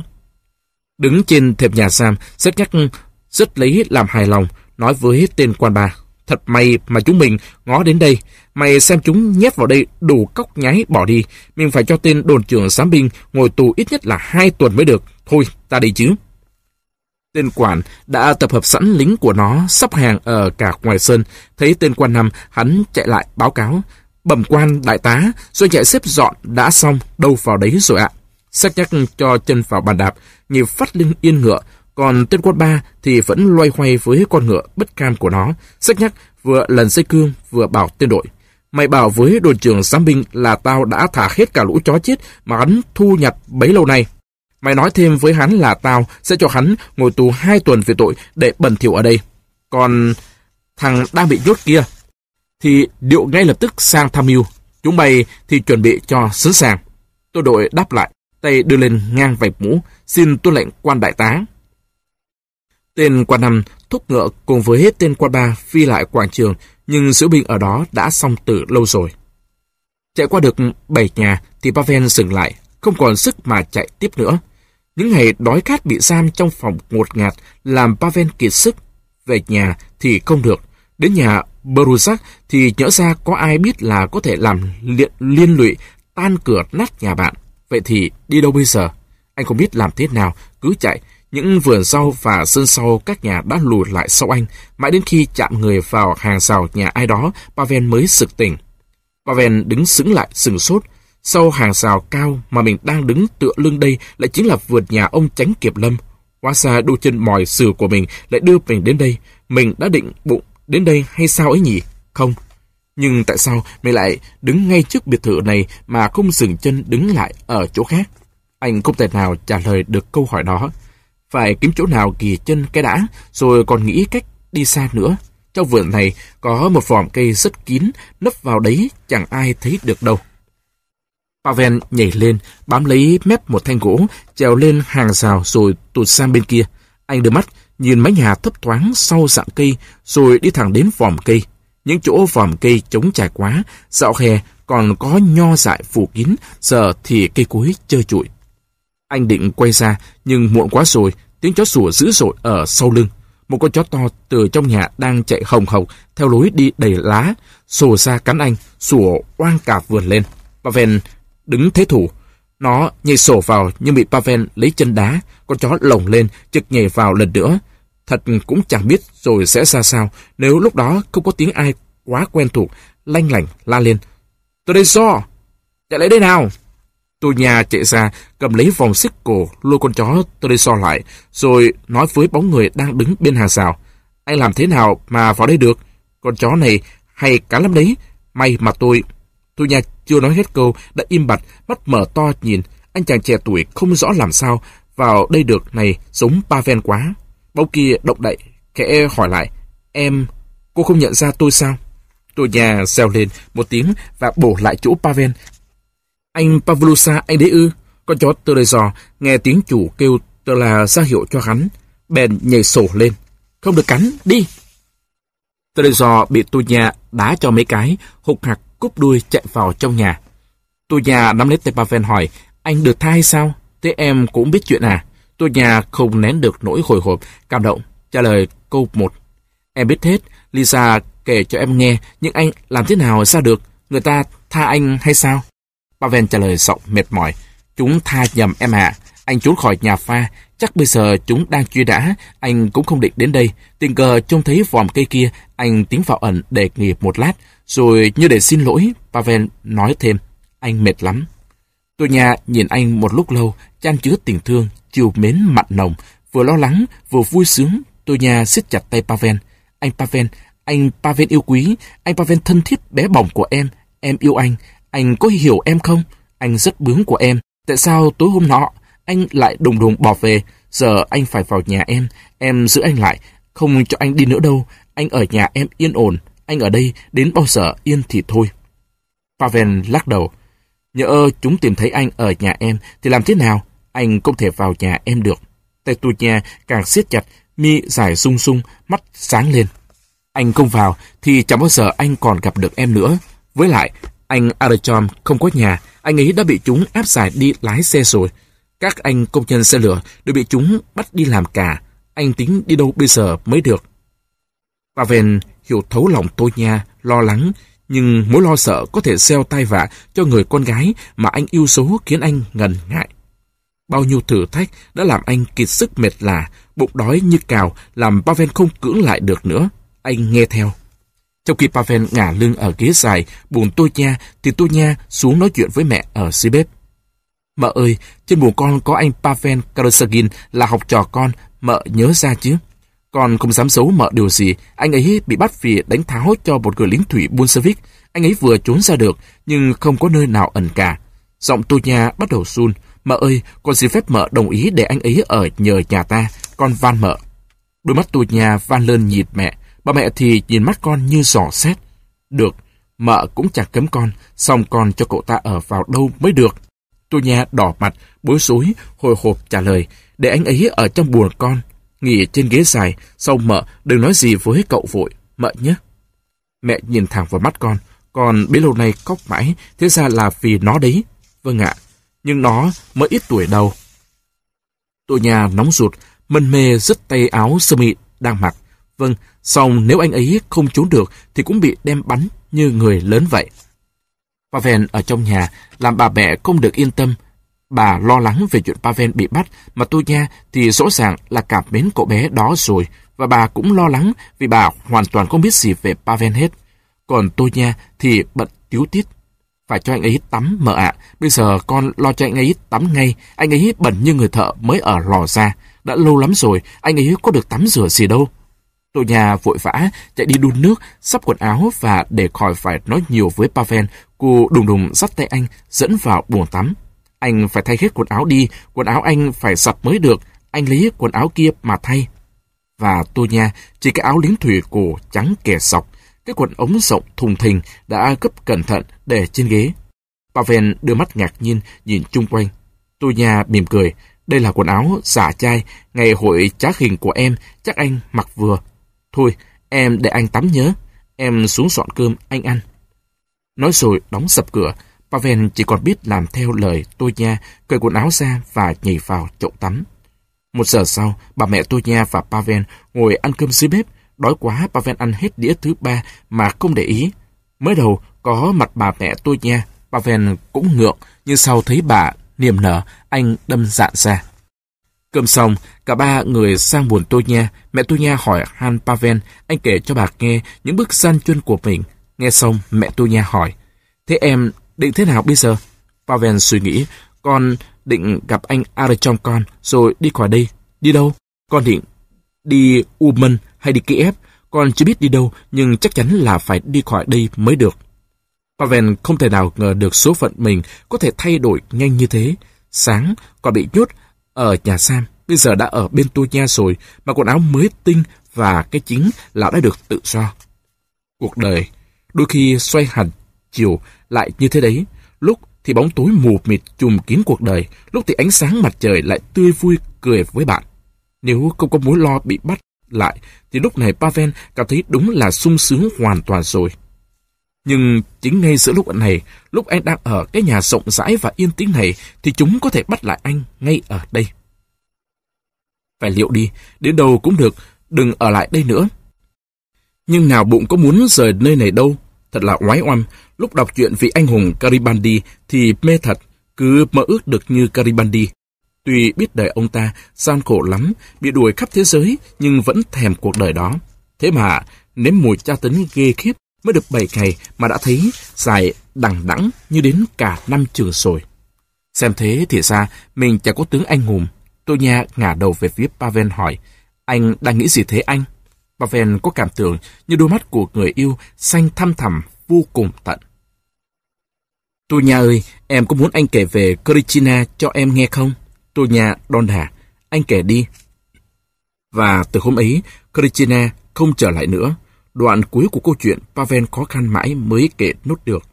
Đứng trên thềm nhà giam, rất nhắc rất lấy làm hài lòng, nói với tên quan bà. Thật may mà chúng mình ngó đến đây. Mày xem chúng nhét vào đây đủ cốc nháy bỏ đi. Mình phải cho tên đồn trưởng giám binh ngồi tù ít nhất là hai tuần mới được. Thôi, ta đi chứ. Tên quản đã tập hợp sẵn lính của nó sắp hàng ở cả ngoài sân. Thấy tên quan nằm, hắn chạy lại báo cáo. Bẩm quan đại tá, rồi chạy xếp dọn đã xong, đâu vào đấy rồi ạ. xác nhắc cho chân vào bàn đạp, nhịp phát lên yên ngựa, còn tên quân ba thì vẫn loay hoay với con ngựa bất cam của nó, sách nhắc vừa lần dây cương vừa bảo tên đội. Mày bảo với đồn trưởng giám binh là tao đã thả hết cả lũ chó chết mà hắn thu nhặt bấy lâu nay. Mày nói thêm với hắn là tao sẽ cho hắn ngồi tù hai tuần về tội để bẩn thỉu ở đây. Còn thằng đang bị nhốt kia thì điệu ngay lập tức sang tham mưu. Chúng mày thì chuẩn bị cho sẵn sàng. Tôi đội đáp lại, tay đưa lên ngang vạch mũ, xin tuân lệnh quan đại tá. Tên quan năm thúc ngựa cùng với hết tên quan ba phi lại quảng trường, nhưng diễu binh ở đó đã xong từ lâu rồi. Chạy qua được bảy nhà thì Pavel dừng lại, không còn sức mà chạy tiếp nữa. Những ngày đói khát bị giam trong phòng ngột ngạt làm Pavel kiệt sức. Về nhà thì không được. Đến nhà Beruzak thì nhớ ra có ai biết là có thể làm liên, liên lụy tan cửa nát nhà bạn. Vậy thì đi đâu bây giờ? Anh không biết làm thế nào, cứ chạy, những vườn rau và sân sau các nhà đã lùi lại sau anh, mãi đến khi chạm người vào hàng rào nhà ai đó, Pavel mới sực tỉnh. Pavel đứng sững lại sừng sốt. Sau hàng rào cao mà mình đang đứng tựa lưng đây lại chính là vườn nhà ông Tránh Kiệp Lâm. Hóa ra đôi chân mỏi sừ của mình lại đưa mình đến đây. Mình đã định bụng đến đây hay sao ấy nhỉ? Không. Nhưng tại sao mình lại đứng ngay trước biệt thự này mà không dừng chân đứng lại ở chỗ khác? Anh không thể nào trả lời được câu hỏi đó. Phải kiếm chỗ nào kỳ chân cái đã, rồi còn nghĩ cách đi xa nữa. Trong vườn này có một vòm cây rất kín, nấp vào đấy chẳng ai thấy được đâu. Pavel nhảy lên, bám lấy mép một thanh gỗ, trèo lên hàng rào rồi tụt sang bên kia. Anh đưa mắt, nhìn mái nhà thấp thoáng sau dạng cây, rồi đi thẳng đến vòm cây. Những chỗ vòm cây trống trải quá, dạo hè còn có nho dại phủ kín, giờ thì cây cối trơ trụi. Anh định quay ra, nhưng muộn quá rồi, tiếng chó sủa dữ dội ở sau lưng. Một con chó to từ trong nhà đang chạy hồng hộc theo lối đi đầy lá, sổ ra cắn anh, sủa oang cả vườn lên. Pavel đứng thế thủ. Nó nhảy sổ vào nhưng bị Pavel lấy chân đá, con chó lồng lên, chực nhảy vào lần nữa. Thật cũng chẳng biết rồi sẽ ra sao nếu lúc đó không có tiếng ai quá quen thuộc, lanh lảnh la lên. Tôi đây so! Chạy lấy đây nào! Tôi nhà chạy ra, cầm lấy vòng xích cổ, lôi con chó tôi lại, rồi nói với bóng người đang đứng bên hàng rào. Anh làm thế nào mà vào đây được? Con chó này hay cá lắm đấy. May mà tôi... Tôi nhà chưa nói hết câu, đã im bặt, mắt mở to nhìn. Anh chàng trẻ tuổi không rõ làm sao vào đây được này giống Pavel quá. Bóng kia động đậy, khẽ hỏi lại. Em, cô không nhận ra tôi sao? Tôi nhà reo lên một tiếng và bổ lại chỗ Pavel. Anh Pavlusa, anh đấy ư? Con chó Teresa nghe tiếng chủ kêu là ra hiệu cho hắn. Bèn nhảy sổ lên. Không được cắn, đi! Teresa bị tôi nhà đá cho mấy cái, hụt hạc cúp đuôi chạy vào trong nhà. Tôi nhà nắm lấy tay Pavel hỏi, anh được thai sao? Thế em cũng biết chuyện à? Tôi nhà không nén được nỗi hồi hộp, cảm động, trả lời câu một. Em biết hết, Lisa kể cho em nghe, nhưng anh làm thế nào ra được? Người ta tha anh hay sao? Pavel trả lời giọng mệt mỏi. Chúng tha nhầm em ạ. Anh trốn khỏi nhà pha. Chắc bây giờ chúng đang truy đã. Anh cũng không định đến đây. Tình cờ trông thấy vòm cây kia. Anh tiến vào ẩn để nghỉ một lát. Rồi như để xin lỗi, Pavel nói thêm. Anh mệt lắm. Tôi nhà nhìn anh một lúc lâu, chan chứa tình thương, chiều mến mặn nồng, vừa lo lắng, vừa vui sướng. Tôi nhà siết chặt tay Pavel. Anh Pavel, anh Pavel yêu quý, anh Pavel thân thiết bé bỏng của em, em yêu anh, anh có hiểu em không? Anh rất bướng của em. Tại sao tối hôm nọ anh lại đùng đùng bỏ về? Giờ anh phải vào nhà em. Em giữ anh lại. Không cho anh đi nữa đâu. Anh ở nhà em yên ổn. Anh ở đây đến bao giờ yên thì thôi. Pavel lắc đầu. Nhỡ chúng tìm thấy anh ở nhà em thì làm thế nào? Anh không thể vào nhà em được. Tay tôi nhà càng siết chặt, mi dài sung sung, mắt sáng lên. Anh không vào thì chẳng bao giờ anh còn gặp được em nữa. Với lại, anh Archon không có nhà, anh ấy đã bị chúng áp giải đi lái xe rồi. Các anh công nhân xe lửa đều bị chúng bắt đi làm cả. Anh tính đi đâu bây giờ mới được. Pavel hiểu thấu lòng tôi nha, lo lắng, nhưng mối lo sợ có thể gieo tai vạ cho người con gái mà anh yêu số khiến anh ngần ngại. Bao nhiêu thử thách đã làm anh kiệt sức mệt lạ, bụng đói như cào, làm Pavel không cưỡng lại được nữa. Anh nghe theo. Trong khi Pavel ngả lưng ở ghế dài, buồn tôi nha, thì tôi nha xuống nói chuyện với mẹ ở dưới bếp. Mợ ơi, trên buồng con có anh Pavel Karasagin là học trò con, mợ nhớ ra chứ. Con không dám giấu mợ điều gì, anh ấy bị bắt vì đánh tháo cho một người lính thủy Bolshevik. Anh ấy vừa trốn ra được, nhưng không có nơi nào ẩn cả. Giọng tôi nha bắt đầu run. Mợ ơi, con xin phép mợ đồng ý để anh ấy ở nhờ nhà ta, con van mợ. Đôi mắt tôi Nha van lên nhìn mẹ, Bà mẹ thì nhìn mắt con như giỏ xét. Được, mợ cũng chẳng cấm con, xong con cho cậu ta ở vào đâu mới được. Tôi nhà đỏ mặt, bối rối, hồi hộp trả lời, để anh ấy ở trong buồn con. Nghỉ trên ghế dài, sau mợ đừng nói gì với cậu vội, mợ nhé. Mẹ nhìn thẳng vào mắt con, còn bấy lâu nay khóc mãi, thế ra là vì nó đấy. Vâng ạ, nhưng nó mới ít tuổi đâu. Tôi nhà nóng ruột, mân mê rứt tay áo sơ mi đang mặc. Vâng, xong nếu anh ấy không trốn được thì cũng bị đem bắn như người lớn vậy. Pavel ở trong nhà làm bà mẹ không được yên tâm. Bà lo lắng về chuyện Pavel bị bắt mà tôi nha thì rõ ràng là cảm mến cậu bé đó rồi và bà cũng lo lắng vì bà hoàn toàn không biết gì về Pavel hết. Còn tôi nha thì bận tiếu tiết. Phải cho anh ấy tắm mợ ạ. Bây giờ con lo cho anh ấy tắm ngay. Anh ấy bẩn như người thợ mới ở lò ra. Đã lâu lắm rồi, anh ấy có được tắm rửa gì đâu. Tô nhà vội vã chạy đi đun nước, sắp quần áo và để khỏi phải nói nhiều với Pavel, cô đùng đùng dắt tay anh dẫn vào buồng tắm. Anh phải thay hết quần áo đi, quần áo anh phải giặt mới được, anh lấy quần áo kia mà thay. Và Tô Nha chỉ cái áo lính thủy cổ trắng kẻ sọc, cái quần ống rộng thùng thình đã gấp cẩn thận để trên ghế. Pavel đưa mắt ngạc nhiên nhìn chung quanh. Tô nhà mỉm cười. Đây là quần áo giả trai ngày hội trá hình của em, chắc anh mặc vừa. Thôi, em để anh tắm nhớ. Em xuống dọn cơm, anh ăn. Nói rồi đóng sập cửa, Pavel chỉ còn biết làm theo lời tôi nha, cởi quần áo ra và nhảy vào chậu tắm. Một giờ sau, bà mẹ tôi nha và Pavel ngồi ăn cơm dưới bếp. Đói quá, Pavel ăn hết đĩa thứ ba mà không để ý. Mới đầu có mặt bà mẹ tôi nha, Pavel cũng ngượng, nhưng sau thấy bà niềm nở, anh đâm dạn ra. Cơm xong, cả ba người sang buồn tôi nha. Mẹ tôi nha hỏi Han Paven, anh kể cho bà nghe những bước gian chuyên của mình. Nghe xong, mẹ tôi nha hỏi, thế em định thế nào bây giờ? Paven suy nghĩ, con định gặp anh Archon con, rồi đi khỏi đây. Đi đâu? Con định đi Uman hay đi Kiev? Con chưa biết đi đâu, nhưng chắc chắn là phải đi khỏi đây mới được. Pavel không thể nào ngờ được số phận mình có thể thay đổi nhanh như thế. Sáng còn bị nhốt ở nhà Sam, bây giờ đã ở bên tôi nha rồi, mà quần áo mới tinh và cái chính là đã được tự do. Cuộc đời, đôi khi xoay hẳn, chiều lại như thế đấy. Lúc thì bóng tối mù mịt chùm kín cuộc đời, lúc thì ánh sáng mặt trời lại tươi vui cười với bạn. Nếu không có mối lo bị bắt lại, thì lúc này Pavel cảm thấy đúng là sung sướng hoàn toàn rồi. Nhưng chính ngay giữa lúc này, lúc anh đang ở cái nhà rộng rãi và yên tĩnh này, thì chúng có thể bắt lại anh ngay ở đây. Phải liệu đi, đến đâu cũng được, đừng ở lại đây nữa. Nhưng nào bụng có muốn rời nơi này đâu, thật là oái oăm. Lúc đọc chuyện vị anh hùng Caribandi thì mê thật, cứ mơ ước được như Caribandi. Tuy biết đời ông ta gian khổ lắm, bị đuổi khắp thế giới, nhưng vẫn thèm cuộc đời đó. Thế mà, nếm mùi tra tấn ghê khiếp, mới được 7 ngày mà đã thấy dài đằng đẵng như đến cả năm trường rồi. Xem thế thì ra mình chẳng có tướng anh hùng. Tôi nha ngả đầu về phía Pavel hỏi, anh đang nghĩ gì thế anh? Pavel có cảm tưởng như đôi mắt của người yêu xanh thăm thẳm vô cùng tận. Tôi nha ơi, em có muốn anh kể về Krichina cho em nghe không? Tôi nha đon đà, anh kể đi. Và từ hôm ấy, Krichina không trở lại nữa. Đoạn cuối của câu chuyện, Pavel khó khăn mãi mới kể nốt được.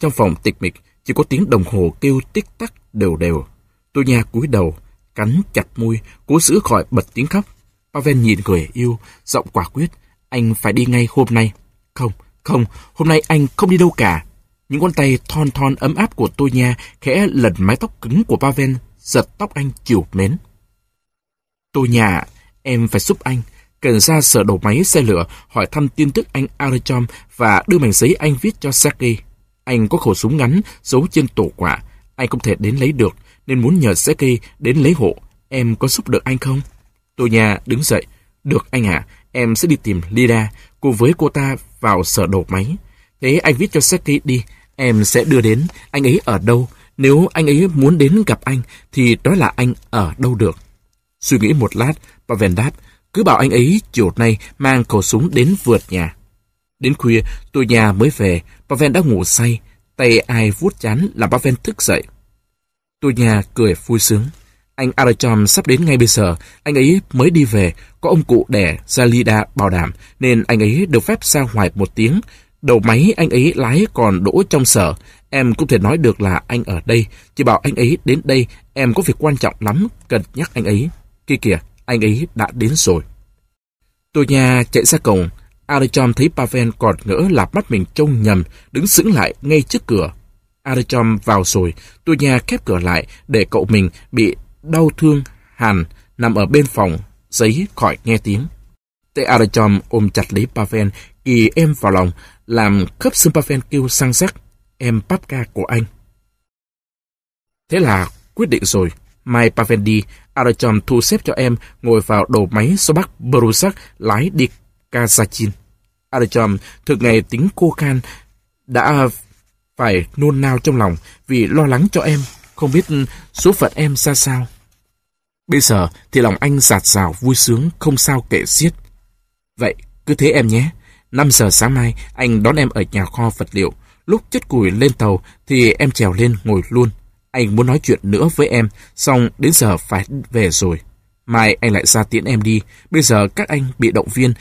Trong phòng tịch mịch, chỉ có tiếng đồng hồ kêu tích tắc đều đều. Tôi nha cúi đầu, cắn chặt môi, cố giữ khỏi bật tiếng khóc. Pavel nhìn người yêu, giọng quả quyết. Anh phải đi ngay hôm nay. Không, không, hôm nay anh không đi đâu cả. Những con tay thon thon ấm áp của tôi nha khẽ lật mái tóc cứng của Pavel, giật tóc anh chiều mến. Tôi nhà, em phải giúp anh. Cần ra sở đầu máy xe lửa hỏi thăm tin tức anh Archom và đưa mảnh giấy anh viết cho Sergei. Anh có khẩu súng ngắn giấu trên tổ quả. Anh không thể đến lấy được, nên muốn nhờ Sergei đến lấy hộ. Em có giúp được anh không? Tôi nhà đứng dậy. Được anh ạ, em sẽ đi tìm Lida, cùng với cô ta vào sở đầu máy. Thế anh viết cho Sergei đi, em sẽ đưa đến, anh ấy ở đâu. Nếu anh ấy muốn đến gặp anh, thì đó là anh ở đâu được. Suy nghĩ một lát, Pavel đáp, cứ bảo anh ấy chiều nay mang khẩu súng đến vượt nhà. Đến khuya, tôi nhà mới về, Pavel đã ngủ say, tay ai vuốt chán làm Pavel thức dậy. Tôi nhà cười vui sướng. Anh Arachom sắp đến ngay bây giờ, anh ấy mới đi về, có ông cụ đẻ Zalida bảo đảm, nên anh ấy được phép ra ngoài một tiếng. Đầu máy anh ấy lái còn đỗ trong sở, em cũng thể nói được là anh ở đây, chỉ bảo anh ấy đến đây, em có việc quan trọng lắm, cần nhắc anh ấy. Kia kìa, anh ấy đã đến rồi. Tôi nhà chạy ra cổng, Arachom thấy Pavel còn ngỡ là mắt mình trông nhầm, đứng sững lại ngay trước cửa. Arachom vào rồi, tôi nhà khép cửa lại để cậu mình bị đau thương, hàn, nằm ở bên phòng, giấy khỏi nghe tiếng. Tay Arachom ôm chặt lấy Pavel, kỳ em vào lòng, làm khớp xương Pavel kêu sang sắc, em Papka của anh. Thế là quyết định rồi, mai Pavendi, đi, Arachom thu xếp cho em ngồi vào đầu máy số Bắc Borusak lái đi Kazachin. Arachom thực ngày tính cô can đã phải nôn nao trong lòng vì lo lắng cho em, không biết số phận em ra sao. Bây giờ thì lòng anh giạt rào vui sướng không sao kể xiết. Vậy, cứ thế em nhé. 5 giờ sáng mai, anh đón em ở nhà kho vật liệu. Lúc chất củi lên tàu thì em trèo lên ngồi luôn. Anh muốn nói chuyện nữa với em, xong đến giờ phải về rồi. Mai anh lại ra tiễn em đi. Bây giờ các anh bị động viên.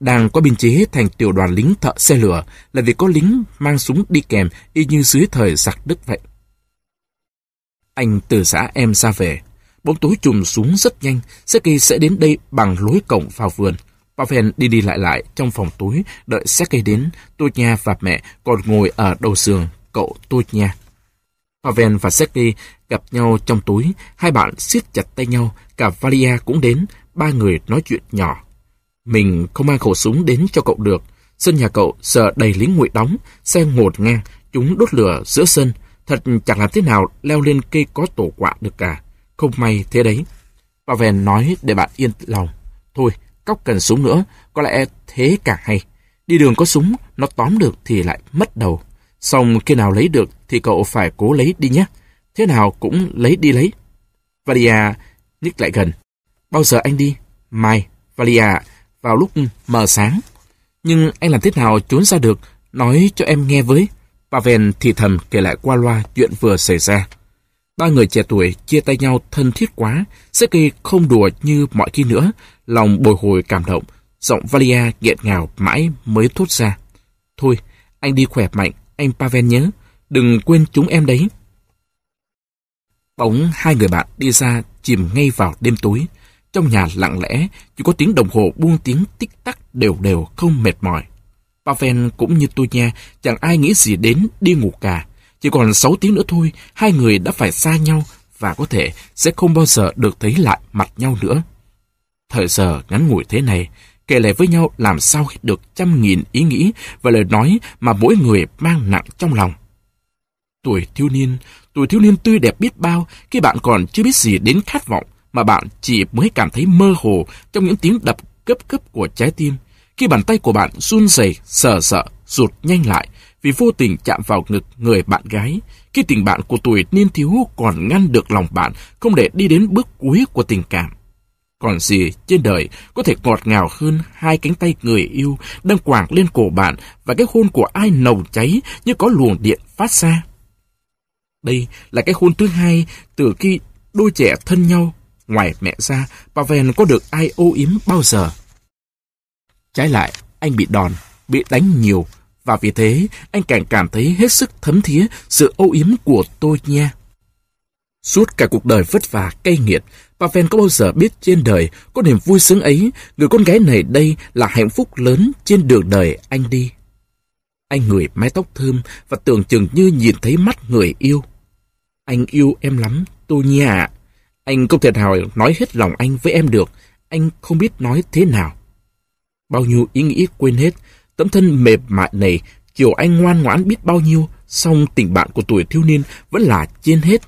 đang có biên chế thành tiểu đoàn lính thợ xe lửa là vì có lính mang súng đi kèm y như dưới thời giặc Đức vậy. Anh từ xã em ra về. Bóng tối trùm xuống rất nhanh, Sergei sẽ đến đây bằng lối cổng vào vườn. Pavel đi đi lại lại trong phòng tối, đợi Sergei đến, tôi nha và mẹ còn ngồi ở đầu giường, cậu tôi nha. Pavel và Sergei gặp nhau trong túi, hai bạn siết chặt tay nhau, cả Valia cũng đến, ba người nói chuyện nhỏ. Mình không mang khẩu súng đến cho cậu được. Sân nhà cậu sợ đầy lính ngụy đóng, xe ngột ngang, chúng đốt lửa giữa sân. Thật chẳng làm thế nào leo lên cây có tổ quạ được cả. Không may thế đấy. Pavel nói để bạn yên lòng. Thôi, cóc cần súng nữa, có lẽ thế càng hay. Đi đường có súng, nó tóm được thì lại mất đầu. Xong khi nào lấy được thì cậu phải cố lấy đi nhé. Thế nào cũng lấy đi lấy. Valia nhích lại gần. Bao giờ anh đi? Mai. Valia, vào lúc mờ sáng. Nhưng anh làm thế nào trốn ra được? Nói cho em nghe với. Pavel thì thầm kể lại qua loa chuyện vừa xảy ra. Ba người trẻ tuổi chia tay nhau thân thiết quá, Sergei không đùa như mọi khi nữa, lòng bồi hồi cảm động, giọng Valia nghẹn ngào mãi mới thốt ra. Thôi, anh đi khỏe mạnh, anh Pavel nhớ, đừng quên chúng em đấy. Bóng hai người bạn đi ra chìm ngay vào đêm tối. Trong nhà lặng lẽ, chỉ có tiếng đồng hồ buông tiếng tích tắc đều đều không mệt mỏi. Pavel cũng như tôi nha, chẳng ai nghĩ gì đến đi ngủ cả. Chỉ còn 6 tiếng nữa thôi, hai người đã phải xa nhau và có thể sẽ không bao giờ được thấy lại mặt nhau nữa. Thời giờ ngắn ngủi thế này, kể lệ với nhau làm sao hết được trăm nghìn ý nghĩ và lời nói mà mỗi người mang nặng trong lòng. Tuổi thiếu niên, tuổi thiếu niên tươi đẹp biết bao khi bạn còn chưa biết gì đến khát vọng mà bạn chỉ mới cảm thấy mơ hồ trong những tiếng đập cấp cấp của trái tim. Khi bàn tay của bạn run rẩy, sợ sợ, rụt nhanh lại vì vô tình chạm vào ngực người bạn gái. Khi tình bạn của tuổi niên thiếu còn ngăn được lòng bạn không để đi đến bước cuối của tình cảm. Còn gì trên đời có thể ngọt ngào hơn hai cánh tay người yêu đang quàng lên cổ bạn và cái hôn của ai nồng cháy như có luồng điện phát ra. Đây là cái hôn thứ hai từ khi đôi trẻ thân nhau. Ngoài mẹ ra, Pavel có được ai ô yếm bao giờ. Trái lại, anh bị đòn, bị đánh nhiều, và vì thế anh càng cảm thấy hết sức thấm thía sự ô yếm của tôi nha. Suốt cả cuộc đời vất vả cay nghiệt, Pavel có bao giờ biết trên đời có niềm vui sướng ấy, người con gái này đây là hạnh phúc lớn trên đường đời anh đi. Anh ngửi mái tóc thơm và tưởng chừng như nhìn thấy mắt người yêu. Anh yêu em lắm, tôi nha Anh không thể nào nói hết lòng anh với em được, anh không biết nói thế nào. Bao nhiêu ý nghĩ quên hết, tấm thân mềm mại này, chiều anh ngoan ngoãn biết bao nhiêu, song tình bạn của tuổi thiếu niên vẫn là trên hết.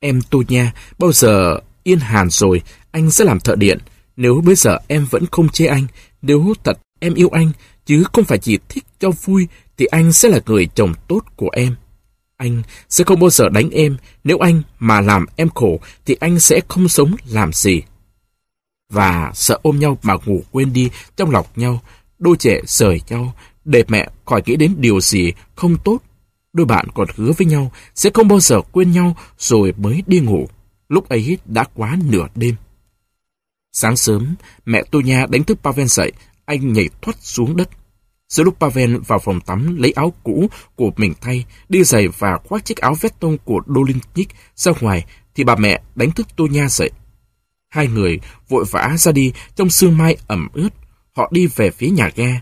Em tôi nha, bao giờ yên hàn rồi, anh sẽ làm thợ điện. Nếu bây giờ em vẫn không chê anh, nếu thật em yêu anh, chứ không phải chỉ thích cho vui, thì anh sẽ là người chồng tốt của em. Anh sẽ không bao giờ đánh em, nếu anh mà làm em khổ, thì anh sẽ không sống làm gì. Và sợ ôm nhau mà ngủ quên đi trong lọc nhau, đôi trẻ rời nhau, để mẹ khỏi nghĩ đến điều gì không tốt. Đôi bạn còn hứa với nhau sẽ không bao giờ quên nhau rồi mới đi ngủ. Lúc ấy đã quá nửa đêm. Sáng sớm, mẹ tôi nha đánh thức Pavel dậy, anh nhảy thoát xuống đất. Giữa lúc Pavel vào phòng tắm lấy áo cũ của mình thay, đi giày và khoác chiếc áo vest tông của Dolinik ra ngoài, thì bà mẹ đánh thức tôi nha dậy. Hai người vội vã ra đi trong sương mai ẩm ướt. Họ đi về phía nhà ga,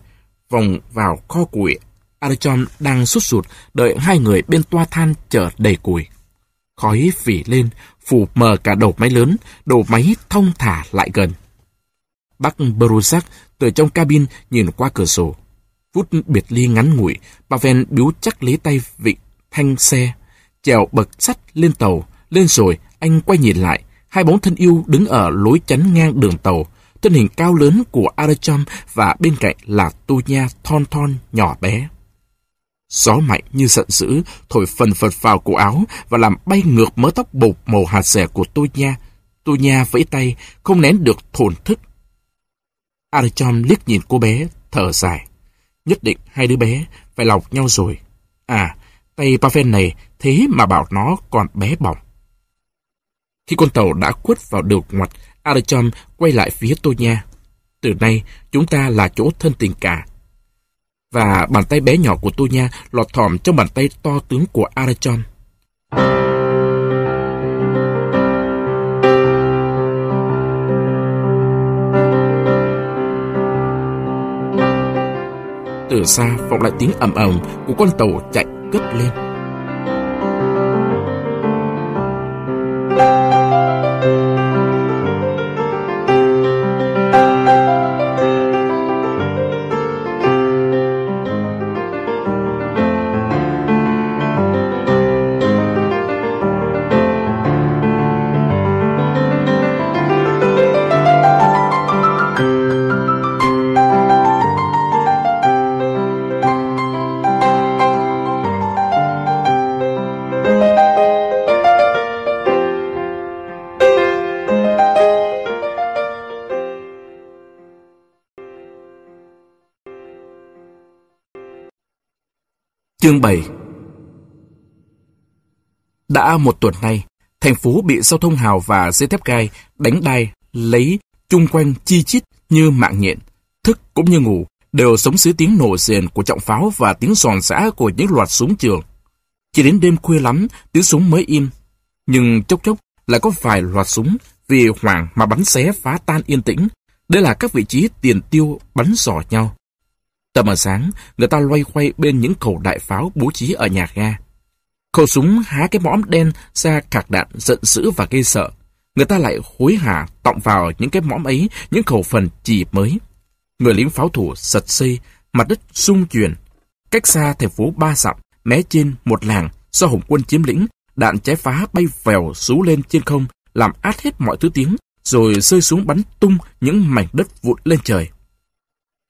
vòng vào kho củi. Archon đang sút sụt, đợi hai người bên toa than chở đầy củi. Khói phỉ lên, phủ mờ cả đầu máy lớn, đầu máy thông thả lại gần. Bác Beruzak từ trong cabin nhìn qua cửa sổ. Phút biệt ly ngắn ngủi, Pavel biếu chắc lấy tay vịnh thanh xe, chèo bậc sắt lên tàu, lên rồi anh quay nhìn lại, hai bóng thân yêu đứng ở lối chắn ngang đường tàu, thân hình cao lớn của Aracham và bên cạnh là Tu Nha thon thon nhỏ bé. Gió mạnh như giận dữ, thổi phần phật vào cổ áo và làm bay ngược mớ tóc bột màu hạt rẻ của tôi nha. Tôi nha vẫy tay, không nén được thổn thức. Arichom liếc nhìn cô bé, thở dài. Nhất định hai đứa bé phải lọc nhau rồi. À, tay Pavel này thế mà bảo nó còn bé bỏng. Khi con tàu đã quất vào đường ngoặt, Arichom quay lại phía tôi nha. Từ nay, chúng ta là chỗ thân tình cả. Và bàn tay bé nhỏ của tôi nha lọt thỏm trong bàn tay to tướng của Arachon. Từ xa vọng lại tiếng ầm ầm của con tàu chạy cất lên. Chương 7 Đã một tuần nay, thành phố bị giao thông hào và dây thép gai đánh đai, lấy chung quanh chi chít như mạng nhện, thức cũng như ngủ, đều sống dưới tiếng nổ rền của trọng pháo và tiếng giòn giã của những loạt súng trường. Chỉ đến đêm khuya lắm, tiếng súng mới im. Nhưng chốc chốc lại có vài loạt súng vì hoảng mà bắn xé phá tan yên tĩnh. Đây là các vị trí tiền tiêu bắn dò nhau. Tầm ở sáng, người ta loay quay bên những khẩu đại pháo bố trí ở nhà ga. Khẩu súng há cái mõm đen ra cạc đạn giận dữ và gây sợ. Người ta lại hối hả tọng vào những cái mõm ấy những khẩu phần chỉ mới. Người lính pháo thủ sật xây, mặt đất rung chuyển. Cách xa thành phố ba dặm, mé trên một làng do Hồng quân chiếm lĩnh, đạn trái phá bay vèo rú lên trên không, làm át hết mọi thứ tiếng, rồi rơi xuống bắn tung những mảnh đất vụn lên trời.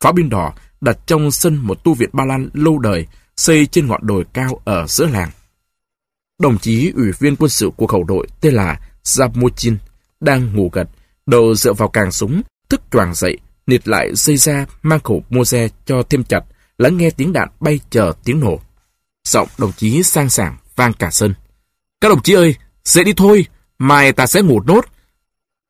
Pháo binh đỏ đặt trong sân một tu viện Ba Lan lâu đời, xây trên ngọn đồi cao ở giữa làng. Đồng chí ủy viên quân sự của khẩu đội tên là Zapmochin đang ngủ gật, đầu dựa vào càng súng, thức choàng dậy, nịt lại dây ra mang khẩu Mose cho thêm chặt, lắng nghe tiếng đạn bay chờ tiếng nổ. Giọng đồng chí sang sảng vang cả sân. Các đồng chí ơi, dậy đi thôi, mai ta sẽ ngủ nốt.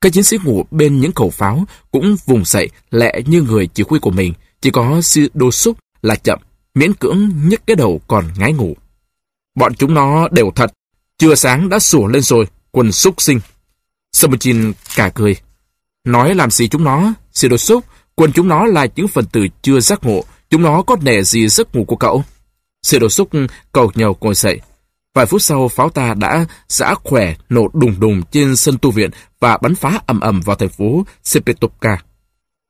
Các chiến sĩ ngủ bên những khẩu pháo cũng vùng dậy lẹ như người chỉ huy của mình, chỉ có sư đô xúc là chậm, miễn cưỡng nhấc cái đầu còn ngái ngủ. Bọn chúng nó đều thật, chưa sáng đã sủa lên rồi, quần xúc sinh. Samuchin cả cười. Nói làm gì chúng nó, sư đô xúc, quần chúng nó là những phần tử chưa giác ngộ, chúng nó có nể gì giấc ngủ của cậu. Sư đô xúc cầu nhầu ngồi dậy. Vài phút sau, pháo ta đã giã khỏe nổ đùng đùng trên sân tu viện và bắn phá ầm ầm vào thành phố Sepetovka.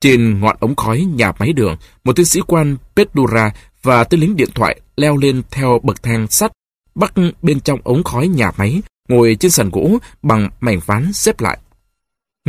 Trên ngọn ống khói nhà máy đường, một tên sĩ quan Pedura và tên lính điện thoại leo lên theo bậc thang sắt, bắt bên trong ống khói nhà máy, ngồi trên sàn gỗ bằng mảnh ván xếp lại.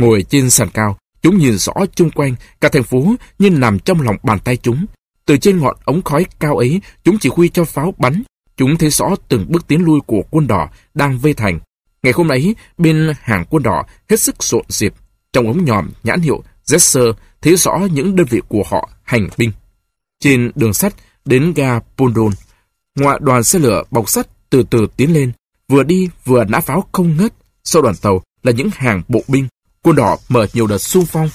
Ngồi trên sàn cao, chúng nhìn rõ chung quanh, cả thành phố như nằm trong lòng bàn tay chúng. Từ trên ngọn ống khói cao ấy, chúng chỉ huy cho pháo bắn. Chúng thấy rõ từng bước tiến lui của quân đỏ đang vây thành. Ngày hôm ấy, bên hàng quân đỏ hết sức rộn dịp. Trong ống nhòm nhãn hiệu Jesser thấy rõ những đơn vị của họ hành binh. Trên đường sắt đến ga Pondon, ngoại đoàn xe lửa bọc sắt từ từ tiến lên, vừa đi vừa nã pháo không ngớt. Sau đoàn tàu là những hàng bộ binh, quân đỏ mở nhiều đợt xung phong.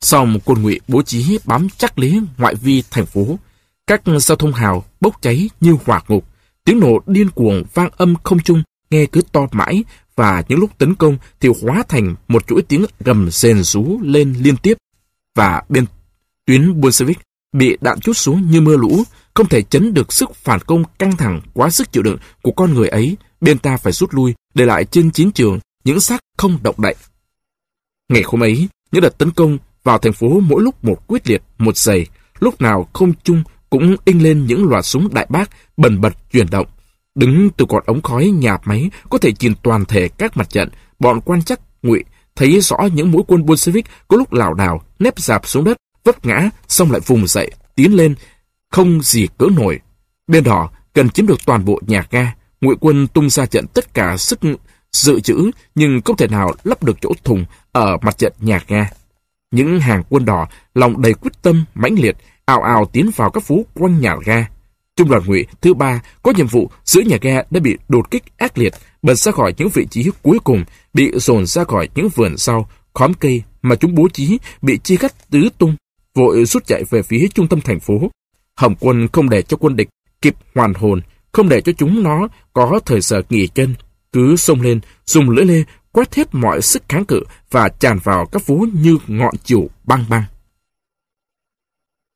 Xong quân ngụy bố trí bám chắc lý ngoại vi thành phố. Các giao thông hào bốc cháy như hỏa ngục. Tiếng nổ điên cuồng vang âm không trung, nghe cứ to mãi và những lúc tấn công thì hóa thành một chuỗi tiếng gầm rền rú lên liên tiếp. Và bên tuyến Bolshevik bị đạn chút xuống như mưa lũ, không thể chấn được sức phản công căng thẳng quá sức chịu đựng của con người ấy, bên ta phải rút lui, để lại trên chiến trường những xác không động đậy. Ngày hôm ấy, những đợt tấn công vào thành phố mỗi lúc một quyết liệt, một dày lúc nào không chung cũng in lên những loạt súng đại bác bần bật chuyển động, Đứng từ cột ống khói nhà máy có thể nhìn toàn thể các mặt trận, bọn quan chắc ngụy thấy rõ những mũi quân Bolshevik có lúc lảo đảo, nép dạp xuống đất, vấp ngã, xong lại vùng dậy, tiến lên, không gì cỡ nổi. Bên đỏ cần chiếm được toàn bộ nhà ga, ngụy quân tung ra trận tất cả sức dự trữ nhưng không thể nào lấp được chỗ thùng ở mặt trận nhà ga. Những hàng quân đỏ lòng đầy quyết tâm mãnh liệt ào ào tiến vào các phố quanh nhà ga Trung đoàn ngụy thứ ba có nhiệm vụ giữ nhà ga đã bị đột kích ác liệt, bật ra khỏi những vị trí cuối cùng, bị dồn ra khỏi những vườn sau, khóm cây mà chúng bố trí bị chia cắt tứ tung, vội rút chạy về phía trung tâm thành phố. Hồng quân không để cho quân địch kịp hoàn hồn, không để cho chúng nó có thời giờ nghỉ chân, cứ xông lên, dùng lưỡi lê quét hết mọi sức kháng cự và tràn vào các phố như ngọn chiều băng băng.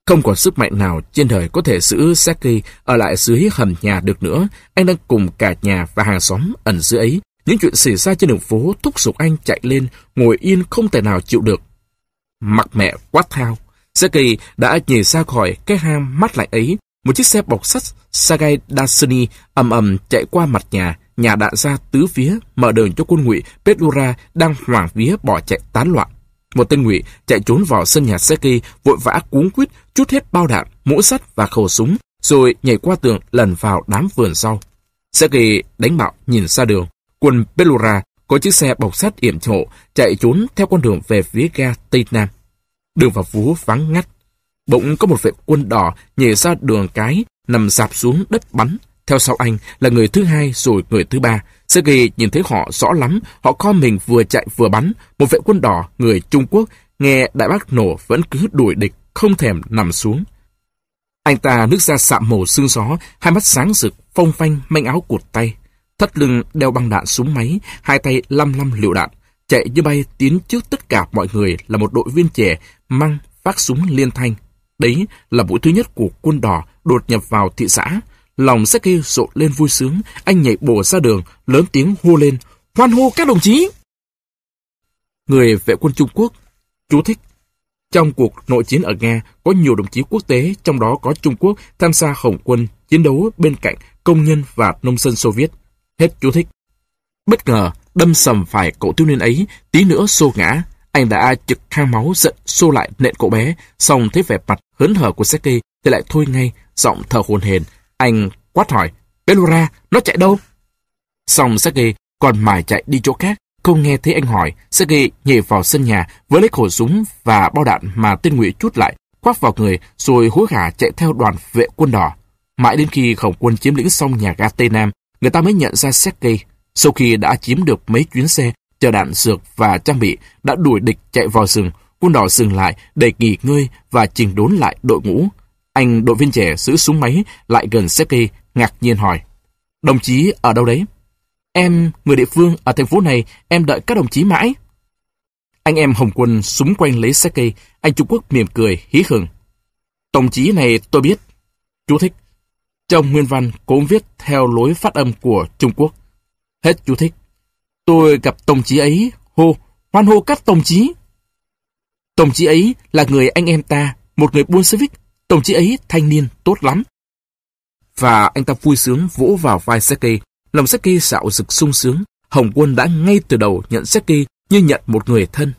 Không còn sức mạnh nào trên đời có thể giữ Saki ở lại dưới hầm nhà được nữa. Anh đang cùng cả nhà và hàng xóm ẩn dưới ấy. Những chuyện xảy ra trên đường phố thúc giục anh chạy lên, ngồi yên không thể nào chịu được. Mặt mẹ quát thao. Saki đã nhảy ra khỏi cái hang mắt lạnh ấy. Một chiếc xe bọc sắt Sagai Dasani ầm ầm chạy qua mặt nhà, nhà đạn ra tứ phía, mở đường cho quân ngụy Petlura đang hoảng vía bỏ chạy tán loạn. Một tên ngụy chạy trốn vào sân nhà Seki, vội vã cuống quýt chút hết bao đạn, mũ sắt và khẩu súng, rồi nhảy qua tường lần vào đám vườn sau. Seki đánh bạo nhìn ra đường. Quân Belura có chiếc xe bọc sắt yểm hộ chạy trốn theo con đường về phía ga Tây Nam. Đường vào phố vắng ngắt. Bỗng có một vệ quân đỏ nhảy ra đường cái, nằm dạp xuống đất bắn. Theo sau anh là người thứ hai rồi người thứ ba. Sergei nhìn thấy họ rõ lắm, họ co mình vừa chạy vừa bắn. Một vệ quân đỏ, người Trung Quốc, nghe đại bác nổ vẫn cứ đuổi địch, không thèm nằm xuống. Anh ta nước ra sạm màu xương gió, hai mắt sáng rực, phong phanh, manh áo cột tay. Thắt lưng đeo băng đạn súng máy, hai tay lăm lăm liệu đạn. Chạy như bay tiến trước tất cả mọi người là một đội viên trẻ mang phát súng liên thanh. Đấy là buổi thứ nhất của quân đỏ đột nhập vào thị xã. Lòng Seki rộn lên vui sướng, anh nhảy bổ ra đường, lớn tiếng hô lên, hoan hô các đồng chí! Người vệ quân Trung Quốc, chú thích. Trong cuộc nội chiến ở Nga, có nhiều đồng chí quốc tế, trong đó có Trung Quốc tham gia hồng quân, chiến đấu bên cạnh công nhân và nông dân Xô Viết. Hết chú thích. Bất ngờ, đâm sầm phải cậu thiếu niên ấy, tí nữa xô ngã. Anh đã trực khang máu giận xô lại nện cậu bé, xong thấy vẻ mặt hớn hở của Seki thì lại thôi ngay, giọng thở hồn hển anh quát hỏi, Belura, nó chạy đâu? Xong Sergei còn mải chạy đi chỗ khác, không nghe thấy anh hỏi. Sergei nhảy vào sân nhà với lấy khẩu súng và bao đạn mà tên ngụy chút lại, khoác vào người rồi hối hả chạy theo đoàn vệ quân đỏ. Mãi đến khi khổng quân chiếm lĩnh xong nhà ga Tây Nam, người ta mới nhận ra Sergei. Sau khi đã chiếm được mấy chuyến xe, chờ đạn dược và trang bị, đã đuổi địch chạy vào rừng, quân đỏ dừng lại để nghỉ ngơi và chỉnh đốn lại đội ngũ. Anh đội viên trẻ giữ súng máy lại gần Seki, ngạc nhiên hỏi. Đồng chí ở đâu đấy? Em, người địa phương ở thành phố này, em đợi các đồng chí mãi. Anh em Hồng Quân súng quanh lấy Seki, anh Trung Quốc mỉm cười, hí hửng. Đồng chí này tôi biết. Chú thích. Trong nguyên văn cũng viết theo lối phát âm của Trung Quốc. Hết chú thích. Tôi gặp đồng chí ấy, hô, hoan hô các đồng chí. Đồng chí ấy là người anh em ta, một người buôn Civic, Đồng chí ấy thanh niên tốt lắm. Và anh ta vui sướng vỗ vào vai Seki. Lòng Seki xạo rực sung sướng. Hồng Quân đã ngay từ đầu nhận Seki như nhận một người thân.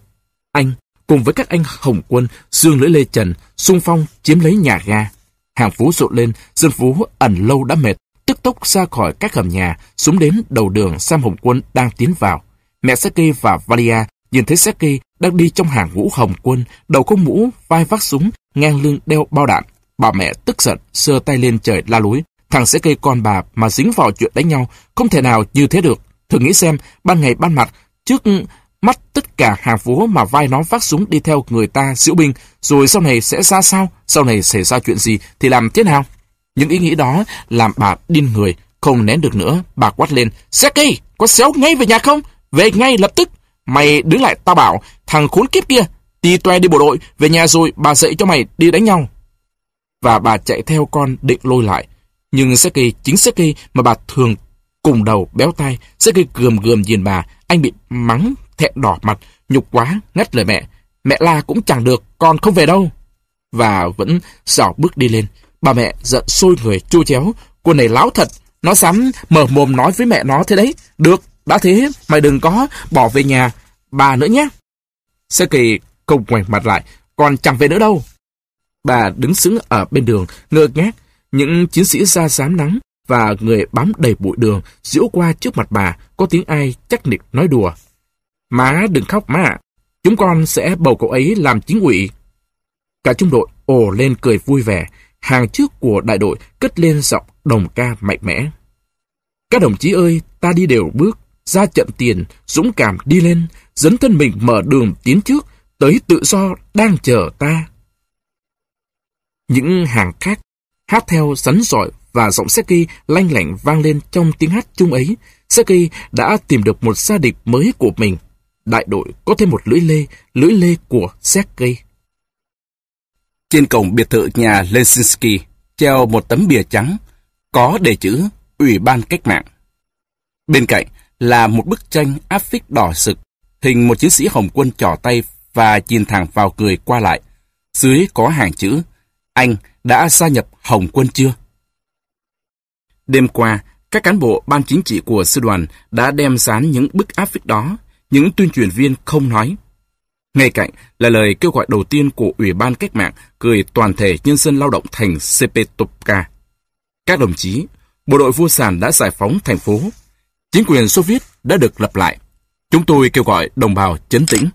Anh, cùng với các anh Hồng Quân, Dương Lưỡi Lê Trần, xung phong chiếm lấy nhà ga. Hàng phố rộn lên, dân phố ẩn lâu đã mệt, tức tốc ra khỏi các hầm nhà, xuống đến đầu đường Sam Hồng Quân đang tiến vào. Mẹ Seki và Valia nhìn thấy Seki đang đi trong hàng ngũ Hồng Quân, đầu có mũ, vai vác súng, ngang lưng đeo bao đạn. Bà mẹ tức giận, sơ tay lên trời la lối. Thằng sẽ cây con bà mà dính vào chuyện đánh nhau, không thể nào như thế được. Thử nghĩ xem, ban ngày ban mặt, trước mắt tất cả hàng phố mà vai nó vác súng đi theo người ta diễu binh, rồi sau này sẽ ra sao? Sau này xảy ra chuyện gì thì làm thế nào? Những ý nghĩ đó làm bà điên người, không nén được nữa. Bà quát lên, Seki, có xéo ngay về nhà không? Về ngay lập tức. Mày đứng lại tao bảo, thằng khốn kiếp kia, Ti toe đi bộ đội, về nhà rồi bà dạy cho mày đi đánh nhau. Và bà chạy theo con định lôi lại. Nhưng Seki, chính Seki mà bà thường cùng đầu béo tay, Seki gườm gườm nhìn bà, anh bị mắng, thẹn đỏ mặt, nhục quá, ngắt lời mẹ. Mẹ la cũng chẳng được, con không về đâu. Và vẫn dạo bước đi lên. Bà mẹ giận sôi người chua chéo, cô này láo thật, nó dám mở mồm nói với mẹ nó thế đấy. Được, đã thế, mày đừng có bỏ về nhà bà nữa nhé. Seki không ngoảnh mặt lại, còn chẳng về nữa đâu. Bà đứng sững ở bên đường, ngơ ngác, những chiến sĩ ra sám nắng và người bám đầy bụi đường diễu qua trước mặt bà, có tiếng ai chắc nịch nói đùa. Má đừng khóc má ạ, chúng con sẽ bầu cậu ấy làm chính ủy. Cả trung đội ồ lên cười vui vẻ, hàng trước của đại đội cất lên giọng đồng ca mạnh mẽ. Các đồng chí ơi, ta đi đều bước, ra trận tiền, dũng cảm đi lên, dẫn thân mình mở đường tiến trước, tới tự do đang chờ ta. Những hàng khác hát theo sắn giỏi và giọng Seki lanh lảnh vang lên trong tiếng hát chung ấy. Seki đã tìm được một gia địch mới của mình. Đại đội có thêm một lưỡi lê, lưỡi lê của Seki. Trên cổng biệt thự nhà Lensinski treo một tấm bìa trắng có đề chữ Ủy ban Cách mạng. Bên cạnh là một bức tranh áp phích đỏ sực, hình một chiến sĩ Hồng quân trỏ tay và nhìn thẳng vào cười qua lại. Dưới có hàng chữ Anh đã gia nhập Hồng quân chưa? Đêm qua, các cán bộ ban chính trị của sư đoàn đã đem dán những bức áp phích đó, những tuyên truyền viên không nói. Ngay cạnh là lời kêu gọi đầu tiên của Ủy ban Cách mạng gửi toàn thể nhân dân lao động thành Sepetopka. Các đồng chí, bộ đội vô sản đã giải phóng thành phố. Chính quyền Xô Viết đã được lập lại. Chúng tôi kêu gọi đồng bào chấn tĩnh.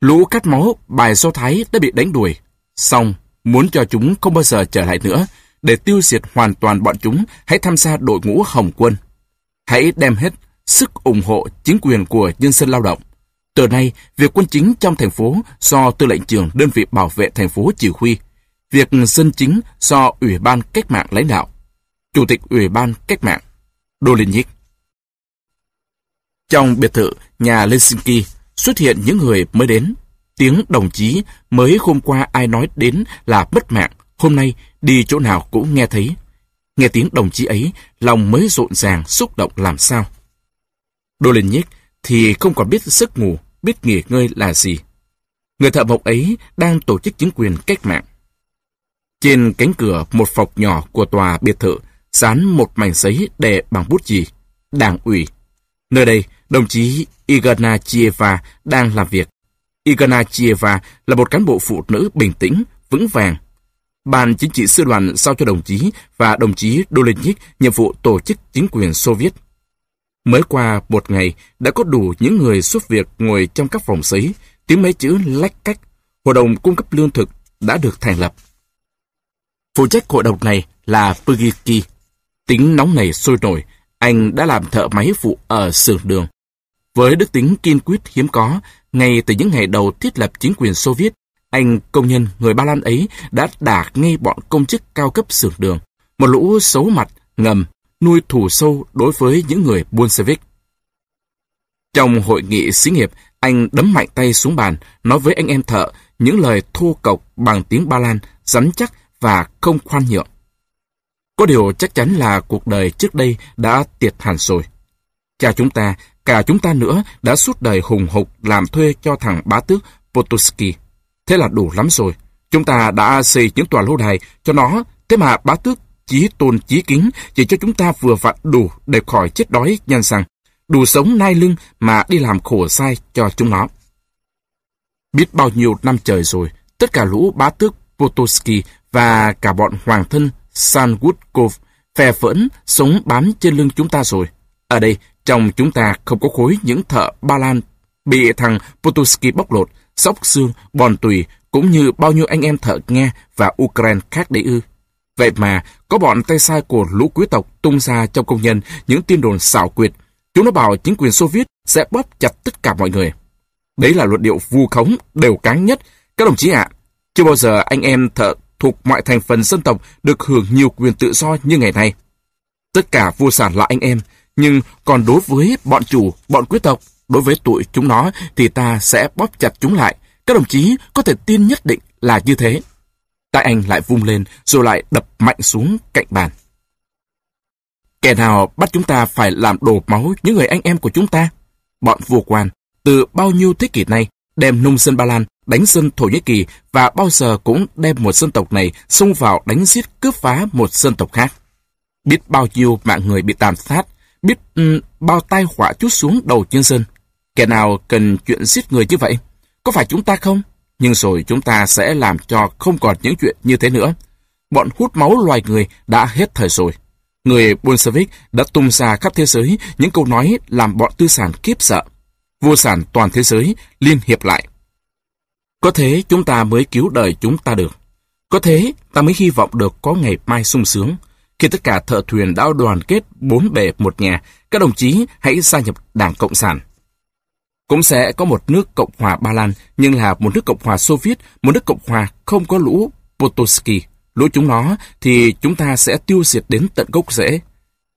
Lũ cắt máu bài Do Thái đã bị đánh đuổi. Xong, muốn cho chúng không bao giờ trở lại nữa, để tiêu diệt hoàn toàn bọn chúng, hãy tham gia đội ngũ Hồng quân. Hãy đem hết sức ủng hộ chính quyền của nhân dân lao động. Từ nay, việc quân chính trong thành phố do tư lệnh trưởng đơn vị bảo vệ thành phố chỉ huy. Việc dân chính do Ủy ban Cách mạng lãnh đạo. Chủ tịch Ủy ban Cách mạng Đô Linh Nhích. Trong biệt thự nhà Helsinki xuất hiện những người mới đến. Tiếng đồng chí mới hôm qua ai nói đến là mất mạng, hôm nay đi chỗ nào cũng nghe thấy. Nghe tiếng đồng chí ấy, lòng mới rộn ràng, xúc động làm sao. Đô Linh Nhích thì không còn biết giấc ngủ, biết nghỉ ngơi là gì. Người thợ mộc ấy đang tổ chức chính quyền cách mạng. Trên cánh cửa một phòng nhỏ của tòa biệt thự dán một mảnh giấy đè bằng bút chì, đảng ủy. Nơi đây, đồng chí Igna Chieva đang làm việc. Igna Chieva là một cán bộ phụ nữ bình tĩnh, vững vàng. Ban chính trị sư đoàn giao cho đồng chí và đồng chí Dolenik nhiệm vụ tổ chức chính quyền Xô Viết. Mới qua một ngày, đã có đủ những người giúp việc ngồi trong các phòng xấy, tiếng mấy chữ lách cách. Hội đồng cung cấp lương thực đã được thành lập. Phụ trách hội đồng này là Pugiki. Tính nóng này sôi nổi, anh đã làm thợ máy phụ ở xưởng đường. Với đức tính kiên quyết hiếm có, ngay từ những ngày đầu thiết lập chính quyền Xô Viết, anh công nhân người Ba Lan ấy đã đả ngay bọn công chức cao cấp xưởng đường. Một lũ xấu mặt, ngầm, nuôi thù sâu đối với những người Bolshevik. Trong hội nghị xí nghiệp, anh đấm mạnh tay xuống bàn, nói với anh em thợ những lời thô cộc bằng tiếng Ba Lan, rắn chắc và không khoan nhượng. Có điều chắc chắn là cuộc đời trước đây đã tiệt hẳn rồi. Cha chúng ta, cả chúng ta nữa đã suốt đời hùng hục làm thuê cho thằng bá tước Potosky. Thế là đủ lắm rồi. Chúng ta đã xây những tòa lâu đài cho nó, thế mà bá tước chí tôn chí kính chỉ cho chúng ta vừa vặn đủ để khỏi chết đói nhanh rằng, đủ sống nai lưng mà đi làm khổ sai cho chúng nó. Biết bao nhiêu năm trời rồi, tất cả lũ bá tước Potosky và cả bọn hoàng thân Sanwoodkov phè phẫn sống bám trên lưng chúng ta rồi. Ở đây, trong chúng ta không có khối những thợ Ba Lan bị thằng Potosky bóc lột, sóc xương, bòn tùy, cũng như bao nhiêu anh em thợ Nga và Ukraine khác đấy ư. Vậy mà, có bọn tay sai của lũ quý tộc tung ra trong công nhân những tin đồn xảo quyệt. Chúng nó bảo chính quyền Xô Viết sẽ bóp chặt tất cả mọi người. Đấy là luận điệu vu khống, đều cáng nhất. Các đồng chí ạ, chưa bao giờ anh em thợ thuộc mọi thành phần dân tộc được hưởng nhiều quyền tự do như ngày nay. Tất cả vô sản là anh em, nhưng còn đối với bọn chủ, bọn quý tộc, đối với tụi chúng nó thì ta sẽ bóp chặt chúng lại. Các đồng chí có thể tin nhất định là như thế. Tại anh lại vung lên rồi lại đập mạnh xuống cạnh bàn. Kẻ nào bắt chúng ta phải làm đổ máu những người anh em của chúng ta? Bọn vua quan, từ bao nhiêu thế kỷ nay, đem nông dân Ba Lan đánh dân Thổ Nhĩ Kỳ và bao giờ cũng đem một dân tộc này xông vào đánh giết cướp phá một dân tộc khác. Biết bao nhiêu mạng người bị tàn sát, biết um, bao tai họa chút xuống đầu nhân dân. Kẻ nào cần chuyện giết người như vậy? Có phải chúng ta không? Nhưng rồi chúng ta sẽ làm cho không còn những chuyện như thế nữa. Bọn hút máu loài người đã hết thời rồi. Người Bolshevik đã tung ra khắp thế giới những câu nói làm bọn tư sản kiếp sợ. Vô sản toàn thế giới liên hiệp lại. Có thế chúng ta mới cứu đời chúng ta được. Có thế ta mới hy vọng được có ngày mai sung sướng. Khi tất cả thợ thuyền đã đoàn kết bốn bề một nhà, các đồng chí hãy gia nhập Đảng Cộng sản. Cũng sẽ có một nước Cộng hòa Ba Lan, nhưng là một nước Cộng hòa Xô Viết, một nước Cộng hòa không có lũ Potosky. Lũ chúng nó thì chúng ta sẽ tiêu diệt đến tận gốc rễ.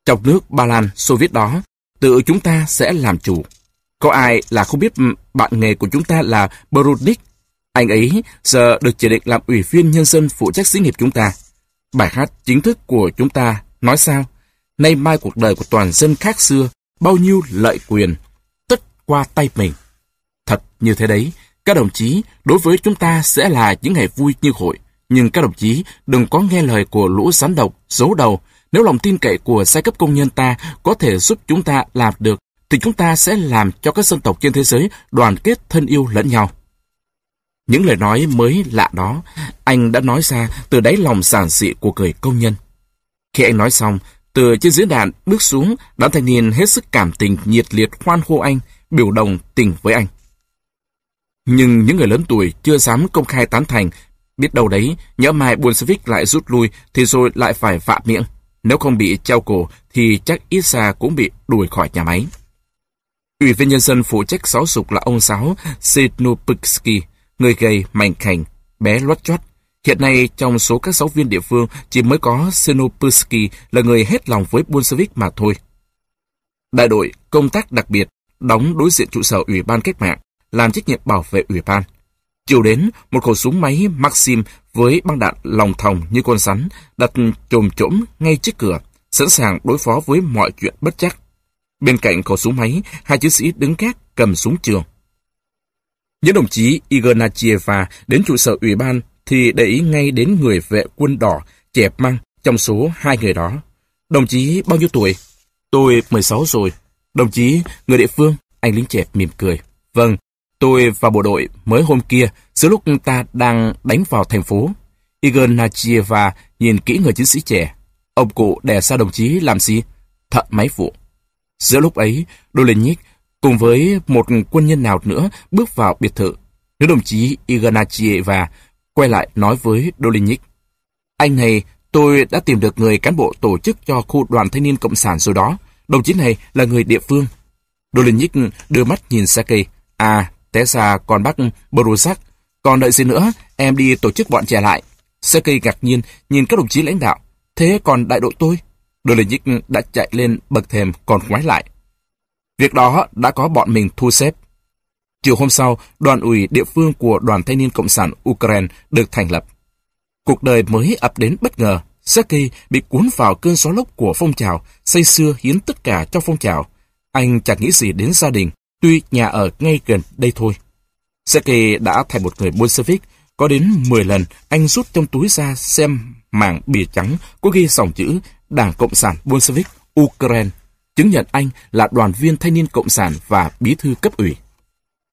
Trong nước Ba Lan, Xô Viết đó, tự chúng ta sẽ làm chủ. Có ai là không biết bạn nghề của chúng ta là Brudnik? Anh ấy giờ được chỉ định làm ủy viên nhân dân phụ trách xí nghiệp chúng ta. Bài hát chính thức của chúng ta nói sao? Nay mai cuộc đời của toàn dân khác xưa, bao nhiêu lợi quyền, tất qua tay mình. Thật như thế đấy, các đồng chí đối với chúng ta sẽ là những ngày vui như hội. Nhưng các đồng chí đừng có nghe lời của lũ rắn độc, giấu đầu. Nếu lòng tin cậy của giai cấp công nhân ta có thể giúp chúng ta làm được, thì chúng ta sẽ làm cho các dân tộc trên thế giới đoàn kết thân yêu lẫn nhau. Những lời nói mới lạ đó, anh đã nói ra từ đáy lòng giản dị của người công nhân. Khi anh nói xong, từ trên diễn đàn bước xuống, đám thanh niên hết sức cảm tình nhiệt liệt hoan hô anh, biểu đồng tình với anh. Nhưng những người lớn tuổi chưa dám công khai tán thành, biết đâu đấy, nhỡ mai Bolshevik lại rút lui thì rồi lại phải vạ miệng. Nếu không bị treo cổ thì chắc ít xa cũng bị đuổi khỏi nhà máy. Ủy viên nhân dân phụ trách giáo dục là ông giáo Sinopitsky, người gầy, mảnh khảnh, bé loắt choắt. Hiện nay, trong số các giáo viên địa phương, chỉ mới có Sinopitsky là người hết lòng với Bolshevik mà thôi. Đại đội công tác đặc biệt đóng đối diện trụ sở Ủy ban Cách mạng, làm trách nhiệm bảo vệ Ủy ban. Chiều đến, một khẩu súng máy Maxim với băng đạn lòng thòng như con rắn đặt trồm trỗm ngay trước cửa, sẵn sàng đối phó với mọi chuyện bất chắc. Bên cạnh khẩu súng máy, hai chiến sĩ đứng gác cầm súng trường. Những đồng chí Igor Nachieva đến trụ sở ủy ban thì để ý ngay đến người vệ quân đỏ, chẹp măng trong số hai người đó. Đồng chí bao nhiêu tuổi? Tôi 16 rồi. Đồng chí, người địa phương, anh lính chẹp mỉm cười. Vâng, tôi vào bộ đội mới hôm kia, giữa lúc ta đang đánh vào thành phố. Igor Nachieva nhìn kỹ người chiến sĩ trẻ. Ông cụ đè xa đồng chí làm gì? Thợ máy vụ. Giữa lúc ấy, Dolenik cùng với một quân nhân nào nữa bước vào biệt thự. Nữ đồng chí Iganachieva quay lại nói với Dolinik. Anh này, tôi đã tìm được người cán bộ tổ chức cho khu đoàn thanh niên cộng sản rồi đó. Đồng chí này là người địa phương. Dolinik đưa mắt nhìn Saki. À, té ra còn bác Borusak. Còn đợi gì nữa, em đi tổ chức bọn trẻ lại. Saki ngạc nhiên nhìn các đồng chí lãnh đạo. Thế còn đại đội tôi? Dolenik đã chạy lên bậc thềm còn ngoái lại. Việc đó đã có bọn mình thu xếp. Chiều hôm sau, đoàn ủy địa phương của Đoàn Thanh niên Cộng sản Ukraine được thành lập. Cuộc đời mới ập đến bất ngờ, Sergei bị cuốn vào cơn gió lốc của phong trào, say xưa hiến tất cả cho phong trào. Anh chẳng nghĩ gì đến gia đình, tuy nhà ở ngay gần đây thôi. Sergei đã thành một người Bolshevik, có đến 10 lần anh rút trong túi ra xem mảng bìa trắng có ghi dòng chữ Đảng Cộng sản Bolshevik Ukraine chứng nhận anh là đoàn viên thanh niên cộng sản và bí thư cấp ủy.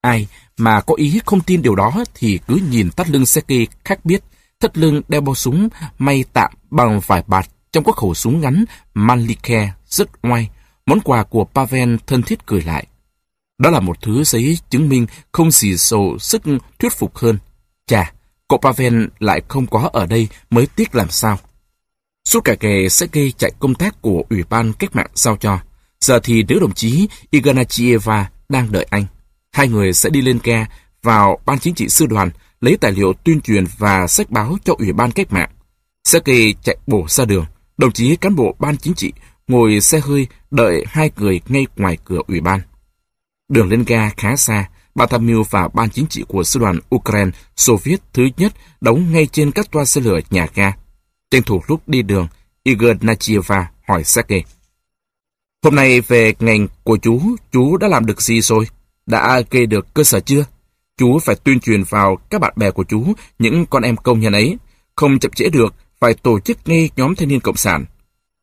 Ai mà có ý không tin điều đó thì cứ nhìn tắt lưng Seki khác biết, thắt lưng đeo bao súng may tạm bằng vải bạt trong các khẩu súng ngắn Manlike rất oai, món quà của Pavel thân thiết cười lại. Đó là một thứ giấy chứng minh không xì xồ sức thuyết phục hơn. Chà, cậu Pavel lại không có ở đây mới tiếc làm sao. Suốt cả ngày Sergei chạy công tác của Ủy ban Cách mạng giao cho. Giờ thì nữ đồng chí Iganachieva đang đợi anh. Hai người sẽ đi lên ga vào ban chính trị sư đoàn lấy tài liệu tuyên truyền và sách báo cho Ủy ban Cách mạng. Sergei chạy bổ ra đường. Đồng chí cán bộ ban chính trị ngồi xe hơi đợi hai người ngay ngoài cửa Ủy ban. Đường lên ga khá xa, Ban tham mưu và ban chính trị của sư đoàn Ukraine Soviet thứ nhất đóng ngay trên các toa xe lửa nhà ga. Tranh thủ lúc đi đường, Igor Nachieva hỏi Sergei. Hôm nay về ngành của chú, chú đã làm được gì rồi? Đã gây được cơ sở chưa? Chú phải tuyên truyền vào các bạn bè của chú, những con em công nhân ấy. Không chậm trễ được, phải tổ chức ngay nhóm thanh niên cộng sản.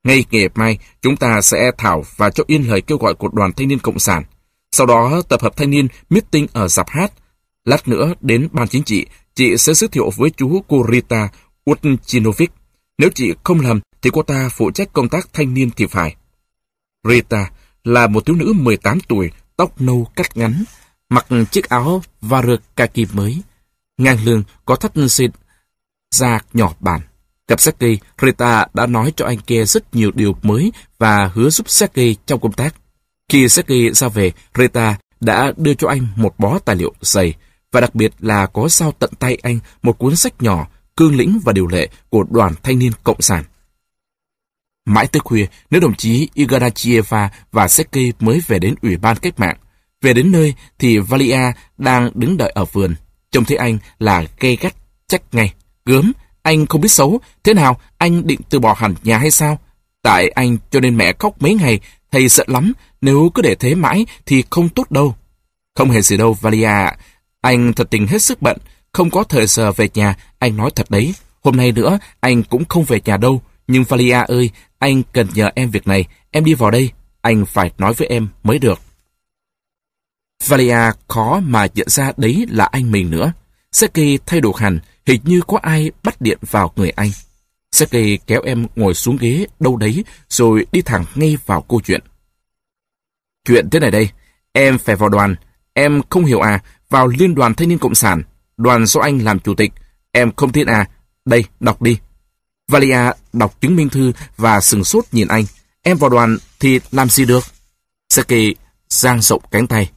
Ngay ngày mai, chúng ta sẽ thảo và cho yên lời kêu gọi của đoàn thanh niên cộng sản. Sau đó tập hợp thanh niên meeting ở dạp hát. Lát nữa đến ban chính trị, chị sẽ giới thiệu với chú cô Rita Utchinovic. Nếu chị không lầm thì cô ta phụ trách công tác thanh niên thì phải. Rita là một thiếu nữ 18 tuổi, tóc nâu cắt ngắn, mặc chiếc áo Varekaki mới. Ngang lưng có thắt xịt da nhỏ bản. Gặp Sergei, Rita đã nói cho anh kia rất nhiều điều mới và hứa giúp Sergei trong công tác. Khi Sergei ra về, Rita đã đưa cho anh một bó tài liệu dày và đặc biệt là có giao tận tay anh một cuốn sách nhỏ, cương lĩnh và điều lệ của đoàn thanh niên Cộng sản. Mãi tới khuya, nữ đồng chí Igarachieva và Seki mới về đến Ủy ban Cách mạng. Về đến nơi thì Valia đang đứng đợi ở vườn. Trông thấy anh là gây gắt, chắc ngay. Gớm, anh không biết xấu. Thế nào, anh định từ bỏ hẳn nhà hay sao? Tại anh cho nên mẹ khóc mấy ngày, thầy sợ lắm. Nếu cứ để thế mãi thì không tốt đâu. Không hề gì đâu, Valia Anh thật tình hết sức bận. Không có thời giờ về nhà, anh nói thật đấy. Hôm nay nữa, anh cũng không về nhà đâu. Nhưng Valia ơi, anh cần nhờ em việc này. Em đi vào đây. Anh phải nói với em mới được. Valia khó mà nhận ra đấy là anh mình nữa. Seki thay đồ hẳn, hình như có ai bắt điện vào người anh. Seki kéo em ngồi xuống ghế đâu đấy rồi đi thẳng ngay vào câu chuyện. Chuyện thế này đây, em phải vào đoàn. Em không hiểu à, vào Liên đoàn Thanh niên Cộng sản. Đoàn do anh làm chủ tịch. Em không tin à. Đây, đọc đi. Valia đọc chứng minh thư và sừng sốt nhìn anh. Em vào đoàn thì làm gì được? Seki giang rộng cánh tay.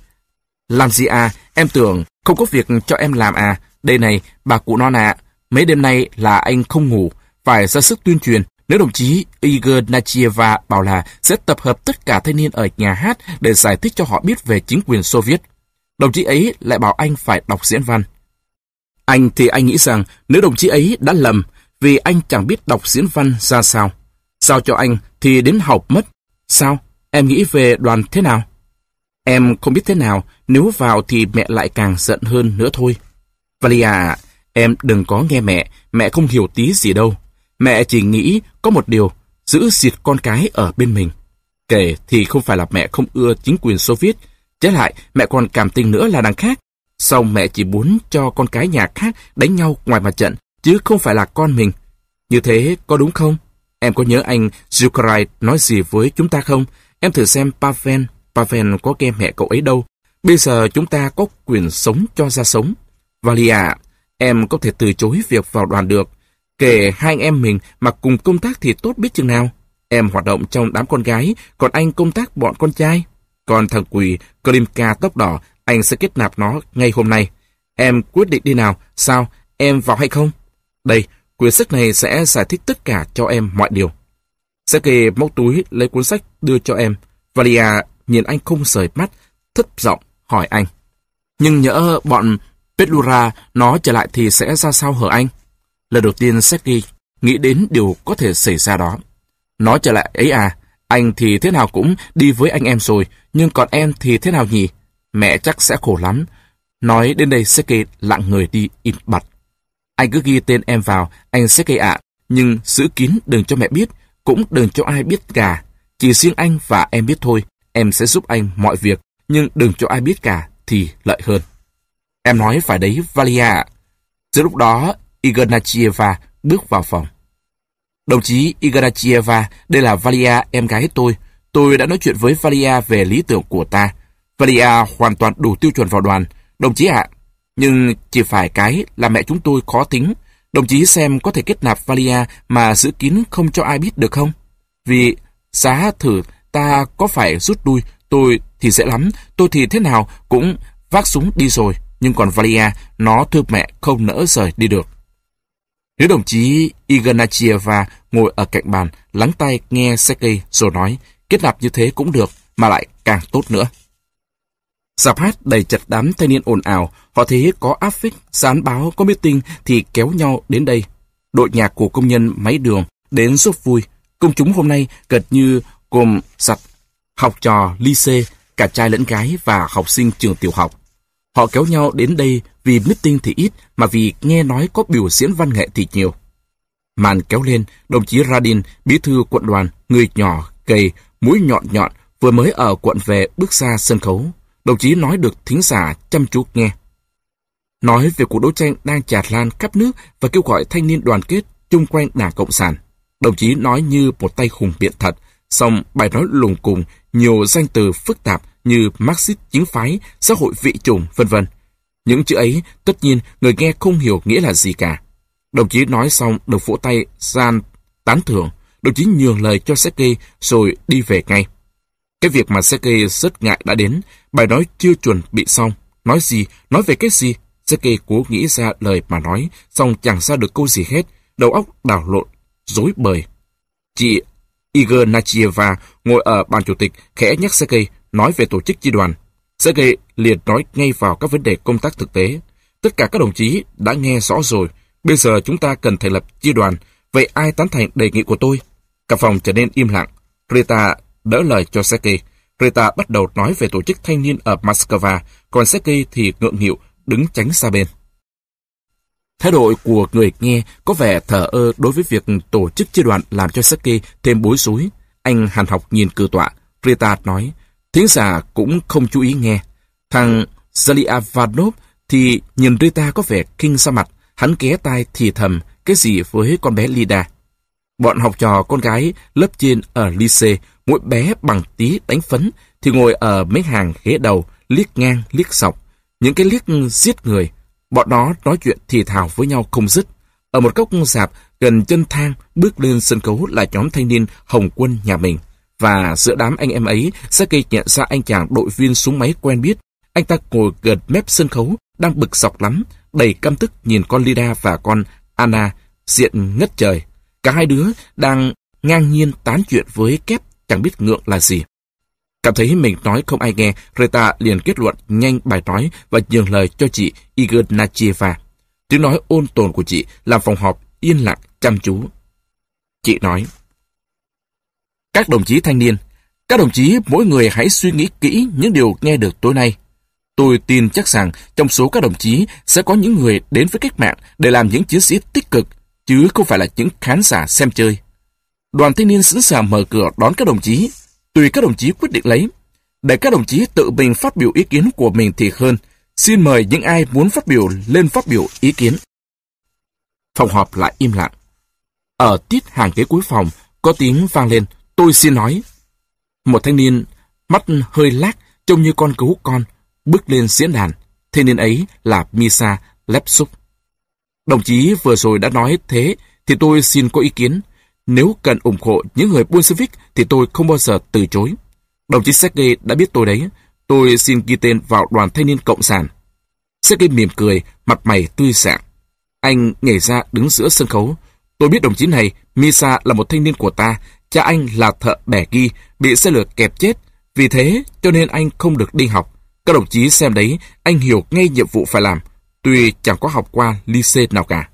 Làm gì à? Em tưởng không có việc cho em làm à? Đây này, bà cụ non ạ. mấy đêm nay là anh không ngủ. Phải ra sức tuyên truyền. Nếu đồng chí Igor Nachieva bảo là sẽ tập hợp tất cả thanh niên ở nhà hát để giải thích cho họ biết về chính quyền Xô Viết. Đồng chí ấy lại bảo anh phải đọc diễn văn. Anh thì anh nghĩ rằng nếu đồng chí ấy đã lầm vì anh chẳng biết đọc diễn văn ra sao. Sao cho anh thì đến học mất. Sao? Em nghĩ về đoàn thế nào? Em không biết thế nào, nếu vào thì mẹ lại càng giận hơn nữa thôi. Valia em đừng có nghe mẹ, mẹ không hiểu tí gì đâu. Mẹ chỉ nghĩ có một điều, giữ diệt con cái ở bên mình. Kể thì không phải là mẹ không ưa chính quyền Xô Viết, trái lại mẹ còn cảm tình nữa là đằng khác. Xong mẹ chỉ muốn cho con cái nhà khác đánh nhau ngoài mặt trận, chứ không phải là con mình. Như thế có đúng không? Em có nhớ anh Zuckerite nói gì với chúng ta không? Em thử xem Pavel Pavel có nghe mẹ cậu ấy đâu. Bây giờ chúng ta có quyền sống cho ra sống. Valia, em có thể từ chối việc vào đoàn được. Kể hai anh em mình mà cùng công tác thì tốt biết chừng nào. Em hoạt động trong đám con gái, còn anh công tác bọn con trai. Còn thằng quỷ Klimka tóc đỏ, anh sẽ kết nạp nó ngay hôm nay. Em quyết định đi nào, sao, em vào hay không? Đây, quyển sách này sẽ giải thích tất cả cho em mọi điều. Sergei móc túi lấy cuốn sách đưa cho em. Valia nhìn anh không rời mắt, thất giọng hỏi anh. Nhưng nhỡ bọn Petlura nó trở lại thì sẽ ra sao hở anh? Lần đầu tiên Sergei nghĩ đến điều có thể xảy ra đó. Nó trở lại ấy à, anh thì thế nào cũng đi với anh em rồi, nhưng còn em thì thế nào nhỉ? Mẹ chắc sẽ khổ lắm. Nói đến đây Sergei lặng người đi im bặt. Anh cứ ghi tên em vào, anh sẽ gây ạ, nhưng giữ kín đừng cho mẹ biết, cũng đừng cho ai biết cả. Chỉ riêng anh và em biết thôi, em sẽ giúp anh mọi việc, nhưng đừng cho ai biết cả thì lợi hơn. Em nói phải đấy, Valia. Giữa lúc đó, Ignachieva bước vào phòng. Đồng chí Ignachieva, đây là Valia, em gái tôi. Tôi đã nói chuyện với Valia về lý tưởng của ta. Valia hoàn toàn đủ tiêu chuẩn vào đoàn. Đồng chí ạ, nhưng chỉ phải cái là mẹ chúng tôi khó tính. Đồng chí xem có thể kết nạp Valia mà giữ kín không cho ai biết được không? Vì giá thử ta có phải rút lui, tôi thì dễ lắm, tôi thì thế nào cũng vác súng đi rồi, nhưng còn Valia, nó thương mẹ không nỡ rời đi được. Nếu đồng chí Ignachieva ngồi ở cạnh bàn, lắng tay nghe Sergei rồi nói, kết nạp như thế cũng được, mà lại càng tốt nữa. Sạp hát đầy chật đám thanh niên ồn ào, họ thấy có áp phích, dán báo, có meeting thì kéo nhau đến đây. Đội nhạc của công nhân máy đường đến giúp vui. Công chúng hôm nay gần như gồm sạch học trò lycée, cả trai lẫn gái và học sinh trường tiểu học. Họ kéo nhau đến đây vì meeting thì ít mà vì nghe nói có biểu diễn văn nghệ thì nhiều. Màn kéo lên, đồng chí Radin, bí thư quận đoàn, người nhỏ, gầy, mũi nhọn nhọn, vừa mới ở quận về bước ra sân khấu. Đồng chí nói được thính giả chăm chú nghe. Nói về cuộc đấu tranh đang tràn lan khắp nước và kêu gọi thanh niên đoàn kết chung quanh Đảng Cộng sản. Đồng chí nói như một tay hùng biện thật, song bài nói lùng cùng nhiều danh từ phức tạp như Marxist chính phái, xã hội vị chủng, vân vân. Những chữ ấy, tất nhiên, người nghe không hiểu nghĩa là gì cả. Đồng chí nói xong được vỗ tay gian tán thưởng. Đồng chí nhường lời cho Sergei rồi đi về ngay. Cái việc mà Sergei rất ngại đã đến, bài nói chưa chuẩn bị xong. Nói gì, nói về cái gì? Sergei cố nghĩ ra lời mà nói, xong chẳng ra được câu gì hết. Đầu óc đảo lộn, dối bời. Chị Igor Nachieva ngồi ở bàn chủ tịch, khẽ nhắc Sergei nói về tổ chức chi đoàn. Sergei liền nói ngay vào các vấn đề công tác thực tế. Tất cả các đồng chí đã nghe rõ rồi. Bây giờ chúng ta cần thành lập chi đoàn. Vậy ai tán thành đề nghị của tôi? Cả phòng trở nên im lặng. Rita đỡ lời cho Seki. Rita bắt đầu nói về tổ chức thanh niên ở Moscow, còn Seki thì ngượng nghịu, đứng tránh xa bên. Thái độ của người nghe có vẻ thờ ơ đối với việc tổ chức chi đoàn làm cho Seki thêm bối rối. Anh hàn học nhìn cử tọa. Rita nói, thiến giả cũng không chú ý nghe. Thằng Zaliavanov thì nhìn Rita có vẻ kinh sa mặt. Hắn ghé tai thì thầm cái gì với con bé Lida. Bọn học trò con gái lớp trên ở lycée, mỗi bé bằng tí đánh phấn, thì ngồi ở mấy hàng ghế đầu, liếc ngang, liếc sọc. Những cái liếc giết người. Bọn nó nói chuyện thì thào với nhau không dứt. Ở một góc dạp gần chân thang bước lên sân khấu là nhóm thanh niên Hồng Quân nhà mình. Và giữa đám anh em ấy, Saki nhận ra anh chàng đội viên súng máy quen biết. Anh ta ngồi gần mép sân khấu, đang bực sọc lắm, đầy căm tức nhìn con Lida và con Anna diện ngất trời. Cả hai đứa đang ngang nhiên tán chuyện với kép chẳng biết ngượng là gì. Cảm thấy mình nói không ai nghe, Reta liền kết luận nhanh bài nói và nhường lời cho chị Igor Nachieva. Tiếng nói ôn tồn của chị làm phòng họp yên lặng, chăm chú. Chị nói, Các đồng chí thanh niên, các đồng chí mỗi người hãy suy nghĩ kỹ những điều nghe được tối nay. Tôi tin chắc rằng trong số các đồng chí sẽ có những người đến với cách mạng để làm những chiến sĩ tích cực, chứ không phải là những khán giả xem chơi. Đoàn thanh niên sẵn sàng mở cửa đón các đồng chí, tùy các đồng chí quyết định lấy. Để các đồng chí tự mình phát biểu ý kiến của mình thì hơn. Xin mời những ai muốn phát biểu lên phát biểu ý kiến. Phòng họp lại im lặng. Ở tít hàng ghế cuối phòng, có tiếng vang lên, tôi xin nói. Một thanh niên, mắt hơi lác, trông như con gấu con, bước lên diễn đàn. Thanh niên ấy là Misa Lepsuk. Đồng chí vừa rồi đã nói thế, thì tôi xin có ý kiến. Nếu cần ủng hộ những người Bolshevik thì tôi không bao giờ từ chối. Đồng chí Sergei đã biết tôi đấy. Tôi xin ghi tên vào đoàn thanh niên Cộng sản. Sergei mỉm cười, mặt mày tươi sáng. Anh nhảy ra đứng giữa sân khấu. Tôi biết đồng chí này, Misa là một thanh niên của ta. Cha anh là thợ bẻ ghi, bị xe lửa kẹp chết. Vì thế, cho nên anh không được đi học. Các đồng chí xem đấy, anh hiểu ngay nhiệm vụ phải làm, tuy chẳng có học qua lycée nào cả.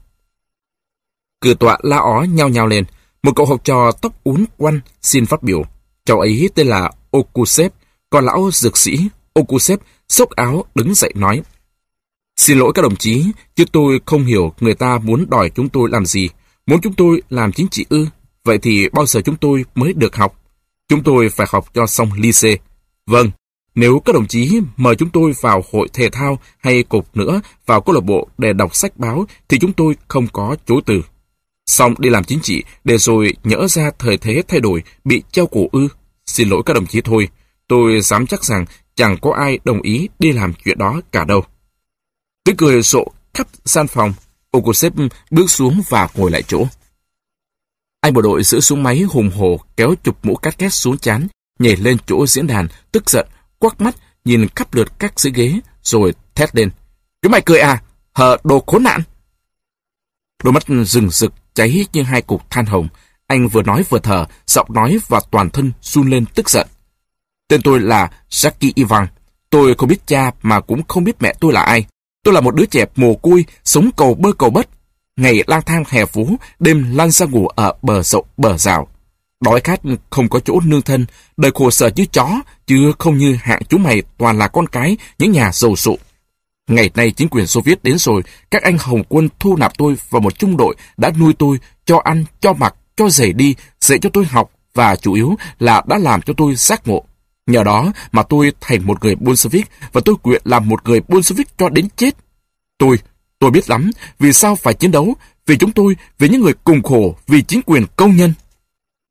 Cử tọa la ó nhao nhao lên, một cậu học trò tóc uốn quanh xin phát biểu. Cháu ấy tên là Okusep, còn lão dược sĩ Okusep xốc áo đứng dậy nói. Xin lỗi các đồng chí, chứ tôi không hiểu người ta muốn đòi chúng tôi làm gì. Muốn chúng tôi làm chính trị ư? Vậy thì bao giờ chúng tôi mới được học? Chúng tôi phải học cho xong lycée. Vâng, nếu các đồng chí mời chúng tôi vào hội thể thao hay cục nữa vào câu lạc bộ để đọc sách báo thì chúng tôi không có chối từ. Xong đi làm chính trị để rồi nhỡ ra thời thế thay đổi bị treo cổ ư. Xin lỗi các đồng chí thôi, tôi dám chắc rằng chẳng có ai đồng ý đi làm chuyện đó cả đâu. Tiếng cười rộ khắp gian phòng, ông sếp bước xuống và ngồi lại chỗ. Anh bộ đội giữ súng máy hùng hồ kéo chụp mũ cát két xuống chán, nhảy lên chỗ diễn đàn, tức giận, quắc mắt, nhìn khắp lượt các dưới ghế, rồi thét lên. "Cứ mày cười à? Hờ đồ khốn nạn! Đôi mắt rừng rực cháy như hai cục than hồng. Anh vừa nói vừa thở, giọng nói và toàn thân run lên tức giận. Tên tôi là Jackie Ivan. Tôi không biết cha mà cũng không biết mẹ tôi là ai. Tôi là một đứa trẻ mồ côi, sống cầu bơ cầu bất. Ngày lang thang hè phố, đêm lăn ra ngủ ở bờ rộng bờ rào. Đói khát không có chỗ nương thân, đời khổ sở như chó, chứ không như hạng chúng mày toàn là con cái, những nhà giàu sụ. Ngày nay chính quyền Xô Viết đến rồi, các anh Hồng quân thu nạp tôi vào một trung đội đã nuôi tôi, cho ăn, cho mặc, cho giày đi, dạy cho tôi học và chủ yếu là đã làm cho tôi giác ngộ. Nhờ đó mà tôi thành một người Bolshevik và tôi nguyện làm một người Bolshevik cho đến chết. Tôi, tôi biết lắm vì sao phải chiến đấu, vì chúng tôi, vì những người cùng khổ, vì chính quyền công nhân.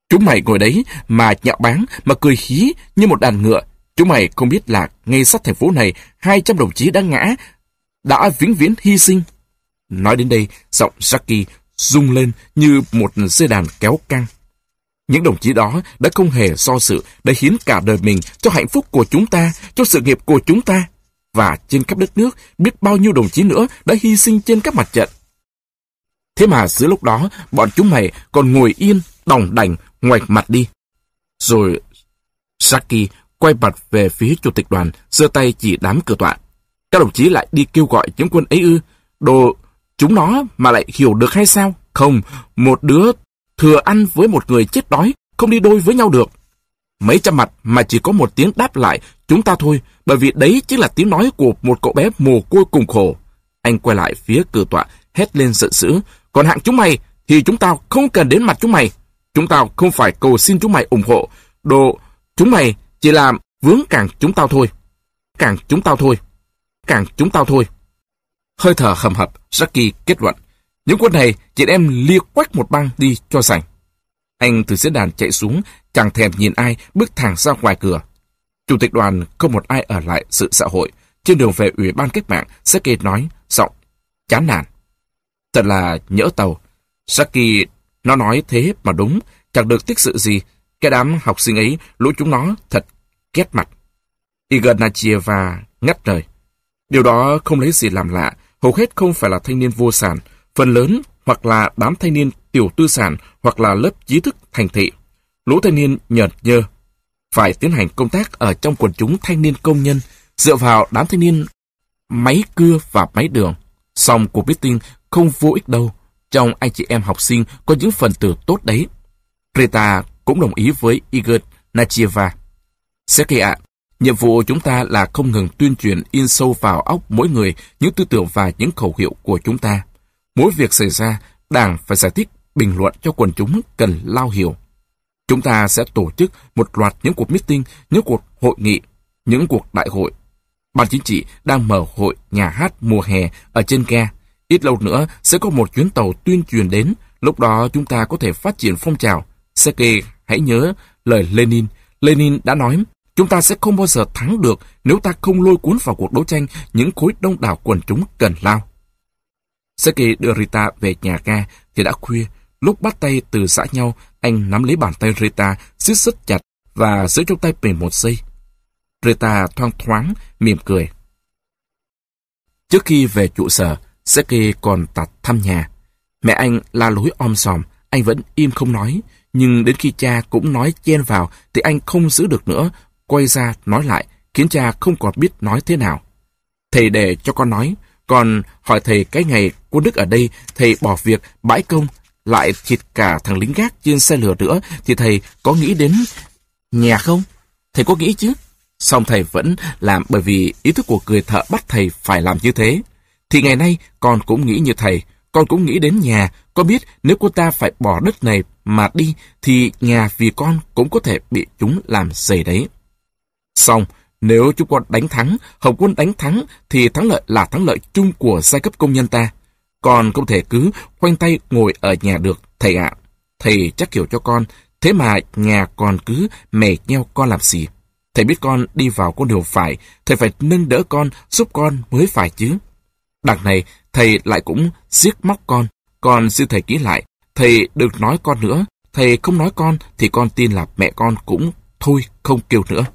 Chúng mày ngồi đấy mà nhạo báng, mà cười hí như một đàn ngựa. Chúng mày không biết là ngay sát thành phố này, 200 đồng chí đã ngã, đã vĩnh viễn hy sinh. Nói đến đây, giọng Jackie rung lên như một dây đàn kéo căng. Những đồng chí đó đã không hề so sự, đã hiến cả đời mình cho hạnh phúc của chúng ta, cho sự nghiệp của chúng ta. Và trên khắp đất nước, biết bao nhiêu đồng chí nữa đã hy sinh trên các mặt trận. Thế mà giữa lúc đó, bọn chúng mày còn ngồi yên, đồng đành, ngoạch mặt đi. Rồi Saki quay mặt về phía chủ tịch đoàn, giơ tay chỉ đám cửa tọa. Các đồng chí lại đi kêu gọi những quân ấy ư. Đồ, chúng nó mà lại hiểu được hay sao? Không, một đứa thừa ăn với một người chết đói, không đi đôi với nhau được. Mấy trăm mặt mà chỉ có một tiếng đáp lại chúng ta thôi, bởi vì đấy chính là tiếng nói của một cậu bé mồ côi cùng khổ. Anh quay lại phía cửa tọa, hét lên giận dữ. Còn hạng chúng mày thì chúng tao không cần đến mặt chúng mày. Chúng tao không phải cầu xin chúng mày ủng hộ. Đồ, chúng mày chỉ làm vướng càng chúng tao thôi. Càng chúng tao thôi. Càng chúng tao thôi. Hơi thở hầm hập, Jackie kết luận. Những quân này chỉ đem lia quách một băng đi cho sành. Anh từ diễn đàn chạy xuống, chẳng thèm nhìn ai, bước thẳng ra ngoài cửa. Chủ tịch đoàn không một ai ở lại sự xã hội. Trên đường về Ủy ban cách mạng, Jackie nói, giọng, chán nản. Thật là nhỡ tàu. Jackie, nó nói thế mà đúng, chẳng được tích sự gì. Cái đám học sinh ấy, lũ chúng nó thật ghét mặt. Ignachieva ngắt lời. Điều đó không lấy gì làm lạ, hầu hết không phải là thanh niên vô sản, phần lớn hoặc là đám thanh niên tiểu tư sản hoặc là lớp trí thức thành thị. Lũ thanh niên nhợt nhơ, phải tiến hành công tác ở trong quần chúng thanh niên công nhân, dựa vào đám thanh niên máy cưa và máy đường. Song cuộc meeting không vô ích đâu, trong anh chị em học sinh có những phần tử tốt đấy. Greta cũng đồng ý với Igor Nachieva. Sergei ạ, nhiệm vụ chúng ta là không ngừng tuyên truyền in sâu vào óc mỗi người những tư tưởng và những khẩu hiệu của chúng ta. Mỗi việc xảy ra, Đảng phải giải thích, bình luận cho quần chúng cần lao hiểu. Chúng ta sẽ tổ chức một loạt những cuộc meeting, những cuộc hội nghị, những cuộc đại hội. Ban chính trị đang mở hội nhà hát mùa hè ở trên ga. Ít lâu nữa sẽ có một chuyến tàu tuyên truyền đến, lúc đó chúng ta có thể phát triển phong trào. Sergei hãy nhớ lời Lenin. Lenin đã nói, chúng ta sẽ không bao giờ thắng được nếu ta không lôi cuốn vào cuộc đấu tranh những khối đông đảo quần chúng cần lao. Seki đưa Rita về nhà ga thì đã khuya. Lúc bắt tay từ xã nhau, anh nắm lấy bàn tay Rita, siết rất chặt và giữ trong tay mình một giây. Rita thoang thoáng, mỉm cười. Trước khi về trụ sở, Seki còn tạt thăm nhà. Mẹ anh la lối om sòm, anh vẫn im không nói. Nhưng đến khi cha cũng nói chen vào thì anh không giữ được nữa. Quay ra nói lại, khiến cha không còn biết nói thế nào. Thầy để cho con nói, còn hỏi thầy cái ngày cô Đức ở đây, thầy bỏ việc bãi công, lại thịt cả thằng lính gác trên xe lửa nữa, thì thầy có nghĩ đến nhà không? Thầy có nghĩ chứ? Xong thầy vẫn làm bởi vì ý thức của người thợ bắt thầy phải làm như thế. Thì ngày nay con cũng nghĩ như thầy, con cũng nghĩ đến nhà, con biết nếu cô ta phải bỏ đất này mà đi thì nhà vì con cũng có thể bị chúng làm dày đấy. Xong, nếu chúng con đánh thắng, Hồng quân đánh thắng, thì thắng lợi là thắng lợi chung của giai cấp công nhân ta. Con không thể cứ khoanh tay ngồi ở nhà được, thầy ạ. Thầy chắc hiểu cho con, thế mà nhà còn cứ mè nheo con làm gì. Thầy biết con đi vào con đường phải, thầy phải nâng đỡ con, giúp con mới phải chứ. Đằng này, thầy lại cũng giết móc con. Con xin thầy ký lại, thầy được nói con nữa. Thầy không nói con thì con tin là mẹ con cũng thôi không kêu nữa.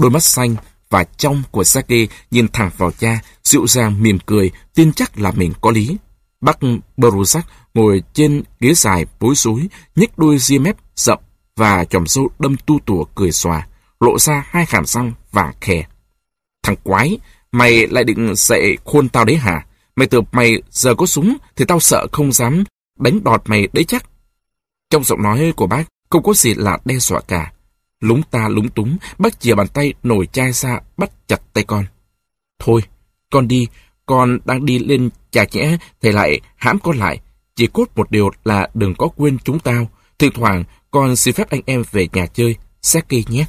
Đôi mắt xanh và trong của Sake nhìn thẳng vào cha, dịu dàng mỉm cười, tin chắc là mình có lý. Bác Berusak ngồi trên ghế dài bối rối, nhếch đuôi ria mép rậm và chòm râu đâm tu tủa cười xòa, lộ ra hai hàm răng vàng khè. Thằng quái, mày lại định dạy khôn tao đấy hả? Mày tưởng mày giờ có súng thì tao sợ không dám đánh đọt mày đấy chắc. Trong giọng nói của bác không có gì là đe dọa cả. Lúng ta lúng túng, bác chìa bàn tay nổi chai ra, bắt chặt tay con. Thôi, con đi, con đang đi lên chà chẽ, thầy lại hãm con lại. Chỉ cốt một điều là đừng có quên chúng tao. Thỉnh thoảng, con xin phép anh em về nhà chơi, Saki nhé.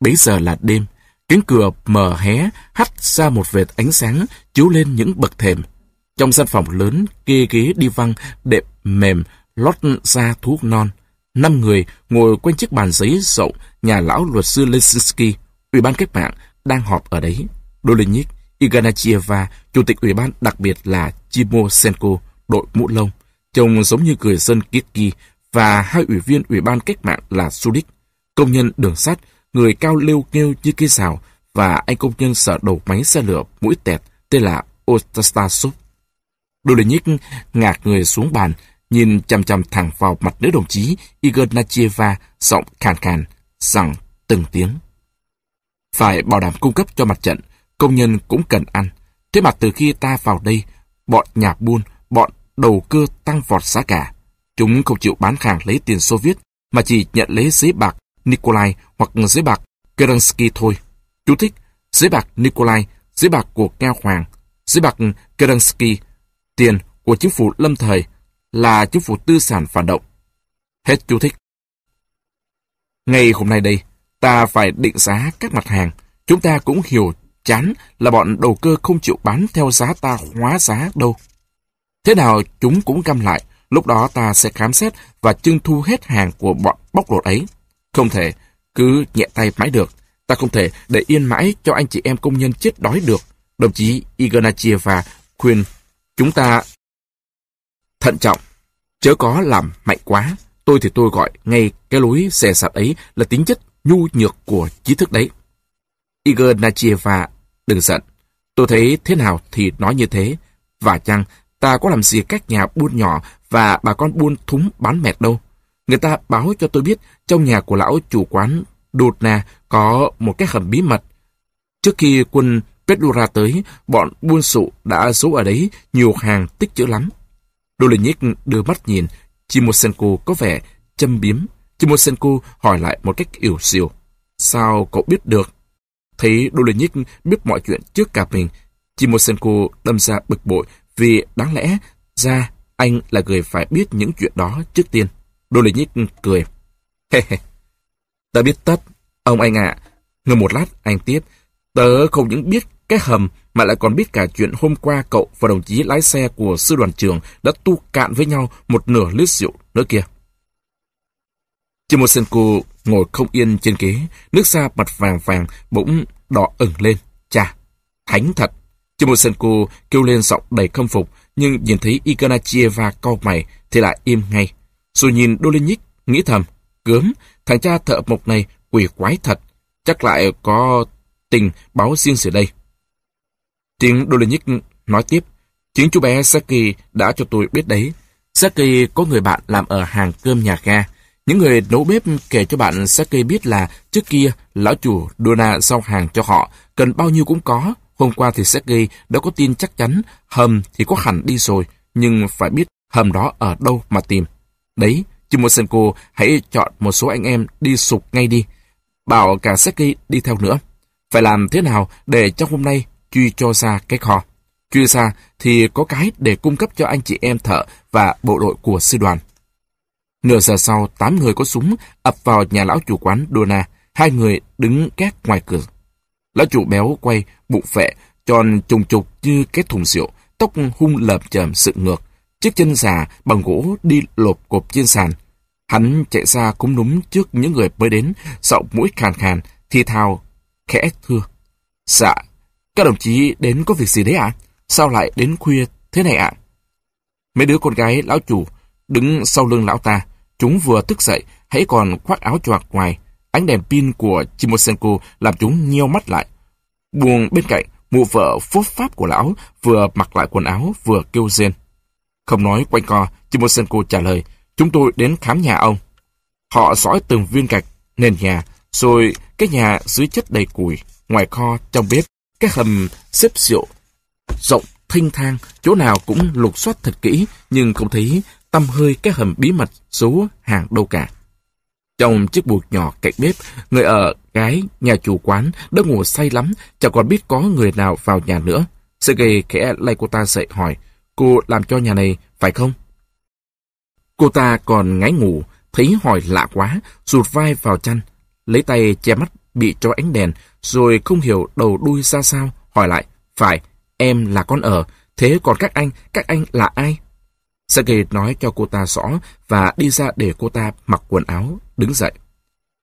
Bấy giờ là đêm, cánh cửa mở hé, hắt ra một vệt ánh sáng, chiếu lên những bậc thềm. Trong gian phòng lớn, kê ghế đi văng, đệm mềm, lót ra thuốc non. Năm người ngồi quanh chiếc bàn giấy rộng nhà lão luật sư Lesinski, Ủy ban cách mạng, đang họp ở đấy. Dolinik, Iganachieva, chủ tịch ủy ban đặc biệt là Chimosenko, đội mũ lông, trông giống như người dân Kitki, và hai ủy viên ủy ban cách mạng là Sudik, công nhân đường sắt, người cao lêu kêu như cây rào và anh công nhân sở đầu máy xe lửa mũi tẹt tên là Ostastasov. Dolinik ngạc người xuống bàn, nhìn chằm chằm thẳng vào mặt nữ đồng chí Igor Nachieva, giọng khàn khàn, rằng từng tiếng. Phải bảo đảm cung cấp cho mặt trận, công nhân cũng cần ăn. Thế mà từ khi ta vào đây, bọn nhà buôn, bọn đầu cơ tăng vọt giá cả. Chúng không chịu bán hàng lấy tiền Xô Viết, mà chỉ nhận lấy giấy bạc Nikolai hoặc giấy bạc Kerensky thôi. Chú thích, giấy bạc Nikolai, giấy bạc của Nga Hoàng, giấy bạc Kerensky, tiền của chính phủ lâm thời là chính phủ tư sản phản động. Hết chú thích. Ngày hôm nay đây, ta phải định giá các mặt hàng. Chúng ta cũng hiểu chán là bọn đầu cơ không chịu bán theo giá ta hóa giá đâu. Thế nào chúng cũng găm lại, lúc đó ta sẽ khám xét và trưng thu hết hàng của bọn bóc lột ấy. Không thể, cứ nhẹ tay mãi được. Ta không thể để yên mãi cho anh chị em công nhân chết đói được. Đồng chí Ignachieva khuyên chúng ta thận trọng, chớ có làm mạnh quá. Tôi thì tôi gọi ngay cái lối xè sạt ấy là tính chất nhu nhược của trí thức đấy. Igor Nachieva đừng giận. Tôi thấy thế nào thì nói như thế. Và chăng ta có làm gì các nhà buôn nhỏ và bà con buôn thúng bán mẹt đâu. Người ta báo cho tôi biết trong nhà của lão chủ quán Dudna có một cái hầm bí mật. Trước khi quân Pedura tới, bọn buôn sụ đã giấu ở đấy nhiều hàng tích chữ lắm. Dolenik đưa mắt nhìn, Chimosenko có vẻ châm biếm. Chimosenko hỏi lại một cách yếu xìu. Sao cậu biết được? Thấy Dolenik biết mọi chuyện trước cả mình, Chimosenko đâm ra bực bội vì đáng lẽ ra anh là người phải biết những chuyện đó trước tiên. Dolenik cười. Hê hê. Tớ biết tất. Ông anh ạ. À. Một lát, anh tiếp. Tớ không những biết cái hầm mà lại còn biết cả chuyện hôm qua cậu và đồng chí lái xe của sư đoàn trưởng đã tu cạn với nhau một nửa lít rượu nữa kia. Chimosenko ngồi không yên trên ghế, nước da mặt vàng vàng bỗng đỏ ửng lên. Chà, thánh thật. Chimosenko kêu lên giọng đầy khâm phục, nhưng nhìn thấy Iganachieva cau mày thì lại im ngay. Rồi nhìn Dolenik, nghĩ thầm, gớm, thằng cha thợ mộc này quỷ quái thật, chắc lại có tình báo riêng gì đây. Tiếng Dolenik nói tiếp, chính chú bé Saki đã cho tôi biết đấy. Saki có người bạn làm ở hàng cơm nhà ga. Những người nấu bếp kể cho bạn Saki biết là trước kia lão chủ Dona giao hàng cho họ, cần bao nhiêu cũng có. Hôm qua thì Saki đã có tin chắc chắn hầm thì có hẳn đi rồi, nhưng phải biết hầm đó ở đâu mà tìm. Đấy, Chimosenko hãy chọn một số anh em đi sụp ngay đi. Bảo cả Seki đi theo nữa. Phải làm thế nào để trong hôm nay chuy cho ra cái kho. chuy ra thì có cái để cung cấp cho anh chị em thợ và bộ đội của sư đoàn. Nửa giờ sau, tám người có súng ập vào nhà lão chủ quán Dona. Hai người đứng két ngoài cửa. Lão chủ béo quay, bụng phệ, tròn trùng trục như cái thùng rượu, tóc hung lợm chởm sự ngược. Chiếc chân già bằng gỗ đi lộp cộp trên sàn. Hắn chạy ra cúm núm trước những người mới đến, giọng mũi khàn khàn, thi thào, khẽ thưa. Dạ, các đồng chí đến có việc gì đấy ạ? Sao lại đến khuya thế này ạ? Mấy đứa con gái lão chủ đứng sau lưng lão ta. Chúng vừa thức dậy, hãy còn khoác áo choạc ngoài. Ánh đèn pin của Chimosenko làm chúng nheo mắt lại. Buồn bên cạnh, mụ vợ phốt pháp của lão vừa mặc lại quần áo vừa kêu rên. Không nói quanh co, Chimosenko trả lời, chúng tôi đến khám nhà ông. Họ dõi từng viên gạch, nền nhà, rồi cái nhà dưới chất đầy củi, ngoài kho, trong bếp, cái hầm xếp rượu, rộng, thanh thang, chỗ nào cũng lục soát thật kỹ, nhưng không thấy tâm hơi cái hầm bí mật số hàng đâu cả. Trong chiếc buồng nhỏ cạnh bếp, người ở gái nhà chủ quán đã ngủ say lắm, chẳng còn biết có người nào vào nhà nữa. Sergei khẽ lay cô ta dậy hỏi, cô làm cho nhà này, phải không? Cô ta còn ngáy ngủ, thấy hỏi lạ quá, rụt vai vào chăn, lấy tay che mắt bị cho ánh đèn, rồi không hiểu đầu đuôi ra sao, hỏi lại, phải, em là con ở, thế còn các anh, các anh là ai? Sergei nói cho cô ta rõ và đi ra để cô ta mặc quần áo, đứng dậy.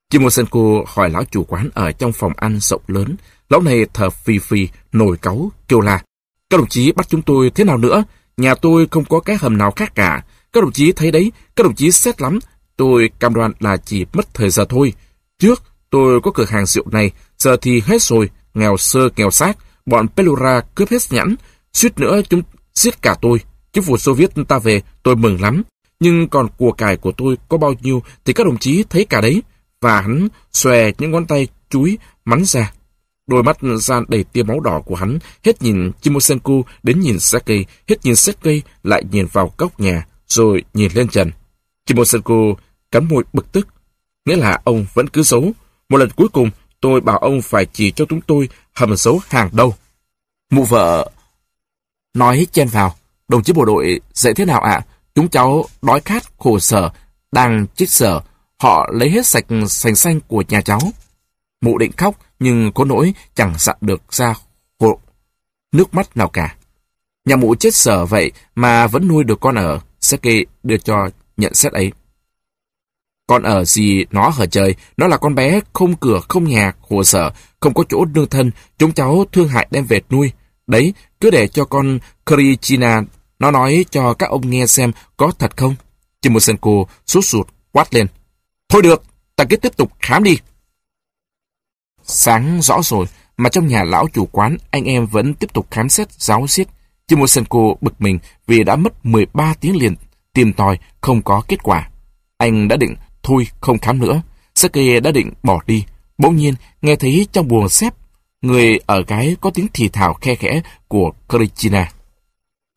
Chimosenko hỏi lão chủ quán ở trong phòng ăn rộng lớn, Lão này thở phì phì, nổi cáu, kêu là Các đồng chí bắt chúng tôi thế nào nữa? Nhà tôi không có cái hầm nào khác cả. Các đồng chí thấy đấy, các đồng chí xét lắm. Tôi cam đoan là chỉ mất thời giờ thôi. Trước, tôi có cửa hàng rượu này, giờ thì hết rồi, nghèo sơ nghèo xác, bọn Pelura cướp hết nhãn, suýt nữa chúng giết cả tôi. Chính phủ Xô Viết ta về, tôi mừng lắm. Nhưng còn của cải của tôi có bao nhiêu thì các đồng chí thấy cả đấy. Và hắn xòe những ngón tay chúi mắn ra. Đôi mắt gian đầy tia máu đỏ của hắn, hết nhìn Chimosenko đến nhìn Sergei, hết nhìn Sergei lại nhìn vào góc nhà, rồi nhìn lên trần. Chimosenko cắn môi bực tức. Nghĩa là ông vẫn cứ giấu. Một lần cuối cùng, tôi bảo ông phải chỉ cho chúng tôi hầm xấu hàng đâu. Mụ vợ nói chen vào. Đồng chí bộ đội dạy thế nào ạ? Chúng cháu đói khát, khổ sở, đang chích sở. Họ lấy hết sạch sành xanh của nhà cháu. Mụ định khóc, nhưng có nỗi chẳng dặn được ra hộ nước mắt nào cả. Nhà mụ chết sở vậy mà vẫn nuôi được con ở. Seki đưa cho nhận xét ấy. Con ở gì nó hở trời, nó là con bé không cửa không nhà, khổ sở, không có chỗ nương thân, chúng cháu thương hại đem về nuôi. Đấy, cứ để cho con Krichina nó nói cho các ông nghe xem có thật không. Timosenko sốt sụt quát lên. Thôi được, ta cứ tiếp tục khám đi. Sáng rõ rồi, mà trong nhà lão chủ quán, anh em vẫn tiếp tục khám xét giáo xiết. Timosenko bực mình vì đã mất 13 tiếng liền tìm tòi không có kết quả. Anh đã định thôi không khám nữa. Saki đã định bỏ đi. Bỗng nhiên nghe thấy trong buồng xếp người ở gái có tiếng thì thào khe khẽ của Krichina.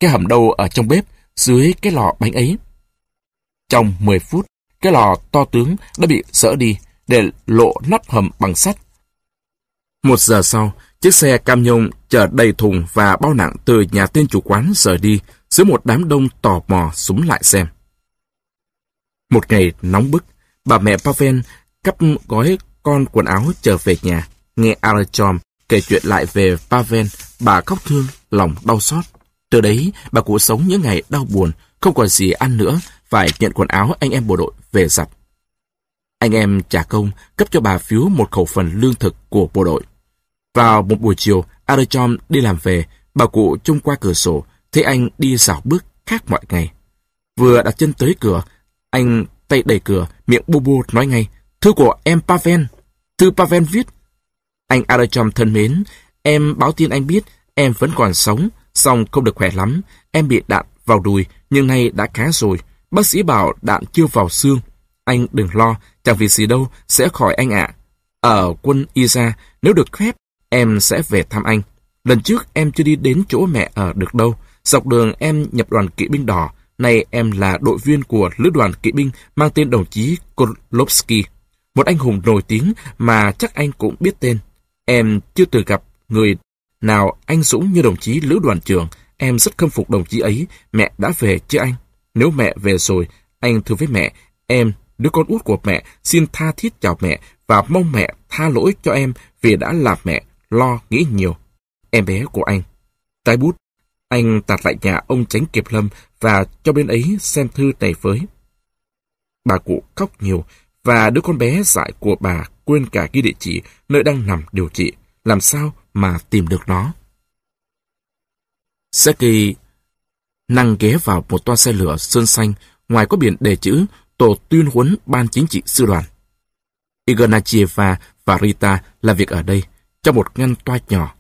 Cái hầm đâu ở trong bếp, dưới cái lò bánh ấy. Trong 10 phút, cái lò to tướng đã bị dỡ đi để lộ nắp hầm bằng sắt. Một giờ sau, chiếc xe cam nhông chở đầy thùng và bao nặng từ nhà tên chủ quán rời đi giữa một đám đông tò mò súng lại xem. Một ngày nóng bức, bà mẹ Pavel cắp gói con quần áo trở về nhà. Nghe Alachom kể chuyện lại về Pavel, bà khóc thương, lòng đau xót. Từ đấy, bà cụ sống những ngày đau buồn, không còn gì ăn nữa, phải nhận quần áo anh em bộ đội về giặt. Anh em trả công cấp cho bà phiếu một khẩu phần lương thực của bộ đội. Vào một buổi chiều, Arachom đi làm về, bà cụ trông qua cửa sổ, thấy anh đi dạo bước khác mọi ngày. Vừa đặt chân tới cửa, anh tay đẩy cửa, miệng bu bu nói ngay, Thư của em Pavel. Thư Pavel viết. Anh Arachom thân mến, em báo tin anh biết em vẫn còn sống, song không được khỏe lắm. Em bị đạn vào đùi, nhưng nay đã khá rồi. Bác sĩ bảo đạn chưa vào xương. Anh đừng lo, chẳng vì gì đâu, sẽ khỏi anh ạ. Ở quân Isa, nếu được phép, em sẽ về thăm anh. Lần trước em chưa đi đến chỗ mẹ ở được đâu. Dọc đường em nhập đoàn kỵ binh đỏ. Nay em là đội viên của lữ đoàn kỵ binh mang tên đồng chí Kolovsky. Một anh hùng nổi tiếng mà chắc anh cũng biết tên. Em chưa từng gặp người nào anh dũng như đồng chí lữ đoàn trưởng. Em rất khâm phục đồng chí ấy. Mẹ đã về chứ anh? Nếu mẹ về rồi, anh thưa với mẹ, em, đứa con út của mẹ, xin tha thiết chào mẹ và mong mẹ tha lỗi cho em vì đã làm mẹ lo nghĩ nhiều. Em bé của anh. Tái bút, anh tạt lại nhà ông tránh kiệp lâm và cho bên ấy xem thư này với. Bà cụ khóc nhiều và đứa con bé dại của bà quên cả ghi địa chỉ nơi đang nằm điều trị. Làm sao mà tìm được nó? Seki năng ghé vào một toa xe lửa sơn xanh, ngoài có biển đề chữ Tổ tuyên huấn Ban Chính trị Sư đoàn. Ignachieva và Rita làm việc ở đây, trong một ngăn toa nhỏ.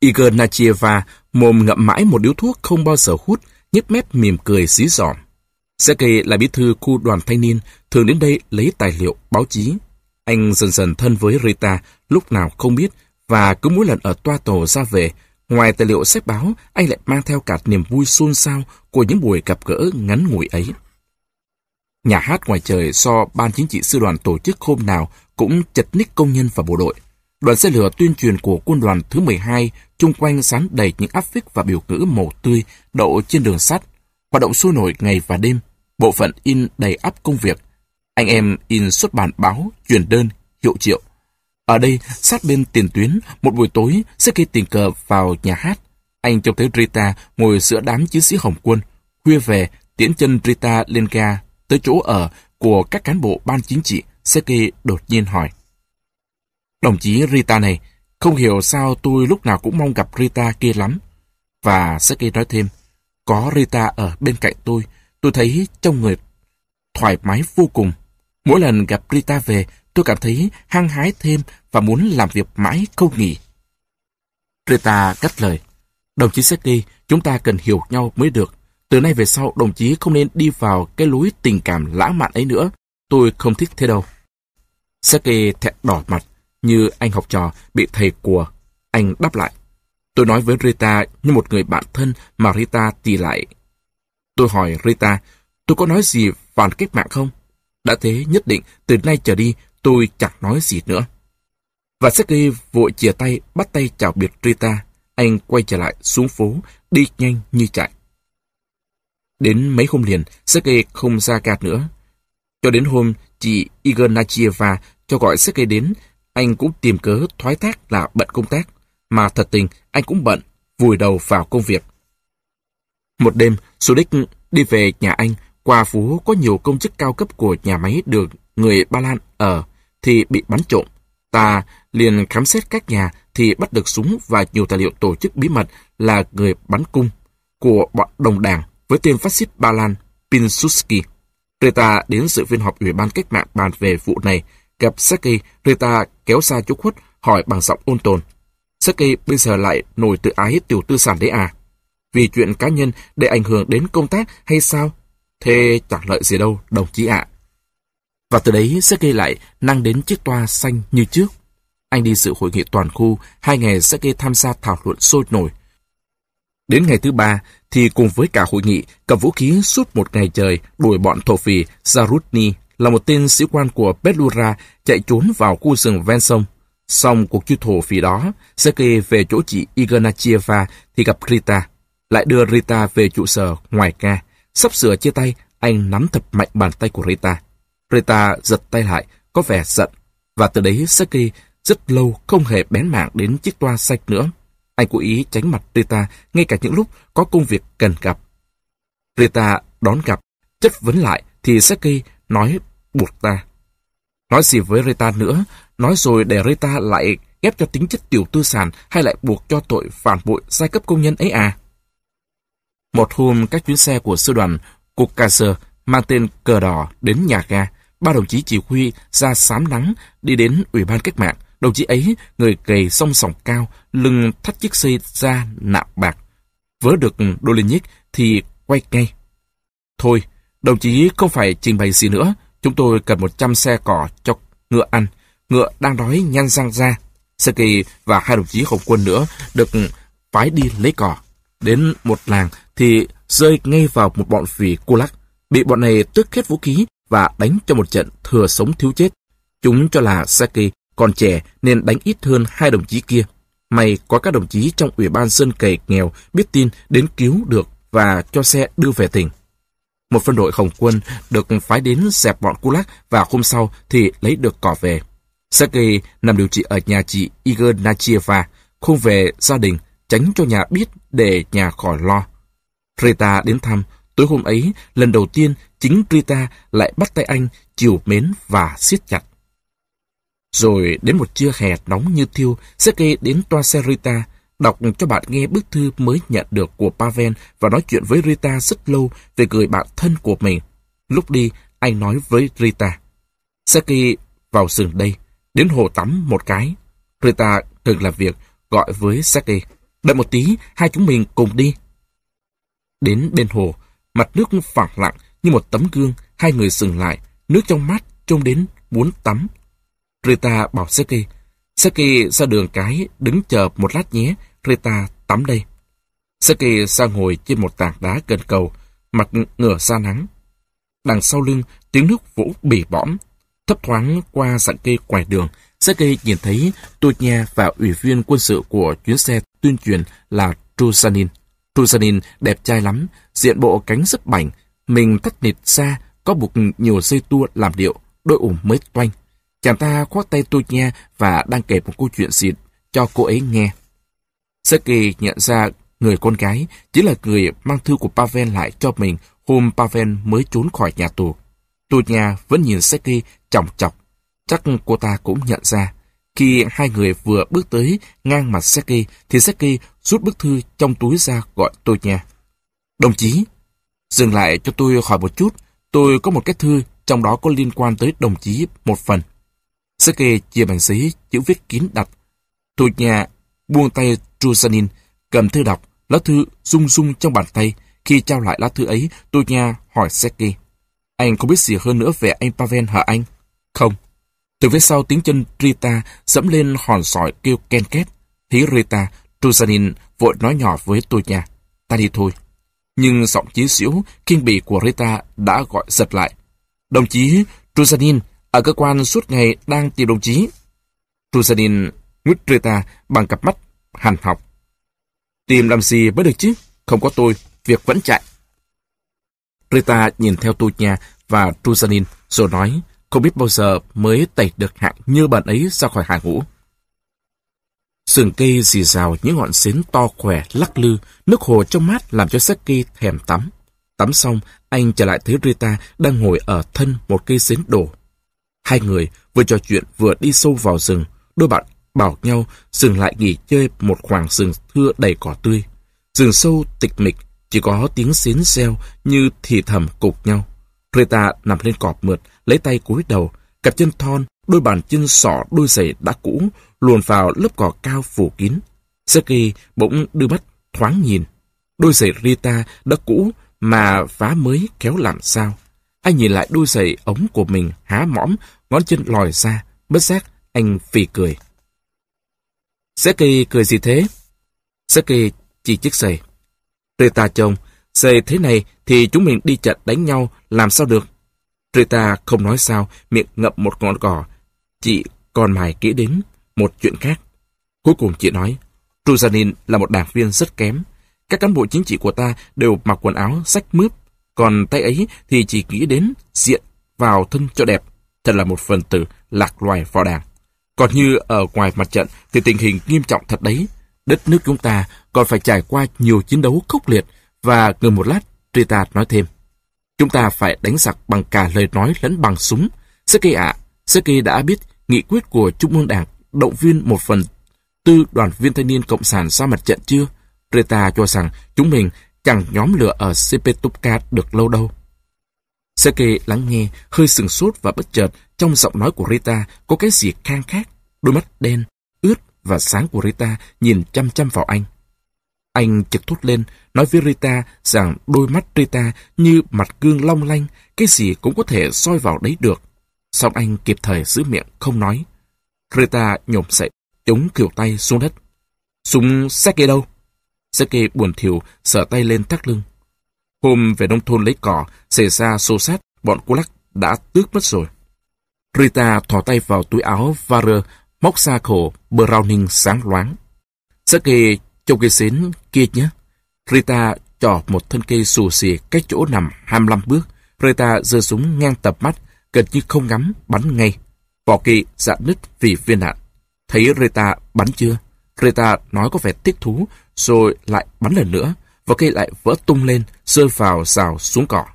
Igor Nachieva mồm ngậm mãi một điếu thuốc không bao giờ hút, nhếch mép mỉm cười xí giỏm. Sergei là bí thư khu đoàn thanh niên, thường đến đây lấy tài liệu, báo chí. Anh dần dần thân với Rita, lúc nào không biết, và cứ mỗi lần ở toa tổ ra về, ngoài tài liệu sách báo, anh lại mang theo cả niềm vui xôn xao của những buổi gặp gỡ ngắn ngủi ấy. Nhà hát ngoài trời do Ban Chính trị Sư đoàn tổ chức hôm nào cũng chật ních công nhân và bộ đội. Đoàn xe lửa tuyên truyền của quân đoàn thứ 12 chung quanh sán đầy những áp phích và biểu ngữ màu tươi đậu trên đường sắt. Hoạt động sôi nổi ngày và đêm, bộ phận in đầy ắp công việc. Anh em in xuất bản báo, truyền đơn, hiệu triệu. Ở đây, sát bên tiền tuyến, một buổi tối, sẽ khi tình cờ vào nhà hát. Anh trông thấy Rita ngồi giữa đám chiến sĩ Hồng quân. Khuya về, tiễn chân Rita lên ga, tới chỗ ở của các cán bộ ban chính trị. Seki đột nhiên hỏi. Đồng chí Rita này, không hiểu sao tôi lúc nào cũng mong gặp Rita kia lắm. Và Sergei nói thêm, có Rita ở bên cạnh tôi, tôi thấy trong người thoải mái vô cùng. Mỗi lần gặp Rita về, tôi cảm thấy hăng hái thêm và muốn làm việc mãi không nghỉ. Rita cắt lời. Đồng chí Sergei, chúng ta cần hiểu nhau mới được. Từ nay về sau, đồng chí không nên đi vào cái lối tình cảm lãng mạn ấy nữa. Tôi không thích thế đâu. Sergei thẹn đỏ mặt, như anh học trò bị thầy của. Anh đáp lại. Tôi nói với Rita như một người bạn thân mà Rita tì lại. Tôi hỏi Rita, tôi có nói gì phản cách mạng không? Đã thế nhất định từ nay trở đi tôi chẳng nói gì nữa. Và Sergei vội chia tay bắt tay chào biệt Rita. Anh quay trở lại xuống phố, đi nhanh như chạy. Đến mấy hôm liền, Sergei không ra gạt nữa. Cho đến hôm chị Igor Nachieva cho gọi Sergei đến, anh cũng tìm cớ thoái thác là bận công tác. Mà thật tình, anh cũng bận, vùi đầu vào công việc. Một đêm, Sudik đi về nhà anh, qua phố có nhiều công chức cao cấp của nhà máy được người Ba Lan ở, thì bị bắn trộm. Ta liền khám xét các nhà thì bắt được súng và nhiều tài liệu tổ chức bí mật là người bắn cung của bọn đồng đảng với tên phát xít Ba Lan Pinsuski. Rita đến sự phiên họp Ủy ban cách mạng bàn về vụ này, gặp Seki, Rita kéo xa chút khuất, hỏi bằng giọng ôn tồn. Seki bây giờ lại nổi tự ái tiểu tư sản đấy à? Vì chuyện cá nhân để ảnh hưởng đến công tác hay sao? Thế chẳng lợi gì đâu, đồng chí ạ. Và từ đấy Seki lại năng đến chiếc toa xanh như trước. Anh đi dự hội nghị toàn khu, hai ngày Seki tham gia thảo luận sôi nổi. Đến ngày thứ ba, thì cùng với cả hội nghị, cầm vũ khí suốt một ngày trời đuổi bọn thổ phỉ Zarutni là một tên sĩ quan của Petlura chạy trốn vào khu rừng ven sông. Xong cuộc chiêu thổ phỉ đó, Sergei về chỗ chị Ignachieva thì gặp Rita. Lại đưa Rita về trụ sở ngoài ca. Sắp sửa chia tay, anh nắm thật mạnh bàn tay của Rita. Rita giật tay lại, có vẻ giận. Và từ đấy Sergei rất lâu không hề bén mạng đến chiếc toa sạch nữa. Anh cố ý tránh mặt Rita ngay cả những lúc có công việc cần gặp. Rita đón gặp, chất vấn lại thì Sergei nói buộc ta. Nói gì với Rita nữa, nói rồi để Rita lại ghép cho tính chất tiểu tư sản hay lại buộc cho tội phản bội giai cấp công nhân ấy à? Một hôm các chuyến xe của sư đoàn Caucasus mang tên cờ đỏ đến nhà ga, ba đồng chí chỉ huy ra sám nắng đi đến Ủy ban Cách mạng. Đồng chí ấy, người gầy song sòng cao, lưng thắt chiếc xây ra nạm bạc. Vớ được Dolinik thì quay ngay. Thôi, đồng chí không phải trình bày gì nữa. Chúng tôi cần 100 xe cỏ cho ngựa ăn. Ngựa đang đói nhăn răng ra. Seki và hai đồng chí hồng quân nữa được phái đi lấy cỏ. Đến một làng thì rơi ngay vào một bọn phỉ cô lắc. Bị bọn này tước hết vũ khí và đánh cho một trận thừa sống thiếu chết. Chúng cho là Seki còn trẻ nên đánh ít hơn hai đồng chí kia. May có các đồng chí trong ủy ban dân cày nghèo biết tin đến cứu được và cho xe đưa về tỉnh. Một phân đội Hồng quân được phái đến dẹp bọn Kulak và hôm sau thì lấy được cỏ về. Sergei nằm điều trị ở nhà chị Igor Nachieva, không về gia đình, tránh cho nhà biết để nhà khỏi lo. Rita đến thăm, tối hôm ấy, lần đầu tiên chính Rita lại bắt tay anh, chiều mến và siết chặt. Rồi đến một trưa hè nóng như thiêu, Sergei đến toa xe Rita, đọc cho bạn nghe bức thư mới nhận được của Pavel và nói chuyện với Rita rất lâu về người bạn thân của mình. Lúc đi, anh nói với Rita. "Saki vào rừng đây, đến hồ tắm một cái. Rita cần làm việc, gọi với Saki. Đợi một tí, hai chúng mình cùng đi. Đến bên hồ, mặt nước phẳng lặng như một tấm gương, hai người dừng lại, nước trong mát trông đến muốn tắm. Rita bảo Seki, Seki ra đường cái, đứng chờ một lát nhé, Rita tắm đây. Saki ra ngồi trên một tảng đá gần cầu, mặt ngửa ra nắng. Đằng sau lưng, tiếng nước vũ bỉ bõm. Thấp thoáng qua dặn cây ngoài đường, Sergei nhìn thấy Tunya và ủy viên quân sự của chuyến xe tuyên truyền là Trusanin. Trusanin đẹp trai lắm, diện bộ cánh rất bảnh, mình thắt nịt xa, có buộc nhiều dây tua làm điệu, đôi ủng mới toanh. Chàng ta khoác tay Tunya và đang kể một câu chuyện xịn cho cô ấy nghe. Sergei nhận ra người con gái chính là người mang thư của Pavel lại cho mình hôm Pavel mới trốn khỏi nhà tù. Tunya vẫn nhìn Sergei chòng chọc. Chắc cô ta cũng nhận ra. Khi hai người vừa bước tới ngang mặt Seki, thì Seki rút bức thư trong túi ra gọi tôi nha. Đồng chí, dừng lại cho tôi hỏi một chút. Tôi có một cái thư, trong đó có liên quan tới đồng chí một phần. Seki chia bằng giấy, chữ viết kín đặt. Tôi nhà buông tay Trusanin, cầm thư đọc, lá thư rung rung trong bàn tay. Khi trao lại lá thư ấy, tôi nha hỏi Seki. Anh có biết gì hơn nữa về anh Pavel hả anh? Không. Từ phía sau tiếng chân Rita dẫm lên hòn sỏi kêu ken két. Thấy Rita, Trusanin vội nói nhỏ với tôi nha. Ta đi thôi. Nhưng giọng chí xỉu, kiên bỉ của Rita đã gọi giật lại. Đồng chí Trusanin, ở cơ quan suốt ngày đang tìm đồng chí. Trusanin nguyết Rita bằng cặp mắt hàn học. Tìm làm gì mới được chứ? Không có tôi, việc vẫn chạy. Rita nhìn theo tôi nhà và Trusanin rồi nói không biết bao giờ mới tẩy được hạng như bạn ấy ra khỏi hàng ngũ. Sườn cây dì rào những ngọn xến to khỏe lắc lư, nước hồ trong mát làm cho Seki thèm tắm. Tắm xong, anh trở lại thấy Rita đang ngồi ở thân một cây xến đổ. Hai người vừa trò chuyện vừa đi sâu vào rừng, đôi bạn bảo nhau dừng lại nghỉ chơi một khoảng rừng thưa đầy cỏ tươi. Rừng sâu tịch mịch, chỉ có tiếng xến xeo như thì thầm cục nhau. Rita nằm lên cọp mượt, lấy tay cúi đầu, cặp chân thon, đôi bàn chân sỏ đôi giày đã cũ, luồn vào lớp cỏ cao phủ kín. Seki bỗng đưa mắt thoáng nhìn. Đôi giày Rita đã cũ mà vá mới kéo làm sao. Anh nhìn lại đôi giày ống của mình há mõm, ngón chân lòi ra, bất giác anh phì cười. Seki cười gì thế? Seki chỉ chiếc giày. Rita chồng, giày thế này thì chúng mình đi chợ đánh nhau làm sao được? Rita không nói sao, miệng ngậm một ngọn cỏ. Chị còn mài kỹ đến một chuyện khác. Cuối cùng chị nói, Truzanin là một đảng viên rất kém. Các cán bộ chính trị của ta đều mặc quần áo rách mướp, còn tay ấy thì chỉ nghĩ đến diện vào thân cho đẹp. Thật là một phần tử lạc loài vào đảng. Còn như ở ngoài mặt trận thì tình hình nghiêm trọng thật đấy. Đất nước chúng ta còn phải trải qua nhiều chiến đấu khốc liệt và ngừng một lát, Rita nói thêm. Chúng ta phải đánh giặc bằng cả lời nói lẫn bằng súng. Seki ạ, Seki đã biết nghị quyết của Trung ương Đảng động viên một phần tư đoàn viên thanh niên Cộng sản ra mặt trận chưa? Rita cho rằng chúng mình chẳng nhóm lửa ở Sepetupka được lâu đâu. Seke lắng nghe, hơi sừng sốt và bất chợt trong giọng nói của Rita có cái gì khang khác. Đôi mắt đen, ướt và sáng của Rita nhìn chăm chăm vào anh. Anh chực thốt lên, nói với Rita rằng đôi mắt Rita như mặt gương long lanh, cái gì cũng có thể soi vào đấy được. Xong anh kịp thời giữ miệng không nói. Rita nhổm dậy, chống kiểu tay xuống đất. Súng Seke đâu? Seke buồn thiểu, sở tay lên thắt lưng. Hôm về nông thôn lấy cỏ, xảy ra xô sát, bọn cô lắc đã tước mất rồi. Rita thò tay vào túi áo Varer, móc ra khổ Browning sáng loáng. Seke trong cây xến kia nhé. Rita trò một thân cây xù xì cách chỗ nằm 25 bước. Rita giơ súng ngang tập mắt, gần như không ngắm, bắn ngay. Vỏ kỳ dạ nứt vì viên đạn. Thấy Rita bắn chưa? Rita nói có vẻ tiếc thú, rồi lại bắn lần nữa và cây lại vỡ tung lên, rơi vào rào xuống cỏ.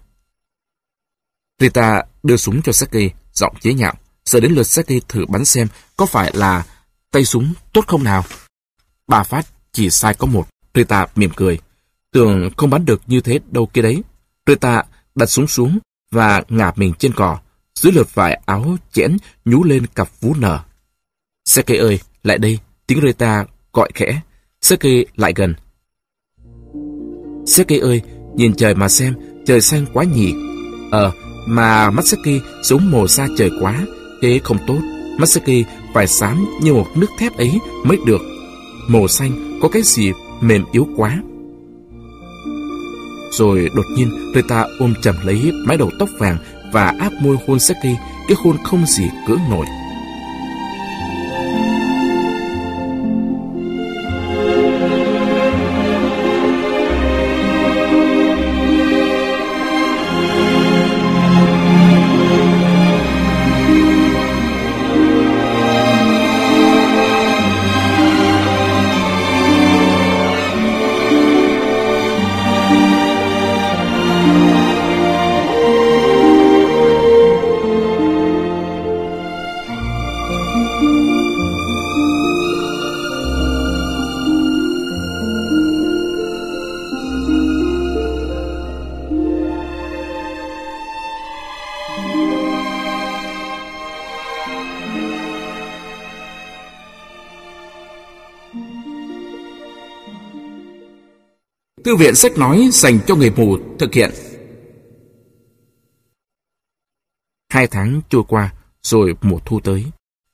Rita đưa súng cho Seki, giọng chế nhạo. Giờ đến lượt Seki thử bắn xem có phải là tay súng tốt không nào. Ba phát chỉ sai có một. Rita mỉm cười. Tưởng không bắn được như thế đâu kia đấy. Rita đặt súng xuống và ngả mình trên cỏ. Dưới lượt vải áo chẽn nhú lên cặp vú nở. Seke ơi, lại đây. Tiếng Rita gọi khẽ. Seke lại gần. Seki ơi, nhìn trời mà xem, trời xanh quá nhỉ. Ờ, mà Masaki xuống mồ xa trời quá, thế không tốt. Masaki phải xám như một nước thép ấy mới được. Màu xanh có cái gì mềm yếu quá. Rồi đột nhiên Rita ôm chầm lấy mái đầu tóc vàng và áp môi hôn Seki, cái hôn không gì cưỡng nổi. Thư viện sách nói dành cho người mù thực hiện. Hai tháng trôi qua, rồi mùa thu tới.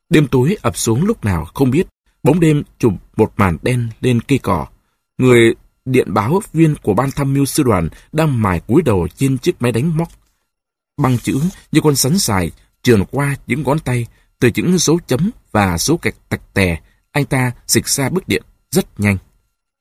Đêm tối ập xuống lúc nào không biết. Bóng đêm chụp một màn đen lên cây cỏ. Người điện báo viên của ban tham mưu sư đoàn đang mài cúi đầu trên chiếc máy đánh móc. Băng chữ như con sắn dài trườn qua những ngón tay từ những dấu chấm và số gạch tạch tè. Anh ta dịch ra bức điện rất nhanh.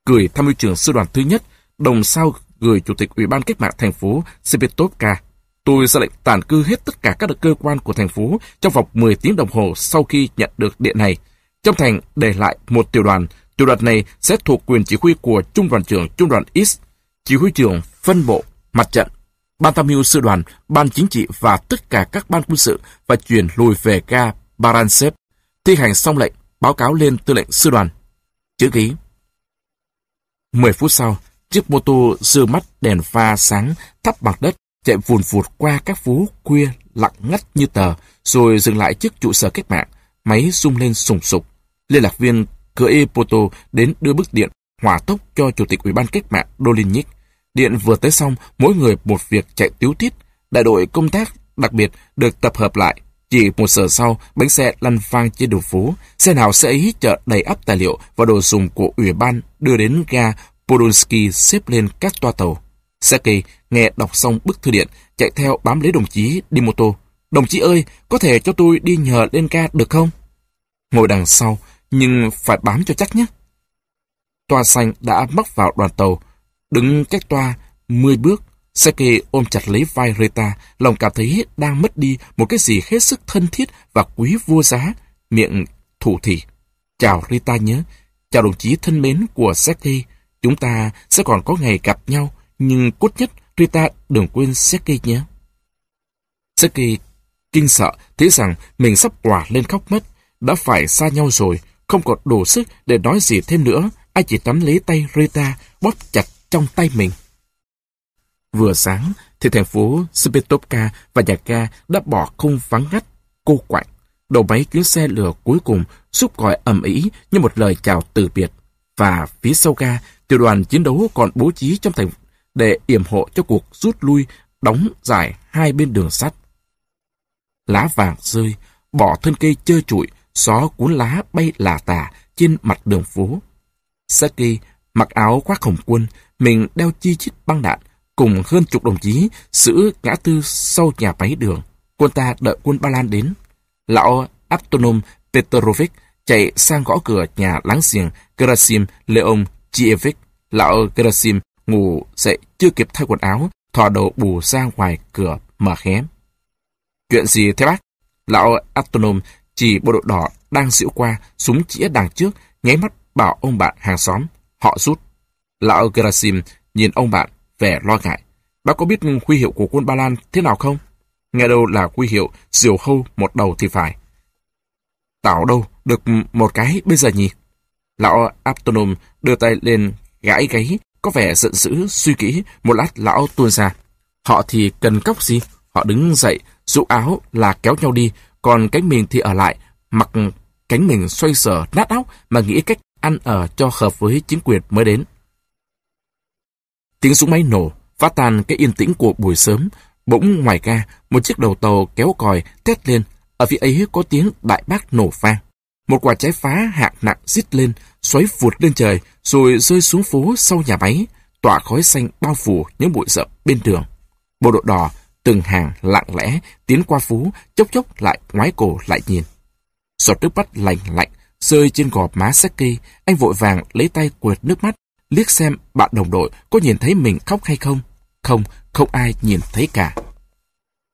Cười tham mưu trưởng sư đoàn thứ nhất, đồng sao gửi chủ tịch ủy ban cách mạng thành phố Sepetovka. Tôi ra lệnh tàn cư hết tất cả các cơ quan của thành phố trong vòng 10 tiếng đồng hồ sau khi nhận được điện này. Trong thành để lại một tiểu đoàn Tiểu đoàn này sẽ thuộc quyền chỉ huy của Trung đoàn trưởng Trung đoàn X, chỉ huy trưởng phân bộ, mặt trận, ban tham mưu sư đoàn, ban chính trị và tất cả các ban quân sự và chuyển lùi về ga Baransev. Thi hành xong lệnh, báo cáo lên tư lệnh sư đoàn. Chữ ký. 10 phút sau, chiếc mô tô dư mắt đèn pha sáng thắp bằng đất chạy vùn vụt qua các phố khuya lặng ngắt như tờ, rồi dừng lại trước trụ sở cách mạng, máy rung lên sùng sục. Liên lạc viên cưỡi Poto đến đưa bức điện hỏa tốc cho Chủ tịch Ủy ban Cách mạng Dolinik. Điện vừa tới xong, mỗi người một việc chạy tiếu tiết. Đại đội công tác đặc biệt được tập hợp lại. Chỉ một giờ sau, bánh xe lăn vang trên đường phố. Xe nào xe ấy chở đầy ắp tài liệu và đồ dùng của Ủy ban đưa đến ga Podolsky xếp lên các toa tàu. Seki nghe đọc xong bức thư điện, chạy theo bám lấy đồng chí đi mô tô. Đồng chí ơi, có thể cho tôi đi nhờ lên ga được không? Ngồi đằng sau, nhưng phải bám cho chắc nhé. Toa xanh đã mắc vào đoàn tàu, đứng cách toa 10 bước. Seki ôm chặt lấy vai Rita, lòng cảm thấy đang mất đi một cái gì hết sức thân thiết và quý vô giá, miệng thủ thỉ. Chào Rita nhớ, chào đồng chí thân mến của Seki, chúng ta sẽ còn có ngày gặp nhau, nhưng cốt nhất Rita đừng quên Seki nhé. Seki kinh sợ, thấy rằng mình sắp quả lên khóc mất, đã phải xa nhau rồi, không còn đủ sức để nói gì thêm nữa, anh chỉ nắm lấy tay Rita, bóp chặt trong tay mình. Vừa sáng, thì thành phố Svetovka và nhà ga đã bỏ không vắng ngắt, cô quạnh. Đầu máy chuyến xe lửa cuối cùng xúc gọi ầm ĩ như một lời chào từ biệt. Và phía sau ga, tiểu đoàn chiến đấu còn bố trí trong thành để yểm hộ cho cuộc rút lui đóng dài hai bên đường sắt. Lá vàng rơi, bỏ thân cây trơ trụi, gió cuốn lá bay lả tả trên mặt đường phố. Saki mặc áo khoác hồng quân, mình đeo chi chít băng đạn, cùng hơn chục đồng chí giữ ngã tư sau nhà máy đường. Quân ta đợi quân Ba Lan đến. Lão Aptonom Petrovic chạy sang gõ cửa nhà láng giềng Gerasim Leon Chievich. Lão Gerasim ngủ dậy chưa kịp thay quần áo, thò đầu bù ra ngoài cửa mở hé. Chuyện gì thế bác? Lão Atonom chỉ bộ đội đỏ đang diễu qua, súng chĩa đằng trước, nháy mắt bảo ông bạn hàng xóm. Họ rút. Lão Gerasim nhìn ông bạn, vẻ lo ngại. Bác có biết huy hiệu của quân Ba Lan thế nào không? Nghe đâu là huy hiệu diều hâu một đầu thì phải. Tảo đâu, được một cái bây giờ nhỉ? Lão Aptonom đưa tay lên gãi gáy, có vẻ giận dữ, suy nghĩ, một lát lão tuôn ra. Họ thì cần cóc gì? Họ đứng dậy, rũ áo là kéo nhau đi, còn cánh mình thì ở lại, mặc cánh mình xoay sở nát óc mà nghĩ cách ăn ở cho hợp với chính quyền mới đến. Tiếng súng máy nổ, phá tan cái yên tĩnh của buổi sớm. Bỗng ngoài ga, một chiếc đầu tàu kéo còi thét lên. Ở phía ấy có tiếng đại bác nổ vang. Một quả trái phá hạng nặng rít lên, xoáy vụt lên trời, rồi rơi xuống phố sau nhà máy, tỏa khói xanh bao phủ những bụi rậm bên đường. Bộ đội đỏ từng hàng lặng lẽ tiến qua phố, chốc chốc lại ngoái cổ lại nhìn. Giọt nước mắt lạnh lạnh rơi trên gò má Seki, anh vội vàng lấy tay quệt nước mắt, liếc xem bạn đồng đội có nhìn thấy mình khóc hay không. Không, không ai nhìn thấy cả.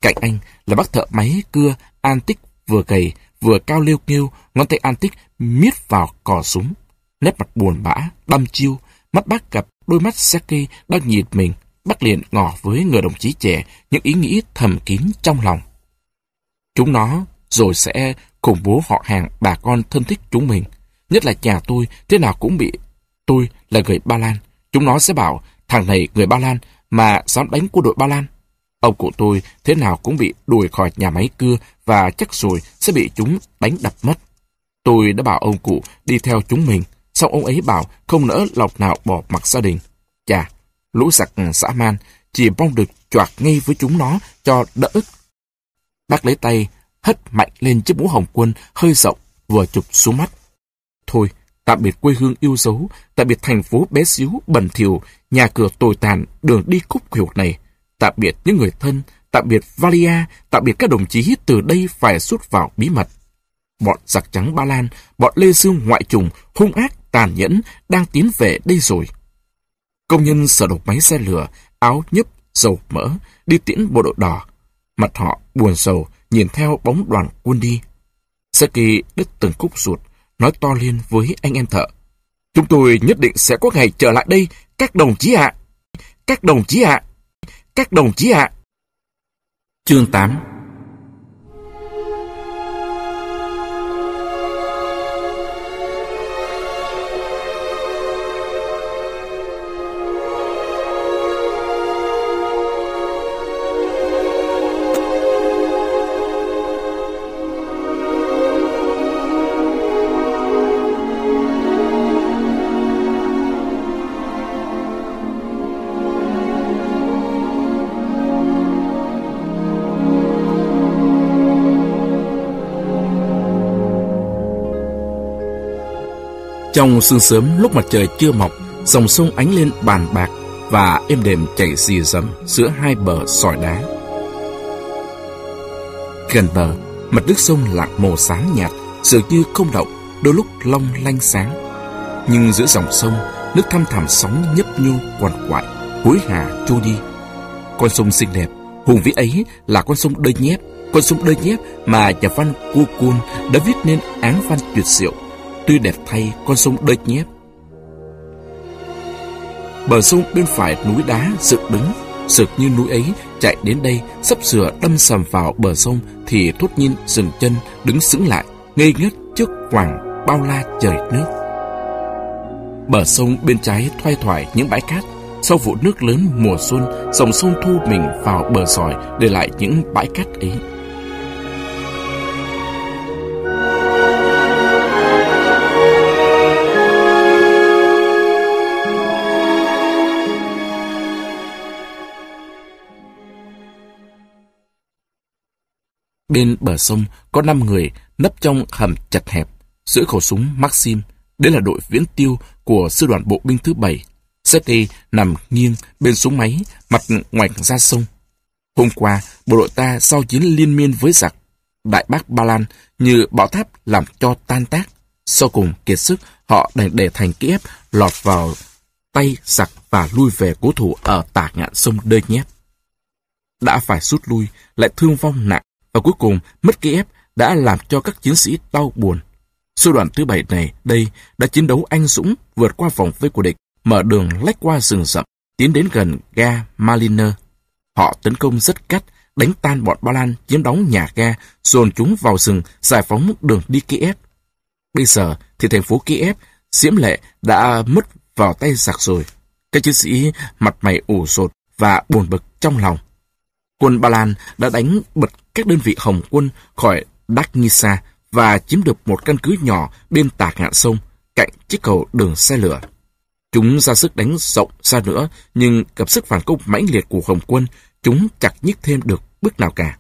Cạnh anh là bác thợ máy cưa Antic vừa gầy, vừa cao liêu nghiêu, ngón tay Antic miết vào cò súng. Nét mặt buồn bã, đăm chiêu, mắt bác gặp đôi mắt Seki đang nhìn mình, bác liền ngỏ với người đồng chí trẻ những ý nghĩ thầm kín trong lòng. Chúng nó rồi sẽ khủng bố họ hàng bà con thân thích chúng mình. Nhất là nhà tôi, thế nào cũng bị. Tôi là người Ba Lan. Chúng nó sẽ bảo, thằng này người Ba Lan mà dám đánh quân đội Ba Lan. Ông cụ tôi thế nào cũng bị đuổi khỏi nhà máy cưa và chắc rồi sẽ bị chúng đánh đập mất. Tôi đã bảo ông cụ đi theo chúng mình, xong ông ấy bảo không nỡ lọc nào bỏ mặc gia đình. Chà, Lũ giặc ừ, xã man chỉ mong được choạc ngay với chúng nó cho đỡ ức. Bác lấy tay, hất mạnh lên chiếc mũ hồng quân hơi rộng, vừa chụp xuống mắt. Thôi, tạm biệt quê hương yêu dấu, tạm biệt thành phố bé xíu, bẩn thỉu, nhà cửa tồi tàn, đường đi khúc khuỷu này. Tạm biệt những người thân, tạm biệt Valia, tạm biệt các đồng chí từ đây phải rút vào bí mật. Bọn giặc trắng Ba Lan, bọn Lê Dương ngoại trùng, hung ác, tàn nhẫn, đang tiến về đây rồi. Công nhân sở độc máy xe lửa, áo nhấp, dầu mỡ, đi tiễn bộ đội đỏ. Mặt họ buồn sầu, nhìn theo bóng đoàn quân đi. Seki đứt từng khúc ruột, nói to lên với anh em thợ. Chúng tôi nhất định sẽ có ngày trở lại đây, các đồng chí ạ. Các đồng chí ạ. Các đồng chí ạ. Chương 8 Trong sương sớm lúc mặt trời chưa mọc, dòng sông ánh lên bàn bạc và êm đềm chảy xì dầm giữa hai bờ sỏi đá. Gần bờ, mặt nước sông lặng màu xám nhạt, dường như không động, đôi lúc long lanh sáng. Nhưng giữa dòng sông, nước thăm thẳm sóng nhấp nhô quằn quại, hối hả trôi đi. Con sông xinh đẹp, hùng vĩ ấy là con sông đôi Nhép, con sông đôi Nhép mà nhà văn Cua Cun đã viết nên áng văn tuyệt diệu Tuy đẹp thay con sông đơi nhép. Bờ sông bên phải núi đá dựng đứng, sực như núi ấy chạy đến đây sắp sửa đâm sầm vào bờ sông thì thốt nhiên dừng chân đứng sững lại, ngây ngất trước khoảng bao la trời nước. Bờ sông bên trái thoai thoải những bãi cát, sau vụ nước lớn mùa xuân, dòng sông thu mình vào bờ sỏi để lại những bãi cát ấy. Bên bờ sông có 5 người nấp trong hầm chặt hẹp, giữa khẩu súng Maxim. Đây là đội viễn tiêu của sư đoàn bộ binh thứ 7. Sergei nằm nghiêng bên súng máy, mặt ngoảnh ra sông. Hôm qua, bộ đội ta giao chiến liên miên với giặc, Đại bác Ba Lan như bão tháp làm cho tan tác. Sau cùng kiệt sức, họ đành để thành Kiev lọt vào tay giặc và lui về cố thủ ở tả ngạn sông Đê Nhét. Đã phải rút lui, lại thương vong nặng và cuối cùng mất Kiev đã làm cho các chiến sĩ đau buồn. Sư đoàn thứ bảy này đây đã chiến đấu anh dũng vượt qua vòng vây của địch, mở đường lách qua rừng rậm, tiến đến gần ga Maliner. Họ tấn công rất cắt, đánh tan bọn Ba Lan chiếm đóng nhà ga, dồn chúng vào rừng, giải phóng đường đi Kiev. Bây giờ thì thành phố Kiev, diễm lệ đã mất vào tay giặc rồi. Các chiến sĩ mặt mày ủ rột và buồn bực trong lòng. Quân Ba Lan đã đánh bật các đơn vị Hồng quân khỏi Đắc và chiếm được một căn cứ nhỏ bên tả ngạn sông, cạnh chiếc cầu đường xe lửa. Chúng ra sức đánh rộng ra nữa, nhưng gặp sức phản công mãnh liệt của Hồng quân, chúng chặt nhích thêm được bước nào cả.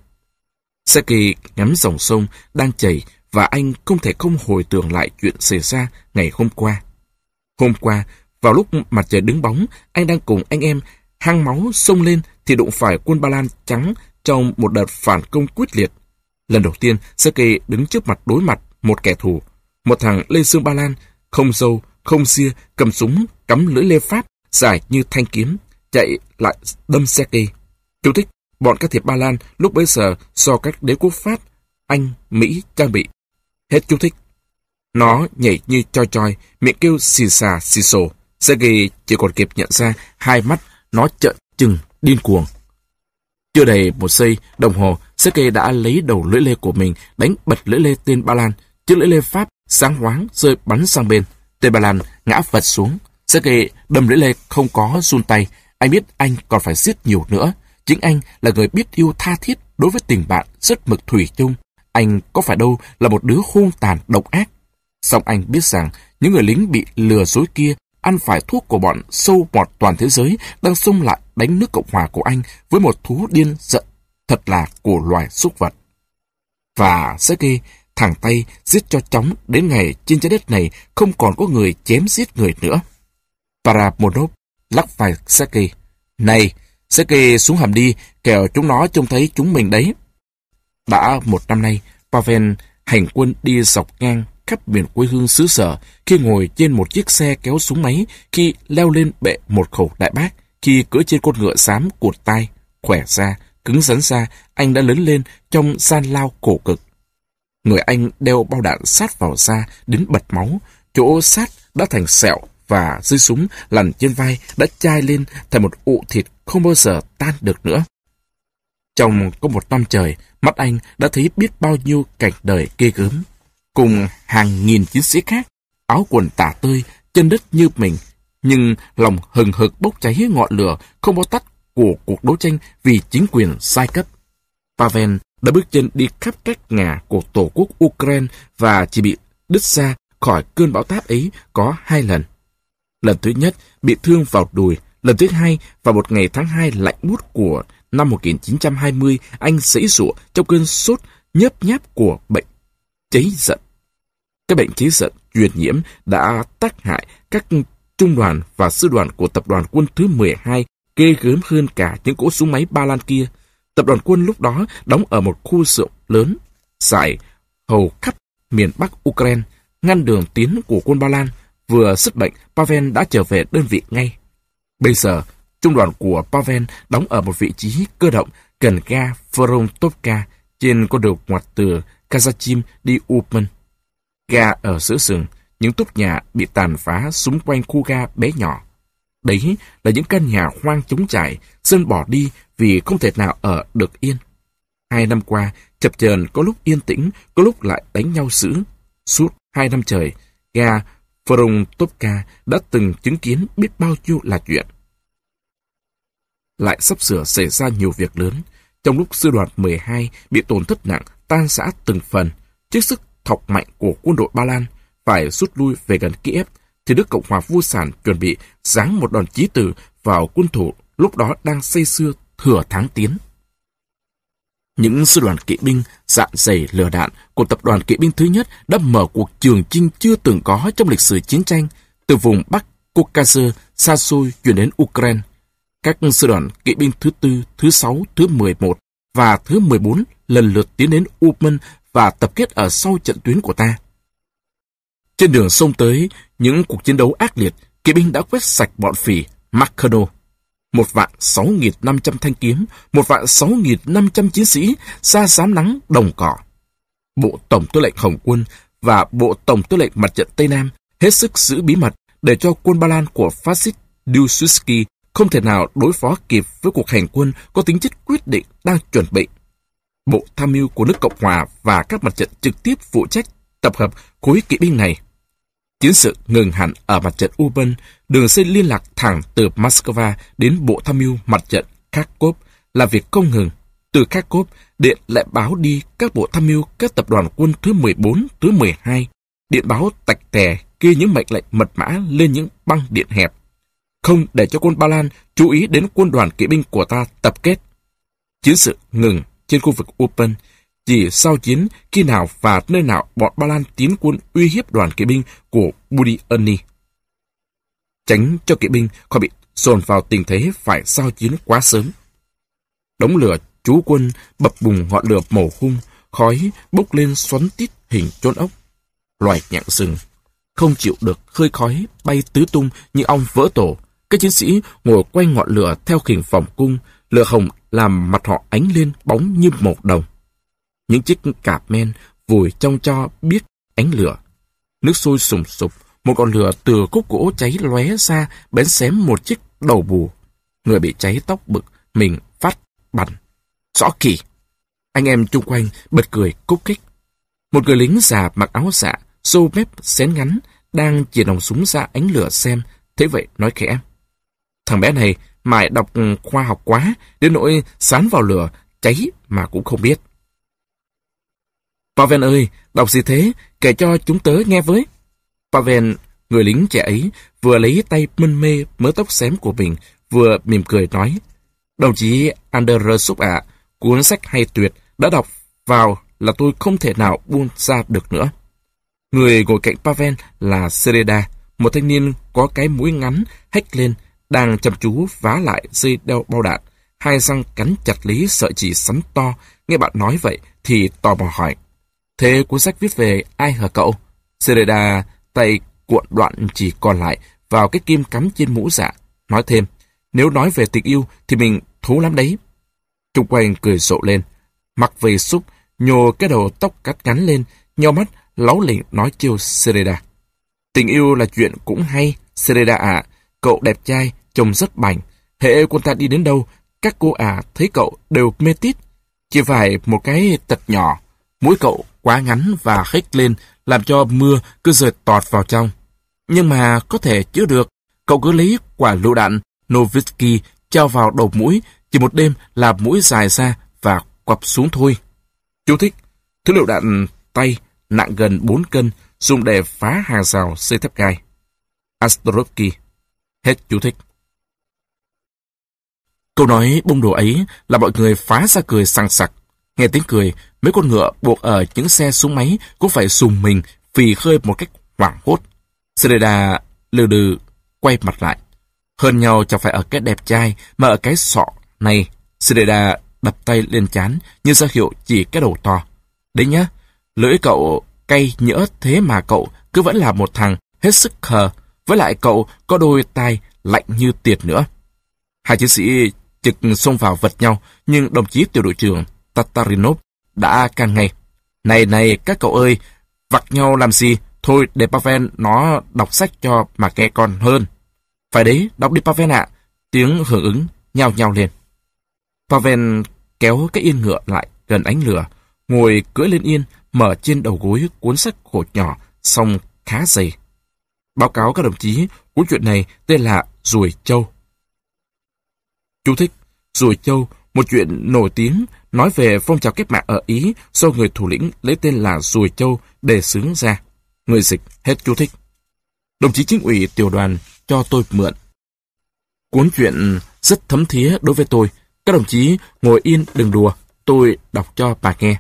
Saki ngắm dòng sông đang chảy và anh không thể không hồi tưởng lại chuyện xảy ra ngày hôm qua. Hôm qua, vào lúc mặt trời đứng bóng, anh đang cùng anh em hang máu sông lên thì đụng phải quân Ba Lan trắng trong một đợt phản công quyết liệt. Lần đầu tiên, Sergei đứng trước mặt đối mặt một kẻ thù. Một thằng Lê Sương Ba Lan, không dâu, không xia, cầm súng, cắm lưỡi lê pháp, dài như thanh kiếm, chạy lại đâm Sergei. Chú thích, bọn các thiệp Ba Lan lúc bấy giờ do các đế quốc Pháp, Anh, Mỹ trang bị. Hết chú thích. Nó nhảy như choi choi, miệng kêu xì xà xì sồ. Sergei chỉ còn kịp nhận ra hai mắt nó trợn chừng, điên cuồng. Chưa đầy một giây đồng hồ, Sergei đã lấy đầu lưỡi lê của mình đánh bật lưỡi lê tên Ba Lan. Chiếc lưỡi lê Pháp sáng hoáng rơi bắn sang bên. Tên Ba Lan ngã vật xuống. Sergei đâm lưỡi lê không có run tay. Anh biết anh còn phải giết nhiều nữa. Chính anh là người biết yêu tha thiết đối với tình bạn rất mực thủy chung. Anh có phải đâu là một đứa hung tàn độc ác. Xong anh biết rằng những người lính bị lừa dối kia ăn phải thuốc của bọn sâu bọt toàn thế giới đang xung lại đánh nước Cộng hòa của Anh với một thú điên giận thật là của loài súc vật. Và Sergei thẳng tay giết cho chóng đến ngày trên trái đất này không còn có người chém giết người nữa. Paramonov lắc vai Sergei. Này, Sergei xuống hầm đi, kẻo chúng nó trông thấy chúng mình đấy. Đã một năm nay, Pavel hành quân đi dọc ngang khắp miền quê hương xứ sở, khi ngồi trên một chiếc xe kéo súng máy, khi leo lên bệ một khẩu đại bác, khi cưỡi trên con ngựa xám cột tai, khỏe ra, cứng rắn ra, anh đã lớn lên trong gian lao cổ cực. Người anh đeo bao đạn sát vào da đến bật máu, chỗ sát đã thành sẹo và dưới súng lằn trên vai đã chai lên thành một ụ thịt không bao giờ tan được nữa. Trong có một năm trời, mắt anh đã thấy biết bao nhiêu cảnh đời ghê gớm. Cùng hàng nghìn chiến sĩ khác, áo quần tả tơi, chân đất như mình, nhưng lòng hừng hực bốc cháy ngọn lửa không bao tắt của cuộc đấu tranh vì chính quyền sai cấp. Pavel đã bước chân đi khắp các ngả của tổ quốc Ukraine và chỉ bị đứt ra khỏi cơn bão táp ấy có hai lần. Lần thứ nhất bị thương vào đùi, lần thứ hai vào một ngày tháng 2 lạnh buốt của năm 1920, anh sẫy sụa trong cơn sốt nhấp nháp của bệnh cháy giận các bệnh cháy giận truyền nhiễm đã tác hại các trung đoàn và sư đoàn của tập đoàn quân thứ 12 ghê gớm hơn cả những cỗ súng máy ba lan kia. Tập đoàn quân lúc đó đóng ở một khu rộng lớn, dài hầu khắp miền Bắc Ukraine, ngăn đường tiến của quân Ba Lan. Vừa sức bệnh, Pavel đã trở về đơn vị ngay. Bây giờ, trung đoàn của Pavel đóng ở một vị trí cơ động gần ga Frontovka trên con đường ngoặt từ Kazachim đi Upman. Ga ở giữa rừng, những túp nhà bị tàn phá xung quanh khu ga bé nhỏ. Đấy là những căn nhà hoang trống trải, dân bỏ đi vì không thể nào ở được yên. Hai năm qua, chập chờn có lúc yên tĩnh, có lúc lại đánh nhau dữ. Suốt hai năm trời, ga Topka đã từng chứng kiến biết bao nhiêu là chuyện. Lại sắp sửa xảy ra nhiều việc lớn. Trong lúc sư đoàn 12 bị tổn thất nặng, tan rã từng phần, trước sức thọc mạnh của quân đội Ba Lan, phải rút lui về gần Kiev, thì Đức Cộng hòa Vô sản chuẩn bị giáng một đòn chí tử vào quân thủ lúc đó đang xây xưa thừa tháng tiến. Những sư đoàn kỵ binh dạn dày lửa đạn của tập đoàn kỵ binh thứ nhất đã mở cuộc trường chinh chưa từng có trong lịch sử chiến tranh từ vùng Bắc Caucasus xa xôi chuyển đến Ukraine. Các sư đoàn kỵ binh thứ tư, thứ sáu, thứ 11 và thứ 14 lần lượt tiến đến Uman và tập kết ở sau trận tuyến của ta. Trên đường sông tới, những cuộc chiến đấu ác liệt, kỵ binh đã quét sạch bọn phỉ Macedo. Một vạn sáu nghìn năm trăm thanh kiếm, một vạn sáu nghìn năm trăm chiến sĩ xa sám nắng đồng cỏ. Bộ Tổng tư lệnh Hồng quân và Bộ Tổng tư lệnh Mặt trận Tây Nam hết sức giữ bí mật để cho quân Ba Lan của phát xít Piłsudski không thể nào đối phó kịp với cuộc hành quân có tính chất quyết định đang chuẩn bị. Bộ tham mưu của nước Cộng Hòa và các mặt trận trực tiếp phụ trách tập hợp khối kỵ binh này Chiến sự ngừng hẳn ở mặt trận Uban, đường dây liên lạc thẳng từ Moscow đến Bộ Tham mưu mặt trận Kharkov là việc không ngừng. Từ Kharkov, điện lại báo đi các bộ tham mưu các tập đoàn quân thứ 14, thứ 12. Điện báo tạch tè ghi những mệnh lệnh mật mã lên những băng điện hẹp. Không để cho quân Ba Lan chú ý đến quân đoàn kỵ binh của ta tập kết. Chiến sự ngừng trên khu vực Upan, chỉ sau chiến khi nào và nơi nào bọn Ba Lan tiến quân uy hiếp đoàn kỵ binh của Budiani. Tránh cho kỵ binh khỏi bị dồn vào tình thế phải giao chiến quá sớm. Đống lửa chú quân bập bùng ngọn lửa màu hung, khói bốc lên xoắn tít hình chôn ốc. Loài nhạn rừng, không chịu được khơi khói bay tứ tung như ong vỡ tổ. Các chiến sĩ ngồi quanh ngọn lửa theo khỉnh phòng cung, lửa hồng làm mặt họ ánh lên bóng như một đồng. Những chiếc cạp men vùi trong cho biết ánh lửa. Nước sôi sùng sục, một con lửa từ khúc gỗ cháy lóe ra bén xém một chiếc đầu bù. Người bị cháy tóc bực, mình phát bắn. Rõ kỳ. Anh em chung quanh bật cười cúc kích. Một người lính già mặc áo dạ, xô mép xén ngắn, đang chỉ nòng súng ra ánh lửa xem, thế vậy nói khẽ. Thằng bé này mải đọc ừ, khoa học quá, đến nỗi sán vào lửa, cháy mà cũng không biết. Pavel ơi, đọc gì thế? Kể cho chúng tớ nghe với. Pavel Người lính trẻ ấy vừa lấy tay mân mê mớ tóc xém của mình, vừa mỉm cười nói. Đồng chí Andersup ạ, cuốn sách hay tuyệt, đã đọc vào là tôi không thể nào buông ra được nữa. Người ngồi cạnh Pavel là Sereda, một thanh niên có cái mũi ngắn, hách lên, đang chăm chú vá lại dây đeo bao đạn. Hai răng cắn chặt lý sợi chỉ sắn to. Nghe bạn nói vậy thì tò mò hỏi. Thế cuốn sách viết về ai hả cậu? Sereda tay cuộn đoạn chỉ còn lại vào cái kim cắm trên mũ dạ. Nói thêm, nếu nói về tình yêu thì mình thú lắm đấy. Trung quanh cười rộ lên. Mặc về xúc, nhô cái đầu tóc cắt ngắn lên, nhau mắt, láu lỉnh nói chiêu Sereda. Tình yêu là chuyện cũng hay, Sereda ạ cậu đẹp trai, trông rất bảnh. Hệ quân ta đi đến đâu, các cô ả thấy cậu đều mê tít. Chỉ phải một cái tật nhỏ, mũi cậu quá ngắn và khếch lên, làm cho mưa cứ rời tọt vào trong. Nhưng mà có thể chữa được, cậu cứ lấy quả lựu đạn Novitsky treo vào đầu mũi, chỉ một đêm là mũi dài ra và quặp xuống thôi. Chú thích, thứ lựu đạn tay nặng gần 4 cân, dùng để phá hàng rào xây thép gai. Astorovsky. Hết chú thích. Câu nói bông đồ ấy là mọi người phá ra cười sằng sặc. Nghe tiếng cười, mấy con ngựa buộc ở những xe súng máy cũng phải sùng mình vì khơi một cách hoảng hốt. Sereda lừ đừ quay mặt lại. Hơn nhau chẳng phải ở cái đẹp trai mà ở cái sọ này. Sereda đập tay lên chán như ra hiệu chỉ cái đầu to. Đấy nhá, lưỡi cậu cay nhỡ thế mà cậu cứ vẫn là một thằng hết sức khờ. Với lại cậu có đôi tai lạnh như tiệt nữa. Hai chiến sĩ trực xông vào vật nhau, nhưng đồng chí tiểu đội trưởng Tatarinov đã can ngay. Này này các cậu ơi, vặt nhau làm gì? Thôi để Pavel nó đọc sách cho mà nghe con hơn. Phải đấy, đọc đi Pavel ạ. Tiếng hưởng ứng nhao nhao lên. Pavel kéo cái yên ngựa lại gần ánh lửa, ngồi cưỡi lên yên, mở trên đầu gối cuốn sách khổ nhỏ, song khá dày. Báo cáo các đồng chí, cuốn chuyện này tên là Rùi Châu. Chú thích, Rùi Châu, một chuyện nổi tiếng nói về phong trào cách mạng ở Ý do người thủ lĩnh lấy tên là Rùi Châu để xướng ra. Người dịch hết chú thích. Đồng chí chính ủy tiểu đoàn cho tôi mượn. Cuốn chuyện rất thấm thía đối với tôi. Các đồng chí ngồi yên đừng đùa, tôi đọc cho bà nghe.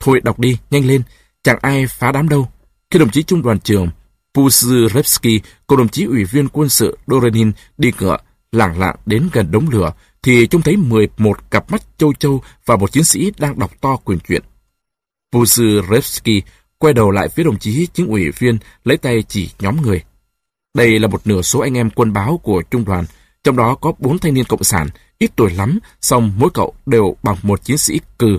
Thôi đọc đi, nhanh lên, chẳng ai phá đám đâu. Khi đồng chí trung đoàn trưởng Puzyrevsky cùng đồng chí ủy viên quân sự Dorenin đi ngựa, lảng lạng đến gần đống lửa, thì trông thấy 11 cặp mắt châu châu và một chiến sĩ đang đọc to quyền truyện. Puzyrevsky quay đầu lại phía đồng chí chính ủy viên lấy tay chỉ nhóm người. Đây là một nửa số anh em quân báo của trung đoàn, trong đó có bốn thanh niên cộng sản, ít tuổi lắm, song mỗi cậu đều bằng một chiến sĩ cừ.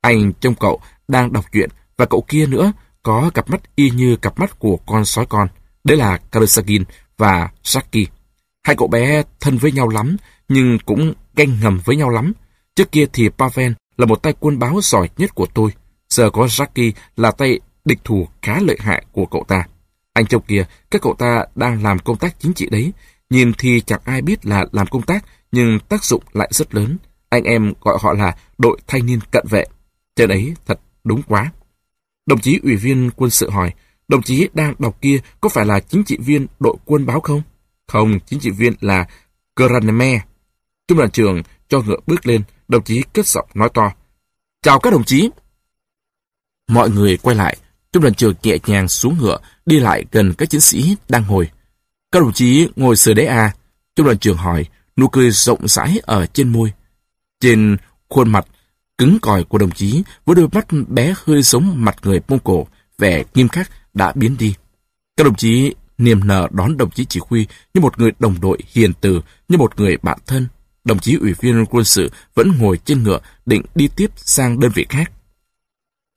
Anh trong cậu đang đọc truyện và cậu kia nữa có cặp mắt y như cặp mắt của con sói con. Đấy là Karasagin và Saki. Hai cậu bé thân với nhau lắm, nhưng cũng ganh ngầm với nhau lắm. Trước kia thì Pavel là một tay quân báo giỏi nhất của tôi. Giờ có Jackie là tay địch thủ khá lợi hại của cậu ta. Anh Châu kia, các cậu ta đang làm công tác chính trị đấy. Nhìn thì chẳng ai biết là làm công tác, nhưng tác dụng lại rất lớn. Anh em gọi họ là đội thanh niên cận vệ. Trên ấy thật đúng quá. Đồng chí ủy viên quân sự hỏi, đồng chí đang đọc kia có phải là chính trị viên đội quân báo không? Không, chính trị viên là Granme. Trung đoàn trưởng cho ngựa bước lên, đồng chí kết giọng nói to. Chào các đồng chí. Mọi người quay lại, trung đoàn trưởng nhẹ nhàng xuống ngựa, đi lại gần các chiến sĩ đang ngồi. Các đồng chí ngồi sửa đế à? Trung đoàn trưởng hỏi, nụ cười rộng rãi ở trên môi. Trên khuôn mặt cứng cỏi của đồng chí với đôi mắt bé hơi giống mặt người Mông Cổ, vẻ nghiêm khắc đã biến đi. Các đồng chí niềm nở đón đồng chí chỉ huy như một người đồng đội hiền từ, như một người bạn thân. Đồng chí ủy viên quân sự vẫn ngồi trên ngựa định đi tiếp sang đơn vị khác.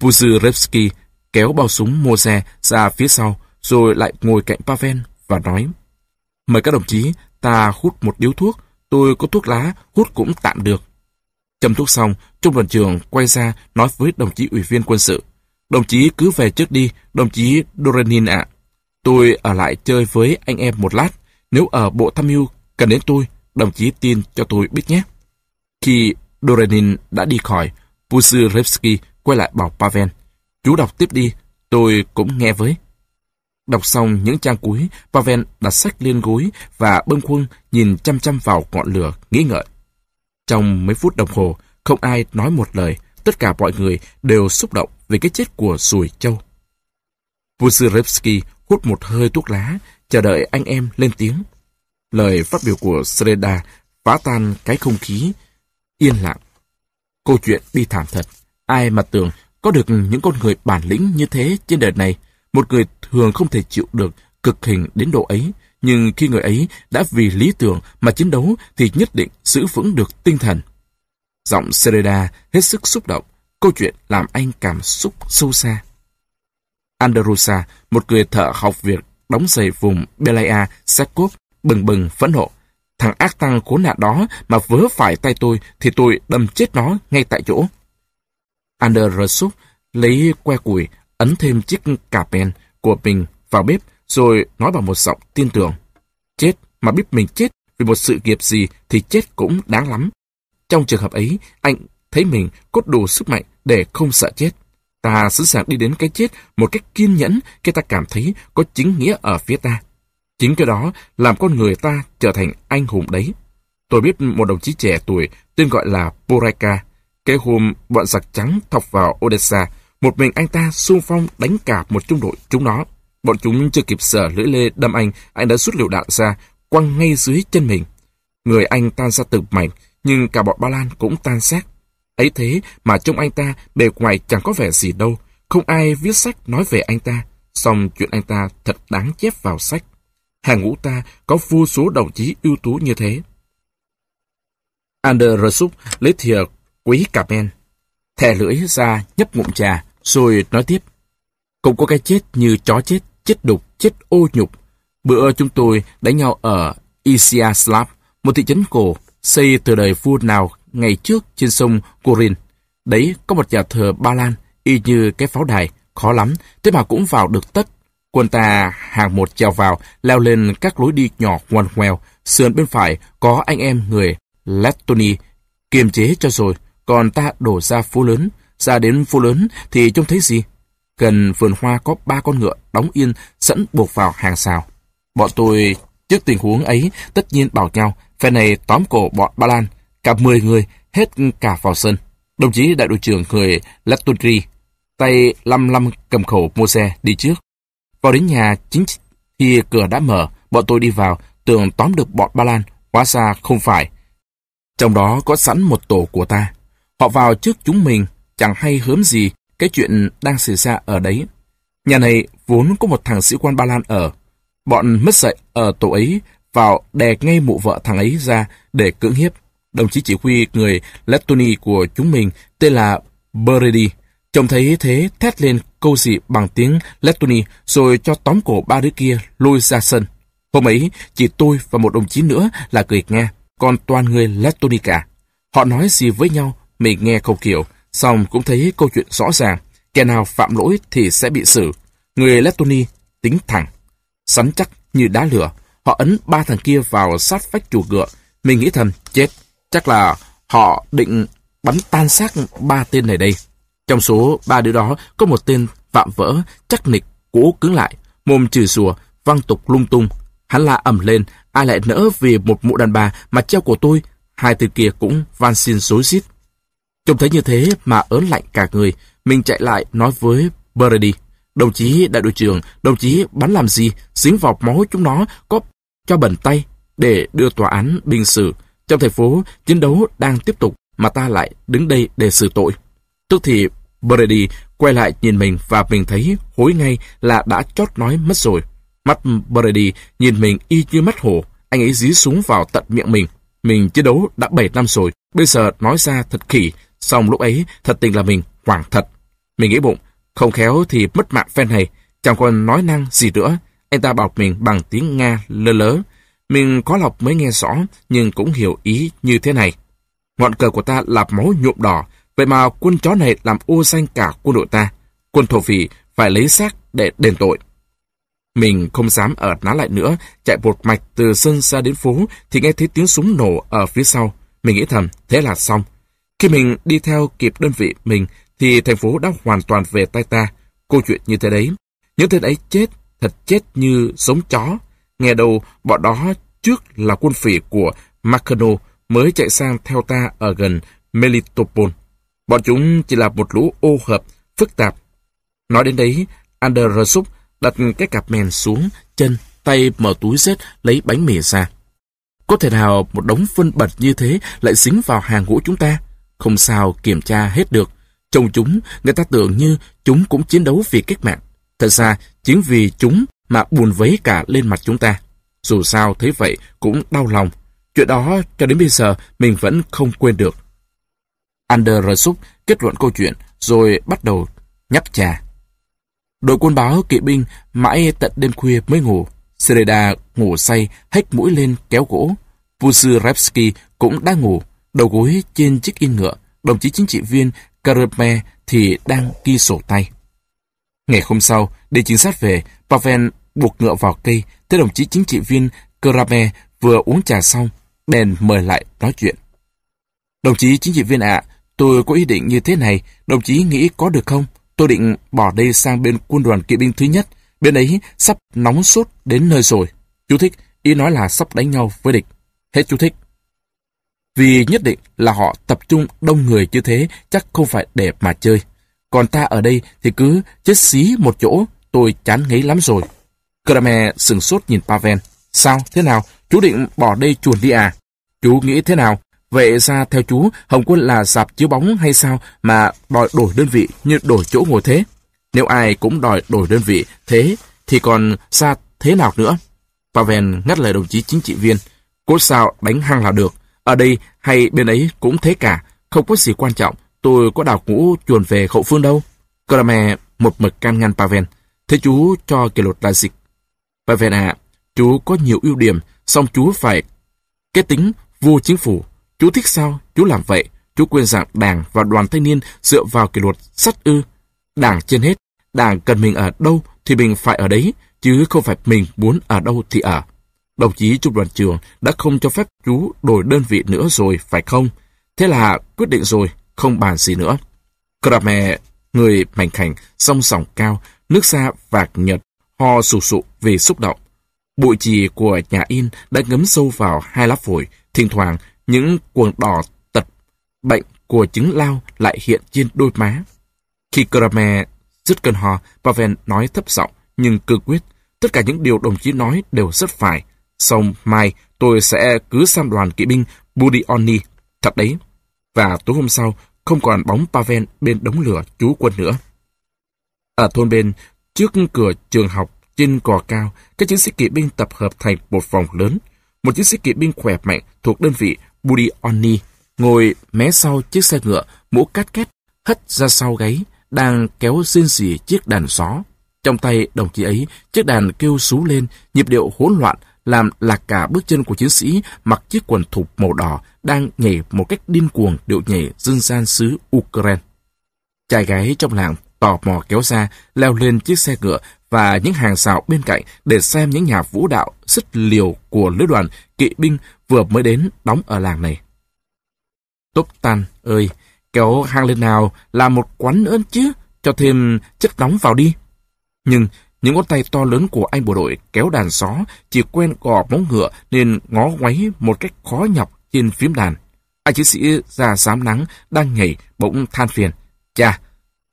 Puzyrevsky kéo bao súng mua xe ra phía sau, rồi lại ngồi cạnh Pavel và nói Mời các đồng chí, ta hút một điếu thuốc, tôi có thuốc lá, hút cũng tạm được. Châm thuốc xong, trung đoàn trưởng quay ra nói với đồng chí ủy viên quân sự. Đồng chí cứ về trước đi, đồng chí Dorenin ạ. Tôi ở lại chơi với anh em một lát. Nếu ở bộ tham mưu cần đến tôi, đồng chí tin cho tôi biết nhé. Khi Dorenin đã đi khỏi, Pusyrevsky quay lại bảo Pavel. Chú đọc tiếp đi, tôi cũng nghe với. Đọc xong những trang cuối, Pavel đặt sách lên gối và bâng khuâng nhìn chăm chăm vào ngọn lửa, nghĩ ngợi. Trong mấy phút đồng hồ, không ai nói một lời, tất cả mọi người đều xúc động về cái chết của Sùi Châu. Pusirevsky hút một hơi thuốc lá, chờ đợi anh em lên tiếng. Lời phát biểu của Sreda phá tan cái không khí, yên lặng. Câu chuyện đi thảm thật. Ai mà tưởng có được những con người bản lĩnh như thế trên đời này, một người thường không thể chịu được cực hình đến độ ấy, nhưng khi người ấy đã vì lý tưởng mà chiến đấu thì nhất định giữ vững được tinh thần. Giọng Sereda hết sức xúc động, câu chuyện làm anh cảm xúc sâu xa. Andarusa, một người thợ học việc đóng giày vùng Belaya, Sakov, bừng bừng phẫn nộ. Thằng ác tăng khốn nạn đó mà vớ phải tay tôi thì tôi đâm chết nó ngay tại chỗ. Anderusa lấy que củi, ấn thêm chiếc cà pen của mình vào bếp rồi nói bằng một giọng tin tưởng. Chết mà biết mình chết vì một sự nghiệp gì thì chết cũng đáng lắm. Trong trường hợp ấy, anh thấy mình cốt đủ sức mạnh để không sợ chết. Ta sẵn sàng đi đến cái chết một cách kiên nhẫn khi ta cảm thấy có chính nghĩa ở phía ta. Chính cái đó làm con người ta trở thành anh hùng đấy. Tôi biết một đồng chí trẻ tuổi tên gọi là Poreka. Cái hôm bọn giặc trắng thọc vào Odessa, một mình anh ta xung phong đánh cả một trung đội chúng nó. Bọn chúng chưa kịp sở lưỡi lê đâm anh, anh đã rút liều đạn ra, quăng ngay dưới chân mình. Người anh tan ra từng mảnh, nhưng cả bọn Ba Lan cũng tan xác. Ấy thế mà trông anh ta bề ngoài chẳng có vẻ gì đâu, không ai viết sách nói về anh ta, song chuyện anh ta thật đáng chép vào sách. Hàng ngũ ta có vô số đồng chí ưu tú như thế. Ander Rasuk lấy thìa quý cà men, thè lưỡi ra nhấp ngụm trà, rồi nói tiếp. Cũng có cái chết như chó chết, chết đục, chết ô nhục. Bữa chúng tôi đánh nhau ở Isiaslav, một thị trấn cổ xây từ đời vua nào ngày trước trên sông Kurin. Đấy có một nhà thờ Ba Lan, y như cái pháo đài, khó lắm, thế mà cũng vào được tất. Quân ta hàng một trèo vào, leo lên các lối đi nhỏ ngoằn ngoèo, sườn bên phải có anh em người Lettoni kiềm chế cho rồi, còn ta đổ ra phố lớn, ra đến phố lớn thì trông thấy gì? Gần vườn hoa có ba con ngựa đóng yên sẵn buộc vào hàng xào. Bọn tôi trước tình huống ấy tất nhiên bảo nhau, phe này tóm cổ bọn Ba Lan, cả 10 người, hết cả vào sân. Đồng chí đại đội trưởng người latutri tay lăm lăm cầm khẩu mua xe đi trước. Vào đến nhà chính thì cửa đã mở, bọn tôi đi vào, tưởng tóm được bọn Ba Lan, hóa ra không phải. Trong đó có sẵn một tổ của ta. Họ vào trước chúng mình, chẳng hay hớm gì cái chuyện đang xảy ra ở đấy. Nhà này vốn có một thằng sĩ quan Ba Lan ở. Bọn mất dạy ở tổ ấy vào đè ngay mụ vợ thằng ấy ra để cưỡng hiếp. Đồng chí chỉ huy người Lettoni của chúng mình tên là beredi Trông thấy thế thét lên câu gì bằng tiếng Lettoni rồi cho tóm cổ ba đứa kia lôi ra sân. Hôm ấy, chỉ tôi và một đồng chí nữa là cười nghe, còn toàn người Lettoni cả. Họ nói gì với nhau, mình nghe không kiểu, xong cũng thấy câu chuyện rõ ràng. Kẻ nào phạm lỗi thì sẽ bị xử. Người Lettoni tính thẳng, sắn chắc như đá lửa. Họ ấn ba thằng kia vào sát vách chuồng ngựa. Mình nghĩ thầm, chết, chắc là họ định bắn tan xác ba tên này đây. Trong số ba đứa đó có một tên vạm vỡ, chắc nịch, cố cứng lại, mồm chửi sùa, văng tục lung tung. Hắn la ẩm lên, ai lại nỡ vì một mụ đàn bà mà treo của tôi, hai từ kia cũng van xin rối rít. Trông thấy như thế mà ớn lạnh cả người, mình chạy lại nói với Brady. Đồng chí đại đội trưởng, đồng chí bắn làm gì, dính vào máu chúng nó, có cho bẩn tay để đưa tòa án bình xử. Trong thành phố, chiến đấu đang tiếp tục mà ta lại đứng đây để xử tội. Tức thì Brady quay lại nhìn mình và mình thấy hối ngay là đã chót nói mất rồi. Mắt Brady nhìn mình y như mắt hổ, anh ấy dí súng vào tận miệng mình. Mình chiến đấu đã 7 năm rồi, bây giờ nói ra thật khỉ, xong lúc ấy thật tình là mình hoảng thật. Mình nghĩ bụng, không khéo thì mất mạng phen này, chẳng còn nói năng gì nữa. Anh ta bảo mình bằng tiếng Nga lơ lớ. Mình có lọc mới nghe rõ, nhưng cũng hiểu ý như thế này. Ngọn cờ của ta là máu nhuộm đỏ, vậy mà quân chó này làm ô xanh cả quân đội ta. Quân thổ phỉ phải lấy xác để đền tội. Mình không dám ở ná lại nữa, chạy bột mạch từ sân ra đến phố thì nghe thấy tiếng súng nổ ở phía sau. Mình nghĩ thầm, thế là xong. Khi mình đi theo kịp đơn vị mình thì thành phố đã hoàn toàn về tay ta. Câu chuyện như thế đấy. Những tên ấy chết thật chết như sống chó. Nghe đầu, bọn đó trước là quân phỉ của Makhano mới chạy sang theo ta ở gần Melitopol. Bọn chúng chỉ là một lũ ô hợp, phức tạp. Nói đến đấy, Andersuk đặt cái cặp mèn xuống, chân, tay mở túi xếp lấy bánh mì ra. Có thể nào một đống phân bật như thế lại dính vào hàng ngũ chúng ta? Không sao kiểm tra hết được. Trong chúng, người ta tưởng như chúng cũng chiến đấu vì cách mạng. Thật ra, chính vì chúng mà buồn vấy cả lên mặt chúng ta. Dù sao thấy vậy cũng đau lòng. Chuyện đó cho đến bây giờ mình vẫn không quên được. Ander kết luận câu chuyện rồi bắt đầu nhấp trà. Đội quân báo kỵ binh mãi tận đêm khuya mới ngủ. Sereda ngủ say, hách mũi lên kéo gỗ. Pusyrevsky cũng đang ngủ, đầu gối trên chiếc yên ngựa. Đồng chí chính trị viên Karame thì đang ghi sổ tay. Ngày hôm sau, để chính sát về, Pavel buộc ngựa vào cây, thấy đồng chí chính trị viên Karame vừa uống trà xong, bèn mời lại nói chuyện. Đồng chí chính trị viên ạ, tôi có ý định như thế này, đồng chí nghĩ có được không? Tôi định bỏ đây sang bên quân đoàn kỵ binh thứ nhất, bên ấy sắp nóng sốt đến nơi rồi. Chú thích, ý nói là sắp đánh nhau với địch. Hết chú thích. Vì nhất định là họ tập trung đông người như thế chắc không phải để mà chơi. Còn ta ở đây thì cứ chết xí một chỗ, tôi chán ngấy lắm rồi. Kramer sừng sốt nhìn Pavel. Sao, thế nào, chú định bỏ đây chuồn đi à? Chú nghĩ thế nào? Vậy ra theo chú, Hồng Quân là dạp chiếu bóng hay sao mà đòi đổi đơn vị như đổi chỗ ngồi thế? Nếu ai cũng đòi đổi đơn vị thế, thì còn xa thế nào nữa? Pavel ngắt lời đồng chí chính trị viên. Cốt sao đánh hăng là được. Ở đây hay bên ấy cũng thế cả. Không có gì quan trọng. Tôi có đào ngũ chuồn về hậu phương đâu. Kramer một mực can ngăn Pavel. Thế chú cho kỷ luật là dịch. Pavel à, chú có nhiều ưu điểm, song chú phải kết tính vua chính phủ. Chú thích sao? Chú làm vậy. Chú quên rằng đảng và đoàn thanh niên dựa vào kỷ luật sắt ư. Đảng trên hết. Đảng cần mình ở đâu thì mình phải ở đấy, chứ không phải mình muốn ở đâu thì ở. Đồng chí trung đoàn trường đã không cho phép chú đổi đơn vị nữa rồi, phải không? Thế là quyết định rồi, không bàn gì nữa. Kramer, người mảnh khảnh, song sòng cao, nước da vạc nhật, ho sù sụ vì xúc động. Bụi trì của nhà in đã ngấm sâu vào hai lá phổi, thỉnh thoảng những quần đỏ tật bệnh của chứng lao lại hiện trên đôi má. Khi Kramer dứt cơn ho, Pavel nói thấp giọng nhưng cương quyết. Tất cả những điều đồng chí nói đều rất phải. Xong mai tôi sẽ cứ sang đoàn kỵ binh Budionni. Thật đấy. Và tối hôm sau không còn bóng Pavel bên đống lửa chú quân nữa. Ở thôn bên, trước cửa trường học trên cò cao, các chiến sĩ kỵ binh tập hợp thành một vòng lớn. Một chiến sĩ kỵ binh khỏe mạnh thuộc đơn vị Budionni ngồi mé sau chiếc xe ngựa, mũ cát két, hất ra sau gáy, đang kéo xin xỉ chiếc đàn gió. Trong tay đồng chí ấy, chiếc đàn kêu sú lên, nhịp điệu hỗn loạn, làm lạc cả bước chân của chiến sĩ mặc chiếc quần thục màu đỏ đang nhảy một cách điên cuồng điệu nhảy dân gian xứ Ukraine. Trai gái trong làng tò mò kéo ra, leo lên chiếc xe ngựa và những hàng rào bên cạnh để xem những nhà vũ đạo rất liều của lữ đoàn kỵ binh vừa mới đến đóng ở làng này. Tốp tan ơi, kéo hang lên nào là một quán ơn chứ, cho thêm chất nóng vào đi. Nhưng những ngón tay to lớn của anh bộ đội kéo đàn gió chỉ quen gò móng ngựa nên ngó ngoáy một cách khó nhọc trên phím đàn. Anh chiến sĩ già xám nắng đang nhảy bỗng than phiền. Chà,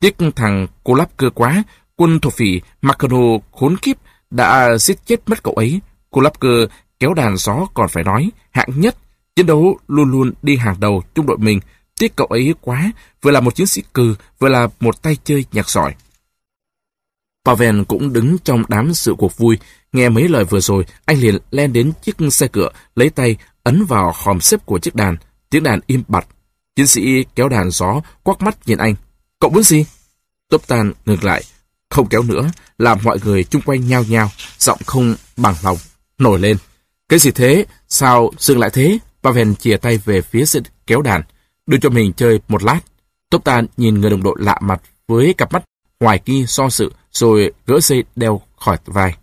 tiếc thằng cô lắp cơ quá, quân thổ phỉ Macano khốn kiếp đã giết chết mất cậu ấy. Cô lắp cơ kéo đàn gió còn phải nói, hạng nhất, chiến đấu luôn luôn đi hàng đầu trung đội mình. Tiếc cậu ấy quá, vừa là một chiến sĩ cừ, vừa là một tay chơi nhạc giỏi. Pavel cũng đứng trong đám sự cuộc vui. Nghe mấy lời vừa rồi, anh liền len đến chiếc xe cửa, lấy tay ấn vào hòm xếp của chiếc đàn. Tiếng đàn im bặt. Chiến sĩ kéo đàn gió, quắc mắt nhìn anh. Cậu muốn gì? Tốp tan ngược lại, không kéo nữa, làm mọi người chung quanh nhao nhao, giọng không bằng lòng, nổi lên. Cái gì thế? Sao dừng lại thế? Pavel chìa tay về phía xe kéo đàn, đưa cho mình chơi một lát. Tốp tan nhìn người đồng đội lạ mặt với cặp mắt hoài nghi so sự, rồi gỡ dây đeo khỏi vai.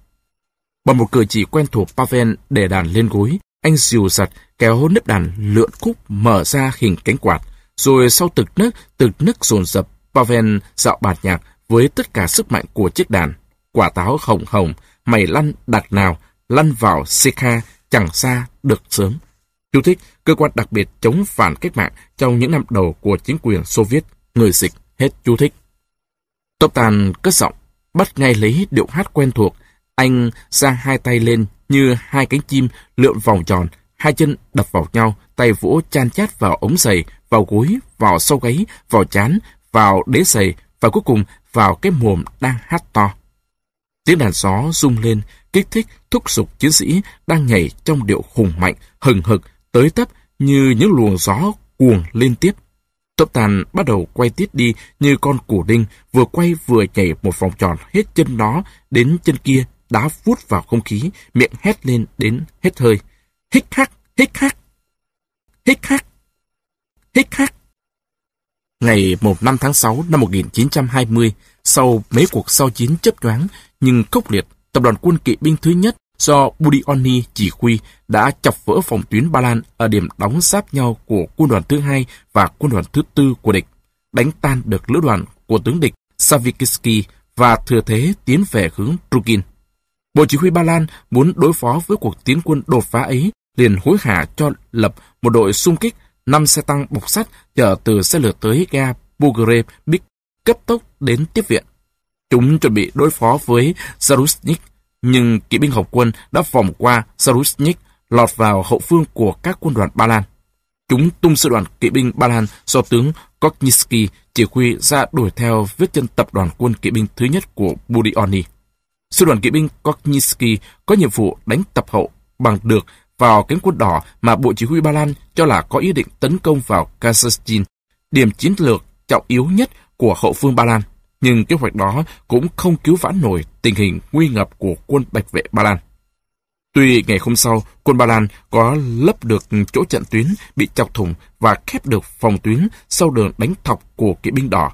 Bằng một cử chỉ quen thuộc Pavel để đàn lên gối, anh dìu giật kéo nếp đàn lượn khúc mở ra hình cánh quạt, rồi sau từng nấc, từng nấc dồn dập, Pavel dạo bản nhạc với tất cả sức mạnh của chiếc đàn. Quả táo hồng hồng, mày lăn đặt nào, lăn vào Sekha chẳng xa được sớm. Chú thích, cơ quan đặc biệt chống phản cách mạng trong những năm đầu của chính quyền Xô Viết, người dịch, hết chú thích. Tốc tàn cất giọng, bắt ngay lấy điệu hát quen thuộc. Anh giang hai tay lên như hai cánh chim lượn vòng tròn, hai chân đập vào nhau, tay vỗ chan chát vào ống giày, vào gối, vào sau gáy, vào chán, vào đế giày và cuối cùng vào cái mồm đang hát to. Tiếng đàn gió rung lên, kích thích, thúc giục chiến sĩ đang nhảy trong điệu hùng mạnh, hừng hực, tới tấp như những luồng gió cuồng liên tiếp. Tốc tàn bắt đầu quay tiết đi như con củ đinh, vừa quay vừa nhảy một vòng tròn hết chân nó đến chân kia, đá vút vào không khí, miệng hét lên đến hết hơi. Hích hắc, hích hắc, hích hắc, hích hắc. Ngày một năm tháng 6 năm 1920, sau mấy cuộc giao chiến chấp nhoáng nhưng khốc liệt, tập đoàn quân kỵ binh thứ nhất do Budionni chỉ huy đã chọc vỡ phòng tuyến Ba Lan ở điểm đóng giáp nhau của quân đoàn thứ hai và quân đoàn thứ tư của địch, đánh tan được lữ đoàn của tướng địch Savikiski và thừa thế tiến về hướng Trukin. Bộ chỉ huy Ba Lan muốn đối phó với cuộc tiến quân đột phá ấy liền hối hả cho lập một đội xung kích năm xe tăng bọc sắt chở từ xe lửa tới ga Bugre Big cấp tốc đến tiếp viện. Chúng chuẩn bị đối phó với Zarusnik, nhưng kỵ binh học quân đã vòng qua Sarusnik, lọt vào hậu phương của các quân đoàn Ba Lan. Chúng tung sư đoàn kỵ binh Ba Lan do tướng Kognitsky chỉ huy ra đuổi theo vết chân tập đoàn quân kỵ binh thứ nhất của Budioni. Sư đoàn kỵ binh Kognitsky có nhiệm vụ đánh tập hậu bằng được vào cánh quân đỏ mà Bộ Chỉ huy Ba Lan cho là có ý định tấn công vào Kazakhstan, điểm chiến lược trọng yếu nhất của hậu phương Ba Lan. Nhưng kế hoạch đó cũng không cứu vãn nổi tình hình nguy ngập của quân Bạch vệ Ba Lan. Tuy ngày hôm sau, quân Ba Lan có lấp được chỗ trận tuyến bị chọc thủng và khép được phòng tuyến sau đường đánh thọc của kỵ binh đỏ.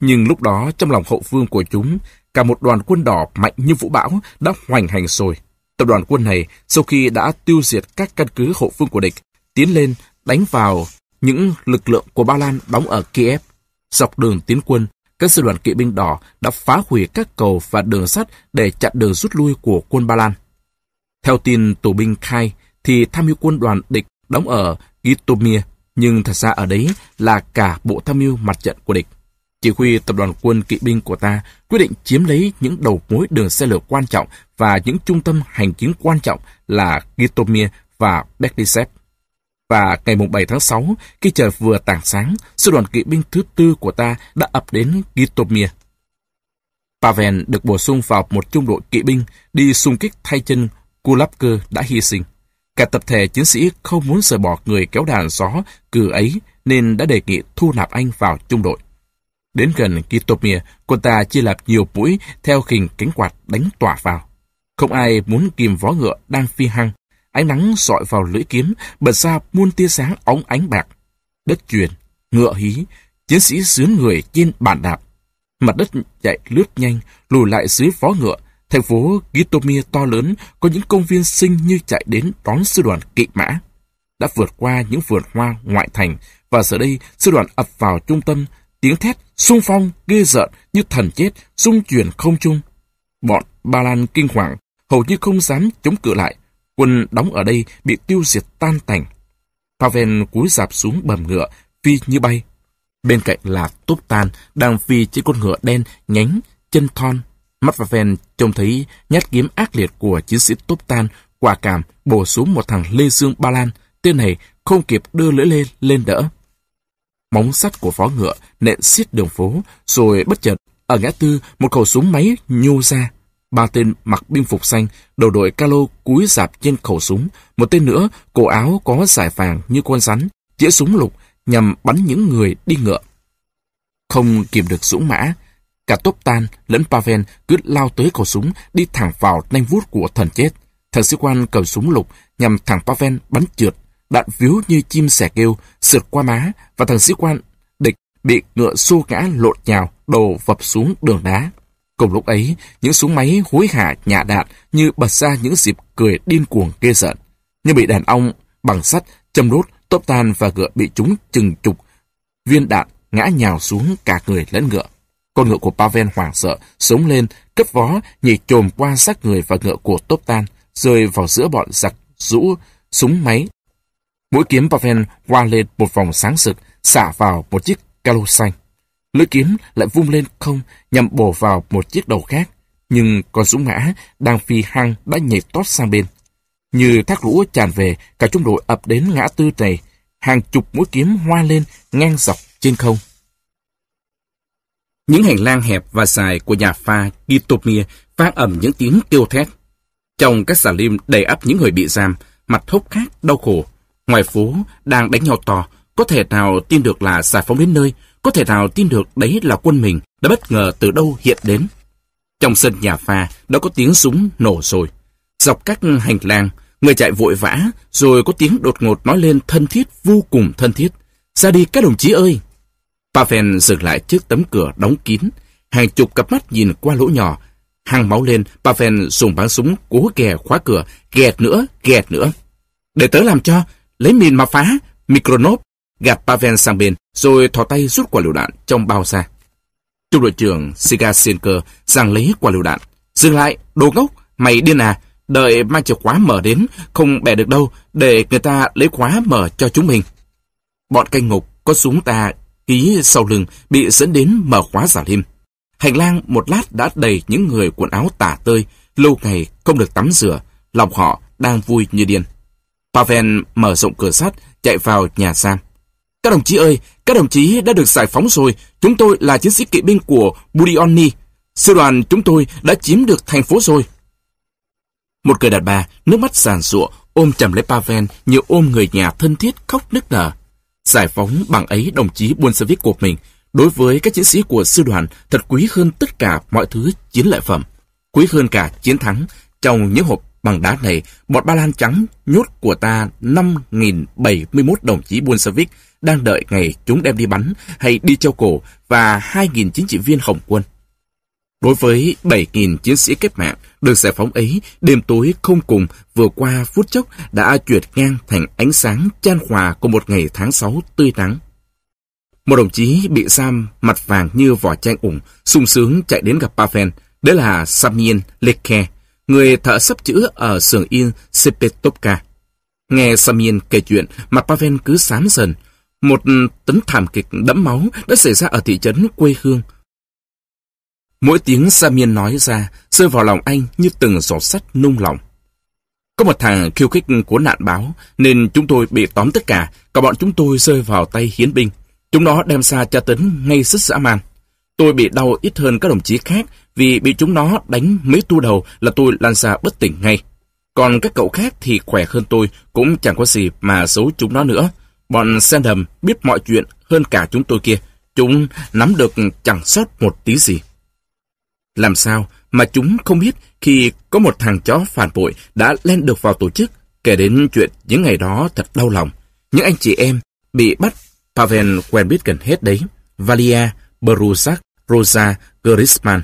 Nhưng lúc đó trong lòng hậu phương của chúng, cả một đoàn quân đỏ mạnh như vũ bão đã hoành hành rồi. Tập đoàn quân này, sau khi đã tiêu diệt các căn cứ hậu phương của địch, tiến lên đánh vào những lực lượng của Ba Lan đóng ở Kiev. Dọc đường tiến quân, các sư đoàn kỵ binh đỏ đã phá hủy các cầu và đường sắt để chặn đường rút lui của quân Ba Lan. Theo tin tù binh khai, thì tham mưu quân đoàn địch đóng ở Gitomir, nhưng thật ra ở đấy là cả bộ tham mưu mặt trận của địch. Chỉ huy tập đoàn quân kỵ binh của ta quyết định chiếm lấy những đầu mối đường xe lửa quan trọng và những trung tâm hành chính quan trọng là Gitomir và Beklisev. Và ngày 7 tháng 6, khi trời vừa tảng sáng, sư đoàn kỵ binh thứ tư của ta đã ập đến Gitomir. Pavel được bổ sung vào một trung đội kỵ binh đi xung kích thay chân Kulapker đã hy sinh. Cả tập thể chiến sĩ không muốn rời bỏ người kéo đàn gió cử ấy nên đã đề nghị thu nạp anh vào trung đội. Đến gần Kitomir, quân ta chia lập nhiều mũi theo hình cánh quạt đánh tỏa vào. Không ai muốn kìm vó ngựa đang phi hăng. Ánh nắng sọi vào lưỡi kiếm, bật ra muôn tia sáng óng ánh bạc. Đất truyền, ngựa hí, chiến sĩ sướng người trên bàn đạp. Mặt đất chạy lướt nhanh, lùi lại dưới vó ngựa. Thành phố Gitomir to lớn có những công viên xinh như chạy đến đón sư đoàn kỵ mã. Đã vượt qua những vườn hoa ngoại thành, và giờ đây sư đoàn ập vào trung tâm, tiếng thét xung phong ghê rợn như thần chết xung chuyển không trung. Bọn Ba Lan kinh hoàng, hầu như không dám chống cự lại. Quân đóng ở đây bị tiêu diệt tan tành. Pavel cúi dạp xuống bầm ngựa, phi như bay. Bên cạnh là Tốp Tan đang phi trên con ngựa đen nhánh, chân thon. Mắt Pavel trông thấy nhát kiếm ác liệt của chiến sĩ Tốp Tan quả cảm bổ xuống một thằng Lê Dương Ba Lan. Tên này không kịp đưa lưỡi lên lên đỡ. Móng sắt của phó ngựa nện xiết đường phố, rồi bất chợt, ở ngã tư, một khẩu súng máy nhô ra. Ba tên mặc binh phục xanh, đầu đội calo cúi dạp trên khẩu súng. Một tên nữa, cổ áo có giải vàng như con rắn, chĩa súng lục nhằm bắn những người đi ngựa. Không kìm được dũng mã, cả tốp tan lẫn Pavel cứ lao tới khẩu súng đi thẳng vào nanh vuốt của thần chết. Thần sĩ quan cầm súng lục nhằm thẳng Pavel bắn trượt đạn víu như chim sẻ kêu, sượt qua má, và thần sĩ quan địch bị ngựa xô ngã lộn nhào, đầu vập xuống đường đá. Cùng lúc ấy, những súng máy hối hả nhả đạn như bật ra những dịp cười điên cuồng ghê giận. Như bị đàn ông bằng sắt châm đốt, tốp tan và ngựa bị chúng chừng chục viên đạn ngã nhào xuống cả người lẫn ngựa. Con ngựa của Pavel hoảng sợ, sống lên, cất vó nhảy trồm qua xác người và ngựa của Tốp Tan, rơi vào giữa bọn giặc rũ súng máy. Mũi kiếm Pavel qua lên một vòng sáng sực, xả vào một chiếc calo xanh. Lưỡi kiếm lại vung lên không nhằm bổ vào một chiếc đầu khác, nhưng con súng mã đang phi hăng đã nhảy tót sang bên. Như thác lũ tràn về, cả trung đội ập đến ngã tư này, hàng chục mũi kiếm hoa lên ngang dọc trên không. Những hành lang hẹp và dài của nhà pha Gitomir vang ầm những tiếng kêu thét. Trong các xà lim đầy ắp những người bị giam, mặt hốc khác đau khổ. Ngoài phố, đang đánh nhau to, có thể nào tin được là giải phóng đến nơi, có thể nào tin được đấy là quân mình đã bất ngờ từ đâu hiện đến. Trong sân nhà pha đã có tiếng súng nổ rồi. Dọc các hành lang, người chạy vội vã, rồi có tiếng đột ngột nói lên thân thiết, vô cùng thân thiết. Ra đi các đồng chí ơi! Pavel dừng lại trước tấm cửa đóng kín. Hàng chục cặp mắt nhìn qua lỗ nhỏ. hàng máu lên, Pavel dùng bắn súng cố ghè khóa cửa, ghẹt nữa, ghẹt nữa. Để tớ làm cho, lấy mìn mà phá, Micronop, gạt Pavel sang bên, rồi thò tay rút quả lựu đạn trong bao ra. Trung đội trưởng Sigasenker giằng lấy quả lựu đạn. Dừng lại, đồ ngốc, mày điên à, đợi mang chìa khóa mở đến, không bẻ được đâu, để người ta lấy khóa mở cho chúng mình. Bọn canh ngục có súng ta ký sau lưng bị dẫn đến mở khóa giả lim. Hành lang một lát đã đầy những người quần áo tả tơi, lâu ngày không được tắm rửa, lòng họ đang vui như điên. Pavel mở rộng cửa sắt, chạy vào nhà giam. Các đồng chí ơi, các đồng chí đã được giải phóng rồi, chúng tôi là chiến sĩ kỵ binh của Budionni. Sư đoàn chúng tôi đã chiếm được thành phố rồi. Một người đàn bà, nước mắt giàn rụa, ôm chầm lấy Pavel như ôm người nhà thân thiết khóc nức nở. Giải phóng bằng ấy đồng chí Bolshevik của mình, đối với các chiến sĩ của sư đoàn thật quý hơn tất cả mọi thứ chiến lợi phẩm. Quý hơn cả chiến thắng. Trong những hộp bằng đá này, bọn Ba Lan trắng nhốt của ta 5.071 đồng chí Bolshevik đang đợi ngày chúng đem đi bắn hay đi treo cổ và 2.000 chính trị viên Hồng quân. Đối với 7.000 chiến sĩ kết mạng được giải phóng ấy, đêm tối không cùng vừa qua phút chốc đã chuyển ngang thành ánh sáng chan hòa của một ngày tháng 6 tươi nắng. Một đồng chí bị giam mặt vàng như vỏ chanh ủng, sung sướng chạy đến gặp Pavel, đấy là Samien Leke, người thợ sắp chữ ở xưởng in Sepetovka. Nghe Samien kể chuyện, mặt Pavel cứ sám dần. Một tấn thảm kịch đẫm máu đã xảy ra ở thị trấn quê hương, Mỗi tiếng Samien nói ra rơi vào lòng anh như từng giọt sắt nung lòng. Có một thằng khiêu khích của nạn báo, nên chúng tôi bị tóm tất cả, cả bọn chúng tôi rơi vào tay hiến binh. Chúng nó đem xa tra tấn ngay sức dã man. Tôi bị đau ít hơn các đồng chí khác, vì bị chúng nó đánh mấy tu đầu là tôi lan ra bất tỉnh ngay. Còn các cậu khác thì khỏe hơn tôi, cũng chẳng có gì mà giấu chúng nó nữa. Bọn Sandham biết mọi chuyện hơn cả chúng tôi kia. Chúng nắm được chẳng sót một tí gì. Làm sao mà chúng không biết khi có một thằng chó phản bội đã len được vào tổ chức, kể đến chuyện những ngày đó thật đau lòng. Những anh chị em bị bắt, Pavel quen biết gần hết đấy. Valia, Beruzak, Rosa, Grisman.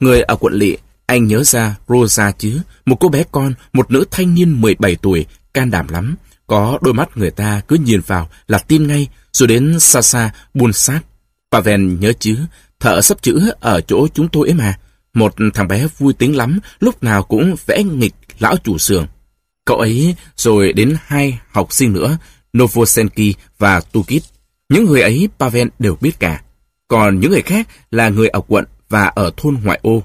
Người ở quận lỵ, anh nhớ ra Rosa chứ, một cô bé con, một nữ thanh niên 17 tuổi, can đảm lắm. Có đôi mắt người ta cứ nhìn vào là tin ngay, rồi đến xa xa, buôn sát. Pavel nhớ chứ, thợ sắp chữ ở chỗ chúng tôi ấy mà. Một thằng bé vui tính lắm, lúc nào cũng vẽ nghịch lão chủ xưởng. Cậu ấy rồi đến hai học sinh nữa, Novosenki và Tukit. Những người ấy Pavel đều biết cả. Còn những người khác là người ở quận và ở thôn ngoại ô.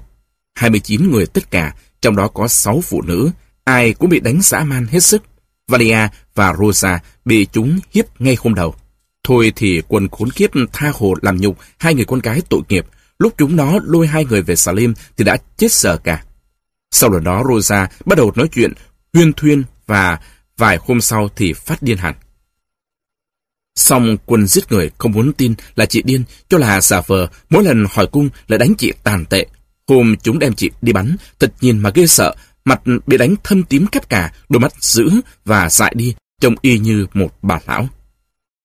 29 người tất cả, trong đó có 6 phụ nữ, ai cũng bị đánh dã man hết sức. Valia và Rosa bị chúng hiếp ngay hôm đầu. Thôi thì quân khốn kiếp tha hồ làm nhục hai người con gái tội nghiệp, Lúc chúng nó lôi hai người về Salim thì đã chết sợ cả. Sau lần đó Rosa bắt đầu nói chuyện huyên thuyên và vài hôm sau thì phát điên hẳn. Xong quân giết người không muốn tin là chị điên cho là giả vờ mỗi lần hỏi cung lại đánh chị tàn tệ. Hôm chúng đem chị đi bắn, thật nhìn mà ghê sợ, mặt bị đánh thâm tím khép cả, đôi mắt dữ và dại đi, trông y như một bà lão.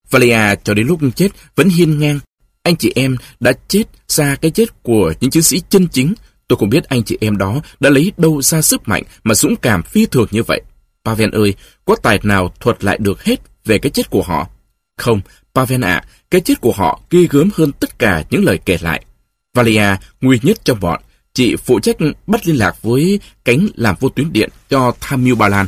Valia cho đến lúc chết vẫn hiên ngang, anh chị em đã chết ra cái chết của những chiến sĩ chân chính. Tôi không biết anh chị em đó đã lấy đâu ra sức mạnh mà dũng cảm phi thường như vậy. Pavel ơi, có tài nào thuật lại được hết về cái chết của họ? Không, Pavel ạ, cái chết của họ ghê gớm hơn tất cả những lời kể lại. Valia, nguy nhất trong bọn, chị phụ trách bắt liên lạc với cánh làm vô tuyến điện cho tham mưu Ba Lan.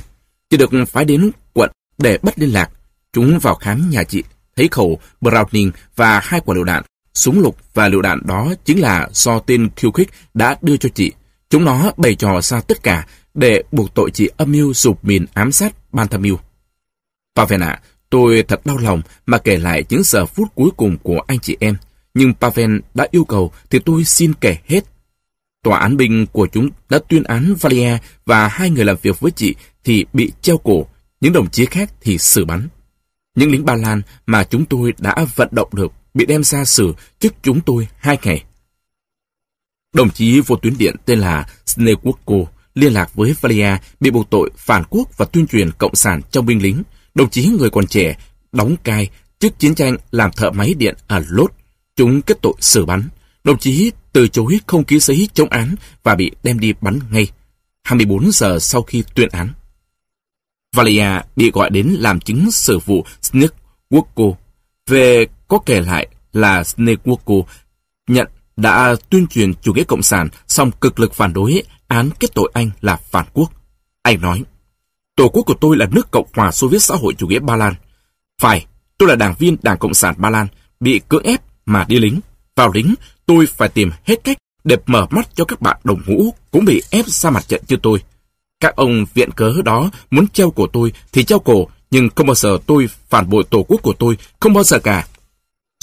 Chị được phái đến quận để bắt liên lạc. Chúng vào khám nhà chị, thấy khẩu Browning và hai quả lựu đạn. Súng lục và lựu đạn đó chính là do tên Kilkick đã đưa cho chị. Chúng nó bày trò ra tất cả để buộc tội chị âm mưu sụp mìn ám sát ban tham mưu. Pavel ạ, tôi thật đau lòng mà kể lại những giờ phút cuối cùng của anh chị em. Nhưng Pavel đã yêu cầu thì tôi xin kể hết. Tòa án binh của chúng đã tuyên án Valia và hai người làm việc với chị thì bị treo cổ, những đồng chí khác thì xử bắn. Những lính Ba Lan mà chúng tôi đã vận động được bị đem ra xử trước chúng tôi hai ngày. Đồng chí vô tuyến điện tên là Snewotko liên lạc với Valia bị buộc tội phản quốc và tuyên truyền cộng sản trong binh lính. Đồng chí người còn trẻ, đóng cai trước chiến tranh làm thợ máy điện ở Lốt. Chúng kết tội xử bắn. Đồng chí từ chối không ký giấy chống án và bị đem đi bắn ngay. 24 giờ sau khi tuyên án. Valia bị gọi đến làm chứng sự vụ Snewotko. Về có kể lại là Snewotko nhận đã tuyên truyền chủ nghĩa cộng sản song cực lực phản đối án kết tội anh là phản quốc. Anh nói, Tổ quốc của tôi là nước Cộng hòa Xô Viết xã hội chủ nghĩa Ba Lan. Phải, tôi là đảng viên Đảng Cộng sản Ba Lan, bị cưỡng ép mà đi lính. Vào lính, tôi phải tìm hết cách để mở mắt cho các bạn đồng ngũ cũng bị ép ra mặt trận như tôi. Các ông viện cớ đó muốn treo cổ tôi thì treo cổ, nhưng không bao giờ tôi phản bội tổ quốc của tôi, không bao giờ cả.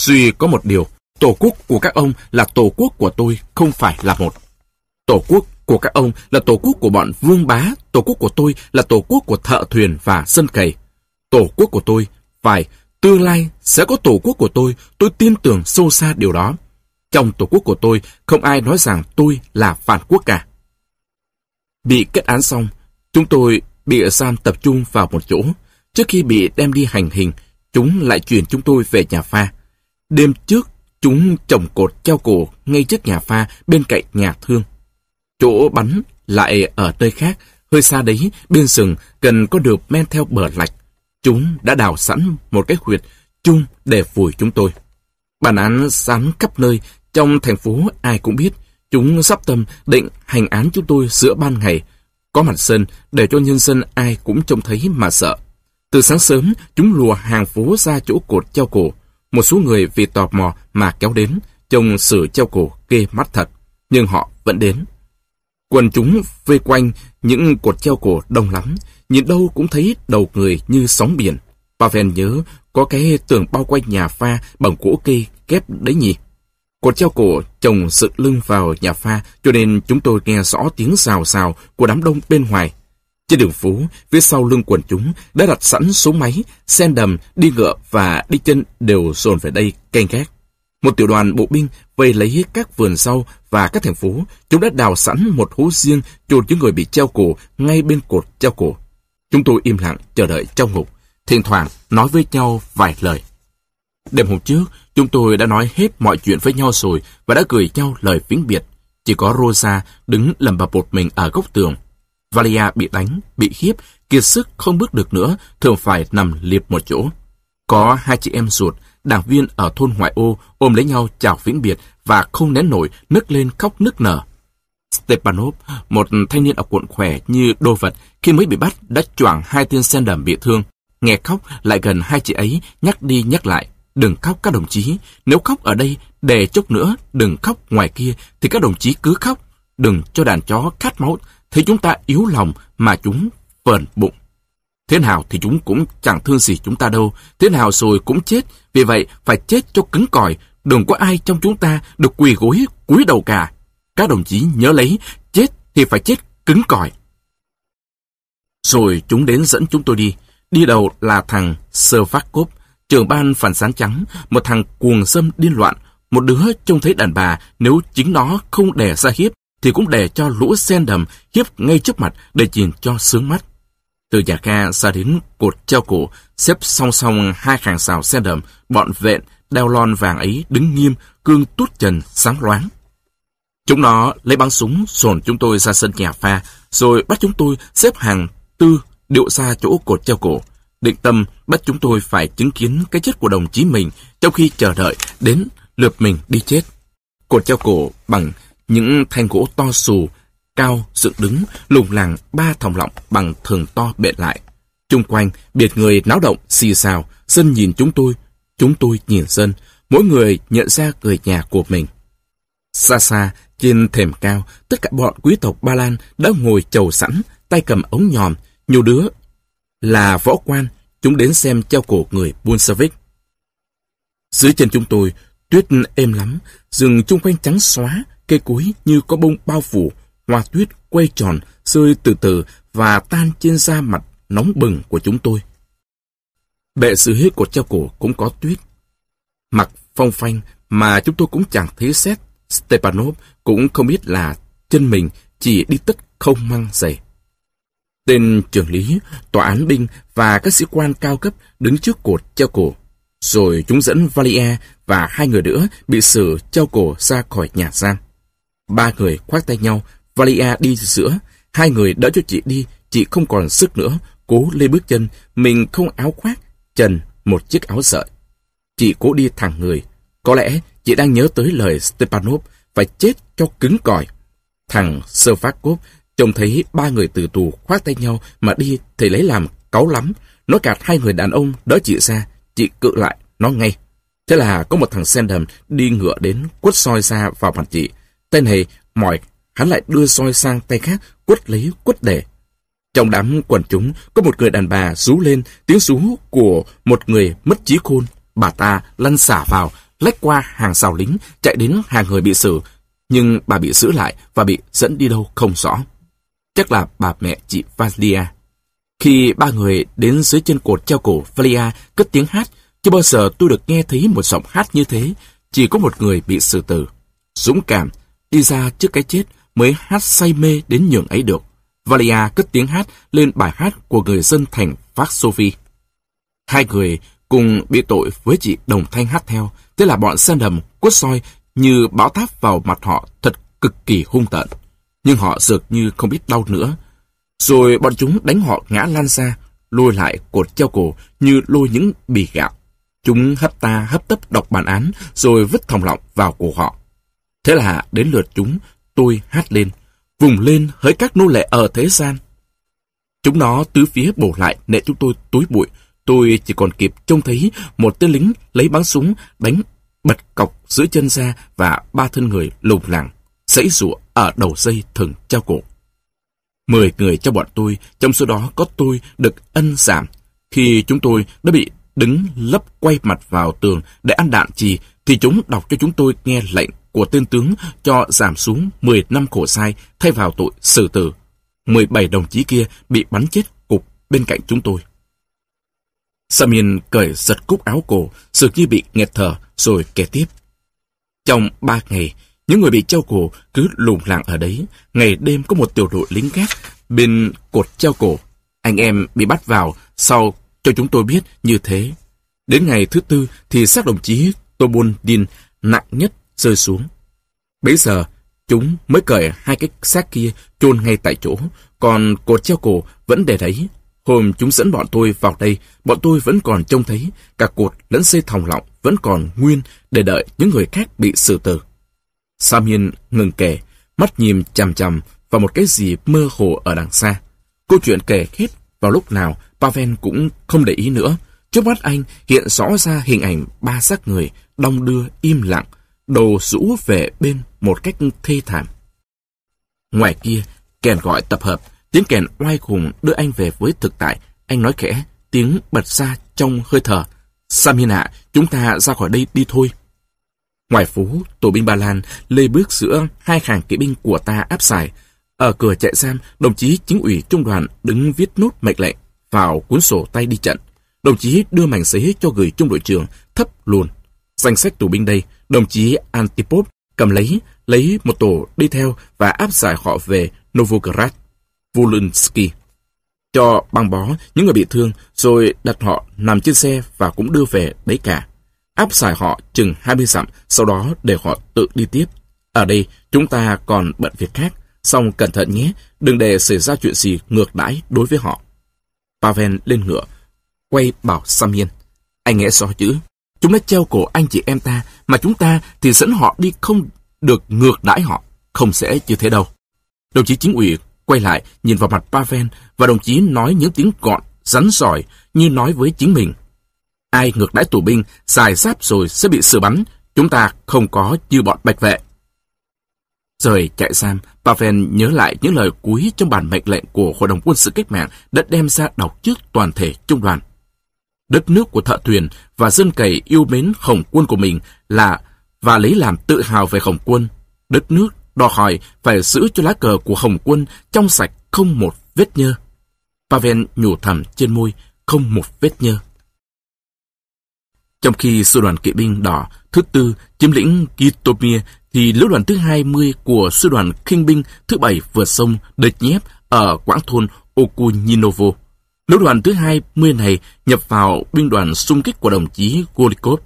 Duy có một điều, tổ quốc của các ông là tổ quốc của tôi, không phải là một. Tổ quốc của các ông là tổ quốc của bọn vương bá, tổ quốc của tôi là tổ quốc của thợ thuyền và dân cày. Tổ quốc của tôi, phải, tương lai sẽ có tổ quốc của tôi, tôi tin tưởng sâu xa điều đó. Trong tổ quốc của tôi, không ai nói rằng tôi là phản quốc cả. Bị kết án xong, chúng tôi bị ở giam tập trung vào một chỗ. Trước khi bị đem đi hành hình, chúng lại chuyển chúng tôi về nhà pha. Đêm trước, chúng trồng cột treo cổ ngay trước nhà pha bên cạnh nhà thương. Chỗ bắn lại ở nơi khác, hơi xa đấy, bên rừng cần có được men theo bờ lạch. Chúng đã đào sẵn một cái huyệt chung để vùi chúng tôi. Bản án dán khắp nơi, trong thành phố ai cũng biết, chúng sắp tâm định hành án chúng tôi giữa ban ngày. Có mặt sân để cho nhân dân ai cũng trông thấy mà sợ. Từ sáng sớm, chúng lùa hàng phố ra chỗ cột treo cổ. Một số người vì tò mò mà kéo đến, trông sự treo cổ kê mắt thật. Nhưng họ vẫn đến. Quần chúng vây quanh những cột treo cổ đông lắm, nhìn đâu cũng thấy đầu người như sóng biển. Pavel nhớ có cái tường bao quanh nhà pha bằng gỗ cây kép đấy nhỉ. Cột treo cổ chồng sự lưng vào nhà pha cho nên chúng tôi nghe rõ tiếng xào xào của đám đông bên ngoài. Trên đường phố, phía sau lưng quần chúng đã đặt sẵn số máy, xe đầm, đi ngựa và đi chân đều dồn về đây canh gác. Một tiểu đoàn bộ binh vây lấy các vườn rau và các thành phố, chúng đã đào sẵn một hố riêng chôn những người bị treo cổ ngay bên cột treo cổ. Chúng tôi im lặng chờ đợi trong ngục, thỉnh thoảng nói với nhau vài lời. Đêm hôm trước, chúng tôi đã nói hết mọi chuyện với nhau rồi và đã gửi nhau lời vĩnh biệt. Chỉ có Rosa đứng lầm bập một mình ở góc tường. Valia bị đánh, bị hiếp, kiệt sức không bước được nữa, thường phải nằm liệt một chỗ. Có hai chị em ruột, đảng viên ở thôn ngoại ô ôm lấy nhau chào vĩnh biệt và không nén nổi nức lên khóc nức nở. Stepanov, một thanh niên ở quận khỏe như đô vật, khi mới bị bắt đã choảng hai tên sen đầm bị thương. Nghe khóc lại gần hai chị ấy, nhắc đi nhắc lại. Đừng khóc các đồng chí, nếu khóc ở đây, để chút nữa, đừng khóc ngoài kia, thì các đồng chí cứ khóc. Đừng cho đàn chó khát máu, thấy chúng ta yếu lòng mà chúng phờn bụng. Thế nào thì chúng cũng chẳng thương gì chúng ta đâu, thế nào rồi cũng chết, vì vậy phải chết cho cứng cỏi, đừng có ai trong chúng ta được quỳ gối cúi đầu cả. Các đồng chí nhớ lấy, chết thì phải chết cứng cỏi. Rồi chúng đến dẫn chúng tôi đi. Đi đầu là thằng Sơ Cốp, trưởng ban phản sáng trắng, một thằng cuồng dâm điên loạn, một đứa trông thấy đàn bà nếu chính nó không đè ra hiếp thì cũng đè cho lũ sen đầm hiếp ngay trước mặt để nhìn cho sướng mắt. Từ nhà ga ra đến cột treo cổ, xếp song song hai hàng xào sen đầm, bọn vẹn, đeo lon vàng ấy đứng nghiêm, cương tút trần, sáng loáng. Chúng nó lấy bắn súng sồn chúng tôi ra sân nhà pha, rồi bắt chúng tôi xếp hàng tư điệu ra chỗ cột treo cổ. Định tâm bắt chúng tôi phải chứng kiến cái chết của đồng chí mình trong khi chờ đợi đến lượt mình đi chết. Cột treo cổ bằng Những thanh gỗ to xù, cao, dựng đứng, lùng làng ba thòng lọng bằng thường to bện lại. Trung quanh, biệt người náo động, xì xào, dân nhìn chúng tôi, chúng tôi nhìn dân, mỗi người nhận ra người nhà của mình. Xa xa, trên thềm cao, tất cả bọn quý tộc Ba Lan đã ngồi chầu sẵn, tay cầm ống nhòm, nhiều đứa là võ quan, chúng đến xem treo cổ người Bolshevik. Dưới chân chúng tôi, tuyết êm lắm, rừng chung quanh trắng xóa, cây cối như có bông bao phủ, hoa tuyết quay tròn, rơi từ từ và tan trên da mặt nóng bừng của chúng tôi. Bệ sự hết của treo cổ cũng có tuyết. Mặc phong phanh mà chúng tôi cũng chẳng thấy xét. Stepanov cũng không biết là chân mình chỉ đi tất không mang giày. Tên trưởng lý, tòa án binh và các sĩ quan cao cấp đứng trước cột treo cổ. Rồi chúng dẫn Valia và hai người nữa bị xử treo cổ ra khỏi nhà giam. Ba người khoác tay nhau, Valia đi giữa, hai người đỡ cho chị đi, chị không còn sức nữa, cố lê bước chân, mình không áo khoác, trần một chiếc áo sợi. Chị cố đi thẳng người, có lẽ chị đang nhớ tới lời Stepanov phải chết cho cứng cỏi. Thằng Servakov trông thấy ba người từ tù khoác tay nhau mà đi thì lấy làm cáu lắm. Nó cạt hai người đàn ông đỡ chị ra, chị cự lại, nó ngay. Thế là có một thằng sen đầm đi ngựa đến quất soi ra vào mặt chị. Tay này mỏi, hắn lại đưa soi sang tay khác, quất lấy quất để. Trong đám quần chúng, có một người đàn bà rú lên tiếng rú của một người mất trí khôn. Bà ta lăn xả vào, lách qua hàng rào lính, chạy đến hàng người bị xử. Nhưng bà bị giữ lại và bị dẫn đi đâu không rõ. Chắc là bà mẹ chị Valia. Khi ba người đến dưới chân cột treo cổ Valia cất tiếng hát, chưa bao giờ tôi được nghe thấy một giọng hát như thế. Chỉ có một người bị xử tử. Dũng cảm, đi ra trước cái chết mới hát say mê đến nhường ấy được. Valia cất tiếng hát lên bài hát của người dân thành Phát Sophie. Hai người cùng bị tội với chị Đồng Thanh hát theo, thế là bọn sen đầm, quất soi như bão táp vào mặt họ thật cực kỳ hung tợn. Nhưng họ dược như không biết đau nữa. Rồi bọn chúng đánh họ ngã lan ra, lôi lại cột treo cổ như lôi những bì gạo. Chúng hấp ta hấp tấp đọc bản án rồi vứt thòng lọng vào cổ họ. Thế là đến lượt chúng, tôi hát lên, vùng lên hỡi các nô lệ ở thế gian. Chúng nó tứ phía bổ lại nệ chúng tôi túi bụi, Tôi chỉ còn kịp trông thấy một tên lính lấy bắn súng đánh bật cọc giữa chân ra và ba thân người lùng lẳng, sẫy rụa ở à đầu dây thừng treo cổ. Mười người cho bọn tôi, trong số đó có tôi được ân giảm. Khi chúng tôi đã bị đứng lấp quay mặt vào tường để ăn đạn trì, thì chúng đọc cho chúng tôi nghe lệnh của tên tướng cho giảm xuống 10 năm khổ sai thay vào tội xử tử. 17 đồng chí kia bị bắn chết cục bên cạnh chúng tôi. Samin cởi giật cúc áo cổ, dường như bị nghẹt thở, rồi kể tiếp. Trong ba ngày, những người bị treo cổ cứ lùng lặng ở đấy. Ngày đêm có một tiểu đội lính gác bên cột treo cổ. Anh em bị bắt vào sau cho chúng tôi biết như thế. Đến ngày thứ tư thì xác đồng chí Tobun Din nặng nhất rơi xuống. Bây giờ, chúng mới cởi hai cái xác kia chôn ngay tại chỗ, còn cột treo cổ vẫn để đấy, Hôm chúng dẫn bọn tôi vào đây, bọn tôi vẫn còn trông thấy cả cột lẫn dây thòng lọng vẫn còn nguyên để đợi những người khác bị xử tử. Samin ngừng kể, mắt nhìn chằm chằm vào một cái gì mơ hồ ở đằng xa. Câu chuyện kể hết vào lúc nào, Pavel cũng không để ý nữa. Trước mắt anh hiện rõ ra hình ảnh ba xác người, đong đưa im lặng, đầu rũ về bên một cách thê thảm. Ngoài kia, kèn gọi tập hợp, Tiếng kèn oai khùng đưa anh về với thực tại. Anh nói khẽ, tiếng bật ra trong hơi thở. Samina, chúng ta ra khỏi đây đi thôi. Ngoài phố, tổ binh Ba Lan lê bước giữa hai hàng kỵ binh của ta áp giải. Ở cửa trại giam, đồng chí chính ủy trung đoàn đứng viết nốt mệnh lệnh vào cuốn sổ tay đi trận. Đồng chí đưa mảnh giấy cho gửi trung đội trưởng thấp luôn. Danh sách tù binh đây, đồng chí Antipov cầm lấy, lấy một tổ đi theo và áp giải họ về Novograd, Volinsky cho băng bó những người bị thương rồi đặt họ nằm trên xe và cũng đưa về đấy cả. Áp xài họ chừng 20 dặm, sau đó để họ tự đi tiếp. Ở đây chúng ta còn bận việc khác, xong cẩn thận nhé, đừng để xảy ra chuyện gì ngược đãi đối với họ. Pavel lên ngựa, quay bảo Samien. Anh nghe rõ chứ, chúng đã treo cổ anh chị em ta, mà chúng ta thì dẫn họ đi không được ngược đãi họ. không sẽ như thế đâu. Đồng chí chính ủy quay lại nhìn vào mặt Pavel và đồng chí nói những tiếng gọn, rắn giỏi như nói với chính mình. Ai ngược đãi tù binh, xài giáp rồi sẽ bị xử bắn, chúng ta không có như bọn bạch vệ. Rời chạy giam, Pavel nhớ lại những lời cuối trong bản mệnh lệnh của Hội đồng quân sự cách mạng đã đem ra đọc trước toàn thể trung đoàn. Đất nước của thợ thuyền và dân cày yêu mến Hồng quân của mình là và lấy làm tự hào về Hồng quân. Đất nước đòi hỏi phải giữ cho lá cờ của Hồng quân trong sạch không một vết nhơ. Pavel nhủ thầm trên môi, không một vết nhơ. Trong khi sư đoàn kỵ binh đỏ thứ tư chiếm lĩnh Kitomir thì lữ đoàn thứ 20 của sư đoàn kinh binh thứ bảy vượt sông Đechnev ở quãng thôn Okunyinovo. Lữ đoàn thứ 20 này nhập vào binh đoàn xung kích của đồng chí Golikov.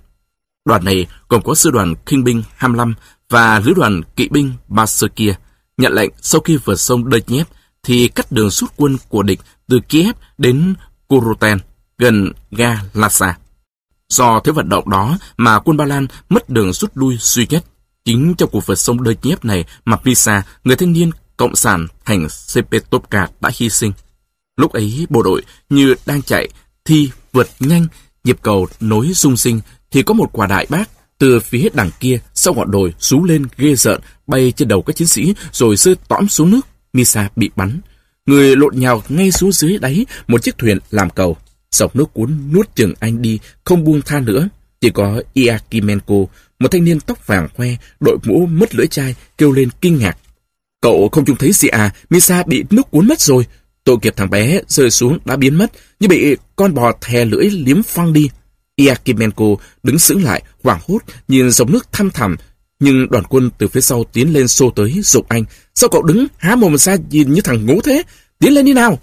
Đoàn này gồm có sư đoàn kinh binh 25 và lữ đoàn kỵ binh Baserkia nhận lệnh sau khi vượt sông Đechnev thì cắt đường rút quân của địch từ Kiev đến Kuroten, gần ga Lhasa. Do thế vận động đó mà quân Ba Lan mất đường rút lui duy nhất. Chính trong cuộc vượt sông đơi Nhiếp này mà Pisa, người thanh niên cộng sản thành Sepetovka đã hy sinh. Lúc ấy bộ đội như đang chạy, thi vượt nhanh, nhịp cầu nối sung sinh thì có một quả đại bác từ phía đằng kia sau ngọn đồi rú lên ghê rợn bay trên đầu các chiến sĩ rồi rơi tõm xuống nước. Misa bị bắn. Người lộn nhào ngay xuống dưới đáy một chiếc thuyền làm cầu. Dọc nước cuốn nuốt chừng anh đi, không buông tha nữa. Chỉ có Iakimenko, một thanh niên tóc vàng khoe, đội mũ mất lưỡi chai, kêu lên kinh ngạc. Cậu không trông thấy gì à, Misa bị nước cuốn mất rồi. Tội nghiệp thằng bé rơi xuống đã biến mất, như bị con bò thè lưỡi liếm phăng đi. Iakimenko đứng sững lại, hoảng hốt, nhìn dòng nước thăm thẳm. Nhưng đoàn quân từ phía sau tiến lên xô tới, dục anh. Sao cậu đứng há mồm ra nhìn như thằng ngố thế? Tiến lên đi nào!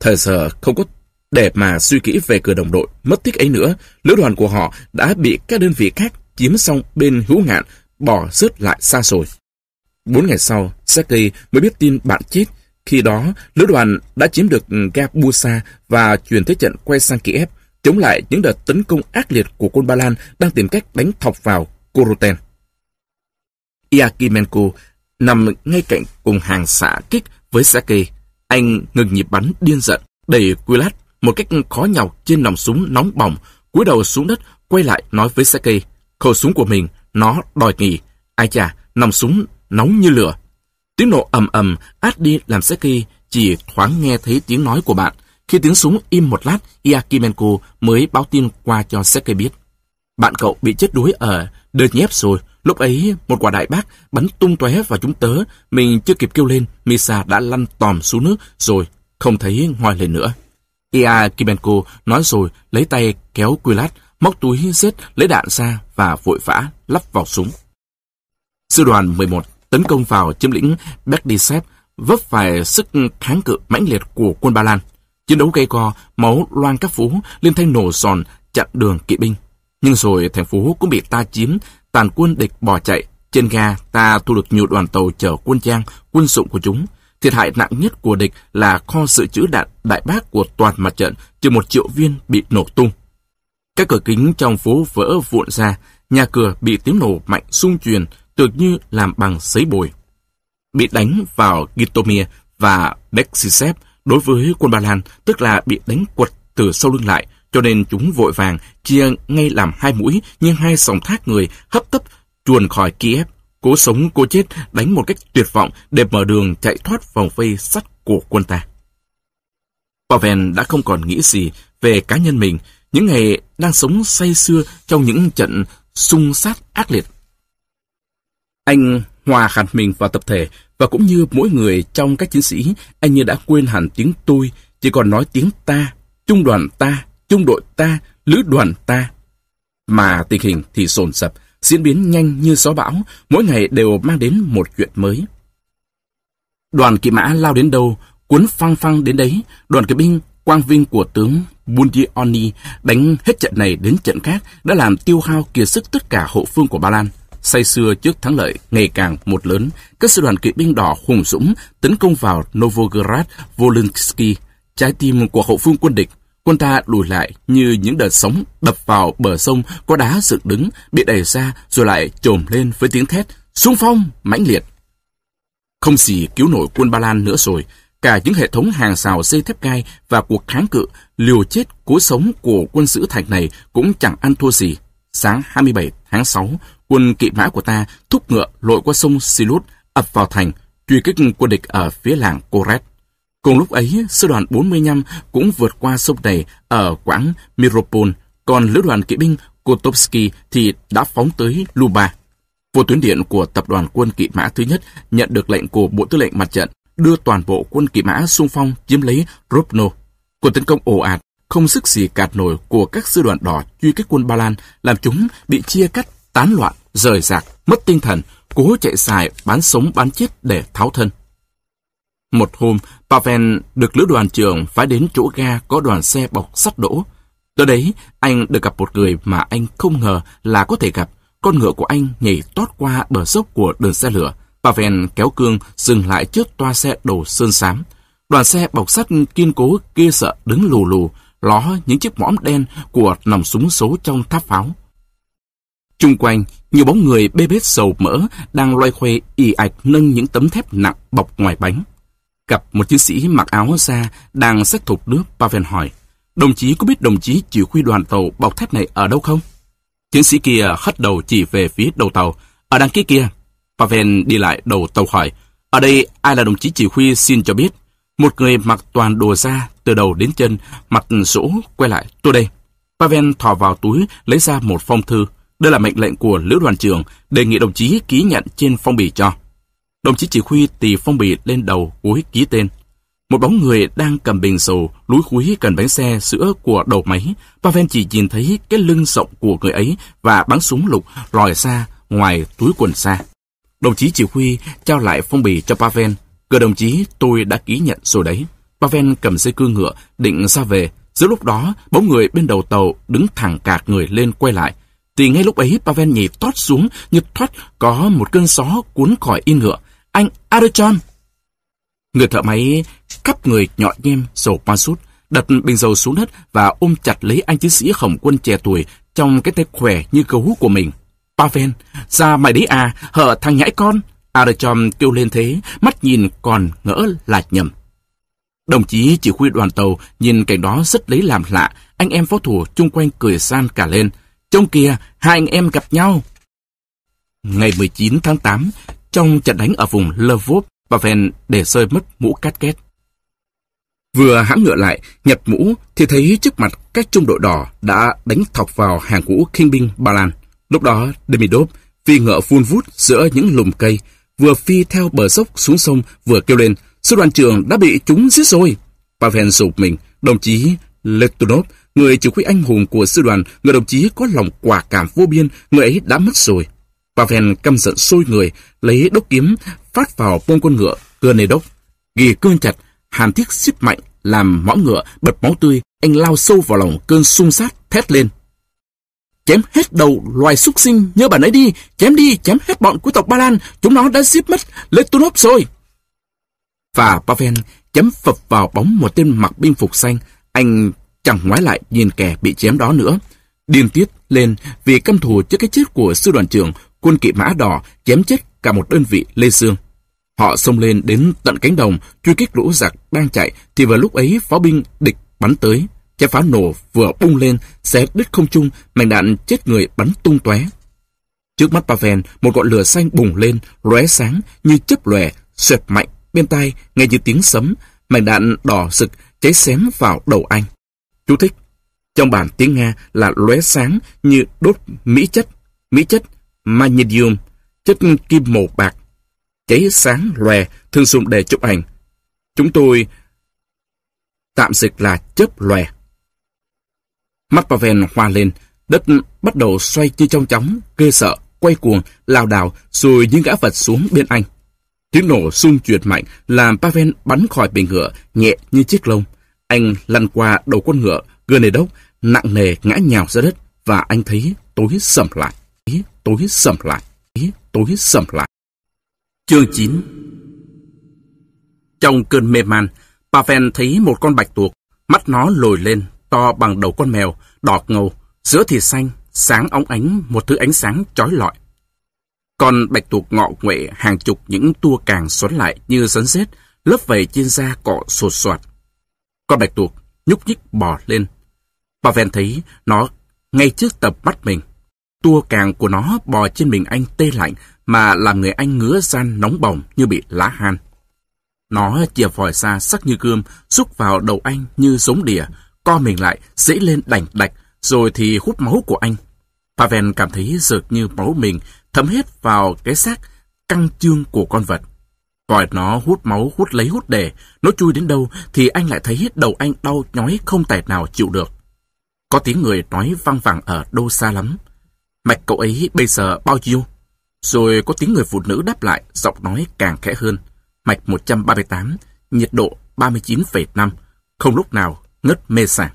Thời giờ không có để mà suy kỹ về cửa đồng đội, mất tích ấy nữa, lữ đoàn của họ đã bị các đơn vị khác chiếm xong bên hữu ngạn, bỏ rớt lại xa rồi. Bốn ngày sau, Sergei mới biết tin bạn chết. Khi đó, lữ đoàn đã chiếm được ga Busa và chuyển thế trận quay sang Kiev, chống lại những đợt tấn công ác liệt của quân Ba Lan đang tìm cách đánh thọc vào Koroten. Iakimenko nằm ngay cạnh cùng hàng xạ kích với Sergei. Anh ngừng nhịp bắn điên giận, đẩy Quilat một cách khó nhọc trên nòng súng nóng bỏng, cúi đầu xuống đất, quay lại nói với Sake, khẩu súng của mình, nó đòi nghỉ. Ai chà, nòng súng nóng như lửa. Tiếng nổ ầm ầm át đi làm Seki chỉ thoáng nghe thấy tiếng nói của bạn. Khi tiếng súng im một lát, Iakimenko mới báo tin qua cho Seki biết. Bạn cậu bị chết đuối ở đợt nhép rồi. Lúc ấy, một quả đại bác bắn tung tóe vào chúng tớ. Mình chưa kịp kêu lên, Misa đã lăn tòm xuống nước rồi, không thấy ngoài lên nữa. Ia Kimenko nói rồi lấy tay kéo quy lát móc túi xếp lấy đạn ra và vội vã lắp vào súng. Sư đoàn 11 tấn công vào chiếm lĩnh Berdisev vấp phải sức kháng cự mãnh liệt của quân Ba Lan. Chiến đấu gây co, máu loang các phố, liên thanh nổ giòn chặn đường kỵ binh. Nhưng rồi thành phố cũng bị ta chiếm, tàn quân địch bỏ chạy. Trên ga, ta thu được nhiều đoàn tàu chở quân trang, quân dụng của chúng. Thiệt hại nặng nhất của địch là kho dự trữ đạn đại bác của toàn mặt trận, chừng một triệu viên bị nổ tung. Các cửa kính trong phố vỡ vụn ra, nhà cửa bị tiếng nổ mạnh xung truyền, tưởng như làm bằng giấy bồi. Bị đánh vào Gitomir và Bexisev đối với quân Ba Lan, tức là bị đánh quật từ sau lưng lại, cho nên chúng vội vàng chia ngay làm hai mũi nhưng hai sòng thác người hấp tấp chuồn khỏi Kiev Cố sống cố chết đánh một cách tuyệt vọng để mở đường chạy thoát vòng vây sắt của quân ta. Pavel đã không còn nghĩ gì về cá nhân mình, những ngày đang sống say sưa trong những trận xung sát ác liệt. Anh hòa hẳn mình vào tập thể và cũng như mỗi người trong các chiến sĩ, anh như đã quên hẳn tiếng tôi, chỉ còn nói tiếng ta, trung đoàn ta, trung đội ta, lữ đoàn ta. Mà tình hình thì sồn sập, diễn biến nhanh như gió bão, mỗi ngày đều mang đến một chuyện mới. Đoàn kỵ mã lao đến đâu, cuốn phăng phăng đến đấy, đoàn kỵ binh quang vinh của tướng Bundioni đánh hết trận này đến trận khác đã làm tiêu hao kiệt sức tất cả hậu phương của Ba Lan. Say xưa trước thắng lợi ngày càng một lớn, các sư đoàn kỵ binh đỏ hùng dũng tấn công vào Novogorod Volinsky, trái tim của hậu phương quân địch Quân ta lùi lại như những đợt sóng đập vào bờ sông có đá dựng đứng, bị đẩy ra rồi lại trồm lên với tiếng thét, xung phong, mãnh liệt. Không gì cứu nổi quân Ba Lan nữa rồi, cả những hệ thống hàng rào dây thép gai và cuộc kháng cự, liều chết cố sống của quân giữ thành này cũng chẳng ăn thua gì. Sáng 27 tháng 6, quân kỵ mã của ta thúc ngựa lội qua sông Silut ập vào thành, truy kích quân địch ở phía làng Koret. Cùng lúc ấy, sư đoàn 45 cũng vượt qua sông này ở quãng Miropol, còn lữ đoàn kỵ binh Kotovsky thì đã phóng tới Luba. Vô tuyến điện của tập đoàn quân kỵ mã thứ nhất nhận được lệnh của Bộ Tư lệnh Mặt trận đưa toàn bộ quân kỵ mã xung phong chiếm lấy Ropno. Cuộc tấn công ồ ạt, không sức gì cạt nổi của các sư đoàn đỏ truy kích quân Ba Lan làm chúng bị chia cắt, tán loạn, rời rạc, mất tinh thần, cố chạy xài bán sống bán chết để tháo thân. Một hôm, Pavel được lữ đoàn trưởng phái đến chỗ ga có đoàn xe bọc sắt đỗ. Tới đấy, anh được gặp một người mà anh không ngờ là có thể gặp. Con ngựa của anh nhảy tót qua bờ dốc của đường xe lửa. Pavel kéo cương dừng lại trước toa xe đầu sơn xám. Đoàn xe bọc sắt kiên cố kia sợ đứng lù lù, ló những chiếc mõm đen của nòng súng số trong tháp pháo. Trung quanh, nhiều bóng người bê bết sầu mỡ đang loay hoay ì ạch nâng những tấm thép nặng bọc ngoài bánh. Gặp một chiến sĩ mặc áo da đang xách thục nước, Pavel hỏi, đồng chí có biết đồng chí chỉ huy đoàn tàu bọc thép này ở đâu không? Chiến sĩ kia hất đầu chỉ về phía đầu tàu, ở đằng kia kia. Pavel đi lại đầu tàu hỏi, ở đây ai là đồng chí chỉ huy xin cho biết. Một người mặc toàn đồ da từ đầu đến chân, mặt rỗ quay lại, tôi đây. Pavel thò vào túi lấy ra một phong thư. Đây là mệnh lệnh của lữ đoàn trưởng, đề nghị đồng chí ký nhận trên phong bì cho. Đồng chí chỉ huy tì phong bì lên đầu cuối ký tên. Một bóng người đang cầm bình dầu lúi húi gần bánh xe sữa của đầu máy. Pavel chỉ nhìn thấy cái lưng rộng của người ấy và bắn súng lục lòi ra ngoài túi quần xa. Đồng chí chỉ huy trao lại phong bì cho Pavel. Cờ đồng chí tôi đã ký nhận rồi đấy. Pavel cầm dây cương ngựa định ra về. Giữa lúc đó, bóng người bên đầu tàu đứng thẳng cạc người lên quay lại. Thì ngay lúc ấy Pavel nhảy tót xuống như thoát có một cơn gió cuốn khỏi yên ngựa. Anh Aruchon Người thợ máy cắp người nhọn nhem dầu pa sút, đặt bình dầu xuống đất và ôm chặt lấy anh chiến sĩ khổng quân trẻ tuổi trong cái tay khỏe như gấu của mình. Pavel, ra mày đấy à, hở thằng nhãi con. Aderton kêu lên thế, mắt nhìn còn ngỡ là nhầm. Đồng chí chỉ huy đoàn tàu nhìn cảnh đó rất lấy làm lạ, anh em phó thủ chung quanh cười san cả lên. Trông kìa, hai anh em gặp nhau. Ngày 19 tháng 8, trong trận đánh ở vùng Lvov, Pavel để rơi mất mũ cát két. Vừa hãm ngựa lại, nhặt mũ thì thấy trước mặt các trung đội đỏ đã đánh thọc vào hàng ngũ khinh binh Ba Lan. Lúc đó, Demidov phi ngựa phun vút giữa những lùm cây, vừa phi theo bờ dốc xuống sông vừa kêu lên, sư đoàn trưởng đã bị chúng giết rồi. Pavel sụp mình, đồng chí Letunov, người chỉ huy anh hùng của sư đoàn, người đồng chí có lòng quả cảm vô biên, người ấy đã mất rồi. Pavel căm giận sôi người, lấy đốc kiếm phát vào bông con ngựa Gernedov. Ghi cương chặt, hàn thiết xiết mạnh, làm mõm ngựa bật máu tươi, anh lao sâu vào lòng cơn xung sát, thét lên. Chém hết đầu loài súc sinh, nhớ bản ấy đi, chém đi, chém hết bọn của tộc Ba Lan, chúng nó đã giết mất Letunov rồi. Và Pavel chém phập vào bóng một tên mặc binh phục xanh, anh chẳng ngoái lại nhìn kẻ bị chém đó nữa. Điên tiết lên vì căm thù trước cái chết của sư đoàn trưởng quân kỵ mã đỏ chém chết cả một đơn vị Lê dương Họ xông lên đến tận cánh đồng, truy kích lũ giặc đang chạy, thì vào lúc ấy pháo binh địch bắn tới. Trái pháo nổ vừa bung lên, xé đứt không trung, mảnh đạn chết người bắn tung tóe. Trước mắt Pavel, một ngọn lửa xanh bùng lên, lóe sáng như chớp lòe, xoẹt mạnh bên tai, nghe như tiếng sấm, mảnh đạn đỏ rực cháy xém vào đầu anh. Chú thích. Trong bản tiếng Nga là lóe sáng như đốt mỹ chất, mỹ chất magnesium, chất kim màu bạc, cháy sáng lòe thường dùng để chụp ảnh. Chúng tôi tạm dịch là chớp lòe. Mắt Pavel hoa lên, đất bắt đầu xoay như trong chóng, ghê sợ, quay cuồng, lao đảo, rồi những gã vật xuống bên anh. Tiếng nổ xung chuyển mạnh làm Pavel bắn khỏi bình ngựa nhẹ như chiếc lông. Anh lăn qua đầu con ngựa, gơ nề đốc, nặng nề ngã nhào ra đất và anh thấy tối sầm lại tối sầm lại, tối sầm lại. Chương 9 Trong cơn mê man, Pavel thấy một con bạch tuộc, mắt nó lồi lên, to bằng đầu con mèo, đỏ ngầu, giữa thì xanh, sáng óng ánh một thứ ánh sáng chói lọi. con bạch tuộc ngọ nguệ hàng chục những tua càng xoắn lại như rắn rết, lớp vầy trên da cọ sột soạt. Con bạch tuộc nhúc nhích bò lên. Pavel thấy nó ngay trước tập mắt mình. Tua càng của nó bò trên mình anh tê lạnh mà làm người anh ngứa gian nóng bỏng như bị lá han. Nó chìa vòi ra sắc như gươm, xúc vào đầu anh như giống đỉa, co mình lại, dễ lên đành đạch, rồi thì hút máu của anh. Pavel cảm thấy rợt như máu mình thấm hết vào cái xác căng trương của con vật. Vòi nó hút máu hút lấy hút để, nó chui đến đâu thì anh lại thấy đầu anh đau nhói không tài nào chịu được. Có tiếng người nói văng vẳng ở đâu xa lắm. Mạch cậu ấy bây giờ bao nhiêu? Rồi có tiếng người phụ nữ đáp lại, giọng nói càng khẽ hơn. Mạch 138, nhiệt độ 39,5, không lúc nào ngất mê sảng.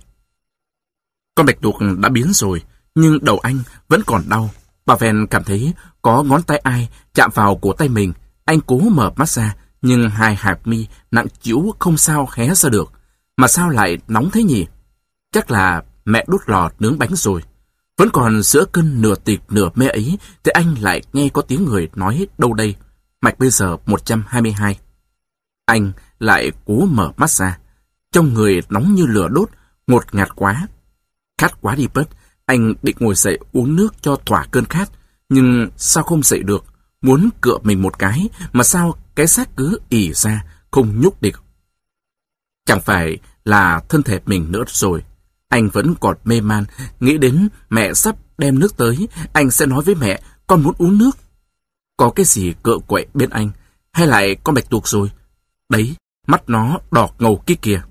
Con bạch tuộc đã biến rồi, nhưng đầu anh vẫn còn đau. Bà Ven cảm thấy có ngón tay ai chạm vào cổ tay mình. Anh cố mở mắt ra, nhưng hai hạt mi nặng chịu không sao hé ra được. Mà sao lại nóng thế nhỉ? Chắc là mẹ đốt lò nướng bánh rồi. Vẫn còn giữa cơn nửa tịch nửa mê ấy, thì anh lại nghe có tiếng người nói đâu đây. Mạch bây giờ 122. Anh lại cố mở mắt ra. Trong người nóng như lửa đốt, ngột ngạt quá. Khát quá đi bớt, anh định ngồi dậy uống nước cho thỏa cơn khát. Nhưng sao không dậy được? Muốn cựa mình một cái, mà sao cái xác cứ ỉ ra, không nhúc địch. Chẳng phải là thân thể mình nữa rồi. Anh vẫn còn mê man, nghĩ đến mẹ sắp đem nước tới, anh sẽ nói với mẹ, con muốn uống nước. Có cái gì cựa quậy bên anh, hay lại con bạch tuộc rồi? Đấy, mắt nó đỏ ngầu kia kìa.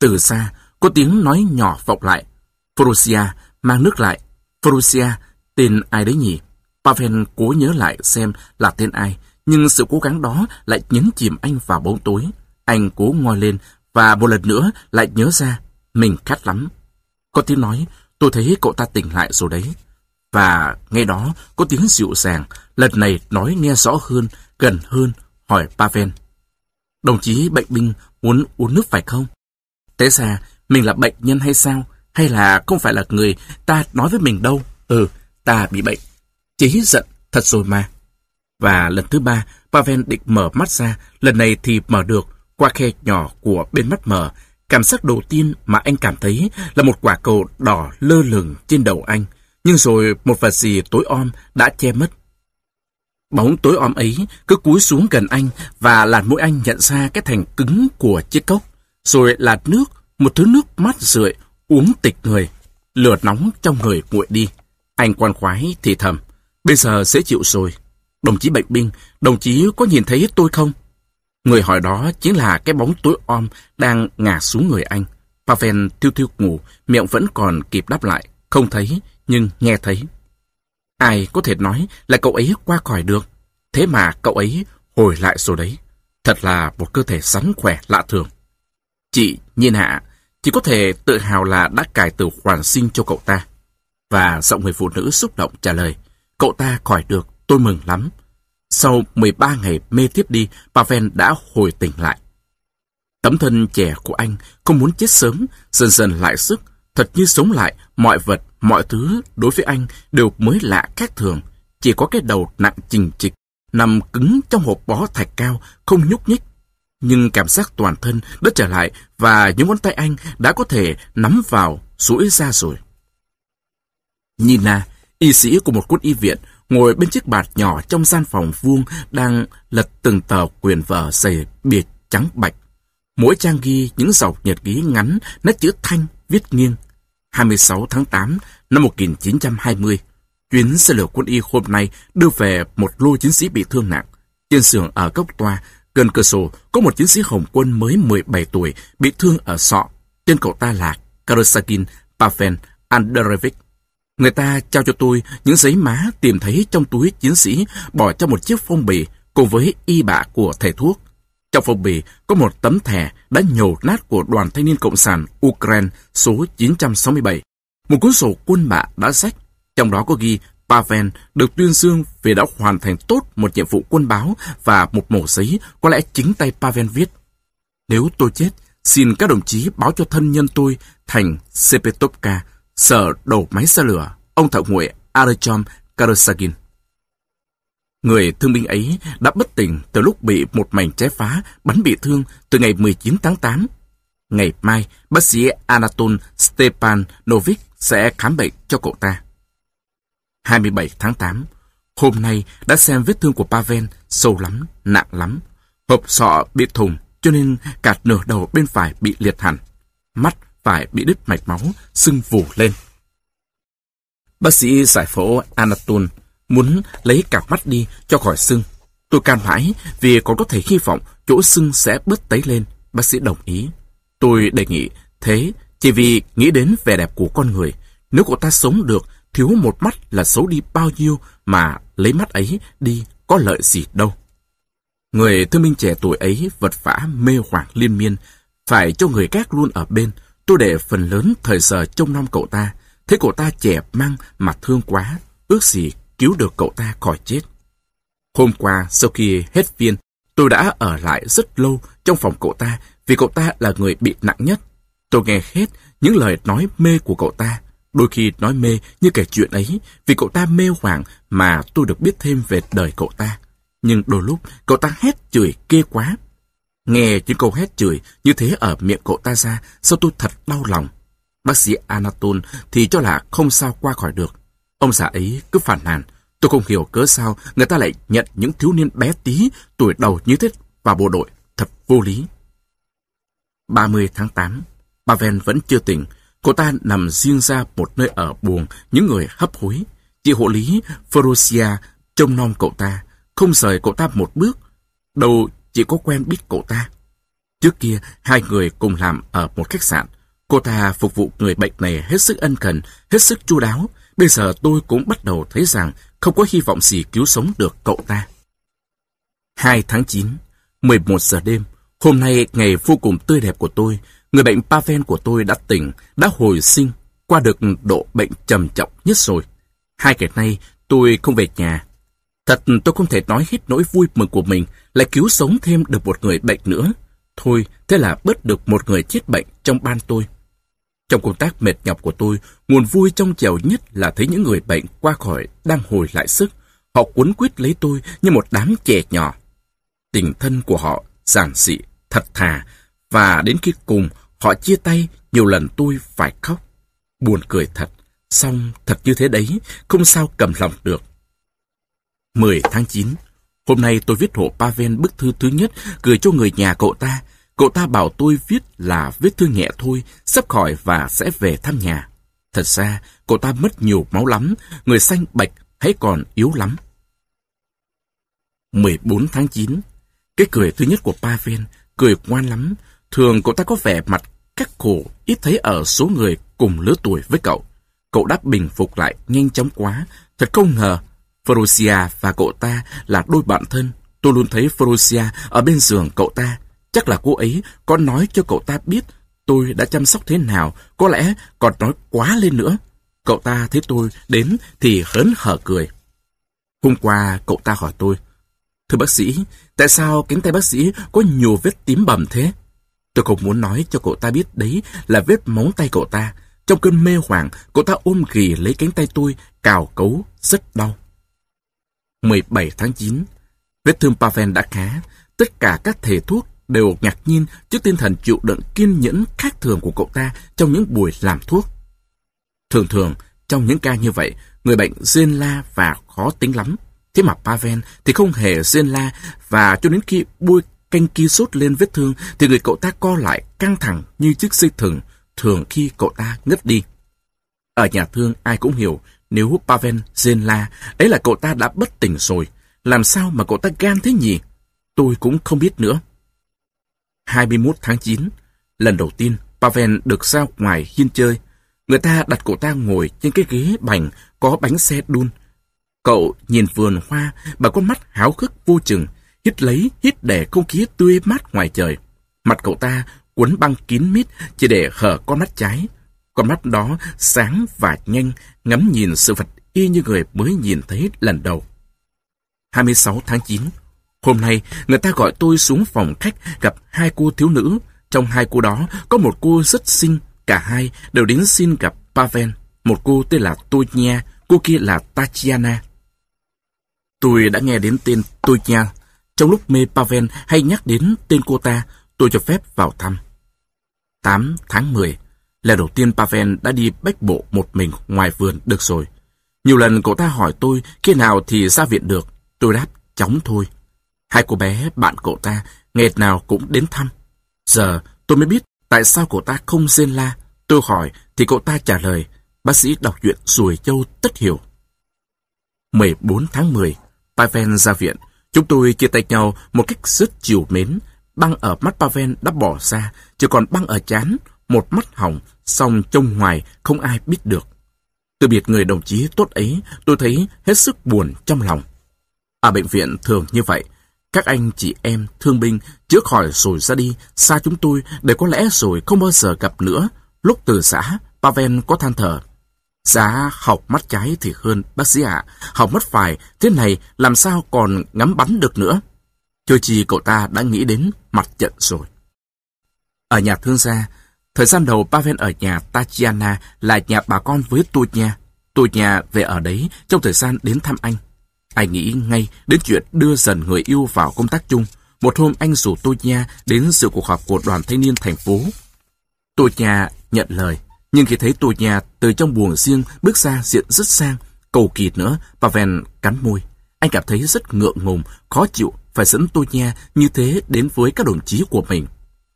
Từ xa, có tiếng nói nhỏ vọng lại. Forosia, mang nước lại. Forosia, tên ai đấy nhỉ? Pavel cố nhớ lại xem là tên ai, nhưng sự cố gắng đó lại nhấn chìm anh vào bóng tối. Anh cố ngoi lên và một lần nữa lại nhớ ra mình khát lắm. Có tiếng nói, tôi thấy cậu ta tỉnh lại rồi đấy. Và ngay đó có tiếng dịu dàng, lần này nói nghe rõ hơn, gần hơn, hỏi Pavel. Đồng chí bệnh binh muốn uống nước phải không? Thế ra, mình là bệnh nhân hay sao? Hay là không phải là người ta nói với mình đâu? Ừ, ta bị bệnh. Chí giận, thật rồi mà. Và lần thứ ba, Pavel định mở mắt ra, lần này thì mở được, qua khe nhỏ của bên mắt mở, Cảm giác đầu tiên mà anh cảm thấy là một quả cầu đỏ lơ lửng trên đầu anh, nhưng rồi một vật gì tối om đã che mất. Bóng tối om ấy cứ cúi xuống gần anh và làm mũi anh nhận ra cái thành cứng của chiếc cốc, rồi là nước, một thứ nước mát rượi, uống tịch người. Lửa nóng trong người nguội đi. Anh quan khoái thì thầm, bây giờ sẽ chịu rồi. Đồng chí bệnh binh, đồng chí có nhìn thấy tôi không? Người hỏi đó chính là cái bóng tối om đang ngả xuống người anh. Pavel thiêu thiêu ngủ, miệng vẫn còn kịp đáp lại. Không thấy, nhưng nghe thấy. Ai có thể nói là cậu ấy qua khỏi được. Thế mà cậu ấy hồi lại rồi đấy. Thật là một cơ thể sắn khỏe lạ thường. Chị, nhiên hạ, chỉ có thể tự hào là đã cài từ hoàn sinh cho cậu ta. Và giọng người phụ nữ xúc động trả lời. Cậu ta khỏi được, tôi mừng lắm. Sau 13 ngày mê tiếp đi, Pavel đã hồi tỉnh lại. Tấm thân trẻ của anh không muốn chết sớm, dần dần lại sức, thật như sống lại, mọi vật, mọi thứ đối với anh đều mới lạ khác thường. Chỉ có cái đầu nặng chình chịch, nằm cứng trong hộp bó thạch cao, không nhúc nhích. Nhưng cảm giác toàn thân đã trở lại và những ngón tay anh đã có thể nắm vào, duỗi ra rồi. Nina, y sĩ của một quân y viện, ngồi bên chiếc bạt nhỏ trong gian phòng vuông đang lật từng tờ quyền vở dày biệt trắng bạch. Mỗi trang ghi những dòng nhật ký ngắn, nét chữ thanh, viết nghiêng. 26 tháng 8 năm 1920, chuyến xe lửa quân y hôm nay đưa về một lô chiến sĩ bị thương nặng. Trên giường ở góc toa, gần cửa sổ, có một chiến sĩ Hồng quân mới 17 tuổi bị thương ở sọ. Tên cậu ta là Karasakin Pavel Andreevich. Người ta trao cho tôi những giấy má tìm thấy trong túi chiến sĩ bỏ trong một chiếc phong bì cùng với y bạ của thầy thuốc. Trong phong bì có một tấm thẻ đã nhổ nát của Đoàn Thanh niên Cộng sản Ukraine số 967. Một cuốn sổ quân bạ đã rách, trong đó có ghi Pavel được tuyên dương vì đã hoàn thành tốt một nhiệm vụ quân báo và một mẩu giấy có lẽ chính tay Pavel viết. Nếu tôi chết, xin các đồng chí báo cho thân nhân tôi thành Sepetovka sở đầu máy xe lửa, ông thợ nguội Artyom Karasagin. Người thương binh ấy đã bất tỉnh từ lúc bị một mảnh trái phá bắn bị thương từ ngày 19 tháng 8. Ngày mai, bác sĩ Anatol Stepanovic sẽ khám bệnh cho cậu ta. 27 tháng 8, hôm nay đã xem vết thương của Pavel sâu lắm, nặng lắm. Hộp sọ bị thùng, cho nên cả nửa đầu bên phải bị liệt hẳn. Mắt phải bị đứt mạch máu, sưng vù lên. Bác sĩ giải phẫu Anatol muốn lấy cả mắt đi cho khỏi sưng. Tôi can mãi vì còn có thể hy vọng chỗ sưng sẽ bớt tấy lên. Bác sĩ đồng ý. Tôi đề nghị thế chỉ vì nghĩ đến vẻ đẹp của con người. Nếu cậu ta sống được, thiếu một mắt là xấu đi bao nhiêu mà lấy mắt ấy đi có lợi gì đâu. Người thương minh trẻ tuổi ấy vật vã mê hoặc liên miên, phải cho người khác luôn ở bên. Tôi để phần lớn thời giờ trông nom cậu ta. Thấy cậu ta trẻ măng mà thương quá, ước gì cứu được cậu ta khỏi chết. Hôm qua, sau khi hết viên, tôi đã ở lại rất lâu trong phòng cậu ta vì cậu ta là người bị nặng nhất. Tôi nghe hết những lời nói mê của cậu ta. Đôi khi nói mê như kể chuyện ấy vì cậu ta mê hoàng mà tôi được biết thêm về đời cậu ta. Nhưng đôi lúc cậu ta hét chửi kê quá. Nghe những câu hét chửi như thế ở miệng cậu ta ra, sao tôi thật đau lòng. Bác sĩ Anatol thì cho là không sao qua khỏi được. Ông già ấy cứ phản nàn. Tôi không hiểu cớ sao người ta lại nhận những thiếu niên bé tí, tuổi đầu như thế vào bộ đội. Thật vô lý. 30 tháng 8, Pavel vẫn chưa tỉnh. Cô ta nằm riêng ra một nơi ở buồn, những người hấp hối. Chị hộ lý Ferocia trông nom cậu ta, không rời cậu ta một bước. đầu chỉ có quen biết cậu ta. Trước kia, hai người cùng làm ở một khách sạn. Cô ta phục vụ người bệnh này hết sức ân cần, hết sức chu đáo. Bây giờ tôi cũng bắt đầu thấy rằng không có hy vọng gì cứu sống được cậu ta. 2 tháng 9, 11 giờ đêm, hôm nay ngày vô cùng tươi đẹp của tôi, người bệnh Pavel của tôi đã tỉnh, đã hồi sinh, qua được độ bệnh trầm trọng nhất rồi. Hai ngày nay, tôi không về nhà. Thật tôi không thể nói hết nỗi vui mừng của mình lại cứu sống thêm được một người bệnh nữa. Thôi, thế là bớt được một người chết bệnh trong ban tôi. Trong công tác mệt nhọc của tôi, nguồn vui trong trèo nhất là thấy những người bệnh qua khỏi đang hồi lại sức. Họ cuốn quýt lấy tôi như một đám trẻ nhỏ. Tình thân của họ giản dị, thật thà, và đến khi cùng họ chia tay nhiều lần tôi phải khóc. Buồn cười thật, xong thật như thế đấy, không sao cầm lòng được. 10 tháng 9, hôm nay tôi viết hộ Pavel bức thư thứ nhất gửi cho người nhà cậu ta, Cậu ta bảo tôi viết là vết thương nhẹ thôi, sắp khỏi và sẽ về thăm nhà. Thật ra, cậu ta mất nhiều máu lắm, người xanh bạch hay còn yếu lắm. 14 tháng 9 Cái cười thứ nhất của Pavel, cười ngoan lắm. Thường cậu ta có vẻ mặt cắt khổ, ít thấy ở số người cùng lứa tuổi với cậu. Cậu đã bình phục lại nhanh chóng quá. Thật không ngờ, Frosia và cậu ta là đôi bạn thân. Tôi luôn thấy Frosia ở bên giường cậu ta. Chắc là cô ấy có nói cho cậu ta biết tôi đã chăm sóc thế nào, có lẽ còn nói quá lên nữa. Cậu ta thấy tôi đến thì hớn hở cười. Hôm qua cậu ta hỏi tôi, Thưa bác sĩ, tại sao cánh tay bác sĩ có nhiều vết tím bầm thế? Tôi không muốn nói cho cậu ta biết đấy là vết móng tay cậu ta. Trong cơn mê hoàng, cậu ta ôm ghì lấy cánh tay tôi, cào cấu, rất đau. 17 tháng 9, vết thương Pavel đã khá. Tất cả các thầy thuốc đều ngạc nhiên trước tinh thần chịu đựng kiên nhẫn khác thường của cậu ta trong những buổi làm thuốc. Thường thường, trong những ca như vậy, người bệnh rên la và khó tính lắm. Thế mà Pavel thì không hề rên la và cho đến khi bôi canh kia sốt lên vết thương thì người cậu ta co lại căng thẳng như chiếc dây thừng thường khi cậu ta ngất đi. Ở nhà thương ai cũng hiểu nếu Pavel Zenla, ấy là cậu ta đã bất tỉnh rồi. Làm sao mà cậu ta gan thế nhỉ? Tôi cũng không biết nữa. 21 tháng 9, lần đầu tiên Pavel được ra ngoài hiên chơi. Người ta đặt cậu ta ngồi trên cái ghế bành có bánh xe đun. Cậu nhìn vườn hoa bằng con mắt háo hức vô chừng, hít lấy, hít để không khí tươi mát ngoài trời. Mặt cậu ta cuốn băng kín mít chỉ để hở con mắt trái. Con mắt đó sáng và nhanh, ngắm nhìn sự vật y như người mới nhìn thấy lần đầu. 26 tháng 9, Hôm nay, người ta gọi tôi xuống phòng khách gặp hai cô thiếu nữ. Trong hai cô đó, có một cô rất xinh. Cả hai đều đến xin gặp Pavel. Một cô tên là Tonya, cô kia là Tatiana. Tôi đã nghe đến tên Tonya. Trong lúc mê Pavel hay nhắc đến tên cô ta, tôi cho phép vào thăm. 8 tháng 10 Lần đầu tiên Pavel đã đi bách bộ một mình ngoài vườn được rồi. Nhiều lần cậu ta hỏi tôi khi nào thì ra viện được. Tôi đáp chóng thôi. Hai cô bé bạn cậu ta ngày nào cũng đến thăm. Giờ tôi mới biết tại sao cậu ta không rên la. Tôi hỏi thì cậu ta trả lời bác sĩ đọc chuyện Rùi Châu tất hiểu. 14 tháng 10 Pavel ra viện. Chúng tôi chia tay nhau một cách rất chiều mến. Băng ở mắt Pavel đã bỏ ra, chỉ còn băng ở chán, một mắt hỏng, song trông ngoài không ai biết được. Từ biệt người đồng chí tốt ấy, tôi thấy hết sức buồn trong lòng. Ở bệnh viện thường như vậy, các anh chị em thương binh chữa khỏi rồi ra đi, xa chúng tôi để có lẽ rồi không bao giờ gặp nữa. Lúc từ xã, Pavel có than thở. Giá học mắt trái thì hơn, bác sĩ ạ. Học mắt phải, thế này làm sao còn ngắm bắn được nữa. Chưa chi cậu ta đã nghĩ đến mặt trận rồi. Ở nhà thương gia, thời gian đầu Pavel ở nhà Tatiana là nhà bà con với Tunya. Tunya về ở đấy trong thời gian đến thăm anh. Anh nghĩ ngay đến chuyện đưa dần người yêu vào công tác chung. Một hôm anh rủ Tunya đến sự cuộc họp của đoàn thanh niên thành phố. Tunya nhận lời. Nhưng khi thấy Tunya từ trong buồng riêng bước ra diện rất sang, cầu kỳ nữa, Pavel cắn môi. Anh cảm thấy rất ngượng ngùng, khó chịu phải dẫn Tunya như thế đến với các đồng chí của mình.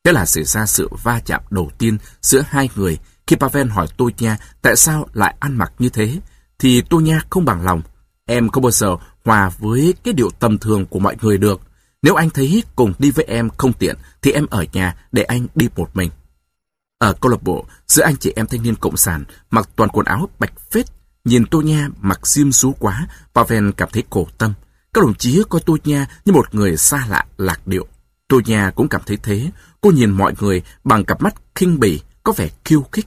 Thế là xảy ra sự va chạm đầu tiên giữa hai người. Khi Pavel hỏi tôi nha tại sao lại ăn mặc như thế, thì tôi nha không bằng lòng. Em không bao giờ hòa với cái điệu tầm thường của mọi người được. Nếu anh thấy cùng đi với em không tiện, thì em ở nhà để anh đi một mình. Ở câu lạc bộ, giữa anh chị em thanh niên cộng sản mặc toàn quần áo bạch phết, nhìn Tô Nha mặc xiêm xú quá, Pavel cảm thấy cổ tâm. Các đồng chí coi Tô Nha như một người xa lạ, lạc điệu. Tô Nha cũng cảm thấy thế. Cô nhìn mọi người bằng cặp mắt khinh bỉ, có vẻ khiêu khích.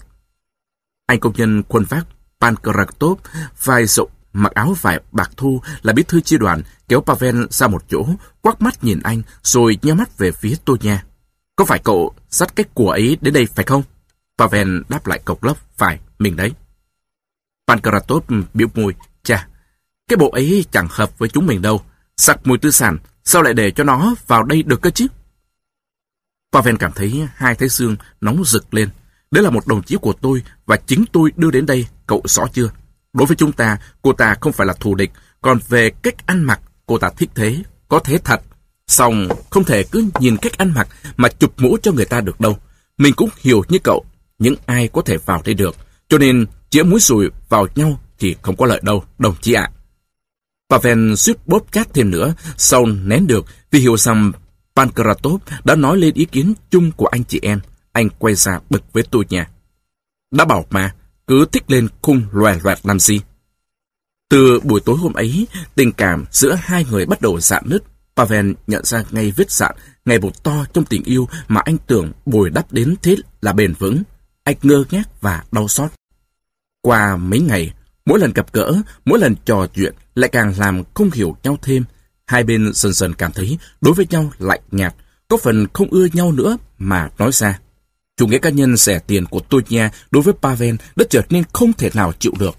Anh công nhân quân vác Pankratov, vai rộng, mặc áo vải bạc thu là bí thư chi đoàn, kéo Pavel ra một chỗ, quắc mắt nhìn anh, rồi nhắm mắt về phía Tô Nha. Có phải cậu dắt cái của ấy đến đây phải không? Pavel đáp lại cộc lốc, phải, mình đấy. Pankratov biểu môi, chà, cái bộ ấy chẳng hợp với chúng mình đâu. Sặc mùi tư sản, sao lại để cho nó vào đây được cơ chứ? Pavel cảm thấy hai thái xương nóng rực lên. Đấy là một đồng chí của tôi và chính tôi đưa đến đây, cậu rõ chưa? Đối với chúng ta, cô ta không phải là thù địch, còn về cách ăn mặc, cô ta thích thế, có thế thật. Xong, không thể cứ nhìn cách ăn mặc mà chụp mũ cho người ta được đâu. Mình cũng hiểu như cậu, những ai có thể vào đây được. Cho nên, chĩa mũi sùi vào nhau thì không có lợi đâu, đồng chí ạ. Pavel suýt bóp chát thêm nữa, sau nén được vì hiểu rằng Pankratov đã nói lên ý kiến chung của anh chị em. Anh quay ra bực với tôi nha. Đã bảo mà, cứ thích lên khung loè loẹt làm gì. Từ buổi tối hôm ấy, tình cảm giữa hai người bắt đầu dạn nứt. Pavel nhận ra ngay vết dạn, ngày một to trong tình yêu mà anh tưởng bồi đắp đến thế là bền vững. Anh ngơ ngác và đau xót. Qua mấy ngày, mỗi lần gặp gỡ, mỗi lần trò chuyện lại càng làm không hiểu nhau thêm. Hai bên dần dần cảm thấy đối với nhau lạnh nhạt, có phần không ưa nhau nữa mà nói ra. Chủ nghĩa cá nhân rẻ tiền của tôi nha đối với Pavel đã trở nên không thể nào chịu được.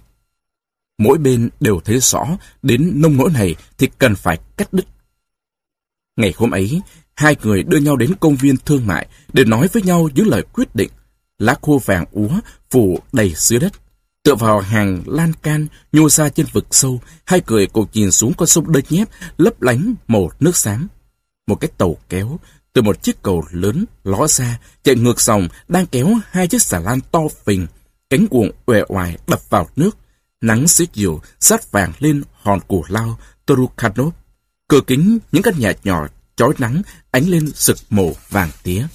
Mỗi bên đều thấy rõ đến nông nỗi này thì cần phải cắt đứt. Ngày hôm ấy, hai người đưa nhau đến công viên thương mại để nói với nhau những lời quyết định. Lá khô vàng úa phủ đầy dưới đất. Tựa vào hàng lan can nhô ra trên vực sâu, hai người cùng nhìn xuống con sông đơn nhép lấp lánh màu nước xám. Một cái tàu kéo từ một chiếc cầu lớn ló ra, chạy ngược dòng, đang kéo hai chiếc xà lan to phình. Cánh cuộn uể oải đập vào nước. Nắng xế chiều sát vàng lên hòn củ lao Torukhanov. Cửa kính những căn nhà nhỏ chói nắng ánh lên sực màu vàng tía.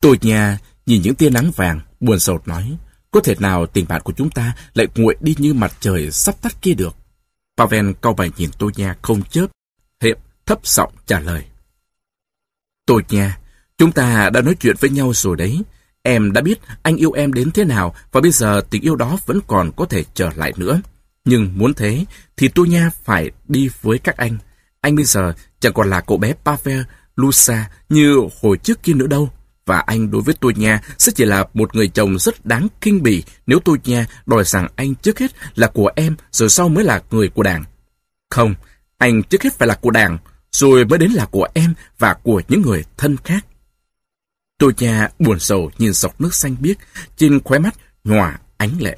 Tôi nhà nhìn những tia nắng vàng, buồn sầu nói, có thể nào tình bạn của chúng ta lại nguội đi như mặt trời sắp tắt kia được? Pavel cau mày nhìn tôi nha không chớp, hiệp thấp giọng trả lời. Tôi nha, chúng ta đã nói chuyện với nhau rồi đấy. Em đã biết anh yêu em đến thế nào và bây giờ tình yêu đó vẫn còn có thể trở lại nữa. Nhưng muốn thế thì tôi nha phải đi với các anh. Anh bây giờ chẳng còn là cậu bé Pavel Lusa như hồi trước kia nữa đâu. Và anh đối với tôi nha sẽ chỉ là một người chồng rất đáng kinh bỉ nếu tôi nha đòi rằng anh trước hết là của em rồi sau mới là người của đảng. Không, anh trước hết phải là của đảng, rồi mới đến là của em và của những người thân khác. Tôi nha buồn sầu nhìn dọc nước xanh biếc, trên khóe mắt nhòa ánh lệ.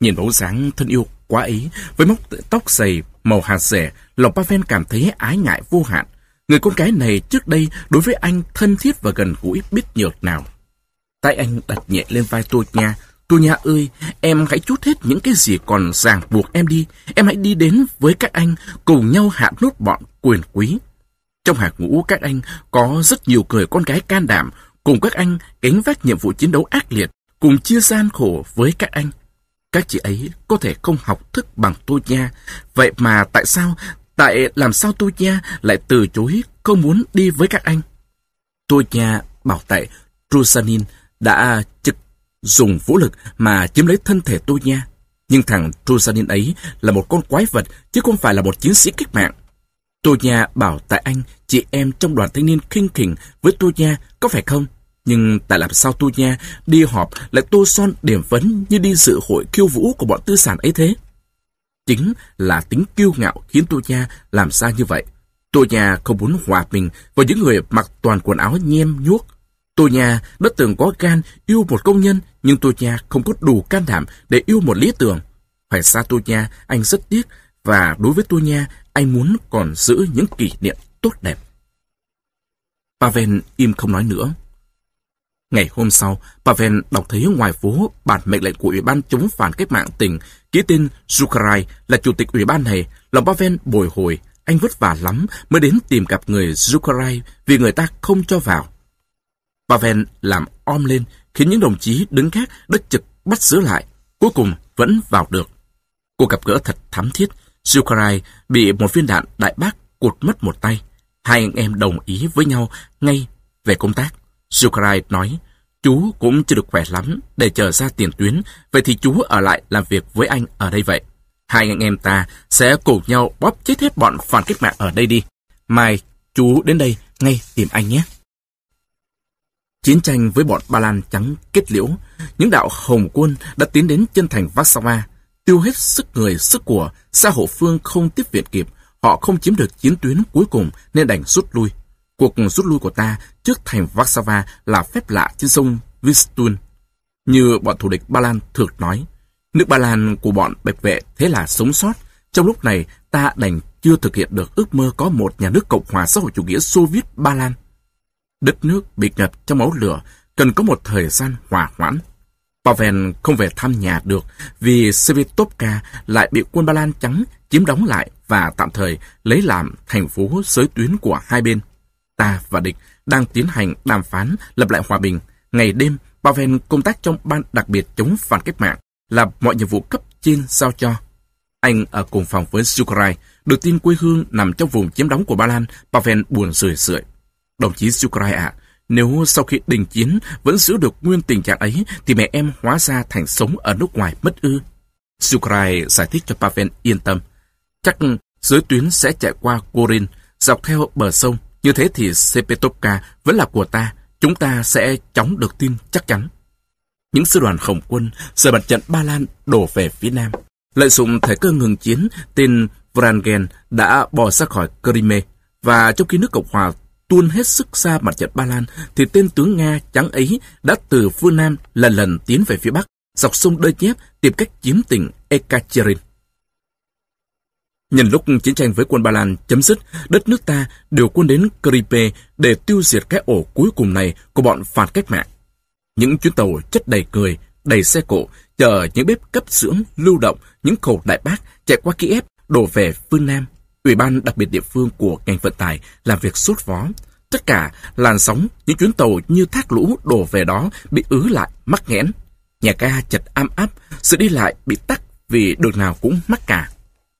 Nhìn bóng dáng thân yêu quá ý với móc tóc dày màu hạt rẻ, lòng Pavel cảm thấy ái ngại vô hạn. Người con gái này trước đây đối với anh thân thiết và gần gũi biết nhược nào. Tay anh đặt nhẹ lên vai tôi nha. Tôi nha ơi, em hãy chút hết những cái gì còn ràng buộc em đi. Em hãy đi đến với các anh, cùng nhau hạ nốt bọn quyền quý. Trong hàng ngũ các anh có rất nhiều người con gái can đảm, cùng các anh gánh vác nhiệm vụ chiến đấu ác liệt, cùng chia gian khổ với các anh. Các chị ấy có thể không học thức bằng tôi nha. Vậy mà tại sao, tại làm sao tôi nha lại từ chối không muốn đi với các anh? Tôi nha bảo tại Trusanin đã trực dùng vũ lực mà chiếm lấy thân thể tôi nha. Nhưng thằng Trusanin ấy là một con quái vật chứ không phải là một chiến sĩ cách mạng. Tôi nha bảo tại anh, chị em trong đoàn thanh niên khinh khỉnh với tôi nha, có phải không? Nhưng tại làm sao tôi nha, đi họp lại tô son điểm vấn như đi dự hội khiêu vũ của bọn tư sản ấy thế? Chính là tính kiêu ngạo khiến tôi nha làm ra như vậy. Tôi nhà không muốn hòa mình với những người mặc toàn quần áo nhem nhuốc. Tôi nhà đã từng có gan yêu một công nhân, nhưng tôi nhà không có đủ can đảm để yêu một lý tưởng. Phải xa tôi nhà, anh rất tiếc, và đối với tôi nha, anh muốn còn giữ những kỷ niệm tốt đẹp. Pavel im không nói nữa. Ngày hôm sau, Pavel đọc thấy ngoài phố bản mệnh lệnh của Ủy ban chống phản cách mạng tỉnh ký tên Zukarai là chủ tịch ủy ban này. Lòng Pavel bồi hồi, anh vất vả lắm mới đến tìm gặp người Zukarai vì người ta không cho vào. Pavel làm om lên khiến những đồng chí đứng khác đất trực bắt giữ lại. Cuối cùng vẫn vào được. Cuộc gặp gỡ thật thắm thiết. Zukarai bị một viên đạn đại bác cụt mất một tay. Hai anh em đồng ý với nhau ngay về công tác. Zukharai nói, chú cũng chưa được khỏe lắm để chờ ra tiền tuyến, vậy thì chú ở lại làm việc với anh ở đây vậy. Hai anh em ta sẽ cùng nhau bóp chết hết bọn phản cách mạng ở đây đi. Mai, chú đến đây ngay tìm anh nhé. Chiến tranh với bọn Ba Lan trắng kết liễu, những đạo hồng quân đã tiến đến chân thành Warsaw, tiêu hết sức người, sức của, xã hộ phương không tiếp viện kịp, họ không chiếm được chiến tuyến cuối cùng nên đành rút lui. Cuộc rút lui của ta trước thành Warsaw là phép lạ trên sông Vistun. Như bọn thủ địch Ba Lan thường nói, nước Ba Lan của bọn bạch vệ thế là sống sót. Trong lúc này, ta đành chưa thực hiện được ước mơ có một nhà nước Cộng hòa xã hội chủ nghĩa Xô Viết Ba Lan. Đất nước bị ngập trong máu lửa, cần có một thời gian hòa hoãn. Pavel không về thăm nhà được vì Svitovka lại bị quân Ba Lan trắng chiếm đóng lại và tạm thời lấy làm thành phố giới tuyến của hai bên. Ta và địch đang tiến hành đàm phán lập lại hòa bình. Ngày đêm, Pavel công tác trong ban đặc biệt chống phản cách mạng, làm mọi nhiệm vụ cấp trên giao cho. Anh ở cùng phòng với Sukrai. được tin quê hương nằm trong vùng chiếm đóng của Ba Lan, Pavel buồn rười rượi. Đồng chí Sukrai ạ, nếu sau khi đình chiến vẫn giữ được nguyên tình trạng ấy, thì mẹ em hóa ra thành sống ở nước ngoài mất ư. Sukrai giải thích cho Pavel yên tâm. Chắc giới tuyến sẽ chạy qua Gorin, dọc theo bờ sông, như thế thì Sepetovka vẫn là của ta, chúng ta sẽ chóng được tin chắc chắn. Những sư đoàn khổng quân rời mặt trận Ba Lan đổ về phía Nam. Lợi dụng thời cơ ngừng chiến, tên Vrangen đã bỏ ra khỏi Crimea và trong khi nước Cộng hòa tuôn hết sức xa mặt trận Ba Lan thì tên tướng Nga trắng ấy đã từ phương Nam lần lần tiến về phía Bắc, dọc sông Đơi Chép tìm cách chiếm tỉnh Ekaterin. Nhân lúc chiến tranh với quân Ba Lan chấm dứt, đất nước ta điều quân đến Kripe để tiêu diệt cái ổ cuối cùng này của bọn phản cách mạng. Những chuyến tàu chất đầy cười, đầy xe cộ, chờ những bếp cấp dưỡng, lưu động, những khẩu đại bác chạy qua Kiev đổ về phương Nam. Ủy ban đặc biệt địa phương của ngành vận tải làm việc sốt vó. Tất cả làn sóng, những chuyến tàu như thác lũ đổ về đó bị ứ lại, mắc nghẽn. Nhà ga chật am áp, sự đi lại bị tắc vì đường nào cũng mắc cả.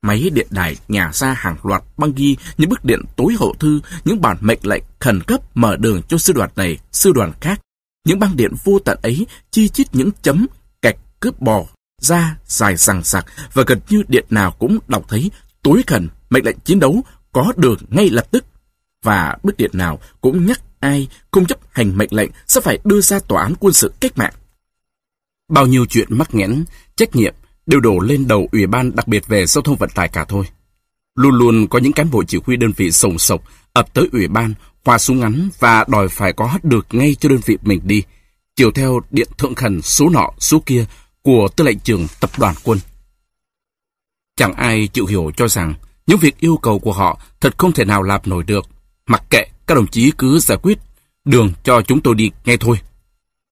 Máy điện đài nhà ra hàng loạt băng ghi những bức điện tối hậu thư, những bản mệnh lệnh khẩn cấp mở đường cho sư đoàn này, sư đoàn khác. Những băng điện vô tận ấy chi chít những chấm, cạch, cướp bò, ra dài rằng sặc và gần như điện nào cũng đọc thấy tối khẩn mệnh lệnh chiến đấu có đường ngay lập tức. Và bức điện nào cũng nhắc ai không chấp hành mệnh lệnh sẽ phải đưa ra tòa án quân sự cách mạng. Bao nhiêu chuyện mắc nghẽn, trách nhiệm đều đổ lên đầu Ủy ban đặc biệt về giao thông vận tải cả thôi. Luôn luôn có những cán bộ chỉ huy đơn vị sồng sộc ập tới ủy ban, hòa súng ngắn và đòi phải có được ngay cho đơn vị mình đi, chiều theo điện thượng khẩn số nọ số kia của tư lệnh trưởng tập đoàn quân. Chẳng ai chịu hiểu cho rằng những việc yêu cầu của họ thật không thể nào làm nổi được. Mặc kệ, các đồng chí cứ giải quyết đường cho chúng tôi đi ngay thôi.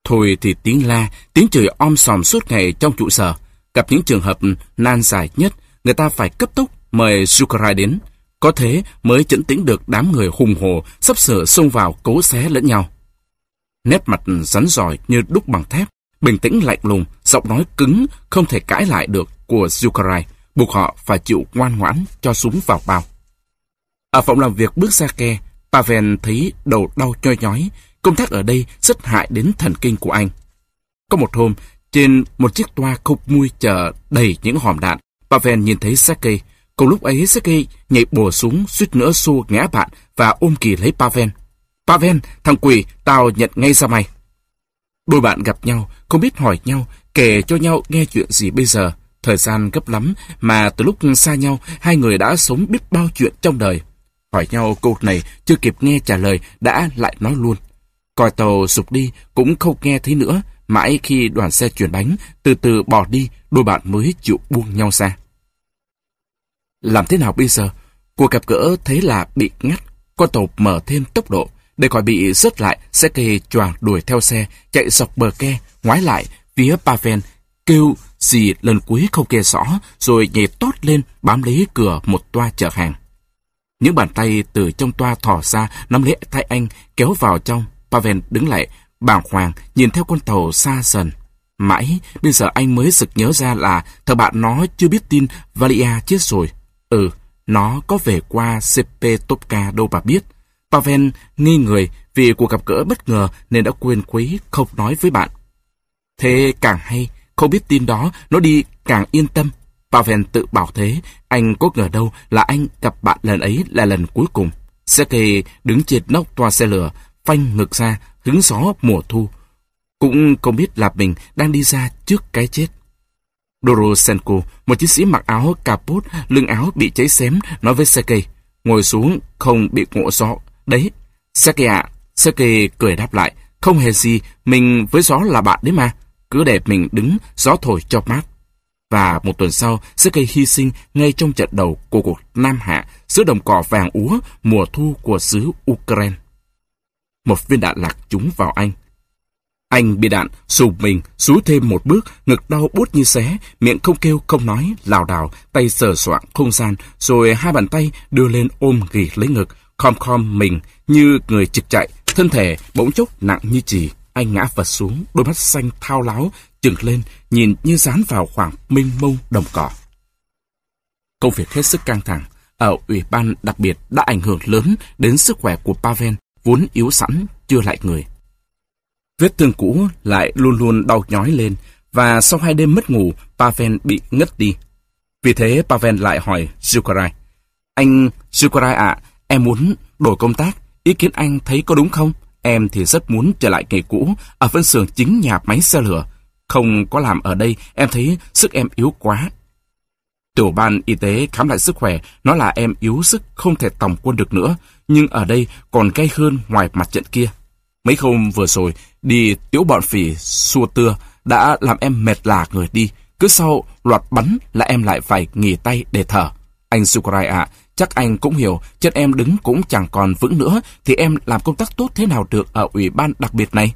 Thôi thì tiếng la, tiếng chửi om sòm suốt ngày trong trụ sở. Gặp những trường hợp nan giải nhất, người ta phải cấp tốc mời Sukarai đến. Có thế mới chấn tĩnh được đám người hùng hồ sắp sửa xông vào cố xé lẫn nhau. Nét mặt rắn giỏi như đúc bằng thép, bình tĩnh lạnh lùng, giọng nói cứng, không thể cãi lại được của Sukarai, buộc họ phải chịu ngoan ngoãn cho súng vào bao. Ở phòng làm việc bước ra ke, Pavel thấy đầu đau nhoi nhói, công tác ở đây rất hại đến thần kinh của anh. Có một hôm, trên một chiếc toa khúc mui chờ đầy những hòm đạn, Pavel nhìn thấy Sergei. Cùng lúc ấy Sergei nhảy bổ xuống suýt nữa xô ngã bạn và ôm kỳ lấy Pavel. Pavel, thằng quỷ, tao nhận ngay ra mày. Đôi bạn gặp nhau, không biết hỏi nhau, kể cho nhau nghe chuyện gì bây giờ. Thời gian gấp lắm, mà từ lúc xa nhau, hai người đã sống biết bao chuyện trong đời. Hỏi nhau câu này, chưa kịp nghe trả lời, đã lại nói luôn. Còi tàu sụp đi, cũng không nghe thấy nữa. Mãi khi đoàn xe chuyển bánh, từ từ bỏ đi, đôi bạn mới chịu buông nhau ra. Làm thế nào bây giờ? Cuộc gặp gỡ thế là bị ngắt, con tàu mở thêm tốc độ. Để khỏi bị rớt lại, xe kê choàng đuổi theo xe, chạy dọc bờ ke, ngoái lại, phía Paven, kêu gì lần cuối không kê rõ, rồi nhảy tót lên bám lấy cửa một toa chở hàng. Những bàn tay từ trong toa thò ra nắm lấy tay anh kéo vào trong. Pavel đứng lại, bàng hoàng nhìn theo con tàu xa dần. Mãi, bây giờ anh mới sực nhớ ra là thằng bạn nó chưa biết tin Valia chết rồi. Ừ, nó có về qua CP Topka đâu bà biết. Pavel nghi người vì cuộc gặp gỡ bất ngờ nên đã quên quý không nói với bạn. Thế càng hay, không biết tin đó, nó đi càng yên tâm. Pavel tự bảo thế, anh có ngờ đâu là anh gặp bạn lần ấy là lần cuối cùng. Sergei đứng trên nóc toa xe lửa, phanh ngực ra, hứng gió mùa thu. Cũng không biết là mình đang đi ra trước cái chết. Dorosenko, một chiến sĩ mặc áo capot, lưng áo bị cháy xém, nói với Sergei, ngồi xuống không bị ngộ gió. Đấy, Sergei ạ, Sergei cười đáp lại, không hề gì, mình với gió là bạn đấy mà, cứ để mình đứng, gió thổi cho mát. Và một tuần sau, Sergei hy sinh ngay trong trận đầu của cuộc Nam Hạ giữa đồng cỏ vàng úa mùa thu của xứ Ukraine. Một viên đạn lạc trúng vào anh. Anh bị đạn, sụp mình, xú thêm một bước, ngực đau bút như xé, miệng không kêu không nói, lảo đảo, tay sờ soạng không gian, rồi hai bàn tay đưa lên ôm ghì lấy ngực, khom khom mình như người trực chạy, thân thể bỗng chốc nặng như chì. Anh ngã vật xuống, đôi mắt xanh thao láo, trừng lên, nhìn như dán vào khoảng mênh mông đồng cỏ. Công việc hết sức căng thẳng, ở ủy ban đặc biệt đã ảnh hưởng lớn đến sức khỏe của Pavel, vốn yếu sẵn, chưa lại người. Vết thương cũ lại luôn luôn đau nhói lên, và sau hai đêm mất ngủ, Pavel bị ngất đi. Vì thế Pavel lại hỏi Zukarai, Anh Zukarai ạ, em muốn đổi công tác, ý kiến anh thấy có đúng không? Em thì rất muốn trở lại nghề cũ, ở phân xưởng chính nhà máy xe lửa. Không có làm ở đây, em thấy sức em yếu quá. Tiểu ban y tế khám lại sức khỏe, nó là em yếu sức không thể tòng quân được nữa, nhưng ở đây còn gay hơn ngoài mặt trận kia. Mấy hôm vừa rồi, đi tiểu bọn phỉ xua tưa đã làm em mệt lả người đi. Cứ sau loạt bắn là em lại phải nghỉ tay để thở. Anh Sukarai ạ, chắc anh cũng hiểu, chân em đứng cũng chẳng còn vững nữa, thì em làm công tác tốt thế nào được ở ủy ban đặc biệt này?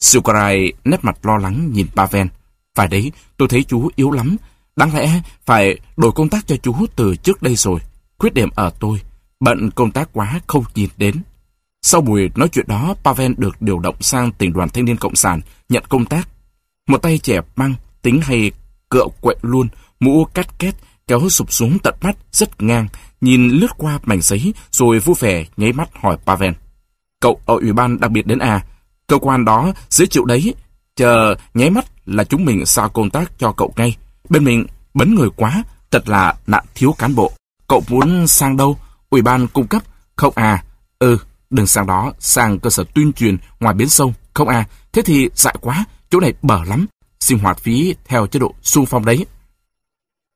Sukarai nét mặt lo lắng nhìn Pavel. Phải đấy, tôi thấy chú yếu lắm. Đáng lẽ phải đổi công tác cho chú từ trước đây rồi. Khuyết điểm ở tôi, bận công tác quá không nhìn đến. Sau buổi nói chuyện đó, Pavel được điều động sang tỉnh đoàn thanh niên Cộng sản, nhận công tác. Một tay trẻ băng, tính hay cựa quậy luôn, mũ cắt két, kéo sụp xuống tận mắt, rất ngang, nhìn lướt qua mảnh giấy, rồi vui vẻ nháy mắt hỏi Pavel. Cậu ở ủy ban đặc biệt đến à? Cơ quan đó dễ chịu đấy. Chờ nháy mắt là chúng mình sao công tác cho cậu ngay. Bên mình bấn người quá, thật là nạn thiếu cán bộ. Cậu muốn sang đâu? Ủy ban cung cấp? Không à? Ừ, đừng sang đó, sang cơ sở tuyên truyền ngoài bến sông. Không à? Thế thì dại quá, chỗ này bở lắm. Sinh hoạt phí theo chế độ xung phong đấy.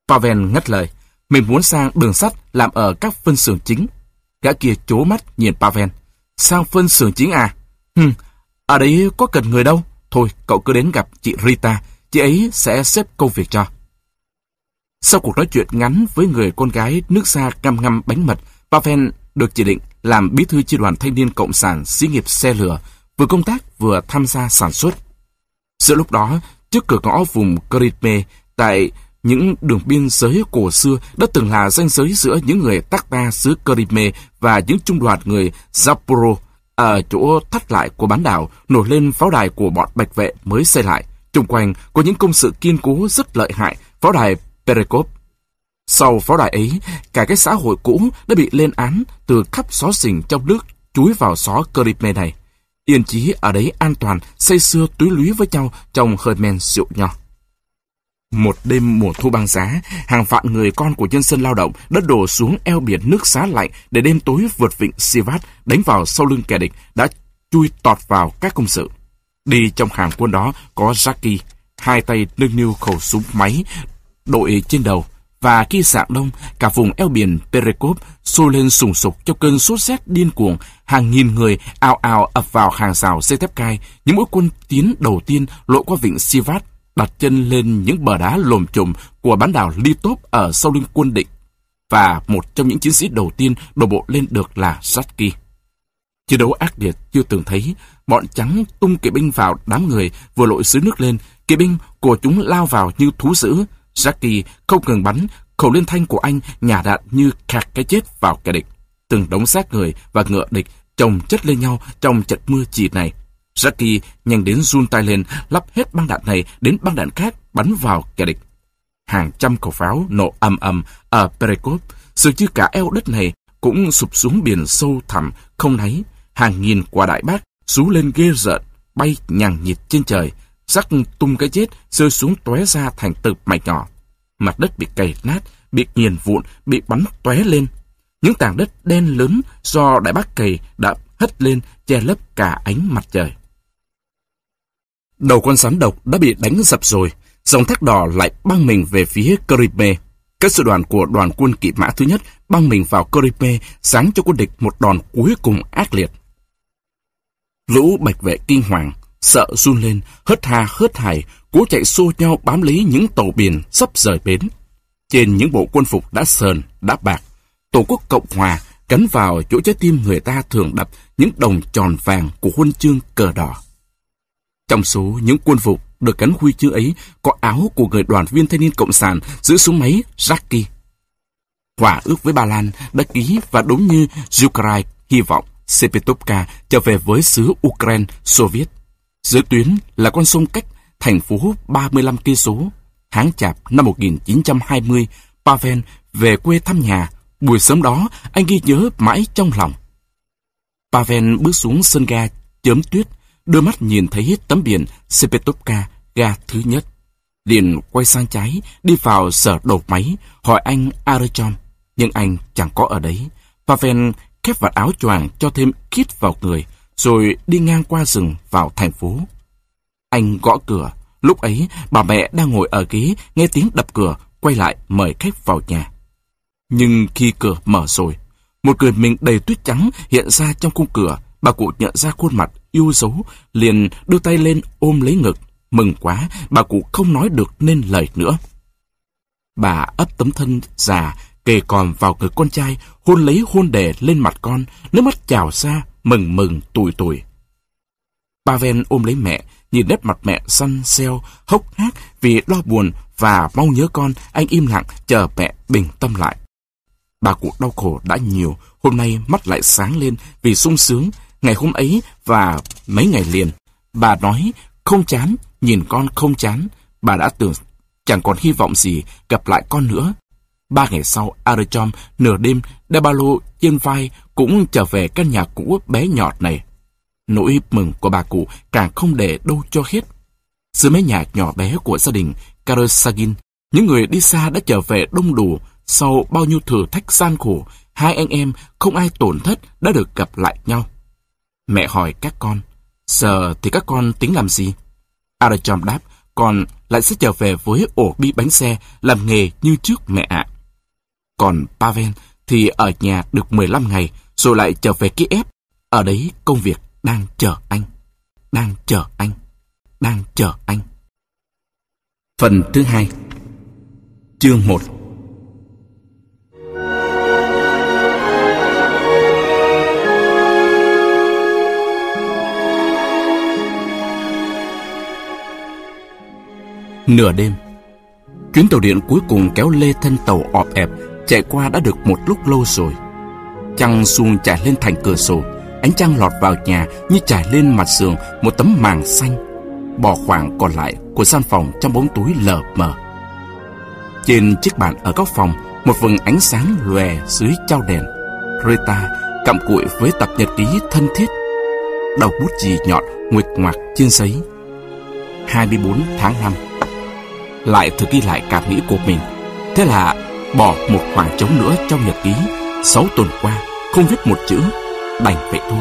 Pavel ngắt lời. Mình muốn sang đường sắt làm ở các phân xưởng chính. Gã kia chố mắt nhìn Pavel. Sang phân xưởng chính à? Hừm, ở đấy có cần người đâu. Thôi, cậu cứ đến gặp chị Rita. Chị ấy sẽ xếp công việc cho. Sau cuộc nói chuyện ngắn với người con gái nước xa ngâm ngâm bánh mật, Pavel được chỉ định làm bí thư chi đoàn thanh niên cộng sản xí nghiệp xe lửa, vừa công tác vừa tham gia sản xuất. Giữa lúc đó, trước cửa ngõ vùng Kripme, tại những đường biên giới cổ xưa đã từng là ranh giới giữa những người Takta xứ Kripme và những trung đoàn người Zaporo ở chỗ thắt lại của bán đảo nổi lên pháo đài của bọn bạch vệ mới xây lại. Trung quanh có những công sự kiên cố rất lợi hại, pháo đài Perekop. Sau pháo đài ấy, cả cái xã hội cũ đã bị lên án từ khắp xó xỉnh trong nước chúi vào xó Kripme này. Yên chí ở đấy an toàn, say xưa túi lúy với nhau trong hơi men rượu nho. Một đêm mùa thu băng giá, hàng vạn người con của nhân dân lao động đã đổ xuống eo biển nước xá lạnh để đêm tối vượt vịnh Sivat đánh vào sau lưng kẻ địch đã chui tọt vào các công sự. Đi trong hàng quân đó có Jackie, hai tay nâng niu khẩu súng máy, đội trên đầu, và khi sạng đông, cả vùng eo biển Perekop sôi lên sùng sục cho cơn sốt rét điên cuồng, hàng nghìn người ào ào ập vào hàng rào dây thép cai, những mũi quân tiến đầu tiên lội qua vịnh Sivat đặt chân lên những bờ đá lồm chùm của bán đảo Litop ở sau lưng quân địch. Và một trong những chiến sĩ đầu tiên đổ bộ lên được là Satki. Chiến đấu ác liệt chưa từng thấy, bọn trắng tung kỵ binh vào đám người vừa lội xứ nước lên, kỵ binh của chúng lao vào như thú dữ. Jackie không ngừng bắn, khẩu liên thanh của anh nhả đạn như khạc cái chết vào kẻ địch. Từng đống xác người và ngựa địch chồng chất lên nhau trong trận mưa chỉ này. Jackie nhanh đến run tay lên, lắp hết băng đạn này đến băng đạn khác bắn vào kẻ địch. Hàng trăm khẩu pháo nổ ầm ầm ở Perekop, dường như cả eo đất này cũng sụp xuống biển sâu thẳm, không thấy. Hàng nghìn quả đại bác rú lên ghê rợn, bay nhằng nhịt trên trời, rắc tung cái chết rơi xuống tóe ra thành từng mảnh nhỏ. Mặt đất bị cày nát, bị nghiền vụn, bị bắn tóe lên. Những tảng đất đen lớn do đại bác cày đã hất lên che lấp cả ánh mặt trời. Đầu con rắn độc đã bị đánh dập rồi, dòng thác đỏ lại băng mình về phía Caribe. Các sư đoàn của đoàn quân kỵ mã thứ nhất băng mình vào Caribe, sáng cho quân địch một đòn cuối cùng ác liệt. Lũ bạch vệ kinh hoàng, sợ run lên, hớt ha hớt hải, cố chạy xô nhau bám lấy những tàu biển sắp rời bến. Trên những bộ quân phục đã sờn, đã bạc, Tổ quốc Cộng Hòa cắn vào chỗ trái tim người ta thường đập những đồng tròn vàng của huân chương cờ đỏ. Trong số những quân phục được gắn huy chương ấy có áo của người đoàn viên thanh niên Cộng sản giữ súng máy Jackie. Hòa ước với Ba Lan đã ký và đúng như Ukraine hy vọng Sepetovka trở về với xứ Ukraine Soviet. Dưới tuyến là con sông cách thành phố 35 cây số. Tháng chạp năm 1920, Pavel về quê thăm nhà. Buổi sớm đó, anh ghi nhớ mãi trong lòng. Pavel bước xuống sân ga chớm tuyết đưa mắt nhìn thấy hết tấm biển Sepetovka, ga thứ nhất. Liền quay sang trái, đi vào sở đầu máy, hỏi anh Arachon, nhưng anh chẳng có ở đấy. Pavel khép vạt áo choàng cho thêm kít vào người, rồi đi ngang qua rừng vào thành phố. Anh gõ cửa, lúc ấy bà mẹ đang ngồi ở ghế, nghe tiếng đập cửa, quay lại mời khách vào nhà. Nhưng khi cửa mở rồi, một người mình đầy tuyết trắng hiện ra trong khung cửa, bà cụ nhận ra khuôn mặt yêu dấu, liền đưa tay lên ôm lấy ngực. Mừng quá, bà cụ không nói được nên lời nữa. Bà ấp tấm thân già, kề còn vào người con trai, hôn lấy hôn đề lên mặt con, nước mắt trào ra, mừng mừng tuổi tuổi. Pavel ôm lấy mẹ, nhìn nét mặt mẹ săn xeo, hốc hác vì lo buồn và mong nhớ con, anh im lặng chờ mẹ bình tâm lại. Bà cụ đau khổ đã nhiều, hôm nay mắt lại sáng lên vì sung sướng, Ngày hôm ấy và mấy ngày liền, bà nói không chán, nhìn con không chán. Bà đã tưởng chẳng còn hy vọng gì gặp lại con nữa. Ba ngày sau, Arachom nửa đêm đeo ba lô trên vai cũng trở về căn nhà cũ bé nhọt này. Nỗi mừng của bà cụ càng không để đâu cho hết. Giữa mấy nhà nhỏ bé của gia đình Karosagin, những người đi xa đã trở về đông đủ sau bao nhiêu thử thách gian khổ, hai anh em không ai tổn thất đã được gặp lại nhau. Mẹ hỏi các con, giờ thì các con tính làm gì? Arachom đáp, con lại sẽ trở về với ổ bi bánh xe, làm nghề như trước mẹ ạ. Còn Pavel thì ở nhà được 15 ngày, rồi lại trở về Kiev. Ở đấy công việc đang chờ anh. Đang chờ anh. Đang chờ anh. Phần thứ hai, Chương 1 Nửa đêm, Chuyến tàu điện cuối cùng kéo lê thân tàu ọp ẹp chạy qua đã được một lúc lâu rồi. Trăng xuông trải lên thành cửa sổ, ánh trăng lọt vào nhà như trải lên mặt giường một tấm màng xanh, bỏ khoảng còn lại của gian phòng trong bóng túi lờ mờ. Trên chiếc bàn ở góc phòng, một vầng ánh sáng lòe dưới trao đèn. Rita cặm cụi với tập nhật ký thân thiết. Đầu bút chì nhọn nguệch ngoạc trên giấy. 24 tháng 5 Lại thực ghi lại cảm nghĩ của mình. Thế là bỏ một khoảng trống nữa trong nhật ký. Sáu tuần qua, không viết một chữ, đành vậy thôi.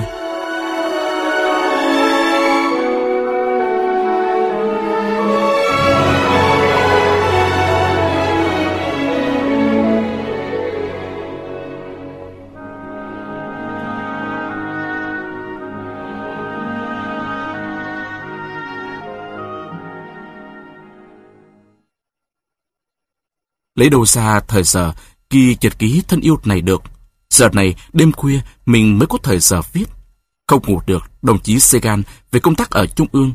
Lấy đâu ra thời giờ kỳ chật ký thân yêu này được. Giờ này, đêm khuya, mình mới có thời giờ viết. Không ngủ được, đồng chí Segan về công tác ở Trung ương.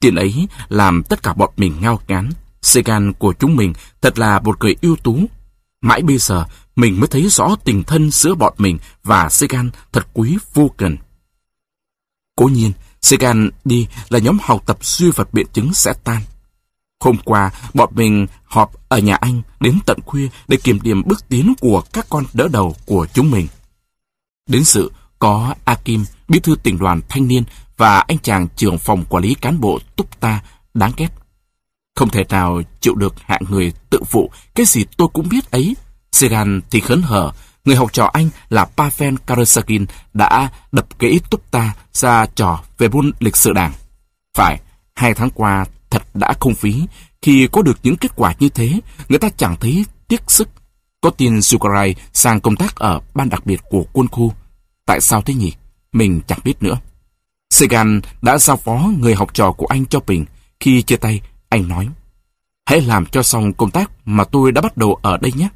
Tiền ấy làm tất cả bọn mình ngao ngán. Segan của chúng mình thật là một người ưu tú. Mãi bây giờ, mình mới thấy rõ tình thân giữa bọn mình và Segan thật quý vô cần. Cố nhiên, Segan đi là nhóm học tập duy vật biện chứng sẽ tan. Hôm qua, bọn mình họp ở nhà anh đến tận khuya để kiểm điểm bước tiến của các con đỡ đầu của chúng mình. Đến sự có Akim, bí thư tỉnh đoàn thanh niên và anh chàng trưởng phòng quản lý cán bộ túc ta đáng ghét. Không thể nào chịu được hạng người tự phụ. cái gì tôi cũng biết ấy. Segan thì khấn hở, người học trò anh là Pavel Karasagin đã đập kỹ túc ta ra trò về môn lịch sử đảng. Phải, hai tháng qua thật đã không phí. Khi có được những kết quả như thế, người ta chẳng thấy tiếc sức. Có tin Sukarai sang công tác ở ban đặc biệt của quân khu. Tại sao thế nhỉ? Mình chẳng biết nữa. Segan đã giao phó người học trò của anh cho Bình. Khi chia tay, anh nói, Hãy làm cho xong công tác mà tôi đã bắt đầu ở đây nhé.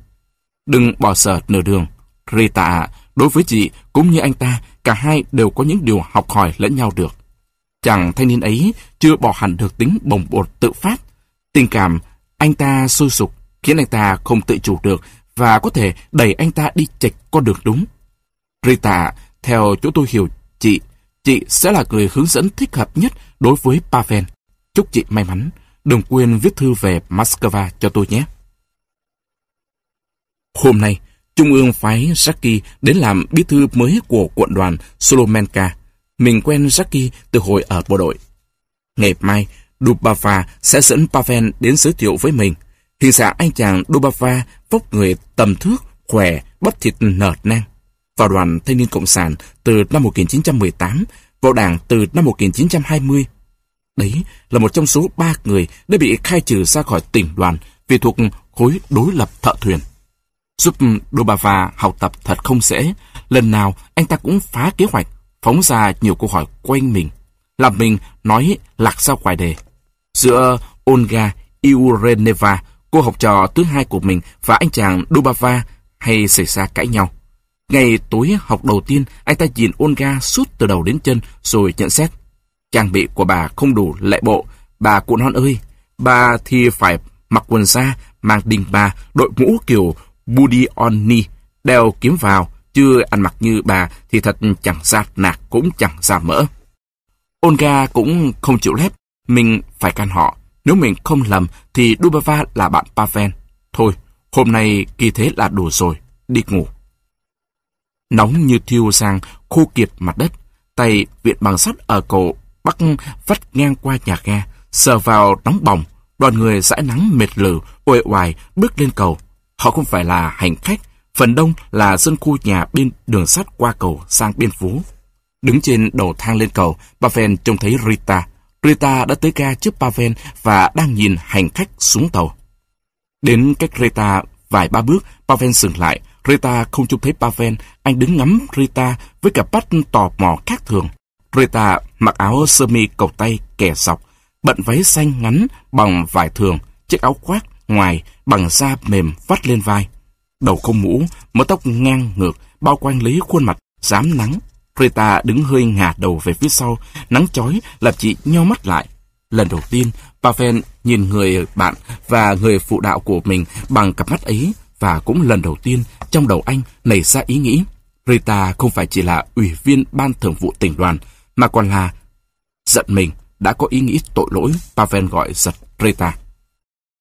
Đừng bỏ sợ nửa đường. Rita, đối với chị cũng như anh ta, cả hai đều có những điều học hỏi lẫn nhau được. Chàng thanh niên ấy chưa bỏ hẳn được tính bồng bột tự phát. Tình cảm anh ta sôi sục khiến anh ta không tự chủ được và có thể đẩy anh ta đi chệch con đường đúng. Rita, theo chỗ tôi hiểu chị, chị sẽ là người hướng dẫn thích hợp nhất đối với Pavel. Chúc chị may mắn. Đừng quên viết thư về Moscow cho tôi nhé. Hôm nay, Trung ương phái Saki đến làm bí thư mới của quận đoàn Solomenka. Mình quen Jackie từ hồi ở bộ đội. Ngày mai, Dubava sẽ dẫn Pavel đến giới thiệu với mình. Hình dạng anh chàng Dubava vóc người tầm thước, khỏe, bắp thịt nở nang. Vào đoàn Thanh niên Cộng sản từ năm 1918, vào đảng từ năm 1920. Đấy là một trong số ba người đã bị khai trừ ra khỏi tỉnh đoàn vì thuộc khối đối lập thợ thuyền. Giúp Dubava học tập thật không dễ, lần nào anh ta cũng phá kế hoạch phóng ra nhiều câu hỏi quanh mình, làm mình nói lạc ra ngoài đề. Giữa Olga Iureneva, cô học trò thứ hai của mình và anh chàng Dubava hay xảy ra cãi nhau. Ngày tối học đầu tiên, anh ta nhìn Olga suốt từ đầu đến chân rồi nhận xét. Trang bị của bà không đủ lệ bộ. Bà cụ non ơi, bà thì phải mặc quần da, mang đình bà, đội mũ kiểu Budionni, đeo kiếm vào, chưa ăn mặc như bà thì thật chẳng ra nạc cũng chẳng ra mỡ. Olga cũng không chịu lép, mình phải can họ. Nếu mình không lầm thì Dubava là bạn Pavel. Thôi, hôm nay kỳ thế là đủ rồi, đi ngủ. Nóng như thiêu sang, khô kiệt mặt đất. Tay viện bằng sắt ở cổ bắt vắt ngang qua nhà ga, sờ vào nóng bỏng. Đoàn người dãi nắng mệt lử, uể oải bước lên cầu. Họ không phải là hành khách, Phần đông là dân khu nhà bên đường sắt qua cầu sang biên phố. Đứng trên đầu thang lên cầu, Pavel trông thấy Rita. Rita đã tới ga trước Pavel và đang nhìn hành khách xuống tàu. Đến cách Rita vài ba bước, Pavel dừng lại. Rita không trông thấy Pavel, anh đứng ngắm Rita với cặp mắt tò mò khác thường. Rita mặc áo sơ mi cầu tay kẻ dọc, bận váy xanh ngắn bằng vải thường, chiếc áo khoác ngoài bằng da mềm vắt lên vai. Đầu không mũ, mớ tóc ngang ngược, bao quanh lấy khuôn mặt, dám nắng. Rita đứng hơi ngả đầu về phía sau, nắng chói làm chị nho mắt lại. Lần đầu tiên, Pavel nhìn người bạn và người phụ đạo của mình bằng cặp mắt ấy và cũng lần đầu tiên trong đầu anh nảy ra ý nghĩ Rita không phải chỉ là ủy viên ban thường vụ tỉnh đoàn mà còn là giận mình đã có ý nghĩ tội lỗi Pavel gọi giật Rita.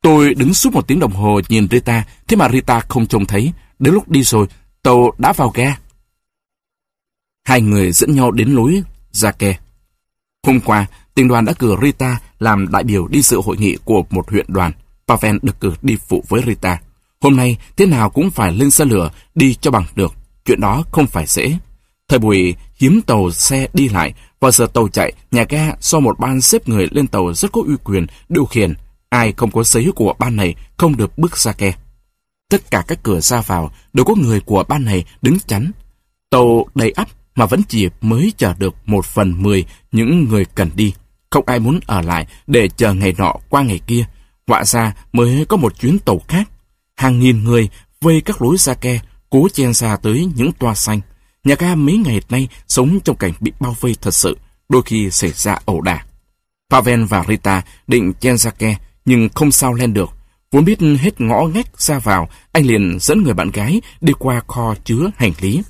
Tôi đứng suốt một tiếng đồng hồ nhìn Rita, thế mà Rita không trông thấy. Đến lúc đi rồi, tàu đã vào ga. Hai người dẫn nhau đến lối ra kè. Hôm qua, tỉnh đoàn đã cử Rita làm đại biểu đi dự hội nghị của một huyện đoàn. Pavel được cử đi phụ với Rita. Hôm nay, thế nào cũng phải lên xe lửa đi cho bằng được. Chuyện đó không phải dễ. Thời buổi hiếm tàu xe đi lại, vào giờ tàu chạy, nhà ga do một ban xếp người lên tàu rất có uy quyền, điều khiển. Ai không có giấy của ban này không được bước ra ke. Tất cả các cửa ra vào đều có người của ban này đứng chắn. Tàu đầy ắp mà vẫn chỉ mới chờ được một phần mười những người cần đi. Không ai muốn ở lại để chờ ngày nọ qua ngày kia. Họa ra mới có một chuyến tàu khác. Hàng nghìn người vây các lối ra ke, cố chen ra tới những toa xanh. Nhà ga mấy ngày nay sống trong cảnh bị bao vây thật sự, đôi khi xảy ra ẩu đả. Pavel và Rita định chen ra ke, nhưng không sao lên được. Vốn biết hết ngõ ngách ra vào, anh liền dẫn người bạn gái đi qua kho chứa hành lý.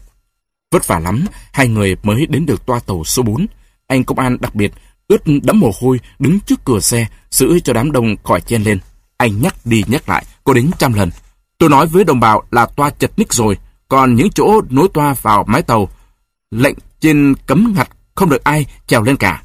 Vất vả lắm, hai người mới đến được toa tàu số 4. Anh công an đặc biệt, ướt đẫm mồ hôi, đứng trước cửa xe, giữ cho đám đông khỏi chen lên. Anh nhắc đi nhắc lại, có đến trăm lần. Tôi nói với đồng bào là toa chật ních rồi, còn những chỗ nối toa vào mái tàu, lệnh trên cấm ngặt không được ai trèo lên cả.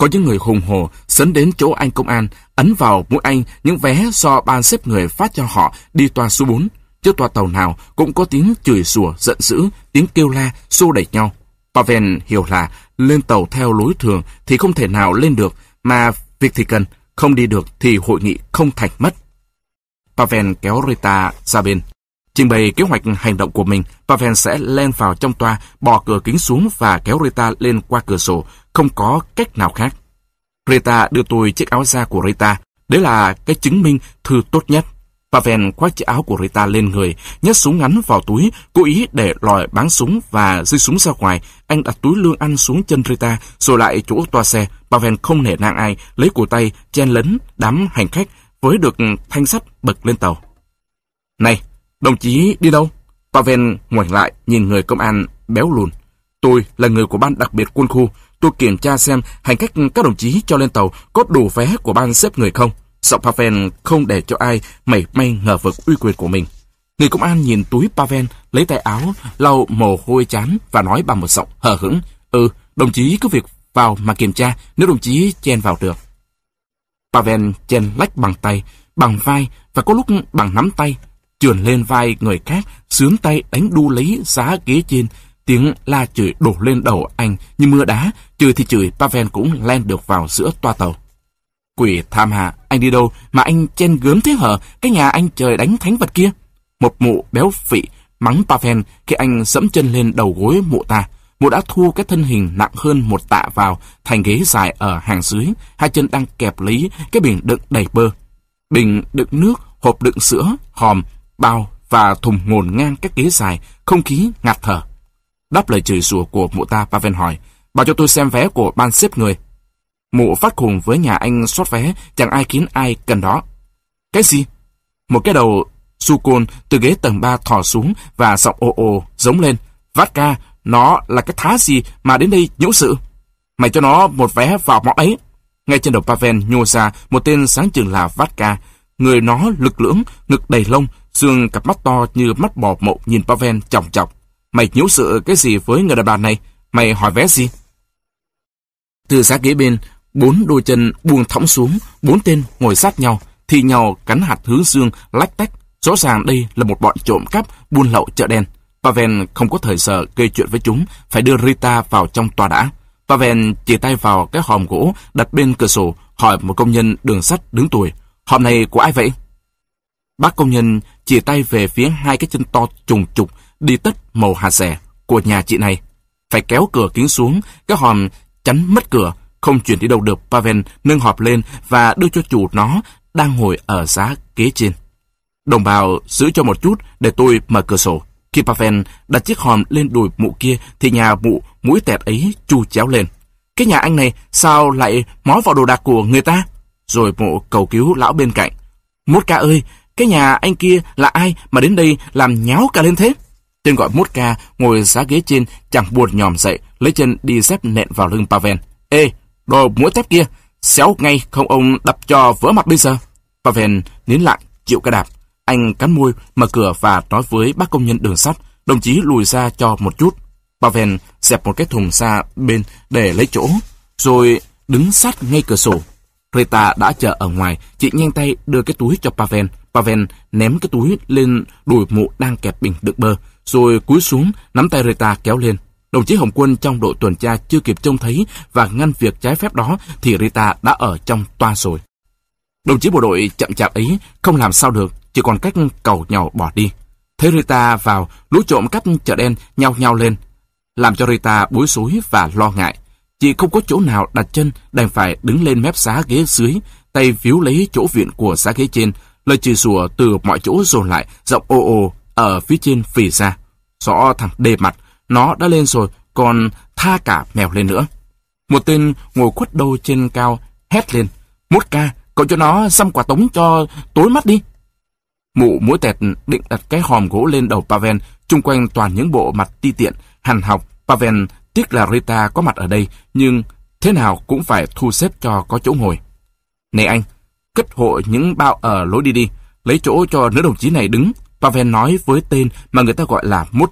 Có những người hùng hồ sấn đến chỗ anh công an, ấn vào mũi anh những vé do ban xếp người phát cho họ đi toa số 4. Trước toa tàu nào cũng có tiếng chửi sủa, giận dữ, tiếng kêu la, xô đẩy nhau. Pavel hiểu là lên tàu theo lối thường thì không thể nào lên được, mà việc thì cần, không đi được thì hội nghị không thành mất. Pavel kéo Rita ra bên. Trình bày kế hoạch hành động của mình, Pavel sẽ lên vào trong toa, bỏ cửa kính xuống và kéo Rita lên qua cửa sổ, không có cách nào khác. Rita đưa tôi chiếc áo da của Rita, đấy là cái chứng minh thư tốt nhất. Pavel khoác chiếc áo của Rita lên người, nhét súng ngắn vào túi, cố ý để lòi bắn súng và rơi súng ra ngoài. Anh đặt túi lương ăn xuống chân Rita, rồi lại chỗ toa xe. Pavel không nể nang ai, lấy cổ tay, chen lấn, đám hành khách, với được thanh sắt bật lên tàu. Này, đồng chí đi đâu? Pavel ngoảnh lại nhìn người công an béo lùn. Tôi là người của ban đặc biệt quân khu. Tôi kiểm tra xem hành khách các đồng chí cho lên tàu có đủ vé của ban xếp người không. Giọng Pavel không để cho ai mảy may ngờ vực uy quyền của mình. Người công an nhìn túi Pavel, lấy tay áo, lau mồ hôi chán và nói bằng một giọng hờ hững. Ừ, đồng chí cứ việc vào mà kiểm tra nếu đồng chí chen vào được. Pavel chen lách bằng tay, bằng vai và có lúc bằng nắm tay, trườn lên vai người khác, sướng tay đánh đu lấy giá ghế trên. Tiếng la chửi đổ lên đầu anh như mưa đá, chửi thì chửi, Pavel cũng len được vào giữa toa tàu. Quỷ tham hạ, anh đi đâu mà anh chen gớm thế hở, cái nhà anh trời đánh thánh vật kia. Một mụ béo phị mắng Pavel khi anh dẫm chân lên đầu gối mụ ta. Mụ đã thu cái thân hình nặng hơn một tạ vào thành ghế dài ở hàng dưới, hai chân đang kẹp lấy cái bình đựng đầy bơ. Bình đựng nước, hộp đựng sữa, hòm, bao và thùng ngổn ngang các ghế dài, không khí ngạt thở. Đáp lời chửi rủa của mụ ta, Pavel hỏi, bảo cho tôi xem vé của ban xếp người. Mụ phát khùng với nhà anh xót vé, chẳng ai khiến ai cần đó. Cái gì? Một cái đầu su côn từ ghế tầng 3 thò xuống và giọng ồ ồ giống lên. Vát ca, nó là cái thá gì mà đến đây nhiễu sự? Mày cho nó một vé vào mõ ấy. Ngay trên đầu Pavel nhô ra một tên sáng chừng là Vát ca. Người nó lực lưỡng, ngực đầy lông, xương cặp mắt to như mắt bò mộ nhìn Pavel chòng chọc. Mày nhiễu sự cái gì với người đàn bà này? Mày hỏi vé gì? Từ giá ghế bên, Bốn đôi chân buông thõng xuống, bốn tên ngồi sát nhau, thì nhau cắn hạt hướng dương lách tách. Rõ ràng đây là một bọn trộm cắp buôn lậu chợ đen. Pavel không có thời giờ gây chuyện với chúng, phải đưa Rita vào trong tòa đã. Pavel chỉ tay vào cái hòm gỗ đặt bên cửa sổ, hỏi một công nhân đường sắt đứng tuổi. Hòm này của ai vậy? Bác công nhân chỉ tay về phía hai cái chân to trùng trục đi tất màu hạt rẻ của nhà chị này. Phải kéo cửa kính xuống, cái hòm chắn mất cửa, không chuyển đi đâu được. Pavel nâng hộp lên và đưa cho chủ nó đang ngồi ở giá kế trên. Đồng bào giữ cho một chút để tôi mở cửa sổ. Khi Pavel đặt chiếc hòm lên đùi mụ kia thì nhà mụ mũi tẹt ấy chu chéo lên. Cái nhà anh này sao lại mó vào đồ đạc của người ta? Rồi mụ cầu cứu lão bên cạnh. Mốt ca ơi, cái nhà anh kia là ai mà đến đây làm nháo cả lên thế? Tên gọi Mutka ca ngồi giá ghế trên chẳng buồn nhòm dậy, lấy chân đi dép nện vào lưng Pavel. Ê, đồ mũi tép kia, xéo ngay không ông đập cho vỡ mặt bây giờ. Pavel nín lặng chịu cái đạp. Anh cắn môi, mở cửa và nói với bác công nhân đường sắt, đồng chí lùi ra cho một chút. Pavel dẹp một cái thùng xa bên để lấy chỗ, rồi đứng sát ngay cửa sổ. Rita đã chờ ở ngoài, chị nhanh tay đưa cái túi cho Pavel. Pavel ném cái túi lên đùi mụ đang kẹp bình đựng bơ, rồi cúi xuống, nắm tay Rita kéo lên. Đồng chí Hồng Quân trong đội tuần tra chưa kịp trông thấy và ngăn việc trái phép đó thì Rita đã ở trong toa rồi. Đồng chí bộ đội chậm chạp ấy không làm sao được, chỉ còn cách cầu nhau bỏ đi. Thấy Rita vào, lũ trộm cắp chợ đen nhau nhau lên, làm cho Rita bối rối và lo ngại. Chị không có chỗ nào đặt chân, đành phải đứng lên mép giá ghế dưới, tay víu lấy chỗ viện của giá ghế trên, lời chửi rủa từ mọi chỗ dồn lại, giọng ô ô ở phía trên phì ra. Rõ thằng đề mặt, nó đã lên rồi, còn tha cả mèo lên nữa. Một tên ngồi khuất đầu trên cao, hét lên. Mốt ca, cậu cho nó xăm quả tống cho tối mắt đi. Mụ mũi tẹt định đặt cái hòm gỗ lên đầu Pavel, chung quanh toàn những bộ mặt ti tiện, hằn học. Pavel tiếc là Rita có mặt ở đây, nhưng thế nào cũng phải thu xếp cho có chỗ ngồi. Này anh, cất hộ những bao ở lối đi đi, lấy chỗ cho nữ đồng chí này đứng. Pavel nói với tên mà người ta gọi là Mốt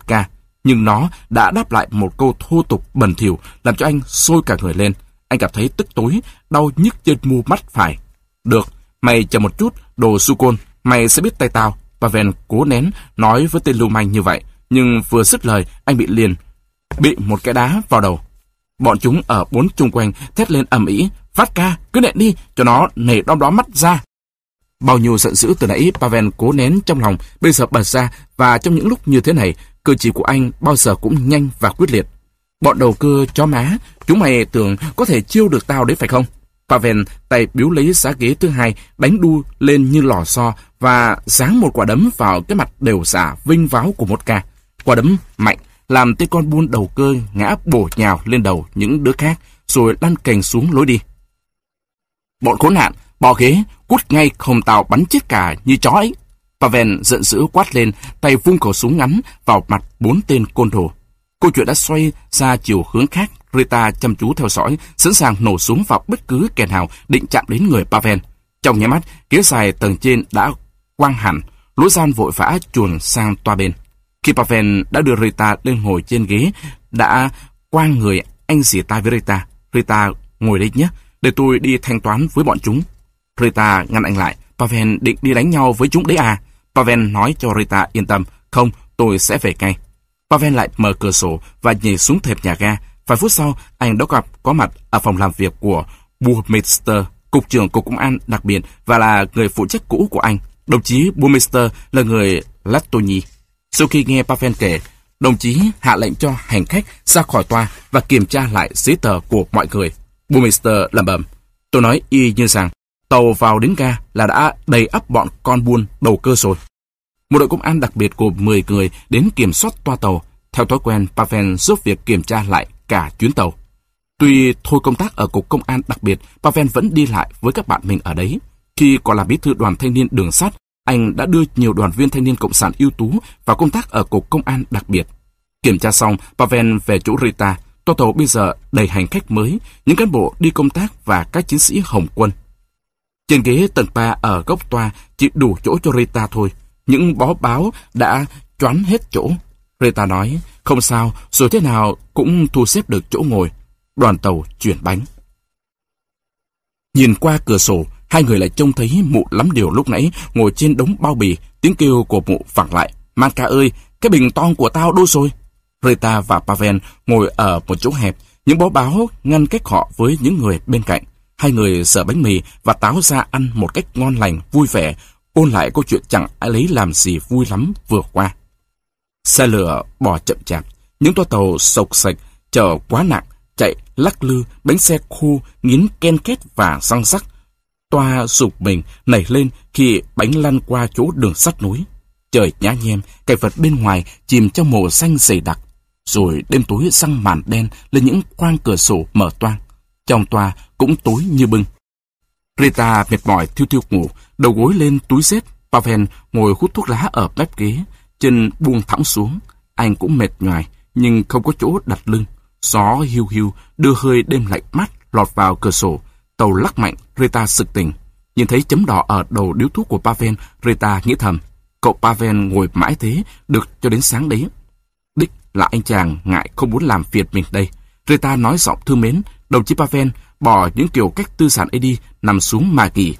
nhưng nó đã đáp lại một câu thô tục bẩn thỉu làm cho anh sôi cả người lên. Anh cảm thấy tức tối, đau nhức trên mu mắt phải. Được, mày chờ một chút, đồ su côn, mày sẽ biết tay tao. Pavel cố nén, nói với tên lưu manh như vậy, nhưng vừa dứt lời, anh bị liền, bị một cái đá vào đầu. Bọn chúng ở bốn chung quanh thét lên ầm ĩ, phát ca, cứ nện đi, cho nó nể đom đó mắt ra. Bao nhiêu giận dữ từ nãy Pavel cố nén trong lòng, bây giờ bật ra, và trong những lúc như thế này, Cơ chỉ của anh bao giờ cũng nhanh và quyết liệt. Bọn đầu cơ chó má, chúng mày tưởng có thể chiêu được tao đấy phải không? Pavel tay biếu lấy giá ghế thứ hai, đánh đu lên như lò xo và giáng một quả đấm vào cái mặt đều giả vinh váo của một ca. Quả đấm mạnh, làm tên con buôn đầu cơ ngã bổ nhào lên đầu những đứa khác, rồi lăn cành xuống lối đi. Bọn khốn nạn, bỏ ghế, cút ngay không tao bắn chết cả như chó ấy. Pavel giận dữ quát lên, tay vung khẩu súng ngắn vào mặt bốn tên côn đồ. Câu chuyện đã xoay ra chiều hướng khác. Rita chăm chú theo dõi, sẵn sàng nổ súng vào bất cứ kẻ nào định chạm đến người Pavel. Trong nháy mắt, ghế dài tầng trên đã quang hẳn, lối gian vội vã chuồn sang toa bên. Khi Pavel đã đưa Rita lên ngồi trên ghế, đã quang người anh dì tay với Rita. Rita, ngồi đây nhé, để tôi đi thanh toán với bọn chúng. Rita ngăn anh lại. Pavel định đi đánh nhau với chúng đấy à? Pavel nói cho Rita yên tâm, không, tôi sẽ về ngay. Pavel lại mở cửa sổ và nhảy xuống thềm nhà ga. Vài phút sau, anh đã gặp có mặt ở phòng làm việc của Burmeister, cục trưởng cục công an đặc biệt và là người phụ trách cũ của anh. Đồng chí Burmeister là người Latoni. Sau khi nghe Pavel kể, đồng chí hạ lệnh cho hành khách ra khỏi toa và kiểm tra lại giấy tờ của mọi người. Burmeister lẩm bẩm. Tôi nói y như rằng Tàu vào đến ga là đã đầy ắp bọn con buôn đầu cơ rồi. Một đội công an đặc biệt gồm 10 người đến kiểm soát toa tàu. Theo thói quen, Pavel giúp việc kiểm tra lại cả chuyến tàu. Tuy thôi công tác ở Cục Công an đặc biệt, Pavel vẫn đi lại với các bạn mình ở đấy. Khi còn là bí thư đoàn thanh niên đường sắt, anh đã đưa nhiều đoàn viên thanh niên cộng sản ưu tú vào công tác ở Cục Công an đặc biệt. Kiểm tra xong, Pavel về chỗ Rita. Toa tàu bây giờ đầy hành khách mới, những cán bộ đi công tác và các chiến sĩ Hồng quân. Trên ghế tầng 3 ở góc toa chỉ đủ chỗ cho Rita thôi. Những bó báo đã choán hết chỗ. Rita nói, không sao, rồi thế nào cũng thu xếp được chỗ ngồi. Đoàn tàu chuyển bánh. Nhìn qua cửa sổ, hai người lại trông thấy mụ lắm điều lúc nãy ngồi trên đống bao bì. Tiếng kêu của mụ vẳng lại. Manka ơi, cái bình ton của tao đâu rồi? Rita và Pavel ngồi ở một chỗ hẹp. Những bó báo ngăn cách họ với những người bên cạnh. Hai người sợ bánh mì và táo ra ăn một cách ngon lành, vui vẻ, ôn lại câu chuyện chẳng ai lấy làm gì vui lắm vừa qua. Xe lửa bỏ chậm chạp, những toa tàu sộc sạch, chở quá nặng, chạy lắc lư, bánh xe khô, nghiến ken két và răng rắc. Toa sụp mình nảy lên khi bánh lăn qua chỗ đường sắt núi. Trời nhá nhem, cây vật bên ngoài chìm trong màu xanh dày đặc. Rồi đêm tối răng màn đen lên những khoang cửa sổ mở toang. Trong toa cũng tối như bưng. Rita mệt mỏi thiêu thiêu ngủ, đầu gối lên túi xếp. Pavel ngồi hút thuốc lá ở mép ghế, chân buông thõng xuống. Anh cũng mệt nhoài, nhưng không có chỗ đặt lưng. Gió hiu hiu đưa hơi đêm lạnh mát lọt vào cửa sổ. Tàu lắc mạnh, Rita sực tỉnh. Nhìn thấy chấm đỏ ở đầu điếu thuốc của Pavel, Rita nghĩ thầm. Cậu Pavel ngồi mãi thế, được cho đến sáng đấy. Đích là anh chàng ngại không muốn làm phiền mình đây. Rita nói giọng thương mến, đồng chí Pavel bỏ những kiểu cách tư sản ấy đi, nằm xuống mà nghỉ.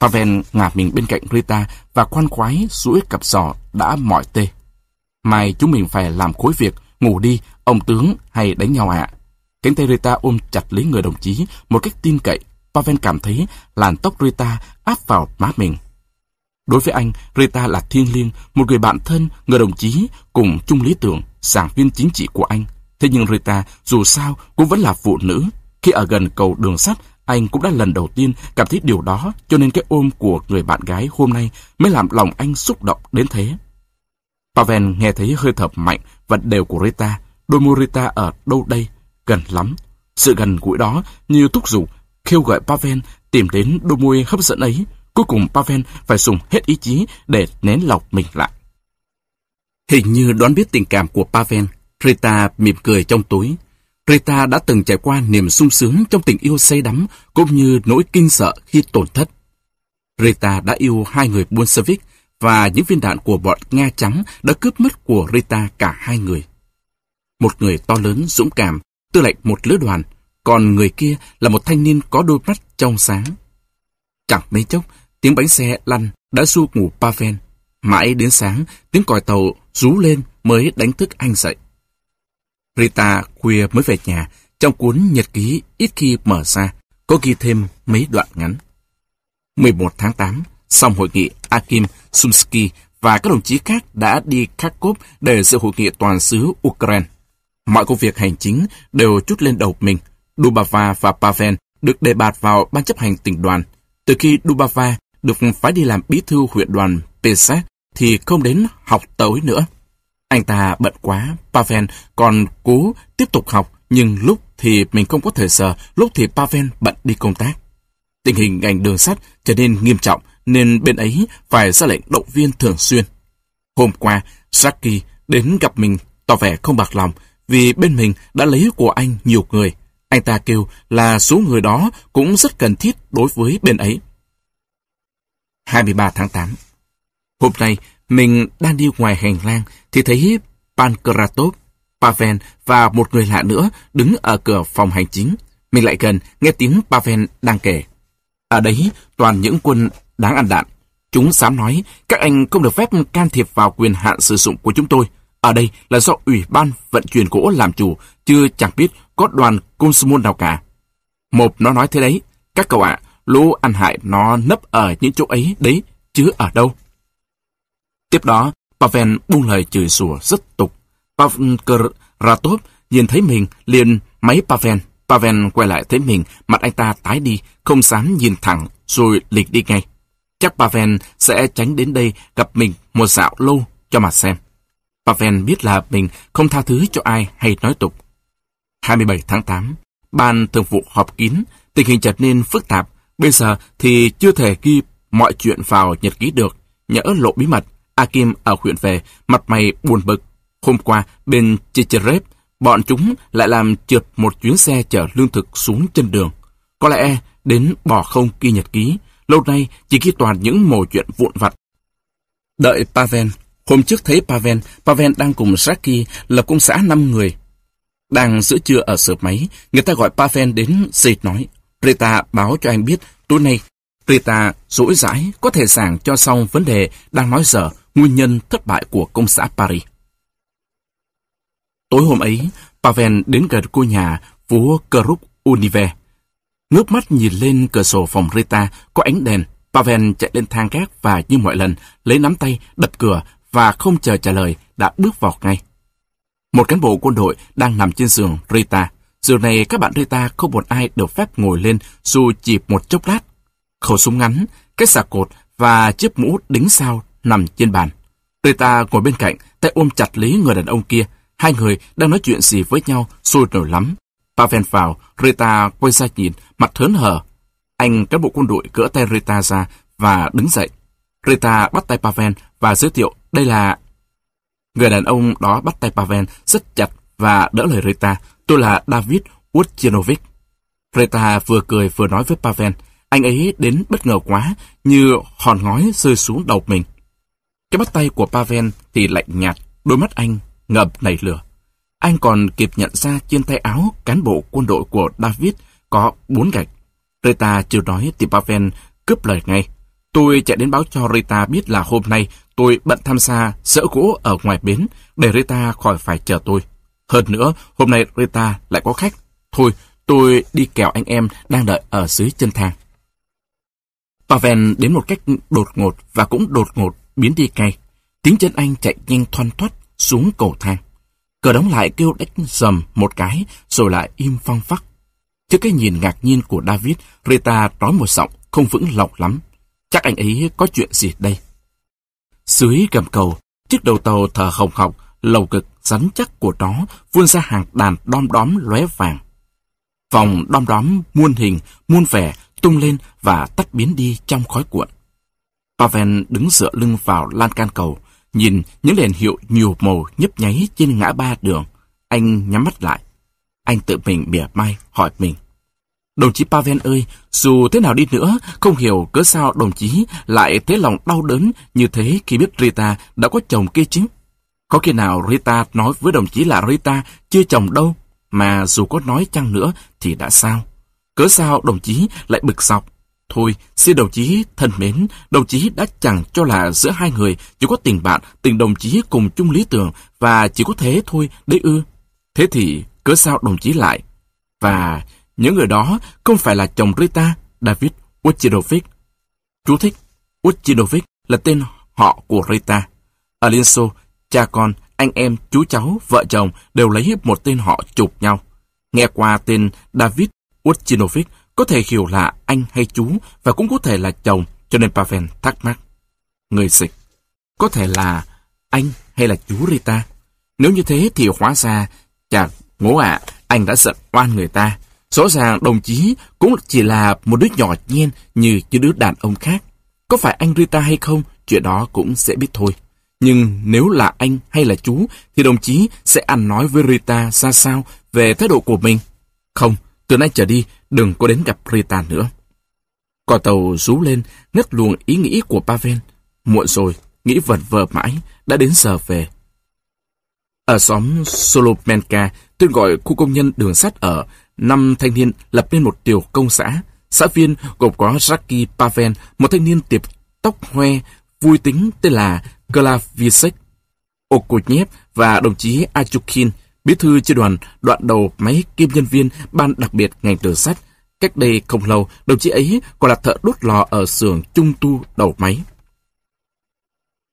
Pavel ngả mình bên cạnh Rita và khoan khoái duỗi cặp giò đã mỏi tê. Mai chúng mình phải làm khối việc, ngủ đi, ông tướng hay đánh nhau ạ. À? Cánh tay Rita ôm chặt lấy người đồng chí một cách tin cậy. Pavel cảm thấy làn tóc Rita áp vào má mình. Đối với anh, Rita là thiên liêng, một người bạn thân, người đồng chí, cùng chung lý tưởng, giảng viên chính trị của anh. Thế nhưng Rita dù sao cũng vẫn là phụ nữ. Khi ở gần cầu đường sắt, anh cũng đã lần đầu tiên cảm thấy điều đó, cho nên cái ôm của người bạn gái hôm nay mới làm lòng anh xúc động đến thế. Pavel nghe thấy hơi thở mạnh và đều của Rita. Đôi môi Rita ở đâu đây? Gần lắm. Sự gần gũi đó như thúc giục, kêu gọi Pavel tìm đến đôi môi hấp dẫn ấy. Cuối cùng Pavel phải dùng hết ý chí để nén lọc mình lại. Hình như đoán biết tình cảm của Pavel, Rita mỉm cười trong túi. Rita đã từng trải qua niềm sung sướng trong tình yêu say đắm cũng như nỗi kinh sợ khi tổn thất. Rita đã yêu hai người Bolshevik và những viên đạn của bọn Nga Trắng đã cướp mất của Rita cả hai người. Một người to lớn, dũng cảm, tư lệnh một lữ đoàn, còn người kia là một thanh niên có đôi mắt trong sáng. Chẳng mấy chốc, tiếng bánh xe lăn đã du ngủ Pavel. Mãi đến sáng, tiếng còi tàu rú lên mới đánh thức anh dậy. Rita khuya mới về nhà, trong cuốn nhật ký ít khi mở ra, có ghi thêm mấy đoạn ngắn. 11 tháng 8, sau hội nghị Akim Sumsky và các đồng chí khác đã đi Kharkov để dự hội nghị toàn xứ Ukraine. Mọi công việc hành chính đều chút lên đầu mình. Dubava và Pavel được đề bạt vào ban chấp hành tỉnh đoàn. Từ khi Dubava được phái đi làm bí thư huyện đoàn Pesach thì không đến học tới nữa. Anh ta bận quá, Pavel còn cố tiếp tục học, nhưng lúc thì mình không có thời giờ, lúc thì Pavel bận đi công tác. Tình hình ngành đường sắt trở nên nghiêm trọng, nên bên ấy phải ra lệnh động viên thường xuyên. Hôm qua, Jackie đến gặp mình tỏ vẻ không bạc lòng vì bên mình đã lấy của anh nhiều người. Anh ta kêu là số người đó cũng rất cần thiết đối với bên ấy. 23 tháng 8 Hôm nay, mình đang đi ngoài hành lang thì thấy Pankratov, Pavel và một người lạ nữa đứng ở cửa phòng hành chính. Mình lại gần, nghe tiếng Pavel đang kể. Ở đấy, toàn những quân đáng ăn đạn. Chúng dám nói, các anh không được phép can thiệp vào quyền hạn sử dụng của chúng tôi. Ở đây là do Ủy ban vận chuyển gỗ làm chủ, chưa chẳng biết có đoàn Kunsmun nào cả. Một nó nói thế đấy, các cậu ạ, lũ ăn hại nó nấp ở những chỗ ấy đấy, chứ ở đâu. Tiếp đó, Pavel buông lời chửi rủa rất tục. Pavel nhìn thấy mình liền máy Pavel. Pavel quay lại thấy mình, mặt anh ta tái đi, không dám nhìn thẳng, rồi lịch đi ngay. Chắc Pavel sẽ tránh đến đây gặp mình một dạo lâu cho mà xem. Pavel biết là mình không tha thứ cho ai hay nói tục. 27 tháng 8, Ban thường vụ họp kín, tình hình trở nên phức tạp. Bây giờ thì chưa thể ghi mọi chuyện vào nhật ký được, nhỡ lộ bí mật. A Kim ở huyện về, mặt mày buồn bực. Hôm qua, bên Chicherep, bọn chúng lại làm trượt một chuyến xe chở lương thực xuống chân đường. Có lẽ đến bỏ không ghi nhật ký, lâu nay chỉ ghi toàn những mồi chuyện vụn vặt. Đợi Pavel, hôm trước thấy Pavel, Pavel đang cùng Saki lập công xã 5 người. Đang giữa trưa ở sở máy, người ta gọi Pavel đến dệt nói, Rita báo cho anh biết tối nay Rita dỗi dãi có thể giảng cho xong vấn đề đang nói giờ nguyên nhân thất bại của công xã Paris. Tối hôm ấy, Pavel đến gần cô nhà vua Kruk Unive. Ngước mắt nhìn lên cửa sổ phòng Rita có ánh đèn, Pavel chạy lên thang gác và như mọi lần, lấy nắm tay, đập cửa và không chờ trả lời, đã bước vào ngay. Một cán bộ quân đội đang nằm trên giường Rita. Giường này các bạn Rita không một ai được phép ngồi lên dù chỉ một chốc lát. Khẩu súng ngắn, cái xà cột và chiếc mũ đính sao nằm trên bàn. Rita ngồi bên cạnh, tay ôm chặt lấy người đàn ông kia. Hai người đang nói chuyện gì với nhau, sôi nổi lắm. Pavel vào, Rita quay ra nhìn, mặt hớn hở. Anh cán bộ quân đội cỡ tay Rita ra và đứng dậy. Rita bắt tay Pavel và giới thiệu đây là... Người đàn ông đó bắt tay Pavel rất chặt và đỡ lời Rita. Tôi là David Wojcinovic. Rita vừa cười vừa nói với Pavel. Anh ấy đến bất ngờ quá, như hòn ngói rơi xuống đầu mình. Cái bắt tay của Pavel thì lạnh nhạt, đôi mắt anh ngập nảy lửa. Anh còn kịp nhận ra trên tay áo cán bộ quân đội của David có bốn gạch. Rita chưa nói thì Pavel cướp lời ngay. Tôi chạy đến báo cho Rita biết là hôm nay tôi bận tham gia dỡ gỗ ở ngoài bến để Rita khỏi phải chờ tôi. Hơn nữa, hôm nay Rita lại có khách. Thôi, tôi đi kèo anh em đang đợi ở dưới chân thang. Pavel đến một cách đột ngột và cũng đột ngột biến đi ngay. Tiếng chân anh chạy nhanh thoăn thoắt xuống cầu thang. Cửa đóng lại kêu đách dầm một cái rồi lại im phăng phắc. Trước cái nhìn ngạc nhiên của David, Rita nói một giọng không vững lọc lắm. Chắc anh ấy có chuyện gì đây? Dưới gầm cầu, chiếc đầu tàu thở hồng hộc, lầu cực rắn chắc của nó vươn ra hàng đàn đom đóm lóe vàng. Vòng đom đóm muôn hình, muôn vẻ tung lên và tắt biến đi trong khói cuộn. Pavel đứng dựa lưng vào lan can cầu, nhìn những đèn hiệu nhiều màu nhấp nháy trên ngã ba đường. Anh nhắm mắt lại. Anh tự mình bỉa mai hỏi mình. Đồng chí Pavel ơi, dù thế nào đi nữa, không hiểu cớ sao đồng chí lại thấy lòng đau đớn như thế khi biết Rita đã có chồng kia chứ. Có khi nào Rita nói với đồng chí là Rita chưa chồng đâu, mà dù có nói chăng nữa thì đã sao? Cớ sao đồng chí lại bực sọc? Thôi, xin đồng chí thân mến, đồng chí đã chẳng cho là giữa hai người chỉ có tình bạn, tình đồng chí cùng chung lý tưởng và chỉ có thế thôi, đấy ư. Thế thì cớ sao đồng chí lại? Và những người đó không phải là chồng Rita, David Wojciechowicz. Chú thích, Wojciechowicz là tên họ của Rita. Ở Liên Xô, cha con, anh em, chú cháu, vợ chồng đều lấy một tên họ chụp nhau. Nghe qua tên David Wojciechowicz có thể hiểu là anh hay chú và cũng có thể là chồng, cho nên Pavel thắc mắc. Người dịch, có thể là anh hay là chú Rita? Nếu như thế thì hóa ra, chà, ngố ạ, anh đã giận oan người ta. Rõ ràng đồng chí cũng chỉ là một đứa nhỏ nhen như những đứa đàn ông khác. Có phải anh Rita hay không, chuyện đó cũng sẽ biết thôi. Nhưng nếu là anh hay là chú, thì đồng chí sẽ ăn nói với Rita ra sao về thái độ của mình. Không, từ nay trở đi, đừng có đến gặp Rita nữa. Cò tàu rú lên, ngất luồng ý nghĩ của Pavel. Muộn rồi, nghĩ vật vờ mãi, đã đến giờ về. Ở xóm Solomenka, tên gọi khu công nhân đường sắt ở, năm thanh niên lập nên một tiểu công xã. Xã viên gồm có Jackie Pavel, một thanh niên tiệp tóc hoe, vui tính tên là Klavisek, Okunev và đồng chí Achukin, bí thư chi đoàn đoạn đầu máy kim nhân viên ban đặc biệt ngành đường sắt. Cách đây không lâu, đồng chí ấy còn là thợ đốt lò ở xưởng trung tu đầu máy.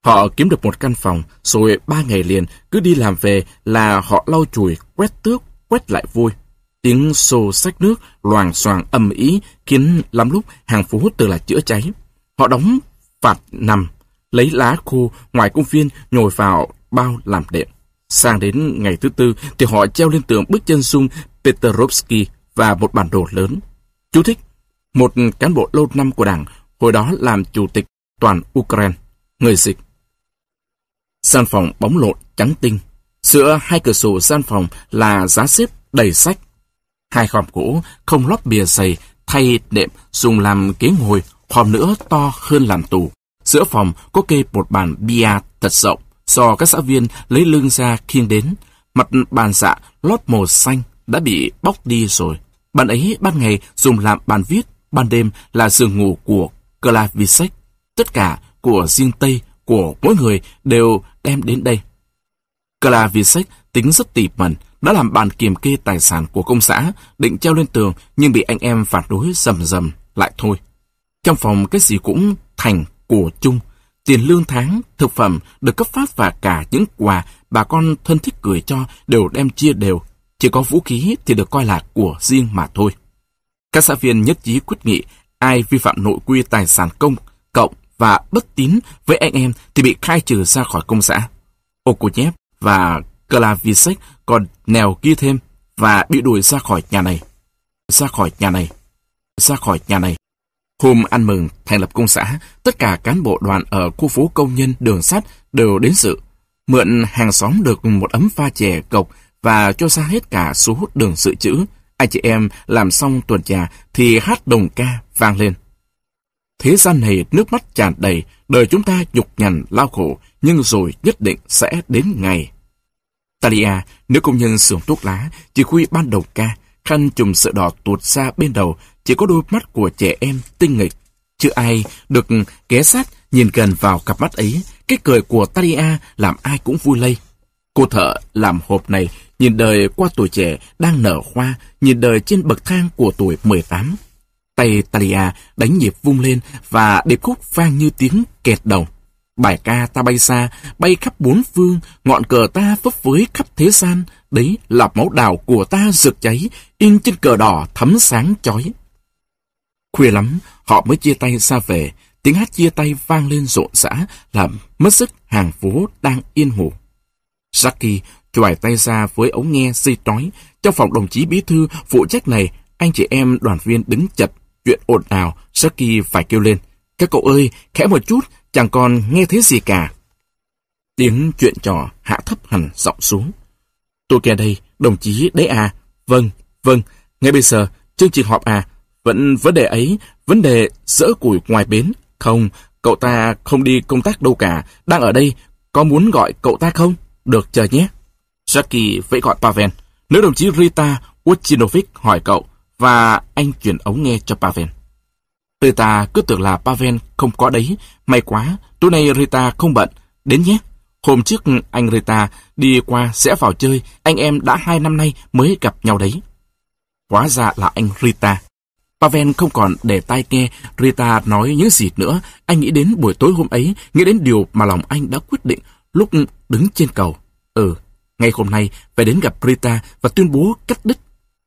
Họ kiếm được một căn phòng, rồi ba ngày liền cứ đi làm về là họ lau chùi, quét tước, quét lại vui. Tiếng xô sách nước, loàng xoàng âm ý khiến lắm lúc hàng phố từ là chữa cháy. Họ đóng phạt nằm, lấy lá khô ngoài công viên nhồi vào bao làm đệm. Sang đến ngày thứ tư thì họ treo lên tường bức chân dung Petrovsky và một bản đồ lớn. Chú thích, một cán bộ lâu năm của đảng, hồi đó làm chủ tịch toàn Ukraine, người dịch. Gian phòng bóng lộn trắng tinh. Giữa hai cửa sổ gian phòng là giá xếp đầy sách. Hai khòm gỗ không lót bìa dày thay đệm dùng làm ghế ngồi, hòm nữa to hơn làm tủ. Giữa phòng có kê một bàn bia thật rộng do các xã viên lấy lưng ra khiêng đến. Mặt bàn dạ lót màu xanh đã bị bóc đi rồi. Bàn ấy ban ngày dùng làm bàn viết, ban đêm là giường ngủ của Klavisek. Tất cả của riêng Tây của mỗi người đều đem đến đây. Klavisek tính rất tỉ mẩn, đã làm bàn kiểm kê tài sản của công xã, định treo lên tường nhưng bị anh em phản đối rầm rầm lại thôi. Trong phòng cái gì cũng thành của chung. Tiền lương tháng, thực phẩm được cấp phát và cả những quà bà con thân thích gửi cho đều đem chia đều. Chỉ có vũ khí thì được coi là của riêng mà thôi. Các xã viên nhất trí quyết nghị ai vi phạm nội quy tài sản công, cộng và bất tín với anh em thì bị khai trừ ra khỏi công xã. Okoyev và Klavisek còn nèo ghi thêm và bị đuổi ra khỏi nhà này. Ra khỏi nhà này. Ra khỏi nhà này. Hôm ăn mừng thành lập công xã, tất cả cán bộ đoàn ở khu phố công nhân đường sắt đều đến sự. Mượn hàng xóm được một ấm pha chè cộc và cho ra hết cả số đường sự chữ. Anh chị em làm xong tuần trà thì hát đồng ca vang lên. Thế gian này nước mắt tràn đầy, đời chúng ta nhục nhằn lao khổ, nhưng rồi nhất định sẽ đến ngày. Talia, nữ công nhân xưởng thuốc lá, chỉ huy ban đầu ca, khăn chùm sợi đỏ tuột xa bên đầu, chỉ có đôi mắt của trẻ em tinh nghịch. Chưa ai được ghé sát nhìn gần vào cặp mắt ấy, cái cười của Taria làm ai cũng vui lây. Cô thợ làm hộp này nhìn đời qua tuổi trẻ đang nở hoa, nhìn đời trên bậc thang của tuổi 18. Tay Talia đánh nhịp vung lên và điệp khúc vang như tiếng kẹt đầu. Bài ca ta bay xa, bay khắp bốn phương, ngọn cờ ta phấp phới khắp thế gian, đấy là máu đào của ta rực cháy, in trên cờ đỏ thấm sáng chói. Khuya lắm, họ mới chia tay ra về, tiếng hát chia tay vang lên rộn rã, làm mất sức hàng phố đang yên ngủ. Jackie choài tay ra với ống nghe dây trói. Trong phòng đồng chí bí thư phụ trách này, anh chị em đoàn viên đứng chật, chuyện ồn ào, Jackie phải kêu lên. Các cậu ơi, khẽ một chút, chẳng còn nghe thấy gì cả. Tiếng chuyện trò hạ thấp hẳn giọng xuống. Tôi kể đây, đồng chí đấy à? Vâng, vâng, ngay bây giờ, chương trình họp à? Vẫn vấn đề ấy, vấn đề dỡ củi ngoài bến. Không, cậu ta không đi công tác đâu cả, đang ở đây, có muốn gọi cậu ta không? Được, chờ nhé. Jackie vẫy gọi Pavel. Nữ đồng chí Rita Uchinovic hỏi cậu, và anh chuyển ống nghe cho Pavel. Rita cứ tưởng là Pavel không có đấy. May quá, tối nay Rita không bận. Đến nhé. Hôm trước anh Rita đi qua sẽ vào chơi, anh em đã hai năm nay mới gặp nhau đấy. Hóa ra là anh Rita. Pavel không còn để tai nghe Rita nói những gì nữa. Anh nghĩ đến buổi tối hôm ấy, nghĩ đến điều mà lòng anh đã quyết định lúc đứng trên cầu. Ừ, ngay hôm nay phải đến gặp Rita và tuyên bố cắt đứt.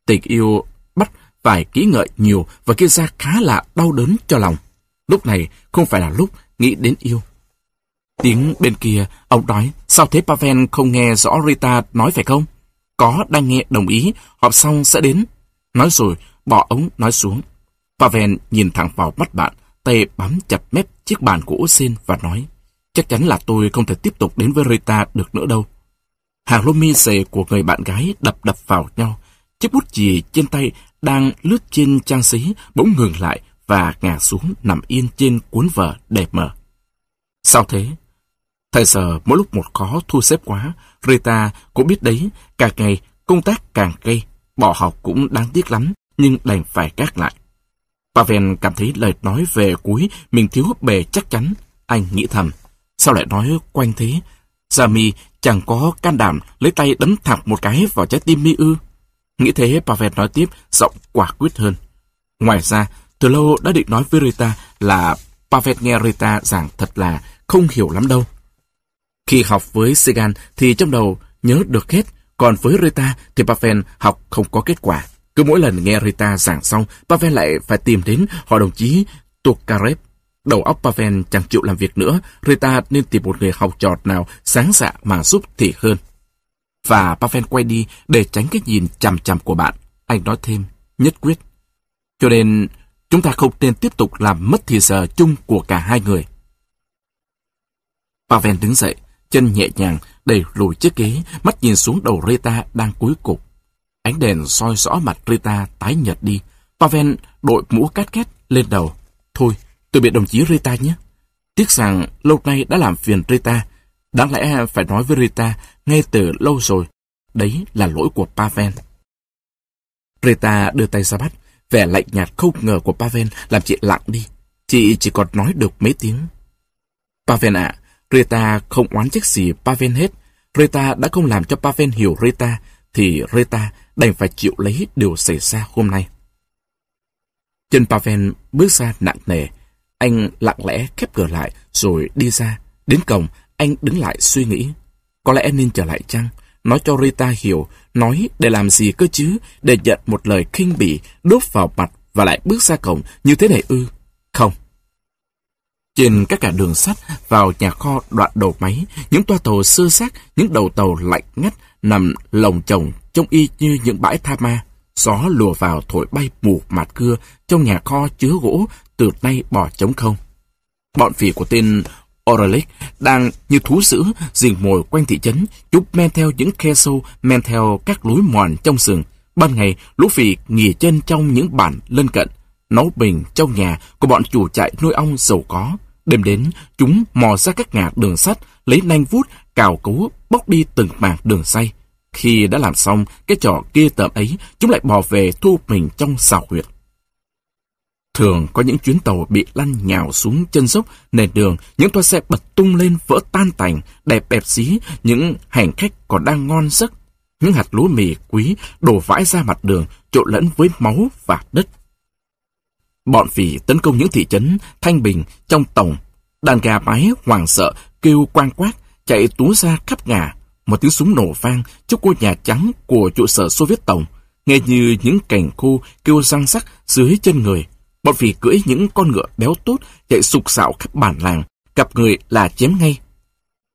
Tình yêu bắt phải kỹ ngợi nhiều và kia ra khá là đau đớn cho lòng. Lúc này không phải là lúc nghĩ đến yêu. Tiếng bên kia, ông nói, sao thế Pavel không nghe rõ Rita nói phải không? Có, đang nghe, đồng ý, họp xong sẽ đến. Nói rồi, bỏ ống nói xuống. Pavel nhìn thẳng vào mắt bạn, tay bám chặt mép chiếc bàn gỗ xin và nói, chắc chắn là tôi không thể tiếp tục đến với Rita được nữa đâu. Hàng lô mi xề của người bạn gái đập đập vào nhau. Chiếc bút chì trên tay đang lướt trên trang giấy bỗng ngừng lại và ngả xuống nằm yên trên cuốn vở đẹp mở. Sao thế? Thời giờ mỗi lúc một khó thu xếp quá, Rita cũng biết đấy, càng ngày công tác càng gây, bỏ học cũng đáng tiếc lắm, nhưng đành phải gác lại. Pavel cảm thấy lời nói về cuối mình thiếu bề chắc chắn. Anh nghĩ thầm, sao lại nói quanh thế? Sami chẳng có can đảm lấy tay đấm thẳng một cái vào trái tim mi ư. Nghĩ thế Pavel nói tiếp, giọng quả quyết hơn. Ngoài ra, từ lâu đã định nói với Rita là Pavel nghe Rita giảng thật là không hiểu lắm đâu. Khi học với Segan thì trong đầu nhớ được hết, còn với Rita thì Pavel học không có kết quả. Cứ mỗi lần nghe Rita giảng xong, Pavel lại phải tìm đến họ đồng chí Tukarev. Đầu óc Pavel chẳng chịu làm việc nữa, Rita nên tìm một người học trò nào sáng dạ mà giúp thì hơn. Và Pavel quay đi để tránh cái nhìn chằm chằm của bạn. Anh nói thêm, nhất quyết. Cho nên, chúng ta không nên tiếp tục làm mất thì giờ chung của cả hai người. Pavel đứng dậy, chân nhẹ nhàng, đẩy lùi chiếc ghế, mắt nhìn xuống đầu Rita đang cúi cục. Ánh đèn soi rõ mặt Rita tái nhợt đi. Pavel đội mũ cát két lên đầu. Thôi, tôi biệt đồng chí Rita nhé. Tiếc rằng lâu nay đã làm phiền Rita. Đáng lẽ phải nói với Rita ngay từ lâu rồi. Đấy là lỗi của Pavel. Rita đưa tay ra bắt. Vẻ lạnh nhạt không ngờ của Pavel làm chị lặng đi. Chị chỉ còn nói được mấy tiếng. Pavel ạ, Rita không oán trách gì Pavel hết. Rita đã không làm cho Pavel hiểu Rita, thì Rita đành phải chịu lấy điều xảy ra hôm nay. Chân Pavel bước ra nặng nề, Anh lặng lẽ khép cửa lại rồi đi ra. Đến cổng, anh đứng lại suy nghĩ. Có lẽ nên trở lại chăng? Nói cho Rita hiểu, nói để làm gì cơ chứ, để nhận một lời khinh bỉ, đốt vào mặt và lại bước ra cổng như thế này ư? Không. Trên các cả đường sắt vào nhà kho đoạn đầu máy, những toa tàu sơ xác, những đầu tàu lạnh ngắt nằm lồng chồng trông y như những bãi tha ma. Gió lùa vào thổi bay mù mạt cưa trong nhà kho chứa gỗ từ nay bỏ trống không. Bọn phỉ của tên Oralic đang như thú dữ rình mồi quanh thị trấn, chúng men theo những khe sâu, men theo các lối mòn trong rừng. Ban ngày, lũ phỉ nghỉ chân trong những bản lân cận, nấu bình trong nhà của bọn chủ trại nuôi ong giàu có. Đêm đến, chúng mò ra các ngã đường sắt, lấy nanh vút, cào cấu, bóc đi từng mảng đường xay. Khi đã làm xong cái trò kia tởm ấy, chúng lại bò về thu mình trong xào huyệt. Thường có những chuyến tàu bị lăn nhào xuống chân dốc nền đường, những toa xe bật tung lên vỡ tan tành, đẹp bẹp xí, những hành khách còn đang ngon giấc. Những hạt lúa mì quý đổ vãi ra mặt đường, trộn lẫn với máu và đất. Bọn phỉ tấn công những thị trấn Thanh Bình trong tổng. Đàn gà mái hoàng sợ, kêu quang quát, chạy tú ra khắp ngả. Một tiếng súng nổ vang trước ngôi nhà trắng của trụ sở Xô Viết Tổng, nghe như những cành khô kêu răng sắc dưới chân người. Bọn phỉ cưỡi những con ngựa béo tốt chạy sục sạo khắp bản làng, gặp người là chém ngay.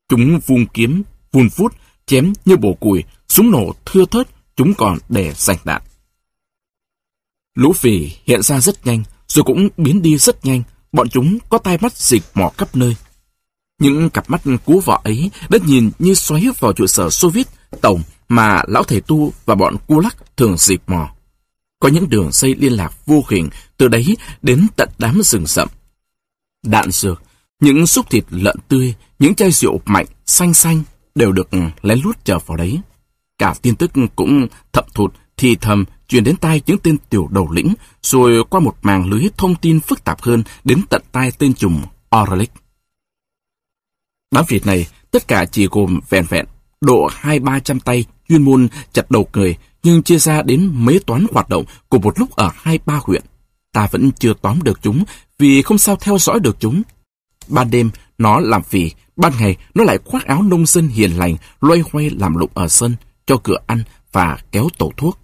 Chúng vung kiếm, vun vút, chém như bổ củi, súng nổ thưa thớt, chúng còn để sành đạn. Lũ phỉ hiện ra rất nhanh, rồi cũng biến đi rất nhanh, bọn chúng có tai mắt dịch mò khắp nơi. Những cặp mắt cú vọ ấy đã nhìn như xoáy vào trụ sở Soviet tổng mà lão thầy tu và bọn cu lắc thường dịp mò. Có những đường dây liên lạc vô hình từ đấy đến tận đám rừng rậm. Đạn dược, những xúc thịt lợn tươi, những chai rượu mạnh, xanh xanh đều được lén lút chờ vào đấy. Cả tin tức cũng thậm thụt thì thầm truyền đến tai những tên tiểu đầu lĩnh, rồi qua một màng lưới thông tin phức tạp hơn đến tận tai tên trùm Orlick. Đám việc này tất cả chỉ gồm vẹn vẹn độ hai ba trăm tay chuyên môn chặt đầu người nhưng chia ra đến mấy toán hoạt động của một lúc ở hai ba huyện. Ta vẫn chưa tóm được chúng vì không sao theo dõi được chúng. Ban đêm nó làm phì, ban ngày nó lại khoác áo nông dân hiền lành, loay hoay làm lụng ở sân, cho cửa ăn và kéo tổ thuốc.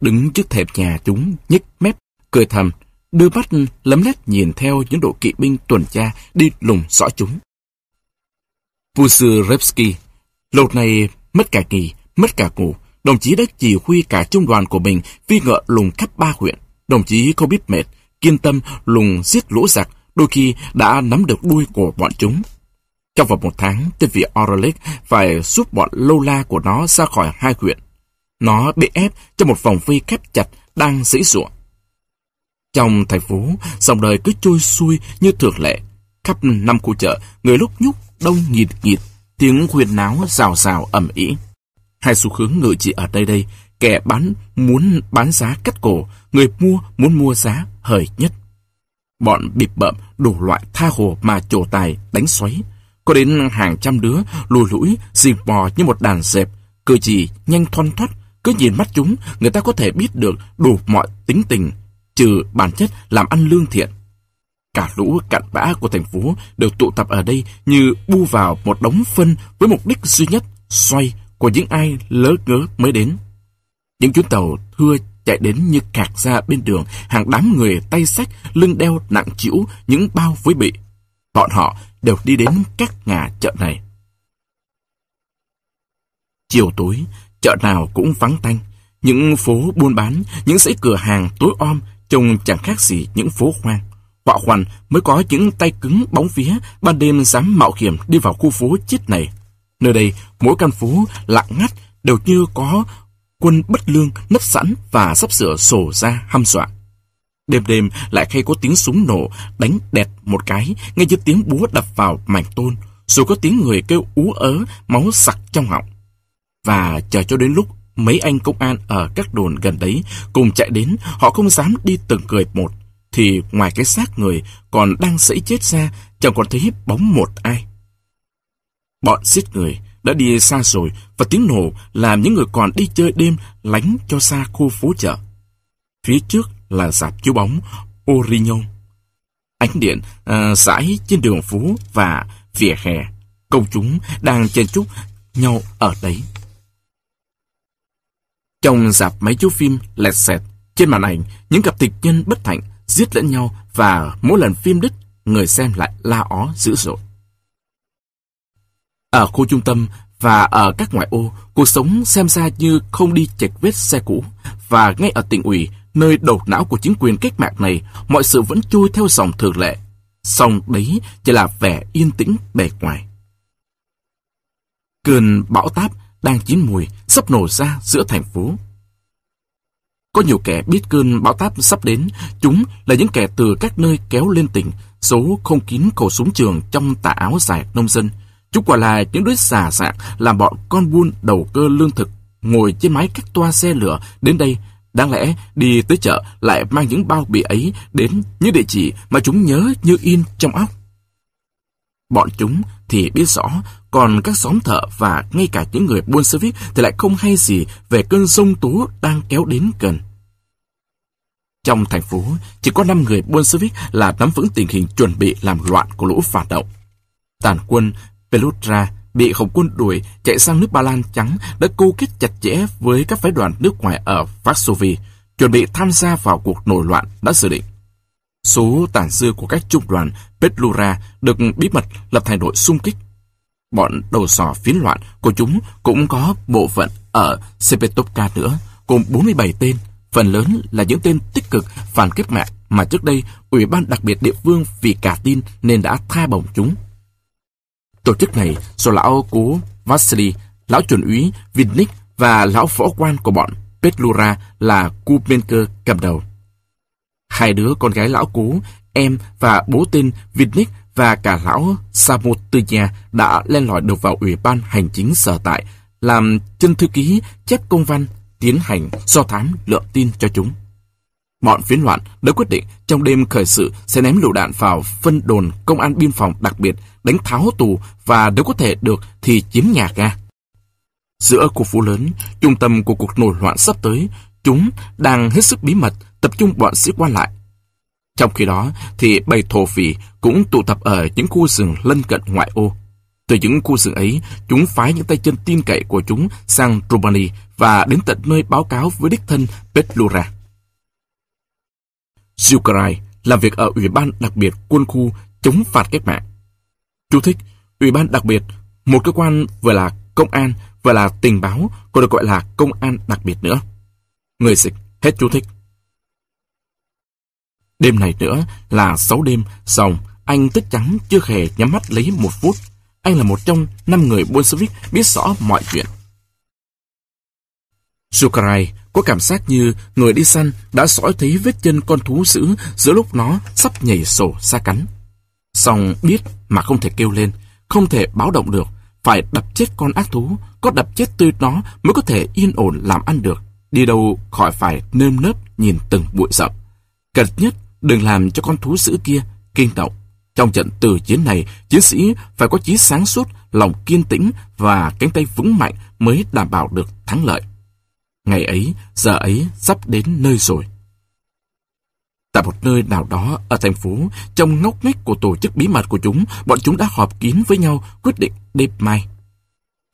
Đứng trước thềm nhà chúng nhếch mép, cười thầm, đưa mắt lấm lét nhìn theo những đội kỵ binh tuần tra đi lùng dõi chúng. Pusurevsky. Lột này mất cả kỳ, mất cả ngủ, đồng chí đã chỉ huy cả trung đoàn của mình phi ngựa lùng khắp ba huyện. Đồng chí không biết mệt, kiên tâm lùng giết lũ giặc, đôi khi đã nắm được đuôi của bọn chúng. Trong vòng một tháng, tên vị Orlik phải giúp bọn lâu la của nó ra khỏi hai huyện. Nó bị ép trong một vòng vây khép chặt đang dãy ruộng. Trong thành phố, dòng đời cứ trôi xuôi như thường lệ. Khắp năm khu chợ, người lúc nhúc, đông nhịt nhịt, tiếng huyền náo rào rào ẩm ĩ. Hai xu hướng ngự trị ở đây đây, kẻ bán muốn bán giá cắt cổ, người mua muốn mua giá hời nhất. Bọn bịp bợm đủ loại tha hồ mà trổ tài đánh xoáy. Có đến hàng trăm đứa lùi lũi, dìm bò như một đàn dẹp, cử chỉ nhanh thoăn thoắt, cứ nhìn mắt chúng, người ta có thể biết được đủ mọi tính tình, trừ bản chất làm ăn lương thiện. Cả lũ cặn bã của thành phố đều tụ tập ở đây như bu vào một đống phân với mục đích duy nhất, xoay của những ai lỡ ngớ mới đến. Những chuyến tàu thưa chạy đến như cạc ra bên đường, hàng đám người tay sách, lưng đeo nặng chịu những bao với bị. Bọn họ đều đi đến các nhà chợ này. Chiều tối, chợ nào cũng vắng tanh. Những phố buôn bán, những dãy cửa hàng tối om trông chẳng khác gì những phố hoang. Họa hoàn mới có những tay cứng bóng vía ban đêm dám mạo hiểm đi vào khu phố chết này. Nơi đây, mỗi căn phố lặng ngắt đều như có quân bất lương nấp sẵn và sắp sửa sổ ra hăm dọa. Đêm đêm lại hay có tiếng súng nổ đánh đẹt một cái, nghe như tiếng búa đập vào mảnh tôn, rồi có tiếng người kêu ú ớ, máu sặc trong họng. Và chờ cho đến lúc mấy anh công an ở các đồn gần đấy cùng chạy đến, họ không dám đi từng người một, thì ngoài cái xác người còn đang sẫy chết ra, chẳng còn thấy bóng một ai. Bọn giết người đã đi xa rồi và tiếng nổ làm những người còn đi chơi đêm lánh cho xa khu phố chợ. Phía trước là dạp chiếu bóng Orignon. ánh điện ờ, uh, rải trên đường phố và vỉa hè. Công chúng đang chen chúc nhau ở đấy. Trong dạp máy chiếu phim lẹt xẹt, trên màn ảnh, những cặp tịch nhân bất hạnh giết lẫn nhau và mỗi lần phim đứt, người xem lại la ó dữ dội. Ở khu trung tâm và ở các ngoại ô, cuộc sống xem ra như không đi chệch vết xe cũ. Và ngay ở tỉnh ủy, nơi đầu não của chính quyền cách mạng này, mọi sự vẫn trôi theo dòng thường lệ. Song đấy chỉ là vẻ yên tĩnh bề ngoài. Cơn bão táp đang chín mùi, sắp nổ ra giữa thành phố. Có nhiều kẻ biết cơn bão táp sắp đến, chúng là những kẻ từ các nơi kéo lên tỉnh, số không kín khẩu súng trường trong tà áo dài nông dân. Chúng quả là những đứa xà sạc làm bọn con buôn đầu cơ lương thực, ngồi trên máy các toa xe lửa đến đây. Đáng lẽ đi tới chợ lại mang những bao bì ấy đến những địa chỉ mà chúng nhớ như in trong óc. Bọn chúng thì biết rõ, còn các xóm thợ và ngay cả những người buôn xe viết thì lại không hay gì về cơn sông tố đang kéo đến gần. Trong thành phố, chỉ có 5 người buôn xe viết là nắm vững tình hình chuẩn bị làm loạn của lũ phản động. Tàn quân Pelutra bị Hồng quân đuổi chạy sang nước Ba Lan trắng đã câu kết chặt chẽ với các phái đoàn nước ngoài ở Varsovie, chuẩn bị tham gia vào cuộc nổi loạn đã dự định. Số tàn dư của các trung đoàn Petlura được bí mật lập thành đội xung kích. Bọn đầu sò phiến loạn của chúng cũng có bộ phận ở Sepetovka nữa, gồm 47 tên, phần lớn là những tên tích cực phản cách mạng mà trước đây Ủy ban đặc biệt địa phương vì cả tin nên đã tha bổng chúng. Tổ chức này do lão cố Vasily, lão chuẩn úy Vinnik và lão phó quan của bọn Petlura là Kupenker cầm đầu. Hai đứa con gái lão cố, em và bố tên Vinnik và cả lão Samotynya đã lên lỏi được vào ủy ban hành chính sở tại, làm chân thư ký chép công văn, tiến hành do thám lượng tin cho chúng. Bọn phiến loạn đã quyết định trong đêm khởi sự sẽ ném lựu đạn vào phân đồn công an biên phòng đặc biệt, đánh tháo tù và nếu có thể được thì chiếm nhà ga. Giữa khu phố lớn, trung tâm của cuộc nổi loạn sắp tới, chúng đang hết sức bí mật tập trung bọn sĩ quan lại. Trong khi đó thì bầy thổ phỉ cũng tụ tập ở những khu rừng lân cận ngoại ô. Từ những khu rừng ấy, chúng phái những tay chân tin cậy của chúng sang Romani và đến tận nơi báo cáo với đích thân Petlura. Zucarai làm việc ở Ủy ban đặc biệt quân khu chống phạt cách mạng. Chú thích, Ủy ban đặc biệt, một cơ quan vừa là công an, vừa là tình báo, còn được gọi là công an đặc biệt nữa. Người dịch, hết chú thích. Đêm này nữa là sáu đêm, xong anh tức trắng chưa hề nhắm mắt lấy một phút. Anh là một trong năm người Bolshevik biết rõ mọi chuyện. Sukarai có cảm giác như người đi săn đã dõi thấy vết chân con thú dữ giữa lúc nó sắp nhảy sổ ra cắn. Xong biết mà không thể kêu lên, không thể báo động được, phải đập chết con ác thú, có đập chết tươi nó mới có thể yên ổn làm ăn được, đi đâu khỏi phải nơm nớp nhìn từng bụi rậm. Cần nhất đừng làm cho con thú dữ kia kinh động. Trong trận từ chiến này, chiến sĩ phải có trí sáng suốt, lòng kiên tĩnh và cánh tay vững mạnh mới đảm bảo được thắng lợi. Ngày ấy, giờ ấy sắp đến nơi rồi. Tại một nơi nào đó ở thành phố, trong ngóc ngách của tổ chức bí mật của chúng, bọn chúng đã họp kín với nhau quyết định đêm mai.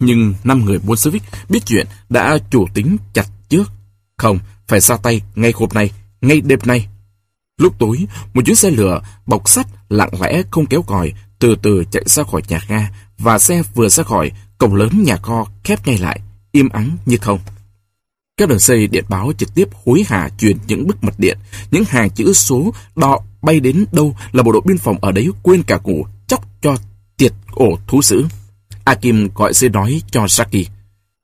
Nhưng năm người Bolshevik biết chuyện đã chủ tính chặt trước. Không, phải ra tay ngay hôm nay, ngay đêm nay. Lúc tối, một chuyến xe lửa bọc sắt lặng lẽ không kéo còi từ từ chạy ra khỏi nhà ga và xe vừa ra khỏi cổng lớn nhà kho khép ngay lại, im ắng như không. Các đường dây điện báo trực tiếp hối hả truyền những bức mật điện, những hàng chữ số đo bay đến đâu là bộ đội biên phòng ở đấy quên cả củ chóc cho tiệt ổ thú dữ. Akim gọi dây nói cho Saki.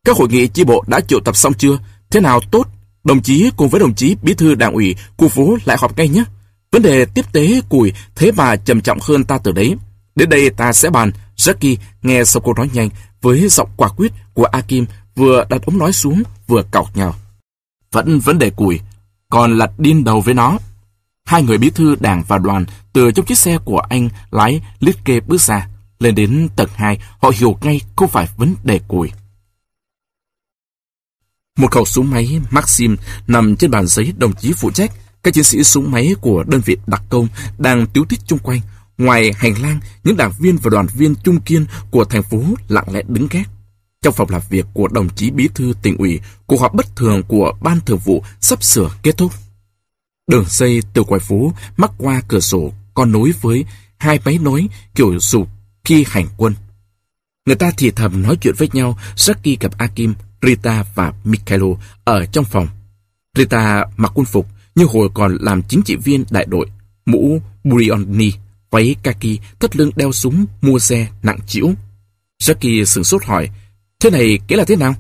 Các hội nghị chi bộ đã triệu tập xong chưa? Thế nào tốt? Đồng chí cùng với đồng chí bí thư đảng ủy khu phố lại họp ngay nhé. Vấn đề tiếp tế củi thế mà trầm trọng hơn ta từ đấy. Đến đây ta sẽ bàn. Jackie nghe Soko nói nhanh với giọng quả quyết của Akim vừa đặt ống nói xuống, vừa cọc nhau. Vẫn vấn đề củi, còn lật điên đầu với nó. Hai người bí thư đảng và đoàn từ trong chiếc xe của anh lái Litke bước ra. Lên đến tầng 2, họ hiểu ngay không phải vấn đề củi. Một khẩu súng máy Maxim nằm trên bàn giấy đồng chí phụ trách. Các chiến sĩ súng máy của đơn vị đặc công đang tiếu thích chung quanh. Ngoài hành lang, những đảng viên và đoàn viên trung kiên của thành phố lặng lẽ đứng gác. Trong phòng làm việc của đồng chí bí thư tỉnh ủy, cuộc họp bất thường của ban thường vụ sắp sửa kết thúc. Đường dây từ ngoài phố mắc qua cửa sổ con nối với hai máy nối kiểu sụp khi hành quân. Người ta thì thầm nói chuyện với nhau, Saki gặp Akim, Rita và Michaelo ở trong phòng. Rita mặc quân phục, như hồi còn làm chính trị viên đại đội, mũ Burioni, váy kaki, thắt lưng đeo súng, mua xe, nặng chịu. Jackie sửng sốt hỏi, thế này kể là thế nào?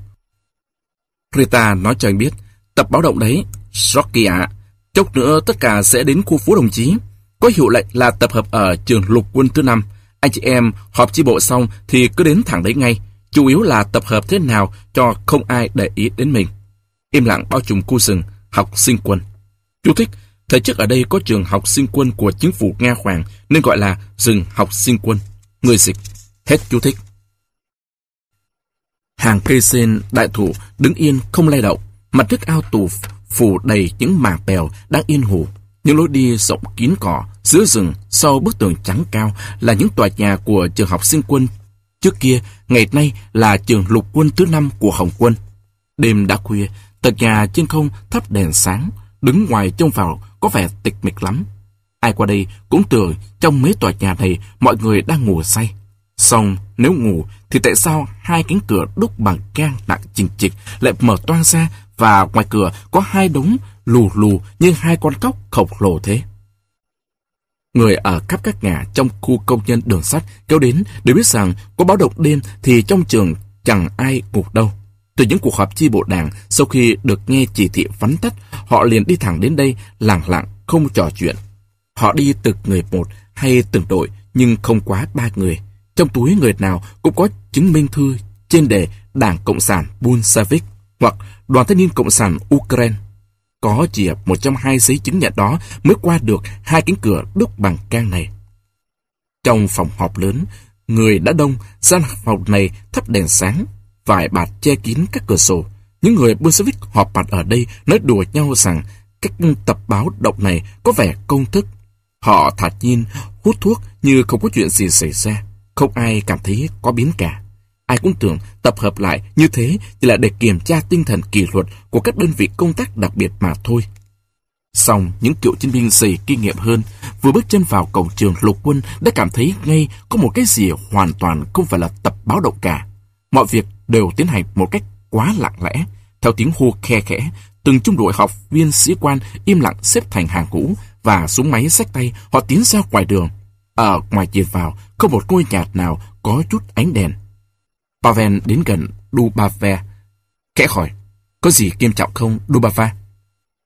Rita nói cho anh biết, tập báo động đấy, Jackie ạ, chốc nữa tất cả sẽ đến khu phố đồng chí. Có hiệu lệnh là tập hợp ở trường lục quân thứ năm. Anh chị em họp chi bộ xong thì cứ đến thẳng đấy ngay. Chủ yếu là tập hợp thế nào cho không ai để ý đến mình. Im lặng bao trùm khu rừng, học sinh quân. Chú thích, thời trước ở đây có trường học sinh quân của chính phủ Nga Hoàng nên gọi là rừng học sinh quân. Người dịch. Hết chú thích. Hàng cây sen đại thụ đứng yên không lay động. Mặt nước ao tù phủ đầy những mảng bèo đang yên hù. Những lối đi rộng kín cỏ, giữa rừng, sau bức tường trắng cao là những tòa nhà của trường học sinh quân. Trước kia, ngày nay là trường lục quân thứ năm của Hồng quân. Đêm đã khuya, tật nhà trên không thắp đèn sáng, đứng ngoài trông vào có vẻ tịch mịch lắm. Ai qua đây cũng tưởng trong mấy tòa nhà này mọi người đang ngủ say. Xong, nếu ngủ thì tại sao hai cánh cửa đúc bằng gang nặng chình chịch lại mở toang ra và ngoài cửa có hai đống lù lù như hai con cóc khổng lồ thế. Người ở khắp các nhà trong khu công nhân đường sắt kéo đến để biết rằng có báo động đêm thì trong trường chẳng ai ngủ đâu. Từ những cuộc họp chi bộ đảng, sau khi được nghe chỉ thị vắn tắt, họ liền đi thẳng đến đây, lặng lặng, không trò chuyện. Họ đi từng người một hay từng đội, nhưng không quá ba người. Trong túi người nào cũng có chứng minh thư trên đề Đảng Cộng sản Bolshevik hoặc Đoàn Thanh niên Cộng sản Ukraine. Có chìa một trong hai giấy chứng nhận đó mới qua được hai cánh cửa đúc bằng can này. Trong phòng họp lớn, người đã đông, gian phòng này thắp đèn sáng, vài bạt che kín các cửa sổ. Những người Bolshevik họp mặt ở đây nói đùa nhau rằng cách tập báo động này có vẻ công thức. Họ thản nhiên hút thuốc như không có chuyện gì xảy ra. Không ai cảm thấy có biến cả. Ai cũng tưởng tập hợp lại như thế chỉ là để kiểm tra tinh thần kỷ luật của các đơn vị công tác đặc biệt mà thôi. Xong, những cựu chiến binh dày kinh nghiệm hơn, vừa bước chân vào cổng trường lục quân đã cảm thấy ngay có một cái gì hoàn toàn không phải là tập báo động cả. Mọi việc đều tiến hành một cách quá lặng lẽ. Theo tiếng hô khe khẽ, từng trung đội học viên sĩ quan im lặng xếp thành hàng ngũ và súng máy sách tay họ tiến ra ngoài đường. Ở ngoài nhìn vào, không một ngôi nhà nào có chút ánh đèn. Pavel đến gần Dubave. Khẽ hỏi, có gì nghiêm trọng không Dubava?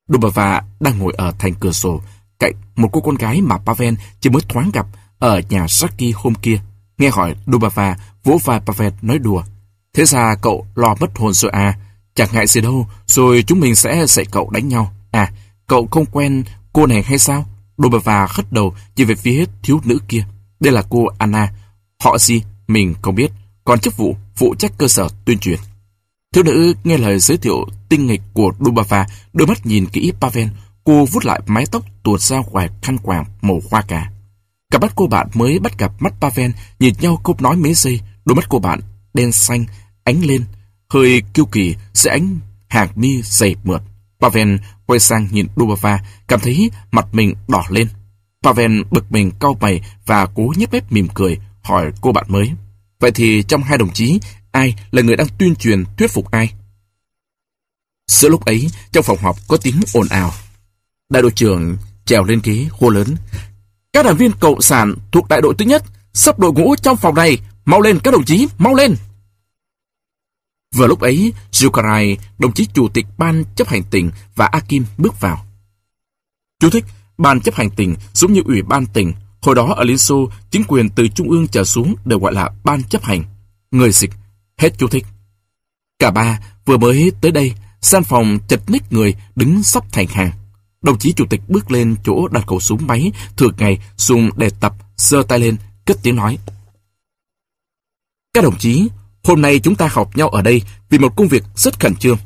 Dubava đang ngồi ở thành cửa sổ, cạnh một cô con gái mà Pavel chỉ mới thoáng gặp ở nhà Saki hôm kia. Nghe hỏi Dubava vỗ vai Pavel nói đùa. Thế ra cậu lo mất hồn rồi à? Chẳng ngại gì đâu, rồi chúng mình sẽ dạy cậu đánh nhau. À, cậu không quen cô này hay sao? Dubava khất đầu chỉ về phía thiếu nữ kia. Đây là cô Anna. Họ gì? Mình không biết. Còn chức vụ phụ trách cơ sở tuyên truyền. Thiếu nữ nghe lời giới thiệu tinh nghịch của Dubava, đôi mắt nhìn kỹ Pavel, cô vút lại mái tóc tuột ra ngoài khăn quàng màu hoa cà. Cả mắt cô bạn mới bắt gặp mắt Pavel, nhìn nhau không nói mấy giây, đôi mắt cô bạn đen xanh, ánh lên, hơi kiêu kỳ sẽ ánh hàng mi dày mượt. Pavel quay sang nhìn Dubava, cảm thấy mặt mình đỏ lên. Pavel bực mình cau mày và cố nhếch mép mỉm cười, hỏi cô bạn mới. Vậy thì trong hai đồng chí, ai là người đang tuyên truyền thuyết phục ai? Giữa lúc ấy, trong phòng họp có tiếng ồn ào. Đại đội trưởng trèo lên ghế hô lớn. Các đảng viên cộng sản thuộc đại đội thứ nhất sắp đội ngũ trong phòng này. Mau lên các đồng chí, mau lên! Vừa lúc ấy, Zukarai, đồng chí chủ tịch ban chấp hành tỉnh và Akim bước vào. Chú thích, ban chấp hành tỉnh giống như ủy ban tỉnh Hồi đó ở Liên Xô, chính quyền từ trung ương trở xuống đều gọi là ban chấp hành. Người dịch, hết chú thích. Cả ba vừa mới tới đây, san phòng chật ních người đứng sắp thành hàng. Đồng chí chủ tịch bước lên chỗ đặt khẩu súng máy thường ngày dùng để tập, giơ tay lên, cất tiếng nói. Các đồng chí, hôm nay chúng ta họp nhau ở đây vì một công việc rất khẩn trương.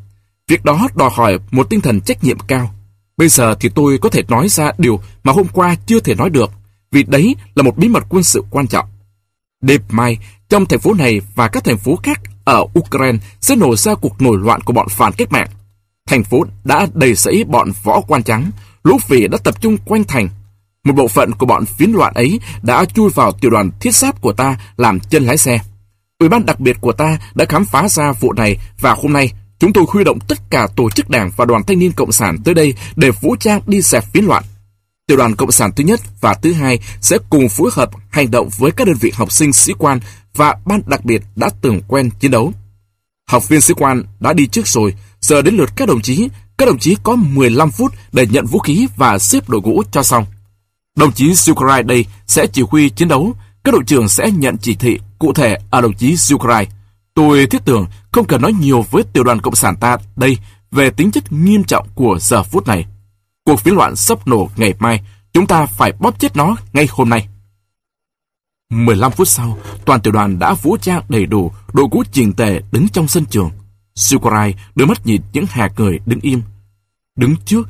Việc đó đòi hỏi một tinh thần trách nhiệm cao. Bây giờ thì tôi có thể nói ra điều mà hôm qua chưa thể nói được, vì đấy là một bí mật quân sự quan trọng. Đêm mai, trong thành phố này và các thành phố khác ở Ukraine sẽ nổ ra cuộc nổi loạn của bọn phản cách mạng. Thành phố đã đầy sẫy bọn võ quan trắng, lũ phỉ đã tập trung quanh thành. Một bộ phận của bọn phiến loạn ấy đã chui vào tiểu đoàn thiết giáp của ta làm chân lái xe. Ủy ban đặc biệt của ta đã khám phá ra vụ này và hôm nay chúng tôi huy động tất cả tổ chức đảng và đoàn thanh niên cộng sản tới đây để vũ trang đi dẹp phiến loạn. Tiểu đoàn Cộng sản thứ nhất và thứ hai sẽ cùng phối hợp hành động với các đơn vị học sinh sĩ quan và ban đặc biệt đã từng quen chiến đấu. Học viên sĩ quan đã đi trước rồi, giờ đến lượt các đồng chí. Các đồng chí có 15 phút để nhận vũ khí và xếp đội ngũ cho xong. Đồng chí Sukarai đây sẽ chỉ huy chiến đấu, các đội trưởng sẽ nhận chỉ thị cụ thể ở đồng chí Sukarai. Tôi thiết tưởng không cần nói nhiều với tiểu đoàn Cộng sản ta đây về tính chất nghiêm trọng của giờ phút này. Cuộc phiến loạn sắp nổ ngày mai, chúng ta phải bóp chết nó ngay hôm nay. 15 phút sau, toàn tiểu đoàn đã vũ trang đầy đủ, đội ngũ chỉnh tề đứng trong sân trường. Sukurai đưa mắt nhìn những hạt người đứng im. Đứng trước,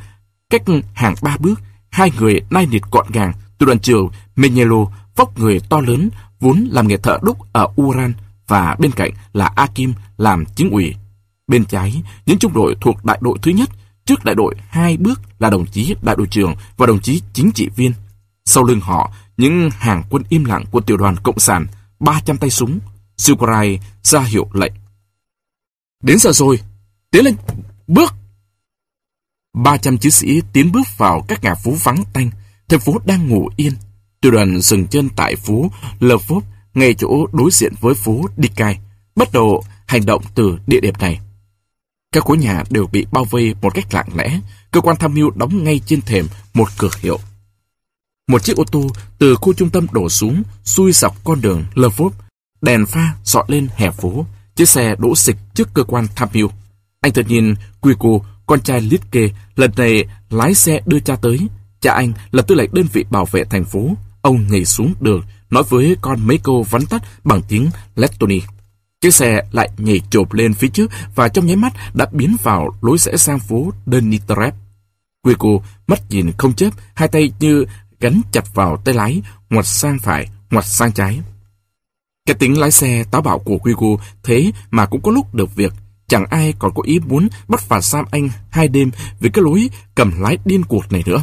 cách hàng ba bước, hai người nai nịt gọn gàng, tiểu đoàn trưởng Menyelo, vóc người to lớn, vốn làm nghề thợ đúc ở Uran, và bên cạnh là Akim làm chính ủy. Bên trái, những trung đội thuộc đại đội thứ nhất, trước đại đội hai bước là đồng chí đại đội trưởng và đồng chí chính trị viên. Sau lưng họ, những hàng quân im lặng của tiểu đoàn Cộng sản, 300 tay súng. Sukurai ra hiệu lệnh. Đến giờ rồi, tiến lên, bước! 300 chiến sĩ tiến bước vào các ngã phố vắng tanh, thành phố đang ngủ yên. Tiểu đoàn dừng chân tại phố Lvov, ngay chỗ đối diện với phố Dikai, bắt đầu hành động từ địa điểm này. Các khối nhà đều bị bao vây một cách lặng lẽ, cơ quan tham mưu đóng ngay trên thềm một cửa hiệu. Một chiếc ô tô từ khu trung tâm đổ xuống, xuôi dọc con đường Lvov, đèn pha dọi lên hè phố, chiếc xe đỗ xịch trước cơ quan tham mưu. Anh tự nhìn Quico, con trai Litke, lần này lái xe đưa cha tới. Cha anh là tư lệnh đơn vị bảo vệ thành phố. Ông nhảy xuống đường, nói với con mấy câu vắn tắt bằng tiếng Lettoni. Chiếc xe lại nhảy chộp lên phía trước và trong nháy mắt đã biến vào lối rẽ sang phố Denitrev. Quico mắt nhìn không chớp, hai tay như gắn chặt vào tay lái, ngoặt sang phải, ngoặt sang trái. Cái tính lái xe táo bạo của Quico thế mà cũng có lúc được việc. Chẳng ai còn có ý muốn bắt phạt Sam Anh hai đêm vì cái lối cầm lái điên cuộc này nữa.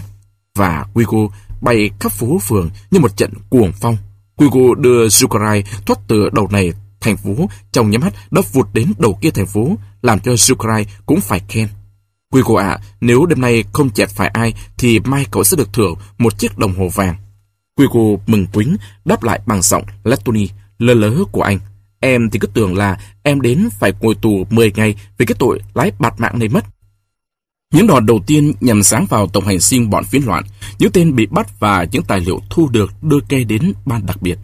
Và Quico bay khắp phố phường như một trận cuồng phong. Quico đưa Sukarai thoát từ đầu này thành phố trong nhắm mắt đã vụt đến đầu kia thành phố, làm cho Zucrai cũng phải khen. Quico ạ, nếu đêm nay không chẹt phải ai thì mai cậu sẽ được thưởng một chiếc đồng hồ vàng. Quico mừng quính đáp lại bằng giọng Latoni, lơ lớ của anh. Em thì cứ tưởng là em đến phải ngồi tù 10 ngày vì cái tội lái bạt mạng này mất. Những đòn đầu tiên nhằm sáng vào tổng hành sinh bọn phiến loạn, những tên bị bắt và những tài liệu thu được đưa kê đến ban đặc biệt.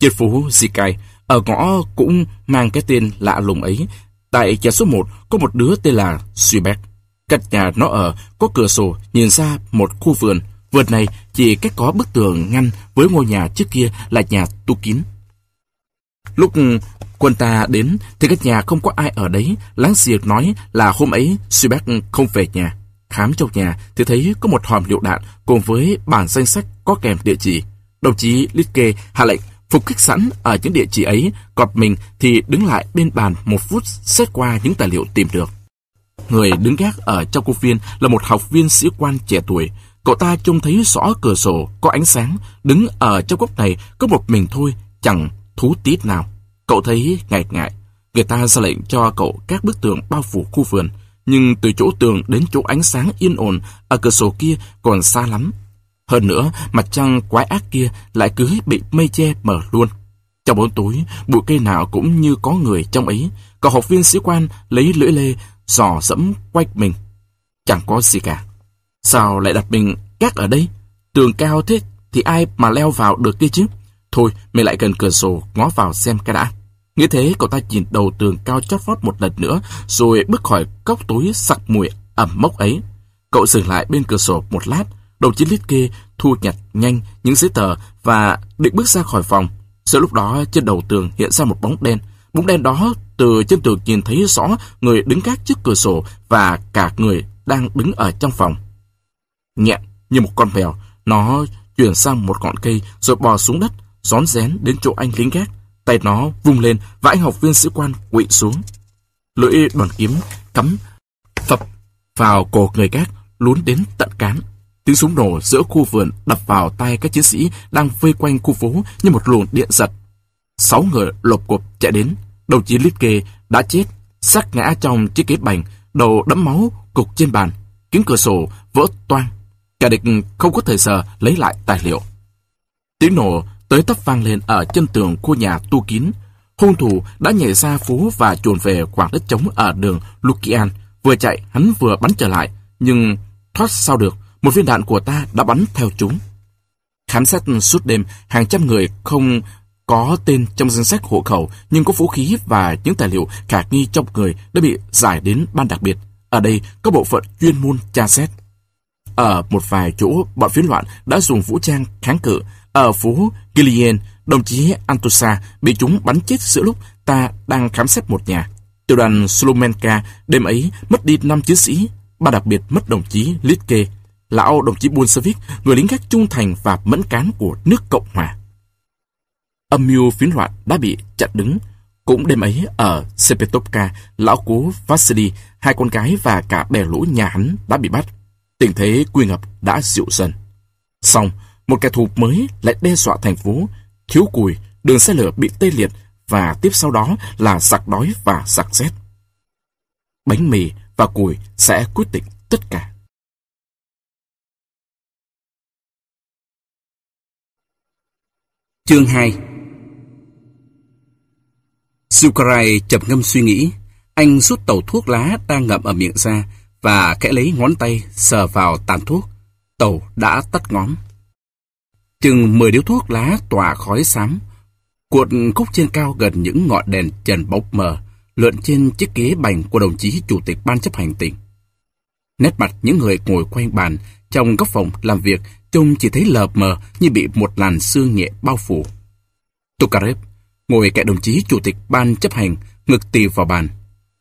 Trên phố Zikai, Ờ, ở ngõ cũng mang cái tên lạ lùng ấy. Tại nhà số 1 có một đứa tên là Subeck. Cách nhà nó ở, có cửa sổ, nhìn ra một khu vườn. Vườn này chỉ cách có bức tường ngăn với ngôi nhà trước kia là nhà tu kín. Lúc quân ta đến, thì các nhà không có ai ở đấy. Láng giềng nói là hôm ấy Subeck không về nhà. Khám trong nhà thì thấy có một hòm liệu đạn cùng với bản danh sách có kèm địa chỉ. Đồng chí Litke hạ lệnh phục kích sẵn ở những địa chỉ ấy, cọp mình thì đứng lại bên bàn một phút xét qua những tài liệu tìm được. Người đứng gác ở trong công viên là một học viên sĩ quan trẻ tuổi. Cậu ta trông thấy rõ cửa sổ có ánh sáng, đứng ở trong góc này có một mình thôi, chẳng thú tít nào. Cậu thấy ngại ngại. Người ta ra lệnh cho cậu các bức tường bao phủ khu vườn, nhưng từ chỗ tường đến chỗ ánh sáng yên ổn ở cửa sổ kia còn xa lắm. Hơn nữa, mặt trăng quái ác kia lại cứ bị mây che mờ luôn. Trong bóng túi bụi cây nào cũng như có người trong ấy. Cậu học viên sĩ quan lấy lưỡi lê, dò dẫm quanh mình. Chẳng có gì cả. Sao lại đặt mình gác ở đây? Tường cao thế thì ai mà leo vào được kia chứ? Thôi, mày lại gần cửa sổ ngó vào xem cái đã. Nghĩ thế, cậu ta nhìn đầu tường cao chót vót một lần nữa, rồi bước khỏi cốc túi sặc mùi ẩm mốc ấy. Cậu dừng lại bên cửa sổ một lát, đồng chí Litke thu nhặt nhanh những giấy tờ và định bước ra khỏi phòng. Giữa lúc đó, trên đầu tường hiện ra một bóng đen. Bóng đen đó từ trên tường nhìn thấy rõ người đứng gác trước cửa sổ và cả người đang đứng ở trong phòng. Nhẹ như một con mèo, nó chuyển sang một ngọn cây rồi bò xuống đất, rón rén đến chỗ anh lính gác. Tay nó vung lên và anh học viên sĩ quan quỵ xuống. Lưỡi đoàn kiếm cắm phập vào cổ người gác, lún đến tận cán. Tiếng súng nổ giữa khu vườn đập vào tay các chiến sĩ đang vây quanh khu phố như một luồng điện giật. Sáu người lộp cộp chạy đến. Đồng chí Litke đã chết, xác ngã trong chiếc ghế bành, đầu đẫm máu cục trên bàn. Kính cửa sổ vỡ toang. Cả địch không có thời giờ lấy lại tài liệu. Tiếng nổ tới tấp vang lên ở chân tường khu nhà tu kín. Hung thủ đã nhảy ra phố và chuồn về khoảng đất trống ở đường Lukian. Vừa chạy, hắn vừa bắn trở lại, nhưng thoát sao được, một viên đạn của ta đã bắn theo chúng. Khám xét suốt đêm, hàng trăm người không có tên trong danh sách hộ khẩu nhưng có vũ khí và những tài liệu khả nghi trong người đã bị giải đến ban đặc biệt. Ở đây có bộ phận chuyên môn tra xét. Ở một vài chỗ, bọn phiến loạn đã dùng vũ trang kháng cự. Ở phố Gillian, đồng chí Antosa bị chúng bắn chết giữa lúc ta đang khám xét một nhà. Tiểu đoàn Slomenka đêm ấy mất đi 5 chiến sĩ, ba đặc biệt mất đồng chí Litke, lão đồng chí Bolshevik, người lính gác trung thành và mẫn cán của nước Cộng Hòa. Âm mưu phiến loạn đã bị chặn đứng. Cũng đêm ấy ở Sepetovka, lão cố Vasily, hai con gái và cả bè lũ nhà hắn đã bị bắt. Tình thế quy ngập đã dịu dần. Xong, một kẻ thù mới lại đe dọa thành phố, thiếu cùi, đường xe lửa bị tê liệt và tiếp sau đó là giặc đói và giặc rét. Bánh mì và cùi sẽ quyết định tất cả. Chương 2 Sukarai chậm ngâm suy nghĩ. Anh rút tàu thuốc lá đang ngậm ở miệng ra và khẽ lấy ngón tay sờ vào tàn thuốc. Tàu đã tắt ngóm. Chừng 10 điếu thuốc lá tỏa khói xám. Cuộn khúc trên cao gần những ngọn đèn trần bốc mờ, lượn trên chiếc ghế bành của đồng chí chủ tịch ban chấp hành tỉnh. Nét mặt những người ngồi quanh bàn trong góc phòng làm việc trông chỉ thấy lờ mờ như bị một làn sương nhẹ bao phủ. Tukarev ngồi cạnh đồng chí chủ tịch ban chấp hành, ngực tì vào bàn.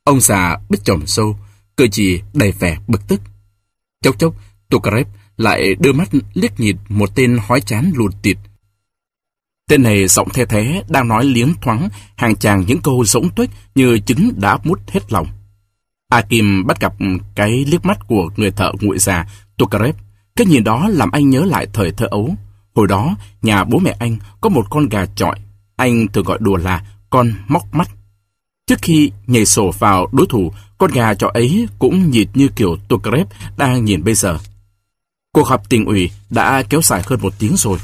Ông già bít chòm sâu, cười chỉ đầy vẻ bực tức. Chốc chốc, Tukarev lại đưa mắt liếc nhìn một tên hói chán lùn tịt. Tên này giọng the thế, đang nói liếng thoáng, hàng chàng những câu rỗng tuếch như trứng đã mút hết lòng. Akim bắt gặp cái liếc mắt của người thợ nguội già, Tukarev. Cái nhìn đó làm anh nhớ lại thời thơ ấu. Hồi đó, nhà bố mẹ anh có một con gà trọi. Anh thường gọi đùa là con móc mắt. Trước khi nhảy sổ vào đối thủ, con gà trọi ấy cũng nhìn như kiểu Tukarev đang nhìn bây giờ. Cuộc họp tỉnh ủy đã kéo dài hơn một tiếng rồi.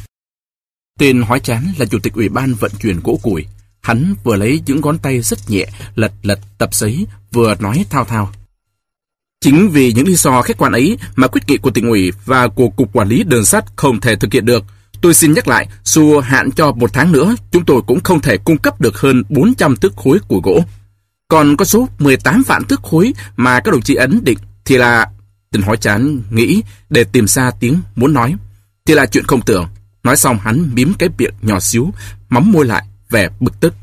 Tên hóa chán là chủ tịch ủy ban vận chuyển gỗ củi. Hắn vừa lấy những ngón tay rất nhẹ, lật lật tập giấy, vừa nói thao thao. Chính vì những lý do khách quan ấy mà quyết nghị của tỉnh ủy và của Cục Quản lý Đường sắt không thể thực hiện được. Tôi xin nhắc lại, dù hạn cho một tháng nữa, chúng tôi cũng không thể cung cấp được hơn 400 thước khối của gỗ. Còn có số 18 vạn thước khối mà các đồng chí ấn định thì là... Tình hỏi chán nghĩ để tìm ra tiếng muốn nói. Thì là chuyện không tưởng. Nói xong hắn mím cái miệng nhỏ xíu, mắm môi lại, vẻ bực tức.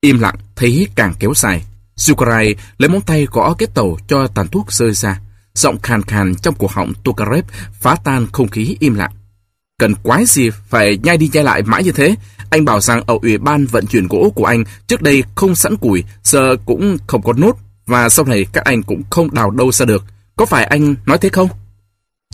Im lặng, thấy càng kéo dài. Zukarai lấy móng tay gõ cái tàu cho tàn thuốc rơi ra. Giọng khàn khàn trong cổ họng Tokarev phá tan không khí im lặng. Cần quái gì phải nhai đi nhai lại mãi như thế? Anh bảo rằng ở ủy ban vận chuyển gỗ của anh trước đây không sẵn củi, giờ cũng không có nốt, và sau này các anh cũng không đào đâu ra được. Có phải anh nói thế không?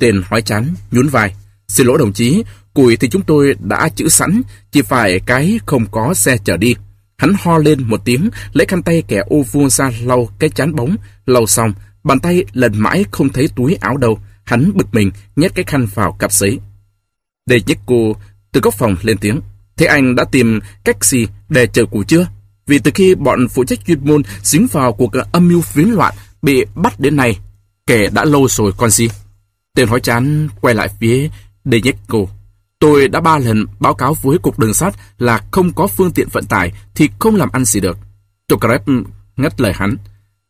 Tên hói chán, nhún vai. Xin lỗi đồng chí, củi thì chúng tôi đã chữ sẵn, chỉ phải cái không có xe chở đi. Hắn ho lên một tiếng, lấy khăn tay kẻ ô vuông ra lau cái chán bóng, lau xong, bàn tay lần mãi không thấy túi áo đâu. Hắn bực mình, nhét cái khăn vào cặp giấy. Đề nhất cô từ góc phòng lên tiếng. Thế anh đã tìm cách gì để chờ cụ chưa? Vì từ khi bọn phụ trách chuyên môn dính vào cuộc âm mưu phiến loạn bị bắt đến nay, kẻ đã lâu rồi con gì? Tên hói chán quay lại phía Denyeko. Tôi đã ba lần báo cáo với cục đường sắt là không có phương tiện vận tải thì không làm ăn gì được. Tokarev ngắt lời hắn.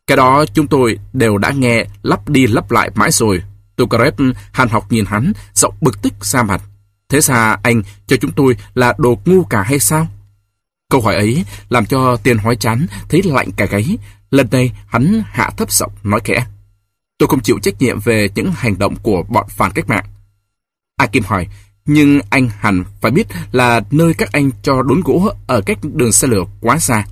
Cái đó chúng tôi đều đã nghe lắp đi lắp lại mãi rồi. Tokarev hàn học nhìn hắn, giọng bực tức ra mặt. Thế ra anh cho chúng tôi là đồ ngu cả hay sao? Câu hỏi ấy làm cho tiền hói chán thấy lạnh cả gáy. Lần này hắn hạ thấp giọng nói khẽ. Tôi không chịu trách nhiệm về những hành động của bọn phản cách mạng. A Kim hỏi, nhưng anh hẳn phải biết là nơi các anh cho đốn gỗ ở cách đường xe lửa quá xa.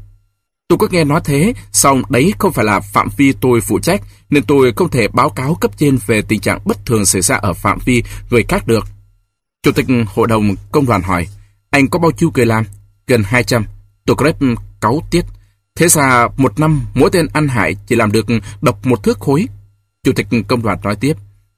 Tôi có nghe nói thế, song đấy không phải là phạm vi tôi phụ trách, nên tôi không thể báo cáo cấp trên về tình trạng bất thường xảy ra ở phạm vi người khác được. Chủ tịch Hội đồng Công đoàn hỏi, anh có bao nhiêu người làm? Gần 200. Tôi Grep cáu tiết. Thế ra một năm mỗi tên ăn hại chỉ làm được độc một thước khối. Chủ tịch Công đoàn nói tiếp,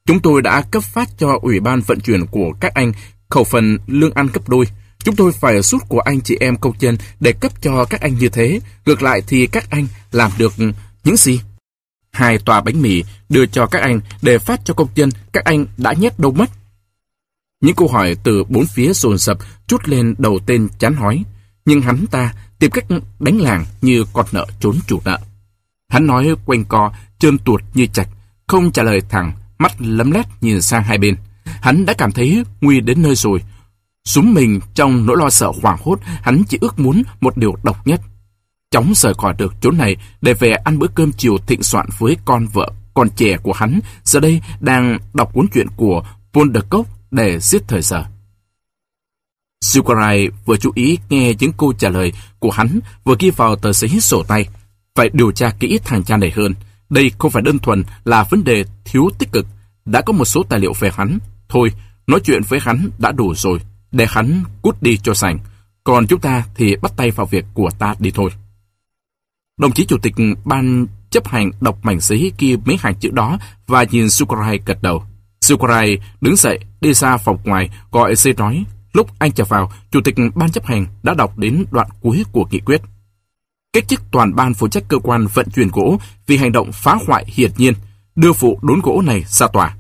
chúng tôi đã cấp phát cho Ủy ban vận chuyển của các anh khẩu phần lương ăn cấp đôi. Chúng tôi phải rút của anh chị em công chân để cấp cho các anh như thế. Ngược lại thì các anh làm được những gì? Hai tòa bánh mì đưa cho các anh để phát cho công nhân, các anh đã nhét đâu mất? Những câu hỏi từ bốn phía dồn sập chút lên đầu tên chán hói. Nhưng hắn ta tìm cách đánh làng như con nợ trốn chủ nợ. Hắn nói quanh co, trơn tuột như chạch, không trả lời thẳng, mắt lấm lét nhìn sang hai bên. Hắn đã cảm thấy nguy đến nơi rồi. Súng mình trong nỗi lo sợ hoảng hốt, hắn chỉ ước muốn một điều độc nhất. Chóng rời khỏi được chỗ này để về ăn bữa cơm chiều thịnh soạn với con vợ, con trẻ của hắn, giờ đây đang đọc cuốn truyện của Paul để giết thời giờ. Sukarai vừa chú ý nghe những câu trả lời của hắn vừa ghi vào tờ giấy sổ tay. Phải điều tra kỹ thằng cha này hơn. Đây không phải đơn thuần là vấn đề thiếu tích cực. Đã có một số tài liệu về hắn. Thôi, nói chuyện với hắn đã đủ rồi. Để hắn cút đi cho sành. Còn chúng ta thì bắt tay vào việc của ta đi thôi. Đồng chí chủ tịch ban chấp hành đọc mảnh giấy kia mấy hàng chữ đó và nhìn Sukarai gật đầu. Sukarai đứng dậy, đi ra phòng ngoài, gọi xe nói. Lúc anh trở vào, chủ tịch ban chấp hành đã đọc đến đoạn cuối của nghị quyết. Cách chức toàn ban phụ trách cơ quan vận chuyển gỗ vì hành động phá hoại hiển nhiên, đưa vụ đốn gỗ này ra tòa.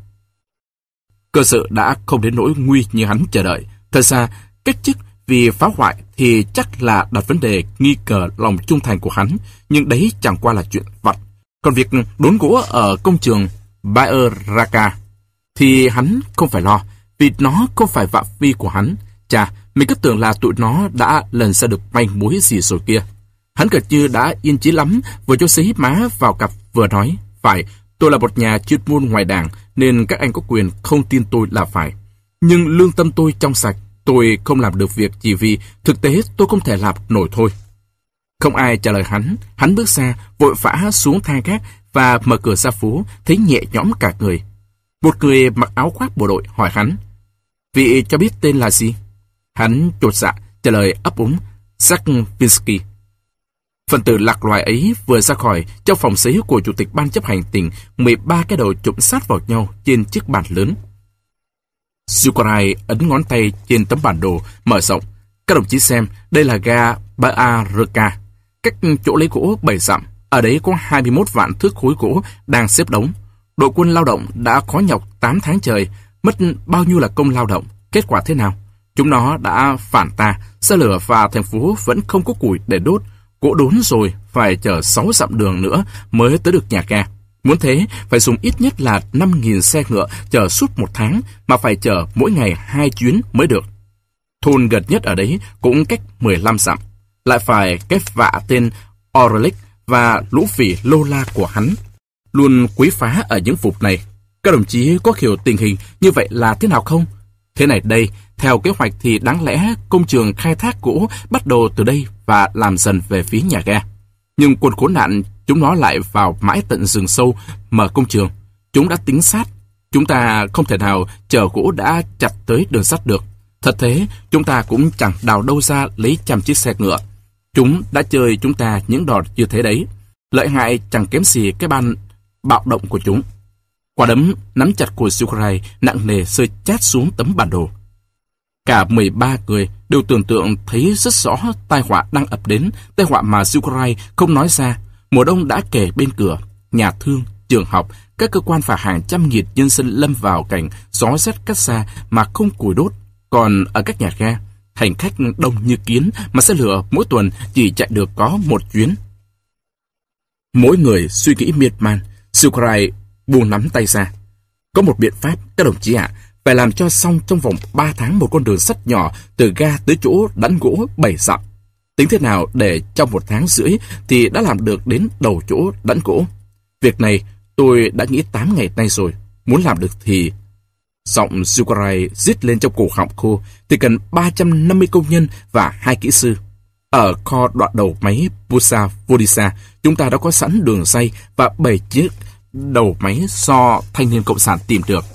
Cơ sự đã không đến nỗi nguy như hắn chờ đợi. Thật ra, cách chức vì phá hoại thì chắc là đặt vấn đề nghi ngờ lòng trung thành của hắn, nhưng đấy chẳng qua là chuyện vặt. Còn việc đốn gỗ ở công trường Bayer Raka thì hắn không phải lo, vì nó không phải phạm vi của hắn. Chà, mình cứ tưởng là tụi nó đã lần ra được manh mối gì rồi kia. Hắn gần như đã yên chí lắm, vừa cho xí má vào cặp vừa nói, phải, tôi là một nhà chuyên môn ngoài đảng, nên các anh có quyền không tin tôi là phải. Nhưng lương tâm tôi trong sạch, tôi không làm được việc chỉ vì thực tế tôi không thể làm nổi thôi. Không ai trả lời hắn, hắn bước xa, vội vã xuống thang gác và mở cửa ra phố, thấy nhẹ nhõm cả người. Một người mặc áo khoác bộ đội hỏi hắn, Vị cho biết tên là gì? Hắn trột dạ, trả lời ấp úng, Zakvinsky. Phần tử lạc loài ấy vừa ra khỏi trong phòng xế của Chủ tịch Ban chấp hành tỉnh 13 cái đầu chụm sát vào nhau trên chiếc bàn lớn. Sukarai ấn ngón tay trên tấm bản đồ mở rộng. Các đồng chí xem, đây là ga Baarka. Cách chỗ lấy gỗ 7 dặm. Ở đấy có 21 vạn thước khối gỗ đang xếp đống. Đội quân lao động đã khó nhọc 8 tháng trời, mất bao nhiêu là công lao động. Kết quả thế nào? Chúng nó đã phản ta, xe lửa và thành phố vẫn không có củi để đốt. Cỗ đốn rồi, phải chở 6 dặm đường nữa mới tới được nhà ga. Muốn thế, phải dùng ít nhất là 5.000 xe ngựa chở suốt một tháng, mà phải chở mỗi ngày hai chuyến mới được. Thôn gần nhất ở đấy cũng cách 15 dặm. Lại phải kết vạ tên Orlik và lũ phỉ lô la của hắn. Luôn quý phá ở những phục này. Các đồng chí có hiểu tình hình như vậy là thế nào không? Thế này đây, theo kế hoạch thì đáng lẽ công trường khai thác gỗ bắt đầu từ đây và làm dần về phía nhà ga. Nhưng quân khốn nạn chúng nó lại vào mãi tận rừng sâu mở công trường. Chúng đã tính sát. Chúng ta không thể nào chờ gỗ đã chặt tới đường sắt được. Thật thế, chúng ta cũng chẳng đào đâu ra lấy trăm chiếc xe ngựa. Chúng đã chơi chúng ta những đòn như thế đấy. Lợi hại chẳng kém gì cái ban bạo động của chúng. Quả đấm nắm chặt của Sukhrai nặng nề rơi chát xuống tấm bản đồ. Cả 13 người đều tưởng tượng thấy rất rõ tai họa đang ập đến, tai họa mà Sukurai không nói ra. Mùa đông đã kể bên cửa, nhà thương, trường học, các cơ quan và hàng trăm nghìn nhân dân lâm vào cảnh gió rét cắt xa mà không củi đốt. Còn ở các nhà ga, hành khách đông như kiến mà xe lửa mỗi tuần chỉ chạy được có một chuyến. Mỗi người suy nghĩ miệt man, Sukurai buông nắm tay ra. Có một biện pháp, các đồng chí ạ, phải làm cho xong trong vòng 3 tháng một con đường sắt nhỏ từ ga tới chỗ đánh gỗ 7 dặm. Tính thế nào để trong một tháng rưỡi thì đã làm được đến đầu chỗ đánh gỗ. Việc này Tôi đã nghĩ 8 ngày nay rồi. Muốn làm được thì... Giọng Zukarai rít lên trong cổ họng khô thì cần 350 công nhân và hai kỹ sư. Ở kho đoạn đầu máy Busa Vodisa, chúng ta đã có sẵn đường dây và 7 chiếc đầu máy do thanh niên cộng sản tìm được.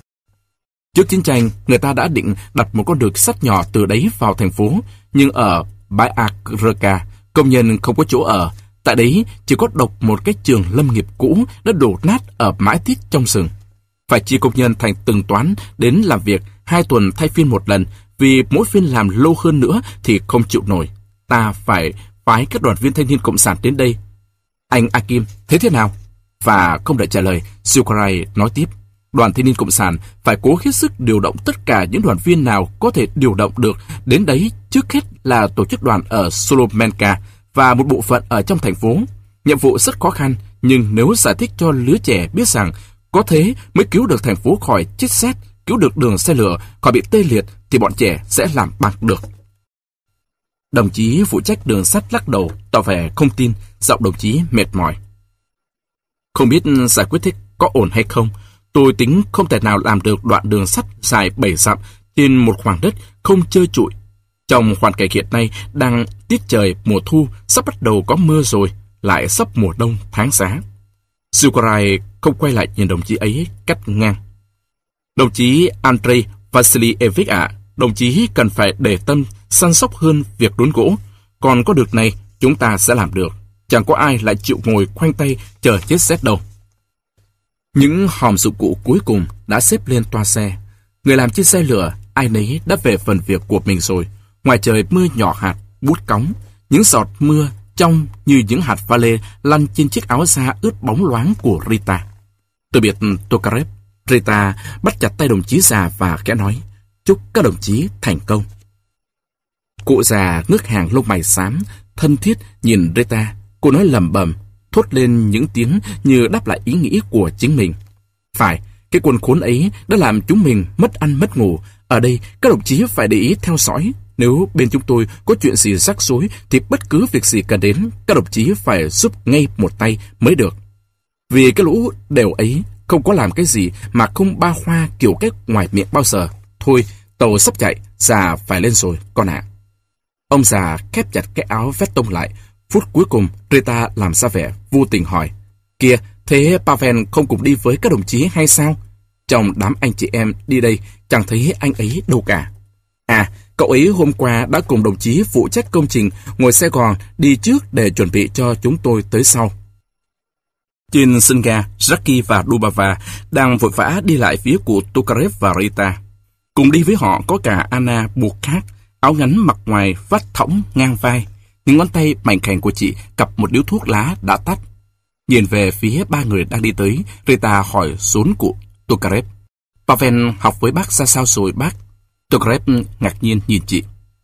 Trước chiến tranh, người ta đã định đặt một con đường sắt nhỏ từ đấy vào thành phố, nhưng ở bãi Akreka, công nhân không có chỗ ở. Tại đấy chỉ có độc một cái trường lâm nghiệp cũ đã đổ nát ở mãi thiết trong rừng. Phải chia công nhân thành từng toán đến làm việc hai tuần thay phiên một lần, vì mỗi phiên làm lâu hơn nữa thì không chịu nổi. Ta phải phái các đoàn viên thanh niên cộng sản đến đây. Anh Akim, thế thế nào? Và không đợi trả lời, Sukarai nói tiếp. Đoàn thanh niên cộng sản phải cố hết sức điều động tất cả những đoàn viên nào có thể điều động được đến đấy trước hết là tổ chức đoàn ở Solomenka và một bộ phận ở trong thành phố. Nhiệm vụ rất khó khăn, nhưng nếu giải thích cho lứa trẻ biết rằng có thế mới cứu được thành phố khỏi chết xét, cứu được đường xe lửa khỏi bị tê liệt thì bọn trẻ sẽ làm bằng được. Đồng chí phụ trách đường sắt lắc đầu, tỏ vẻ không tin, giọng đồng chí mệt mỏi. Không biết giải quyết thích có ổn hay không, tôi tính không thể nào làm được đoạn đường sắt dài 7 dặm trên một khoảng đất không chơi trụi. Trong hoàn cảnh hiện nay đang tiết trời mùa thu, sắp bắt đầu có mưa rồi, lại sắp mùa đông tháng giá. Sukarai không quay lại nhìn đồng chí ấy cắt ngang. Đồng chí Andrei Vasilievich ạ, đồng chí cần phải để tâm săn sóc hơn việc đốn gỗ. Còn có được này, chúng ta sẽ làm được. Chẳng có ai lại chịu ngồi khoanh tay chờ chết rét đâu. Những hòm dụng cụ cuối cùng đã xếp lên toa xe. Người làm trên xe lửa, ai nấy đã về phần việc của mình rồi. Ngoài trời mưa nhỏ hạt, bút cóng, những giọt mưa trong như những hạt pha lê lăn trên chiếc áo da ướt bóng loáng của Rita. Từ biệt Tokarev, Rita bắt chặt tay đồng chí già và khẽ nói, chúc các đồng chí thành công. Cụ già ngước hàng lông mày xám, thân thiết nhìn Rita. Cô nói lầm bầm, thốt lên những tiếng như đáp lại ý nghĩ của chính mình. Phải, cái quần khốn ấy đã làm chúng mình mất ăn mất ngủ. Ở đây, các đồng chí phải để ý theo dõi. Nếu bên chúng tôi có chuyện gì rắc rối, thì bất cứ việc gì cần đến, các đồng chí phải giúp ngay một tay mới được. Vì cái lũ đều ấy không có làm cái gì mà không ba hoa kiểu cách ngoài miệng bao giờ. Thôi, tàu sắp chạy, già phải lên rồi, con ạ. Ông già khép chặt cái áo vét tông lại. Phút cuối cùng, Rita làm ra vẻ, vô tình hỏi. Kìa, thế Pavel không cùng đi với các đồng chí hay sao? Trong đám anh chị em đi đây, chẳng thấy anh ấy đâu cả. À, cậu ấy hôm qua đã cùng đồng chí phụ trách công trình ngồi xe gòn đi trước để chuẩn bị cho chúng tôi tới sau. Trên sân ga, Jackie và Dubava đang vội vã đi lại phía của Tokarev và Rita. Cùng đi với họ có cả Anna buộc khác, áo ngắn mặt ngoài vắt thõng ngang vai. Những ngón tay mảnh khảnh của chị cặp một điếu thuốc lá đã tắt. Nhìn về phía ba người đang đi tới, Rita hỏi xuống cụ Tokarev. Pavel học với bác ra sao rồi bác? Tokarev ngạc nhiên nhìn chị.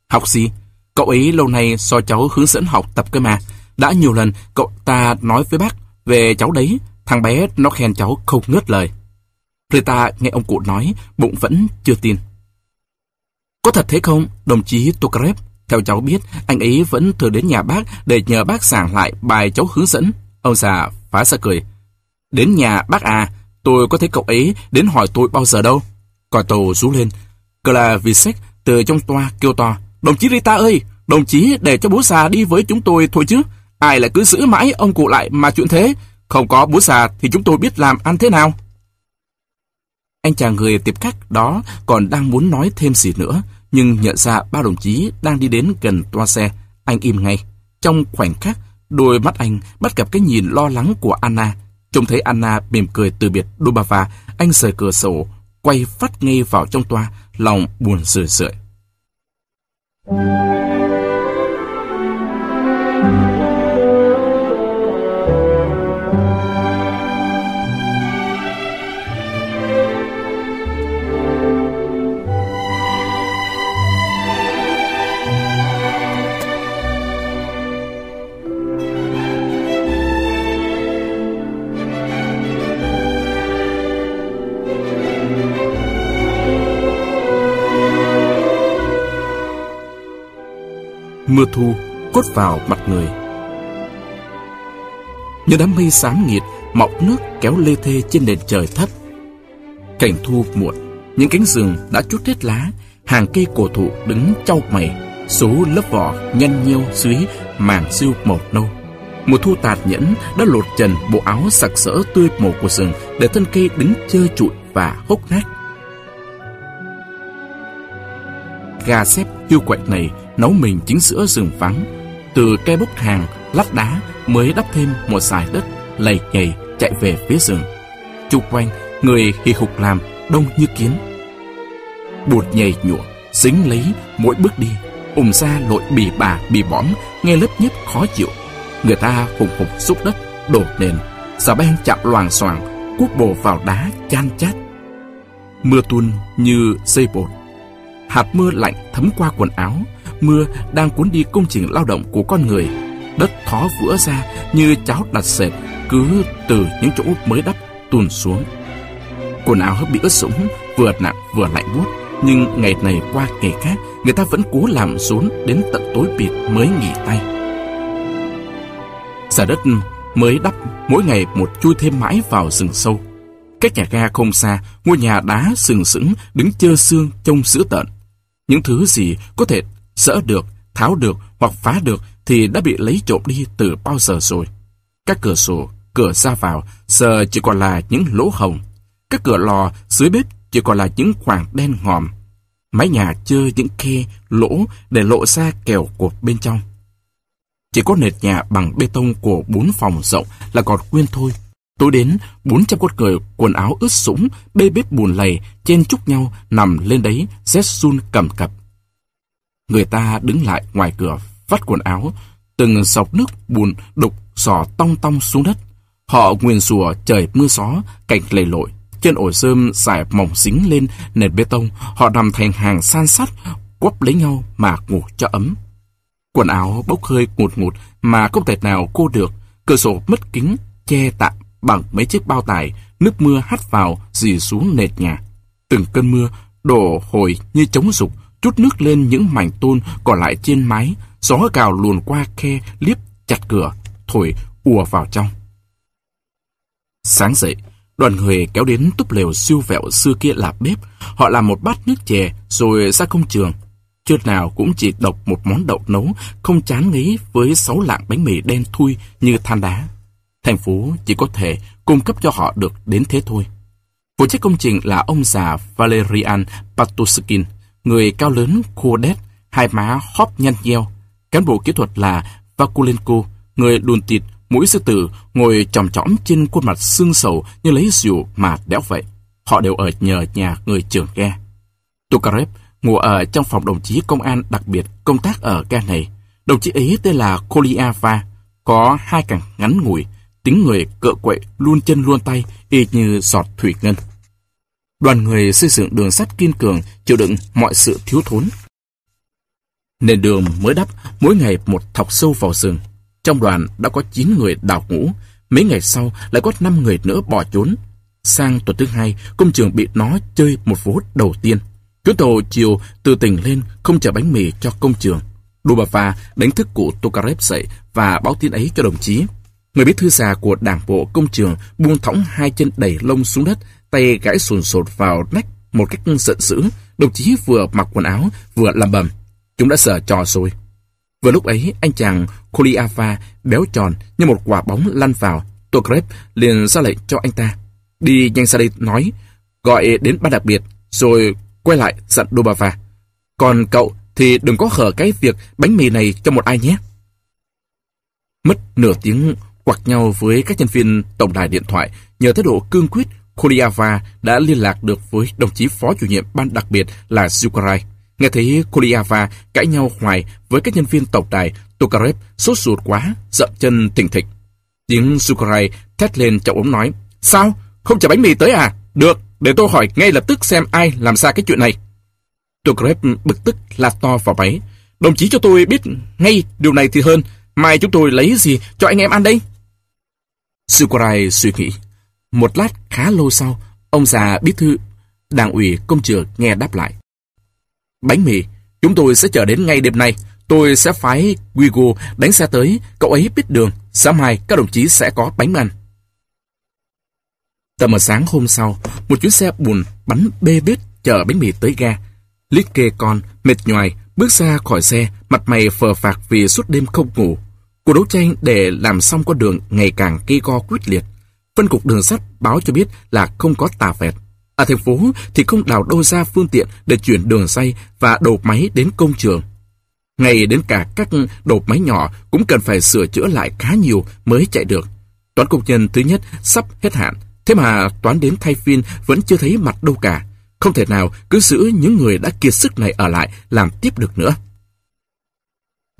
Học gì? Cậu ấy lâu nay so cháu hướng dẫn học tập cơ mà. Đã nhiều lần cậu ta nói với bác về cháu đấy, thằng bé nó khen cháu không ngớt lời. Rita nghe ông cụ nói, bụng vẫn chưa tin. Có thật thế không, đồng chí Tokarev? Theo cháu biết, anh ấy vẫn thường đến nhà bác để nhờ bác giảng lại bài cháu hướng dẫn. Ông già phá ra cười. Đến nhà bác à, tôi có thấy cậu ấy đến hỏi tôi bao giờ đâu. Còi tàu rú lên. Klavisek từ trong toa kêu to. Đồng chí Rita ơi, đồng chí để cho bố già đi với chúng tôi thôi chứ. Ai lại cứ giữ mãi ông cụ lại mà chuyện thế? Không có bố già thì chúng tôi biết làm ăn thế nào? Anh chàng người tiếp khách đó còn đang muốn nói thêm gì nữa, nhưng nhận ra ba đồng chí đang đi đến gần toa xe, anh im ngay. Trong khoảnh khắc, đôi mắt anh bắt gặp cái nhìn lo lắng của Anna. Trông thấy Anna mỉm cười từ biệt Dubava, anh rời cửa sổ, quay phát ngay vào trong toa, lòng buồn rười rượi. Mưa thu cốt vào mặt người Như đám mây xám nghịt, mọc nước kéo lê thê trên nền trời thấp. Cảnh thu muộn, những cánh rừng đã chút hết lá, hàng cây cổ thụ đứng trao mày, số lớp vỏ nhăn nhiêu dưới màn siêu màu nâu. Mùa thu tạt nhẫn đã lột trần bộ áo sặc sỡ tươi màu của rừng để thân cây đứng trơ trụi và hốc nát. Gà xếp hiu quạnh này nấu mình chính giữa rừng vắng. Từ cây bốc hàng, lát đá mới đắp thêm một dải đất lầy nhầy chạy về phía rừng. Chung quanh, người hì hục làm đông như kiến. Bụt nhầy nhụa, dính lấy mỗi bước đi, ùm ra lội bì bà bì bõm, nghe lớp nhấp khó chịu. Người ta hùng hục xúc đất, đổ nền, xà beng chạm loàng xoàng, cuốc bồ vào đá chan chát. Mưa tuôn như dây bột. Hạt mưa lạnh thấm qua quần áo, mưa đang cuốn đi công trình lao động của con người. Đất thó vữa ra như cháo đặt sệt, cứ từ những chỗ mới đắp tuôn xuống. Quần áo bị ướt sũng, vừa nặng vừa lạnh buốt, nhưng ngày này qua ngày khác, người ta vẫn cố làm xuống đến tận tối biệt mới nghỉ tay. Giả đất mới đắp mỗi ngày một chui thêm mãi vào rừng sâu. Cách nhà ga không xa, ngôi nhà đá sừng sững đứng chơ xương trông dữ tợn. Những thứ gì có thể dỡ được, tháo được hoặc phá được thì đã bị lấy trộm đi từ bao giờ rồi. Các cửa sổ, cửa ra vào giờ chỉ còn là những lỗ hồng. Các cửa lò dưới bếp chỉ còn là những khoảng đen ngòm. Mái nhà chưa những khe, lỗ để lộ ra kèo cột bên trong. Chỉ có nền nhà bằng bê tông của bốn phòng rộng là còn nguyên thôi. Tối đến, 400 con người quần áo ướt sũng, bê bếp bùn lầy, chen chúc nhau nằm lên đấy, rét run cầm cập. Người ta đứng lại ngoài cửa, vắt quần áo, từng sọc nước bùn đục sò tong tong xuống đất. Họ nguyền rủa trời mưa gió, cảnh lầy lội. Trên ổ sơm dài mỏng dính lên nền bê tông, họ nằm thành hàng san sát, quắp lấy nhau mà ngủ cho ấm. Quần áo bốc hơi ngụt ngụt mà không thể nào cô được, cửa sổ mất kính, che tạm bằng mấy chiếc bao tải, nước mưa hắt vào, dì xuống nền nhà. Từng cơn mưa đổ hồi như chống rục, chút nước lên những mảnh tôn còn lại trên mái, gió cào luồn qua khe liếp chặt cửa, thổi ùa vào trong. Sáng dậy, đoàn người kéo đến túp lều siêu vẹo xưa kia là bếp, họ làm một bát nước chè rồi ra công trường. Chưa nào cũng chỉ độc một món đậu nấu, không chán ngấy với sáu lạng bánh mì đen thui như than đá. Thành phố chỉ có thể cung cấp cho họ được đến thế thôi. Phụ trách công trình là ông già Valerian Patuskin, người cao lớn, khô đét, hai má hóp nhăn nheo. Cán bộ kỹ thuật là Vakulenko, người đùn tịt, mũi sư tử, ngồi chòm chõm trên khuôn mặt xương sầu như lấy rượu mà đéo vậy. Họ đều ở nhờ nhà người trưởng ghe. Tukarev ngủ ở trong phòng đồng chí công an đặc biệt công tác ở ga này. Đồng chí ấy tên là Koliava, có hai càng ngắn ngủi, tính người cựa quậy, luôn chân luôn tay, y như giọt thủy ngân. Đoàn người xây dựng đường sắt kiên cường, chịu đựng mọi sự thiếu thốn. Nền đường mới đắp, mỗi ngày một thọc sâu vào rừng. Trong đoàn đã có 9 người đào ngũ, mấy ngày sau lại có 5 người nữa bỏ trốn. Sang tuần thứ hai, công trường bị nó chơi một vố đầu tiên. Chuyến tàu chiều từ tỉnh lên không chở bánh mì cho công trường. Dubava đánh thức cụ Tokarev dậy và báo tin ấy cho đồng chí. Người bí thư già của đảng bộ công trường buông thõng hai chân đẩy lông xuống đất, tay gãi sồn sột vào nách một cách giận dữ. Đồng chí vừa mặc quần áo, vừa làm bầm. Chúng đã sợ trò rồi. Vừa lúc ấy, anh chàng Koliava béo tròn như một quả bóng lăn vào. Togreb liền ra lệnh cho anh ta. Đi nhanh ra đây nói, gọi đến ban đặc biệt, rồi quay lại dặn Dubava. Còn cậu thì đừng có hở cái việc bánh mì này cho một ai nhé. Mất nửa tiếng quặc nhau với các nhân viên tổng đài điện thoại, nhờ thái độ cương quyết, Koliava đã liên lạc được với đồng chí phó chủ nhiệm ban đặc biệt là Zukarai. Nghe thấy Koliava cãi nhau hoài với các nhân viên tổng đài, Tokarev sốt ruột quá, dậm chân thình thịch. Tiếng Zukarai thét lên trong ống nói, Sao? Không trả bánh mì tới à? Được, để tôi hỏi ngay lập tức xem ai làm ra cái chuyện này. Tokarev bực tức la to vào máy. Đồng chí cho tôi biết ngay điều này thì hơn. Mai chúng tôi lấy gì cho anh em ăn đây? Sukurai suy nghĩ. Một lát khá lâu sau, ông già bí thư đảng ủy công trường nghe đáp lại. Bánh mì, chúng tôi sẽ chờ đến ngay đêm nay. Tôi sẽ phái Guigo đánh xe tới, cậu ấy biết đường, sáng mai các đồng chí sẽ có bánh ăn. Tầm sáng hôm sau, một chuyến xe bùn bắn bê bết chở bánh mì tới ga. Lít kê con, mệt nhoài, bước ra khỏi xe, mặt mày phờ phạc vì suốt đêm không ngủ. Cuộc đấu tranh để làm xong con đường ngày càng kỳ co quyết liệt. Phân cục đường sắt báo cho biết là không có tà vẹt. Ở thành phố thì không đào đâu ra phương tiện để chuyển đường dây và đầu máy đến công trường. Ngay đến cả các đầu máy nhỏ cũng cần phải sửa chữa lại khá nhiều mới chạy được. Toán công nhân thứ nhất sắp hết hạn, thế mà toán đến thay phiên vẫn chưa thấy mặt đâu cả. Không thể nào cứ giữ những người đã kiệt sức này ở lại làm tiếp được nữa.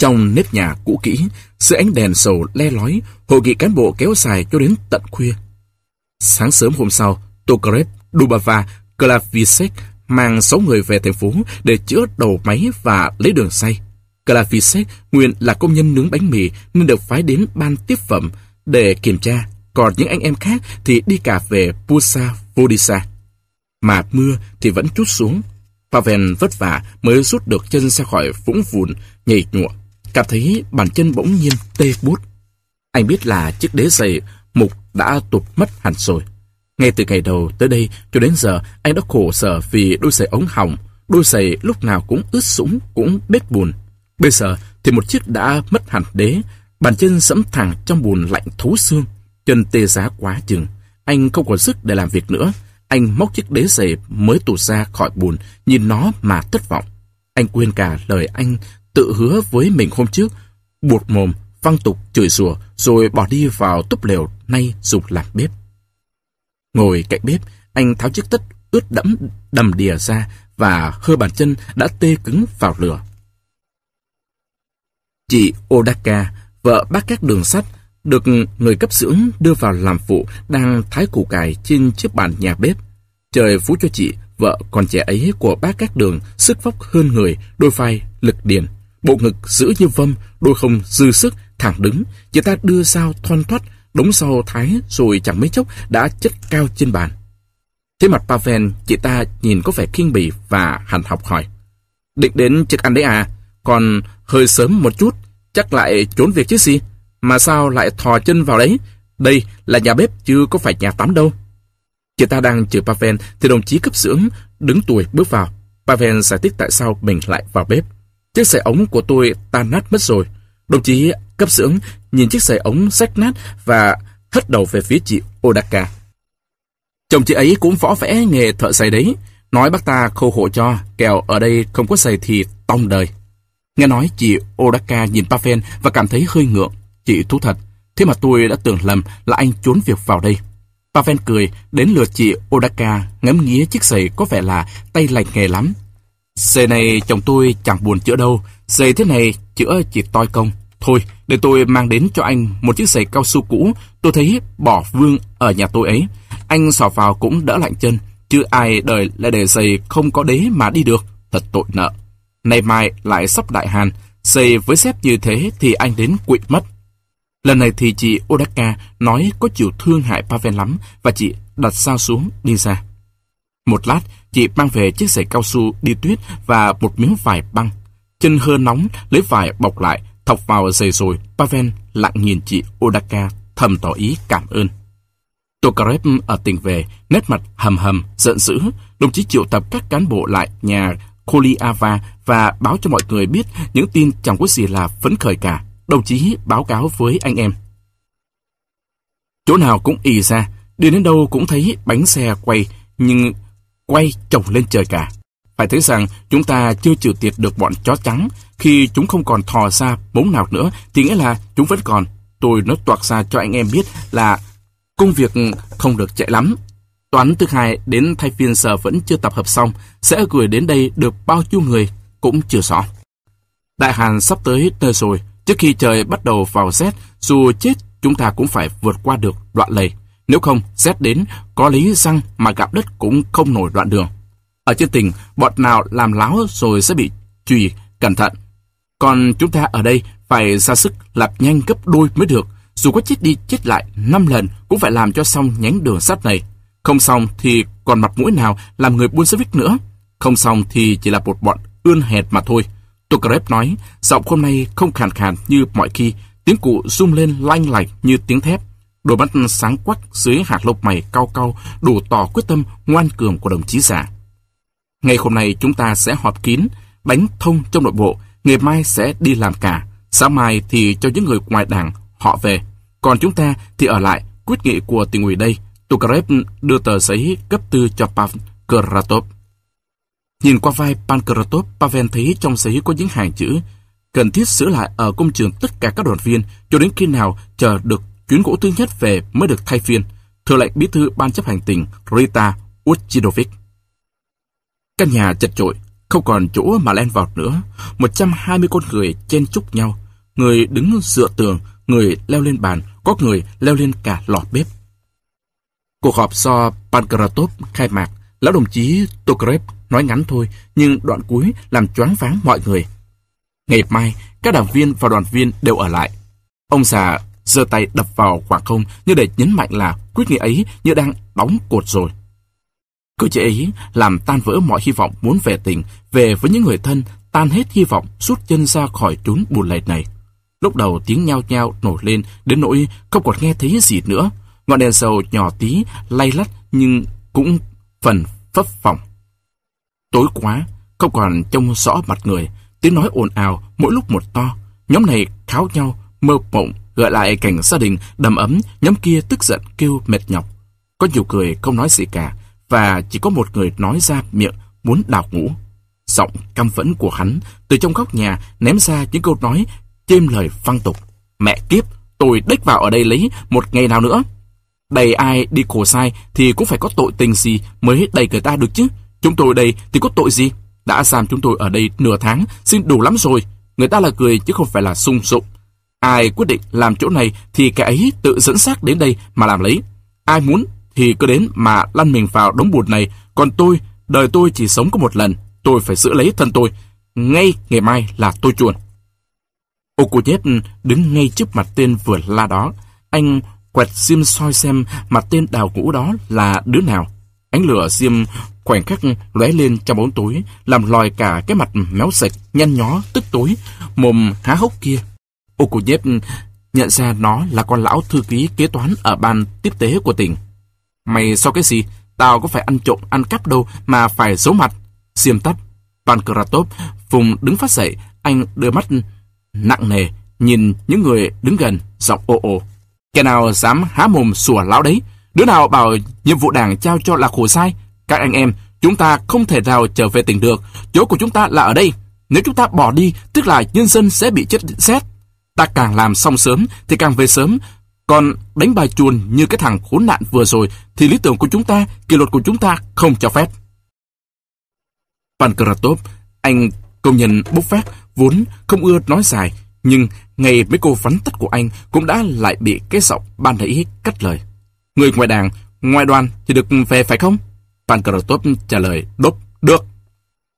Trong nếp nhà cũ kỹ, sự ánh đèn sầu le lói, hội nghị cán bộ kéo dài cho đến tận khuya. Sáng sớm hôm sau, Tokarev, Dubava, Klavisek mang 6 người về thành phố để chữa đầu máy và lấy đường xay. Klavisek nguyên là công nhân nướng bánh mì nên được phái đến ban tiếp phẩm để kiểm tra, còn những anh em khác thì đi cả về Pusa Vodisa. Mà mưa thì vẫn chút xuống. Pavel vất vả mới rút được chân ra khỏi vũng vùn, nhảy nhụa. Cảm thấy bàn chân bỗng nhiên tê bút. Anh biết là chiếc đế giày mục đã tụt mất hẳn rồi. Ngay từ ngày đầu tới đây cho đến giờ anh đã khổ sở vì đôi giày ống hỏng, đôi giày lúc nào cũng ướt sũng, cũng bết bùn. Bây giờ thì một chiếc đã mất hẳn đế, bàn chân sẫm thẳng trong bùn lạnh thấu xương, chân tê giá quá chừng. Anh không còn sức để làm việc nữa. Anh móc chiếc đế giày mới tụt ra khỏi bùn, nhìn nó mà thất vọng. Anh quên cả lời anh tự hứa với mình hôm trước, buột mồm, văng tục chửi rủa rồi bỏ đi vào túp lều nay dùng làm bếp. Ngồi cạnh bếp, anh tháo chiếc tất ướt đẫm đầm đìa ra và hơ bàn chân đã tê cứng vào lửa. Chị Odaka, vợ bác các đường sắt, được người cấp dưỡng đưa vào làm phụ đang thái củ cải trên chiếc bàn nhà bếp. Trời phú cho chị, vợ còn trẻ ấy của bác các đường, sức vóc hơn người, đôi vai, lực điền. Bộ ngực giữ như vâm, đôi không dư sức, thẳng đứng. Chị ta đưa dao thoăn thoắt, đống sau thái rồi chẳng mấy chốc đã chất cao trên bàn. Thế mặt Pavel, chị ta nhìn có vẻ kinh bỉ và hành học hỏi. Định đến trực ăn đấy à? Còn hơi sớm một chút, chắc lại trốn việc chứ gì? Mà sao lại thò chân vào đấy? Đây là nhà bếp chứ có phải nhà tắm đâu. Chị ta đang chờ Pavel thì đồng chí cấp dưỡng đứng tuổi bước vào. Pavel giải thích tại sao mình lại vào bếp. Chiếc sợi ống của tôi tan nát mất rồi. Đồng chí cấp dưỡng nhìn chiếc sợi ống rách nát và hất đầu về phía chị Odaka. Chồng chị ấy cũng võ vẽ nghề thợ giày đấy. Nói bác ta khâu hộ cho, kèo ở đây không có giày thì tông đời. Nghe nói chị Odaka nhìn Pavel và cảm thấy hơi ngượng. Chị thú thật, thế mà tôi đã tưởng lầm là anh trốn việc vào đây. Pavel cười, đến lượt chị Odaka ngắm nghía chiếc giày có vẻ là tay lành nghề lắm dây này chồng tôi chẳng buồn chữa đâu, giày thế này chữa chỉ toi công. Thôi, để tôi mang đến cho anh một chiếc giày cao su cũ, tôi thấy bỏ vương ở nhà tôi ấy. Anh xỏ vào cũng đỡ lạnh chân, chứ ai đời lại để giày không có đế mà đi được, thật tội nợ. Nay mai lại sắp đại hàn, giày với xếp như thế thì anh đến quỵ mất. Lần này thì chị Odaka nói có chịu thương hại Pavel lắm và chị đặt sao xuống đi ra. Một lát, chị mang về chiếc giày cao su đi tuyết và một miếng vải băng. Chân hơ nóng, lấy vải bọc lại, thọc vào giày rồi, Pavel lặng nhìn chị Odaka thầm tỏ ý cảm ơn. Tokarev ở tỉnh về, nét mặt hầm hầm, giận dữ. Đồng chí triệu tập các cán bộ lại nhà Koliava và báo cho mọi người biết những tin chẳng có gì là phấn khởi cả. Đồng chí báo cáo với anh em. Chỗ nào cũng ì ra, đi đến đâu cũng thấy bánh xe quay, nhưng quay trồng lên trời cả. Phải thấy rằng chúng ta chưa trừ tiệt được bọn chó trắng. Khi chúng không còn thò ra bóng nào nữa thì nghĩa là chúng vẫn còn. Tôi nói toạc ra cho anh em biết là công việc không được chạy lắm. Toán thứ hai đến thay phiên giờ vẫn chưa tập hợp xong, sẽ gửi đến đây được bao nhiêu người cũng chưa rõ. Đại Hàn sắp tới nơi rồi, trước khi trời bắt đầu vào rét, dù chết chúng ta cũng phải vượt qua được đoạn lầy. Nếu không, rét đến, có lý răng mà gặp đất cũng không nổi đoạn đường. Ở trên tỉnh, bọn nào làm láo rồi sẽ bị trùy, cẩn thận. Còn chúng ta ở đây phải ra sức lập nhanh gấp đôi mới được. Dù có chết đi chết lại 5 lần cũng phải làm cho xong nhánh đường sắt này. Không xong thì còn mặt mũi nào làm người buôn xe vít nữa. Không xong thì chỉ là một bọn ươn hẹt mà thôi. Tukarev nói, giọng hôm nay không khàn khàn như mọi khi, tiếng cụ rung lên lanh lạch như tiếng thép. Đôi mắt sáng quắc dưới hạt lông mày cao cao đủ tỏ quyết tâm ngoan cường của đồng chí già. Ngày hôm nay chúng ta sẽ họp kín, đánh thông trong nội bộ, ngày mai sẽ đi làm cả, sáng mai thì cho những người ngoài đảng họ về. Còn chúng ta thì ở lại, quyết nghị của tỉnh ủy đây. Tukarev đưa tờ giấy cấp tư cho Pankratov. Nhìn qua vai Pankratov, Pavel thấy trong giấy có những hàng chữ cần thiết sửa lại ở công trường tất cả các đoàn viên cho đến khi nào chờ được chuyến gỗ thứ nhất về mới được thay phiên. Thừa lệnh bí thư ban chấp hành tỉnh Rita Uchidovic. Căn nhà chật chội, không còn chỗ mà len vào nữa. 120 con người chen chúc nhau. Người đứng dựa tường, người leo lên bàn, có người leo lên cả lò bếp. Cuộc họp do Pankratov khai mạc, lão đồng chí Tokarev nói ngắn thôi, nhưng đoạn cuối làm choáng váng mọi người. Ngày mai, các đảng viên và đoàn viên đều ở lại. Ông già giơ tay đập vào khoảng không như để nhấn mạnh là quyết nghị ấy như đang đóng cột rồi. Cơ chế ấy làm tan vỡ mọi hy vọng muốn về tỉnh, về với những người thân, tan hết hy vọng rút chân ra khỏi chốn buồn lệch này. Lúc đầu tiếng nhao nhao nổi lên đến nỗi không còn nghe thấy gì nữa. Ngọn đèn dầu nhỏ tí, lay lắt nhưng cũng phần phấp phỏng. Tối quá, không còn trông rõ mặt người, tiếng nói ồn ào mỗi lúc một to. Nhóm này kháo nhau, mơ mộng, gợi lại cảnh gia đình đầm ấm, nhóm kia tức giận kêu mệt nhọc. Có nhiều người không nói gì cả, và chỉ có một người nói ra miệng muốn đào ngũ. Giọng căm phẫn của hắn từ trong góc nhà ném ra những câu nói chêm lời văng tục. Mẹ kiếp, tôi đích vào ở đây lấy một ngày nào nữa. Đầy ai đi khổ sai thì cũng phải có tội tình gì mới đầy người ta được chứ. Chúng tôi đây thì có tội gì? Đã giam chúng tôi ở đây nửa tháng, xin đủ lắm rồi. Người ta là cười chứ không phải là sung sụng. Ai quyết định làm chỗ này thì cái ấy tự dẫn xác đến đây mà làm lấy. Ai muốn thì cứ đến mà lăn mình vào đống bùn này. Còn tôi, đời tôi chỉ sống có một lần. Tôi phải giữ lấy thân tôi. Ngay ngày mai là tôi chuồn. Ô đứng ngay trước mặt tên vừa la đó. Anh quẹt xiêm soi xem mặt tên đào ngũ đó là đứa nào. Ánh lửa xiêm khoảnh khắc lóe lên trong bóng tối, làm lòi cả cái mặt méo sạch, nhăn nhó, tức tối, mồm há hốc kia. Ô nhận ra nó là con lão thư ký kế toán ở ban tiếp tế của tỉnh. Mày sao cái gì? Tao có phải ăn trộm, ăn cắp đâu mà phải giấu mặt. Xiêm tắt. Pankratov vùng đứng phát dậy, anh đưa mắt nặng nề, nhìn những người đứng gần, giọng ồ ồ. Kẻ nào dám há mồm sủa lão đấy? Đứa nào bảo nhiệm vụ đảng trao cho là khổ sai? Các anh em, chúng ta không thể nào trở về tỉnh được. Chỗ của chúng ta là ở đây. Nếu chúng ta bỏ đi, tức là nhân dân sẽ bị chết xét. Ta càng làm xong sớm thì càng về sớm. Còn đánh bài chuồn như cái thằng khốn nạn vừa rồi thì lý tưởng của chúng ta, kỷ luật của chúng ta không cho phép. Pankratov, anh công nhân bốc phát, vốn không ưa nói dài, nhưng ngày mấy cô vắn tắt của anh cũng đã lại bị cái giọng ban nãy cắt lời. Người ngoài đảng, ngoài đoàn thì được về phải không? Pankratov trả lời, đốt, được.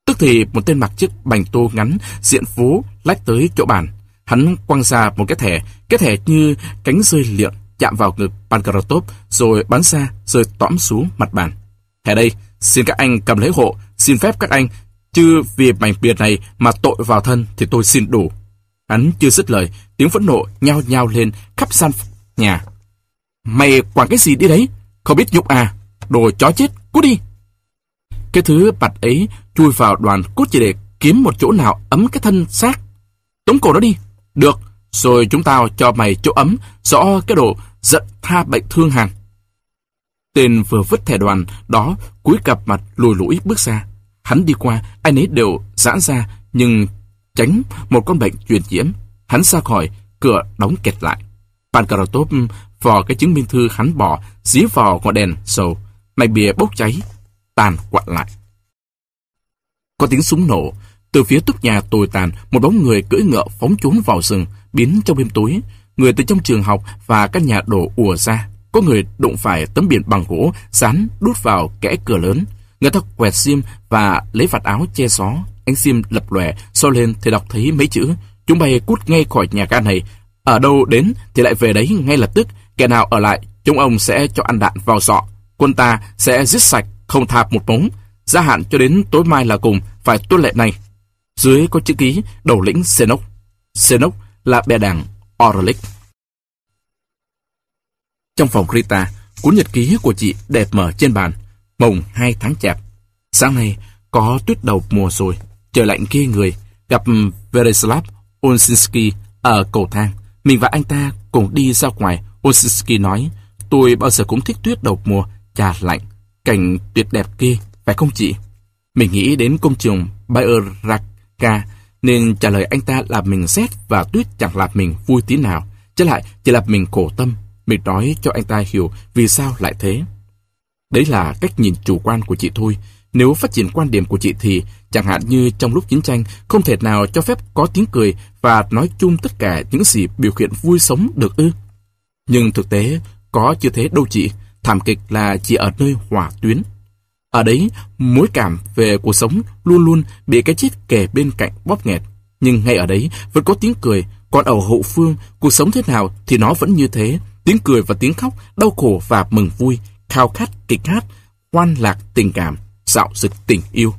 Tức thì một tên mặc chiếc bành tô ngắn, diện phố, lách tới chỗ bàn. Hắn quăng ra một cái thẻ, cái thẻ như cánh rơi liệng chạm vào ngực Pankratov rồi bắn ra rơi tõm xuống mặt bàn. Thẻ đây, xin các anh cầm lấy hộ, xin phép các anh Chứ vì mảnh biệt này mà tội vào thân thì tôi xin đủ. Hắn chưa dứt lời, tiếng phẫn nộ nhao nhao lên khắp gian nhà. Mày quản cái gì đi đấy? Không biết nhục à? Đồ chó chết, cút đi! Cái thứ bạch ấy chui vào đoàn cốt chỉ để kiếm một chỗ nào ấm cái thân xác. Tống cổ nó đi. Được, rồi chúng tao cho mày chỗ ấm, rõ cái đồ giận tha bệnh thương hàn Tên vừa vứt thẻ đoàn đó cúi cặp mặt lùi lũi bước ra. Hắn đi qua, ai nấy đều giãn ra, nhưng tránh một con bệnh truyền nhiễm. Hắn ra khỏi, cửa đóng kẹt lại. Pankratov vò cái chứng minh thư hắn bỏ, dí vào ngọn đèn dầu. Mạch bìa bốc cháy, tàn quặn lại. Có tiếng súng nổ, từ phía túc nhà tồi tàn, một bóng người cưỡi ngựa phóng trốn vào rừng, biến trong đêm tối. Người từ trong trường học và các nhà đổ ùa ra. Có người đụng phải tấm biển bằng gỗ, dán đút vào kẽ cửa lớn. Người ta quẹt sim và lấy vạt áo che gió. Ánh sim lập lòe, so lên thì đọc thấy mấy chữ. Chúng bay cút ngay khỏi nhà ga này. Ở đâu đến thì lại về đấy ngay lập tức. Kẻ nào ở lại, chúng ông sẽ cho ăn đạn vào sọ. Quân ta sẽ giết sạch, không thạp một mống. Gia hạn cho đến tối mai là cùng, phải tuân lệ này. Dưới có chữ ký đầu lĩnh Senok. Senok là bè đảng Orlik. Trong phòng Rita, cuốn nhật ký của chị đẹp mở trên bàn, mồng hai tháng chạp. Sáng nay, có tuyết đầu mùa rồi, trời lạnh kia người, gặp Vereslav Olsinski ở cầu thang. Mình và anh ta cùng đi ra ngoài, Olsinski nói, tôi bao giờ cũng thích tuyết đầu mùa, trà lạnh, cảnh tuyệt đẹp kia, phải không chị? Mình nghĩ đến công trường ca, nên trả lời anh ta làm mình rét và tuyết chẳng làm mình vui tí nào. Chứ lại chỉ làm mình khổ tâm. Mình nói cho anh ta hiểu vì sao lại thế. Đấy là cách nhìn chủ quan của chị thôi. Nếu phát triển quan điểm của chị thì, chẳng hạn như trong lúc chiến tranh, không thể nào cho phép có tiếng cười và nói chung tất cả những gì biểu hiện vui sống được ư. Nhưng thực tế, có chưa thế đâu chị. Thảm kịch là chỉ ở nơi hỏa tuyến. Ở đấy, mối cảm về cuộc sống luôn luôn bị cái chết kề bên cạnh bóp nghẹt. Nhưng ngay ở đấy vẫn có tiếng cười, còn ở hậu phương, cuộc sống thế nào thì nó vẫn như thế. Tiếng cười và tiếng khóc, đau khổ và mừng vui, khao khát kịch hát, hoan lạc tình cảm, dạo dực tình yêu.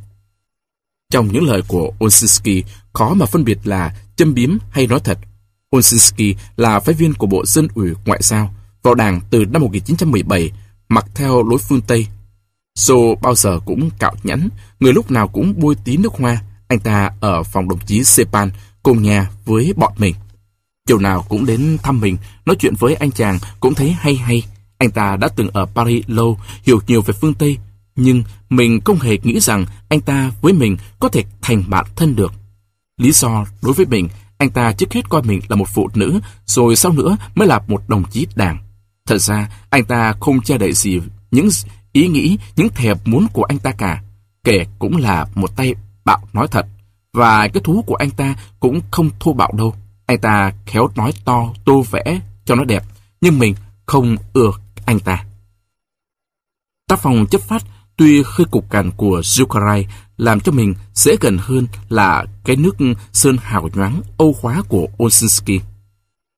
Trong những lời của Olsinski, khó mà phân biệt là châm biếm hay nói thật. Olsinski là phái viên của Bộ Dân ủy Ngoại giao, vào đảng từ năm 1917, mặc theo lối phương Tây. Joe bao giờ cũng cạo nhẵn, người lúc nào cũng bôi tí nước hoa. Anh ta ở phòng đồng chí Sepan cùng nhà với bọn mình. Chiều nào cũng đến thăm mình, nói chuyện với anh chàng cũng thấy hay hay. Anh ta đã từng ở Paris lâu, hiểu nhiều về phương Tây, nhưng mình không hề nghĩ rằng anh ta với mình có thể thành bạn thân được. Lý do đối với mình, anh ta trước hết coi mình là một phụ nữ, rồi sau nữa mới là một đồng chí đảng. Thật ra, anh ta không che đậy gì những ý nghĩ, những thèm muốn của anh ta cả. Kể cũng là một tay bạo nói thật. Và cái thú của anh ta cũng không thô bạo đâu. Anh ta khéo nói to, tô vẽ cho nó đẹp. Nhưng mình không ưa anh ta. Tác phòng chấp phát tuy hơi cục cằn của Zukarai làm cho mình dễ gần hơn là cái nước sơn hào nhoáng âu khóa của Olsinski.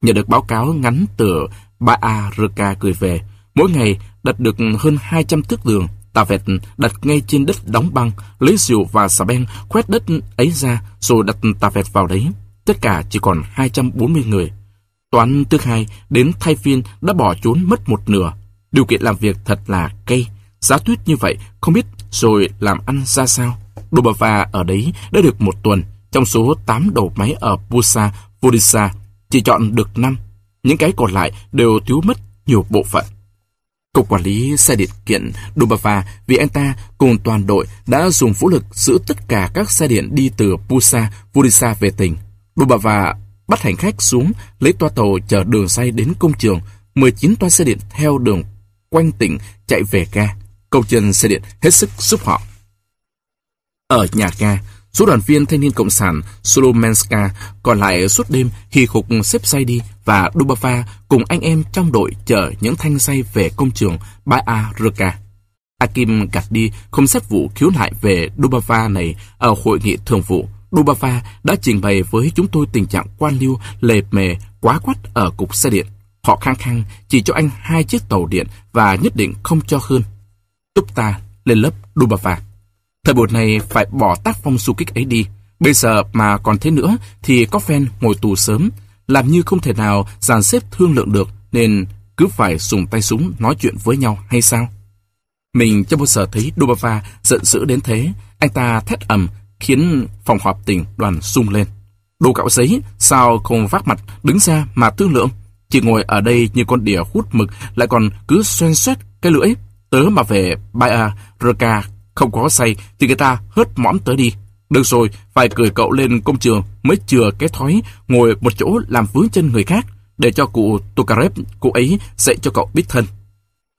Nhận được báo cáo ngắn từ Ba A gửi cười về, mỗi ngày đặt được hơn 200 thước đường, tà vẹt đặt ngay trên đất đóng băng, lấy rượu và xà beng khoét đất ấy ra rồi đặt tà vẹt vào đấy. Tất cả chỉ còn 240 người. Toán thứ hai đến thay phiên đã bỏ trốn mất một nửa. Điều kiện làm việc thật là cây. Giá tuyết như vậy không biết rồi làm ăn ra sao. Dobava ở đấy đã được một tuần. Trong số 8 đầu máy ở Busa, Vodisa chỉ chọn được 5. Những cái còn lại đều thiếu mất nhiều bộ phận. Cục quản lý xe điện kiện Dubava vì anh ta cùng toàn đội đã dùng vũ lực giữ tất cả các xe điện đi từ Pusa, Vurisa về tỉnh. Dubava bắt hành khách xuống, lấy toa tàu chở đường say đến công trường, 19 toa xe điện theo đường quanh tỉnh chạy về ga. Công chân xe điện hết sức giúp họ. Ở nhà ga, số đoàn viên thanh niên cộng sản Solomenska còn lại suốt đêm hì khục xếp say đi và Dubava cùng anh em trong đội chở những thanh say về công trường Baia Ruka. Akim gạt đi không xét vụ khiếu nại về Dubava này ở hội nghị thường vụ. Dubava đã trình bày với chúng tôi tình trạng quan liêu lề mề, quá quắt ở cục xe điện. Họ khăng khăng chỉ cho anh hai chiếc tàu điện và nhất định không cho hơn. Túc ta lên lớp Dubava. Thời buổi này phải bỏ tác phong du kích ấy đi. Bây giờ mà còn thế nữa thì có phen ngồi tù sớm, làm như không thể nào dàn xếp thương lượng được nên cứ phải dùng tay súng nói chuyện với nhau hay sao? Mình chưa bao giờ thấy Dubava giận dữ đến thế. Anh ta thét ầm khiến phòng họp tỉnh đoàn sung lên. Đồ cạo giấy, sao không vác mặt đứng ra mà thương lượng? Chỉ ngồi ở đây như con đỉa hút mực lại còn cứ xoen xoét cái lưỡi. Tớ mà về Bayer Rka không có say thì người ta hớt mõm tới đi. Được rồi, phải cười cậu lên công trường mới chừa cái thói ngồi một chỗ làm vướng chân người khác để cho cụ tukarev cụ ấy dạy cho cậu biết thân.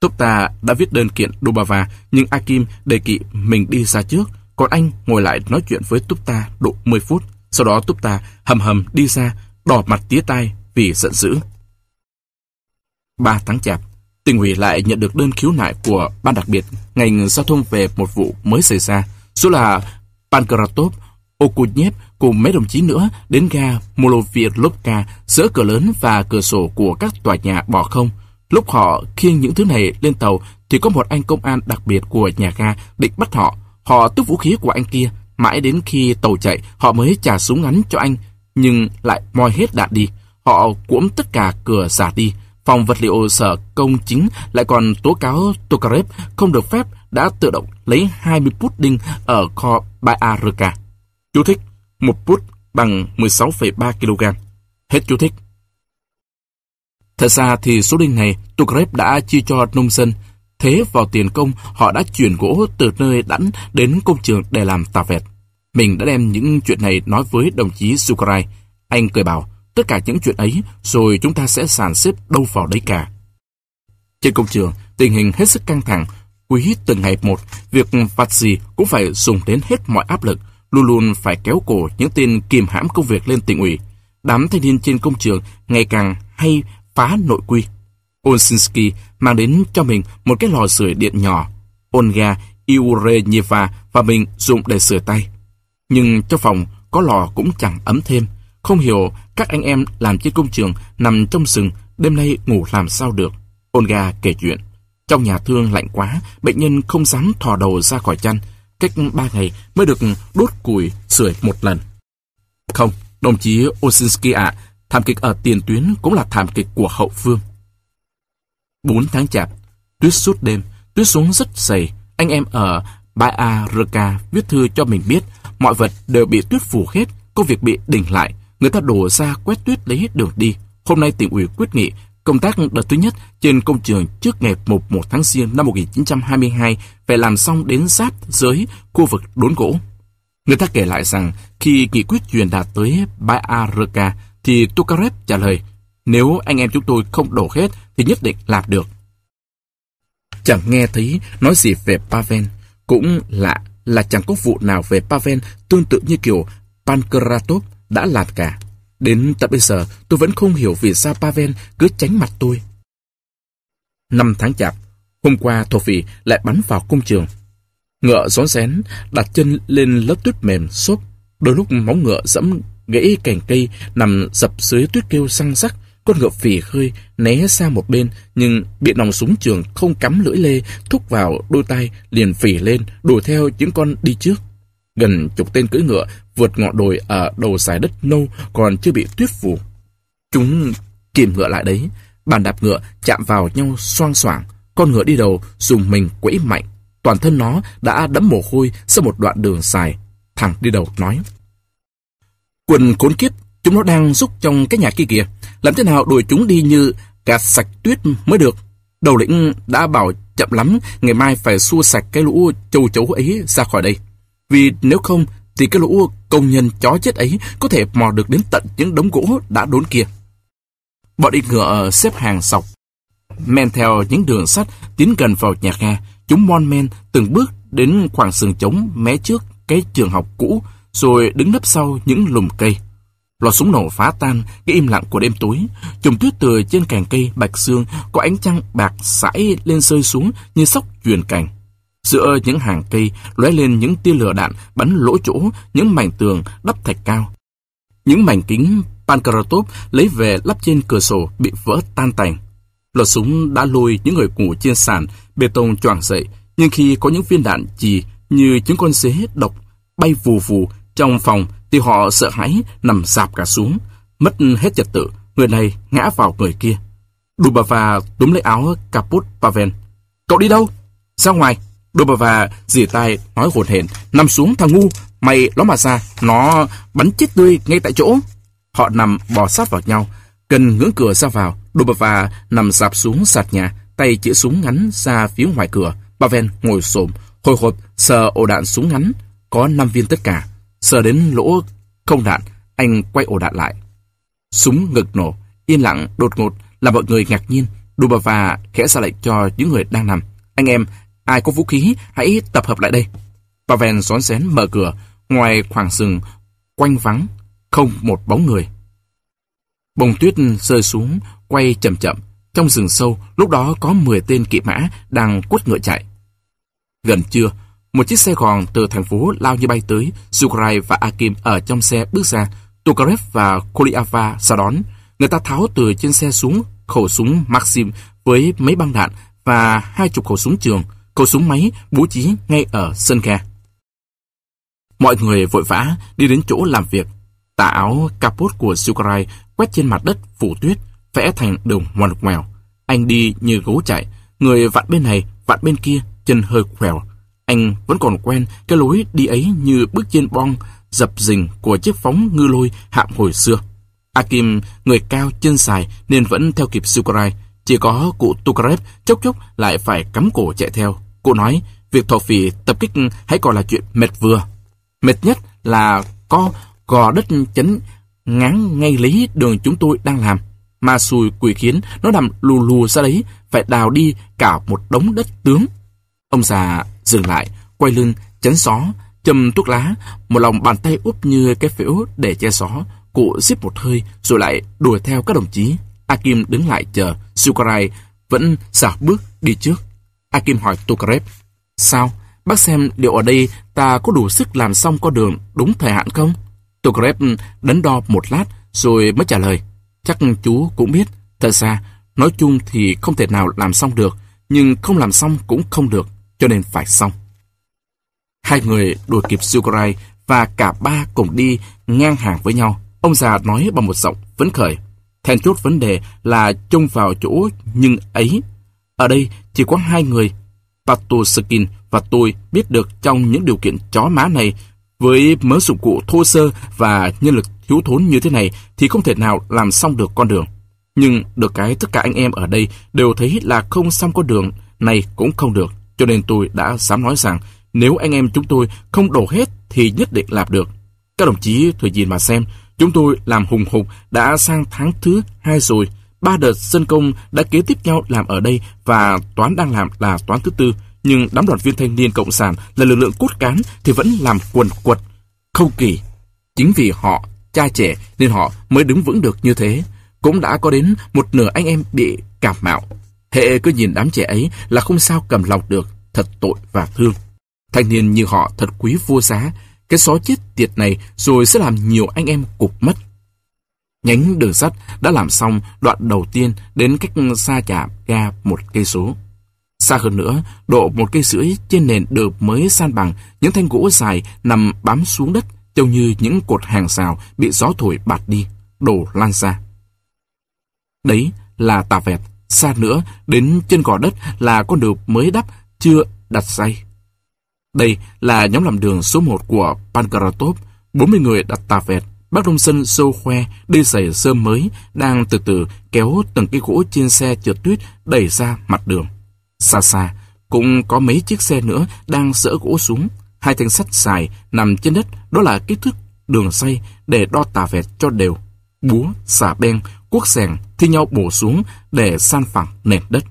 túc ta đã viết đơn kiện Dubava, nhưng Akim đề nghị mình đi ra trước, còn anh ngồi lại nói chuyện với túc ta độ 10 phút. Sau đó túc ta hầm hầm đi ra, đỏ mặt tía tai vì giận dữ. 3 tháng chạp, tỉnh ủy lại nhận được đơn khiếu nại của ban đặc biệt ngành giao thông về một vụ mới xảy ra, số là Pankratov, Okunyev cùng mấy đồng chí nữa đến ga Molovilovka giữa cửa lớn và cửa sổ của các tòa nhà bỏ không. Lúc họ khiêng những thứ này lên tàu thì có một anh công an đặc biệt của nhà ga định bắt họ. Họ tước vũ khí của anh kia. Mãi đến khi tàu chạy họ mới trả súng ngắn cho anh nhưng lại moi hết đạn đi. Họ cuỗm tất cả cửa giả đi. Phòng vật liệu sở công chính lại còn tố cáo Tokarev không được phép đã tự động lấy 20 put đinh ở kho Bayarka. Chú thích, một put bằng 16,3 kg. Hết chú thích. Thật ra thì số đinh này Tokarev đã chia cho nông dân. Thế vào tiền công, họ đã chuyển gỗ từ nơi đẵn đến công trường để làm tà vẹt. Mình đã đem những chuyện này nói với đồng chí Sukarai. Anh cười bảo, tất cả những chuyện ấy, rồi chúng ta sẽ sàn xếp đâu vào đấy cả. Trên công trường, tình hình hết sức căng thẳng. Quý từng ngày một, việc vặt gì cũng phải dùng đến hết mọi áp lực, luôn luôn phải kéo cổ những tên kìm hãm công việc lên tỉnh ủy. Đám thanh niên trên công trường ngày càng hay phá nội quy. Olsinski mang đến cho mình một cái lò sưởi điện nhỏ. Olga Iurenyeva và mình dùng để sửa tay. Nhưng trong phòng có lò cũng chẳng ấm thêm. Không hiểu các anh em làm trên công trường nằm trong rừng đêm nay ngủ làm sao được. Olga kể chuyện. Trong nhà thương lạnh quá, bệnh nhân không dám thò đầu ra khỏi chăn. Cách ba ngày mới được đốt củi sưởi một lần. Không, đồng chí Osinski ạ, thảm kịch ở tiền tuyến cũng là thảm kịch của hậu phương. 4 tháng chạp, tuyết suốt đêm, tuyết xuống rất dày. Anh em ở Baia Rka viết thư cho mình biết mọi vật đều bị tuyết phủ hết, công việc bị đình lại. Người ta đổ ra quét tuyết lấy hết đường đi. Hôm nay tỉnh ủy quyết nghị công tác đợt thứ nhất trên công trường trước ngày 1, 1 tháng Giêng năm 1922 phải làm xong đến giáp giới khu vực đốn gỗ. Người ta kể lại rằng khi nghị quyết truyền đạt tới Baia thì Tukarev trả lời nếu anh em chúng tôi không đổ hết thì nhất định làm được. Chẳng nghe thấy nói gì về Pavel. Cũng lạ là chẳng có vụ nào về Pavel tương tự như kiểu Pankratov đã lạt cả. Đến tận bây giờ tôi vẫn không hiểu vì sao Pavel cứ tránh mặt tôi. Năm tháng chạp, hôm qua thổ phỉ lại bắn vào công trường. Ngựa rón rén, đặt chân lên lớp tuyết mềm, xốp. Đôi lúc móng ngựa dẫm gãy cành cây nằm dập dưới tuyết kêu răng rắc con ngựa phì khơi né sang một bên, nhưng bị nòng súng trường không cắm lưỡi lê, thúc vào đôi tay, liền phì lên, đuổi theo những con đi trước. Gần chục tên cưỡi ngựa vượt ngọn đồi ở đầu dài đất nâu còn chưa bị tuyết phủ. Chúng kìm ngựa lại đấy, bàn đạp ngựa chạm vào nhau xoang xoảng, con ngựa đi đầu dùng mình quẫy mạnh, toàn thân nó đã đẫm mồ hôi sau một đoạn đường dài. Thằng đi đầu nói. Quần khốn kiếp, chúng nó đang rúc trong cái nhà kia kìa. Làm thế nào đuổi chúng đi như gạt sạch tuyết mới được. Đầu lĩnh đã bảo chậm lắm, ngày mai phải xua sạch cái lũ châu chấu ấy ra khỏi đây. Vì nếu không, thì cái lũ công nhân chó chết ấy có thể mò được đến tận những đống gỗ đã đốn kia. Bọn đi ngựa xếp hàng sọc, men theo những đường sắt tiến gần vào nhà ga, chúng mon men từng bước đến khoảng sườn trống mé trước cái trường học cũ, rồi đứng nấp sau những lùm cây. Lò súng nổ phá tan cái im lặng của đêm tối. Chùm tuyết từ trên cành cây bạch xương có ánh trăng bạc sải lên rơi xuống như sóc truyền cành. Giữa những hàng cây lóe lên những tia lửa đạn bắn lỗ chỗ những mảnh tường đắp thạch cao. Những mảnh kính Pankratov lấy về lắp trên cửa sổ bị vỡ tan tành. Lột súng đã lôi những người ngủ trên sàn bê tông choàng dậy, nhưng khi có những viên đạn chì như những con dế độc bay vù vù trong phòng thì họ sợ hãi nằm dạp cả xuống, mất hết trật tự, người này ngã vào người kia. Dubava túm lấy áo caput Pavel. Cậu đi đâu? Ra ngoài. Dobova dì tay nói hồn hển, nằm xuống thằng ngu, mày nó mà ra, nó bắn chết tươi ngay tại chỗ. Họ nằm bò sát vào nhau, gần ngưỡng cửa ra vào. Dobova nằm dạp xuống sạt nhà, tay chĩa súng ngắn ra phía ngoài cửa. Pavel ngồi xổm, hồi hộp sờ ổ đạn súng ngắn, có 5 viên tất cả. Sờ đến lỗ không đạn, anh quay ổ đạn lại. Súng ngực nổ, yên lặng, đột ngột, làm mọi người ngạc nhiên. Dubava khẽ ra lệnh cho những người đang nằm. Anh em, ai có vũ khí, hãy tập hợp lại đây. Pavel rón xén mở cửa, ngoài khoảng rừng, quanh vắng, không một bóng người. Bông tuyết rơi xuống, quay chậm chậm. Trong rừng sâu, lúc đó có 10 tên kỵ mã đang quất ngựa chạy. Gần trưa, một chiếc xe gòn từ thành phố lao như bay tới, Sukrai và Akim ở trong xe bước ra, Tukarev và Koliava ra đón. Người ta tháo từ trên xe xuống khẩu súng Maxim với mấy băng đạn và hai chục khẩu súng trường, khẩu súng máy bố trí ngay ở sân ga. Mọi người vội vã đi đến chỗ làm việc. Tà áo capot của Sukarai quét trên mặt đất phủ tuyết, vẽ thành đường ngoằn ngoèo. Anh đi như gấu chạy, người vặn bên này, vặn bên kia, chân hơi quèo. Anh vẫn còn quen cái lối đi ấy như bước trên bong, dập dình của chiếc phóng ngư lôi hạm hồi xưa. Akim, người cao chân dài nên vẫn theo kịp Sukarai. Chỉ có cụ Tukarev chốc chốc lại phải cắm cổ chạy theo cô nói, việc thổ phỉ tập kích hãy còn là chuyện mệt vừa. Mệt nhất là có gò đất chấn ngắn ngay lý đường chúng tôi đang làm. Mà xùi quỷ khiến nó nằm lù lù ra đấy, phải đào đi cả một đống đất tướng. Ông già dừng lại, quay lưng, chấn gió, châm thuốc lá, một lòng bàn tay úp như cái phễu để che gió. Cụ xếp một hơi rồi lại đuổi theo các đồng chí. Akim đứng lại chờ, Sukarai vẫn xả bước đi trước. Akim hỏi Tukarev, Sao? Bác xem liệu ở đây ta có đủ sức làm xong con đường đúng thời hạn không? Tukarev đắn đo một lát rồi mới trả lời. Chắc chú cũng biết, thật ra, nói chung thì không thể nào làm xong được, nhưng không làm xong cũng không được, cho nên phải xong. Hai người đuổi kịp Sukarai và cả ba cùng đi ngang hàng với nhau. Ông già nói bằng một giọng phấn khởi. Then chốt vấn đề là trông vào chỗ nhưng ấy. Ở đây chỉ có hai người. Patoskin và tôi biết được trong những điều kiện chó má này với mớ dụng cụ thô sơ và nhân lực thiếu thốn như thế này thì không thể nào làm xong được con đường. Nhưng được cái tất cả anh em ở đây đều thấy là không xong con đường này cũng không được. Cho nên tôi đã dám nói rằng nếu anh em chúng tôi không đổ hết thì nhất định làm được. Các đồng chí thử nhìn mà xem, chúng tôi làm hùng hục đã sang tháng thứ hai rồi. Ba đợt dân công đã kế tiếp nhau làm ở đây và toán đang làm là toán thứ tư. Nhưng đám đoàn viên thanh niên Cộng sản là lực lượng cốt cán thì vẫn làm quần quật, khâu kỳ. Chính vì họ cha trẻ nên họ mới đứng vững được như thế. Cũng đã có đến một nửa anh em bị cảm mạo. Hệ cứ nhìn đám trẻ ấy là không sao cầm lòng được, thật tội và thương. Thanh niên như họ thật quý vô giá, cái xó chết tiệt này rồi sẽ làm nhiều anh em cục mất. Nhánh đường sắt đã làm xong đoạn đầu tiên đến cách xa chạm ga một cây số. Xa hơn nữa, độ một cây rưỡi trên nền đường mới san bằng, những thanh gỗ dài nằm bám xuống đất trông như những cột hàng rào bị gió thổi bạt đi, đổ lan ra. Đấy là tà vẹt, xa nữa, đến chân gò đất là con đường mới đắp, chưa đặt dây. Đây là nhóm làm đường số 1 của Pankratov, 40 người đặt tà vẹt. Bác Đông Sân sâu khoe, đi giày sơ mới, đang từ từ kéo từng cái gỗ trên xe trượt tuyết đẩy ra mặt đường. Xa xa, cũng có mấy chiếc xe nữa đang dỡ gỗ xuống. Hai thanh sắt dài nằm trên đất, đó là kích thước đường xây để đo tà vẹt cho đều. Búa, xà beng, cuốc sèn thi nhau bổ xuống để san phẳng nền đất.